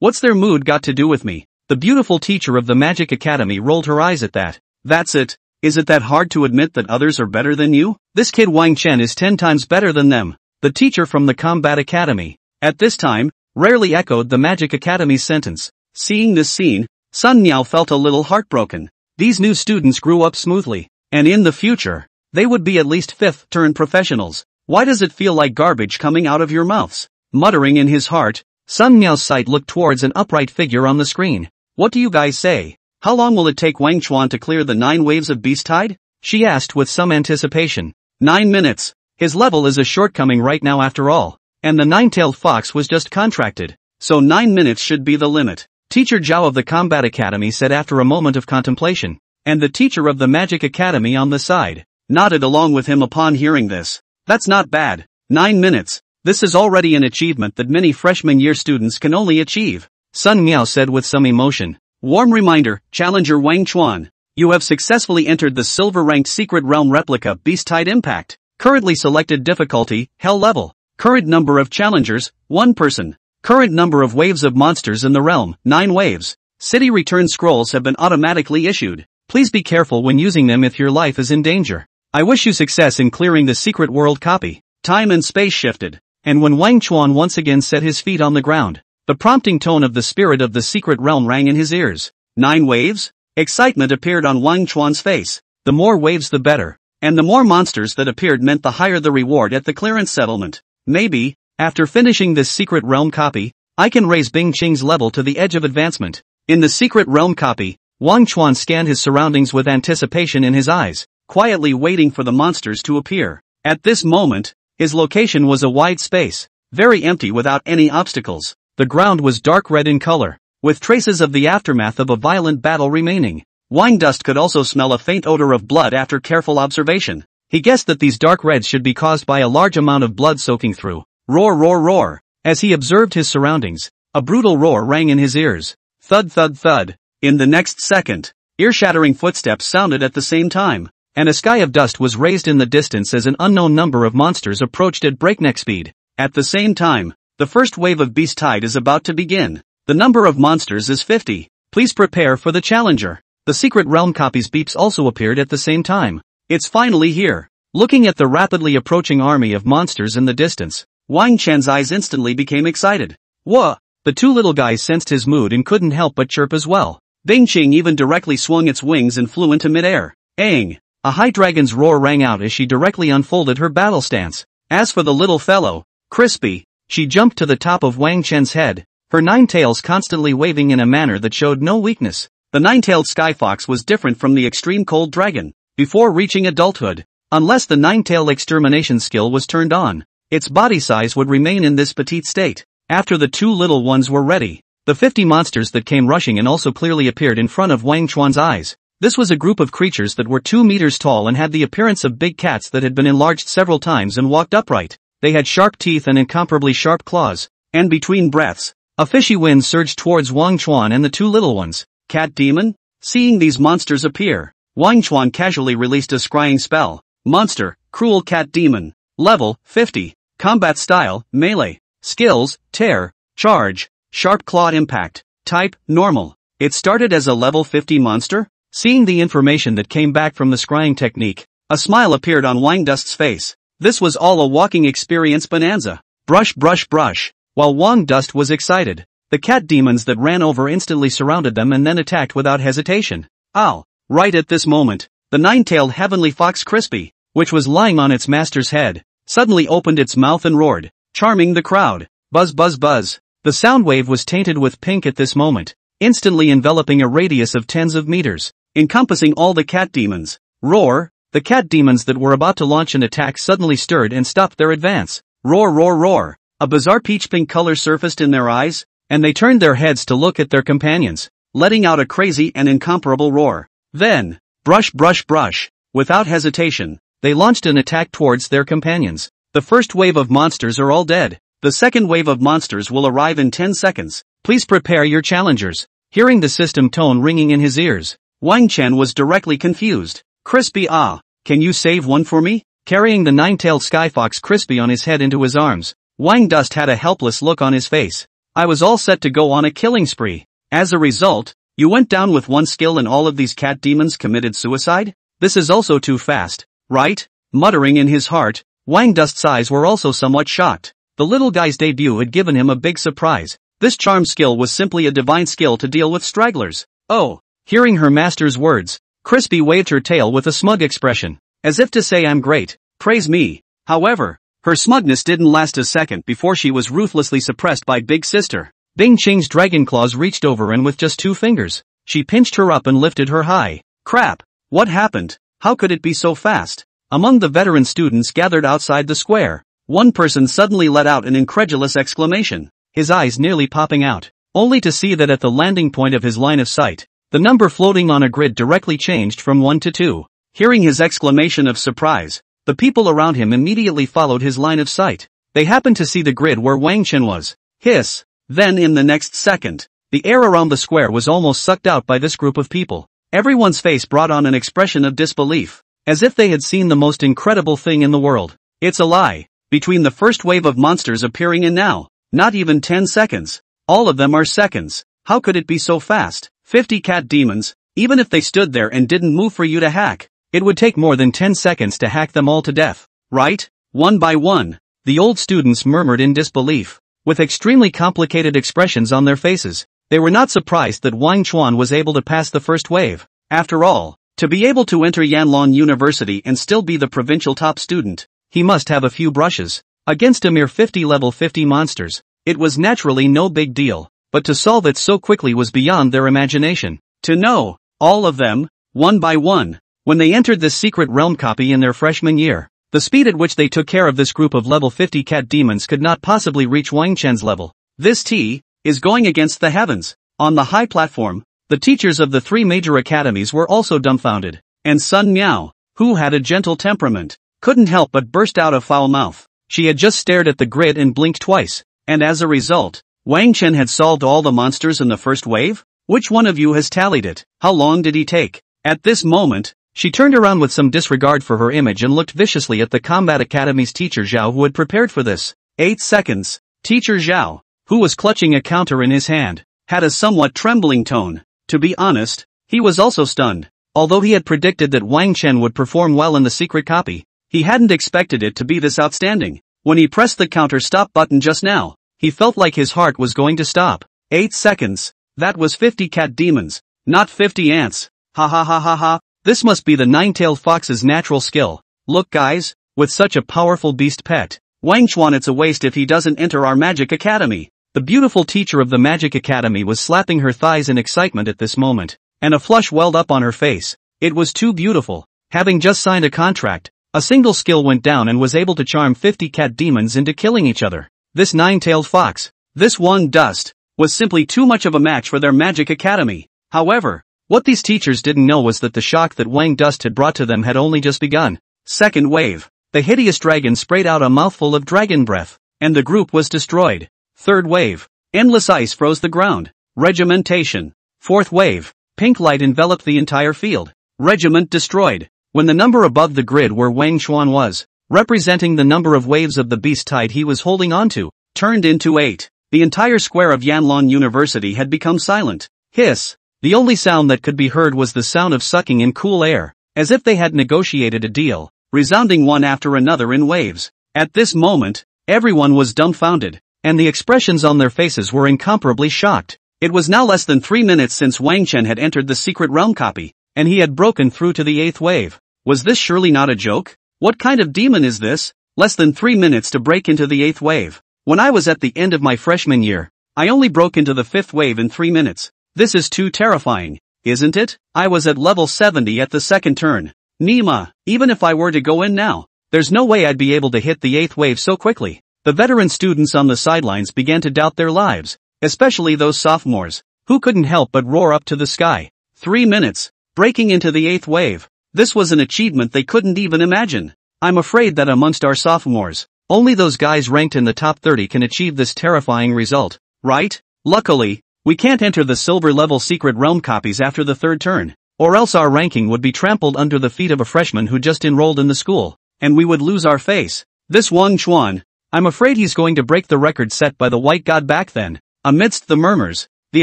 [SPEAKER 1] What's their mood got to do with me? The beautiful teacher of the Magic Academy rolled her eyes at that. That's it. Is it that hard to admit that others are better than you? This kid Wang Chen is ten times better than them. The teacher from the Combat Academy, at this time, rarely echoed the Magic Academy's sentence. Seeing this scene, Sun Miao felt a little heartbroken. These new students grew up smoothly, and in the future, they would be at least fifth-turn professionals. Why does it feel like garbage coming out of your mouths? Muttering in his heart, Sun Miao's sight looked towards an upright figure on the screen. What do you guys say? How long will it take Wang Chuan to clear the nine waves of beast tide? She asked with some anticipation. Nine minutes. His level is a shortcoming right now after all. And the nine-tailed fox was just contracted. So nine minutes should be the limit. Teacher Zhao of the Combat Academy said after a moment of contemplation. And the teacher of the Magic Academy on the side nodded along with him upon hearing this. That's not bad. 9 minutes. This is already an achievement that many freshman year students can only achieve. Sun Miao said with some emotion. Warm reminder, challenger Wang Chuan. You have successfully entered the silver-ranked Secret Realm Replica Beast Tide Impact. Currently selected difficulty, Hell level. Current number of challengers, 1 person. Current number of waves of monsters in the realm, 9 waves. City return scrolls have been automatically issued. Please be careful when using them if your life is in danger. I wish you success in clearing the secret world copy. Time and space shifted, and when Wang Chuan once again set his feet on the ground, the prompting tone of the spirit of the secret realm rang in his ears. Nine waves? Excitement appeared on Wang Chuan's face. The more waves the better, and the more monsters that appeared meant the higher the reward at the clearance settlement. Maybe, after finishing this secret realm copy, I can raise Bing Qing's level to the edge of advancement. In the secret realm copy, Wang Chuan scanned his surroundings with anticipation in his eyes quietly waiting for the monsters to appear. At this moment, his location was a wide space, very empty without any obstacles. The ground was dark red in color, with traces of the aftermath of a violent battle remaining. Wang Dust could also smell a faint odor of blood after careful observation. He guessed that these dark reds should be caused by a large amount of blood soaking through. Roar roar roar. As he observed his surroundings, a brutal roar rang in his ears. Thud thud thud. In the next second, ear-shattering footsteps sounded at the same time and a sky of dust was raised in the distance as an unknown number of monsters approached at breakneck speed. At the same time, the first wave of beast tide is about to begin. The number of monsters is 50. Please prepare for the challenger. The secret realm copies beeps also appeared at the same time. It's finally here. Looking at the rapidly approaching army of monsters in the distance, Wang Chen's eyes instantly became excited. Whoa! The two little guys sensed his mood and couldn't help but chirp as well. Bing Qing even directly swung its wings and flew into midair. Aang! A high dragon's roar rang out as she directly unfolded her battle stance. As for the little fellow, Crispy, she jumped to the top of Wang Chen's head, her nine tails constantly waving in a manner that showed no weakness. The nine-tailed sky fox was different from the extreme cold dragon, before reaching adulthood, unless the nine-tail extermination skill was turned on. Its body size would remain in this petite state. After the two little ones were ready, the 50 monsters that came rushing in also clearly appeared in front of Wang Chuan's eyes. This was a group of creatures that were two meters tall and had the appearance of big cats that had been enlarged several times and walked upright. They had sharp teeth and incomparably sharp claws, and between breaths, a fishy wind surged towards Wang Chuan and the two little ones. Cat demon? Seeing these monsters appear, Wang Chuan casually released a scrying spell. Monster, cruel cat demon. Level, 50. Combat style, melee. Skills, tear, charge, sharp claw impact. Type, normal. It started as a level 50 monster, Seeing the information that came back from the scrying technique, a smile appeared on Wang Dust's face. This was all a walking experience bonanza. Brush brush brush. While Wang Dust was excited, the cat demons that ran over instantly surrounded them and then attacked without hesitation. Ow! Right at this moment, the nine-tailed heavenly fox Crispy, which was lying on its master's head, suddenly opened its mouth and roared, charming the crowd. Buzz buzz buzz. The sound wave was tainted with pink at this moment, instantly enveloping a radius of tens of meters encompassing all the cat demons. Roar! The cat demons that were about to launch an attack suddenly stirred and stopped their advance. Roar roar roar! A bizarre peach-pink color surfaced in their eyes, and they turned their heads to look at their companions, letting out a crazy and incomparable roar. Then, brush brush brush, without hesitation, they launched an attack towards their companions. The first wave of monsters are all dead. The second wave of monsters will arrive in 10 seconds. Please prepare your challengers. Hearing the system tone ringing in his ears, Wang Chen was directly confused. Crispy ah, can you save one for me? Carrying the nine-tailed skyfox Crispy on his head into his arms, Wang Dust had a helpless look on his face. I was all set to go on a killing spree. As a result, you went down with one skill and all of these cat demons committed suicide? This is also too fast, right? Muttering in his heart, Wang Dust's eyes were also somewhat shocked. The little guy's debut had given him a big surprise. This charm skill was simply a divine skill to deal with stragglers. Oh, Hearing her master's words, Crispy waved her tail with a smug expression, as if to say I'm great, praise me. However, her smugness didn't last a second before she was ruthlessly suppressed by Big Sister. Bing Qing's dragon claws reached over and with just two fingers, she pinched her up and lifted her high. Crap! What happened? How could it be so fast? Among the veteran students gathered outside the square, one person suddenly let out an incredulous exclamation, his eyes nearly popping out, only to see that at the landing point of his line of sight, the number floating on a grid directly changed from 1 to 2. Hearing his exclamation of surprise, the people around him immediately followed his line of sight. They happened to see the grid where Wang Chen was. Hiss. Then in the next second, the air around the square was almost sucked out by this group of people. Everyone's face brought on an expression of disbelief, as if they had seen the most incredible thing in the world. It's a lie. Between the first wave of monsters appearing and now, not even 10 seconds. All of them are seconds. How could it be so fast? 50 cat demons, even if they stood there and didn't move for you to hack, it would take more than 10 seconds to hack them all to death, right? One by one, the old students murmured in disbelief, with extremely complicated expressions on their faces. They were not surprised that Wang Chuan was able to pass the first wave. After all, to be able to enter Yanlong University and still be the provincial top student, he must have a few brushes. Against a mere 50 level 50 monsters, it was naturally no big deal but to solve it so quickly was beyond their imagination. To know, all of them, one by one, when they entered this secret realm copy in their freshman year. The speed at which they took care of this group of level 50 cat demons could not possibly reach Wang Chen's level. This T is going against the heavens. On the high platform, the teachers of the three major academies were also dumbfounded, and Sun Miao, who had a gentle temperament, couldn't help but burst out a foul mouth. She had just stared at the grid and blinked twice, and as a result, Wang Chen had solved all the monsters in the first wave? Which one of you has tallied it? How long did he take? At this moment, she turned around with some disregard for her image and looked viciously at the combat academy's teacher Zhao who had prepared for this. Eight seconds. Teacher Zhao, who was clutching a counter in his hand, had a somewhat trembling tone. To be honest, he was also stunned. Although he had predicted that Wang Chen would perform well in the secret copy, he hadn't expected it to be this outstanding. When he pressed the counter stop button just now, he felt like his heart was going to stop. Eight seconds. That was 50 cat demons, not 50 ants. Ha ha ha ha ha. This must be the nine-tailed fox's natural skill. Look guys, with such a powerful beast pet, Wang Chuan it's a waste if he doesn't enter our magic academy. The beautiful teacher of the magic academy was slapping her thighs in excitement at this moment, and a flush welled up on her face. It was too beautiful. Having just signed a contract, a single skill went down and was able to charm 50 cat demons into killing each other. This nine-tailed fox, this one dust, was simply too much of a match for their magic academy. However, what these teachers didn't know was that the shock that Wang Dust had brought to them had only just begun. Second wave. The hideous dragon sprayed out a mouthful of dragon breath, and the group was destroyed. Third wave. Endless ice froze the ground. Regimentation. Fourth wave. Pink light enveloped the entire field. Regiment destroyed. When the number above the grid where Wang Xuan was, representing the number of waves of the beast tide he was holding onto, turned into eight. The entire square of Yanlong University had become silent. Hiss. The only sound that could be heard was the sound of sucking in cool air, as if they had negotiated a deal, resounding one after another in waves. At this moment, everyone was dumbfounded, and the expressions on their faces were incomparably shocked. It was now less than three minutes since Wang Chen had entered the secret realm copy, and he had broken through to the eighth wave. Was this surely not a joke? What kind of demon is this? Less than three minutes to break into the eighth wave. When I was at the end of my freshman year, I only broke into the fifth wave in three minutes. This is too terrifying, isn't it? I was at level 70 at the second turn. Nima, even if I were to go in now, there's no way I'd be able to hit the eighth wave so quickly. The veteran students on the sidelines began to doubt their lives, especially those sophomores, who couldn't help but roar up to the sky. Three minutes, breaking into the eighth wave. This was an achievement they couldn't even imagine. I'm afraid that amongst our sophomores, only those guys ranked in the top 30 can achieve this terrifying result, right? Luckily, we can't enter the silver level secret realm copies after the third turn, or else our ranking would be trampled under the feet of a freshman who just enrolled in the school, and we would lose our face. This Wang Chuan, I'm afraid he's going to break the record set by the white god back then. Amidst the murmurs, the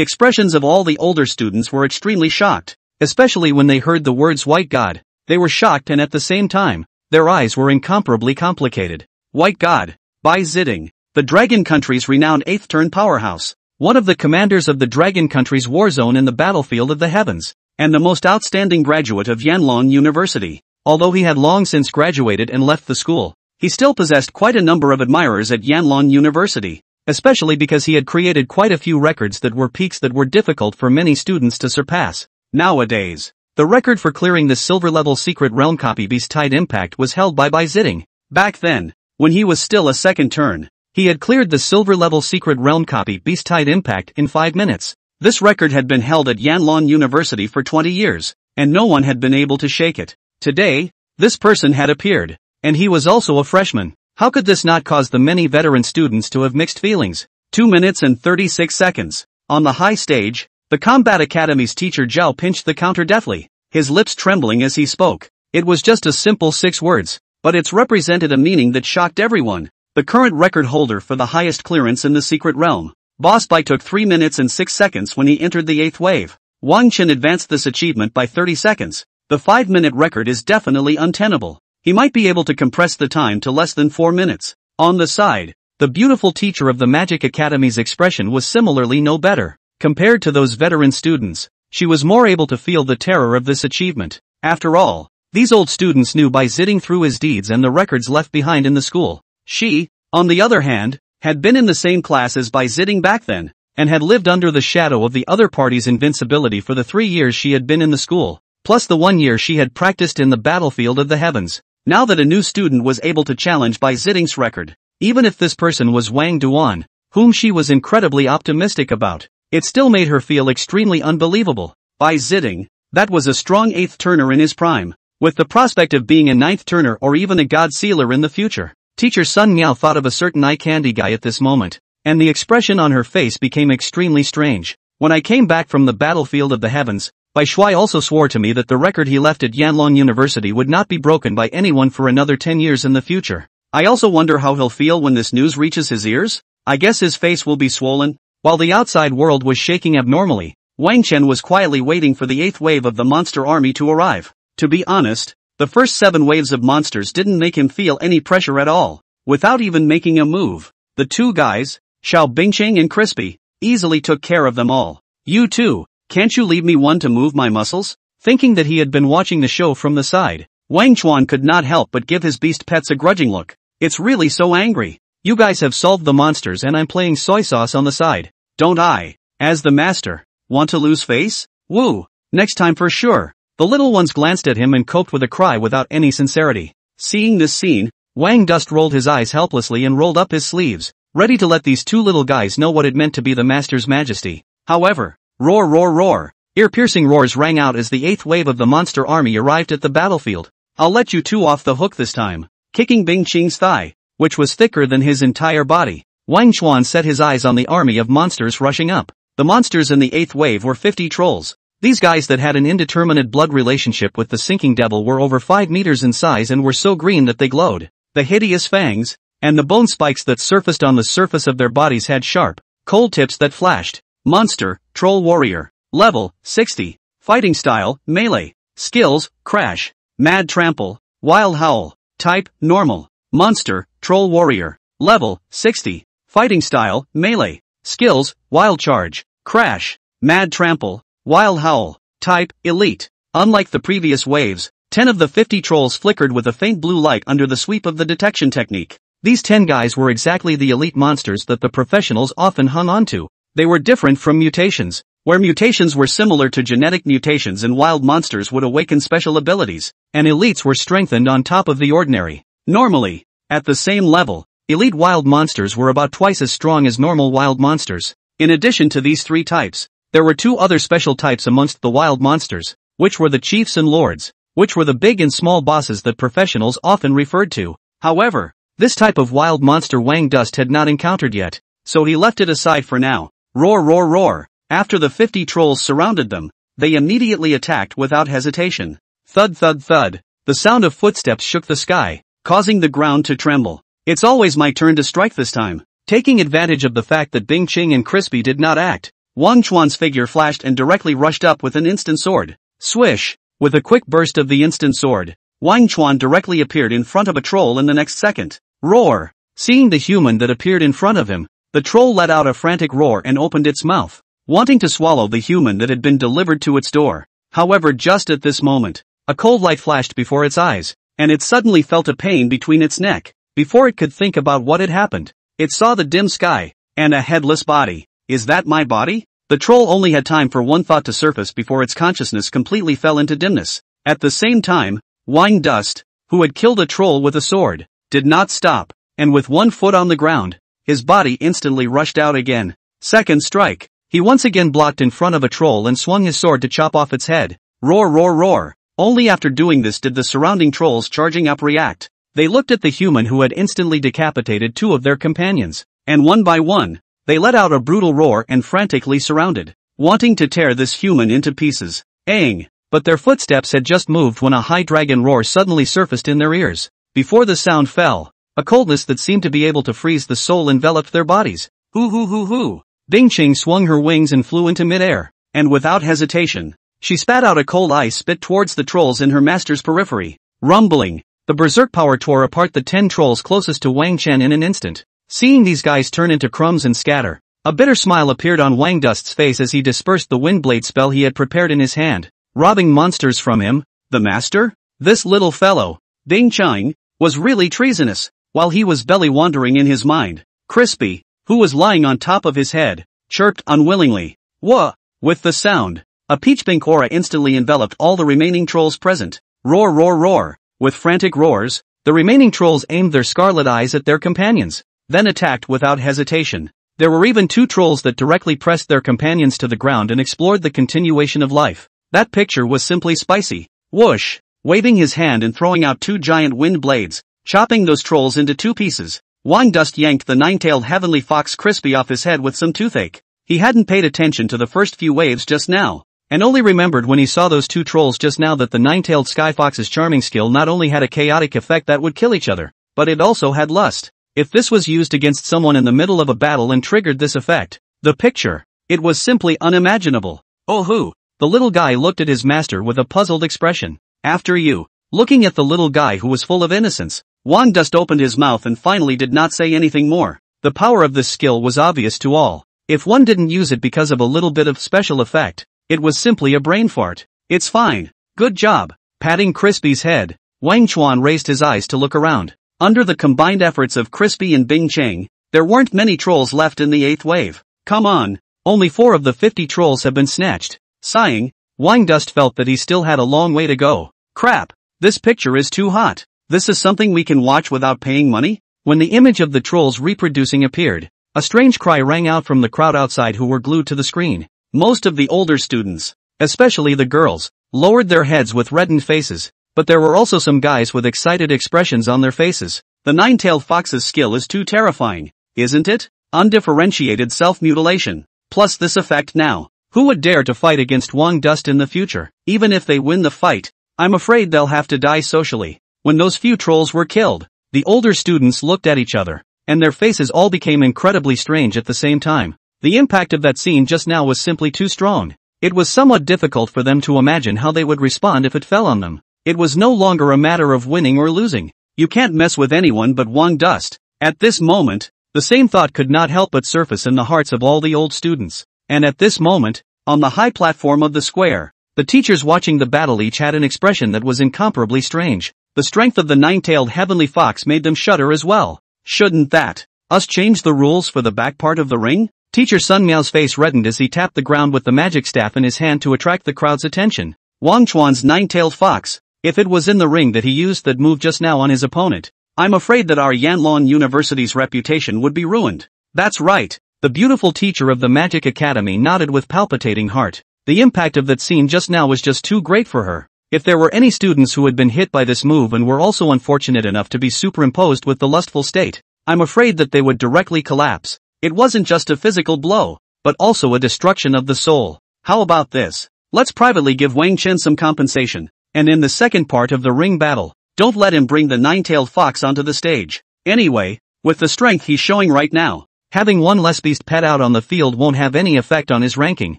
[SPEAKER 1] expressions of all the older students were extremely shocked. Especially when they heard the words white god, they were shocked and at the same time, their eyes were incomparably complicated. White God, Bai Zitting, the Dragon Country's renowned eighth turn powerhouse, one of the commanders of the Dragon Country's war zone in the battlefield of the heavens, and the most outstanding graduate of Yanlong University. Although he had long since graduated and left the school, he still possessed quite a number of admirers at Yanlong University, especially because he had created quite a few records that were peaks that were difficult for many students to surpass. Nowadays, the record for clearing the silver level secret realm copy beast tide impact was held by Bai Zitting. Back then, when he was still a second turn, he had cleared the silver level secret realm copy beast tide impact in 5 minutes. This record had been held at Yanlong University for 20 years, and no one had been able to shake it. Today, this person had appeared, and he was also a freshman. How could this not cause the many veteran students to have mixed feelings? 2 minutes and 36 seconds. On the high stage, the Combat Academy's teacher Zhao pinched the counter deftly, his lips trembling as he spoke. It was just a simple six words, but it's represented a meaning that shocked everyone. The current record holder for the highest clearance in the secret realm. Boss Bai took 3 minutes and 6 seconds when he entered the 8th wave. Wang Chen advanced this achievement by 30 seconds. The 5-minute record is definitely untenable. He might be able to compress the time to less than 4 minutes. On the side, the beautiful teacher of the Magic Academy's expression was similarly no better. Compared to those veteran students, she was more able to feel the terror of this achievement. After all, these old students knew Bai Zitting through his deeds and the records left behind in the school. She, on the other hand, had been in the same class as Bai Zitting back then, and had lived under the shadow of the other party's invincibility for the three years she had been in the school, plus the one year she had practiced in the battlefield of the heavens. Now that a new student was able to challenge Bai Zitting's record, even if this person was Wang Duan, whom she was incredibly optimistic about, it still made her feel extremely unbelievable. Bai Zitting, that was a strong eighth turner in his prime, with the prospect of being a ninth turner or even a god sealer in the future. Teacher Sun Miao thought of a certain eye candy guy at this moment, and the expression on her face became extremely strange. When I came back from the battlefield of the heavens, Bai Shui also swore to me that the record he left at Yanlong University would not be broken by anyone for another 10 years in the future. I also wonder how he'll feel when this news reaches his ears. I guess his face will be swollen, while the outside world was shaking abnormally, Wang Chen was quietly waiting for the eighth wave of the monster army to arrive. To be honest, the first seven waves of monsters didn't make him feel any pressure at all. Without even making a move, the two guys, Xiao Bingcheng and Crispy, easily took care of them all. You too, can't you leave me one to move my muscles? Thinking that he had been watching the show from the side, Wang Chuan could not help but give his beast pets a grudging look. It's really so angry. You guys have solved the monsters and I'm playing soy sauce on the side. Don't I, as the master, want to lose face? Woo! Next time for sure. The little ones glanced at him and coped with a cry without any sincerity. Seeing this scene, Wang Dust rolled his eyes helplessly and rolled up his sleeves, ready to let these two little guys know what it meant to be the master's majesty. However, roar roar roar, ear-piercing roars rang out as the eighth wave of the monster army arrived at the battlefield. I'll let you two off the hook this time. Kicking Bing Qing's thigh, which was thicker than his entire body. Wang Chuan set his eyes on the army of monsters rushing up. The monsters in the eighth wave were 50 trolls. These guys that had an indeterminate blood relationship with the sinking devil were over 5 meters in size and were so green that they glowed. The hideous fangs, and the bone spikes that surfaced on the surface of their bodies had sharp, cold tips that flashed. Monster, Troll Warrior. Level, 60. Fighting style, melee. Skills, crash. Mad trample. Wild howl. Type, normal. Monster, Troll Warrior. Level, 60. Fighting Style, Melee. Skills, Wild Charge. Crash. Mad Trample. Wild Howl. Type, Elite. Unlike the previous waves, 10 of the 50 trolls flickered with a faint blue light under the sweep of the detection technique. These 10 guys were exactly the elite monsters that the professionals often hung onto. They were different from mutations, where mutations were similar to genetic mutations and wild monsters would awaken special abilities, and elites were strengthened on top of the ordinary. Normally, at the same level, elite wild monsters were about twice as strong as normal wild monsters. In addition to these three types, there were two other special types amongst the wild monsters, which were the chiefs and lords, which were the big and small bosses that professionals often referred to. However, this type of wild monster Wang Dust had not encountered yet, so he left it aside for now. Roar roar roar. After the 50 trolls surrounded them, they immediately attacked without hesitation. Thud thud thud. The sound of footsteps shook the sky, causing the ground to tremble. It's always my turn to strike this time. Taking advantage of the fact that Bing Qing and Crispy did not act, Wang Chuan's figure flashed and directly rushed up with an instant sword. Swish! With a quick burst of the instant sword, Wang Chuan directly appeared in front of a troll in the next second. Roar! Seeing the human that appeared in front of him, the troll let out a frantic roar and opened its mouth, wanting to swallow the human that had been delivered to its door. However just at this moment, a cold light flashed before its eyes, and it suddenly felt a pain between its neck. Before it could think about what had happened, it saw the dim sky, and a headless body. Is that my body? The troll only had time for one thought to surface before its consciousness completely fell into dimness. At the same time, Wang Dust, who had killed a troll with a sword, did not stop, and with one foot on the ground, his body instantly rushed out again. Second strike. He once again blocked in front of a troll and swung his sword to chop off its head. Roar roar roar. Only after doing this did the surrounding trolls charging up react. They looked at the human who had instantly decapitated two of their companions, and one by one, they let out a brutal roar and frantically surrounded, wanting to tear this human into pieces. Aang! But their footsteps had just moved when a high dragon roar suddenly surfaced in their ears. Before the sound fell, a coldness that seemed to be able to freeze the soul enveloped their bodies. Hoo hoo hoo hoo! Bing Qing swung her wings and flew into midair, and without hesitation, she spat out a cold ice spit towards the trolls in her master's periphery. Rumbling, the berserk power tore apart the ten trolls closest to Wang Chen in an instant. Seeing these guys turn into crumbs and scatter, a bitter smile appeared on Wang Dust's face as he dispersed the wind blade spell he had prepared in his hand. Robbing monsters from him, the master? This little fellow, Bing Qing, was really treasonous, while he was belly wandering in his mind. Crispy, who was lying on top of his head, chirped unwillingly. Wah! With the sound, a peach pink aura instantly enveloped all the remaining trolls present. Roar roar roar. With frantic roars, the remaining trolls aimed their scarlet eyes at their companions, then attacked without hesitation. There were even two trolls that directly pressed their companions to the ground and explored the continuation of life. That picture was simply spicy. Whoosh! Waving his hand and throwing out two giant wind blades, chopping those trolls into two pieces, Wang Dust yanked the nine-tailed heavenly fox crispy off his head with some toothache. He hadn't paid attention to the first few waves just now, and only remembered when he saw those two trolls just now that the nine-tailed Sky Fox's charming skill not only had a chaotic effect that would kill each other, but it also had lust. If this was used against someone in the middle of a battle and triggered this effect, the picture, it was simply unimaginable. Oh who? The little guy looked at his master with a puzzled expression. After you, looking at the little guy who was full of innocence, Wang Dust opened his mouth and finally did not say anything more. The power of this skill was obvious to all. If one didn't use it because of a little bit of special effect, it was simply a brain fart. It's fine. Good job. Patting Crispy's head, Wang Chuan raised his eyes to look around. Under the combined efforts of Crispy and Bing Qing, there weren't many trolls left in the eighth wave. Come on, only four of the fifty trolls have been snatched. Sighing, Wang Dust felt that he still had a long way to go. Crap, this picture is too hot. This is something we can watch without paying money? When the image of the trolls reproducing appeared, a strange cry rang out from the crowd outside who were glued to the screen. Most of the older students, especially the girls, lowered their heads with reddened faces, but there were also some guys with excited expressions on their faces. The nine-tailed fox's skill is too terrifying, isn't it? Undifferentiated self-mutilation. Plus this effect now. Who would dare to fight against Wang Dust in the future? Even if they win the fight, I'm afraid they'll have to die socially. When those few trolls were killed, the older students looked at each other, and their faces all became incredibly strange at the same time. The impact of that scene just now was simply too strong. It was somewhat difficult for them to imagine how they would respond if it fell on them. It was no longer a matter of winning or losing. You can't mess with anyone but Wang Dust. At this moment, the same thought could not help but surface in the hearts of all the old students. And at this moment, on the high platform of the square, the teachers watching the battle each had an expression that was incomparably strange. The strength of the nine-tailed heavenly fox made them shudder as well. Shouldn't that us change the rules for the back part of the ring? Teacher Sun Miao's face reddened as he tapped the ground with the magic staff in his hand to attract the crowd's attention. Wang Chuan's nine-tailed fox, if it was in the ring that he used that move just now on his opponent, I'm afraid that our Yanlong University's reputation would be ruined. That's right. The beautiful teacher of the Magic Academy nodded with palpitating heart. The impact of that scene just now was just too great for her. If there were any students who had been hit by this move and were also unfortunate enough to be superimposed with the lustful state, I'm afraid that they would directly collapse. It wasn't just a physical blow, but also a destruction of the soul. How about this? Let's privately give Wang Chen some compensation, and in the second part of the ring battle, don't let him bring the nine-tailed fox onto the stage. Anyway, with the strength he's showing right now, having one less beast pet out on the field won't have any effect on his ranking.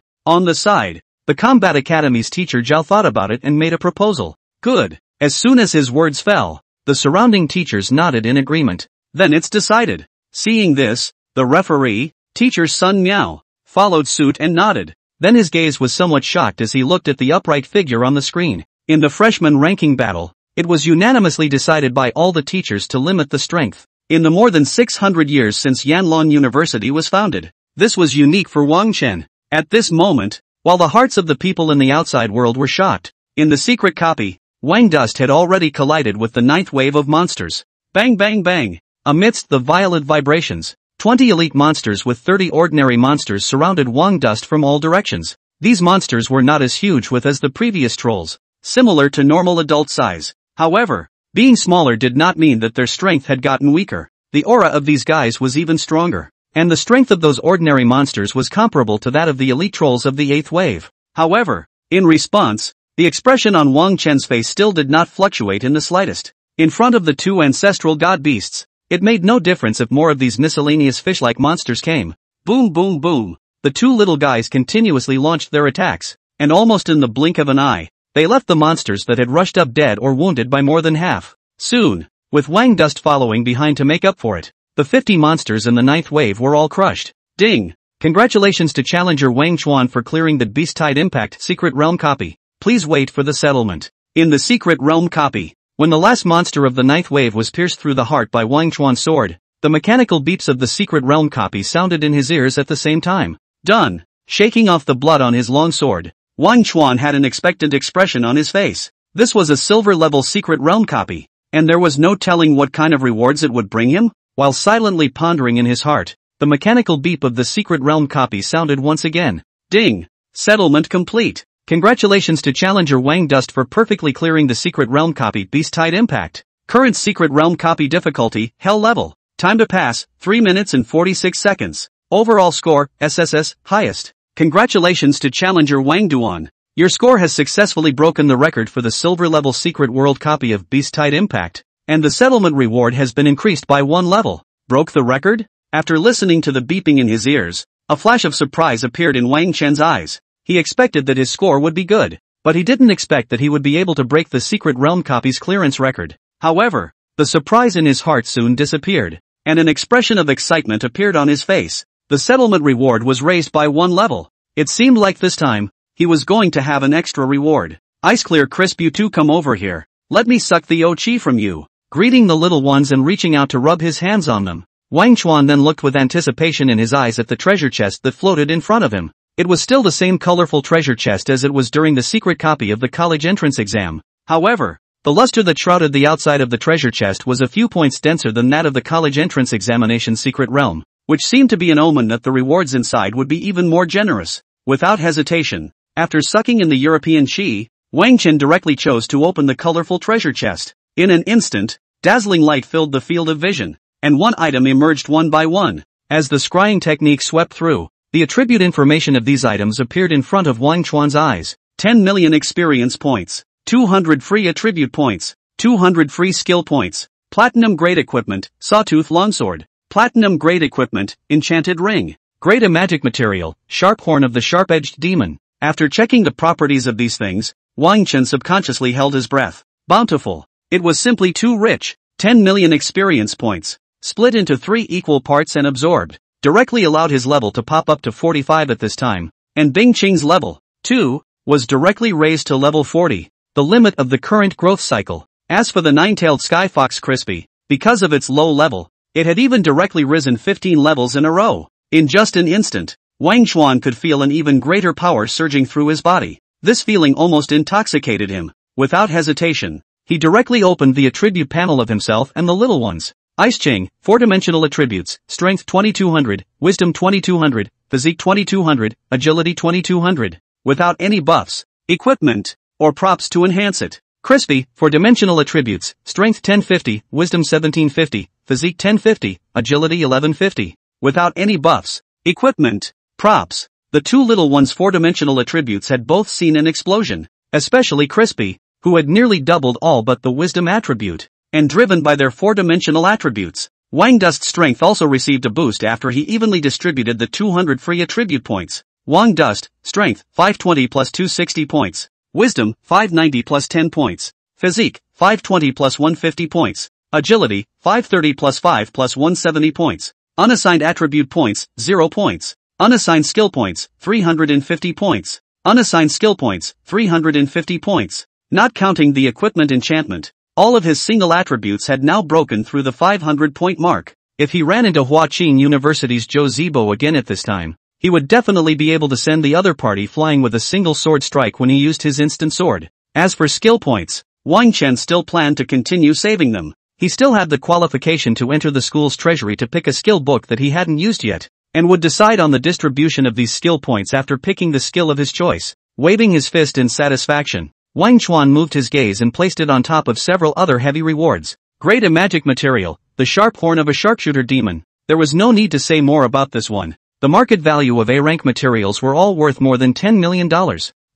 [SPEAKER 1] On the side, the Combat Academy's teacher Zhao thought about it and made a proposal. Good. As soon as his words fell, the surrounding teachers nodded in agreement. Then it's decided. Seeing this, the referee, teacher's Sun Miao, followed suit and nodded. Then his gaze was somewhat shocked as he looked at the upright figure on the screen. In the freshman ranking battle, it was unanimously decided by all the teachers to limit the strength. In the more than 600 years since Yanlong University was founded, this was unique for Wang Chen. At this moment, while the hearts of the people in the outside world were shocked, in the secret copy, Wang Dust had already collided with the ninth wave of monsters. Bang bang bang! Amidst the violent vibrations, 20 elite monsters with 30 ordinary monsters surrounded Wang Dust from all directions. These monsters were not as huge with as the previous trolls, similar to normal adult size. However, being smaller did not mean that their strength had gotten weaker. The aura of these guys was even stronger. And the strength of those ordinary monsters was comparable to that of the elite trolls of the 8th wave. However, in response, the expression on Wang Chen's face still did not fluctuate in the slightest. In front of the two ancestral god beasts, it made no difference if more of these miscellaneous fish-like monsters came. Boom boom boom. The two little guys continuously launched their attacks, and almost in the blink of an eye, they left the monsters that had rushed up dead or wounded by more than half. Soon, with Wang Dust following behind to make up for it, the 50 monsters in the ninth wave were all crushed. Ding! Congratulations to challenger Wang Chuan for clearing the Beast Tide Impact Secret Realm copy. Please wait for the settlement. In the Secret Realm copy, when the last monster of the ninth wave was pierced through the heart by Wang Chuan's sword, the mechanical beeps of the secret realm copy sounded in his ears at the same time. Done! Shaking off the blood on his long sword, Wang Chuan had an expectant expression on his face. This was a silver-level secret realm copy, and there was no telling what kind of rewards it would bring him? While silently pondering in his heart, the mechanical beep of the secret realm copy sounded once again. Ding! Settlement complete. Congratulations to challenger Wang Dust for perfectly clearing the Secret Realm copy Beast Tide Impact. Current Secret Realm copy difficulty, Hell level. Time to pass, 3 minutes and 46 seconds. Overall score, SSS, highest. Congratulations to challenger Wang Duan. Your score has successfully broken the record for the silver level Secret World copy of Beast Tide Impact, and the settlement reward has been increased by one level. Broke the record? After listening to the beeping in his ears, a flash of surprise appeared in Wang Chen's eyes. He expected that his score would be good, but he didn't expect that he would be able to break the Secret Realm copy's clearance record. However, the surprise in his heart soon disappeared, and an expression of excitement appeared on his face. The settlement reward was raised by one level. It seemed like this time, he was going to have an extra reward. Ice clear crisp you two come over here. Let me suck the Ochi from you. Greeting the little ones and reaching out to rub his hands on them. Wang Chuan then looked with anticipation in his eyes at the treasure chest that floated in front of him. It was still the same colorful treasure chest as it was during the secret copy of the college entrance exam. However, the luster that shrouded the outside of the treasure chest was a few points denser than that of the college entrance examination secret realm, which seemed to be an omen that the rewards inside would be even more generous. Without hesitation, after sucking in the European chi, Wang Chen directly chose to open the colorful treasure chest. In an instant, dazzling light filled the field of vision, and one item emerged one by one. As the scrying technique swept through, the attribute information of these items appeared in front of Wang Chuan's eyes. 10 million experience points, 200 free attribute points, 200 free skill points, platinum grade equipment, sawtooth longsword, platinum grade equipment, enchanted ring, great magic material, sharp horn of the sharp-edged demon. After checking the properties of these things, Wang Chen subconsciously held his breath. Bountiful. It was simply too rich. 10 million experience points, split into three equal parts and absorbed directly allowed his level to pop up to 45 at this time, and Bing Qing's level, too, was directly raised to level 40, the limit of the current growth cycle. As for the nine-tailed Sky Fox Crispy, because of its low level, it had even directly risen 15 levels in a row. In just an instant, Wang Xuan could feel an even greater power surging through his body. This feeling almost intoxicated him. Without hesitation, he directly opened the attribute panel of himself and the little ones. Ice Qing, 4-dimensional attributes, strength 2200, wisdom 2200, physique 2200, agility 2200, without any buffs, equipment, or props to enhance it. Crispy, 4-dimensional attributes, strength 1050, wisdom 1750, physique 1050, agility 1150, without any buffs, equipment, props. The two little ones' four-dimensional attributes had both seen an explosion, especially Crispy, who had nearly doubled all but the wisdom attribute and driven by their four-dimensional attributes. Wang Dust's strength also received a boost after he evenly distributed the 200 free attribute points. Wang Dust, Strength, 520 plus 260 points. Wisdom, 590 plus 10 points. Physique, 520 plus 150 points. Agility, 530 plus 5 plus 170 points. Unassigned attribute points, 0 points. Unassigned skill points, 350 points. Unassigned skill points, 350 points. Not counting the equipment enchantment, all of his single attributes had now broken through the 500-point mark. If he ran into Huaqing University's Zhou Zibo again at this time, he would definitely be able to send the other party flying with a single sword strike when he used his instant sword. As for skill points, Wang Chen still planned to continue saving them. He still had the qualification to enter the school's treasury to pick a skill book that he hadn't used yet, and would decide on the distribution of these skill points after picking the skill of his choice, waving his fist in satisfaction. Wang Chuan moved his gaze and placed it on top of several other heavy rewards. Great a magic material, the sharp horn of a sharpshooter demon. There was no need to say more about this one. The market value of A-rank materials were all worth more than $10 million,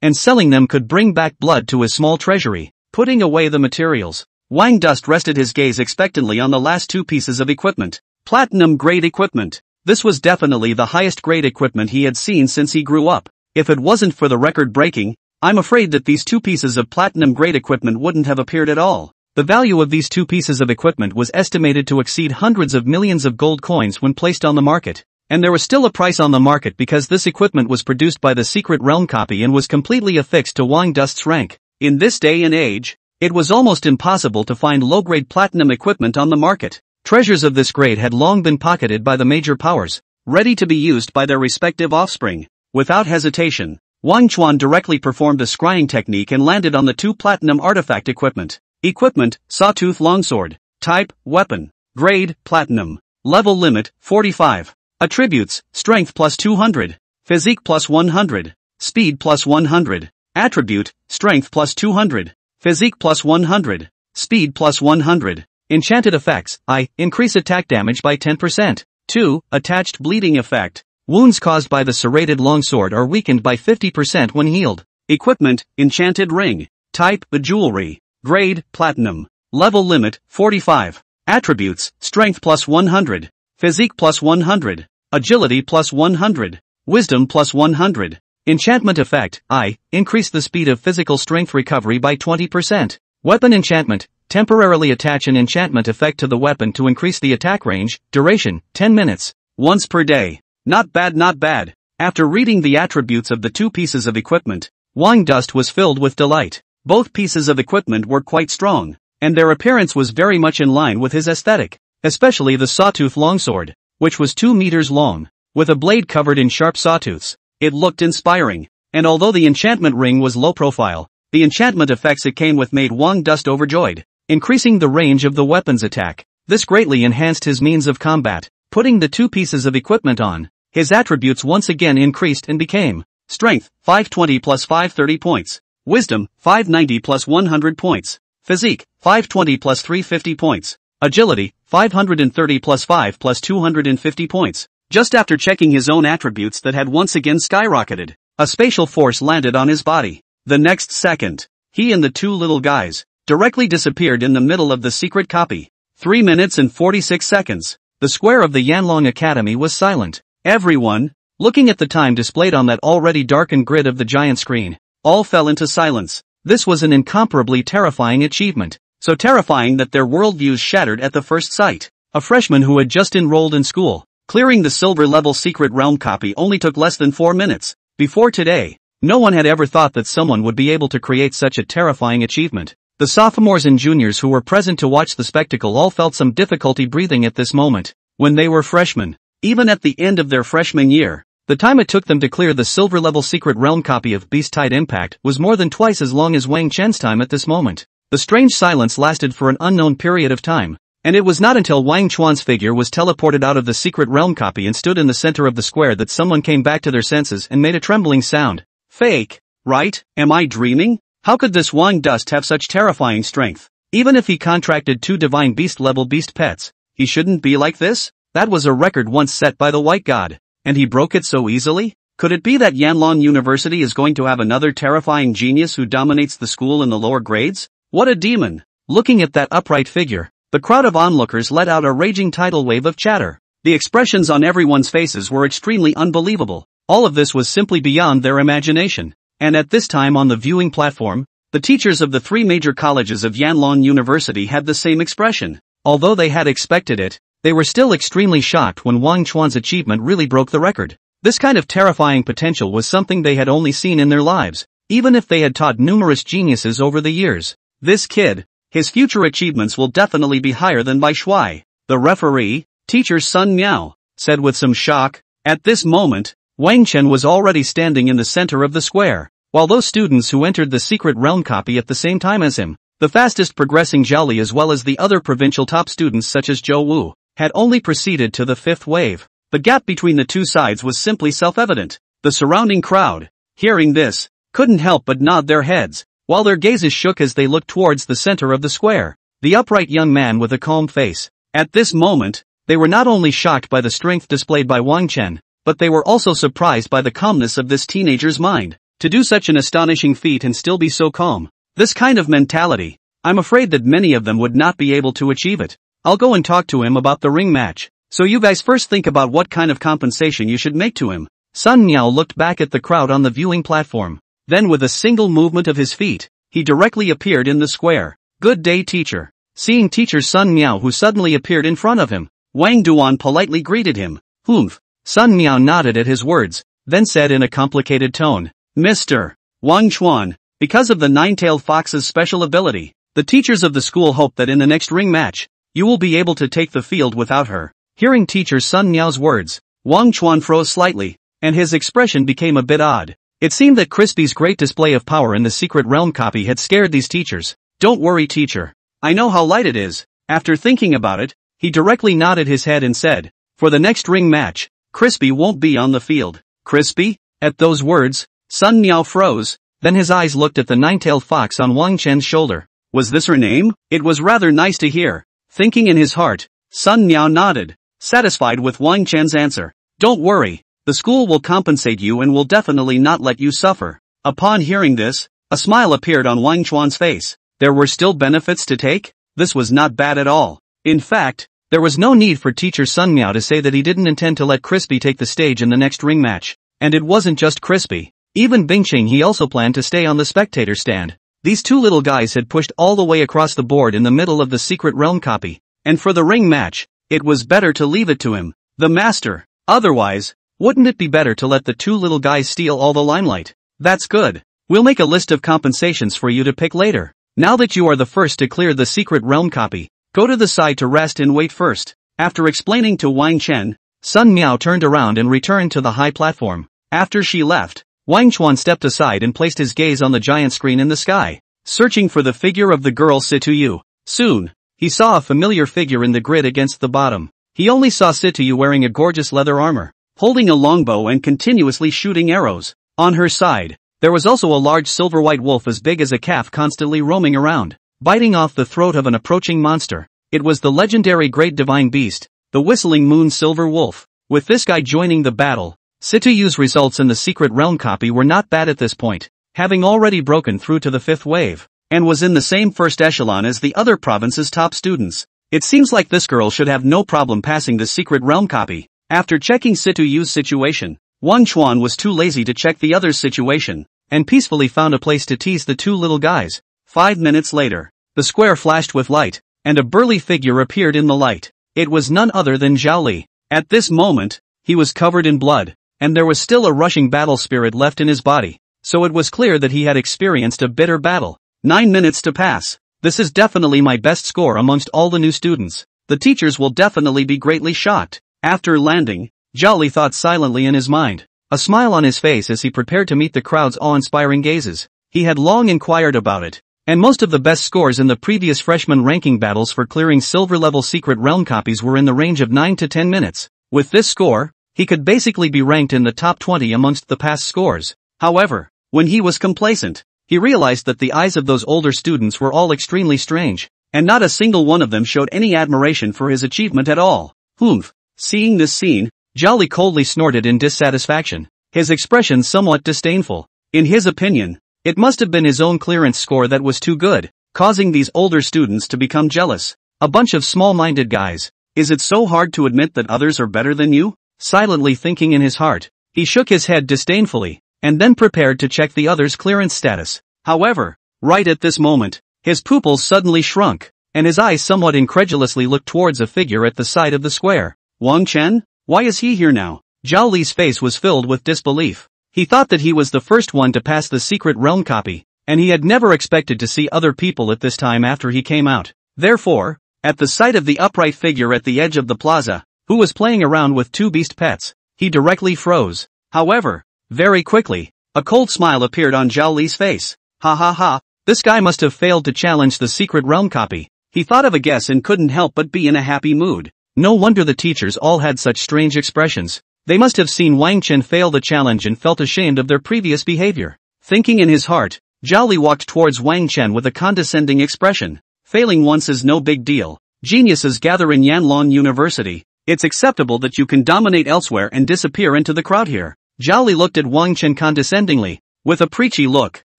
[SPEAKER 1] and selling them could bring back blood to his small treasury. Putting away the materials, Wang Dust rested his gaze expectantly on the last two pieces of equipment. Platinum-grade equipment. This was definitely the highest grade equipment he had seen since he grew up. If it wasn't for the record-breaking, I'm afraid that these two pieces of platinum-grade equipment wouldn't have appeared at all. The value of these two pieces of equipment was estimated to exceed hundreds of millions of gold coins when placed on the market. And there was still a price on the market because this equipment was produced by the Secret Realm copy and was completely affixed to Wang Dust's rank. In this day and age, it was almost impossible to find low-grade platinum equipment on the market. Treasures of this grade had long been pocketed by the major powers, ready to be used by their respective offspring. Without hesitation, Wang Chuan directly performed a scrying technique and landed on the two platinum artifact equipment. Equipment, Sawtooth Longsword. Type, Weapon. Grade, Platinum. Level limit, 45. Attributes, Strength plus 200. Physique plus 100. Speed plus 100. Attribute, Strength plus 200. Physique plus 100. Speed plus 100. Enchanted effects, I, increase attack damage by 10%. 2. Attached bleeding effect, Wounds caused by the serrated longsword are weakened by 50% when healed. Equipment, Enchanted Ring. Type, the jewelry. Grade, Platinum. Level limit, 45. Attributes, Strength plus 100. Physique plus 100. Agility plus 100. Wisdom plus 100. Enchantment effect, I, increase the speed of physical strength recovery by 20%. Weapon enchantment, temporarily attach an enchantment effect to the weapon to increase the attack range, duration, 10 minutes, once per day. Not bad, not bad. After reading the attributes of the two pieces of equipment, Wang Dust was filled with delight. Both pieces of equipment were quite strong, and their appearance was very much in line with his aesthetic, especially the sawtooth longsword, which was two meters long, with a blade covered in sharp sawtooths. It looked inspiring, and although the enchantment ring was low profile, the enchantment effects it came with made Wang Dust overjoyed, increasing the range of the weapon's attack. This greatly enhanced his means of combat, Putting the two pieces of equipment on, his attributes once again increased and became strength 520 plus 530 points, wisdom 590 plus 100 points, physique 520 plus 350 points, agility 530 plus 5 plus 250 points. Just after checking his own attributes that had once again skyrocketed, a spatial force landed on his body. The next second, he and the two little guys directly disappeared in the middle of the secret copy. 3 minutes and 46 seconds. The square of the Yanlong Academy was silent. Everyone, looking at the time displayed on that already darkened grid of the giant screen, all fell into silence. This was an incomparably terrifying achievement, so terrifying that their worldviews shattered at the first sight. A freshman who had just enrolled in school, clearing the silver level secret realm copy only took less than four minutes. Before today, no one had ever thought that someone would be able to create such a terrifying achievement. The sophomores and juniors who were present to watch the spectacle all felt some difficulty breathing at this moment, when they were freshmen. Even at the end of their freshman year, the time it took them to clear the silver level secret realm copy of Beast Tide Impact was more than twice as long as Wang Chen's time at this moment. The strange silence lasted for an unknown period of time, and it was not until Wang Chuan's figure was teleported out of the secret realm copy and stood in the center of the square that someone came back to their senses and made a trembling sound. Fake, right? Am I dreaming? How could this Wang Dust have such terrifying strength? Even if he contracted two divine beast-level beast pets, he shouldn't be like this? That was a record once set by the White God, and he broke it so easily? Could it be that Yanlong University is going to have another terrifying genius who dominates the school in the lower grades? What a demon! Looking at that upright figure, the crowd of onlookers let out a raging tidal wave of chatter. The expressions on everyone's faces were extremely unbelievable. All of this was simply beyond their imagination and at this time on the viewing platform, the teachers of the three major colleges of Yanlong University had the same expression. Although they had expected it, they were still extremely shocked when Wang Chuan's achievement really broke the record. This kind of terrifying potential was something they had only seen in their lives, even if they had taught numerous geniuses over the years. This kid, his future achievements will definitely be higher than Bai Shuai. The referee, teacher Sun Miao, said with some shock, at this moment, Wang Chen was already standing in the center of the square, while those students who entered the secret realm copy at the same time as him, the fastest progressing Zhao as well as the other provincial top students such as Zhou Wu, had only proceeded to the fifth wave. The gap between the two sides was simply self-evident. The surrounding crowd, hearing this, couldn't help but nod their heads, while their gazes shook as they looked towards the center of the square, the upright young man with a calm face. At this moment, they were not only shocked by the strength displayed by Wang Chen, but they were also surprised by the calmness of this teenager's mind. To do such an astonishing feat and still be so calm. This kind of mentality, I'm afraid that many of them would not be able to achieve it. I'll go and talk to him about the ring match. So you guys first think about what kind of compensation you should make to him. Sun Miao looked back at the crowd on the viewing platform. Then with a single movement of his feet, he directly appeared in the square. Good day teacher. Seeing teacher Sun Miao who suddenly appeared in front of him, Wang Duan politely greeted him. Humph, Sun Miao nodded at his words, then said in a complicated tone, Mr. Wang Chuan, because of the nine-tailed fox's special ability, the teachers of the school hope that in the next ring match, you will be able to take the field without her. Hearing teacher Sun Miao's words, Wang Chuan froze slightly, and his expression became a bit odd. It seemed that Crispy's great display of power in the Secret Realm copy had scared these teachers. Don't worry teacher. I know how light it is. After thinking about it, he directly nodded his head and said, for the next ring match, Crispy won't be on the field. Crispy? At those words, Sun Miao froze, then his eyes looked at the nine-tailed fox on Wang Chen's shoulder. Was this her name? It was rather nice to hear. Thinking in his heart, Sun Miao nodded, satisfied with Wang Chen's answer. Don't worry, the school will compensate you and will definitely not let you suffer. Upon hearing this, a smile appeared on Wang Chuan's face. There were still benefits to take? This was not bad at all. In fact, there was no need for teacher Sun Miao to say that he didn't intend to let Crispy take the stage in the next ring match, and it wasn't just Crispy. Even Bingqing he also planned to stay on the spectator stand. These two little guys had pushed all the way across the board in the middle of the Secret Realm copy, and for the ring match, it was better to leave it to him, the master. Otherwise, wouldn't it be better to let the two little guys steal all the limelight? That's good. We'll make a list of compensations for you to pick later. Now that you are the first to clear the Secret Realm copy, Go to the side to rest and wait first. After explaining to Wang Chen, Sun Miao turned around and returned to the high platform. After she left, Wang Chuan stepped aside and placed his gaze on the giant screen in the sky, searching for the figure of the girl Situyu. Soon, he saw a familiar figure in the grid against the bottom. He only saw Situyu wearing a gorgeous leather armor, holding a longbow and continuously shooting arrows. On her side, there was also a large silver-white wolf as big as a calf constantly roaming around biting off the throat of an approaching monster. It was the legendary Great Divine Beast, the Whistling Moon Silver Wolf. With this guy joining the battle, Situyu's results in the Secret Realm copy were not bad at this point, having already broken through to the fifth wave, and was in the same first echelon as the other province's top students. It seems like this girl should have no problem passing the Secret Realm copy. After checking Yu's situation, Wang Chuan was too lazy to check the other's situation, and peacefully found a place to tease the two little guys, Five minutes later, the square flashed with light, and a burly figure appeared in the light. It was none other than Zhao Li. At this moment, he was covered in blood, and there was still a rushing battle spirit left in his body, so it was clear that he had experienced a bitter battle. Nine minutes to pass. This is definitely my best score amongst all the new students. The teachers will definitely be greatly shocked. After landing, Zhao Li thought silently in his mind, a smile on his face as he prepared to meet the crowd's awe-inspiring gazes. He had long inquired about it, and most of the best scores in the previous freshman ranking battles for clearing silver level secret realm copies were in the range of 9 to 10 minutes. With this score, he could basically be ranked in the top 20 amongst the past scores. However, when he was complacent, he realized that the eyes of those older students were all extremely strange, and not a single one of them showed any admiration for his achievement at all. Humph. Seeing this scene, Zhao Li coldly snorted in dissatisfaction, his expression somewhat disdainful. In his opinion, it must have been his own clearance score that was too good, causing these older students to become jealous. A bunch of small-minded guys. Is it so hard to admit that others are better than you? Silently thinking in his heart, he shook his head disdainfully, and then prepared to check the other's clearance status. However, right at this moment, his pupils suddenly shrunk, and his eyes somewhat incredulously looked towards a figure at the side of the square. Wang Chen? Why is he here now? Zhao Li's face was filled with disbelief. He thought that he was the first one to pass the secret realm copy, and he had never expected to see other people at this time after he came out. Therefore, at the sight of the upright figure at the edge of the plaza, who was playing around with two beast pets, he directly froze. However, very quickly, a cold smile appeared on Zhao Li's face. Ha ha ha, this guy must have failed to challenge the secret realm copy. He thought of a guess and couldn't help but be in a happy mood. No wonder the teachers all had such strange expressions. They must have seen Wang Chen fail the challenge and felt ashamed of their previous behavior. Thinking in his heart, Zhao Li walked towards Wang Chen with a condescending expression. Failing once is no big deal. Geniuses gather in Yanlong University. It's acceptable that you can dominate elsewhere and disappear into the crowd here. Zhao Li looked at Wang Chen condescendingly, with a preachy look.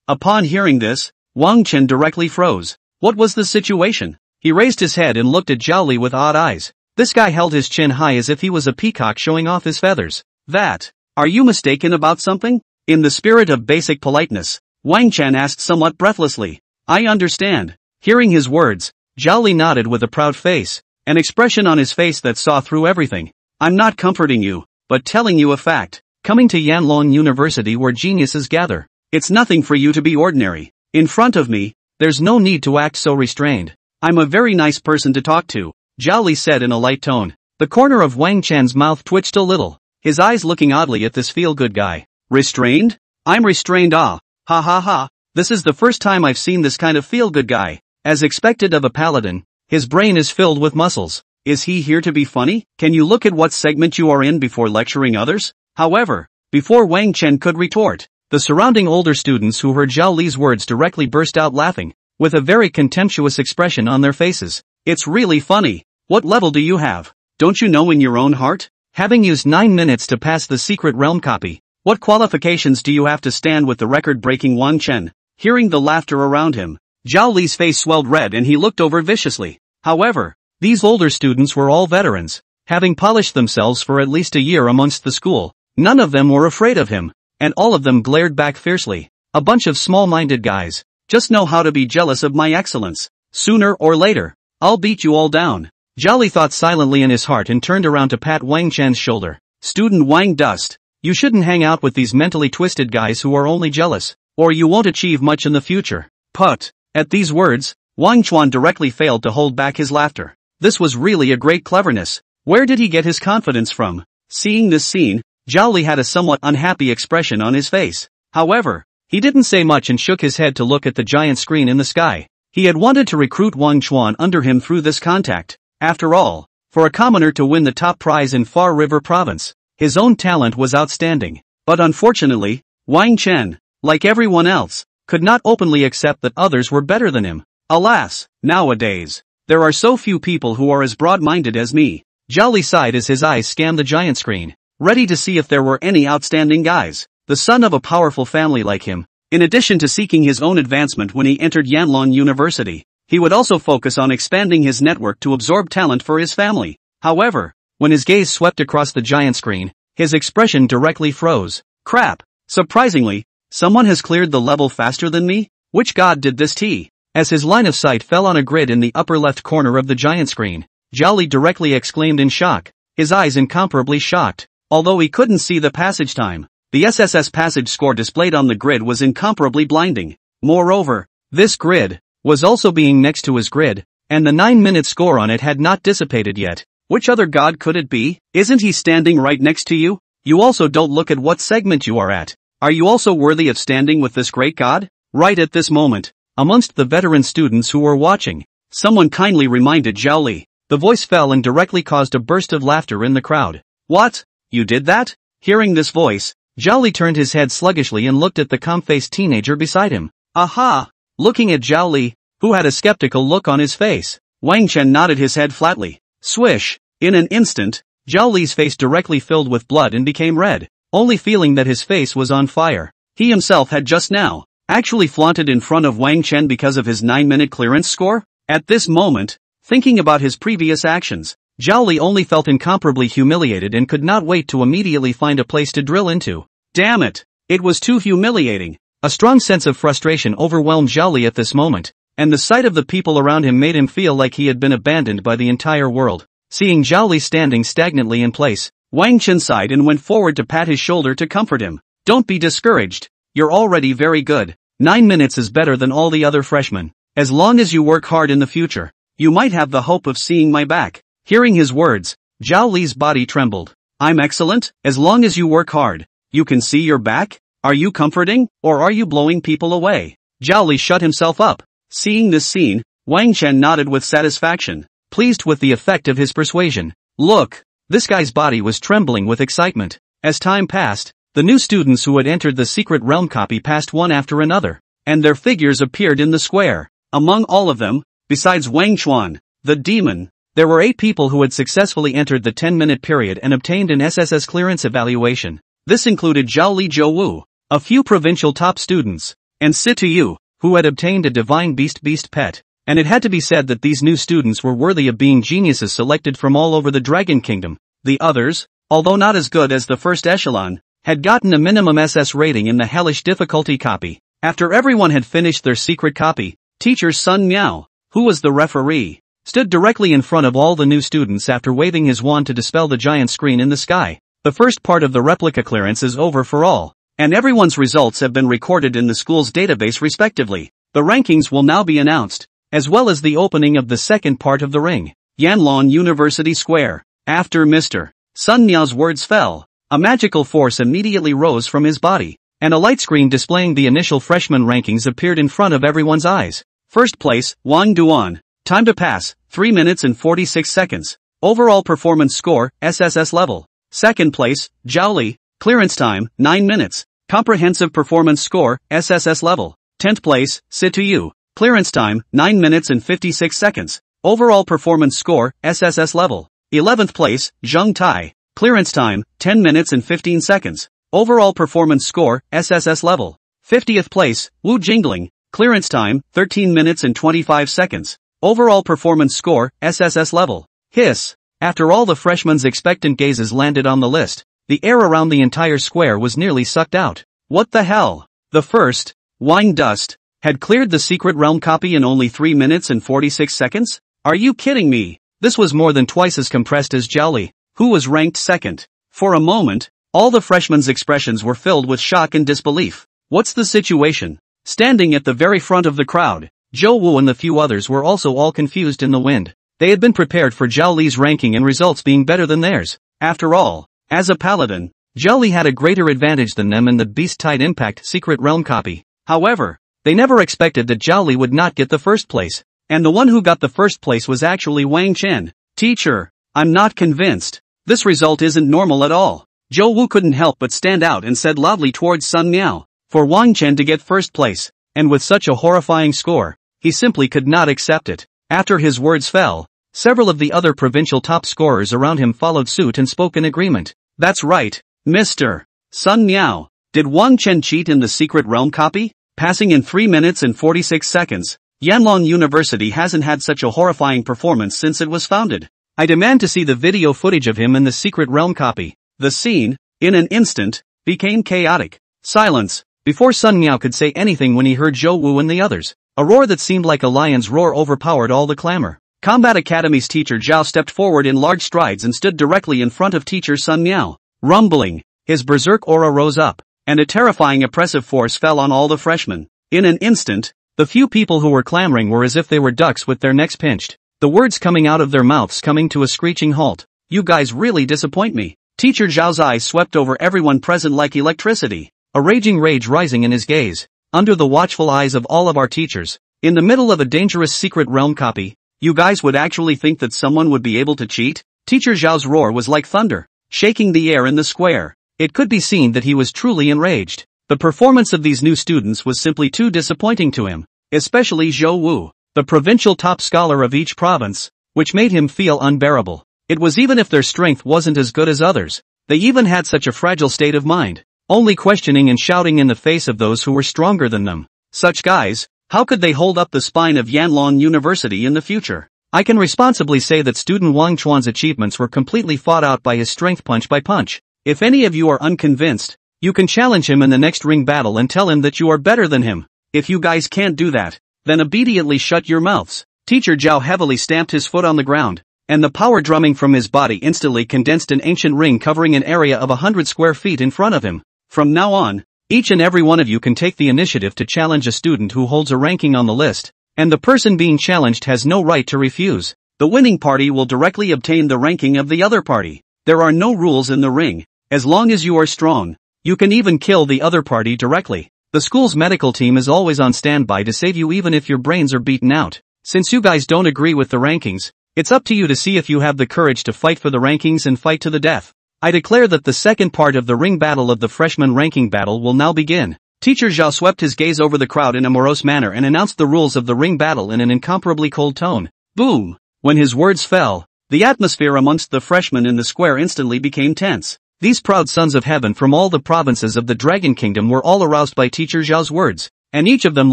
[SPEAKER 1] Upon hearing this, Wang Chen directly froze. What was the situation? He raised his head and looked at Zhao Li with odd eyes. This guy held his chin high as if he was a peacock showing off his feathers. That. Are you mistaken about something? In the spirit of basic politeness, Wang Chen asked somewhat breathlessly. I understand. Hearing his words, Zhao Li nodded with a proud face, an expression on his face that saw through everything. I'm not comforting you, but telling you a fact. Coming to Yanlong University where geniuses gather. It's nothing for you to be ordinary. In front of me, there's no need to act so restrained. I'm a very nice person to talk to, Zhao Li said in a light tone. The corner of Wang Chen's mouth twitched a little, his eyes looking oddly at this feel-good guy. Restrained? I'm restrained ah. Ha ha ha. This is the first time I've seen this kind of feel-good guy. As expected of a paladin, his brain is filled with muscles. Is he here to be funny? Can you look at what segment you are in before lecturing others? However, before Wang Chen could retort, the surrounding older students who heard Zhao Li's words directly burst out laughing, with a very contemptuous expression on their faces. It's really funny. What level do you have? Don't you know in your own heart? Having used 9 minutes to pass the secret realm copy, what qualifications do you have to stand with the record-breaking Wang Chen? Hearing the laughter around him, Zhao Li's face swelled red and he looked over viciously. However, these older students were all veterans, having polished themselves for at least a year amongst the school. None of them were afraid of him, and all of them glared back fiercely. A bunch of small-minded guys, just know how to be jealous of my excellence. Sooner or later, I'll beat you all down. Zhao Li thought silently in his heart and turned around to pat Wang Chen's shoulder. Student Wang Dust, you shouldn't hang out with these mentally twisted guys who are only jealous, or you won't achieve much in the future. Put. At these words, Wang Chuan directly failed to hold back his laughter. This was really a great cleverness. Where did he get his confidence from? Seeing this scene, Zhao Li had a somewhat unhappy expression on his face. However, he didn't say much and shook his head to look at the giant screen in the sky. He had wanted to recruit Wang Chuan under him through this contact. After all, for a commoner to win the top prize in Far River Province, his own talent was outstanding. But unfortunately, Wang Chen, like everyone else, could not openly accept that others were better than him. Alas, nowadays, there are so few people who are as broad-minded as me. Zhao Li sighed as his eyes scanned the giant screen, ready to see if there were any outstanding guys. The son of a powerful family like him, in addition to seeking his own advancement when he entered Yanlong University, he would also focus on expanding his network to absorb talent for his family. However, when his gaze swept across the giant screen, his expression directly froze. Crap. Surprisingly, someone has cleared the level faster than me? Which god did this T? As his line of sight fell on a grid in the upper left corner of the giant screen, Zhao Li directly exclaimed in shock, his eyes incomparably shocked. Although he couldn't see the passage time, the SSS passage score displayed on the grid was incomparably blinding. Moreover, this grid was also being next to his grid, and the 9-minute score on it had not dissipated yet. Which other god could it be? Isn't he standing right next to you? You also don't look at what segment you are at. Are you also worthy of standing with this great god? Right at this moment, amongst the veteran students who were watching, someone kindly reminded Zhao Li. The voice fell and directly caused a burst of laughter in the crowd. What? You did that? Hearing this voice, Zhao Li turned his head sluggishly and looked at the calm-faced teenager beside him. Aha! Looking at Zhao Li, who had a skeptical look on his face, Wang Chen nodded his head flatly. Swish! In an instant, Zhao Li's face directly filled with blood and became red, only feeling that his face was on fire. He himself had just now, actually flaunted in front of Wang Chen because of his 9-minute clearance score? At this moment, thinking about his previous actions, Zhao Li only felt incomparably humiliated and could not wait to immediately find a place to drill into. Damn it! It was too humiliating. A strong sense of frustration overwhelmed Zhao Li at this moment, and the sight of the people around him made him feel like he had been abandoned by the entire world. Seeing Zhao Li standing stagnantly in place, Wang Chen sighed and went forward to pat his shoulder to comfort him. Don't be discouraged. You're already very good. Nine minutes is better than all the other freshmen. As long as you work hard in the future, you might have the hope of seeing my back. Hearing his words, Zhao Li's body trembled. I'm excellent, as long as you work hard. You can see your back? Are you comforting, or are you blowing people away? Zhao Li shut himself up. Seeing this scene, Wang Chen nodded with satisfaction, pleased with the effect of his persuasion. Look, this guy's body was trembling with excitement. As time passed, the new students who had entered the secret realm copy passed one after another, and their figures appeared in the square. Among all of them, besides Wang Chuan, the demon, there were eight people who had successfully entered the 10-minute period and obtained an SSS clearance evaluation. This included Zhao Li Zhou Wu, a few provincial top students, and Situ Yu, who had obtained a divine beast beast pet. And it had to be said that these new students were worthy of being geniuses selected from all over the Dragon Kingdom. The others, although not as good as the first echelon, had gotten a minimum SS rating in the hellish difficulty copy. After everyone had finished their secret copy, teacher Sun Miao, who was the referee, stood directly in front of all the new students after waving his wand to dispel the giant screen in the sky. The first part of the replica clearance is over for all, and everyone's results have been recorded in the school's database respectively. The rankings will now be announced, as well as the opening of the second part of the ring. Yanlong University Square. After Mr. Sun Miao's words fell, a magical force immediately rose from his body, and a light screen displaying the initial freshman rankings appeared in front of everyone's eyes. First place, Wang Duan. Time to pass, 3 minutes and 46 seconds. Overall performance score, SSS level. Second place, Zhao Li. Clearance time, 9 minutes. Comprehensive performance score, SSS level. 10th place, Situ. Clearance time, 9 minutes and 56 seconds. Overall performance score, SSS level. 11th place, Zheng Tai. Clearance time, 10 minutes and 15 seconds. Overall performance score, SSS level. 50th place, Wu Jingling. Clearance time, 13 minutes and 25 seconds. Overall performance score, SSS level. Hiss. After all the freshmen's expectant gazes landed on the list, the air around the entire square was nearly sucked out. What the hell? The first, Wang Dust, had cleared the Secret Realm copy in only 3 minutes and 46 seconds? Are you kidding me? This was more than twice as compressed as Zhao Li, who was ranked second. For a moment, all the freshmen's expressions were filled with shock and disbelief. What's the situation? Standing at the very front of the crowd, Zhou Wu and the few others were also all confused in the wind. They had been prepared for Zhao Li's ranking and results being better than theirs. After all, as a paladin, Zhao Li had a greater advantage than them in the Beast-Tide Impact Secret Realm copy. However, they never expected that Zhao Li would not get the first place. And the one who got the first place was actually Wang Chen. Teacher, I'm not convinced. This result isn't normal at all. Zhou Wu couldn't help but stand out and said loudly towards Sun Miao. For Wang Chen to get first place, and with such a horrifying score, he simply could not accept it. After his words fell, several of the other provincial top scorers around him followed suit and spoke in agreement. That's right, Mr. Sun Miao. Did Wang Chen cheat in the Secret Realm copy? Passing in 3 minutes and 46 seconds, Yanlong University hasn't had such a horrifying performance since it was founded. I demand to see the video footage of him in the Secret Realm copy. The scene, in an instant, became chaotic. Silence, before Sun Miao could say anything when he heard Zhou Wu and the others. A roar that seemed like a lion's roar overpowered all the clamor. Combat Academy's teacher Zhao stepped forward in large strides and stood directly in front of teacher Sun Miao. Rumbling, his berserk aura rose up, and a terrifying oppressive force fell on all the freshmen. In an instant, the few people who were clamoring were as if they were ducks with their necks pinched, the words coming out of their mouths coming to a screeching halt. You guys really disappoint me. Teacher Zhao's eyes swept over everyone present like electricity, a raging rage rising in his gaze under the watchful eyes of all of our teachers, in the middle of a dangerous secret realm copy, you guys would actually think that someone would be able to cheat? Teacher Zhao's roar was like thunder, shaking the air in the square. It could be seen that he was truly enraged. The performance of these new students was simply too disappointing to him, especially Zhou Wu, the provincial top scholar of each province, which made him feel unbearable. It was even if their strength wasn't as good as others, they even had such a fragile state of mind only questioning and shouting in the face of those who were stronger than them. Such guys, how could they hold up the spine of Yanlong University in the future? I can responsibly say that student Wang Chuan's achievements were completely fought out by his strength punch by punch. If any of you are unconvinced, you can challenge him in the next ring battle and tell him that you are better than him. If you guys can't do that, then obediently shut your mouths. Teacher Zhao heavily stamped his foot on the ground, and the power drumming from his body instantly condensed an ancient ring covering an area of a hundred square feet in front of him. From now on, each and every one of you can take the initiative to challenge a student who holds a ranking on the list, and the person being challenged has no right to refuse. The winning party will directly obtain the ranking of the other party. There are no rules in the ring, as long as you are strong, you can even kill the other party directly. The school's medical team is always on standby to save you even if your brains are beaten out. Since you guys don't agree with the rankings, it's up to you to see if you have the courage to fight for the rankings and fight to the death. I declare that the second part of the ring battle of the freshman ranking battle will now begin. Teacher Zhao swept his gaze over the crowd in a morose manner and announced the rules of the ring battle in an incomparably cold tone. Boom! When his words fell, the atmosphere amongst the freshmen in the square instantly became tense. These proud sons of heaven from all the provinces of the Dragon Kingdom were all aroused by Teacher Zhao's words, and each of them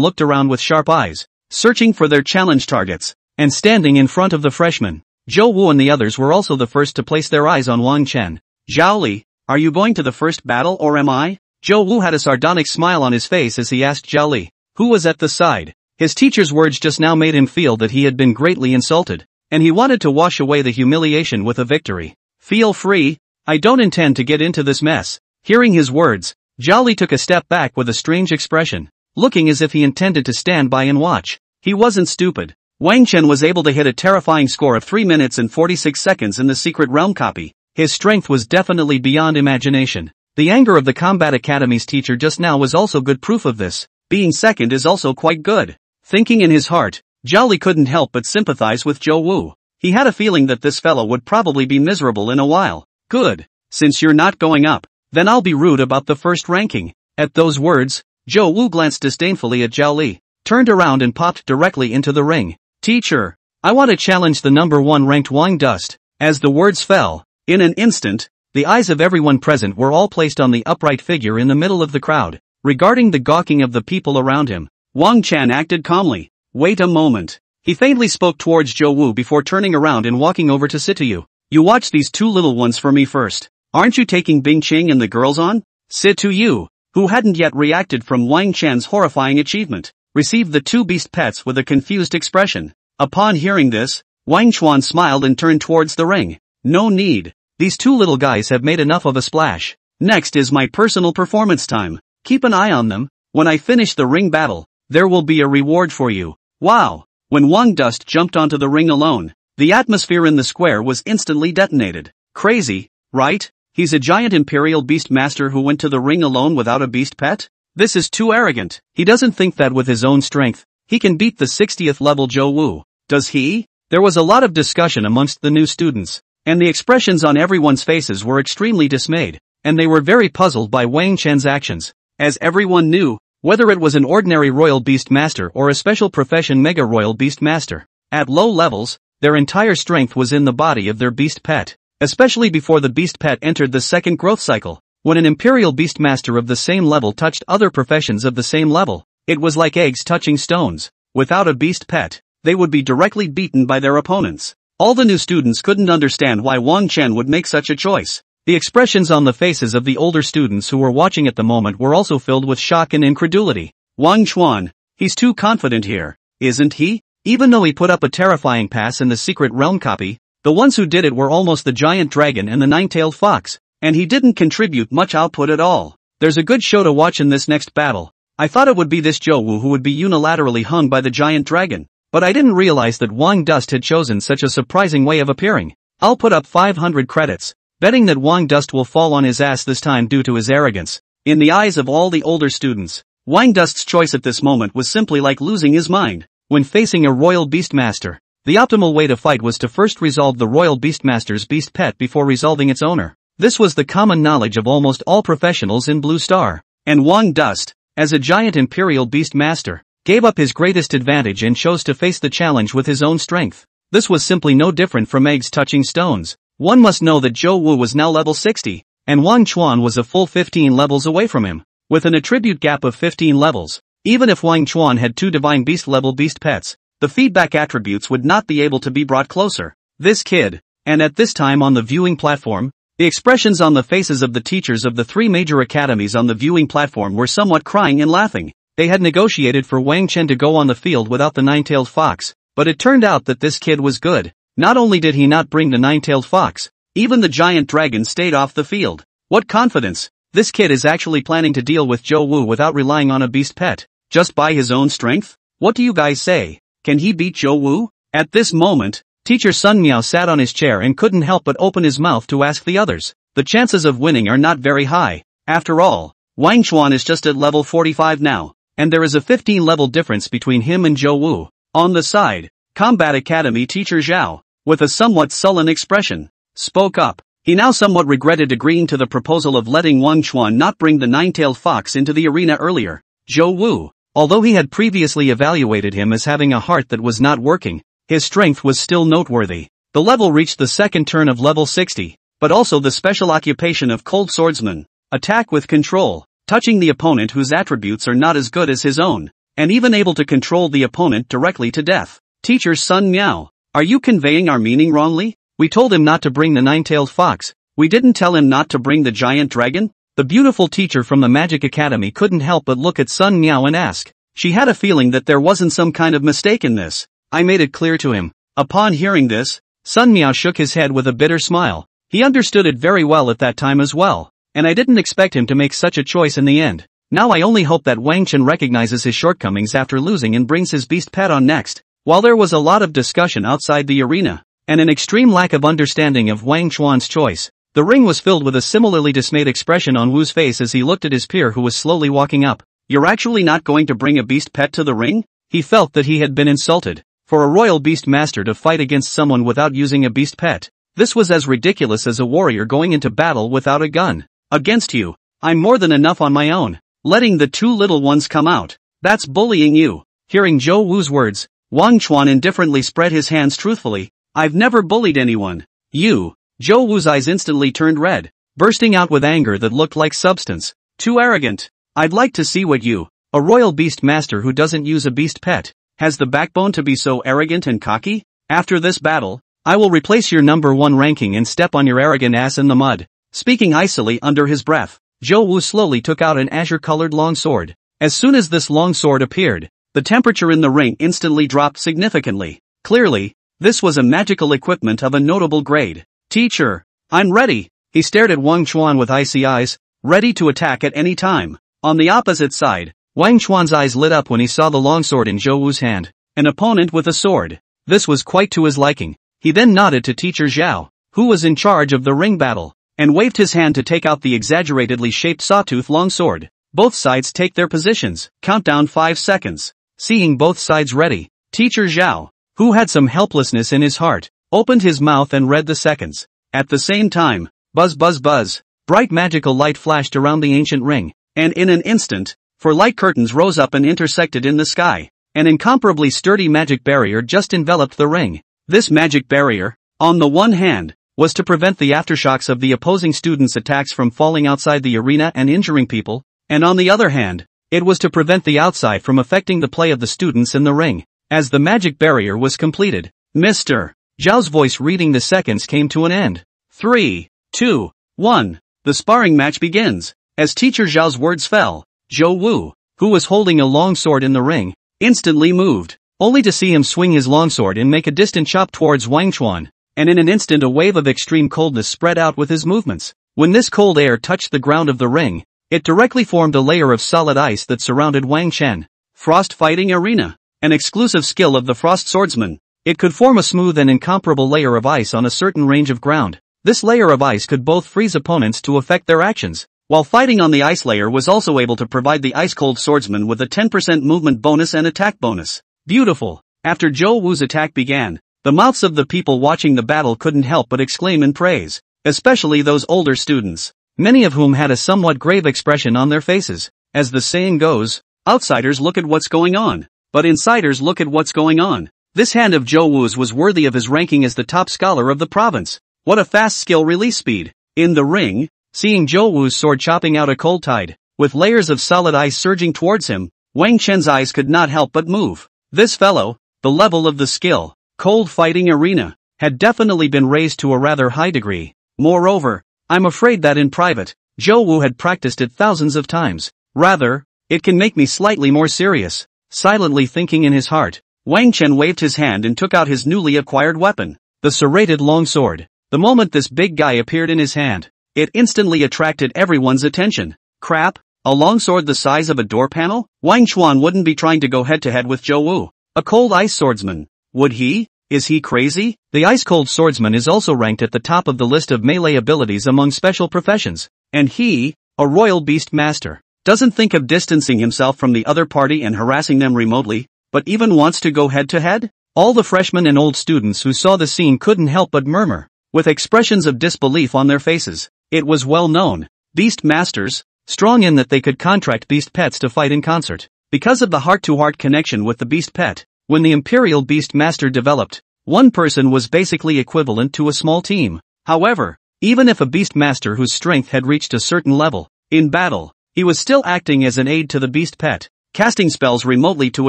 [SPEAKER 1] looked around with sharp eyes, searching for their challenge targets, and standing in front of the freshmen. Zhou Wu and the others were also the first to place their eyes on Wang Chen, Zhao Li, are you going to the first battle or am I? Zhou Wu had a sardonic smile on his face as he asked Zhao Li, who was at the side. His teacher's words just now made him feel that he had been greatly insulted, and he wanted to wash away the humiliation with a victory. Feel free, I don't intend to get into this mess. Hearing his words, Zhao Li took a step back with a strange expression, looking as if he intended to stand by and watch. He wasn't stupid. Wang Chen was able to hit a terrifying score of 3 minutes and 46 seconds in the Secret Realm copy, his strength was definitely beyond imagination. The anger of the Combat Academy's teacher just now was also good proof of this. Being second is also quite good. Thinking in his heart, Zhao Li couldn't help but sympathize with Zhou Wu. He had a feeling that this fellow would probably be miserable in a while. Good. Since you're not going up, then I'll be rude about the first ranking. At those words, Zhou Wu glanced disdainfully at Zhao Li, turned around and popped directly into the ring. Teacher, I want to challenge the number one ranked Wang Dust. As the words fell, in an instant, the eyes of everyone present were all placed on the upright figure in the middle of the crowd. Regarding the gawking of the people around him, Wang Chan acted calmly. Wait a moment. He faintly spoke towards Zhou Wu before turning around and walking over to Situyu. You watch these two little ones for me first. Aren't you taking Bing Qing and the girls on? Situyu, who hadn't yet reacted from Wang Chan's horrifying achievement, received the two beast pets with a confused expression. Upon hearing this, Wang Chuan smiled and turned towards the ring. No need. These two little guys have made enough of a splash. Next is my personal performance time. Keep an eye on them. When I finish the ring battle, there will be a reward for you. Wow! When Wang Dust jumped onto the ring alone, the atmosphere in the square was instantly detonated. Crazy, right? He's a giant imperial beast master who went to the ring alone without a beast pet? This is too arrogant. He doesn't think that with his own strength, he can beat the 60th level Zhou Wu. Does he? There was a lot of discussion amongst the new students and the expressions on everyone's faces were extremely dismayed, and they were very puzzled by Wang Chen's actions, as everyone knew, whether it was an ordinary royal beast master or a special profession mega royal beast master. At low levels, their entire strength was in the body of their beast pet, especially before the beast pet entered the second growth cycle. When an imperial beast master of the same level touched other professions of the same level, it was like eggs touching stones. Without a beast pet, they would be directly beaten by their opponents. All the new students couldn't understand why Wang Chen would make such a choice. The expressions on the faces of the older students who were watching at the moment were also filled with shock and incredulity. Wang Chuan, he's too confident here, isn't he? Even though he put up a terrifying pass in the Secret Realm copy, the ones who did it were almost the giant dragon and the nine-tailed fox, and he didn't contribute much output at all. There's a good show to watch in this next battle. I thought it would be this Zhou Wu who would be unilaterally hung by the giant dragon. But I didn't realize that Wang Dust had chosen such a surprising way of appearing. I'll put up 500 credits, betting that Wang Dust will fall on his ass this time due to his arrogance. In the eyes of all the older students, Wang Dust's choice at this moment was simply like losing his mind. When facing a royal beastmaster, the optimal way to fight was to first resolve the royal beastmaster's beast pet before resolving its owner. This was the common knowledge of almost all professionals in Blue Star. And Wang Dust, as a giant imperial beastmaster, gave up his greatest advantage and chose to face the challenge with his own strength. This was simply no different from eggs touching stones. One must know that Zhou Wu was now level 60, and Wang Chuan was a full 15 levels away from him. With an attribute gap of 15 levels, even if Wang Chuan had two divine beast level beast pets, the feedback attributes would not be able to be brought closer. This kid, and at this time on the viewing platform, the expressions on the faces of the teachers of the three major academies on the viewing platform were somewhat crying and laughing. They had negotiated for Wang Chen to go on the field without the nine-tailed fox, but it turned out that this kid was good. Not only did he not bring the nine-tailed fox, even the giant dragon stayed off the field. What confidence! This kid is actually planning to deal with Zhou Wu without relying on a beast pet, just by his own strength? What do you guys say? Can he beat Zhou Wu? At this moment, teacher Sun Miao sat on his chair and couldn't help but open his mouth to ask the others. The chances of winning are not very high. After all, Wang Chuan is just at level 45 now and there is a 15-level difference between him and Zhou Wu. On the side, Combat Academy teacher Zhao, with a somewhat sullen expression, spoke up. He now somewhat regretted agreeing to the proposal of letting Wang Chuan not bring the nine-tailed fox into the arena earlier. Zhou Wu, although he had previously evaluated him as having a heart that was not working, his strength was still noteworthy. The level reached the second turn of level 60, but also the special occupation of cold swordsman, attack with control touching the opponent whose attributes are not as good as his own, and even able to control the opponent directly to death. Teacher Sun Miao, are you conveying our meaning wrongly? We told him not to bring the nine-tailed fox, we didn't tell him not to bring the giant dragon? The beautiful teacher from the Magic Academy couldn't help but look at Sun Miao and ask. She had a feeling that there wasn't some kind of mistake in this. I made it clear to him. Upon hearing this, Sun Miao shook his head with a bitter smile. He understood it very well at that time as well and I didn't expect him to make such a choice in the end. Now I only hope that Wang Chen recognizes his shortcomings after losing and brings his beast pet on next. While there was a lot of discussion outside the arena, and an extreme lack of understanding of Wang Chuan's choice, the ring was filled with a similarly dismayed expression on Wu's face as he looked at his peer who was slowly walking up. You're actually not going to bring a beast pet to the ring? He felt that he had been insulted. For a royal beast master to fight against someone without using a beast pet, this was as ridiculous as a warrior going into battle without a gun. Against you. I'm more than enough on my own. Letting the two little ones come out. That's bullying you. Hearing Zhou Wu's words, Wang Chuan indifferently spread his hands truthfully. I've never bullied anyone. You. Zhou Wu's eyes instantly turned red, bursting out with anger that looked like substance. Too arrogant. I'd like to see what you, a royal beast master who doesn't use a beast pet, has the backbone to be so arrogant and cocky? After this battle, I will replace your number one ranking and step on your arrogant ass in the mud. Speaking icily under his breath, Zhou Wu slowly took out an azure-colored longsword. As soon as this longsword appeared, the temperature in the ring instantly dropped significantly. Clearly, this was a magical equipment of a notable grade. Teacher, I'm ready. He stared at Wang Chuan with icy eyes, ready to attack at any time. On the opposite side, Wang Chuan's eyes lit up when he saw the longsword in Zhou Wu's hand, an opponent with a sword. This was quite to his liking. He then nodded to teacher Zhao, who was in charge of the ring battle and waved his hand to take out the exaggeratedly shaped sawtooth longsword. Both sides take their positions, countdown 5 seconds. Seeing both sides ready, teacher Zhao, who had some helplessness in his heart, opened his mouth and read the seconds. At the same time, buzz buzz buzz, bright magical light flashed around the ancient ring, and in an instant, for light curtains rose up and intersected in the sky. An incomparably sturdy magic barrier just enveloped the ring. This magic barrier, on the one hand, was to prevent the aftershocks of the opposing students' attacks from falling outside the arena and injuring people, and on the other hand, it was to prevent the outside from affecting the play of the students in the ring. As the magic barrier was completed, Mr. Zhao's voice reading the seconds came to an end. Three, two, one. The sparring match begins. As teacher Zhao's words fell, Zhou Wu, who was holding a long sword in the ring, instantly moved, only to see him swing his longsword and make a distant chop towards Wang Chuan, and in an instant a wave of extreme coldness spread out with his movements. When this cold air touched the ground of the ring, it directly formed a layer of solid ice that surrounded Wang Chen. Frost Fighting Arena, an exclusive skill of the frost swordsman. It could form a smooth and incomparable layer of ice on a certain range of ground. This layer of ice could both freeze opponents to affect their actions, while fighting on the ice layer was also able to provide the ice-cold swordsman with a 10% movement bonus and attack bonus. Beautiful. After Zhou Wu's attack began, the mouths of the people watching the battle couldn't help but exclaim in praise, especially those older students, many of whom had a somewhat grave expression on their faces. As the saying goes, outsiders look at what's going on, but insiders look at what's going on. This hand of Zhou Wu's was worthy of his ranking as the top scholar of the province. What a fast skill release speed. In the ring, seeing Zhou Wu's sword chopping out a cold tide, with layers of solid ice surging towards him, Wang Chen's eyes could not help but move. This fellow, the level of the skill, cold fighting arena, had definitely been raised to a rather high degree. Moreover, I'm afraid that in private, Zhou Wu had practiced it thousands of times. Rather, it can make me slightly more serious. Silently thinking in his heart, Wang Chen waved his hand and took out his newly acquired weapon, the serrated longsword. The moment this big guy appeared in his hand, it instantly attracted everyone's attention. Crap, a longsword the size of a door panel? Wang Chuan wouldn't be trying to go head-to-head -head with Zhou Wu, a cold ice swordsman. Would he? Is he crazy? The ice-cold swordsman is also ranked at the top of the list of melee abilities among special professions. And he, a royal beast master, doesn't think of distancing himself from the other party and harassing them remotely, but even wants to go head-to-head? All the freshmen and old students who saw the scene couldn't help but murmur, with expressions of disbelief on their faces. It was well known. Beast masters, strong in that they could contract beast pets to fight in concert. Because of the heart to -heart connection with the beast pet, when the Imperial Beastmaster developed, one person was basically equivalent to a small team. However, even if a Beastmaster whose strength had reached a certain level, in battle, he was still acting as an aid to the Beast Pet, casting spells remotely to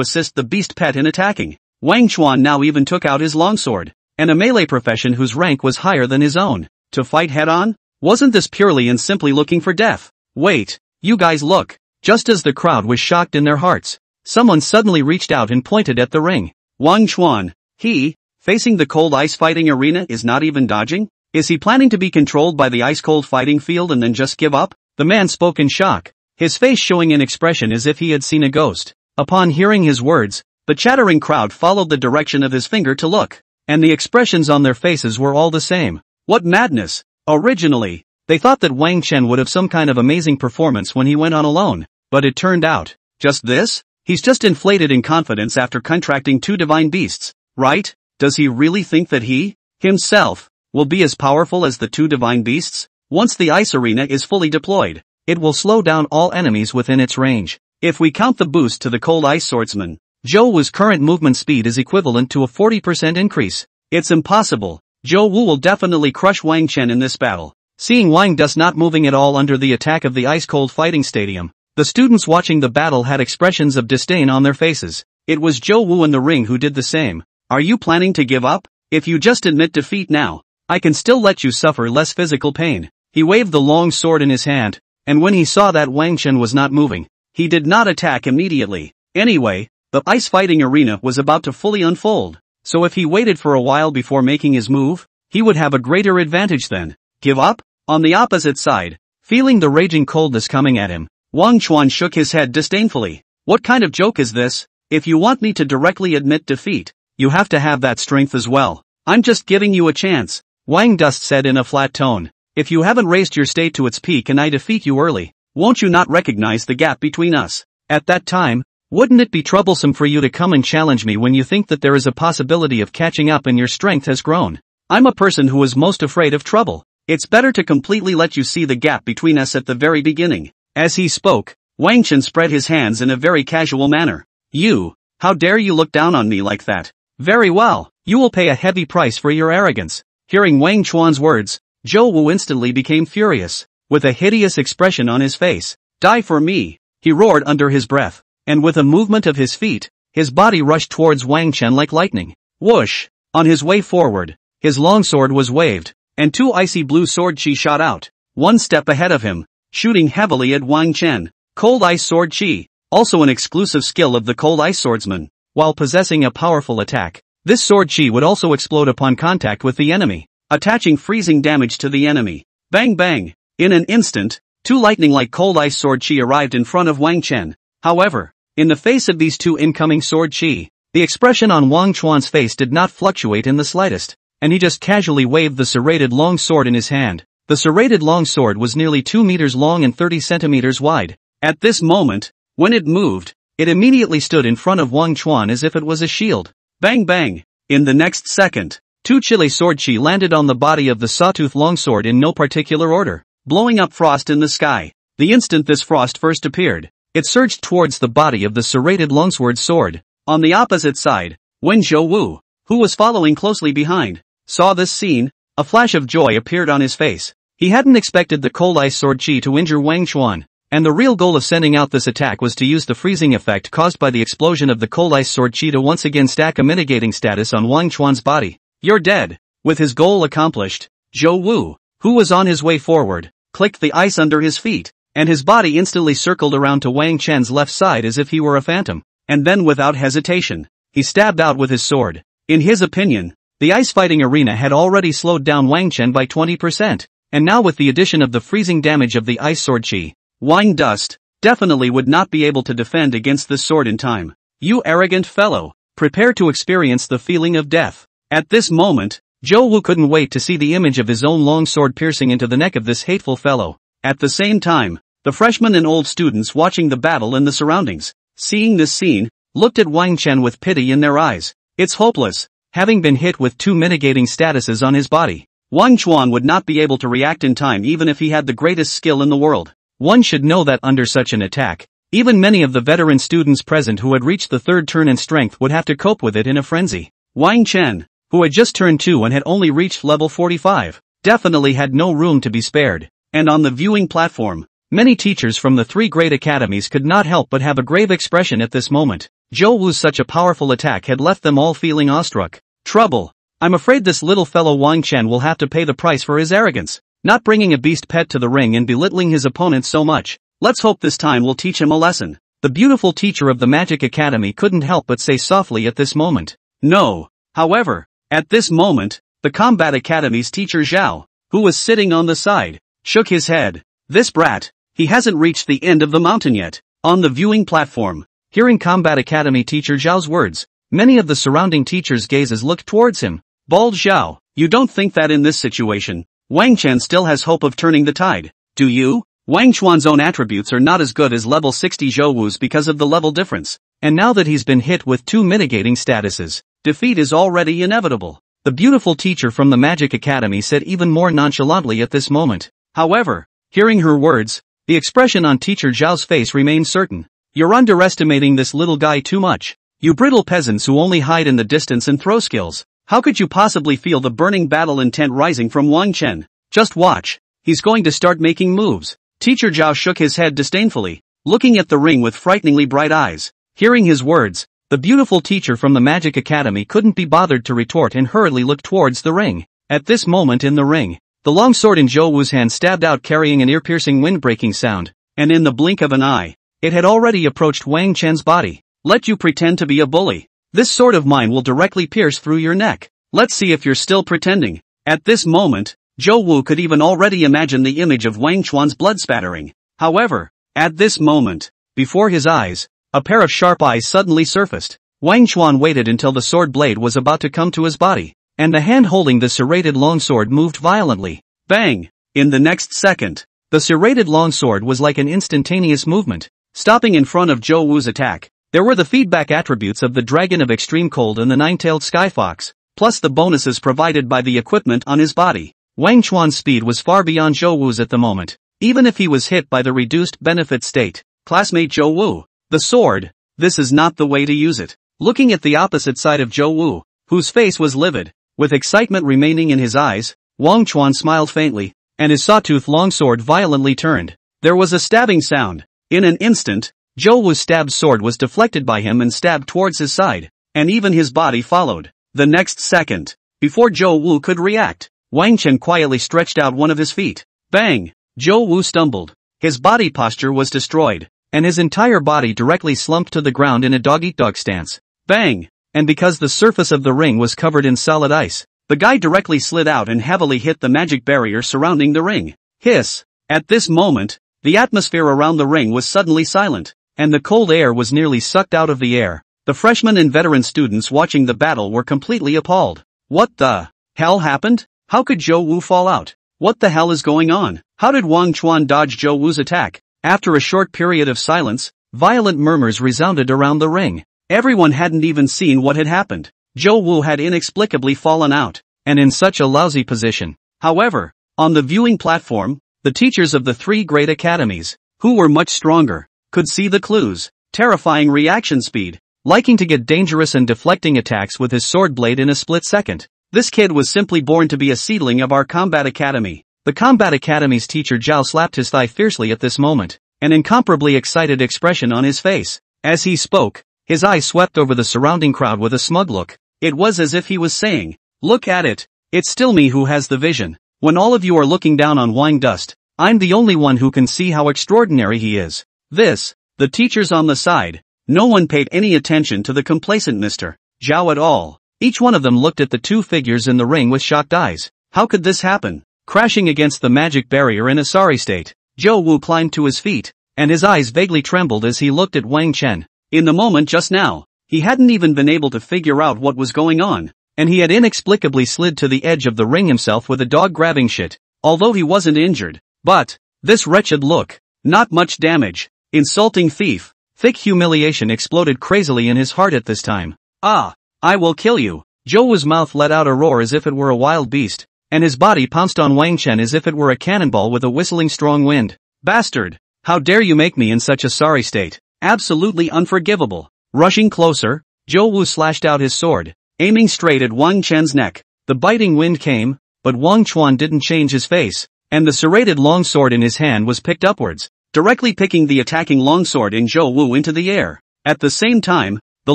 [SPEAKER 1] assist the Beast Pet in attacking. Wang Chuan now even took out his longsword, and a melee profession whose rank was higher than his own, to fight head-on? Wasn't this purely and simply looking for death? Wait, you guys look. Just as the crowd was shocked in their hearts, Someone suddenly reached out and pointed at the ring. Wang Chuan, he, facing the cold ice fighting arena is not even dodging? Is he planning to be controlled by the ice-cold fighting field and then just give up? The man spoke in shock, his face showing an expression as if he had seen a ghost. Upon hearing his words, the chattering crowd followed the direction of his finger to look, and the expressions on their faces were all the same. What madness! Originally, they thought that Wang Chen would have some kind of amazing performance when he went on alone, but it turned out, just this? He's just inflated in confidence after contracting two divine beasts, right? Does he really think that he, himself, will be as powerful as the two divine beasts? Once the ice arena is fully deployed, it will slow down all enemies within its range. If we count the boost to the cold ice swordsman, Zhou Wu's current movement speed is equivalent to a 40% increase. It's impossible. Zhou Wu will definitely crush Wang Chen in this battle. Seeing Wang does not moving at all under the attack of the ice-cold fighting stadium, the students watching the battle had expressions of disdain on their faces. It was Zhou Wu in the ring who did the same. Are you planning to give up? If you just admit defeat now, I can still let you suffer less physical pain. He waved the long sword in his hand, and when he saw that Wang Chen was not moving, he did not attack immediately. Anyway, the ice fighting arena was about to fully unfold, so if he waited for a while before making his move, he would have a greater advantage then. Give up? On the opposite side, feeling the raging coldness coming at him, Wang Chuan shook his head disdainfully. What kind of joke is this? If you want me to directly admit defeat, you have to have that strength as well. I'm just giving you a chance, Wang Dust said in a flat tone. If you haven't raised your state to its peak and I defeat you early, won't you not recognize the gap between us? At that time, wouldn't it be troublesome for you to come and challenge me when you think that there is a possibility of catching up and your strength has grown? I'm a person who is most afraid of trouble. It's better to completely let you see the gap between us at the very beginning. As he spoke, Wang Chen spread his hands in a very casual manner. You, how dare you look down on me like that? Very well, you will pay a heavy price for your arrogance. Hearing Wang Chuan's words, Zhou Wu instantly became furious, with a hideous expression on his face. Die for me, he roared under his breath, and with a movement of his feet, his body rushed towards Wang Chen like lightning. Whoosh! On his way forward, his long sword was waved, and two icy blue sword chi shot out, one step ahead of him, shooting heavily at Wang Chen. Cold Ice Sword Chi, also an exclusive skill of the Cold Ice Swordsman, while possessing a powerful attack, this sword chi would also explode upon contact with the enemy, attaching freezing damage to the enemy. Bang bang! In an instant, two lightning-like cold ice sword chi arrived in front of Wang Chen. However, in the face of these two incoming sword chi, the expression on Wang Chuan's face did not fluctuate in the slightest, and he just casually waved the serrated long sword in his hand, the serrated longsword was nearly 2 meters long and 30 centimeters wide. At this moment, when it moved, it immediately stood in front of Wang Chuan as if it was a shield. Bang bang! In the next second, two chili sword chi landed on the body of the sawtooth longsword in no particular order, blowing up frost in the sky. The instant this frost first appeared, it surged towards the body of the serrated longsword sword. On the opposite side, Wen Zhou Wu, who was following closely behind, saw this scene, a flash of joy appeared on his face. He hadn't expected the cold ice sword chi to injure Wang Chuan, and the real goal of sending out this attack was to use the freezing effect caused by the explosion of the cold ice sword chi to once again stack a mitigating status on Wang Chuan's body. You're dead. With his goal accomplished, Zhou Wu, who was on his way forward, clicked the ice under his feet, and his body instantly circled around to Wang Chen's left side as if he were a phantom. And then without hesitation, he stabbed out with his sword. In his opinion, the ice fighting arena had already slowed down Wang Chen by 20%, and now with the addition of the freezing damage of the ice sword Qi, Wang Dust definitely would not be able to defend against this sword in time. You arrogant fellow, prepare to experience the feeling of death. At this moment, Zhou Wu couldn't wait to see the image of his own long sword piercing into the neck of this hateful fellow. At the same time, the freshmen and old students watching the battle in the surroundings, seeing this scene, looked at Wang Chen with pity in their eyes. It's hopeless having been hit with two mitigating statuses on his body. Wang Chuan would not be able to react in time even if he had the greatest skill in the world. One should know that under such an attack, even many of the veteran students present who had reached the third turn in strength would have to cope with it in a frenzy. Wang Chen, who had just turned 2 and had only reached level 45, definitely had no room to be spared. And on the viewing platform, many teachers from the three great academies could not help but have a grave expression at this moment. Zhou Wu's such a powerful attack had left them all feeling awestruck. Trouble. I'm afraid this little fellow Wang Chen will have to pay the price for his arrogance. Not bringing a beast pet to the ring and belittling his opponent so much. Let's hope this time will teach him a lesson. The beautiful teacher of the Magic Academy couldn't help but say softly at this moment. No. However, at this moment, the Combat Academy's teacher Zhao, who was sitting on the side, shook his head. This brat, he hasn't reached the end of the mountain yet. On the viewing platform, Hearing Combat Academy teacher Zhao's words, many of the surrounding teachers' gazes looked towards him. Bald Zhao, you don't think that in this situation, Wang Chen still has hope of turning the tide, do you? Wang Chuan's own attributes are not as good as level 60 Zhou Wu's because of the level difference, and now that he's been hit with two mitigating statuses, defeat is already inevitable. The beautiful teacher from the Magic Academy said even more nonchalantly at this moment. However, hearing her words, the expression on teacher Zhao's face remained certain. You're underestimating this little guy too much. You brittle peasants who only hide in the distance and throw skills. How could you possibly feel the burning battle intent rising from Wang Chen? Just watch. He's going to start making moves. Teacher Zhao shook his head disdainfully, looking at the ring with frighteningly bright eyes. Hearing his words, the beautiful teacher from the Magic Academy couldn't be bothered to retort and hurriedly looked towards the ring. At this moment in the ring, the long sword in Zhou Wu's hand stabbed out carrying an ear-piercing wind-breaking sound, and in the blink of an eye, it had already approached Wang Chen's body. Let you pretend to be a bully. This sword of mine will directly pierce through your neck. Let's see if you're still pretending. At this moment, Zhou Wu could even already imagine the image of Wang Chuan's blood spattering. However, at this moment, before his eyes, a pair of sharp eyes suddenly surfaced. Wang Chuan waited until the sword blade was about to come to his body, and the hand holding the serrated longsword moved violently. Bang! In the next second, the serrated longsword was like an instantaneous movement, Stopping in front of Zhou Wu's attack, there were the feedback attributes of the Dragon of Extreme Cold and the Nine-Tailed Sky Fox, plus the bonuses provided by the equipment on his body. Wang Chuan's speed was far beyond Zhou Wu's at the moment. Even if he was hit by the reduced benefit state, classmate Zhou Wu, the sword, this is not the way to use it. Looking at the opposite side of Zhou Wu, whose face was livid, with excitement remaining in his eyes, Wang Chuan smiled faintly, and his sawtooth longsword violently turned. There was a stabbing sound, in an instant, Zhou stabbed sword was deflected by him and stabbed towards his side, and even his body followed. The next second, before Zhou Wu could react, Wang Chen quietly stretched out one of his feet. Bang! Zhou Wu stumbled. His body posture was destroyed, and his entire body directly slumped to the ground in a dog-eat-dog -dog stance. Bang! And because the surface of the ring was covered in solid ice, the guy directly slid out and heavily hit the magic barrier surrounding the ring. Hiss! At this moment, the atmosphere around the ring was suddenly silent, and the cold air was nearly sucked out of the air. The freshmen and veteran students watching the battle were completely appalled. What the hell happened? How could Zhou Wu fall out? What the hell is going on? How did Wang Chuan dodge Zhou Wu's attack? After a short period of silence, violent murmurs resounded around the ring. Everyone hadn't even seen what had happened. Zhou Wu had inexplicably fallen out, and in such a lousy position. However, on the viewing platform, the teachers of the three great academies, who were much stronger, could see the clues, terrifying reaction speed, liking to get dangerous and deflecting attacks with his sword blade in a split second. This kid was simply born to be a seedling of our combat academy. The combat academy's teacher Zhao slapped his thigh fiercely at this moment, an incomparably excited expression on his face. As he spoke, his eye swept over the surrounding crowd with a smug look. It was as if he was saying, look at it, it's still me who has the vision. When all of you are looking down on Wang Dust, I'm the only one who can see how extraordinary he is. This, the teachers on the side, no one paid any attention to the complacent Mr. Zhao at all. Each one of them looked at the two figures in the ring with shocked eyes. How could this happen? Crashing against the magic barrier in a sorry state, Zhou Wu climbed to his feet, and his eyes vaguely trembled as he looked at Wang Chen. In the moment just now, he hadn't even been able to figure out what was going on and he had inexplicably slid to the edge of the ring himself with a dog grabbing shit, although he wasn't injured. But, this wretched look, not much damage, insulting thief, thick humiliation exploded crazily in his heart at this time. Ah, I will kill you. Zhou's mouth let out a roar as if it were a wild beast, and his body pounced on Wang Chen as if it were a cannonball with a whistling strong wind. Bastard! How dare you make me in such a sorry state? Absolutely unforgivable. Rushing closer, Zhou Wu slashed out his sword, aiming straight at Wang Chen's neck. The biting wind came, but Wang Chuan didn't change his face, and the serrated longsword in his hand was picked upwards, directly picking the attacking longsword in Zhou Wu into the air. At the same time, the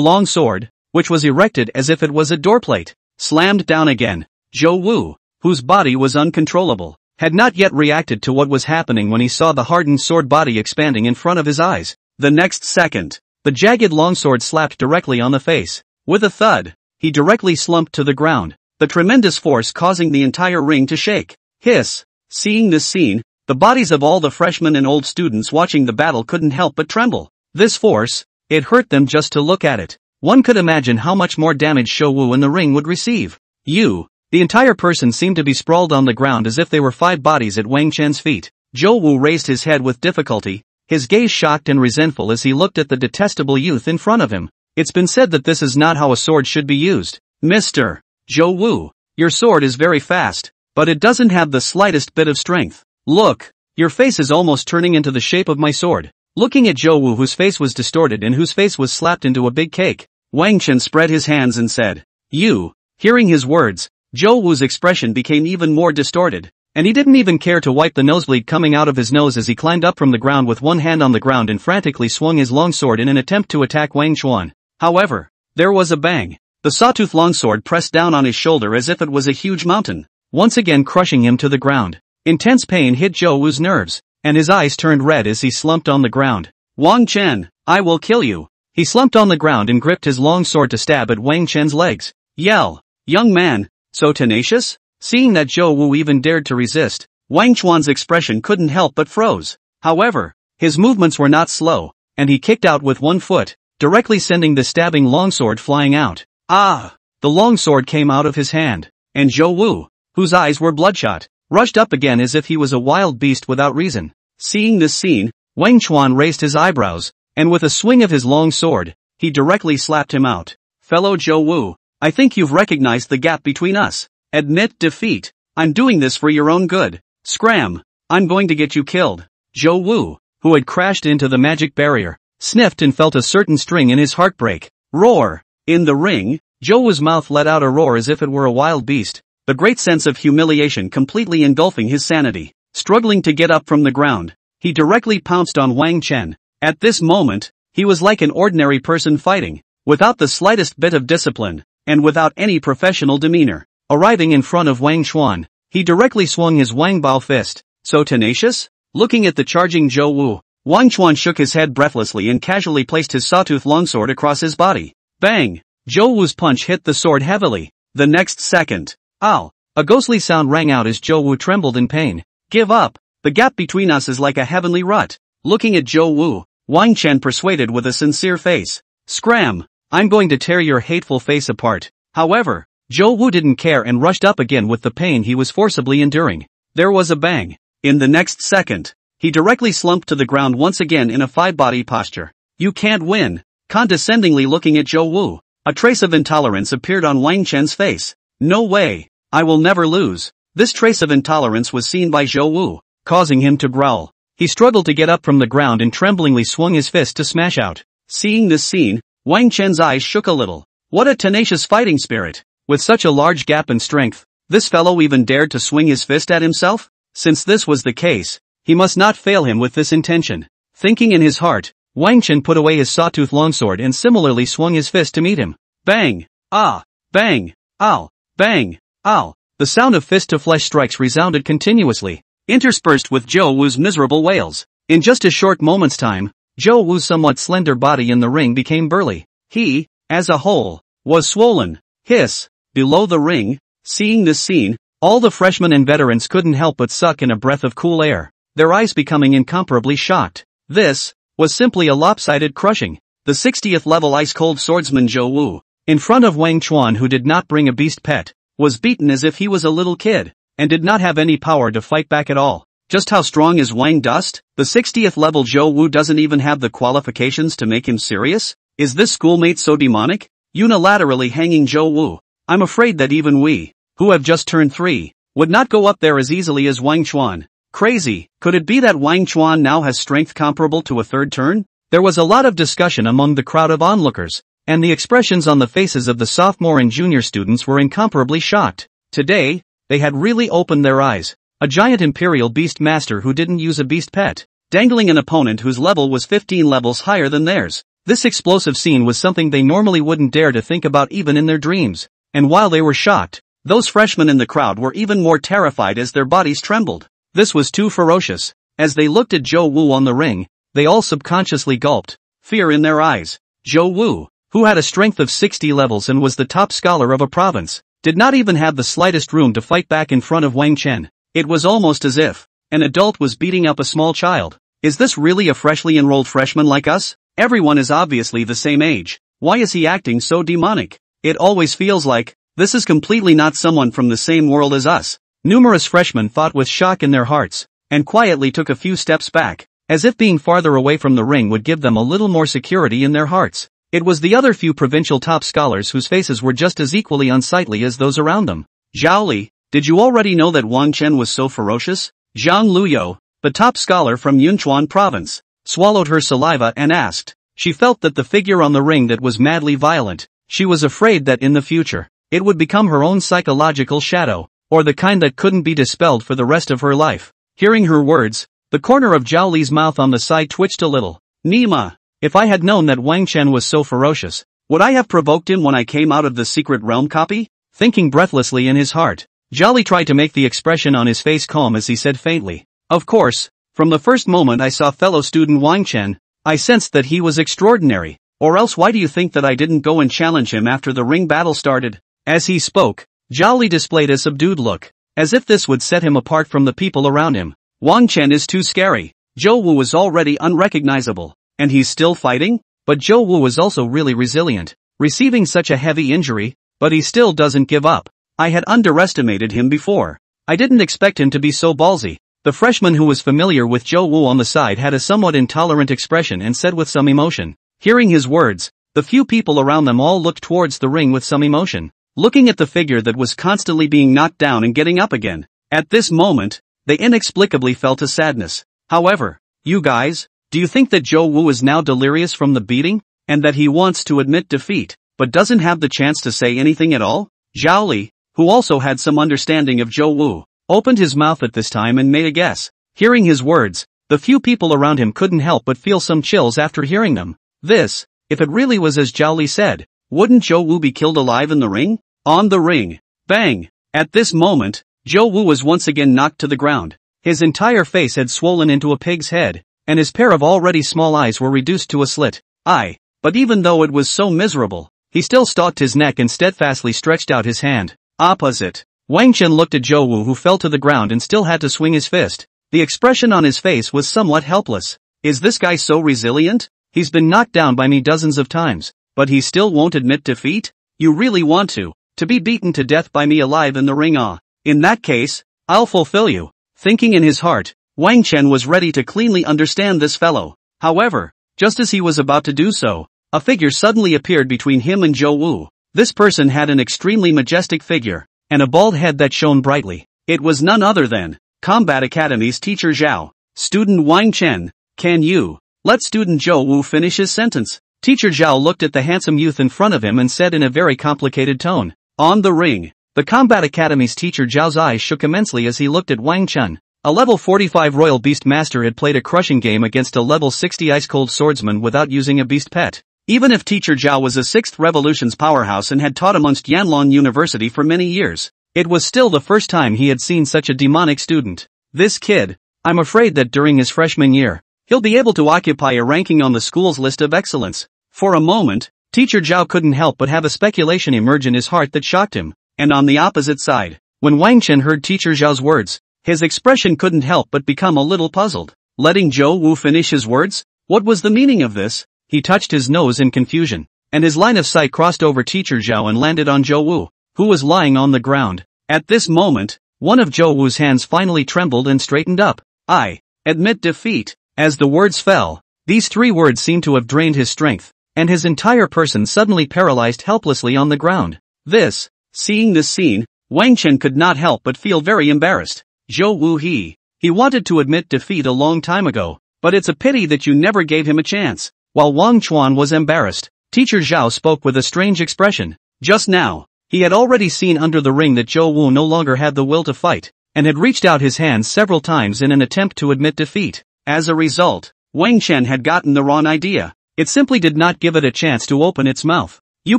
[SPEAKER 1] longsword, which was erected as if it was a doorplate, slammed down again. Zhou Wu, whose body was uncontrollable, had not yet reacted to what was happening when he saw the hardened sword body expanding in front of his eyes. The next second, the jagged longsword slapped directly on the face. With a thud, he directly slumped to the ground, the tremendous force causing the entire ring to shake. Hiss. Seeing this scene, the bodies of all the freshmen and old students watching the battle couldn't help but tremble. This force, it hurt them just to look at it. One could imagine how much more damage Wu and the ring would receive. You. The entire person seemed to be sprawled on the ground as if they were five bodies at Wang Chen's feet. Zhou Wu raised his head with difficulty, his gaze shocked and resentful as he looked at the detestable youth in front of him. It's been said that this is not how a sword should be used. Mr. Zhou Wu, your sword is very fast, but it doesn't have the slightest bit of strength. Look, your face is almost turning into the shape of my sword. Looking at Zhou Wu whose face was distorted and whose face was slapped into a big cake, Wang Chen spread his hands and said, You. Hearing his words, Zhou Wu's expression became even more distorted, and he didn't even care to wipe the nosebleed coming out of his nose as he climbed up from the ground with one hand on the ground and frantically swung his long sword in an attempt to attack Wang Chuan. However, there was a bang. The sawtooth longsword pressed down on his shoulder as if it was a huge mountain, once again crushing him to the ground. Intense pain hit Zhou Wu's nerves, and his eyes turned red as he slumped on the ground. Wang Chen, I will kill you. He slumped on the ground and gripped his long sword to stab at Wang Chen's legs. Yell, young man, so tenacious? Seeing that Zhou Wu even dared to resist, Wang Chuan's expression couldn't help but froze. However, his movements were not slow, and he kicked out with one foot, directly sending the stabbing longsword flying out. Ah! The longsword came out of his hand, and Zhou Wu, whose eyes were bloodshot, rushed up again as if he was a wild beast without reason. Seeing this scene, Wang Chuan raised his eyebrows, and with a swing of his long sword, he directly slapped him out. Fellow Zhou Wu, I think you've recognized the gap between us. Admit defeat. I'm doing this for your own good. Scram. I'm going to get you killed. Zhou Wu, who had crashed into the magic barrier, sniffed and felt a certain string in his heartbreak. Roar! In the ring, Zhou's mouth let out a roar as if it were a wild beast, the great sense of humiliation completely engulfing his sanity. Struggling to get up from the ground, he directly pounced on Wang Chen. At this moment, he was like an ordinary person fighting, without the slightest bit of discipline, and without any professional demeanor. Arriving in front of Wang Xuan, he directly swung his Wang Bao fist, so tenacious? Looking at the charging Zhou Wu, Wang Chuan shook his head breathlessly and casually placed his sawtooth longsword across his body. Bang! Zhou Wu's punch hit the sword heavily. The next second. Ow! A ghostly sound rang out as Zhou Wu trembled in pain. Give up! The gap between us is like a heavenly rut. Looking at Zhou Wu, Wang Chen persuaded with a sincere face. Scram! I'm going to tear your hateful face apart. However, Zhou Wu didn't care and rushed up again with the pain he was forcibly enduring. There was a bang. In the next second, he directly slumped to the ground once again in a five-body posture. You can't win. Condescendingly looking at Zhou Wu, a trace of intolerance appeared on Wang Chen's face. No way. I will never lose. This trace of intolerance was seen by Zhou Wu, causing him to growl. He struggled to get up from the ground and tremblingly swung his fist to smash out. Seeing this scene, Wang Chen's eyes shook a little. What a tenacious fighting spirit. With such a large gap in strength, this fellow even dared to swing his fist at himself? Since this was the case, he must not fail him with this intention. Thinking in his heart, Wang Chen put away his sawtooth longsword and similarly swung his fist to meet him. Bang! Ah! Bang! Ow! Bang! Ow! The sound of fist-to-flesh strikes resounded continuously, interspersed with Zhou Wu's miserable wails. In just a short moment's time, Zhou Wu's somewhat slender body in the ring became burly. He, as a whole, was swollen. Hiss! Below the ring, seeing this scene, all the freshmen and veterans couldn't help but suck in a breath of cool air their eyes becoming incomparably shocked. This was simply a lopsided crushing. The 60th level ice-cold swordsman Zhou Wu, in front of Wang Chuan who did not bring a beast pet, was beaten as if he was a little kid, and did not have any power to fight back at all. Just how strong is Wang Dust? The 60th level Zhou Wu doesn't even have the qualifications to make him serious? Is this schoolmate so demonic? Unilaterally hanging Zhou Wu. I'm afraid that even we, who have just turned three, would not go up there as easily as Wang Chuan. Crazy, could it be that Wang Chuan now has strength comparable to a third turn? There was a lot of discussion among the crowd of onlookers, and the expressions on the faces of the sophomore and junior students were incomparably shocked. Today, they had really opened their eyes. A giant imperial beast master who didn't use a beast pet, dangling an opponent whose level was 15 levels higher than theirs. This explosive scene was something they normally wouldn't dare to think about even in their dreams. And while they were shocked, those freshmen in the crowd were even more terrified as their bodies trembled. This was too ferocious. As they looked at Zhou Wu on the ring, they all subconsciously gulped, fear in their eyes. Zhou Wu, who had a strength of 60 levels and was the top scholar of a province, did not even have the slightest room to fight back in front of Wang Chen. It was almost as if an adult was beating up a small child. Is this really a freshly enrolled freshman like us? Everyone is obviously the same age. Why is he acting so demonic? It always feels like, this is completely not someone from the same world as us. Numerous freshmen thought with shock in their hearts, and quietly took a few steps back, as if being farther away from the ring would give them a little more security in their hearts. It was the other few provincial top scholars whose faces were just as equally unsightly as those around them. Zhao Li, did you already know that Wang Chen was so ferocious? Zhang Luyo, the top scholar from Yunchuan province, swallowed her saliva and asked. She felt that the figure on the ring that was madly violent, she was afraid that in the future, it would become her own psychological shadow, or the kind that couldn't be dispelled for the rest of her life. Hearing her words, the corner of Zhao Li's mouth on the side twitched a little. Nima! If I had known that Wang Chen was so ferocious, would I have provoked him when I came out of the secret realm copy? Thinking breathlessly in his heart, Zhao Li tried to make the expression on his face calm as he said faintly. Of course, from the first moment I saw fellow student Wang Chen, I sensed that he was extraordinary, or else why do you think that I didn't go and challenge him after the ring battle started? As he spoke, Zhao Li displayed a subdued look, as if this would set him apart from the people around him. Wang Chen is too scary. Zhou Wu was already unrecognizable, and he's still fighting? But Zhou Wu is also really resilient, receiving such a heavy injury, but he still doesn't give up. I had underestimated him before. I didn't expect him to be so ballsy. The freshman who was familiar with Zhou Wu on the side had a somewhat intolerant expression and said with some emotion. Hearing his words, the few people around them all looked towards the ring with some emotion looking at the figure that was constantly being knocked down and getting up again. At this moment, they inexplicably felt a sadness. However, you guys, do you think that Zhou Wu is now delirious from the beating, and that he wants to admit defeat, but doesn't have the chance to say anything at all? Zhao Li, who also had some understanding of Zhou Wu, opened his mouth at this time and made a guess. Hearing his words, the few people around him couldn't help but feel some chills after hearing them. This, if it really was as Li said, wouldn't Zhou Wu be killed alive in the ring? On the ring. Bang! At this moment, Zhou Wu was once again knocked to the ground. His entire face had swollen into a pig's head, and his pair of already small eyes were reduced to a slit. Aye. But even though it was so miserable, he still stalked his neck and steadfastly stretched out his hand. Opposite. Wang Chen looked at Zhou Wu who fell to the ground and still had to swing his fist. The expression on his face was somewhat helpless. Is this guy so resilient? He's been knocked down by me dozens of times, but he still won't admit defeat? You really want to, to be beaten to death by me alive in the ring ah. In that case, I'll fulfill you. Thinking in his heart, Wang Chen was ready to cleanly understand this fellow. However, just as he was about to do so, a figure suddenly appeared between him and Zhou Wu. This person had an extremely majestic figure, and a bald head that shone brightly. It was none other than Combat Academy's teacher Zhao. Student Wang Chen, can you? Let student Zhou Wu finish his sentence. Teacher Zhao looked at the handsome youth in front of him and said in a very complicated tone, on the ring, the Combat Academy's teacher Zhao Zai shook immensely as he looked at Wang Chen. A level 45 Royal Beast Master had played a crushing game against a level 60 ice-cold swordsman without using a beast pet. Even if teacher Zhao was a 6th Revolution's powerhouse and had taught amongst Yanlong University for many years, it was still the first time he had seen such a demonic student. This kid, I'm afraid that during his freshman year, he'll be able to occupy a ranking on the school's list of excellence. For a moment, Teacher Zhao couldn't help but have a speculation emerge in his heart that shocked him, and on the opposite side, when Wang Chen heard Teacher Zhao's words, his expression couldn't help but become a little puzzled. Letting Zhou Wu finish his words? What was the meaning of this? He touched his nose in confusion, and his line of sight crossed over Teacher Zhao and landed on Zhou Wu, who was lying on the ground. At this moment, one of Zhou Wu's hands finally trembled and straightened up. I admit defeat. As the words fell, these three words seemed to have drained his strength, and his entire person suddenly paralyzed helplessly on the ground. This, seeing this scene, Wang Chen could not help but feel very embarrassed. Zhou Wu He. He wanted to admit defeat a long time ago, but it's a pity that you never gave him a chance. While Wang Chuan was embarrassed, teacher Zhao spoke with a strange expression. Just now, he had already seen under the ring that Zhou Wu no longer had the will to fight, and had reached out his hands several times in an attempt to admit defeat. As a result, Wang Chen had gotten the wrong idea. It simply did not give it a chance to open its mouth. You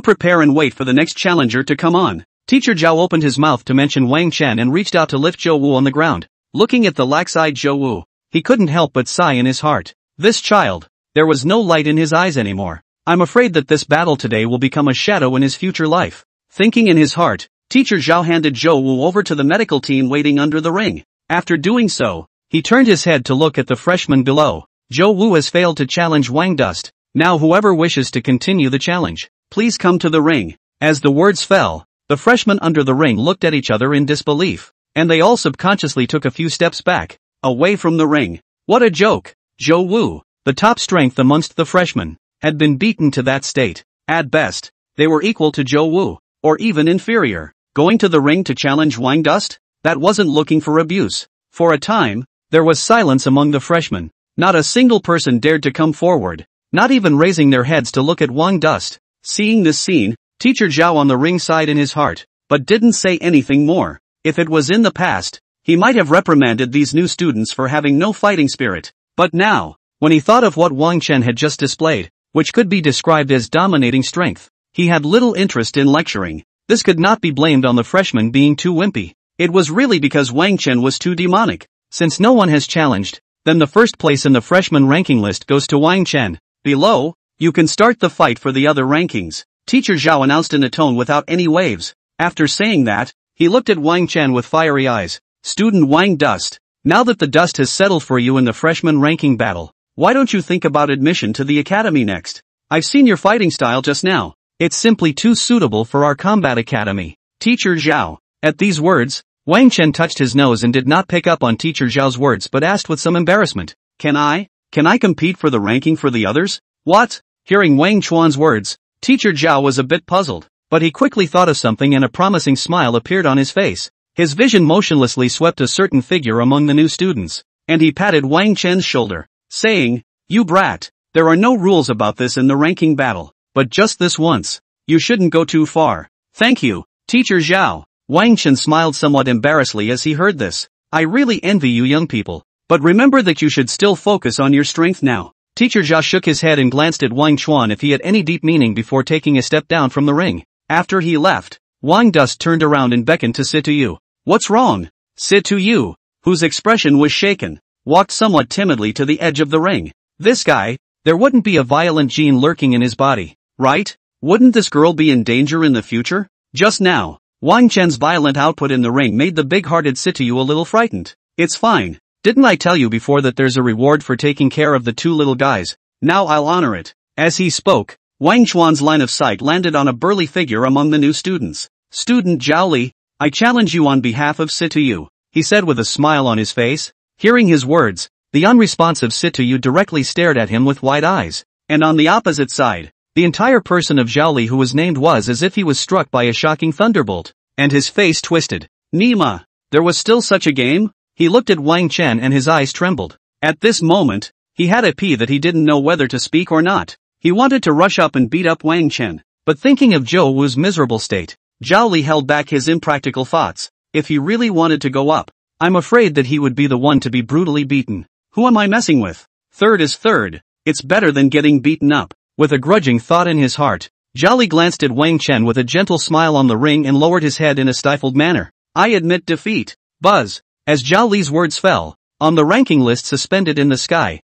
[SPEAKER 1] prepare and wait for the next challenger to come on. Teacher Zhao opened his mouth to mention Wang Chen and reached out to lift Zhou Wu on the ground. Looking at the lax-eyed Zhou Wu, he couldn't help but sigh in his heart. This child, there was no light in his eyes anymore. I'm afraid that this battle today will become a shadow in his future life. Thinking in his heart, Teacher Zhao handed Zhou Wu over to the medical team waiting under the ring. After doing so, he turned his head to look at the freshman below. Zhou Wu has failed to challenge Wang Dust, now whoever wishes to continue the challenge, please come to the ring. As the words fell, the freshmen under the ring looked at each other in disbelief, and they all subconsciously took a few steps back, away from the ring. What a joke! Zhou Wu, the top strength amongst the freshmen, had been beaten to that state. At best, they were equal to Zhou Wu, or even inferior. Going to the ring to challenge Wang Dust? That wasn't looking for abuse. For a time, there was silence among the freshmen. Not a single person dared to come forward, not even raising their heads to look at Wang Dust. Seeing this scene, teacher Zhao on the ringside in his heart, but didn't say anything more. If it was in the past, he might have reprimanded these new students for having no fighting spirit. But now, when he thought of what Wang Chen had just displayed, which could be described as dominating strength, he had little interest in lecturing. This could not be blamed on the freshman being too wimpy. It was really because Wang Chen was too demonic. Since no one has challenged, then the first place in the freshman ranking list goes to Wang Chen. Below, you can start the fight for the other rankings, teacher Zhao announced in a tone without any waves. After saying that, he looked at Wang Chen with fiery eyes. Student Wang Dust, now that the dust has settled for you in the freshman ranking battle, why don't you think about admission to the academy next? I've seen your fighting style just now. It's simply too suitable for our combat academy. Teacher Zhao. At these words, Wang Chen touched his nose and did not pick up on teacher Zhao's words but asked with some embarrassment, Can I? Can I compete for the ranking for the others? What? Hearing Wang Chuan's words, teacher Zhao was a bit puzzled, but he quickly thought of something and a promising smile appeared on his face. His vision motionlessly swept a certain figure among the new students, and he patted Wang Chen's shoulder, saying, You brat, there are no rules about this in the ranking battle, but just this once. You shouldn't go too far. Thank you, teacher Zhao. Wang Chen smiled somewhat embarrassedly as he heard this. I really envy you young people. But remember that you should still focus on your strength now. Teacher Zhao shook his head and glanced at Wang Chuan if he had any deep meaning before taking a step down from the ring. After he left, Wang Dust turned around and beckoned to Situ What's wrong? Situ whose expression was shaken, walked somewhat timidly to the edge of the ring. This guy, there wouldn't be a violent gene lurking in his body, right? Wouldn't this girl be in danger in the future? Just now, Wang Chen's violent output in the ring made the big-hearted Yu a little frightened. It's fine, didn't I tell you before that there's a reward for taking care of the two little guys? Now I'll honor it. As he spoke, Wang Chuan's line of sight landed on a burly figure among the new students. Student Zhao Li, I challenge you on behalf of Situyu, he said with a smile on his face. Hearing his words, the unresponsive Situyu directly stared at him with wide eyes. And on the opposite side, the entire person of Zhao Li who was named was as if he was struck by a shocking thunderbolt, and his face twisted. Nima, there was still such a game? He looked at Wang Chen and his eyes trembled. At this moment, he had a pee that he didn't know whether to speak or not. He wanted to rush up and beat up Wang Chen, but thinking of Zhou Wu's miserable state, Zhao Li held back his impractical thoughts. If he really wanted to go up, I'm afraid that he would be the one to be brutally beaten. Who am I messing with? Third is third. It's better than getting beaten up. With a grudging thought in his heart, Zhao Li glanced at Wang Chen with a gentle smile on the ring and lowered his head in a stifled manner. I admit defeat. Buzz. As Zhao Li's words fell, on the ranking list suspended in the sky,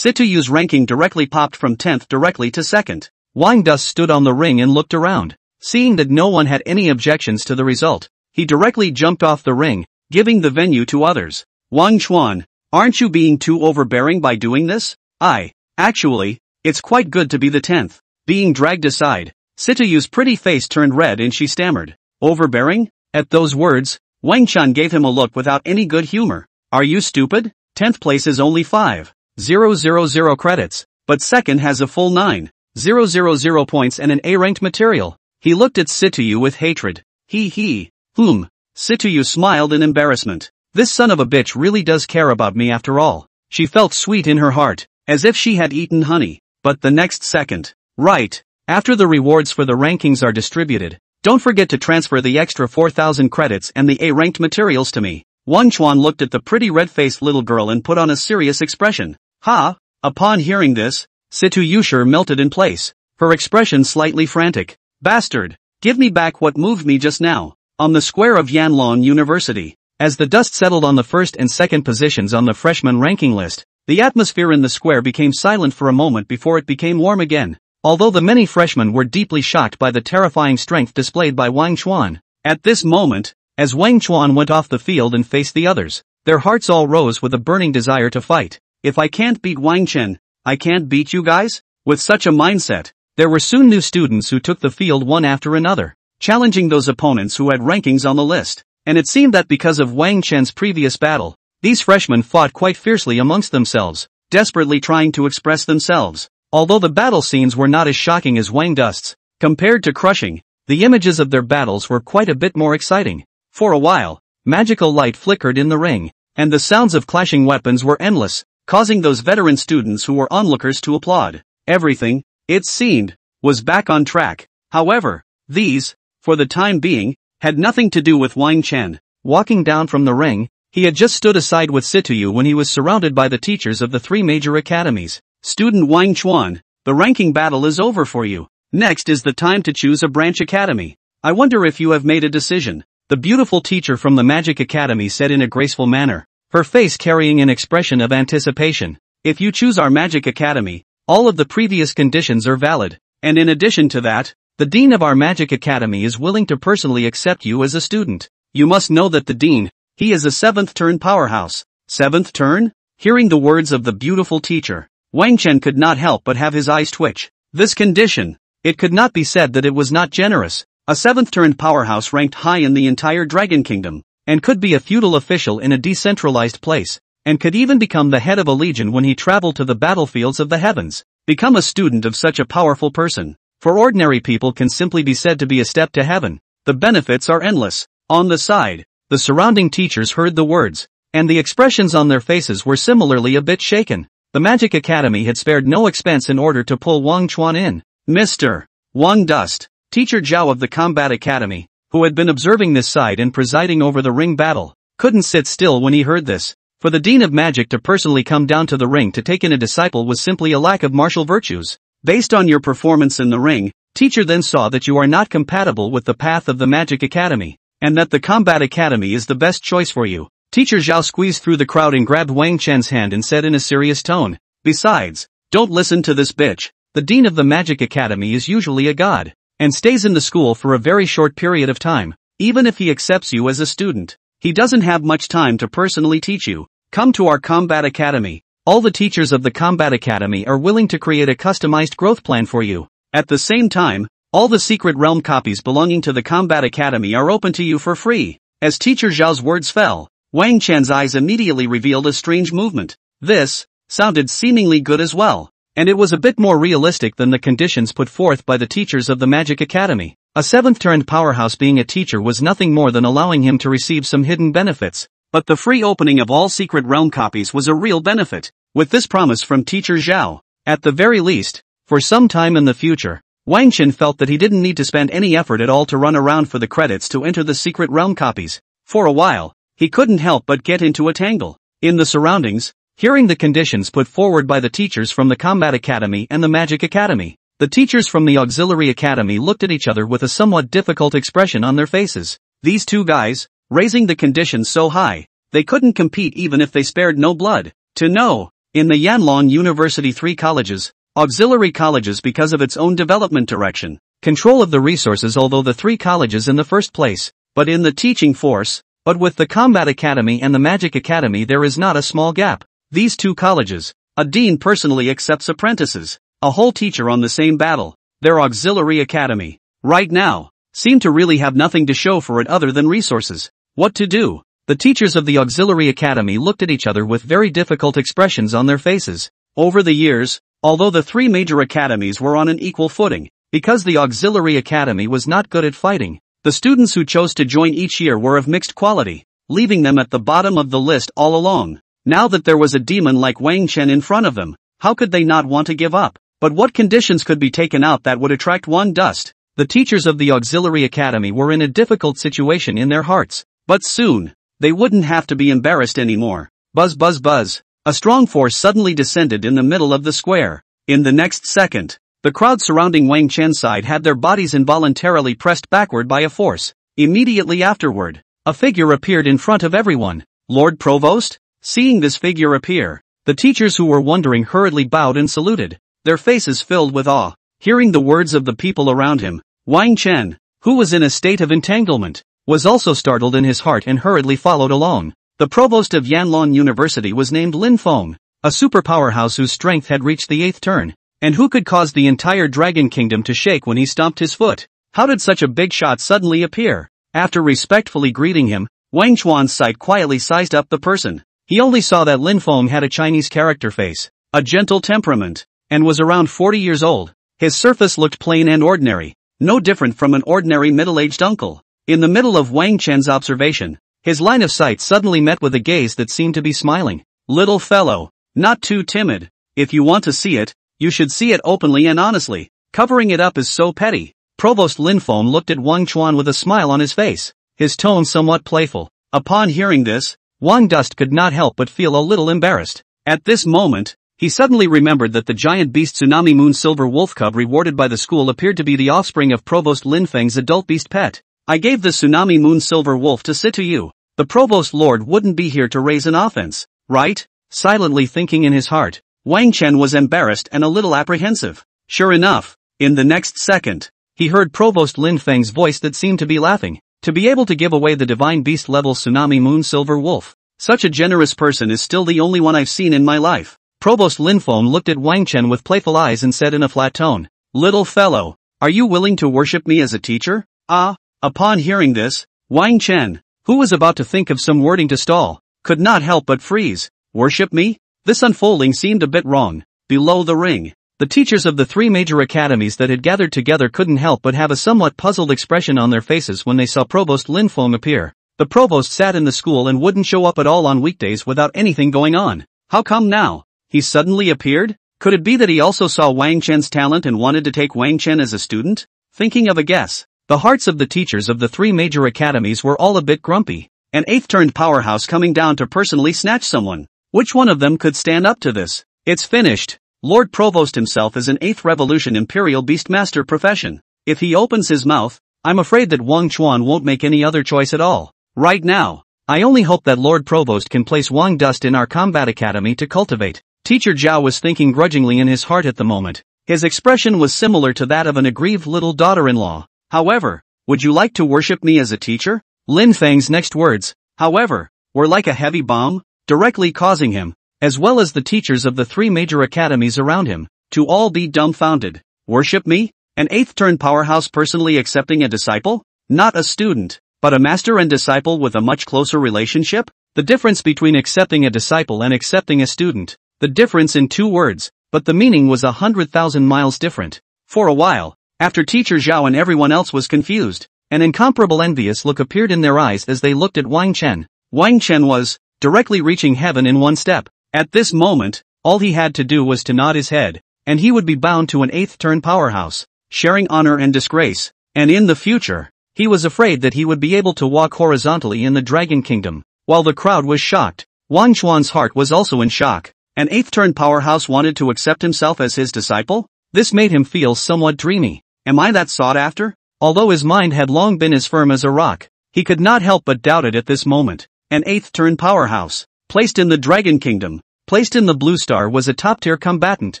[SPEAKER 1] Yu's ranking directly popped from 10th directly to 2nd. Wang Dust stood on the ring and looked around. Seeing that no one had any objections to the result, he directly jumped off the ring, giving the venue to others. Wang Chuan, aren't you being too overbearing by doing this? I, actually, it's quite good to be the 10th. Being dragged aside, Yu's pretty face turned red and she stammered. Overbearing? At those words, Wang Chen gave him a look without any good humor. Are you stupid? 10th place is only 5. 000 credits, but second has a full 9. 000 points and an A-ranked material. He looked at Situyu with hatred. He he. Whom? Situyu smiled in embarrassment. This son of a bitch really does care about me after all. She felt sweet in her heart, as if she had eaten honey. But the next second. Right. After the rewards for the rankings are distributed, don't forget to transfer the extra 4,000 credits and the A-ranked materials to me. Wang Chuan looked at the pretty red-faced little girl and put on a serious expression. Ha! Upon hearing this, Situ Yusher melted in place, her expression slightly frantic. Bastard! Give me back what moved me just now. On the square of Yanlong University, as the dust settled on the first and second positions on the freshman ranking list, the atmosphere in the square became silent for a moment before it became warm again. Although the many freshmen were deeply shocked by the terrifying strength displayed by Wang Chuan, at this moment, as Wang Chuan went off the field and faced the others, their hearts all rose with a burning desire to fight. If I can't beat Wang Chen, I can't beat you guys? With such a mindset, there were soon new students who took the field one after another, challenging those opponents who had rankings on the list. And it seemed that because of Wang Chen's previous battle, these freshmen fought quite fiercely amongst themselves, desperately trying to express themselves. Although the battle scenes were not as shocking as Wang Dust's, compared to Crushing, the images of their battles were quite a bit more exciting. For a while, magical light flickered in the ring, and the sounds of clashing weapons were endless, causing those veteran students who were onlookers to applaud. Everything, it seemed, was back on track. However, these, for the time being, had nothing to do with Wang Chen. Walking down from the ring, he had just stood aside with Situyu when he was surrounded by the teachers of the three major academies. Student Wang Chuan, the ranking battle is over for you. Next is the time to choose a branch academy. I wonder if you have made a decision. The beautiful teacher from the Magic Academy said in a graceful manner, her face carrying an expression of anticipation. If you choose our Magic Academy, all of the previous conditions are valid. And in addition to that, the dean of our Magic Academy is willing to personally accept you as a student. You must know that the dean, he is a seventh turn powerhouse. Seventh turn? Hearing the words of the beautiful teacher, Wang Chen could not help but have his eyes twitch. This condition, it could not be said that it was not generous. A seventh-turned powerhouse ranked high in the entire Dragon Kingdom, and could be a feudal official in a decentralized place, and could even become the head of a legion when he traveled to the battlefields of the heavens. Become a student of such a powerful person. For ordinary people can simply be said to be a step to heaven. The benefits are endless. On the side, the surrounding teachers heard the words, and the expressions on their faces were similarly a bit shaken. The Magic Academy had spared no expense in order to pull Wang Chuan in. Mr. Wang Dust, teacher Zhao of the Combat Academy, who had been observing this side and presiding over the ring battle, couldn't sit still when he heard this. For the Dean of Magic to personally come down to the ring to take in a disciple was simply a lack of martial virtues. Based on your performance in the ring, teacher then saw that you are not compatible with the path of the Magic Academy, and that the Combat Academy is the best choice for you. Teacher Zhao squeezed through the crowd and grabbed Wang Chen's hand and said in a serious tone, Besides, don't listen to this bitch. The dean of the magic academy is usually a god, and stays in the school for a very short period of time, even if he accepts you as a student. He doesn't have much time to personally teach you. Come to our combat academy. All the teachers of the combat academy are willing to create a customized growth plan for you. At the same time, all the secret realm copies belonging to the combat academy are open to you for free. As teacher Zhao's words fell, Wang Chen's eyes immediately revealed a strange movement. This sounded seemingly good as well, and it was a bit more realistic than the conditions put forth by the teachers of the Magic Academy. A seventh-turned powerhouse being a teacher was nothing more than allowing him to receive some hidden benefits, but the free opening of all secret realm copies was a real benefit, with this promise from teacher Zhao. At the very least, for some time in the future, Wang Chen felt that he didn't need to spend any effort at all to run around for the credits to enter the secret realm copies. For a while, he couldn't help but get into a tangle. In the surroundings, hearing the conditions put forward by the teachers from the Combat Academy and the Magic Academy, the teachers from the Auxiliary Academy looked at each other with a somewhat difficult expression on their faces. These two guys, raising the conditions so high, they couldn't compete even if they spared no blood. To know, in the Yanlong University three colleges, auxiliary colleges because of its own development direction, control of the resources although the three colleges in the first place, but in the teaching force, but with the Combat Academy and the Magic Academy there is not a small gap. These two colleges, a dean personally accepts apprentices, a whole teacher on the same battle, their auxiliary academy, right now, seem to really have nothing to show for it other than resources. What to do? The teachers of the auxiliary academy looked at each other with very difficult expressions on their faces. Over the years, although the three major academies were on an equal footing, because the auxiliary academy was not good at fighting, the students who chose to join each year were of mixed quality, leaving them at the bottom of the list all along. Now that there was a demon like Wang Chen in front of them, how could they not want to give up? But what conditions could be taken out that would attract one dust? The teachers of the auxiliary academy were in a difficult situation in their hearts. But soon, they wouldn't have to be embarrassed anymore. Buzz buzz buzz. A strong force suddenly descended in the middle of the square. In the next second, the crowd surrounding Wang Chen's side had their bodies involuntarily pressed backward by a force. Immediately afterward, a figure appeared in front of everyone. Lord Provost? Seeing this figure appear, the teachers who were wondering hurriedly bowed and saluted, their faces filled with awe. Hearing the words of the people around him, Wang Chen, who was in a state of entanglement, was also startled in his heart and hurriedly followed along. The provost of Yanlong University was named Lin Feng, a super powerhouse whose strength had reached the eighth turn. And who could cause the entire Dragon Kingdom to shake when he stomped his foot? How did such a big shot suddenly appear? After respectfully greeting him, Wang Chuan's sight quietly sized up the person. He only saw that Lin Feng had a Chinese character face, a gentle temperament, and was around 40 years old. His surface looked plain and ordinary, no different from an ordinary middle-aged uncle. In the middle of Wang Chen's observation, his line of sight suddenly met with a gaze that seemed to be smiling. Little fellow, not too timid. If you want to see it, you should see it openly and honestly. Covering it up is so petty. Provost Lin Feng looked at Wang Chuan with a smile on his face, his tone somewhat playful. Upon hearing this, Wang Dust could not help but feel a little embarrassed. At this moment, he suddenly remembered that the giant beast Tsunami Moon Silver Wolf Cub rewarded by the school appeared to be the offspring of Provost Linfeng's adult beast pet. I gave the Tsunami Moon Silver Wolf to sit to you. The Provost Lord wouldn't be here to raise an offense, right? Silently thinking in his heart, Wang Chen was embarrassed and a little apprehensive. Sure enough, in the next second, he heard Provost Lin Feng's voice that seemed to be laughing. To be able to give away the divine beast level tsunami moon silver wolf. Such a generous person is still the only one I've seen in my life. Provost Lin Feng looked at Wang Chen with playful eyes and said in a flat tone, Little fellow, are you willing to worship me as a teacher? Ah, upon hearing this, Wang Chen, who was about to think of some wording to stall, could not help but freeze. Worship me? This unfolding seemed a bit wrong. Below the ring, the teachers of the three major academies that had gathered together couldn't help but have a somewhat puzzled expression on their faces when they saw Provost Lin Linfong appear. The provost sat in the school and wouldn't show up at all on weekdays without anything going on. How come now? He suddenly appeared? Could it be that he also saw Wang Chen's talent and wanted to take Wang Chen as a student? Thinking of a guess, the hearts of the teachers of the three major academies were all a bit grumpy. An eighth-turned powerhouse coming down to personally snatch someone. Which one of them could stand up to this? It's finished. Lord Provost himself is an 8th Revolution Imperial Beastmaster profession. If he opens his mouth, I'm afraid that Wang Chuan won't make any other choice at all. Right now, I only hope that Lord Provost can place Wang Dust in our combat academy to cultivate. Teacher Zhao was thinking grudgingly in his heart at the moment. His expression was similar to that of an aggrieved little daughter-in-law. However, would you like to worship me as a teacher? Lin Feng's next words, however, were like a heavy bomb, directly causing him, as well as the teachers of the three major academies around him, to all be dumbfounded. Worship me? An eighth-turn powerhouse personally accepting a disciple? Not a student, but a master and disciple with a much closer relationship? The difference between accepting a disciple and accepting a student. The difference in two words, but the meaning was a hundred thousand miles different. For a while, after teacher Zhao and everyone else was confused, an incomparable envious look appeared in their eyes as they looked at Wang Chen. Wang Chen was, directly reaching heaven in one step. At this moment, all he had to do was to nod his head, and he would be bound to an eighth-turn powerhouse, sharing honor and disgrace, and in the future, he was afraid that he would be able to walk horizontally in the Dragon Kingdom. While the crowd was shocked, Wang Chuan's heart was also in shock. An eighth-turn powerhouse wanted to accept himself as his disciple? This made him feel somewhat dreamy. Am I that sought after? Although his mind had long been as firm as a rock, he could not help but doubt it at this moment an eighth turn powerhouse, placed in the Dragon Kingdom, placed in the Blue Star was a top-tier combatant,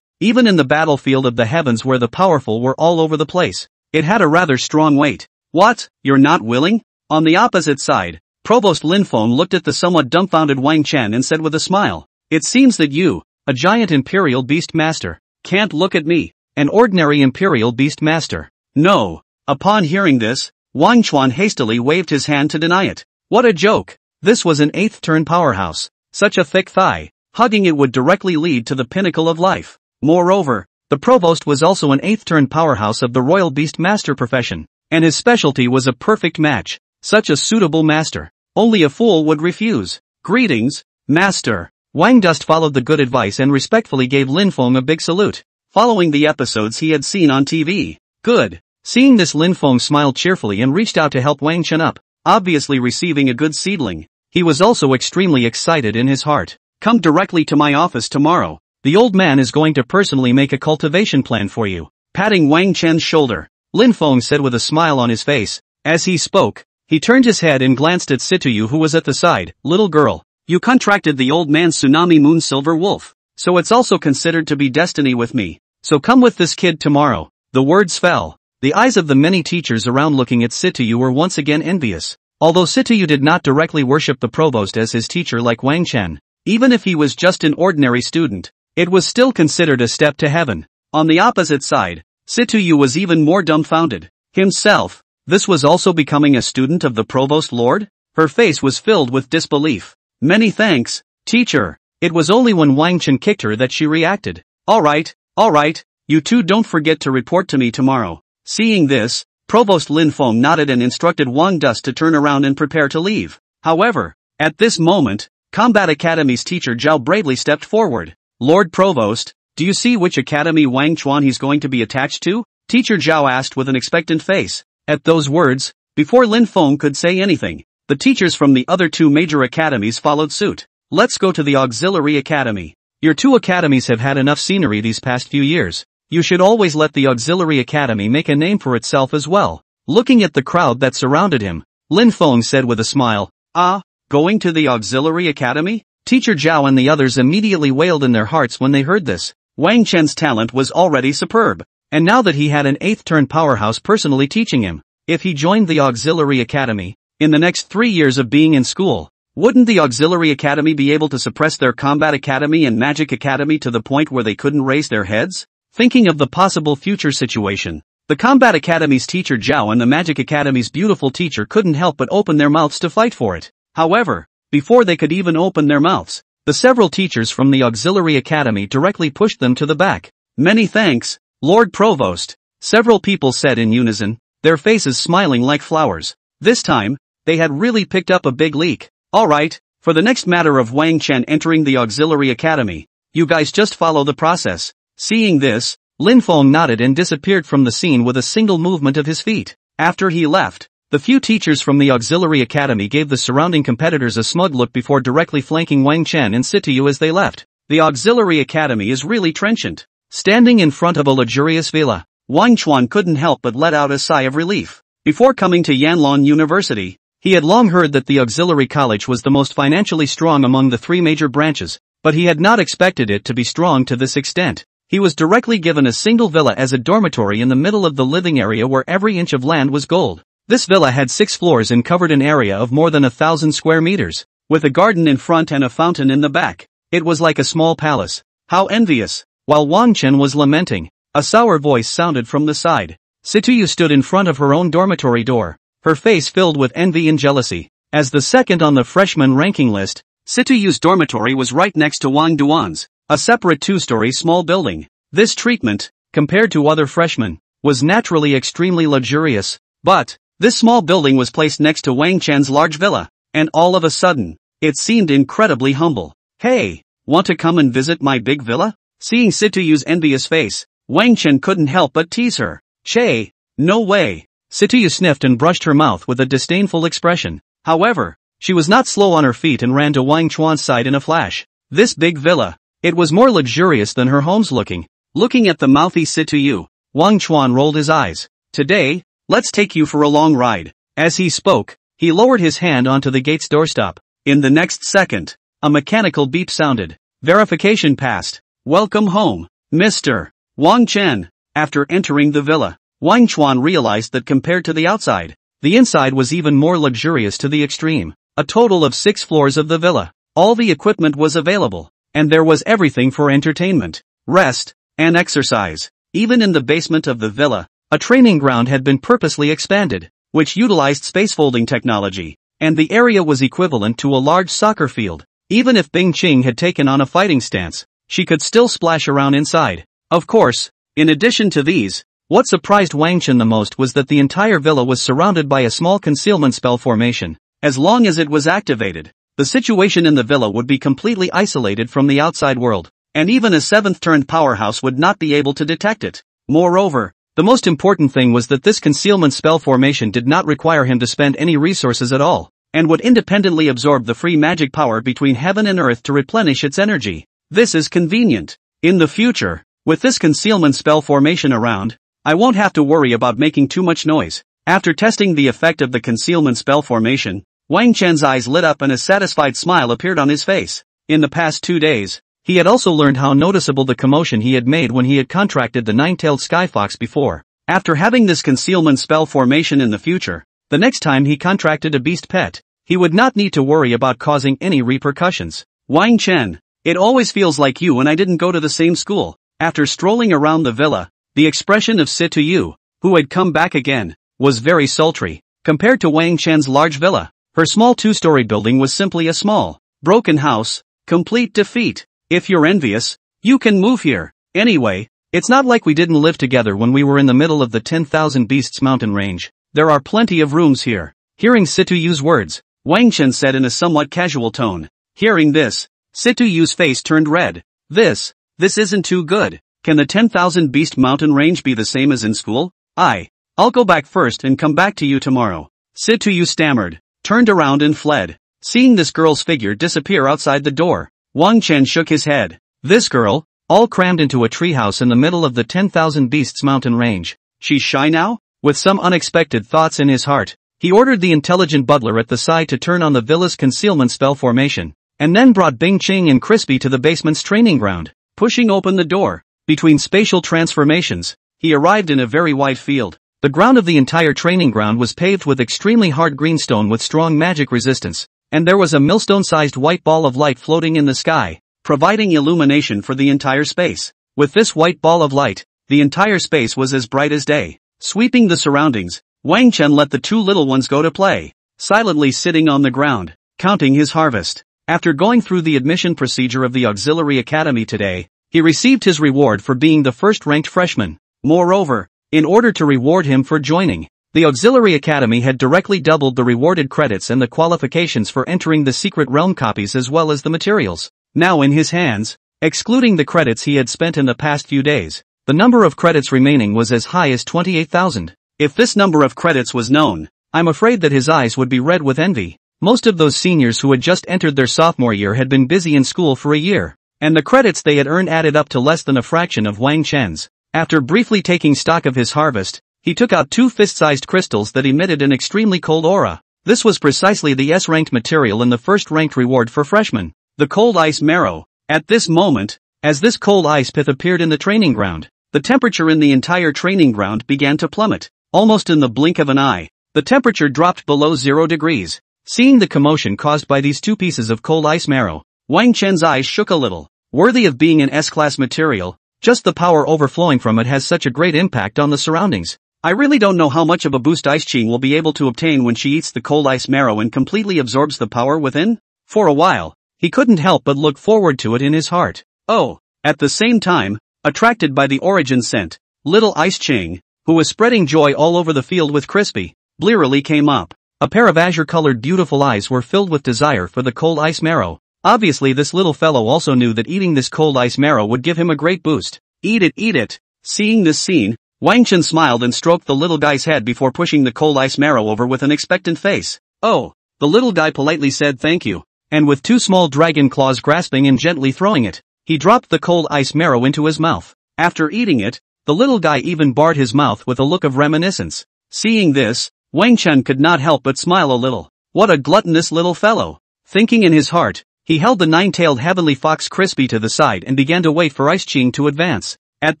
[SPEAKER 1] even in the battlefield of the heavens where the powerful were all over the place. It had a rather strong weight. What, you're not willing? On the opposite side, Provost Lin Linfone looked at the somewhat dumbfounded Wang Chen and said with a smile, It seems that you, a giant Imperial Beast Master, can't look at me, an ordinary Imperial Beast Master. No. Upon hearing this, Wang Chuan hastily waved his hand to deny it. What a joke! This was an eighth turn powerhouse, such a thick thigh, hugging it would directly lead to the pinnacle of life. Moreover, the provost was also an eighth turn powerhouse of the royal beast master profession, and his specialty was a perfect match, such a suitable master. Only a fool would refuse. Greetings, master. Wang Dust followed the good advice and respectfully gave Lin Feng a big salute, following the episodes he had seen on TV. Good. Seeing this Lin Feng smiled cheerfully and reached out to help Wang Chen up, obviously receiving a good seedling. He was also extremely excited in his heart. Come directly to my office tomorrow. The old man is going to personally make a cultivation plan for you. Patting Wang Chen's shoulder, Lin Feng said with a smile on his face. As he spoke, he turned his head and glanced at Situyu who was at the side. Little girl, you contracted the old man's tsunami moon silver wolf. So it's also considered to be destiny with me. So come with this kid tomorrow. The words fell. The eyes of the many teachers around looking at Situyu were once again envious. Although Situyu did not directly worship the provost as his teacher like Wang Chen, even if he was just an ordinary student, it was still considered a step to heaven. On the opposite side, Situyu was even more dumbfounded. Himself, this was also becoming a student of the provost lord? Her face was filled with disbelief. Many thanks, teacher. It was only when Wang Chen kicked her that she reacted. Alright, alright, you two don't forget to report to me tomorrow. Seeing this, Provost Lin Feng nodded and instructed Wang Dust to turn around and prepare to leave. However, at this moment, Combat Academy's teacher Zhao bravely stepped forward. Lord Provost, do you see which academy Wang Chuan he's going to be attached to? Teacher Zhao asked with an expectant face. At those words, before Lin Feng could say anything, the teachers from the other two major academies followed suit. Let's go to the Auxiliary Academy. Your two academies have had enough scenery these past few years. You should always let the auxiliary academy make a name for itself as well. Looking at the crowd that surrounded him, Lin Feng said with a smile, Ah, going to the auxiliary academy? Teacher Zhao and the others immediately wailed in their hearts when they heard this. Wang Chen's talent was already superb, and now that he had an eighth-turn powerhouse personally teaching him, if he joined the auxiliary academy, in the next three years of being in school, wouldn't the auxiliary academy be able to suppress their combat academy and magic academy to the point where they couldn't raise their heads? Thinking of the possible future situation, the Combat Academy's teacher Zhao and the Magic Academy's beautiful teacher couldn't help but open their mouths to fight for it. However, before they could even open their mouths, the several teachers from the Auxiliary Academy directly pushed them to the back. Many thanks, Lord Provost, several people said in unison, their faces smiling like flowers. This time, they had really picked up a big leak. Alright, for the next matter of Wang Chen entering the Auxiliary Academy, you guys just follow the process. Seeing this, Lin Feng nodded and disappeared from the scene with a single movement of his feet. After he left, the few teachers from the auxiliary academy gave the surrounding competitors a smug look before directly flanking Wang Chen and Situyu as they left. The auxiliary academy is really trenchant. Standing in front of a luxurious villa, Wang Chuan couldn't help but let out a sigh of relief. Before coming to Yanlong University, he had long heard that the auxiliary college was the most financially strong among the three major branches, but he had not expected it to be strong to this extent. He was directly given a single villa as a dormitory in the middle of the living area where every inch of land was gold. This villa had six floors and covered an area of more than a thousand square meters, with a garden in front and a fountain in the back. It was like a small palace. How envious. While Wang Chen was lamenting, a sour voice sounded from the side. Situyu stood in front of her own dormitory door, her face filled with envy and jealousy. As the second on the freshman ranking list, Situyu's dormitory was right next to Wang Duan's a separate two-story small building. This treatment, compared to other freshmen, was naturally extremely luxurious, but, this small building was placed next to Wang Chen's large villa, and all of a sudden, it seemed incredibly humble. Hey, want to come and visit my big villa? Seeing Yu's envious face, Wang Chen couldn't help but tease her. Che, no way. Yu sniffed and brushed her mouth with a disdainful expression. However, she was not slow on her feet and ran to Wang Chuan's side in a flash. This big villa, it was more luxurious than her home's looking. Looking at the mouthy you, Wang Chuan rolled his eyes. Today, let's take you for a long ride. As he spoke, he lowered his hand onto the gate's doorstop. In the next second, a mechanical beep sounded. Verification passed. Welcome home, Mr. Wang Chen. After entering the villa, Wang Chuan realized that compared to the outside, the inside was even more luxurious to the extreme. A total of six floors of the villa. All the equipment was available and there was everything for entertainment, rest, and exercise. Even in the basement of the villa, a training ground had been purposely expanded, which utilized space folding technology, and the area was equivalent to a large soccer field. Even if Bing Qing had taken on a fighting stance, she could still splash around inside. Of course, in addition to these, what surprised Wang Chen the most was that the entire villa was surrounded by a small concealment spell formation. As long as it was activated, the situation in the villa would be completely isolated from the outside world, and even a seventh-turned powerhouse would not be able to detect it. Moreover, the most important thing was that this concealment spell formation did not require him to spend any resources at all, and would independently absorb the free magic power between heaven and earth to replenish its energy. This is convenient. In the future, with this concealment spell formation around, I won't have to worry about making too much noise. After testing the effect of the concealment spell formation, Wang Chen's eyes lit up and a satisfied smile appeared on his face. In the past two days, he had also learned how noticeable the commotion he had made when he had contracted the nine-tailed sky fox before. After having this concealment spell formation in the future, the next time he contracted a beast pet, he would not need to worry about causing any repercussions. Wang Chen, it always feels like you and I didn't go to the same school. After strolling around the villa, the expression of Situ Yu, who had come back again, was very sultry, compared to Wang Chen's large villa. Her small two-story building was simply a small, broken house, complete defeat. If you're envious, you can move here. Anyway, it's not like we didn't live together when we were in the middle of the 10,000 Beasts mountain range. There are plenty of rooms here. Hearing Situ Yu's words, Wang Chen said in a somewhat casual tone. Hearing this, Situ Yu's face turned red. This, this isn't too good. Can the 10,000 Beast Mountain range be the same as in school? I, I'll go back first and come back to you tomorrow. Situ Yu stammered turned around and fled. Seeing this girl's figure disappear outside the door, Wang Chen shook his head. This girl, all crammed into a treehouse in the middle of the 10,000 Beasts mountain range. She's shy now? With some unexpected thoughts in his heart, he ordered the intelligent butler at the side to turn on the villa's concealment spell formation, and then brought Bing Qing and Crispy to the basement's training ground. Pushing open the door, between spatial transformations, he arrived in a very wide field. The ground of the entire training ground was paved with extremely hard greenstone with strong magic resistance, and there was a millstone-sized white ball of light floating in the sky, providing illumination for the entire space. With this white ball of light, the entire space was as bright as day. Sweeping the surroundings, Wang Chen let the two little ones go to play, silently sitting on the ground, counting his harvest. After going through the admission procedure of the Auxiliary Academy today, he received his reward for being the first ranked freshman. Moreover, in order to reward him for joining, the Auxiliary Academy had directly doubled the rewarded credits and the qualifications for entering the Secret Realm copies as well as the materials. Now in his hands, excluding the credits he had spent in the past few days, the number of credits remaining was as high as 28,000. If this number of credits was known, I'm afraid that his eyes would be red with envy. Most of those seniors who had just entered their sophomore year had been busy in school for a year, and the credits they had earned added up to less than a fraction of Wang Chen's. After briefly taking stock of his harvest, he took out two fist-sized crystals that emitted an extremely cold aura. This was precisely the S-ranked material in the first-ranked reward for freshmen, the cold ice marrow. At this moment, as this cold ice pith appeared in the training ground, the temperature in the entire training ground began to plummet. Almost in the blink of an eye, the temperature dropped below zero degrees. Seeing the commotion caused by these two pieces of cold ice marrow, Wang Chen's eyes shook a little. Worthy of being an S-class material, just the power overflowing from it has such a great impact on the surroundings. I really don't know how much of a boost Ice Qing will be able to obtain when she eats the cold ice marrow and completely absorbs the power within. For a while, he couldn't help but look forward to it in his heart. Oh, at the same time, attracted by the origin scent, little Ice Qing, who was spreading joy all over the field with Crispy, blearily came up. A pair of azure-colored beautiful eyes were filled with desire for the cold ice marrow, Obviously this little fellow also knew that eating this cold ice marrow would give him a great boost. Eat it, eat it. Seeing this scene, Wang Chen smiled and stroked the little guy's head before pushing the cold ice marrow over with an expectant face. Oh, the little guy politely said thank you, and with two small dragon claws grasping and gently throwing it, he dropped the cold ice marrow into his mouth. After eating it, the little guy even barred his mouth with a look of reminiscence. Seeing this, Wang Chen could not help but smile a little. What a gluttonous little fellow. Thinking in his heart, he held the nine-tailed heavenly fox crispy to the side and began to wait for Ice Qing to advance. At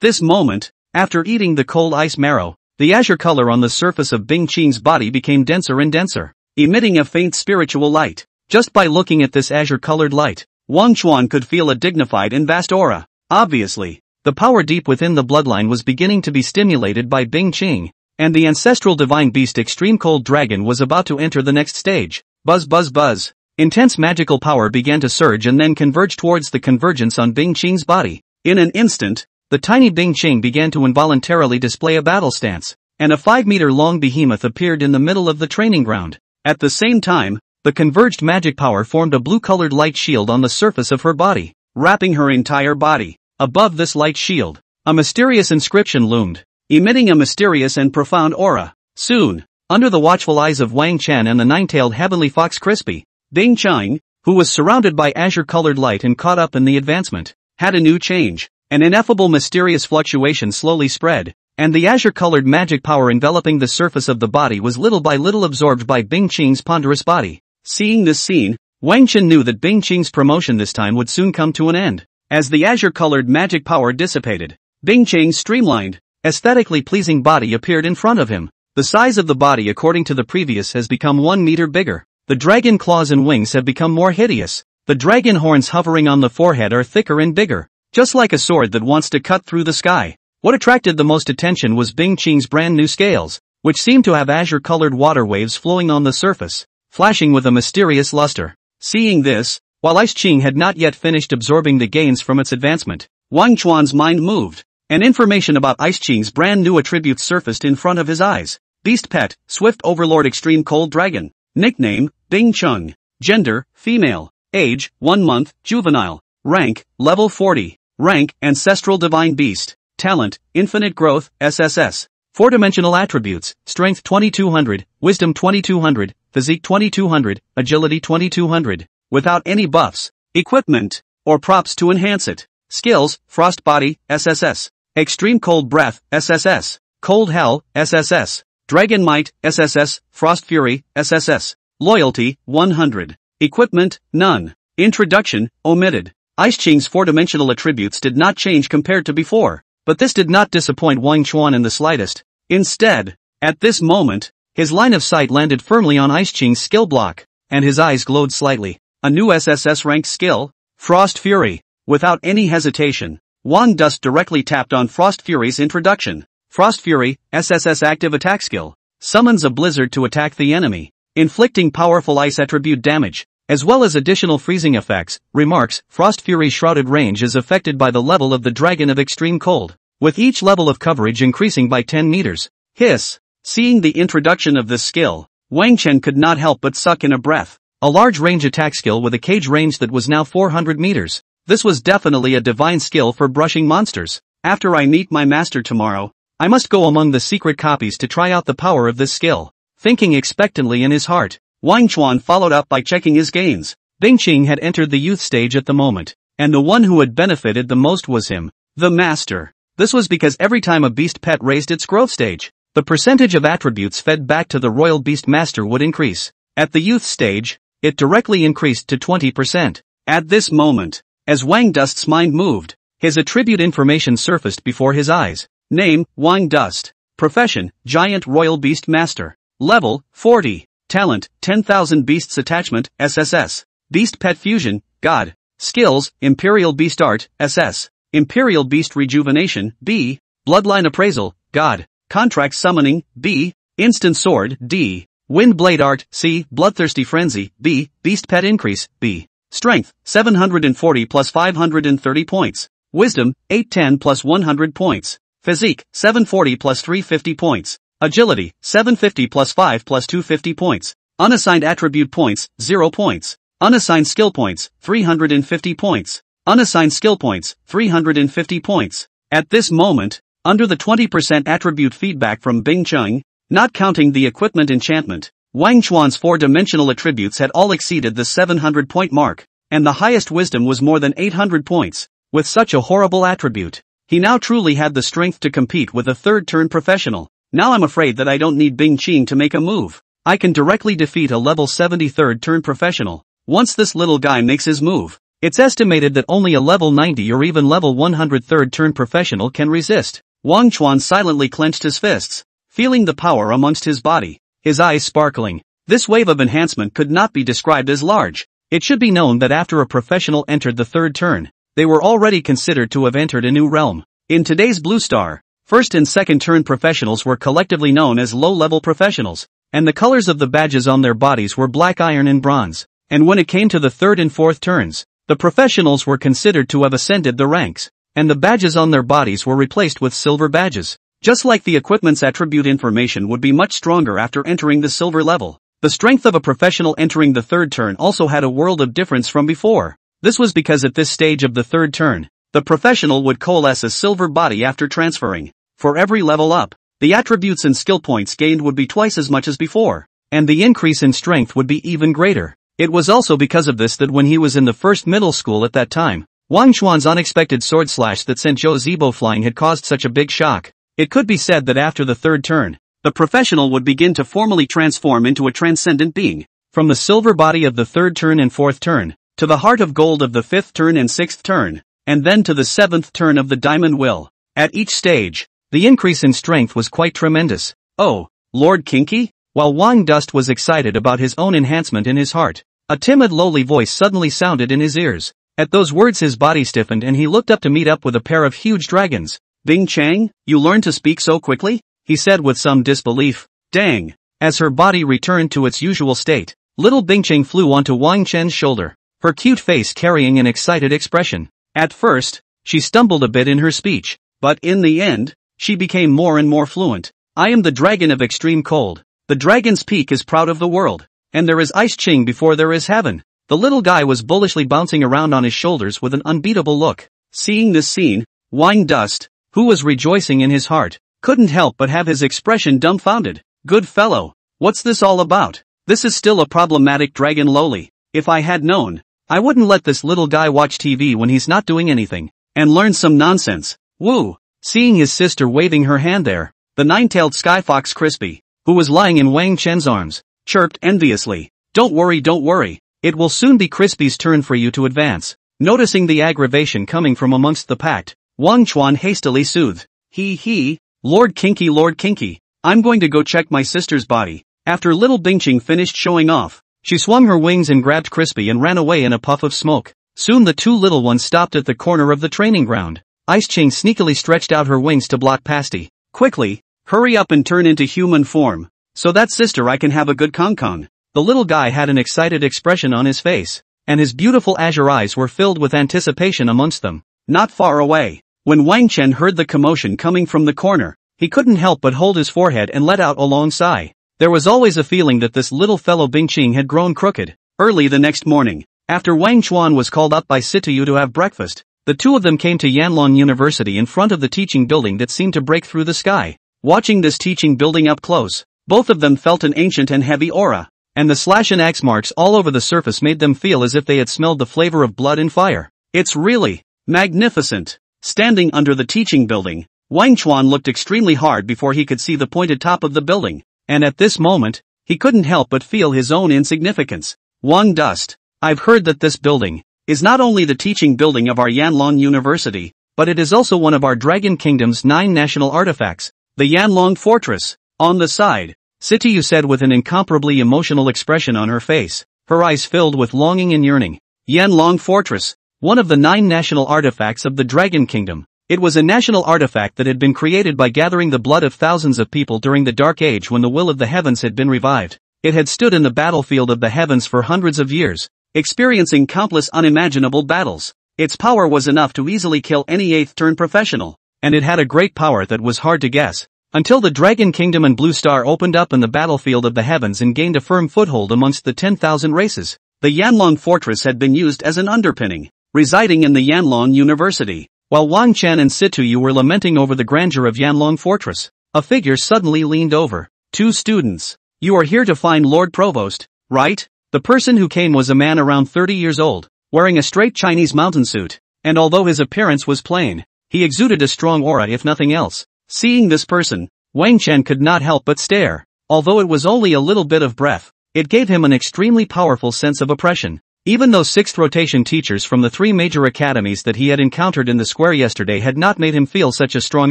[SPEAKER 1] this moment, after eating the cold ice marrow, the azure color on the surface of Bing Qing's body became denser and denser, emitting a faint spiritual light. Just by looking at this azure-colored light, Wang Chuan could feel a dignified and vast aura. Obviously, the power deep within the bloodline was beginning to be stimulated by Bing Qing, and the ancestral divine beast Extreme Cold Dragon was about to enter the next stage. Buzz buzz buzz. Intense magical power began to surge and then converge towards the convergence on Bing Qing's body. In an instant, the tiny Bing Qing began to involuntarily display a battle stance, and a five-meter-long behemoth appeared in the middle of the training ground. At the same time, the converged magic power formed a blue-colored light shield on the surface of her body, wrapping her entire body. Above this light shield, a mysterious inscription loomed, emitting a mysterious and profound aura. Soon, under the watchful eyes of Wang Chen and the nine-tailed heavenly fox Crispy, Bing Qing, who was surrounded by azure-colored light and caught up in the advancement, had a new change. An ineffable mysterious fluctuation slowly spread, and the azure-colored magic power enveloping the surface of the body was little by little absorbed by Bing Qing's ponderous body. Seeing this scene, Wang Chen knew that Bing Qing's promotion this time would soon come to an end. As the azure-colored magic power dissipated, Bing Qing's streamlined, aesthetically pleasing body appeared in front of him. The size of the body according to the previous has become one meter bigger. The dragon claws and wings have become more hideous. The dragon horns hovering on the forehead are thicker and bigger, just like a sword that wants to cut through the sky. What attracted the most attention was Bing Qing's brand new scales, which seemed to have azure-colored water waves flowing on the surface, flashing with a mysterious luster. Seeing this, while Ice Qing had not yet finished absorbing the gains from its advancement, Wang Chuan's mind moved, and information about Ice Qing's brand new attributes surfaced in front of his eyes. Beast Pet, Swift Overlord Extreme Cold Dragon. Nickname, Bing Qing. Gender, female. Age, 1 month, juvenile. Rank, level 40. Rank, ancestral divine beast. Talent, infinite growth, SSS. Four dimensional attributes, strength 2200, wisdom 2200, physique 2200, agility 2200. Without any buffs, equipment, or props to enhance it. Skills, frost body, SSS. Extreme cold breath, SSS. Cold hell, SSS. Dragon might, SSS, frost fury, SSS. Loyalty, 100. Equipment, none. Introduction, omitted. Ice Qing's four-dimensional attributes did not change compared to before, but this did not disappoint Wang Chuan in the slightest. Instead, at this moment, his line of sight landed firmly on Ice Qing's skill block, and his eyes glowed slightly. A new SSS-ranked skill, Frost Fury. Without any hesitation, Wang Dust directly tapped on Frost Fury's introduction. Frost Fury, SSS active attack skill, summons a blizzard to attack the enemy inflicting powerful ice attribute damage, as well as additional freezing effects, remarks, Frost Fury Shrouded range is affected by the level of the Dragon of Extreme Cold, with each level of coverage increasing by 10 meters. Hiss. Seeing the introduction of this skill, Wang Chen could not help but suck in a breath. A large range attack skill with a cage range that was now 400 meters. This was definitely a divine skill for brushing monsters. After I meet my master tomorrow, I must go among the secret copies to try out the power of this skill thinking expectantly in his heart. Wang Chuan followed up by checking his gains. Bingqing had entered the youth stage at the moment, and the one who had benefited the most was him, the master. This was because every time a beast pet raised its growth stage, the percentage of attributes fed back to the royal beast master would increase. At the youth stage, it directly increased to 20%. At this moment, as Wang Dust's mind moved, his attribute information surfaced before his eyes. Name, Wang Dust. Profession, Giant Royal Beast Master. Level 40. Talent 10,000 Beasts Attachment SSS. Beast Pet Fusion God. Skills Imperial Beast Art SS. Imperial Beast Rejuvenation B. Bloodline Appraisal God. Contract Summoning B. Instant Sword D. Wind Blade Art C. Bloodthirsty Frenzy B. Beast Pet Increase B. Strength 740 plus 530 points. Wisdom 810 plus 100 points. Physique 740 plus 350 points. Agility, 750 plus 5 plus 250 points. Unassigned attribute points, 0 points. Unassigned skill points, 350 points. Unassigned skill points, 350 points. At this moment, under the 20% attribute feedback from Bing Qing, not counting the equipment enchantment, Wang Chuan's four-dimensional attributes had all exceeded the 700-point mark, and the highest wisdom was more than 800 points. With such a horrible attribute, he now truly had the strength to compete with a third-turn professional. Now I'm afraid that I don't need Bing Qing to make a move. I can directly defeat a level 73rd turn professional. Once this little guy makes his move, it's estimated that only a level 90 or even level 103rd turn professional can resist. Wang Chuan silently clenched his fists, feeling the power amongst his body, his eyes sparkling. This wave of enhancement could not be described as large. It should be known that after a professional entered the third turn, they were already considered to have entered a new realm. In today's Blue Star, First and second turn professionals were collectively known as low-level professionals, and the colors of the badges on their bodies were black iron and bronze, and when it came to the third and fourth turns, the professionals were considered to have ascended the ranks, and the badges on their bodies were replaced with silver badges. Just like the equipment's attribute information would be much stronger after entering the silver level, the strength of a professional entering the third turn also had a world of difference from before. This was because at this stage of the third turn, the professional would coalesce a silver body after transferring, for every level up, the attributes and skill points gained would be twice as much as before, and the increase in strength would be even greater. It was also because of this that when he was in the first middle school at that time, Wang Chuan's unexpected sword slash that sent Zhou Zibo flying had caused such a big shock. It could be said that after the third turn, the professional would begin to formally transform into a transcendent being, from the silver body of the third turn and fourth turn, to the heart of gold of the fifth turn and sixth turn, and then to the seventh turn of the diamond will. At each stage, the increase in strength was quite tremendous. Oh, Lord Kinky? While Wang Dust was excited about his own enhancement in his heart, a timid lowly voice suddenly sounded in his ears. At those words his body stiffened and he looked up to meet up with a pair of huge dragons. Bing Qing, you learned to speak so quickly? He said with some disbelief. Dang. As her body returned to its usual state, little Bing Qing flew onto Wang Chen's shoulder, her cute face carrying an excited expression. At first, she stumbled a bit in her speech, but in the end, she became more and more fluent. I am the dragon of extreme cold. The dragon's peak is proud of the world. And there is ice Qing before there is heaven. The little guy was bullishly bouncing around on his shoulders with an unbeatable look. Seeing this scene, Wang Dust, who was rejoicing in his heart, couldn't help but have his expression dumbfounded. Good fellow, what's this all about? This is still a problematic dragon lowly. If I had known, I wouldn't let this little guy watch TV when he's not doing anything, and learn some nonsense. Woo! seeing his sister waving her hand there. The nine-tailed sky fox Crispy, who was lying in Wang Chen's arms, chirped enviously. Don't worry, don't worry. It will soon be Crispy's turn for you to advance. Noticing the aggravation coming from amongst the pact, Wang Chuan hastily soothed. He he, Lord Kinky Lord Kinky, I'm going to go check my sister's body. After little Bingqing finished showing off, she swung her wings and grabbed Crispy and ran away in a puff of smoke. Soon the two little ones stopped at the corner of the training ground. Ice Qing sneakily stretched out her wings to block Pasty. Quickly, hurry up and turn into human form, so that sister I can have a good Kong Kong. The little guy had an excited expression on his face, and his beautiful azure eyes were filled with anticipation amongst them. Not far away, when Wang Chen heard the commotion coming from the corner, he couldn't help but hold his forehead and let out a long sigh. There was always a feeling that this little fellow Bingqing had grown crooked. Early the next morning, after Wang Chuan was called up by Situyu to have breakfast, the two of them came to Yanlong University in front of the teaching building that seemed to break through the sky. Watching this teaching building up close, both of them felt an ancient and heavy aura, and the slash and axe marks all over the surface made them feel as if they had smelled the flavor of blood and fire. It's really magnificent. Standing under the teaching building, Wang Chuan looked extremely hard before he could see the pointed top of the building, and at this moment, he couldn't help but feel his own insignificance. Wang Dust, I've heard that this building, is not only the teaching building of our Yanlong University, but it is also one of our Dragon Kingdom's nine national artifacts, the Yanlong Fortress. On the side, Situyu said with an incomparably emotional expression on her face, her eyes filled with longing and yearning. Yanlong Fortress, one of the nine national artifacts of the Dragon Kingdom. It was a national artifact that had been created by gathering the blood of thousands of people during the Dark Age when the will of the heavens had been revived. It had stood in the battlefield of the heavens for hundreds of years, experiencing countless unimaginable battles. Its power was enough to easily kill any eighth-turn professional, and it had a great power that was hard to guess. Until the Dragon Kingdom and Blue Star opened up in the battlefield of the heavens and gained a firm foothold amongst the 10,000 races, the Yanlong Fortress had been used as an underpinning, residing in the Yanlong University. While Wang Chan and Yu were lamenting over the grandeur of Yanlong Fortress, a figure suddenly leaned over. Two students. You are here to find Lord Provost, right? The person who came was a man around 30 years old, wearing a straight Chinese mountain suit, and although his appearance was plain, he exuded a strong aura if nothing else. Seeing this person, Wang Chen could not help but stare. Although it was only a little bit of breath, it gave him an extremely powerful sense of oppression. Even though sixth rotation teachers from the three major academies that he had encountered in the square yesterday had not made him feel such a strong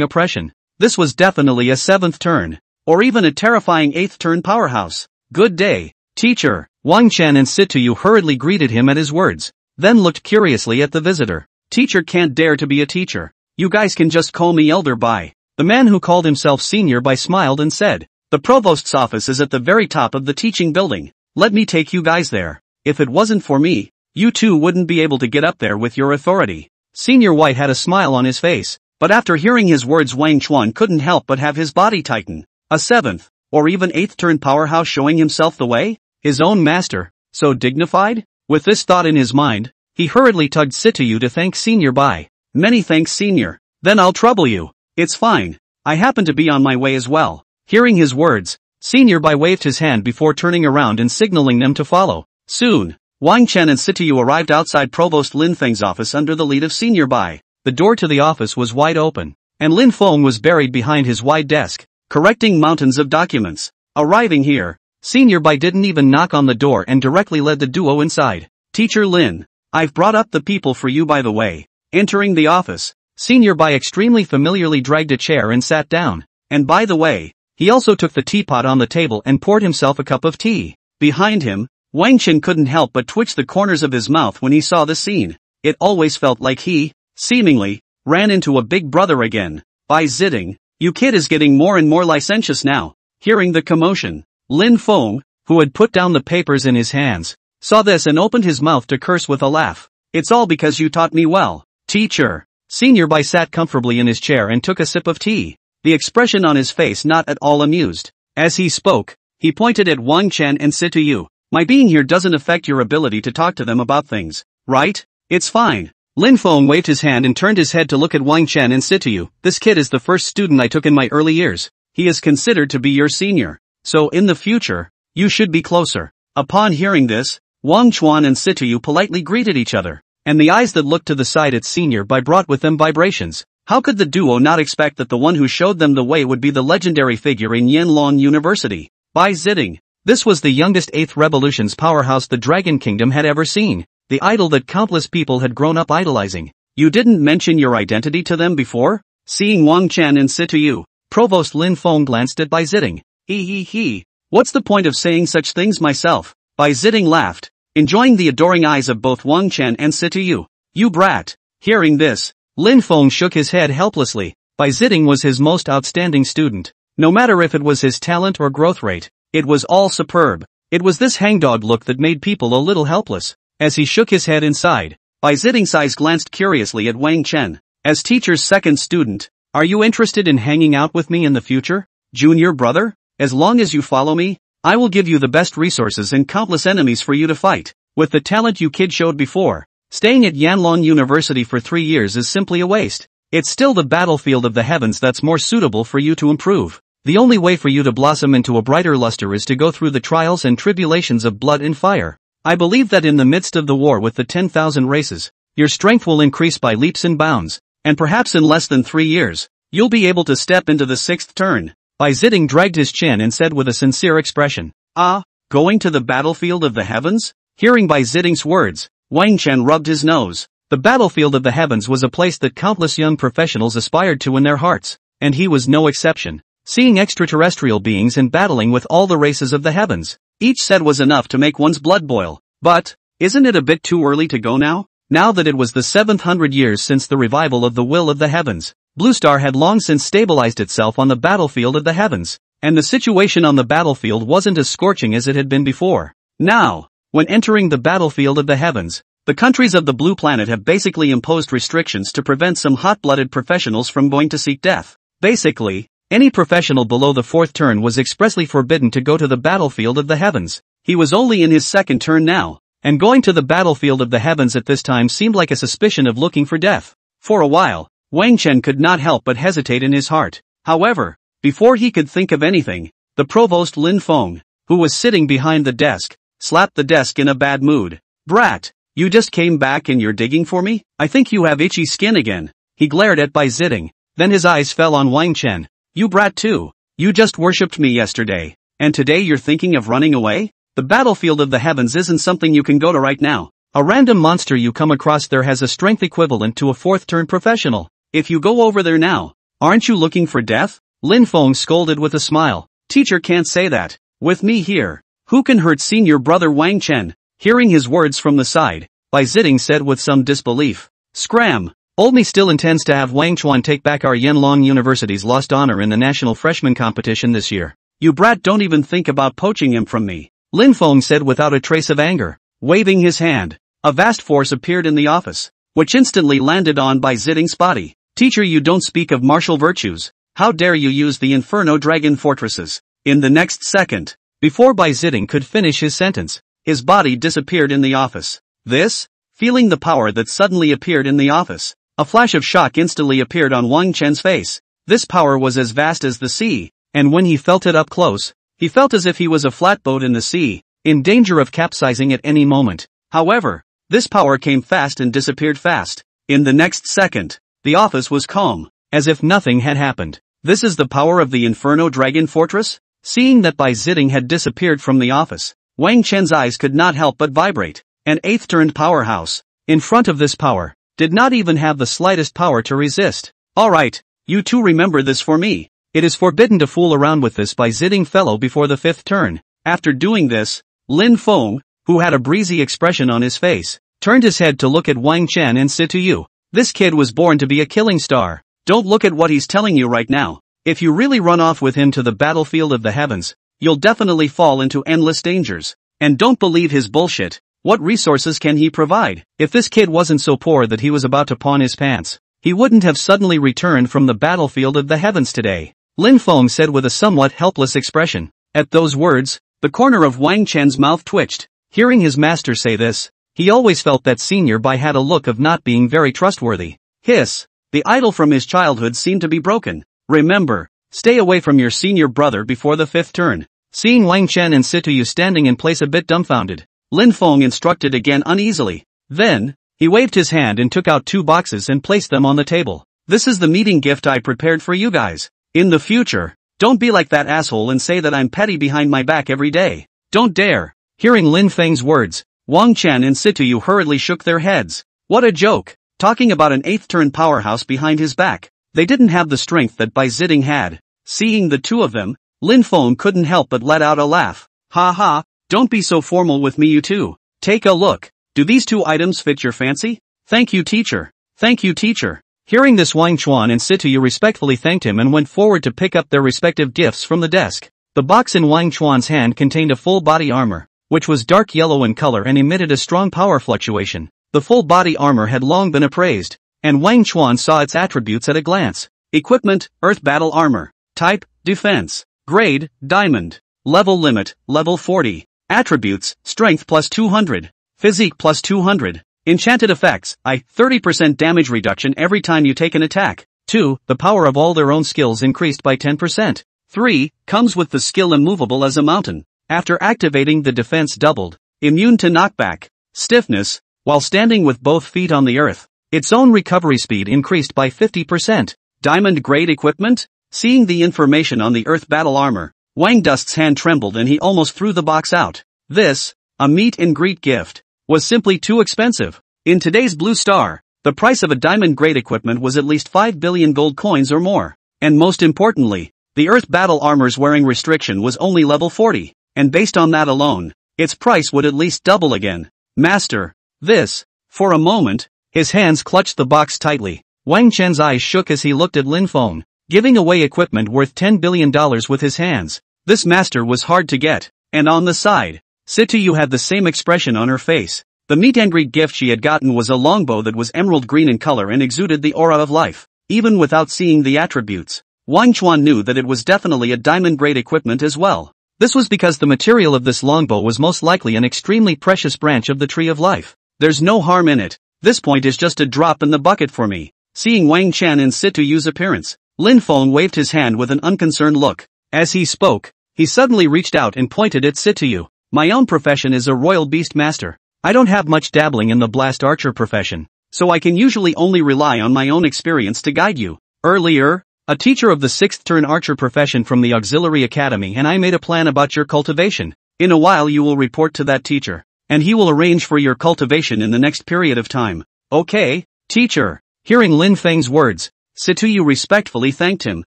[SPEAKER 1] oppression, this was definitely a seventh turn, or even a terrifying eighth turn powerhouse. Good day, teacher, Wang Chen and Situyu hurriedly greeted him at his words, then looked curiously at the visitor. Teacher can't dare to be a teacher. You guys can just call me elder Bai. The man who called himself senior Bai smiled and said, The provost's office is at the very top of the teaching building. Let me take you guys there. If it wasn't for me, you two wouldn't be able to get up there with your authority. Senior White had a smile on his face, but after hearing his words Wang Chuan couldn't help but have his body tighten. A seventh, or even eighth turn powerhouse showing himself the way? His own master, so dignified? With this thought in his mind, he hurriedly tugged Situyu to thank Senior Bai. Many thanks Senior. Then I'll trouble you. It's fine. I happen to be on my way as well. Hearing his words, Senior Bai waved his hand before turning around and signaling them to follow. Soon, Wang Chen and Situyu arrived outside Provost Lin Feng's office under the lead of Senior Bai. The door to the office was wide open, and Lin Feng was buried behind his wide desk, correcting mountains of documents. Arriving here, Senior Bai didn't even knock on the door and directly led the duo inside. Teacher Lin, I've brought up the people for you by the way. Entering the office, Senior Bai extremely familiarly dragged a chair and sat down. And by the way, he also took the teapot on the table and poured himself a cup of tea. Behind him, Wang Chen couldn't help but twitch the corners of his mouth when he saw the scene. It always felt like he, seemingly, ran into a big brother again. Bai Zitting, you kid is getting more and more licentious now. Hearing the commotion, Lin Feng, who had put down the papers in his hands, saw this and opened his mouth to curse with a laugh. It's all because you taught me well, teacher. Senior Bai sat comfortably in his chair and took a sip of tea, the expression on his face not at all amused. As he spoke, he pointed at Wang Chen and said to you, my being here doesn't affect your ability to talk to them about things, right? It's fine. Lin Feng waved his hand and turned his head to look at Wang Chen and said to you, this kid is the first student I took in my early years. He is considered to be your senior. So in the future, you should be closer. Upon hearing this, Wang Chuan and Situyu politely greeted each other, and the eyes that looked to the side at Senior Bai brought with them vibrations. How could the duo not expect that the one who showed them the way would be the legendary figure in Yanlong University, Bai Zitting? This was the youngest Eighth Revolution's powerhouse the Dragon Kingdom had ever seen, the idol that countless people had grown up idolizing. You didn't mention your identity to them before? Seeing Wang Chan and Situyu, Provost Lin Feng glanced at Bai Zitting, Hee hee hee. What's the point of saying such things myself? Bai Zitting laughed, enjoying the adoring eyes of both Wang Chen and Situyu. You brat. Hearing this, Lin Feng shook his head helplessly. Bai Zitting was his most outstanding student. No matter if it was his talent or growth rate, it was all superb. It was this hangdog look that made people a little helpless. As he shook his head inside, Bai Zitting's eyes glanced curiously at Wang Chen. As teacher's second student, are you interested in hanging out with me in the future, junior brother? As long as you follow me, I will give you the best resources and countless enemies for you to fight. With the talent you kid showed before, staying at Yanlong University for three years is simply a waste. It's still the battlefield of the heavens that's more suitable for you to improve. The only way for you to blossom into a brighter luster is to go through the trials and tribulations of blood and fire. I believe that in the midst of the war with the 10,000 races, your strength will increase by leaps and bounds, and perhaps in less than three years, you'll be able to step into the sixth turn. Bai Zitting dragged his chin and said with a sincere expression, Ah, going to the battlefield of the heavens? Hearing Bai Zitting's words, Wang Chen rubbed his nose. The battlefield of the heavens was a place that countless young professionals aspired to in their hearts, and he was no exception. Seeing extraterrestrial beings and battling with all the races of the heavens, each said was enough to make one's blood boil. But, isn't it a bit too early to go now? Now that it was the 700 years since the revival of the will of the heavens, Blue Star had long since stabilized itself on the battlefield of the heavens, and the situation on the battlefield wasn't as scorching as it had been before. Now, when entering the battlefield of the heavens, the countries of the Blue Planet have basically imposed restrictions to prevent some hot-blooded professionals from going to seek death. Basically, any professional below the fourth turn was expressly forbidden to go to the battlefield of the heavens. He was only in his second turn now, and going to the battlefield of the heavens at this time seemed like a suspicion of looking for death. For a while, Wang Chen could not help but hesitate in his heart. However, before he could think of anything, the provost Lin Feng, who was sitting behind the desk, slapped the desk in a bad mood. Brat, you just came back and you're digging for me? I think you have itchy skin again. He glared at Bai Zitting, then his eyes fell on Wang Chen. You brat too. You just worshipped me yesterday, and today you're thinking of running away? The battlefield of the heavens isn't something you can go to right now. A random monster you come across there has a strength equivalent to a fourth-turn professional. If you go over there now, aren't you looking for death? Lin Feng scolded with a smile. Teacher can't say that. With me here, who can hurt senior brother Wang Chen? Hearing his words from the side, Bai Zitting said with some disbelief. Scram! Old me still intends to have Wang Chuan take back our Yanlong University's lost honor in the national freshman competition this year. You brat don't even think about poaching him from me. Lin Feng said without a trace of anger, waving his hand. A vast force appeared in the office, which instantly landed on Bai Zitting's body. Teacher you don't speak of martial virtues, how dare you use the Inferno Dragon fortresses, in the next second. Bai Zitting could finish his sentence, his body disappeared in the office. This, feeling the power that suddenly appeared in the office, a flash of shock instantly appeared on Wang Chen's face. This power was as vast as the sea, and when he felt it up close, he felt as if he was a flatboat in the sea, in danger of capsizing at any moment. However, this power came fast and disappeared fast. In the next second, the office was calm, as if nothing had happened. This is the power of the Inferno Dragon Fortress? Seeing that Bai Zitting had disappeared from the office, Wang Chen's eyes could not help but vibrate. An eighth-turned powerhouse, in front of this power, did not even have the slightest power to resist. Alright, you two remember this for me. It is forbidden to fool around with this Bai Zitting fellow before the fifth turn. After doing this, Lin Feng, who had a breezy expression on his face, turned his head to look at Wang Chen and said to you. This kid was born to be a killing star. Don't look at what he's telling you right now. If you really run off with him to the battlefield of the heavens, you'll definitely fall into endless dangers. And don't believe his bullshit. What resources can he provide? If this kid wasn't so poor that he was about to pawn his pants, he wouldn't have suddenly returned from the battlefield of the heavens today. Lin Feng said with a somewhat helpless expression. At those words, the corner of Wang Chen's mouth twitched. Hearing his master say this, he always felt that senior Bai had a look of not being very trustworthy. Hiss. The idol from his childhood seemed to be broken. Remember, stay away from your senior brother before the fifth turn. Seeing Wang Chen and Situyu standing in place a bit dumbfounded, Lin Feng instructed again uneasily. Then, he waved his hand and took out two boxes and placed them on the table. This is the meeting gift I prepared for you guys. In the future, don't be like that asshole and say that I'm petty behind my back every day. Don't dare. Hearing Lin Feng's words, Wang Chen and Situ hurriedly shook their heads. What a joke, talking about an eighth-turn powerhouse behind his back. They didn't have the strength that Bai Zitting had. Seeing the two of them, Lin Feng couldn't help but let out a laugh. Ha ha, don't be so formal with me you two. Take a look. Do these two items fit your fancy? Thank you teacher. Thank you teacher. Hearing this Wang Chuan and Situ respectfully thanked him and went forward to pick up their respective gifts from the desk. The box in Wang Chuan's hand contained a full body armor which was dark yellow in color and emitted a strong power fluctuation. The full body armor had long been appraised, and Wang Chuan saw its attributes at a glance. Equipment, Earth Battle Armor. Type, Defense. Grade, Diamond. Level Limit, Level 40. Attributes, Strength plus 200. Physique plus 200. Enchanted effects, I, 30% damage reduction every time you take an attack. 2. The power of all their own skills increased by 10%. 3. Comes with the skill immovable as a mountain. After activating the defense doubled, immune to knockback, stiffness, while standing with both feet on the earth, its own recovery speed increased by 50%. Diamond grade equipment? Seeing the information on the earth battle armor, Wang Dust's hand trembled and he almost threw the box out. This, a meet and greet gift, was simply too expensive. In today's Blue Star, the price of a diamond grade equipment was at least 5 billion gold coins or more. And most importantly, the Earth Battle Armor's wearing restriction was only level 40 and based on that alone, its price would at least double again. Master, this, for a moment, his hands clutched the box tightly. Wang Chen's eyes shook as he looked at Lin Feng, giving away equipment worth $10 billion with his hands. This master was hard to get, and on the side, Situ had the same expression on her face. The meat and greet gift she had gotten was a longbow that was emerald green in color and exuded the aura of life, even without seeing the attributes. Wang Chuan knew that it was definitely a diamond-grade equipment as well. This was because the material of this longbow was most likely an extremely precious branch of the tree of life. There's no harm in it. This point is just a drop in the bucket for me. Seeing Wang Chan in situ Yu's appearance, Lin Feng waved his hand with an unconcerned look. As he spoke, he suddenly reached out and pointed at situ Yu. My own profession is a royal beast master. I don't have much dabbling in the blast archer profession, so I can usually only rely on my own experience to guide you. Earlier, a teacher of the sixth turn archer profession from the auxiliary academy and I made a plan about your cultivation. In a while you will report to that teacher, and he will arrange for your cultivation in the next period of time. Okay, teacher. Hearing Lin Feng's words, Situyu respectfully thanked him.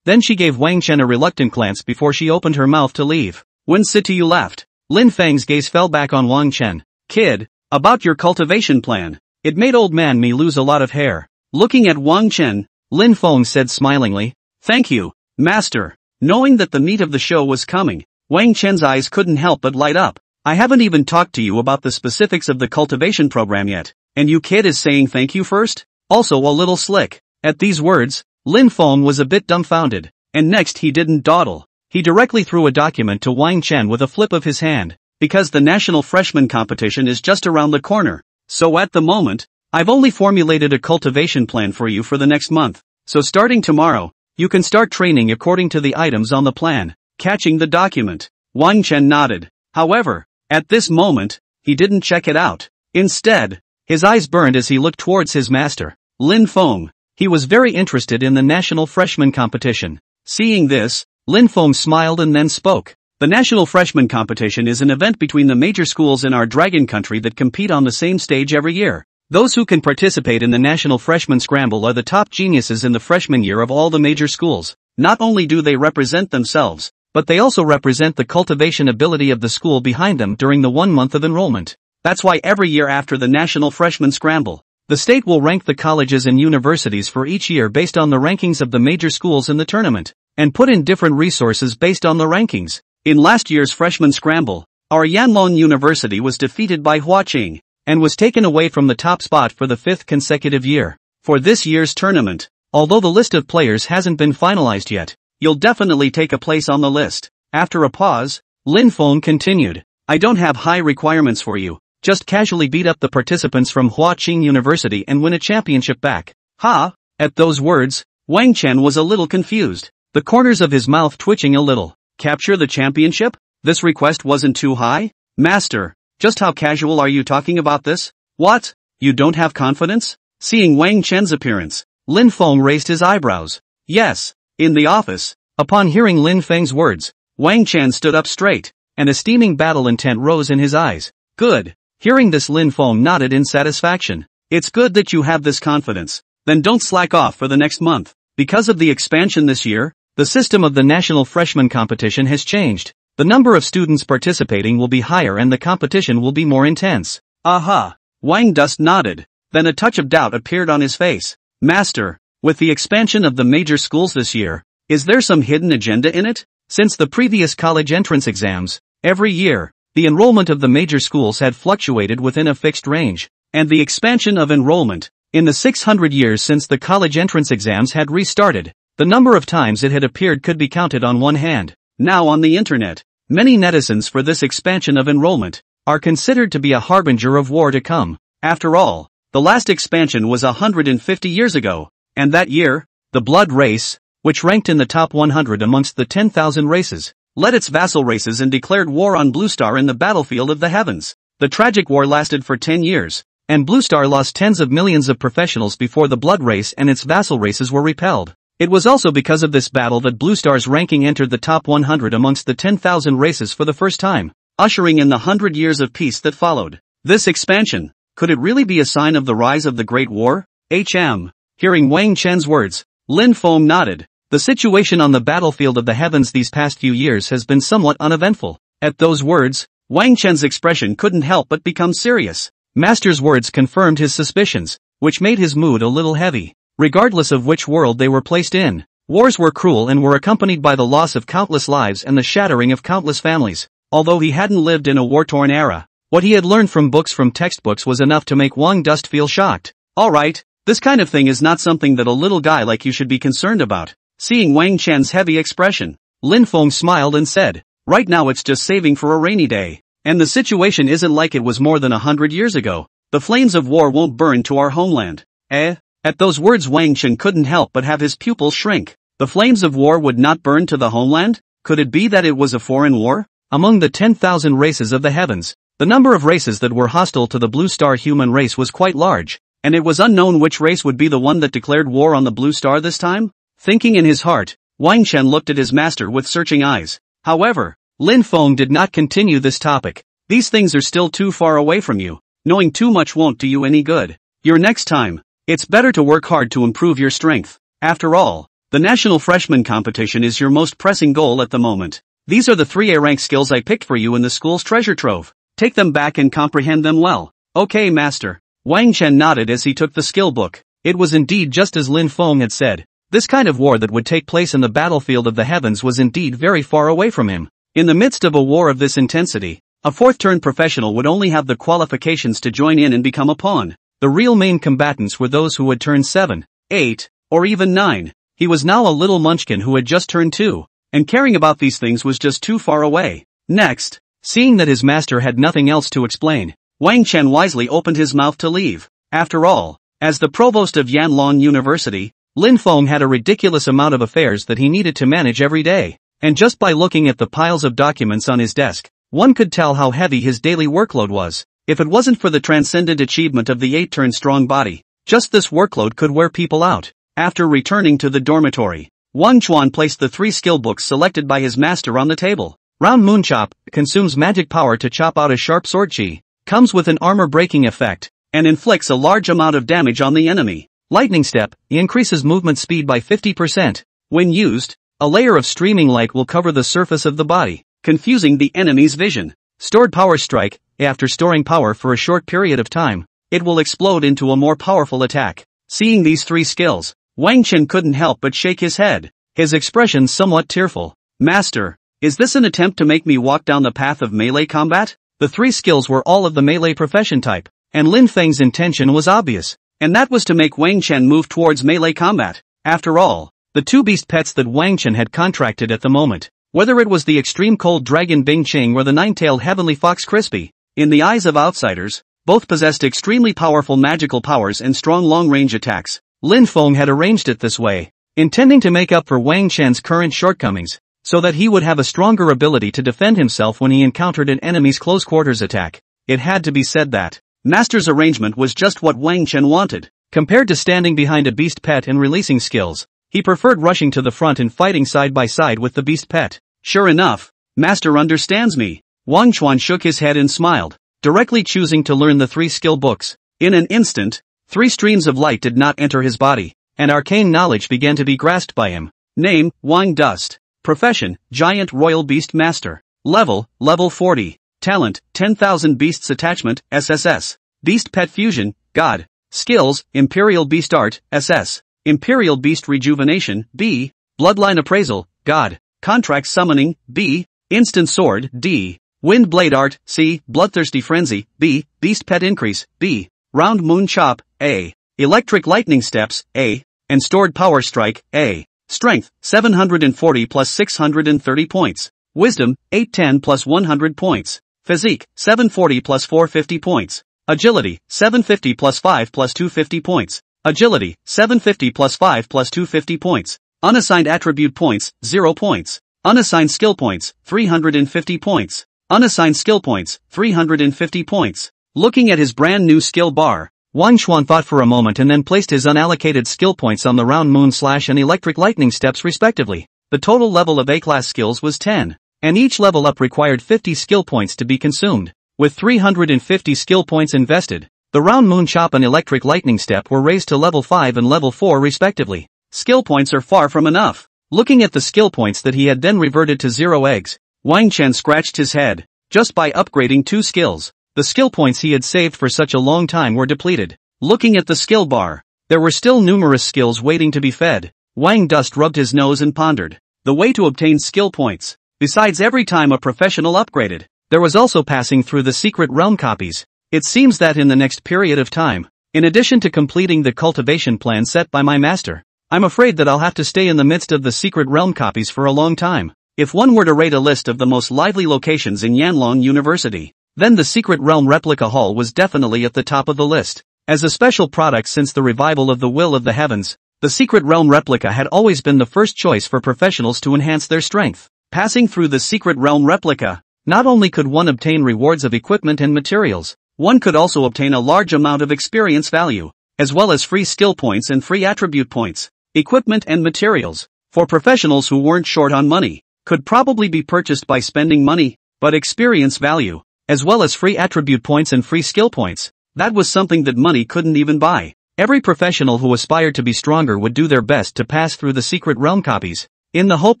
[SPEAKER 1] Then she gave Wang Chen a reluctant glance before she opened her mouth to leave. When Situyu left, Lin Feng's gaze fell back on Wang Chen. Kid, about your cultivation plan. It made old man me lose a lot of hair. Looking at Wang Chen, Lin Feng said smilingly, Thank you, master. Knowing that the meat of the show was coming, Wang Chen's eyes couldn't help but light up. I haven't even talked to you about the specifics of the cultivation program yet, and you kid is saying thank you first? Also a little slick. At these words, Lin Feng was a bit dumbfounded, and next he didn't dawdle. He directly threw a document to Wang Chen with a flip of his hand, because the national freshman competition is just around the corner. So at the moment, I've only formulated a cultivation plan for you for the next month, so starting tomorrow, you can start training according to the items on the plan, catching the document. Wang Chen nodded. However, at this moment, he didn't check it out. Instead, his eyes burned as he looked towards his master, Lin Feng. He was very interested in the national freshman competition. Seeing this, Lin Feng smiled and then spoke. The National Freshman Competition is an event between the major schools in our Dragon Country that compete on the same stage every year. Those who can participate in the National Freshman Scramble are the top geniuses in the freshman year of all the major schools. Not only do they represent themselves, but they also represent the cultivation ability of the school behind them during the one month of enrollment. That's why every year after the National Freshman Scramble, the state will rank the colleges and universities for each year based on the rankings of the major schools in the tournament, and put in different resources based on the rankings. In last year's Freshman Scramble, our Yanlong University was defeated by Huaqing, and was taken away from the top spot for the fifth consecutive year. For this year's tournament, although the list of players hasn't been finalized yet, you'll definitely take a place on the list. After a pause, Lin Feng continued, I don't have high requirements for you, just casually beat up the participants from Huaqing University and win a championship back. Ha! At those words, Wang Chen was a little confused, the corners of his mouth twitching a little. Capture the championship? This request wasn't too high? Master, just how casual are you talking about this? What? You don't have confidence? Seeing Wang Chen's appearance, Lin Feng raised his eyebrows. Yes, in the office. Upon hearing Lin Feng's words, Wang Chen stood up straight, and a steaming battle intent rose in his eyes. Good. Hearing this Lin Feng nodded in satisfaction. It's good that you have this confidence. Then don't slack off for the next month. Because of the expansion this year, the system of the national freshman competition has changed. The number of students participating will be higher and the competition will be more intense. Aha! Uh-huh. Dust nodded. Then a touch of doubt appeared on his face. Master, with the expansion of the major schools this year, is there some hidden agenda in it? Since the previous college entrance exams, every year, the enrollment of the major schools had fluctuated within a fixed range, and the expansion of enrollment, in the 600 years since the college entrance exams had restarted, the number of times it had appeared could be counted on one hand now on the internet. Many netizens for this expansion of enrollment are considered to be a harbinger of war to come. After all, the last expansion was 150 years ago, and that year, the blood race, which ranked in the top 100 amongst the 10,000 races, led its vassal races and declared war on Blue Star in the battlefield of the heavens. The tragic war lasted for 10 years, and Blue Star lost tens of millions of professionals before the blood race and its vassal races were repelled. It was also because of this battle that Blue Star's ranking entered the top 100 amongst the 10,000 races for the first time, ushering in the hundred years of peace that followed. This expansion, could it really be a sign of the rise of the Great War? H.M. Hearing Wang Chen's words, Lin Feng nodded. The situation on the battlefield of the heavens these past few years has been somewhat uneventful. At those words, Wang Chen's expression couldn't help but become serious. Master's words confirmed his suspicions, which made his mood a little heavy regardless of which world they were placed in. Wars were cruel and were accompanied by the loss of countless lives and the shattering of countless families. Although he hadn't lived in a war-torn era, what he had learned from books from textbooks was enough to make Wang Dust feel shocked. Alright, this kind of thing is not something that a little guy like you should be concerned about. Seeing Wang Chen's heavy expression, Lin Feng smiled and said, Right now it's just saving for a rainy day. And the situation isn't like it was more than a hundred years ago. The flames of war won't burn to our homeland. Eh? At those words Wang Chen couldn't help but have his pupils shrink. The flames of war would not burn to the homeland? Could it be that it was a foreign war? Among the 10,000 races of the heavens, the number of races that were hostile to the Blue Star human race was quite large, and it was unknown which race would be the one that declared war on the Blue Star this time? Thinking in his heart, Wang Chen looked at his master with searching eyes. However, Lin Feng did not continue this topic. These things are still too far away from you. Knowing too much won't do you any good. Your next time, it's better to work hard to improve your strength. After all, the National Freshman Competition is your most pressing goal at the moment. These are the three A-rank skills I picked for you in the school's treasure trove. Take them back and comprehend them well. Okay, master. Wang Chen nodded as he took the skill book. It was indeed just as Lin Feng had said. This kind of war that would take place in the battlefield of the heavens was indeed very far away from him. In the midst of a war of this intensity, a fourth-turn professional would only have the qualifications to join in and become a pawn. The real main combatants were those who had turned 7, 8, or even 9. He was now a little munchkin who had just turned 2, and caring about these things was just too far away. Next, seeing that his master had nothing else to explain, Wang Chen wisely opened his mouth to leave. After all, as the provost of Yanlong University, Lin Feng had a ridiculous amount of affairs that he needed to manage every day, and just by looking at the piles of documents on his desk, one could tell how heavy his daily workload was. If it wasn't for the transcendent achievement of the eight-turn strong body, just this workload could wear people out. After returning to the dormitory, Wang Chuan placed the three skill books selected by his master on the table. Round Moonchop consumes magic power to chop out a sharp sword chi, comes with an armor-breaking effect, and inflicts a large amount of damage on the enemy. Lightning Step increases movement speed by 50%. When used, a layer of streaming light will cover the surface of the body, confusing the enemy's vision. Stored Power Strike after storing power for a short period of time, it will explode into a more powerful attack. Seeing these three skills, Wang Chen couldn't help but shake his head, his expression somewhat tearful. Master, is this an attempt to make me walk down the path of melee combat? The three skills were all of the melee profession type, and Lin Feng's intention was obvious, and that was to make Wang Chen move towards melee combat. After all, the two beast pets that Wang Chen had contracted at the moment, whether it was the extreme cold dragon Bing Qing or the nine-tailed heavenly fox Crispy, in the eyes of outsiders, both possessed extremely powerful magical powers and strong long-range attacks. Lin Feng had arranged it this way, intending to make up for Wang Chen's current shortcomings, so that he would have a stronger ability to defend himself when he encountered an enemy's close-quarters attack. It had to be said that Master's arrangement was just what Wang Chen wanted. Compared to standing behind a beast pet and releasing skills, he preferred rushing to the front and fighting side by side with the beast pet. Sure enough, Master understands me, Wang Chuan shook his head and smiled, directly choosing to learn the three skill books. In an instant, three streams of light did not enter his body, and arcane knowledge began to be grasped by him. Name, Wang Dust. Profession, Giant Royal Beast Master. Level, Level 40. Talent, 10,000 Beasts Attachment, SSS. Beast Pet Fusion, God. Skills, Imperial Beast Art, SS. Imperial Beast Rejuvenation, B. Bloodline Appraisal, God. Contract Summoning, B. Instant Sword, D. Wind Blade Art, C. Bloodthirsty Frenzy, B. Beast Pet Increase, B. Round Moon Chop, A. Electric Lightning Steps, A. And Stored Power Strike, A. Strength, 740 plus 630 points. Wisdom, 810 plus 100 points. Physique, 740 plus 450 points. Agility, 750 plus 5 plus 250 points. Agility, 750 plus 5 plus 250 points. Unassigned attribute points, 0 points. Unassigned skill points, 350 points. Unassigned skill points, 350 points. Looking at his brand new skill bar, Wang Chuan thought for a moment and then placed his unallocated skill points on the round moon slash and electric lightning steps respectively. The total level of A-class skills was 10, and each level up required 50 skill points to be consumed. With 350 skill points invested, the round moon chop and electric lightning step were raised to level 5 and level 4 respectively. Skill points are far from enough. Looking at the skill points that he had then reverted to zero eggs, Wang Chen scratched his head. Just by upgrading two skills, the skill points he had saved for such a long time were depleted. Looking at the skill bar, there were still numerous skills waiting to be fed. Wang Dust rubbed his nose and pondered. The way to obtain skill points, besides every time a professional upgraded, there was also passing through the secret realm copies. It seems that in the next period of time, in addition to completing the cultivation plan set by my master, I'm afraid that I'll have to stay in the midst of the secret realm copies for a long time. If one were to rate a list of the most lively locations in Yanlong University, then the Secret Realm Replica Hall was definitely at the top of the list. As a special product since the revival of the Will of the Heavens, the Secret Realm Replica had always been the first choice for professionals to enhance their strength. Passing through the Secret Realm Replica, not only could one obtain rewards of equipment and materials, one could also obtain a large amount of experience value, as well as free skill points and free attribute points, equipment and materials, for professionals who weren't short on money could probably be purchased by spending money, but experience value, as well as free attribute points and free skill points, that was something that money couldn't even buy. Every professional who aspired to be stronger would do their best to pass through the secret realm copies, in the hope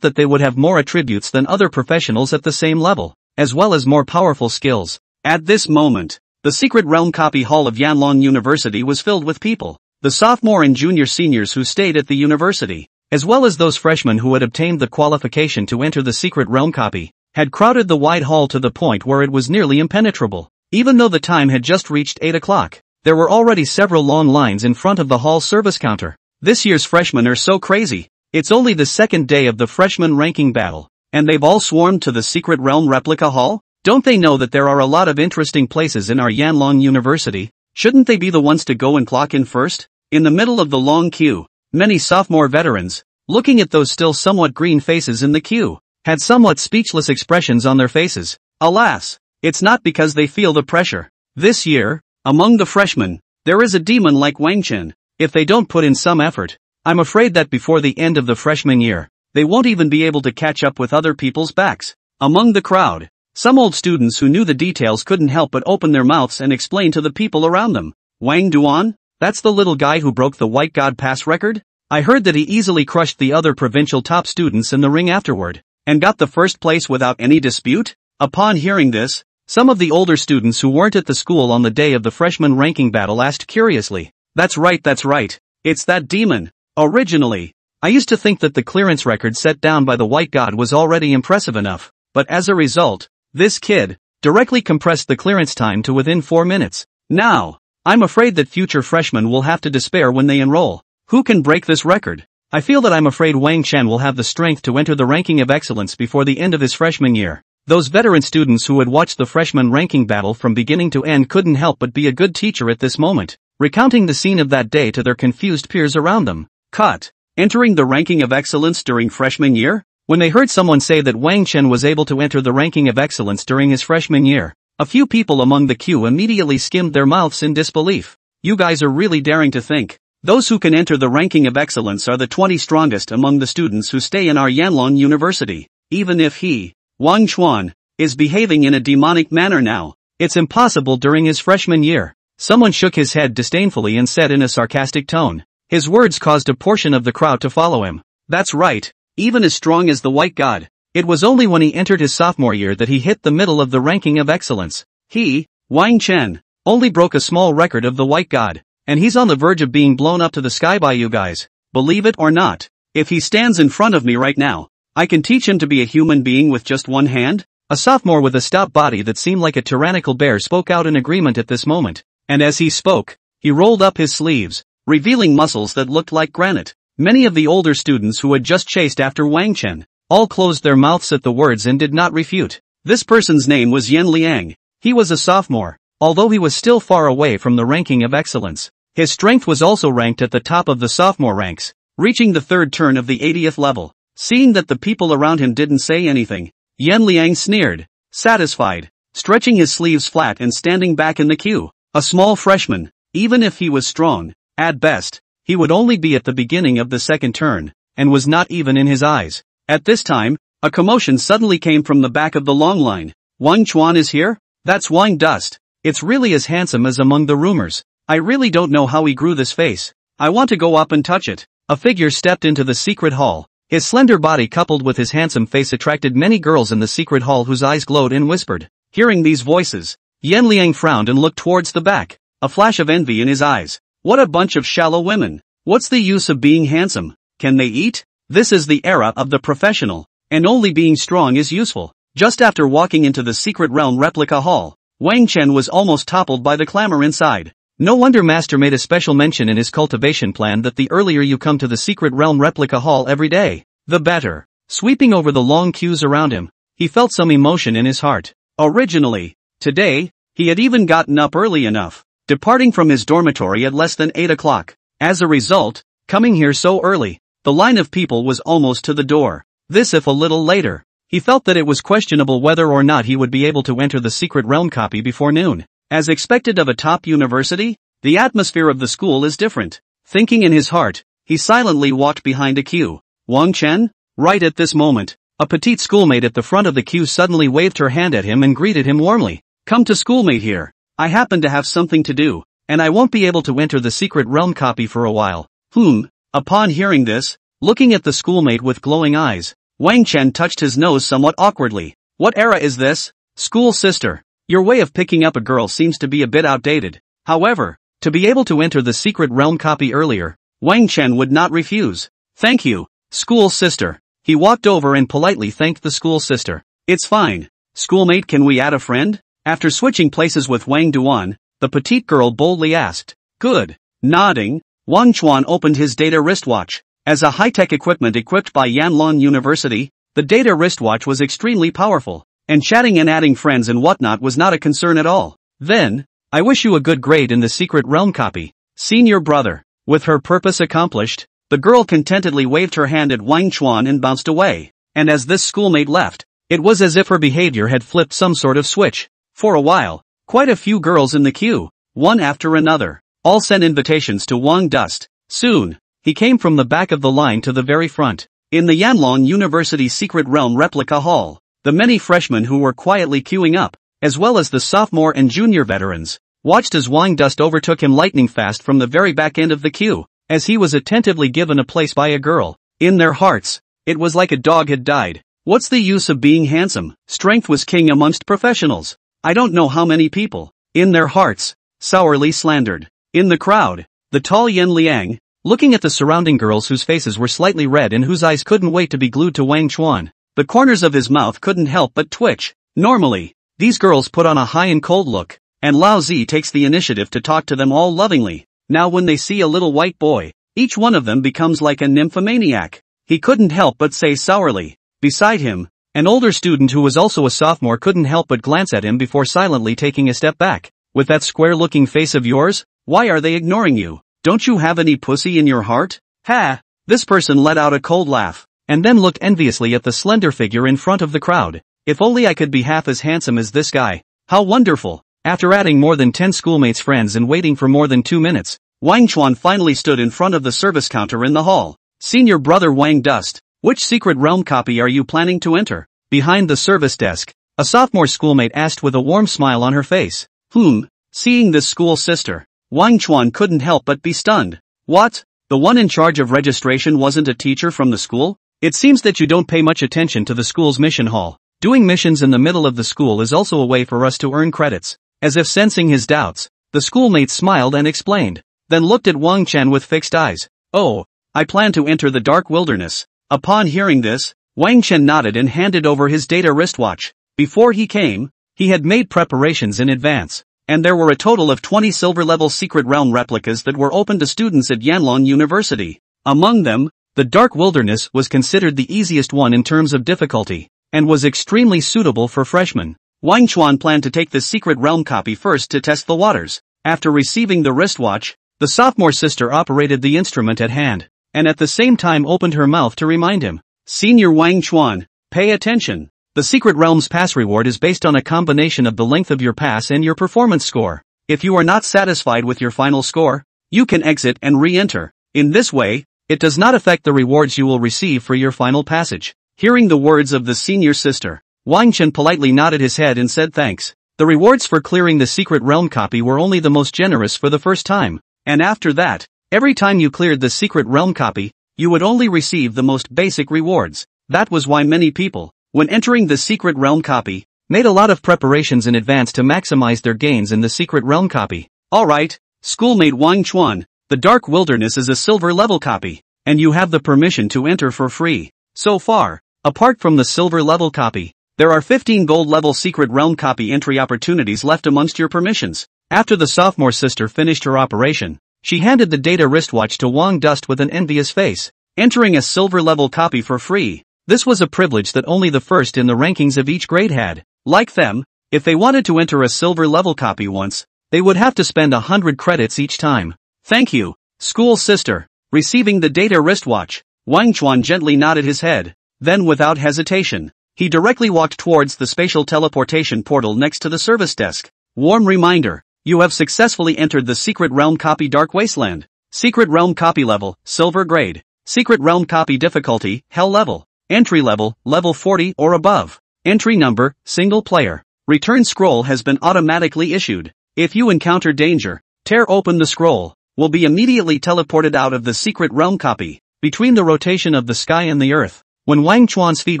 [SPEAKER 1] that they would have more attributes than other professionals at the same level, as well as more powerful skills. At this moment, the secret realm copy hall of Yanlong University was filled with people, the sophomore and junior seniors who stayed at the university as well as those freshmen who had obtained the qualification to enter the secret realm copy, had crowded the wide hall to the point where it was nearly impenetrable. Even though the time had just reached 8 o'clock, there were already several long lines in front of the hall service counter. This year's freshmen are so crazy. It's only the second day of the freshman ranking battle, and they've all swarmed to the secret realm replica hall? Don't they know that there are a lot of interesting places in our Yanlong University? Shouldn't they be the ones to go and clock in first? In the middle of the long queue, Many sophomore veterans, looking at those still somewhat green faces in the queue, had somewhat speechless expressions on their faces. Alas, it's not because they feel the pressure. This year, among the freshmen, there is a demon like Wang Chen. If they don't put in some effort, I'm afraid that before the end of the freshman year, they won't even be able to catch up with other people's backs. Among the crowd, some old students who knew the details couldn't help but open their mouths and explain to the people around them. Wang Duan, that's the little guy who broke the White God Pass record? I heard that he easily crushed the other provincial top students in the ring afterward, and got the first place without any dispute? Upon hearing this, some of the older students who weren't at the school on the day of the freshman ranking battle asked curiously, That's right, that's right. It's that demon. Originally, I used to think that the clearance record set down by the White God was already impressive enough, but as a result, this kid, directly compressed the clearance time to within four minutes. Now, I'm afraid that future freshmen will have to despair when they enroll. Who can break this record? I feel that I'm afraid Wang Chen will have the strength to enter the ranking of excellence before the end of his freshman year. Those veteran students who had watched the freshman ranking battle from beginning to end couldn't help but be a good teacher at this moment, recounting the scene of that day to their confused peers around them. Cut. Entering the ranking of excellence during freshman year? When they heard someone say that Wang Chen was able to enter the ranking of excellence during his freshman year, a few people among the queue immediately skimmed their mouths in disbelief. You guys are really daring to think. Those who can enter the ranking of excellence are the 20 strongest among the students who stay in our Yanlong University. Even if he, Wang Chuan, is behaving in a demonic manner now, it's impossible during his freshman year. Someone shook his head disdainfully and said in a sarcastic tone. His words caused a portion of the crowd to follow him. That's right. Even as strong as the white god, it was only when he entered his sophomore year that he hit the middle of the ranking of excellence. He, Wang Chen, only broke a small record of the White God, and he's on the verge of being blown up to the sky by you guys, believe it or not. If he stands in front of me right now, I can teach him to be a human being with just one hand? A sophomore with a stout body that seemed like a tyrannical bear spoke out in agreement at this moment, and as he spoke, he rolled up his sleeves, revealing muscles that looked like granite. Many of the older students who had just chased after Wang Chen, all closed their mouths at the words and did not refute. This person's name was Yan Liang. He was a sophomore, although he was still far away from the ranking of excellence. His strength was also ranked at the top of the sophomore ranks, reaching the third turn of the 80th level. Seeing that the people around him didn't say anything, Yan Liang sneered, satisfied, stretching his sleeves flat and standing back in the queue. A small freshman, even if he was strong, at best, he would only be at the beginning of the second turn, and was not even in his eyes. At this time, a commotion suddenly came from the back of the long line. Wang Chuan is here? That's Wang Dust. It's really as handsome as among the rumors. I really don't know how he grew this face. I want to go up and touch it. A figure stepped into the secret hall. His slender body coupled with his handsome face attracted many girls in the secret hall whose eyes glowed and whispered. Hearing these voices, Yan Liang frowned and looked towards the back, a flash of envy in his eyes. What a bunch of shallow women. What's the use of being handsome? Can they eat? This is the era of the professional, and only being strong is useful. Just after walking into the secret realm replica hall, Wang Chen was almost toppled by the clamor inside. No wonder Master made a special mention in his cultivation plan that the earlier you come to the secret realm replica hall every day, the better. Sweeping over the long queues around him, he felt some emotion in his heart. Originally, today, he had even gotten up early enough, departing from his dormitory at less than 8 o'clock. As a result, coming here so early, the line of people was almost to the door. This if a little later. He felt that it was questionable whether or not he would be able to enter the secret realm copy before noon. As expected of a top university, the atmosphere of the school is different. Thinking in his heart, he silently walked behind a queue. Wang Chen? Right at this moment, a petite schoolmate at the front of the queue suddenly waved her hand at him and greeted him warmly. Come to schoolmate here. I happen to have something to do, and I won't be able to enter the secret realm copy for a while. Hmm, Upon hearing this, looking at the schoolmate with glowing eyes, Wang Chen touched his nose somewhat awkwardly. What era is this? School sister. Your way of picking up a girl seems to be a bit outdated. However, to be able to enter the secret realm copy earlier, Wang Chen would not refuse. Thank you, school sister. He walked over and politely thanked the school sister. It's fine. Schoolmate can we add a friend? After switching places with Wang Duan, the petite girl boldly asked. Good. Nodding, Wang Chuan opened his data wristwatch. As a high-tech equipment equipped by Yanlong University, the data wristwatch was extremely powerful, and chatting and adding friends and whatnot was not a concern at all. Then, I wish you a good grade in the Secret Realm copy. Senior brother. With her purpose accomplished, the girl contentedly waved her hand at Wang Chuan and bounced away. And as this schoolmate left, it was as if her behavior had flipped some sort of switch. For a while, quite a few girls in the queue, one after another, all sent invitations to Wang Dust. Soon, he came from the back of the line to the very front. In the Yanlong University Secret Realm Replica Hall, the many freshmen who were quietly queuing up, as well as the sophomore and junior veterans, watched as Wang Dust overtook him lightning fast from the very back end of the queue, as he was attentively given a place by a girl. In their hearts, it was like a dog had died. What's the use of being handsome? Strength was king amongst professionals. I don't know how many people, in their hearts, sourly slandered. In the crowd, the tall Yan Liang, looking at the surrounding girls whose faces were slightly red and whose eyes couldn't wait to be glued to Wang Chuan, the corners of his mouth couldn't help but twitch. Normally, these girls put on a high and cold look, and Lao Zi takes the initiative to talk to them all lovingly. Now when they see a little white boy, each one of them becomes like a nymphomaniac. He couldn't help but say sourly. Beside him, an older student who was also a sophomore couldn't help but glance at him before silently taking a step back. With that square-looking face of yours, why are they ignoring you? Don't you have any pussy in your heart? Ha! This person let out a cold laugh, and then looked enviously at the slender figure in front of the crowd. If only I could be half as handsome as this guy. How wonderful. After adding more than 10 schoolmates friends and waiting for more than two minutes, Wang Chuan finally stood in front of the service counter in the hall. Senior brother Wang Dust, which secret realm copy are you planning to enter? Behind the service desk, a sophomore schoolmate asked with a warm smile on her face. Hmm, seeing this school sister, Wang Chuan couldn't help but be stunned. What? The one in charge of registration wasn't a teacher from the school? It seems that you don't pay much attention to the school's mission hall. Doing missions in the middle of the school is also a way for us to earn credits. As if sensing his doubts, the schoolmate smiled and explained, then looked at Wang Chen with fixed eyes. Oh, I plan to enter the dark wilderness. Upon hearing this, Wang Chen nodded and handed over his data wristwatch. Before he came, he had made preparations in advance and there were a total of 20 silver-level secret realm replicas that were open to students at Yanlong University. Among them, the Dark Wilderness was considered the easiest one in terms of difficulty, and was extremely suitable for freshmen. Wang Chuan planned to take the secret realm copy first to test the waters. After receiving the wristwatch, the sophomore sister operated the instrument at hand, and at the same time opened her mouth to remind him, Senior Wang Chuan, pay attention. The Secret Realm's pass reward is based on a combination of the length of your pass and your performance score. If you are not satisfied with your final score, you can exit and re-enter. In this way, it does not affect the rewards you will receive for your final passage. Hearing the words of the senior sister, Wang Chen politely nodded his head and said thanks. The rewards for clearing the Secret Realm copy were only the most generous for the first time, and after that, every time you cleared the Secret Realm copy, you would only receive the most basic rewards. That was why many people, when entering the Secret Realm copy, made a lot of preparations in advance to maximize their gains in the Secret Realm copy. Alright, schoolmate Wang Chuan, the Dark Wilderness is a silver level copy, and you have the permission to enter for free. So far, apart from the silver level copy, there are 15 gold level Secret Realm copy entry opportunities left amongst your permissions. After the sophomore sister finished her operation, she handed the data wristwatch to Wang Dust with an envious face. Entering a silver level copy for free, this was a privilege that only the first in the rankings of each grade had. Like them, if they wanted to enter a silver level copy once, they would have to spend a hundred credits each time. Thank you, school sister. Receiving the data wristwatch, Wang Chuan gently nodded his head. Then without hesitation, he directly walked towards the spatial teleportation portal next to the service desk. Warm reminder, you have successfully entered the Secret Realm Copy Dark Wasteland. Secret Realm Copy Level, Silver Grade. Secret Realm Copy Difficulty, Hell Level. Entry level, level 40 or above. Entry number, single player. Return scroll has been automatically issued. If you encounter danger, tear open the scroll. Will be immediately teleported out of the secret realm copy. Between the rotation of the sky and the earth, when Wang Chuan's feet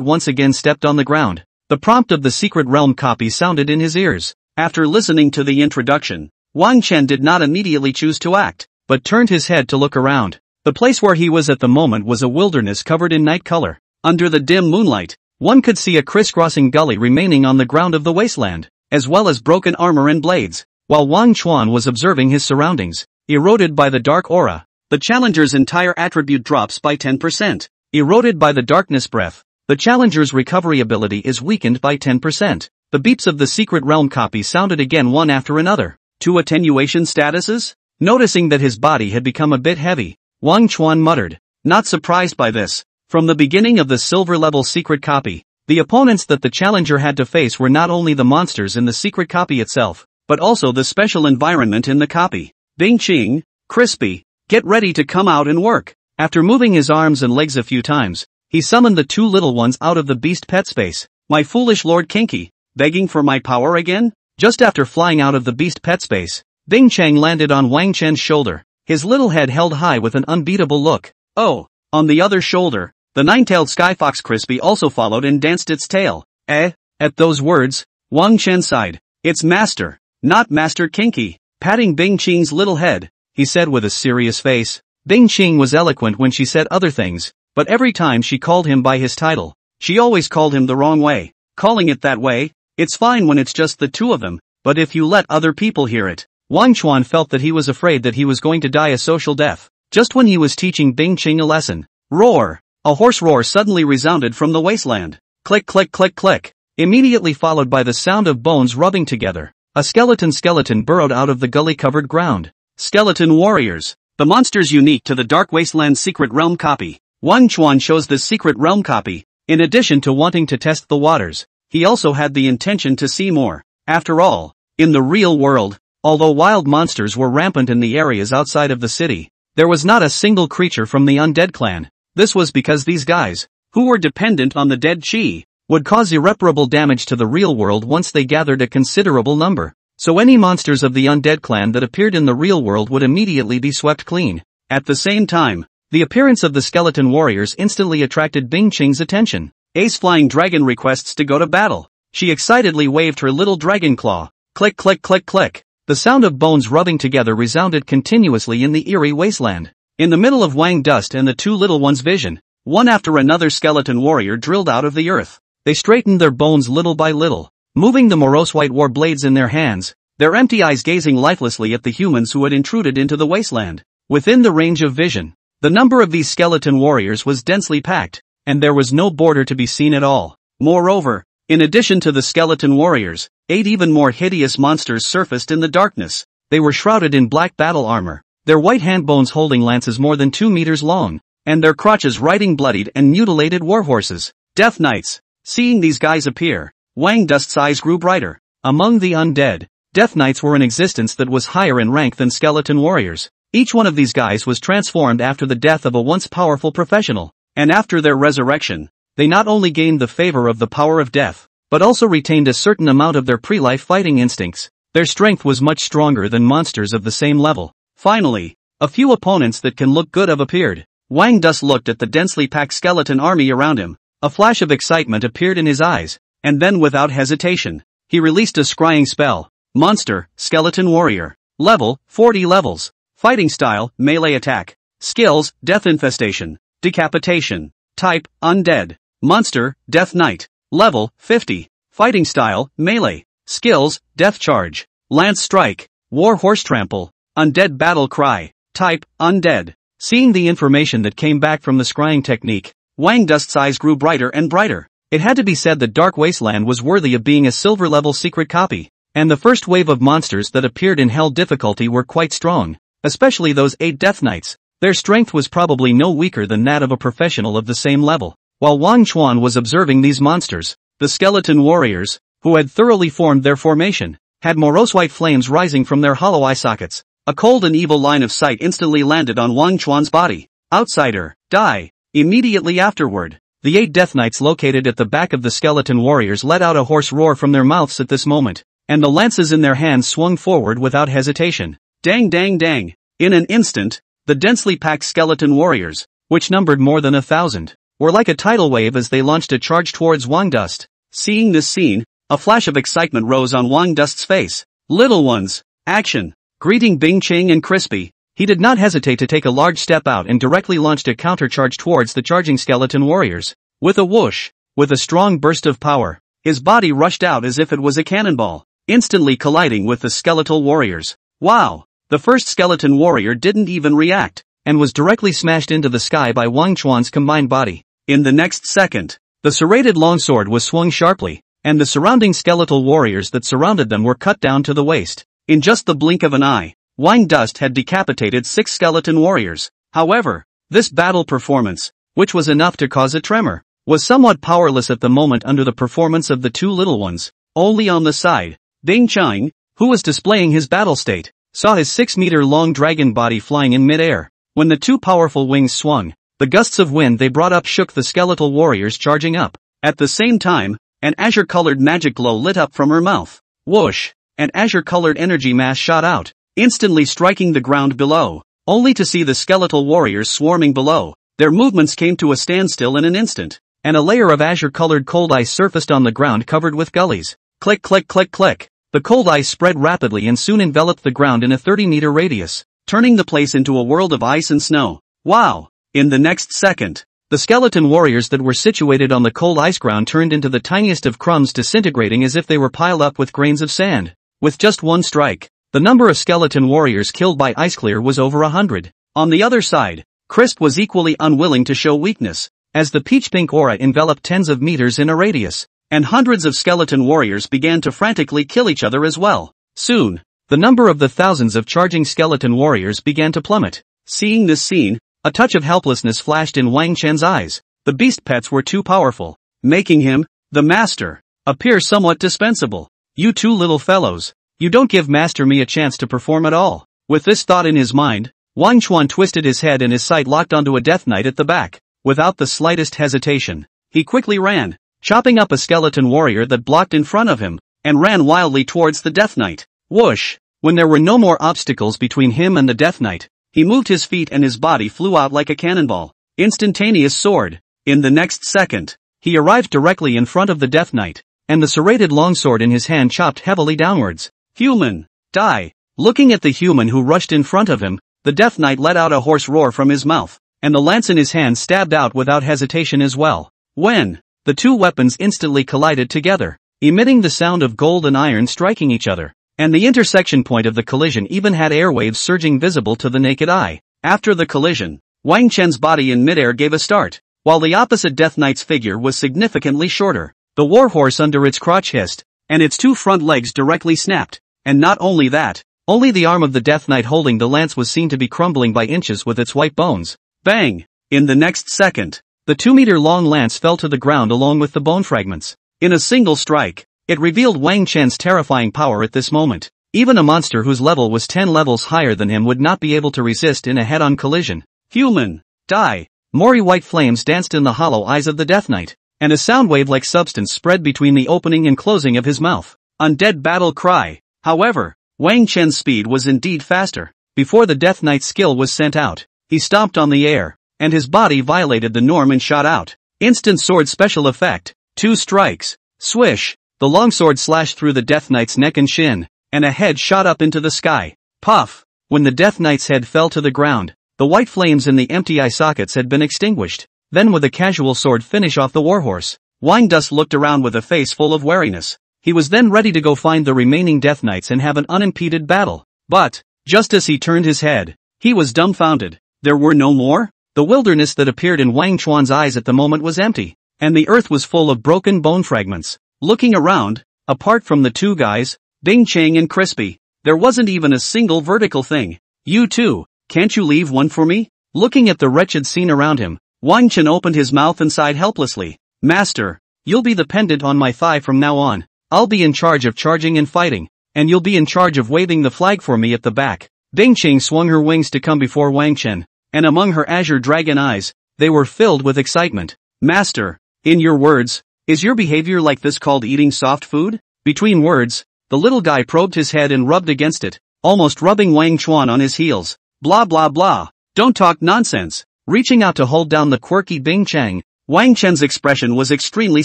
[SPEAKER 1] once again stepped on the ground, the prompt of the secret realm copy sounded in his ears. After listening to the introduction, Wang Chen did not immediately choose to act, but turned his head to look around. The place where he was at the moment was a wilderness covered in night color. Under the dim moonlight, one could see a crisscrossing gully remaining on the ground of the wasteland, as well as broken armor and blades. While Wang Chuan was observing his surroundings, eroded by the dark aura, the challenger's entire attribute drops by 10%. Eroded by the darkness breath, the challenger's recovery ability is weakened by 10%. The beeps of the secret realm copy sounded again one after another. Two attenuation statuses? Noticing that his body had become a bit heavy, Wang Chuan muttered, not surprised by this, from the beginning of the silver level secret copy, the opponents that the challenger had to face were not only the monsters in the secret copy itself, but also the special environment in the copy. Bing Qing, Crispy, get ready to come out and work. After moving his arms and legs a few times, he summoned the two little ones out of the beast pet space. My foolish Lord Kinky, begging for my power again? Just after flying out of the beast pet space, Bing Chang landed on Wang Chen's shoulder, his little head held high with an unbeatable look. Oh, on the other shoulder, the nine-tailed skyfox crispy also followed and danced its tail. Eh? At those words, Wang Chen sighed. It's master, not master Kinky. Patting Bing Qing's little head, he said with a serious face. Bing Qing was eloquent when she said other things, but every time she called him by his title, she always called him the wrong way. Calling it that way, it's fine when it's just the two of them, but if you let other people hear it, Wang Chuan felt that he was afraid that he was going to die a social death. Just when he was teaching Bing Qing a lesson, roar! A hoarse roar suddenly resounded from the wasteland. Click click click click. Immediately followed by the sound of bones rubbing together. A skeleton skeleton burrowed out of the gully-covered ground. Skeleton Warriors. The monsters unique to the Dark Wasteland Secret Realm copy. Wang Chuan chose the Secret Realm copy. In addition to wanting to test the waters, he also had the intention to see more. After all, in the real world, although wild monsters were rampant in the areas outside of the city, there was not a single creature from the undead clan. This was because these guys, who were dependent on the dead chi, would cause irreparable damage to the real world once they gathered a considerable number. So any monsters of the undead clan that appeared in the real world would immediately be swept clean. At the same time, the appearance of the skeleton warriors instantly attracted Bing Qing's attention. Ace Flying Dragon requests to go to battle. She excitedly waved her little dragon claw. Click click click click. The sound of bones rubbing together resounded continuously in the eerie wasteland. In the middle of Wang Dust and the two little ones' vision, one after another skeleton warrior drilled out of the earth. They straightened their bones little by little, moving the morose white war blades in their hands, their empty eyes gazing lifelessly at the humans who had intruded into the wasteland. Within the range of vision, the number of these skeleton warriors was densely packed, and there was no border to be seen at all. Moreover, in addition to the skeleton warriors, eight even more hideous monsters surfaced in the darkness. They were shrouded in black battle armor, their white hand bones holding lances more than two meters long, and their crotches riding bloodied and mutilated warhorses. Death Knights. Seeing these guys appear, Wang Dust's eyes grew brighter. Among the undead, Death Knights were an existence that was higher in rank than skeleton warriors. Each one of these guys was transformed after the death of a once powerful professional, and after their resurrection, they not only gained the favor of the power of death, but also retained a certain amount of their pre-life fighting instincts. Their strength was much stronger than monsters of the same level, Finally, a few opponents that can look good have appeared. Wang Dust looked at the densely packed skeleton army around him. A flash of excitement appeared in his eyes, and then without hesitation, he released a scrying spell. Monster, Skeleton Warrior. Level, 40 levels. Fighting style, melee attack. Skills, Death Infestation. Decapitation. Type, Undead. Monster, Death Knight. Level, 50. Fighting style, melee. Skills, Death Charge. Lance Strike. War Horse Trample. Undead Battle Cry. Type, Undead. Seeing the information that came back from the scrying technique, Wang Dust's eyes grew brighter and brighter. It had to be said that Dark Wasteland was worthy of being a silver-level secret copy, and the first wave of monsters that appeared in Hell difficulty were quite strong, especially those eight Death Knights. Their strength was probably no weaker than that of a professional of the same level. While Wang Chuan was observing these monsters, the skeleton warriors, who had thoroughly formed their formation, had morose white flames rising from their hollow eye sockets, a cold and evil line of sight instantly landed on Wang Chuan's body. Outsider, die. Immediately afterward, the eight death knights located at the back of the skeleton warriors let out a hoarse roar from their mouths at this moment, and the lances in their hands swung forward without hesitation. Dang dang dang. In an instant, the densely packed skeleton warriors, which numbered more than a thousand, were like a tidal wave as they launched a charge towards Wang Dust. Seeing this scene, a flash of excitement rose on Wang Dust's face. Little ones, action. Greeting Bing Qing and Crispy, he did not hesitate to take a large step out and directly launched a countercharge towards the charging skeleton warriors. With a whoosh, with a strong burst of power, his body rushed out as if it was a cannonball, instantly colliding with the skeletal warriors. Wow! The first skeleton warrior didn't even react, and was directly smashed into the sky by Wang Chuan's combined body. In the next second, the serrated longsword was swung sharply, and the surrounding skeletal warriors that surrounded them were cut down to the waist. In just the blink of an eye, Wang Dust had decapitated six skeleton warriors. However, this battle performance, which was enough to cause a tremor, was somewhat powerless at the moment under the performance of the two little ones, only on the side, Ding Chang, who was displaying his battle state, saw his six-meter-long dragon body flying in midair. When the two powerful wings swung, the gusts of wind they brought up shook the skeletal warriors charging up. At the same time, an azure-colored magic glow lit up from her mouth. Whoosh! an azure-colored energy mass shot out, instantly striking the ground below, only to see the skeletal warriors swarming below. Their movements came to a standstill in an instant, and a layer of azure-colored cold ice surfaced on the ground covered with gullies. Click click click click. The cold ice spread rapidly and soon enveloped the ground in a 30-meter radius, turning the place into a world of ice and snow. Wow! In the next second, the skeleton warriors that were situated on the cold ice ground turned into the tiniest of crumbs disintegrating as if they were piled up with grains of sand. With just one strike, the number of skeleton warriors killed by Iceclear was over a hundred. On the other side, Crisp was equally unwilling to show weakness, as the peach-pink aura enveloped tens of meters in a radius, and hundreds of skeleton warriors began to frantically kill each other as well. Soon, the number of the thousands of charging skeleton warriors began to plummet. Seeing this scene, a touch of helplessness flashed in Wang Chen's eyes. The beast pets were too powerful, making him, the master, appear somewhat dispensable. You two little fellows, you don't give Master me a chance to perform at all. With this thought in his mind, Wang Chuan twisted his head and his sight locked onto a death knight at the back. Without the slightest hesitation, he quickly ran, chopping up a skeleton warrior that blocked in front of him, and ran wildly towards the death knight. Whoosh! When there were no more obstacles between him and the death knight, he moved his feet and his body flew out like a cannonball. Instantaneous sword. In the next second, he arrived directly in front of the death knight, and the serrated longsword in his hand chopped heavily downwards. Human! Die! Looking at the human who rushed in front of him, the Death Knight let out a hoarse roar from his mouth, and the lance in his hand stabbed out without hesitation as well. When the two weapons instantly collided together, emitting the sound of gold and iron striking each other, and the intersection point of the collision even had airwaves surging visible to the naked eye. After the collision, Wang Chen's body in midair gave a start, while the opposite Death Knight's figure was significantly shorter the warhorse under its crotch hissed, and its two front legs directly snapped, and not only that, only the arm of the Death Knight holding the lance was seen to be crumbling by inches with its white bones. Bang! In the next second, the two-meter-long lance fell to the ground along with the bone fragments. In a single strike, it revealed Wang Chen's terrifying power at this moment. Even a monster whose level was 10 levels higher than him would not be able to resist in a head-on collision. Human! Die! Mori white flames danced in the hollow eyes of the Death Knight and a sound wave-like substance spread between the opening and closing of his mouth. Undead battle cry. However, Wang Chen's speed was indeed faster. Before the Death Knight skill was sent out, he stomped on the air, and his body violated the norm and shot out. Instant sword special effect, two strikes, swish, the longsword slashed through the Death Knight's neck and shin, and a head shot up into the sky. Puff! When the Death Knight's head fell to the ground, the white flames in the empty eye sockets had been extinguished. Then with a casual sword finish off the warhorse, Wang Dust looked around with a face full of wariness. He was then ready to go find the remaining Death Knights and have an unimpeded battle. But, just as he turned his head, he was dumbfounded. There were no more? The wilderness that appeared in Wang Chuan's eyes at the moment was empty, and the earth was full of broken bone fragments. Looking around, apart from the two guys, Bing Chang and Crispy, there wasn't even a single vertical thing. You too, can't you leave one for me? Looking at the wretched scene around him, Wang Chen opened his mouth and sighed helplessly. Master, you'll be the pendant on my thigh from now on. I'll be in charge of charging and fighting, and you'll be in charge of waving the flag for me at the back. Bing Qing swung her wings to come before Wang Chen, and among her azure dragon eyes, they were filled with excitement. Master, in your words, is your behavior like this called eating soft food? Between words, the little guy probed his head and rubbed against it, almost rubbing Wang Chuan on his heels. Blah blah blah. Don't talk nonsense. Reaching out to hold down the quirky Bing Chang, Wang Chen's expression was extremely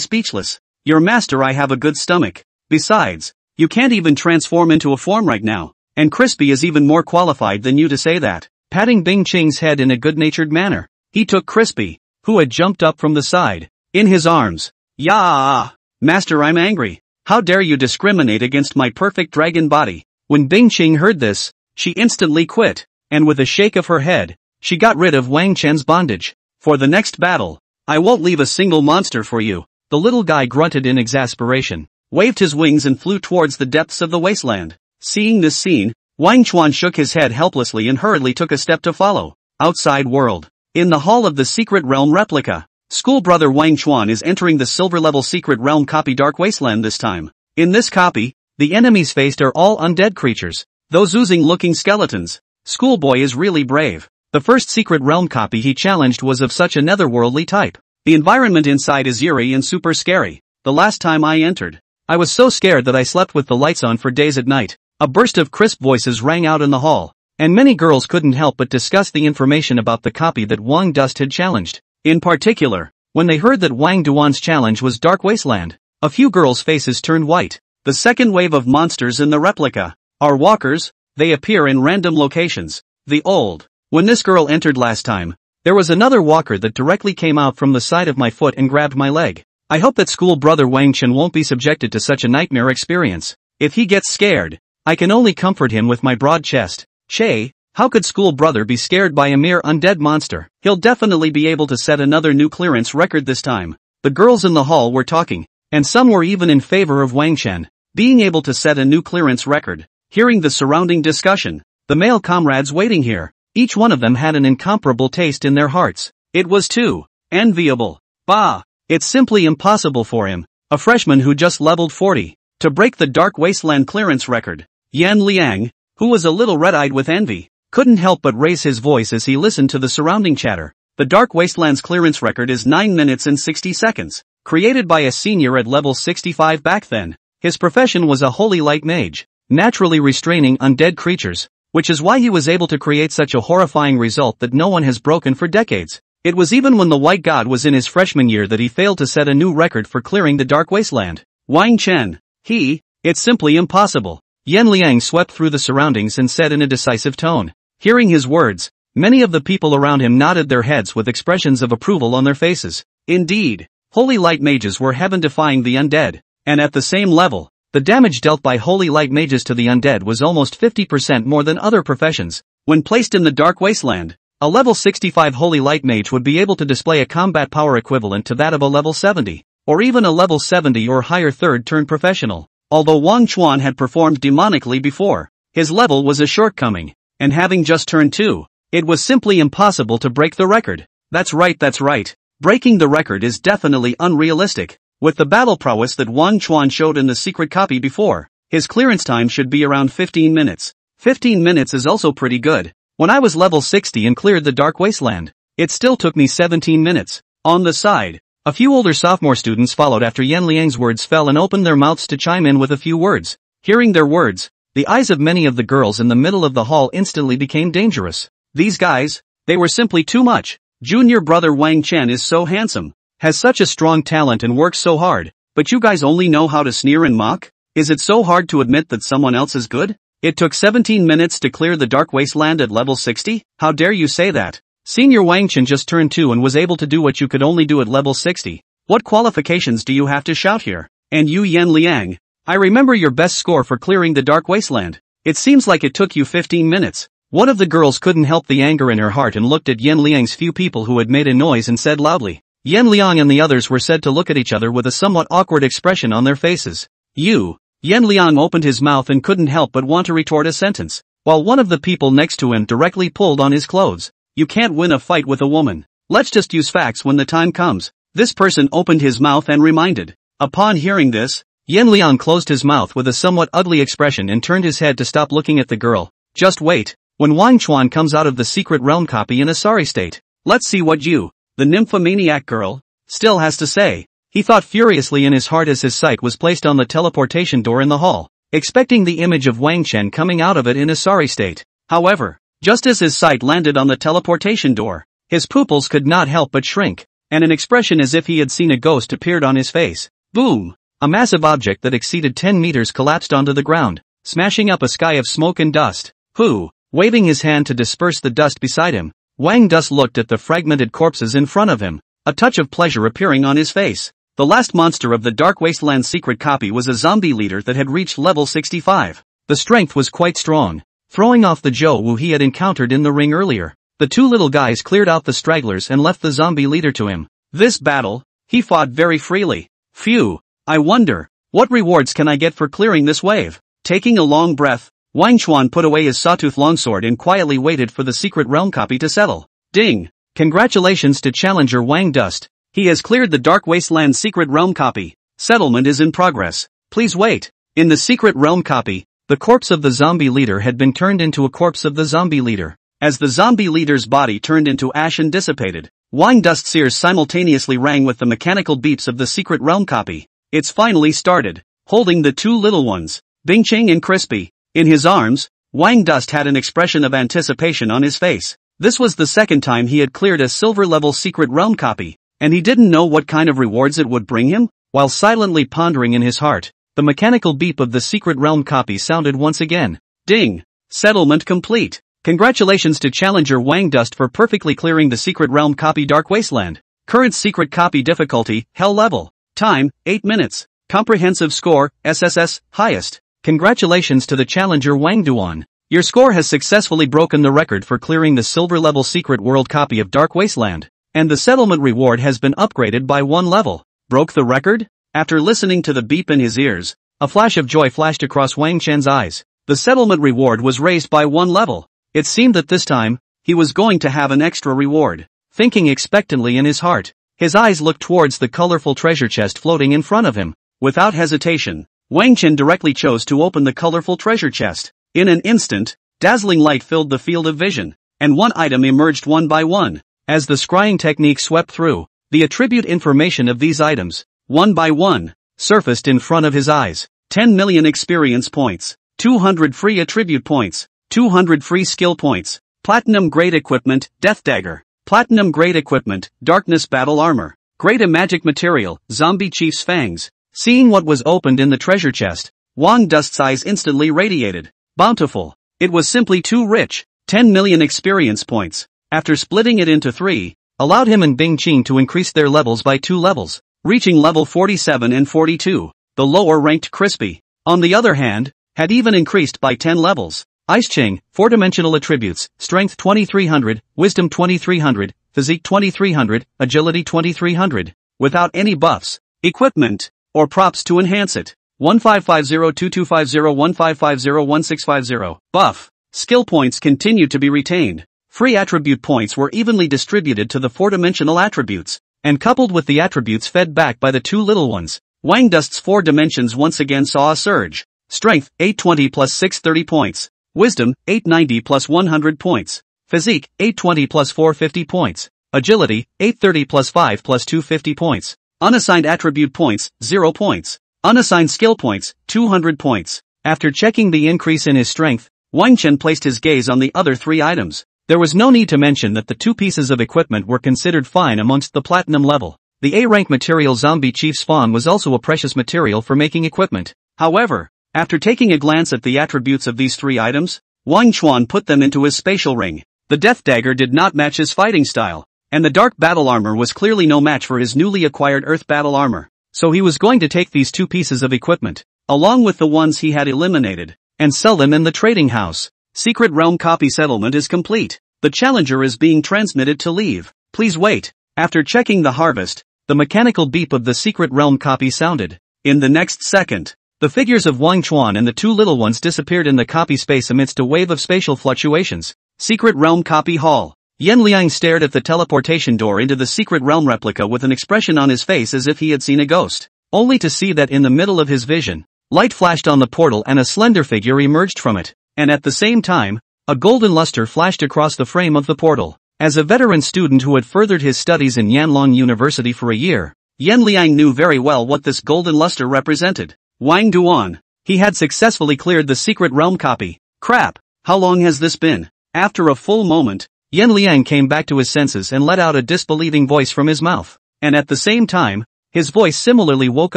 [SPEAKER 1] speechless. Your master I have a good stomach. Besides, you can't even transform into a form right now, and Crispy is even more qualified than you to say that. Patting Bing Qing's head in a good-natured manner, he took Crispy, who had jumped up from the side, in his arms. Yah! Master I'm angry. How dare you discriminate against my perfect dragon body? When Bing Qing heard this, she instantly quit, and with a shake of her head, she got rid of Wang Chen's bondage. For the next battle, I won't leave a single monster for you. The little guy grunted in exasperation, waved his wings and flew towards the depths of the wasteland. Seeing this scene, Wang Chuan shook his head helplessly and hurriedly took a step to follow. Outside world. In the hall of the secret realm replica. School brother Wang Chuan is entering the silver level secret realm copy Dark Wasteland this time. In this copy, the enemies faced are all undead creatures, those oozing looking skeletons. Schoolboy is really brave. The first Secret Realm copy he challenged was of such a netherworldly type. The environment inside is eerie and super scary. The last time I entered, I was so scared that I slept with the lights on for days at night. A burst of crisp voices rang out in the hall, and many girls couldn't help but discuss the information about the copy that Wang Dust had challenged. In particular, when they heard that Wang Duan's challenge was Dark Wasteland, a few girls' faces turned white. The second wave of monsters in the replica are walkers, they appear in random locations. The old, when this girl entered last time, there was another walker that directly came out from the side of my foot and grabbed my leg. I hope that school brother Wang Chen won't be subjected to such a nightmare experience. If he gets scared, I can only comfort him with my broad chest. Che, how could school brother be scared by a mere undead monster? He'll definitely be able to set another new clearance record this time. The girls in the hall were talking, and some were even in favor of Wang Chen, being able to set a new clearance record. Hearing the surrounding discussion, the male comrades waiting here, each one of them had an incomparable taste in their hearts. It was too enviable. Bah! It's simply impossible for him, a freshman who just leveled 40, to break the dark wasteland clearance record. Yan Liang, who was a little red-eyed with envy, couldn't help but raise his voice as he listened to the surrounding chatter. The Dark Wasteland's clearance record is 9 minutes and 60 seconds, created by a senior at level 65 back then. His profession was a holy light mage, naturally restraining undead creatures, which is why he was able to create such a horrifying result that no one has broken for decades. It was even when the White God was in his freshman year that he failed to set a new record for clearing the Dark Wasteland. Wang Chen. He, it's simply impossible. Yan Liang swept through the surroundings and said in a decisive tone. Hearing his words, many of the people around him nodded their heads with expressions of approval on their faces. Indeed, holy light mages were heaven defying the undead, and at the same level, the damage dealt by holy light mages to the undead was almost 50% more than other professions. When placed in the Dark Wasteland, a level 65 holy light mage would be able to display a combat power equivalent to that of a level 70, or even a level 70 or higher third-turn professional. Although Wang Chuan had performed demonically before, his level was a shortcoming, and having just turned 2, it was simply impossible to break the record. That's right that's right, breaking the record is definitely unrealistic, with the battle prowess that Wang Chuan showed in the secret copy before, his clearance time should be around 15 minutes. 15 minutes is also pretty good. When I was level 60 and cleared the Dark Wasteland, it still took me 17 minutes. On the side, a few older sophomore students followed after Yan Liang's words fell and opened their mouths to chime in with a few words. Hearing their words, the eyes of many of the girls in the middle of the hall instantly became dangerous. These guys, they were simply too much. Junior brother Wang Chen is so handsome has such a strong talent and works so hard, but you guys only know how to sneer and mock? Is it so hard to admit that someone else is good? It took 17 minutes to clear the dark wasteland at level 60? How dare you say that? Senior Wang Chen just turned 2 and was able to do what you could only do at level 60. What qualifications do you have to shout here? And Yu Yan Liang, I remember your best score for clearing the dark wasteland. It seems like it took you 15 minutes. One of the girls couldn't help the anger in her heart and looked at Yan Liang's few people who had made a noise and said loudly, Yan Liang and the others were said to look at each other with a somewhat awkward expression on their faces. You. Yan Liang opened his mouth and couldn't help but want to retort a sentence, while one of the people next to him directly pulled on his clothes. You can't win a fight with a woman. Let's just use facts when the time comes. This person opened his mouth and reminded. Upon hearing this, Yan Liang closed his mouth with a somewhat ugly expression and turned his head to stop looking at the girl. Just wait. When Wang Chuan comes out of the secret realm copy in a sorry state, let's see what you, the nymphomaniac girl, still has to say. He thought furiously in his heart as his sight was placed on the teleportation door in the hall, expecting the image of Wang Chen coming out of it in a sorry state. However, just as his sight landed on the teleportation door, his pupils could not help but shrink, and an expression as if he had seen a ghost appeared on his face. Boom! A massive object that exceeded 10 meters collapsed onto the ground, smashing up a sky of smoke and dust. Who, waving his hand to disperse the dust beside him, Wang Dus looked at the fragmented corpses in front of him, a touch of pleasure appearing on his face. The last monster of the Dark Wasteland secret copy was a zombie leader that had reached level 65. The strength was quite strong, throwing off the Zhou Wu he had encountered in the ring earlier. The two little guys cleared out the stragglers and left the zombie leader to him. This battle, he fought very freely. Phew, I wonder, what rewards can I get for clearing this wave? Taking a long breath, Wang Chuan put away his sawtooth longsword and quietly waited for the secret realm copy to settle. Ding! Congratulations to challenger Wang Dust. He has cleared the Dark Wasteland secret realm copy. Settlement is in progress. Please wait. In the secret realm copy, the corpse of the zombie leader had been turned into a corpse of the zombie leader. As the zombie leader's body turned into ash and dissipated, Wang Dust's ears simultaneously rang with the mechanical beeps of the secret realm copy. It's finally started. Holding the two little ones, Bing Qing and Crispy, in his arms, Wang Dust had an expression of anticipation on his face. This was the second time he had cleared a silver-level secret realm copy, and he didn't know what kind of rewards it would bring him? While silently pondering in his heart, the mechanical beep of the secret realm copy sounded once again. Ding! Settlement complete! Congratulations to challenger Wang Dust for perfectly clearing the secret realm copy Dark Wasteland. Current secret copy difficulty, hell level. Time, 8 minutes. Comprehensive score, SSS, highest. Congratulations to the challenger Wang Duan. Your score has successfully broken the record for clearing the silver level secret world copy of Dark Wasteland, and the settlement reward has been upgraded by one level. Broke the record? After listening to the beep in his ears, a flash of joy flashed across Wang Chen's eyes. The settlement reward was raised by one level. It seemed that this time, he was going to have an extra reward. Thinking expectantly in his heart, his eyes looked towards the colorful treasure chest floating in front of him. Without hesitation, Wang Chen directly chose to open the colorful treasure chest. In an instant, dazzling light filled the field of vision, and one item emerged one by one. As the scrying technique swept through, the attribute information of these items, one by one, surfaced in front of his eyes. 10 million experience points, 200 free attribute points, 200 free skill points, platinum grade equipment, death dagger, platinum grade equipment, darkness battle armor, great magic material, zombie chief's fangs, Seeing what was opened in the treasure chest, Wang Dust's eyes instantly radiated. Bountiful. It was simply too rich. 10 million experience points, after splitting it into three, allowed him and Bing Qing to increase their levels by two levels, reaching level 47 and 42, the lower ranked Crispy. On the other hand, had even increased by 10 levels. Ice Qing, four-dimensional attributes, strength 2300, wisdom 2300, physique 2300, agility 2300, without any buffs. Equipment, or props to enhance it. 1550-2250-1550-1650. Buff. Skill points continue to be retained. Free attribute points were evenly distributed to the four-dimensional attributes, and coupled with the attributes fed back by the two little ones, Wang Dust's four dimensions once again saw a surge. Strength, 820 plus 630 points. Wisdom, 890 plus 100 points. Physique, 820 plus 450 points. Agility, 830 plus 5 plus 250 points. Unassigned attribute points, 0 points. Unassigned skill points, 200 points. After checking the increase in his strength, Wang Chen placed his gaze on the other three items. There was no need to mention that the two pieces of equipment were considered fine amongst the platinum level. The A-rank material zombie chief spawn was also a precious material for making equipment. However, after taking a glance at the attributes of these three items, Wang Chuan put them into his spatial ring. The death dagger did not match his fighting style, and the dark battle armor was clearly no match for his newly acquired earth battle armor, so he was going to take these two pieces of equipment, along with the ones he had eliminated, and sell them in the trading house. Secret Realm copy settlement is complete. The Challenger is being transmitted to leave. Please wait. After checking the harvest, the mechanical beep of the Secret Realm copy sounded. In the next second, the figures of Wang Chuan and the two little ones disappeared in the copy space amidst a wave of spatial fluctuations. Secret Realm Copy Hall. Yan Liang stared at the teleportation door into the secret realm replica with an expression on his face as if he had seen a ghost, only to see that in the middle of his vision, light flashed on the portal and a slender figure emerged from it, and at the same time, a golden luster flashed across the frame of the portal. As a veteran student who had furthered his studies in Yanlong University for a year, Yan Liang knew very well what this golden luster represented. Wang Duan. He had successfully cleared the secret realm copy. Crap, how long has this been? After a full moment, Yan Liang came back to his senses and let out a disbelieving voice from his mouth. And at the same time, his voice similarly woke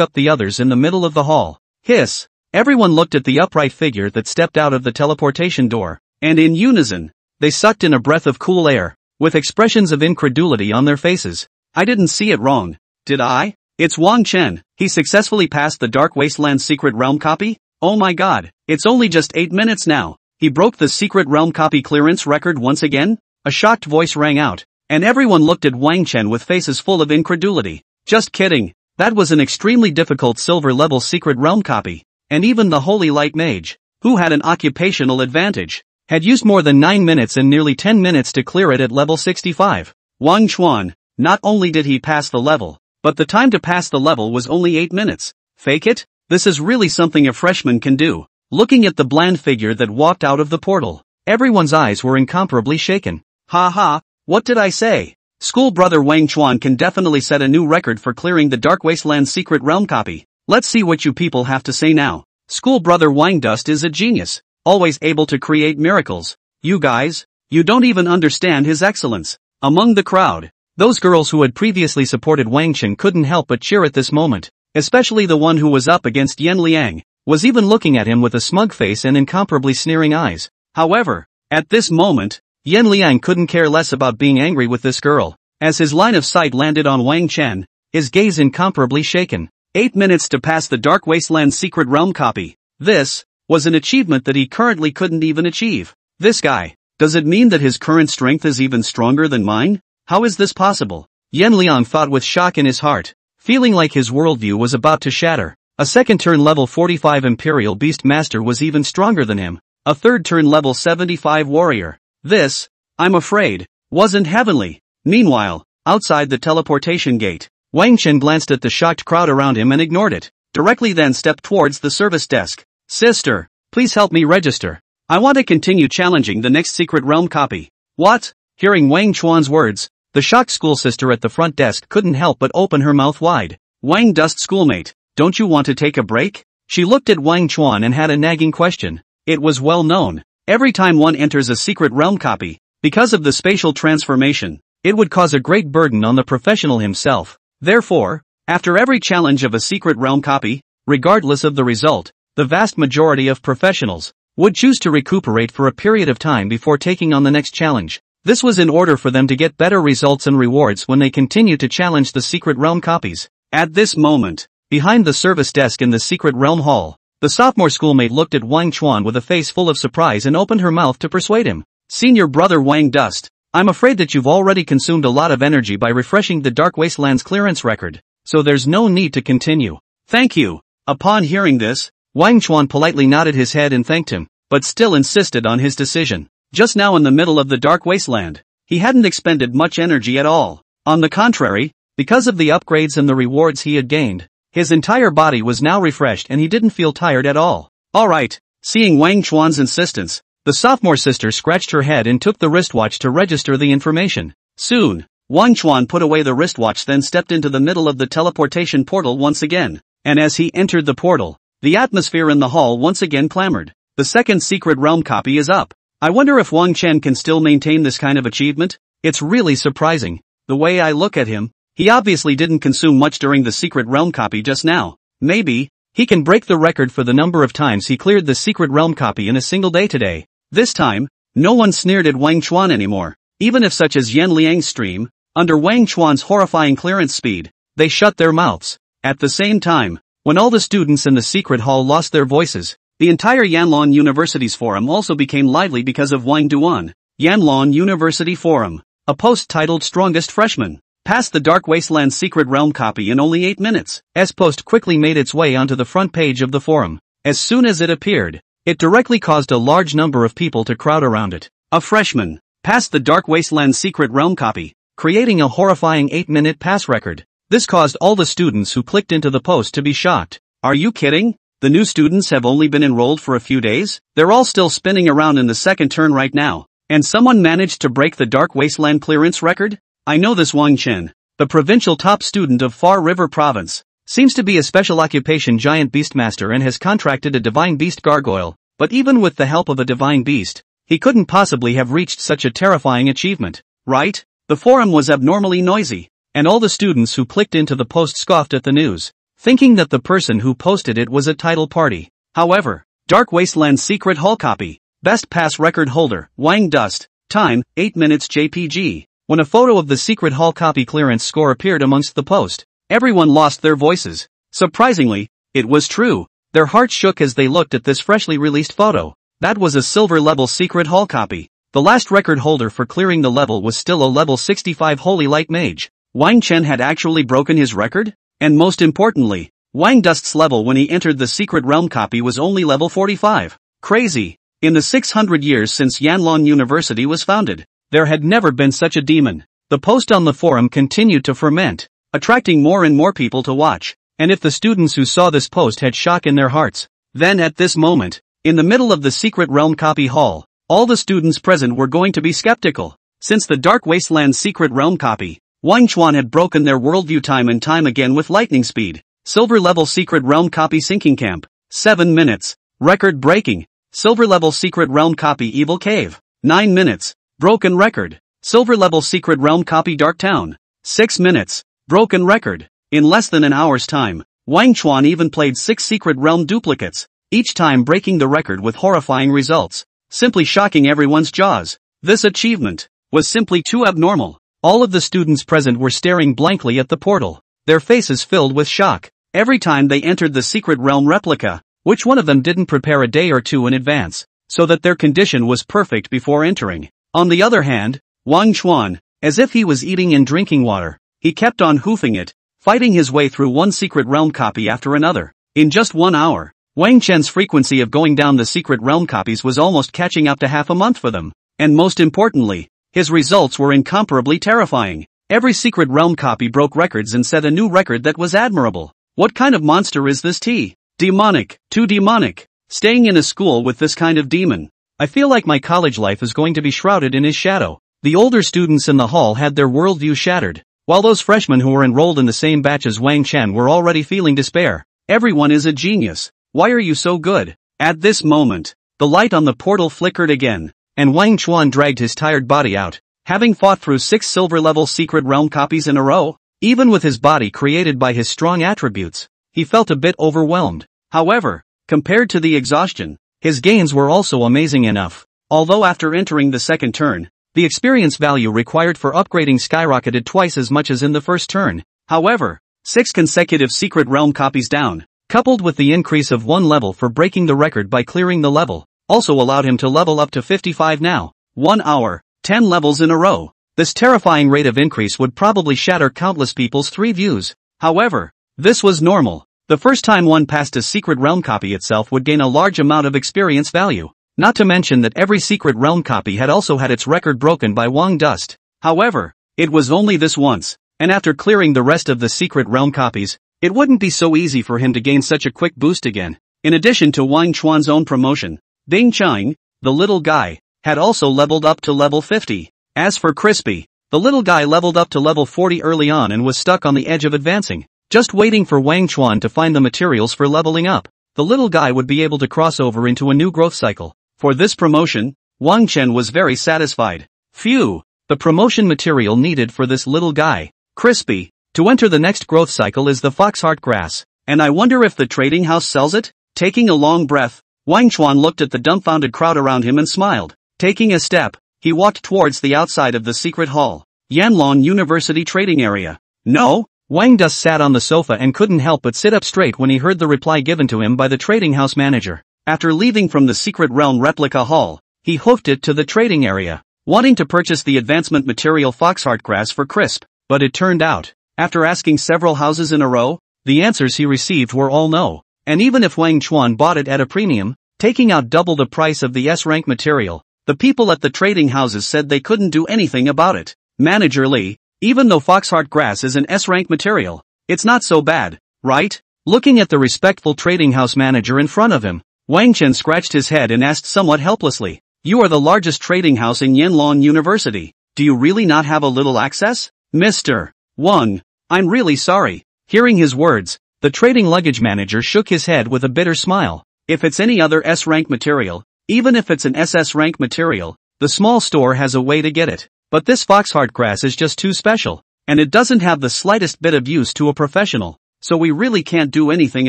[SPEAKER 1] up the others in the middle of the hall. Hiss! Everyone looked at the upright figure that stepped out of the teleportation door, and in unison, they sucked in a breath of cool air, with expressions of incredulity on their faces. I didn't see it wrong, did I? It's Wang Chen. He successfully passed the Dark Wasteland Secret Realm copy? Oh my god, it's only just 8 minutes now. He broke the Secret Realm copy clearance record once again? A shocked voice rang out, and everyone looked at Wang Chen with faces full of incredulity. Just kidding, that was an extremely difficult silver level secret realm copy, and even the Holy Light Mage, who had an occupational advantage, had used more than 9 minutes and nearly 10 minutes to clear it at level 65. Wang Chuan, not only did he pass the level, but the time to pass the level was only 8 minutes. Fake it? This is really something a freshman can do. Looking at the bland figure that walked out of the portal, everyone's eyes were incomparably shaken. Ha ha, what did I say? School brother Wang Chuan can definitely set a new record for clearing the Dark Wasteland secret realm copy. Let's see what you people have to say now. School brother Wang Dust is a genius, always able to create miracles. You guys, you don't even understand his excellence. Among the crowd, those girls who had previously supported Wang Chen couldn't help but cheer at this moment, especially the one who was up against Yan Liang, was even looking at him with a smug face and incomparably sneering eyes. However, at this moment, Yan Liang couldn't care less about being angry with this girl. As his line of sight landed on Wang Chen, his gaze incomparably shaken. Eight minutes to pass the Dark Wasteland Secret Realm copy. This was an achievement that he currently couldn't even achieve. This guy. Does it mean that his current strength is even stronger than mine? How is this possible? Yan Liang thought with shock in his heart, feeling like his worldview was about to shatter. A second turn level 45 Imperial Beast Master was even stronger than him. A third turn level 75 Warrior. This, I'm afraid, wasn't heavenly. Meanwhile, outside the teleportation gate, Wang Chen glanced at the shocked crowd around him and ignored it. Directly then stepped towards the service desk. Sister, please help me register. I want to continue challenging the next Secret Realm copy. What? Hearing Wang Chuan's words, the shocked school sister at the front desk couldn't help but open her mouth wide. Wang Dust schoolmate, don't you want to take a break? She looked at Wang Chuan and had a nagging question. It was well known, Every time one enters a secret realm copy, because of the spatial transformation, it would cause a great burden on the professional himself. Therefore, after every challenge of a secret realm copy, regardless of the result, the vast majority of professionals would choose to recuperate for a period of time before taking on the next challenge. This was in order for them to get better results and rewards when they continue to challenge the secret realm copies. At this moment, behind the service desk in the secret realm hall, the sophomore schoolmate looked at Wang Chuan with a face full of surprise and opened her mouth to persuade him. Senior brother Wang Dust, I'm afraid that you've already consumed a lot of energy by refreshing the Dark Wastelands clearance record, so there's no need to continue. Thank you. Upon hearing this, Wang Chuan politely nodded his head and thanked him, but still insisted on his decision. Just now in the middle of the Dark Wasteland, he hadn't expended much energy at all. On the contrary, because of the upgrades and the rewards he had gained, his entire body was now refreshed and he didn't feel tired at all. Alright. Seeing Wang Chuan's insistence, the sophomore sister scratched her head and took the wristwatch to register the information. Soon, Wang Chuan put away the wristwatch then stepped into the middle of the teleportation portal once again. And as he entered the portal, the atmosphere in the hall once again clamored. The second secret realm copy is up. I wonder if Wang Chen can still maintain this kind of achievement? It's really surprising. The way I look at him, he obviously didn't consume much during the Secret Realm copy just now. Maybe, he can break the record for the number of times he cleared the Secret Realm copy in a single day today. This time, no one sneered at Wang Chuan anymore. Even if such as Yan Liang's stream, under Wang Chuan's horrifying clearance speed, they shut their mouths. At the same time, when all the students in the secret hall lost their voices, the entire Yanlong University's forum also became lively because of Wang Duan, Yanlong University Forum, a post titled Strongest Freshman. Passed the Dark Wasteland Secret Realm copy in only 8 minutes. S post quickly made its way onto the front page of the forum. As soon as it appeared, it directly caused a large number of people to crowd around it. A freshman passed the Dark Wasteland Secret Realm copy, creating a horrifying 8-minute pass record. This caused all the students who clicked into the post to be shocked. Are you kidding? The new students have only been enrolled for a few days? They're all still spinning around in the second turn right now. And someone managed to break the Dark Wasteland clearance record? I know this Wang Chen, the provincial top student of Far River Province, seems to be a special occupation giant beastmaster and has contracted a divine beast gargoyle, but even with the help of a divine beast, he couldn't possibly have reached such a terrifying achievement, right? The forum was abnormally noisy, and all the students who clicked into the post scoffed at the news, thinking that the person who posted it was a title party. However, Dark Wasteland's secret Hall copy, best pass record holder, Wang Dust, time, 8 minutes JPG when a photo of the secret hall copy clearance score appeared amongst the post. Everyone lost their voices. Surprisingly, it was true. Their hearts shook as they looked at this freshly released photo. That was a silver-level secret hall copy. The last record holder for clearing the level was still a level 65 Holy Light Mage. Wang Chen had actually broken his record? And most importantly, Wang Dust's level when he entered the Secret Realm copy was only level 45. Crazy. In the 600 years since Yanlong University was founded, there had never been such a demon. The post on the forum continued to ferment, attracting more and more people to watch, and if the students who saw this post had shock in their hearts, then at this moment, in the middle of the secret realm copy hall, all the students present were going to be skeptical. Since the Dark Wasteland secret realm copy, Wang Chuan had broken their worldview time and time again with lightning speed. Silver level secret realm copy sinking camp. 7 minutes. Record breaking. Silver level secret realm copy evil cave. 9 minutes. Broken record. Silver level secret realm copy Dark Town. 6 minutes. Broken record. In less than an hour's time, Wang Chuan even played 6 secret realm duplicates, each time breaking the record with horrifying results, simply shocking everyone's jaws. This achievement was simply too abnormal. All of the students present were staring blankly at the portal, their faces filled with shock. Every time they entered the secret realm replica, which one of them didn't prepare a day or two in advance, so that their condition was perfect before entering. On the other hand, Wang Chuan, as if he was eating and drinking water, he kept on hoofing it, fighting his way through one secret realm copy after another. In just one hour, Wang Chen's frequency of going down the secret realm copies was almost catching up to half a month for them. And most importantly, his results were incomparably terrifying. Every secret realm copy broke records and set a new record that was admirable. What kind of monster is this T? Demonic, too demonic. Staying in a school with this kind of demon, I feel like my college life is going to be shrouded in his shadow. The older students in the hall had their worldview shattered, while those freshmen who were enrolled in the same batch as Wang Chen were already feeling despair. Everyone is a genius. Why are you so good? At this moment, the light on the portal flickered again, and Wang Chuan dragged his tired body out, having fought through six silver-level secret realm copies in a row. Even with his body created by his strong attributes, he felt a bit overwhelmed. However, compared to the exhaustion, his gains were also amazing enough, although after entering the second turn, the experience value required for upgrading skyrocketed twice as much as in the first turn. However, six consecutive Secret Realm copies down, coupled with the increase of one level for breaking the record by clearing the level, also allowed him to level up to 55 now, 1 hour, 10 levels in a row. This terrifying rate of increase would probably shatter countless people's three views. However, this was normal. The first time one passed a secret realm copy itself would gain a large amount of experience value. Not to mention that every secret realm copy had also had its record broken by Wang Dust. However, it was only this once, and after clearing the rest of the secret realm copies, it wouldn't be so easy for him to gain such a quick boost again. In addition to Wang Chuan's own promotion, Ding Chang, the little guy, had also leveled up to level 50. As for Crispy, the little guy leveled up to level 40 early on and was stuck on the edge of advancing. Just waiting for Wang Chuan to find the materials for leveling up, the little guy would be able to cross over into a new growth cycle. For this promotion, Wang Chen was very satisfied. Phew, the promotion material needed for this little guy, crispy, to enter the next growth cycle is the foxheart grass, and I wonder if the trading house sells it? Taking a long breath, Wang Chuan looked at the dumbfounded crowd around him and smiled. Taking a step, he walked towards the outside of the secret hall, Yanlong University Trading Area. No, Wang Dus sat on the sofa and couldn't help but sit up straight when he heard the reply given to him by the trading house manager. After leaving from the secret realm replica hall, he hoofed it to the trading area, wanting to purchase the advancement material foxheart grass for Crisp, but it turned out, after asking several houses in a row, the answers he received were all no, and even if Wang Chuan bought it at a premium, taking out double the price of the S-rank material, the people at the trading houses said they couldn't do anything about it. Manager Li, even though foxheart grass is an S-rank material, it's not so bad, right? Looking at the respectful trading house manager in front of him, Wang Chen scratched his head and asked somewhat helplessly, You are the largest trading house in Yanlong University. Do you really not have a little access? Mr. Wang, I'm really sorry. Hearing his words, the trading luggage manager shook his head with a bitter smile. If it's any other S-rank material, even if it's an SS-rank material, the small store has a way to get it. But this foxheart grass is just too special, and it doesn't have the slightest bit of use to a professional, so we really can't do anything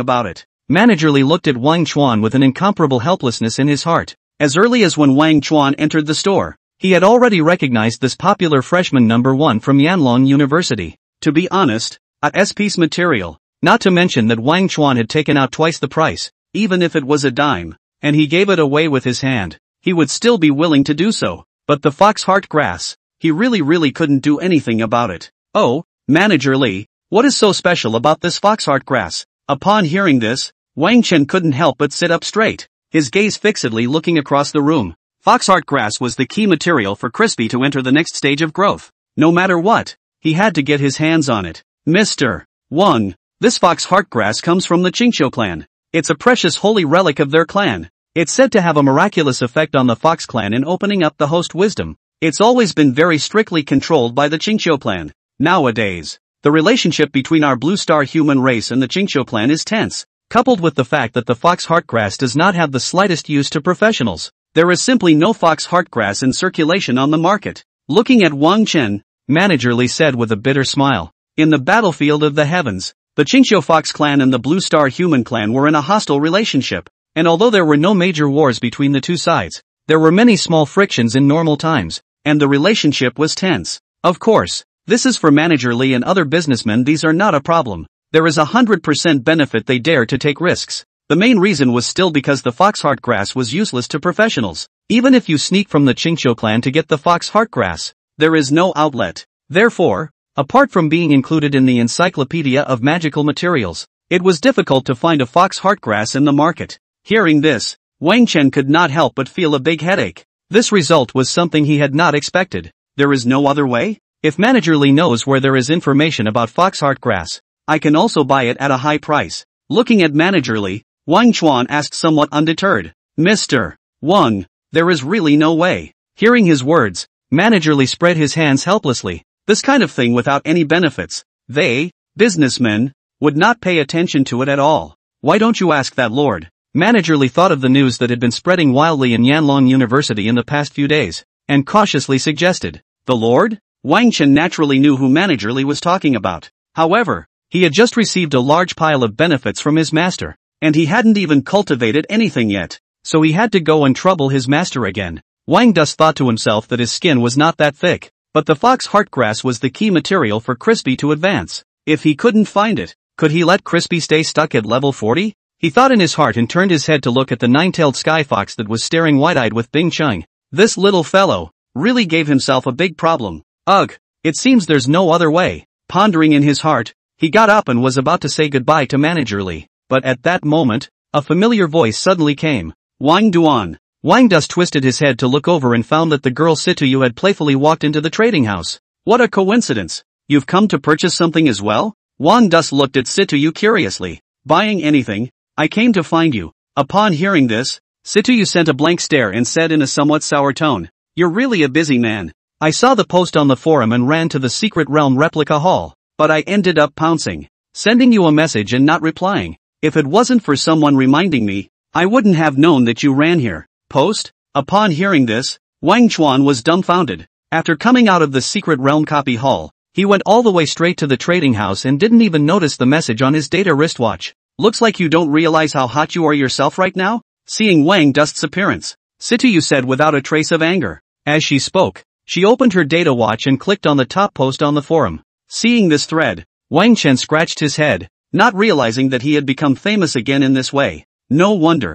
[SPEAKER 1] about it. Manager Li looked at Wang Chuan with an incomparable helplessness in his heart. As early as when Wang Chuan entered the store, he had already recognized this popular freshman number one from Yanlong University. To be honest, a piece material, not to mention that Wang Chuan had taken out twice the price, even if it was a dime, and he gave it away with his hand, he would still be willing to do so. But the fox heart grass, he really really couldn't do anything about it. Oh, Manager Li, what is so special about this foxheart grass? Upon hearing this, Wang Chen couldn't help but sit up straight, his gaze fixedly looking across the room. Foxheart grass was the key material for Crispy to enter the next stage of growth. No matter what, he had to get his hands on it. Mr. Wang, this foxheart grass comes from the Qingqiu clan. It's a precious holy relic of their clan. It's said to have a miraculous effect on the fox clan in opening up the host wisdom, it's always been very strictly controlled by the Qingqiu clan. Nowadays, the relationship between our blue star human race and the Qingqiu clan is tense, coupled with the fact that the fox heartgrass does not have the slightest use to professionals. There is simply no fox heartgrass in circulation on the market. Looking at Wang Chen, Manager Li said with a bitter smile, in the battlefield of the heavens, the Qingqiu Fox clan and the Blue Star Human clan were in a hostile relationship, and although there were no major wars between the two sides, there were many small frictions in normal times, and the relationship was tense. Of course, this is for manager Li and other businessmen these are not a problem. There is a 100% benefit they dare to take risks. The main reason was still because the fox heart grass was useless to professionals. Even if you sneak from the Qingqiu clan to get the fox heart grass, there is no outlet. Therefore, apart from being included in the Encyclopedia of Magical Materials, it was difficult to find a fox heart grass in the market. Hearing this, Wang Chen could not help but feel a big headache. This result was something he had not expected. There is no other way? If Manager Li knows where there is information about foxheart grass, I can also buy it at a high price. Looking at Manager Li, Wang Chuan asked somewhat undeterred. Mr. Wang, there is really no way. Hearing his words, Manager Li spread his hands helplessly. This kind of thing without any benefits. They, businessmen, would not pay attention to it at all. Why don't you ask that lord? Manager Li thought of the news that had been spreading wildly in Yanlong University in the past few days, and cautiously suggested, The Lord? Wang Chen naturally knew who Manager Li was talking about. However, he had just received a large pile of benefits from his master, and he hadn't even cultivated anything yet, so he had to go and trouble his master again. Wang Dust thought to himself that his skin was not that thick, but the fox heartgrass was the key material for Crispy to advance. If he couldn't find it, could he let Crispy stay stuck at level 40? He thought in his heart and turned his head to look at the nine-tailed sky fox that was staring wide-eyed with Bing Qing. This little fellow really gave himself a big problem. Ugh, it seems there's no other way. Pondering in his heart, he got up and was about to say goodbye to Manager Li. But at that moment, a familiar voice suddenly came. Wang Duan. Wang Dus twisted his head to look over and found that the girl Yu had playfully walked into the trading house. What a coincidence. You've come to purchase something as well? Wang Dus looked at Yu curiously. Buying anything, I came to find you. Upon hearing this, Situyu sent a blank stare and said in a somewhat sour tone, You're really a busy man. I saw the post on the forum and ran to the Secret Realm Replica Hall, but I ended up pouncing, sending you a message and not replying. If it wasn't for someone reminding me, I wouldn't have known that you ran here. Post? Upon hearing this, Wang Chuan was dumbfounded. After coming out of the Secret Realm Copy Hall, he went all the way straight to the trading house and didn't even notice the message on his data wristwatch. Looks like you don't realize how hot you are yourself right now? Seeing Wang Dust's appearance, Situyu said without a trace of anger. As she spoke, she opened her data watch and clicked on the top post on the forum. Seeing this thread, Wang Chen scratched his head, not realizing that he had become famous again in this way. No wonder,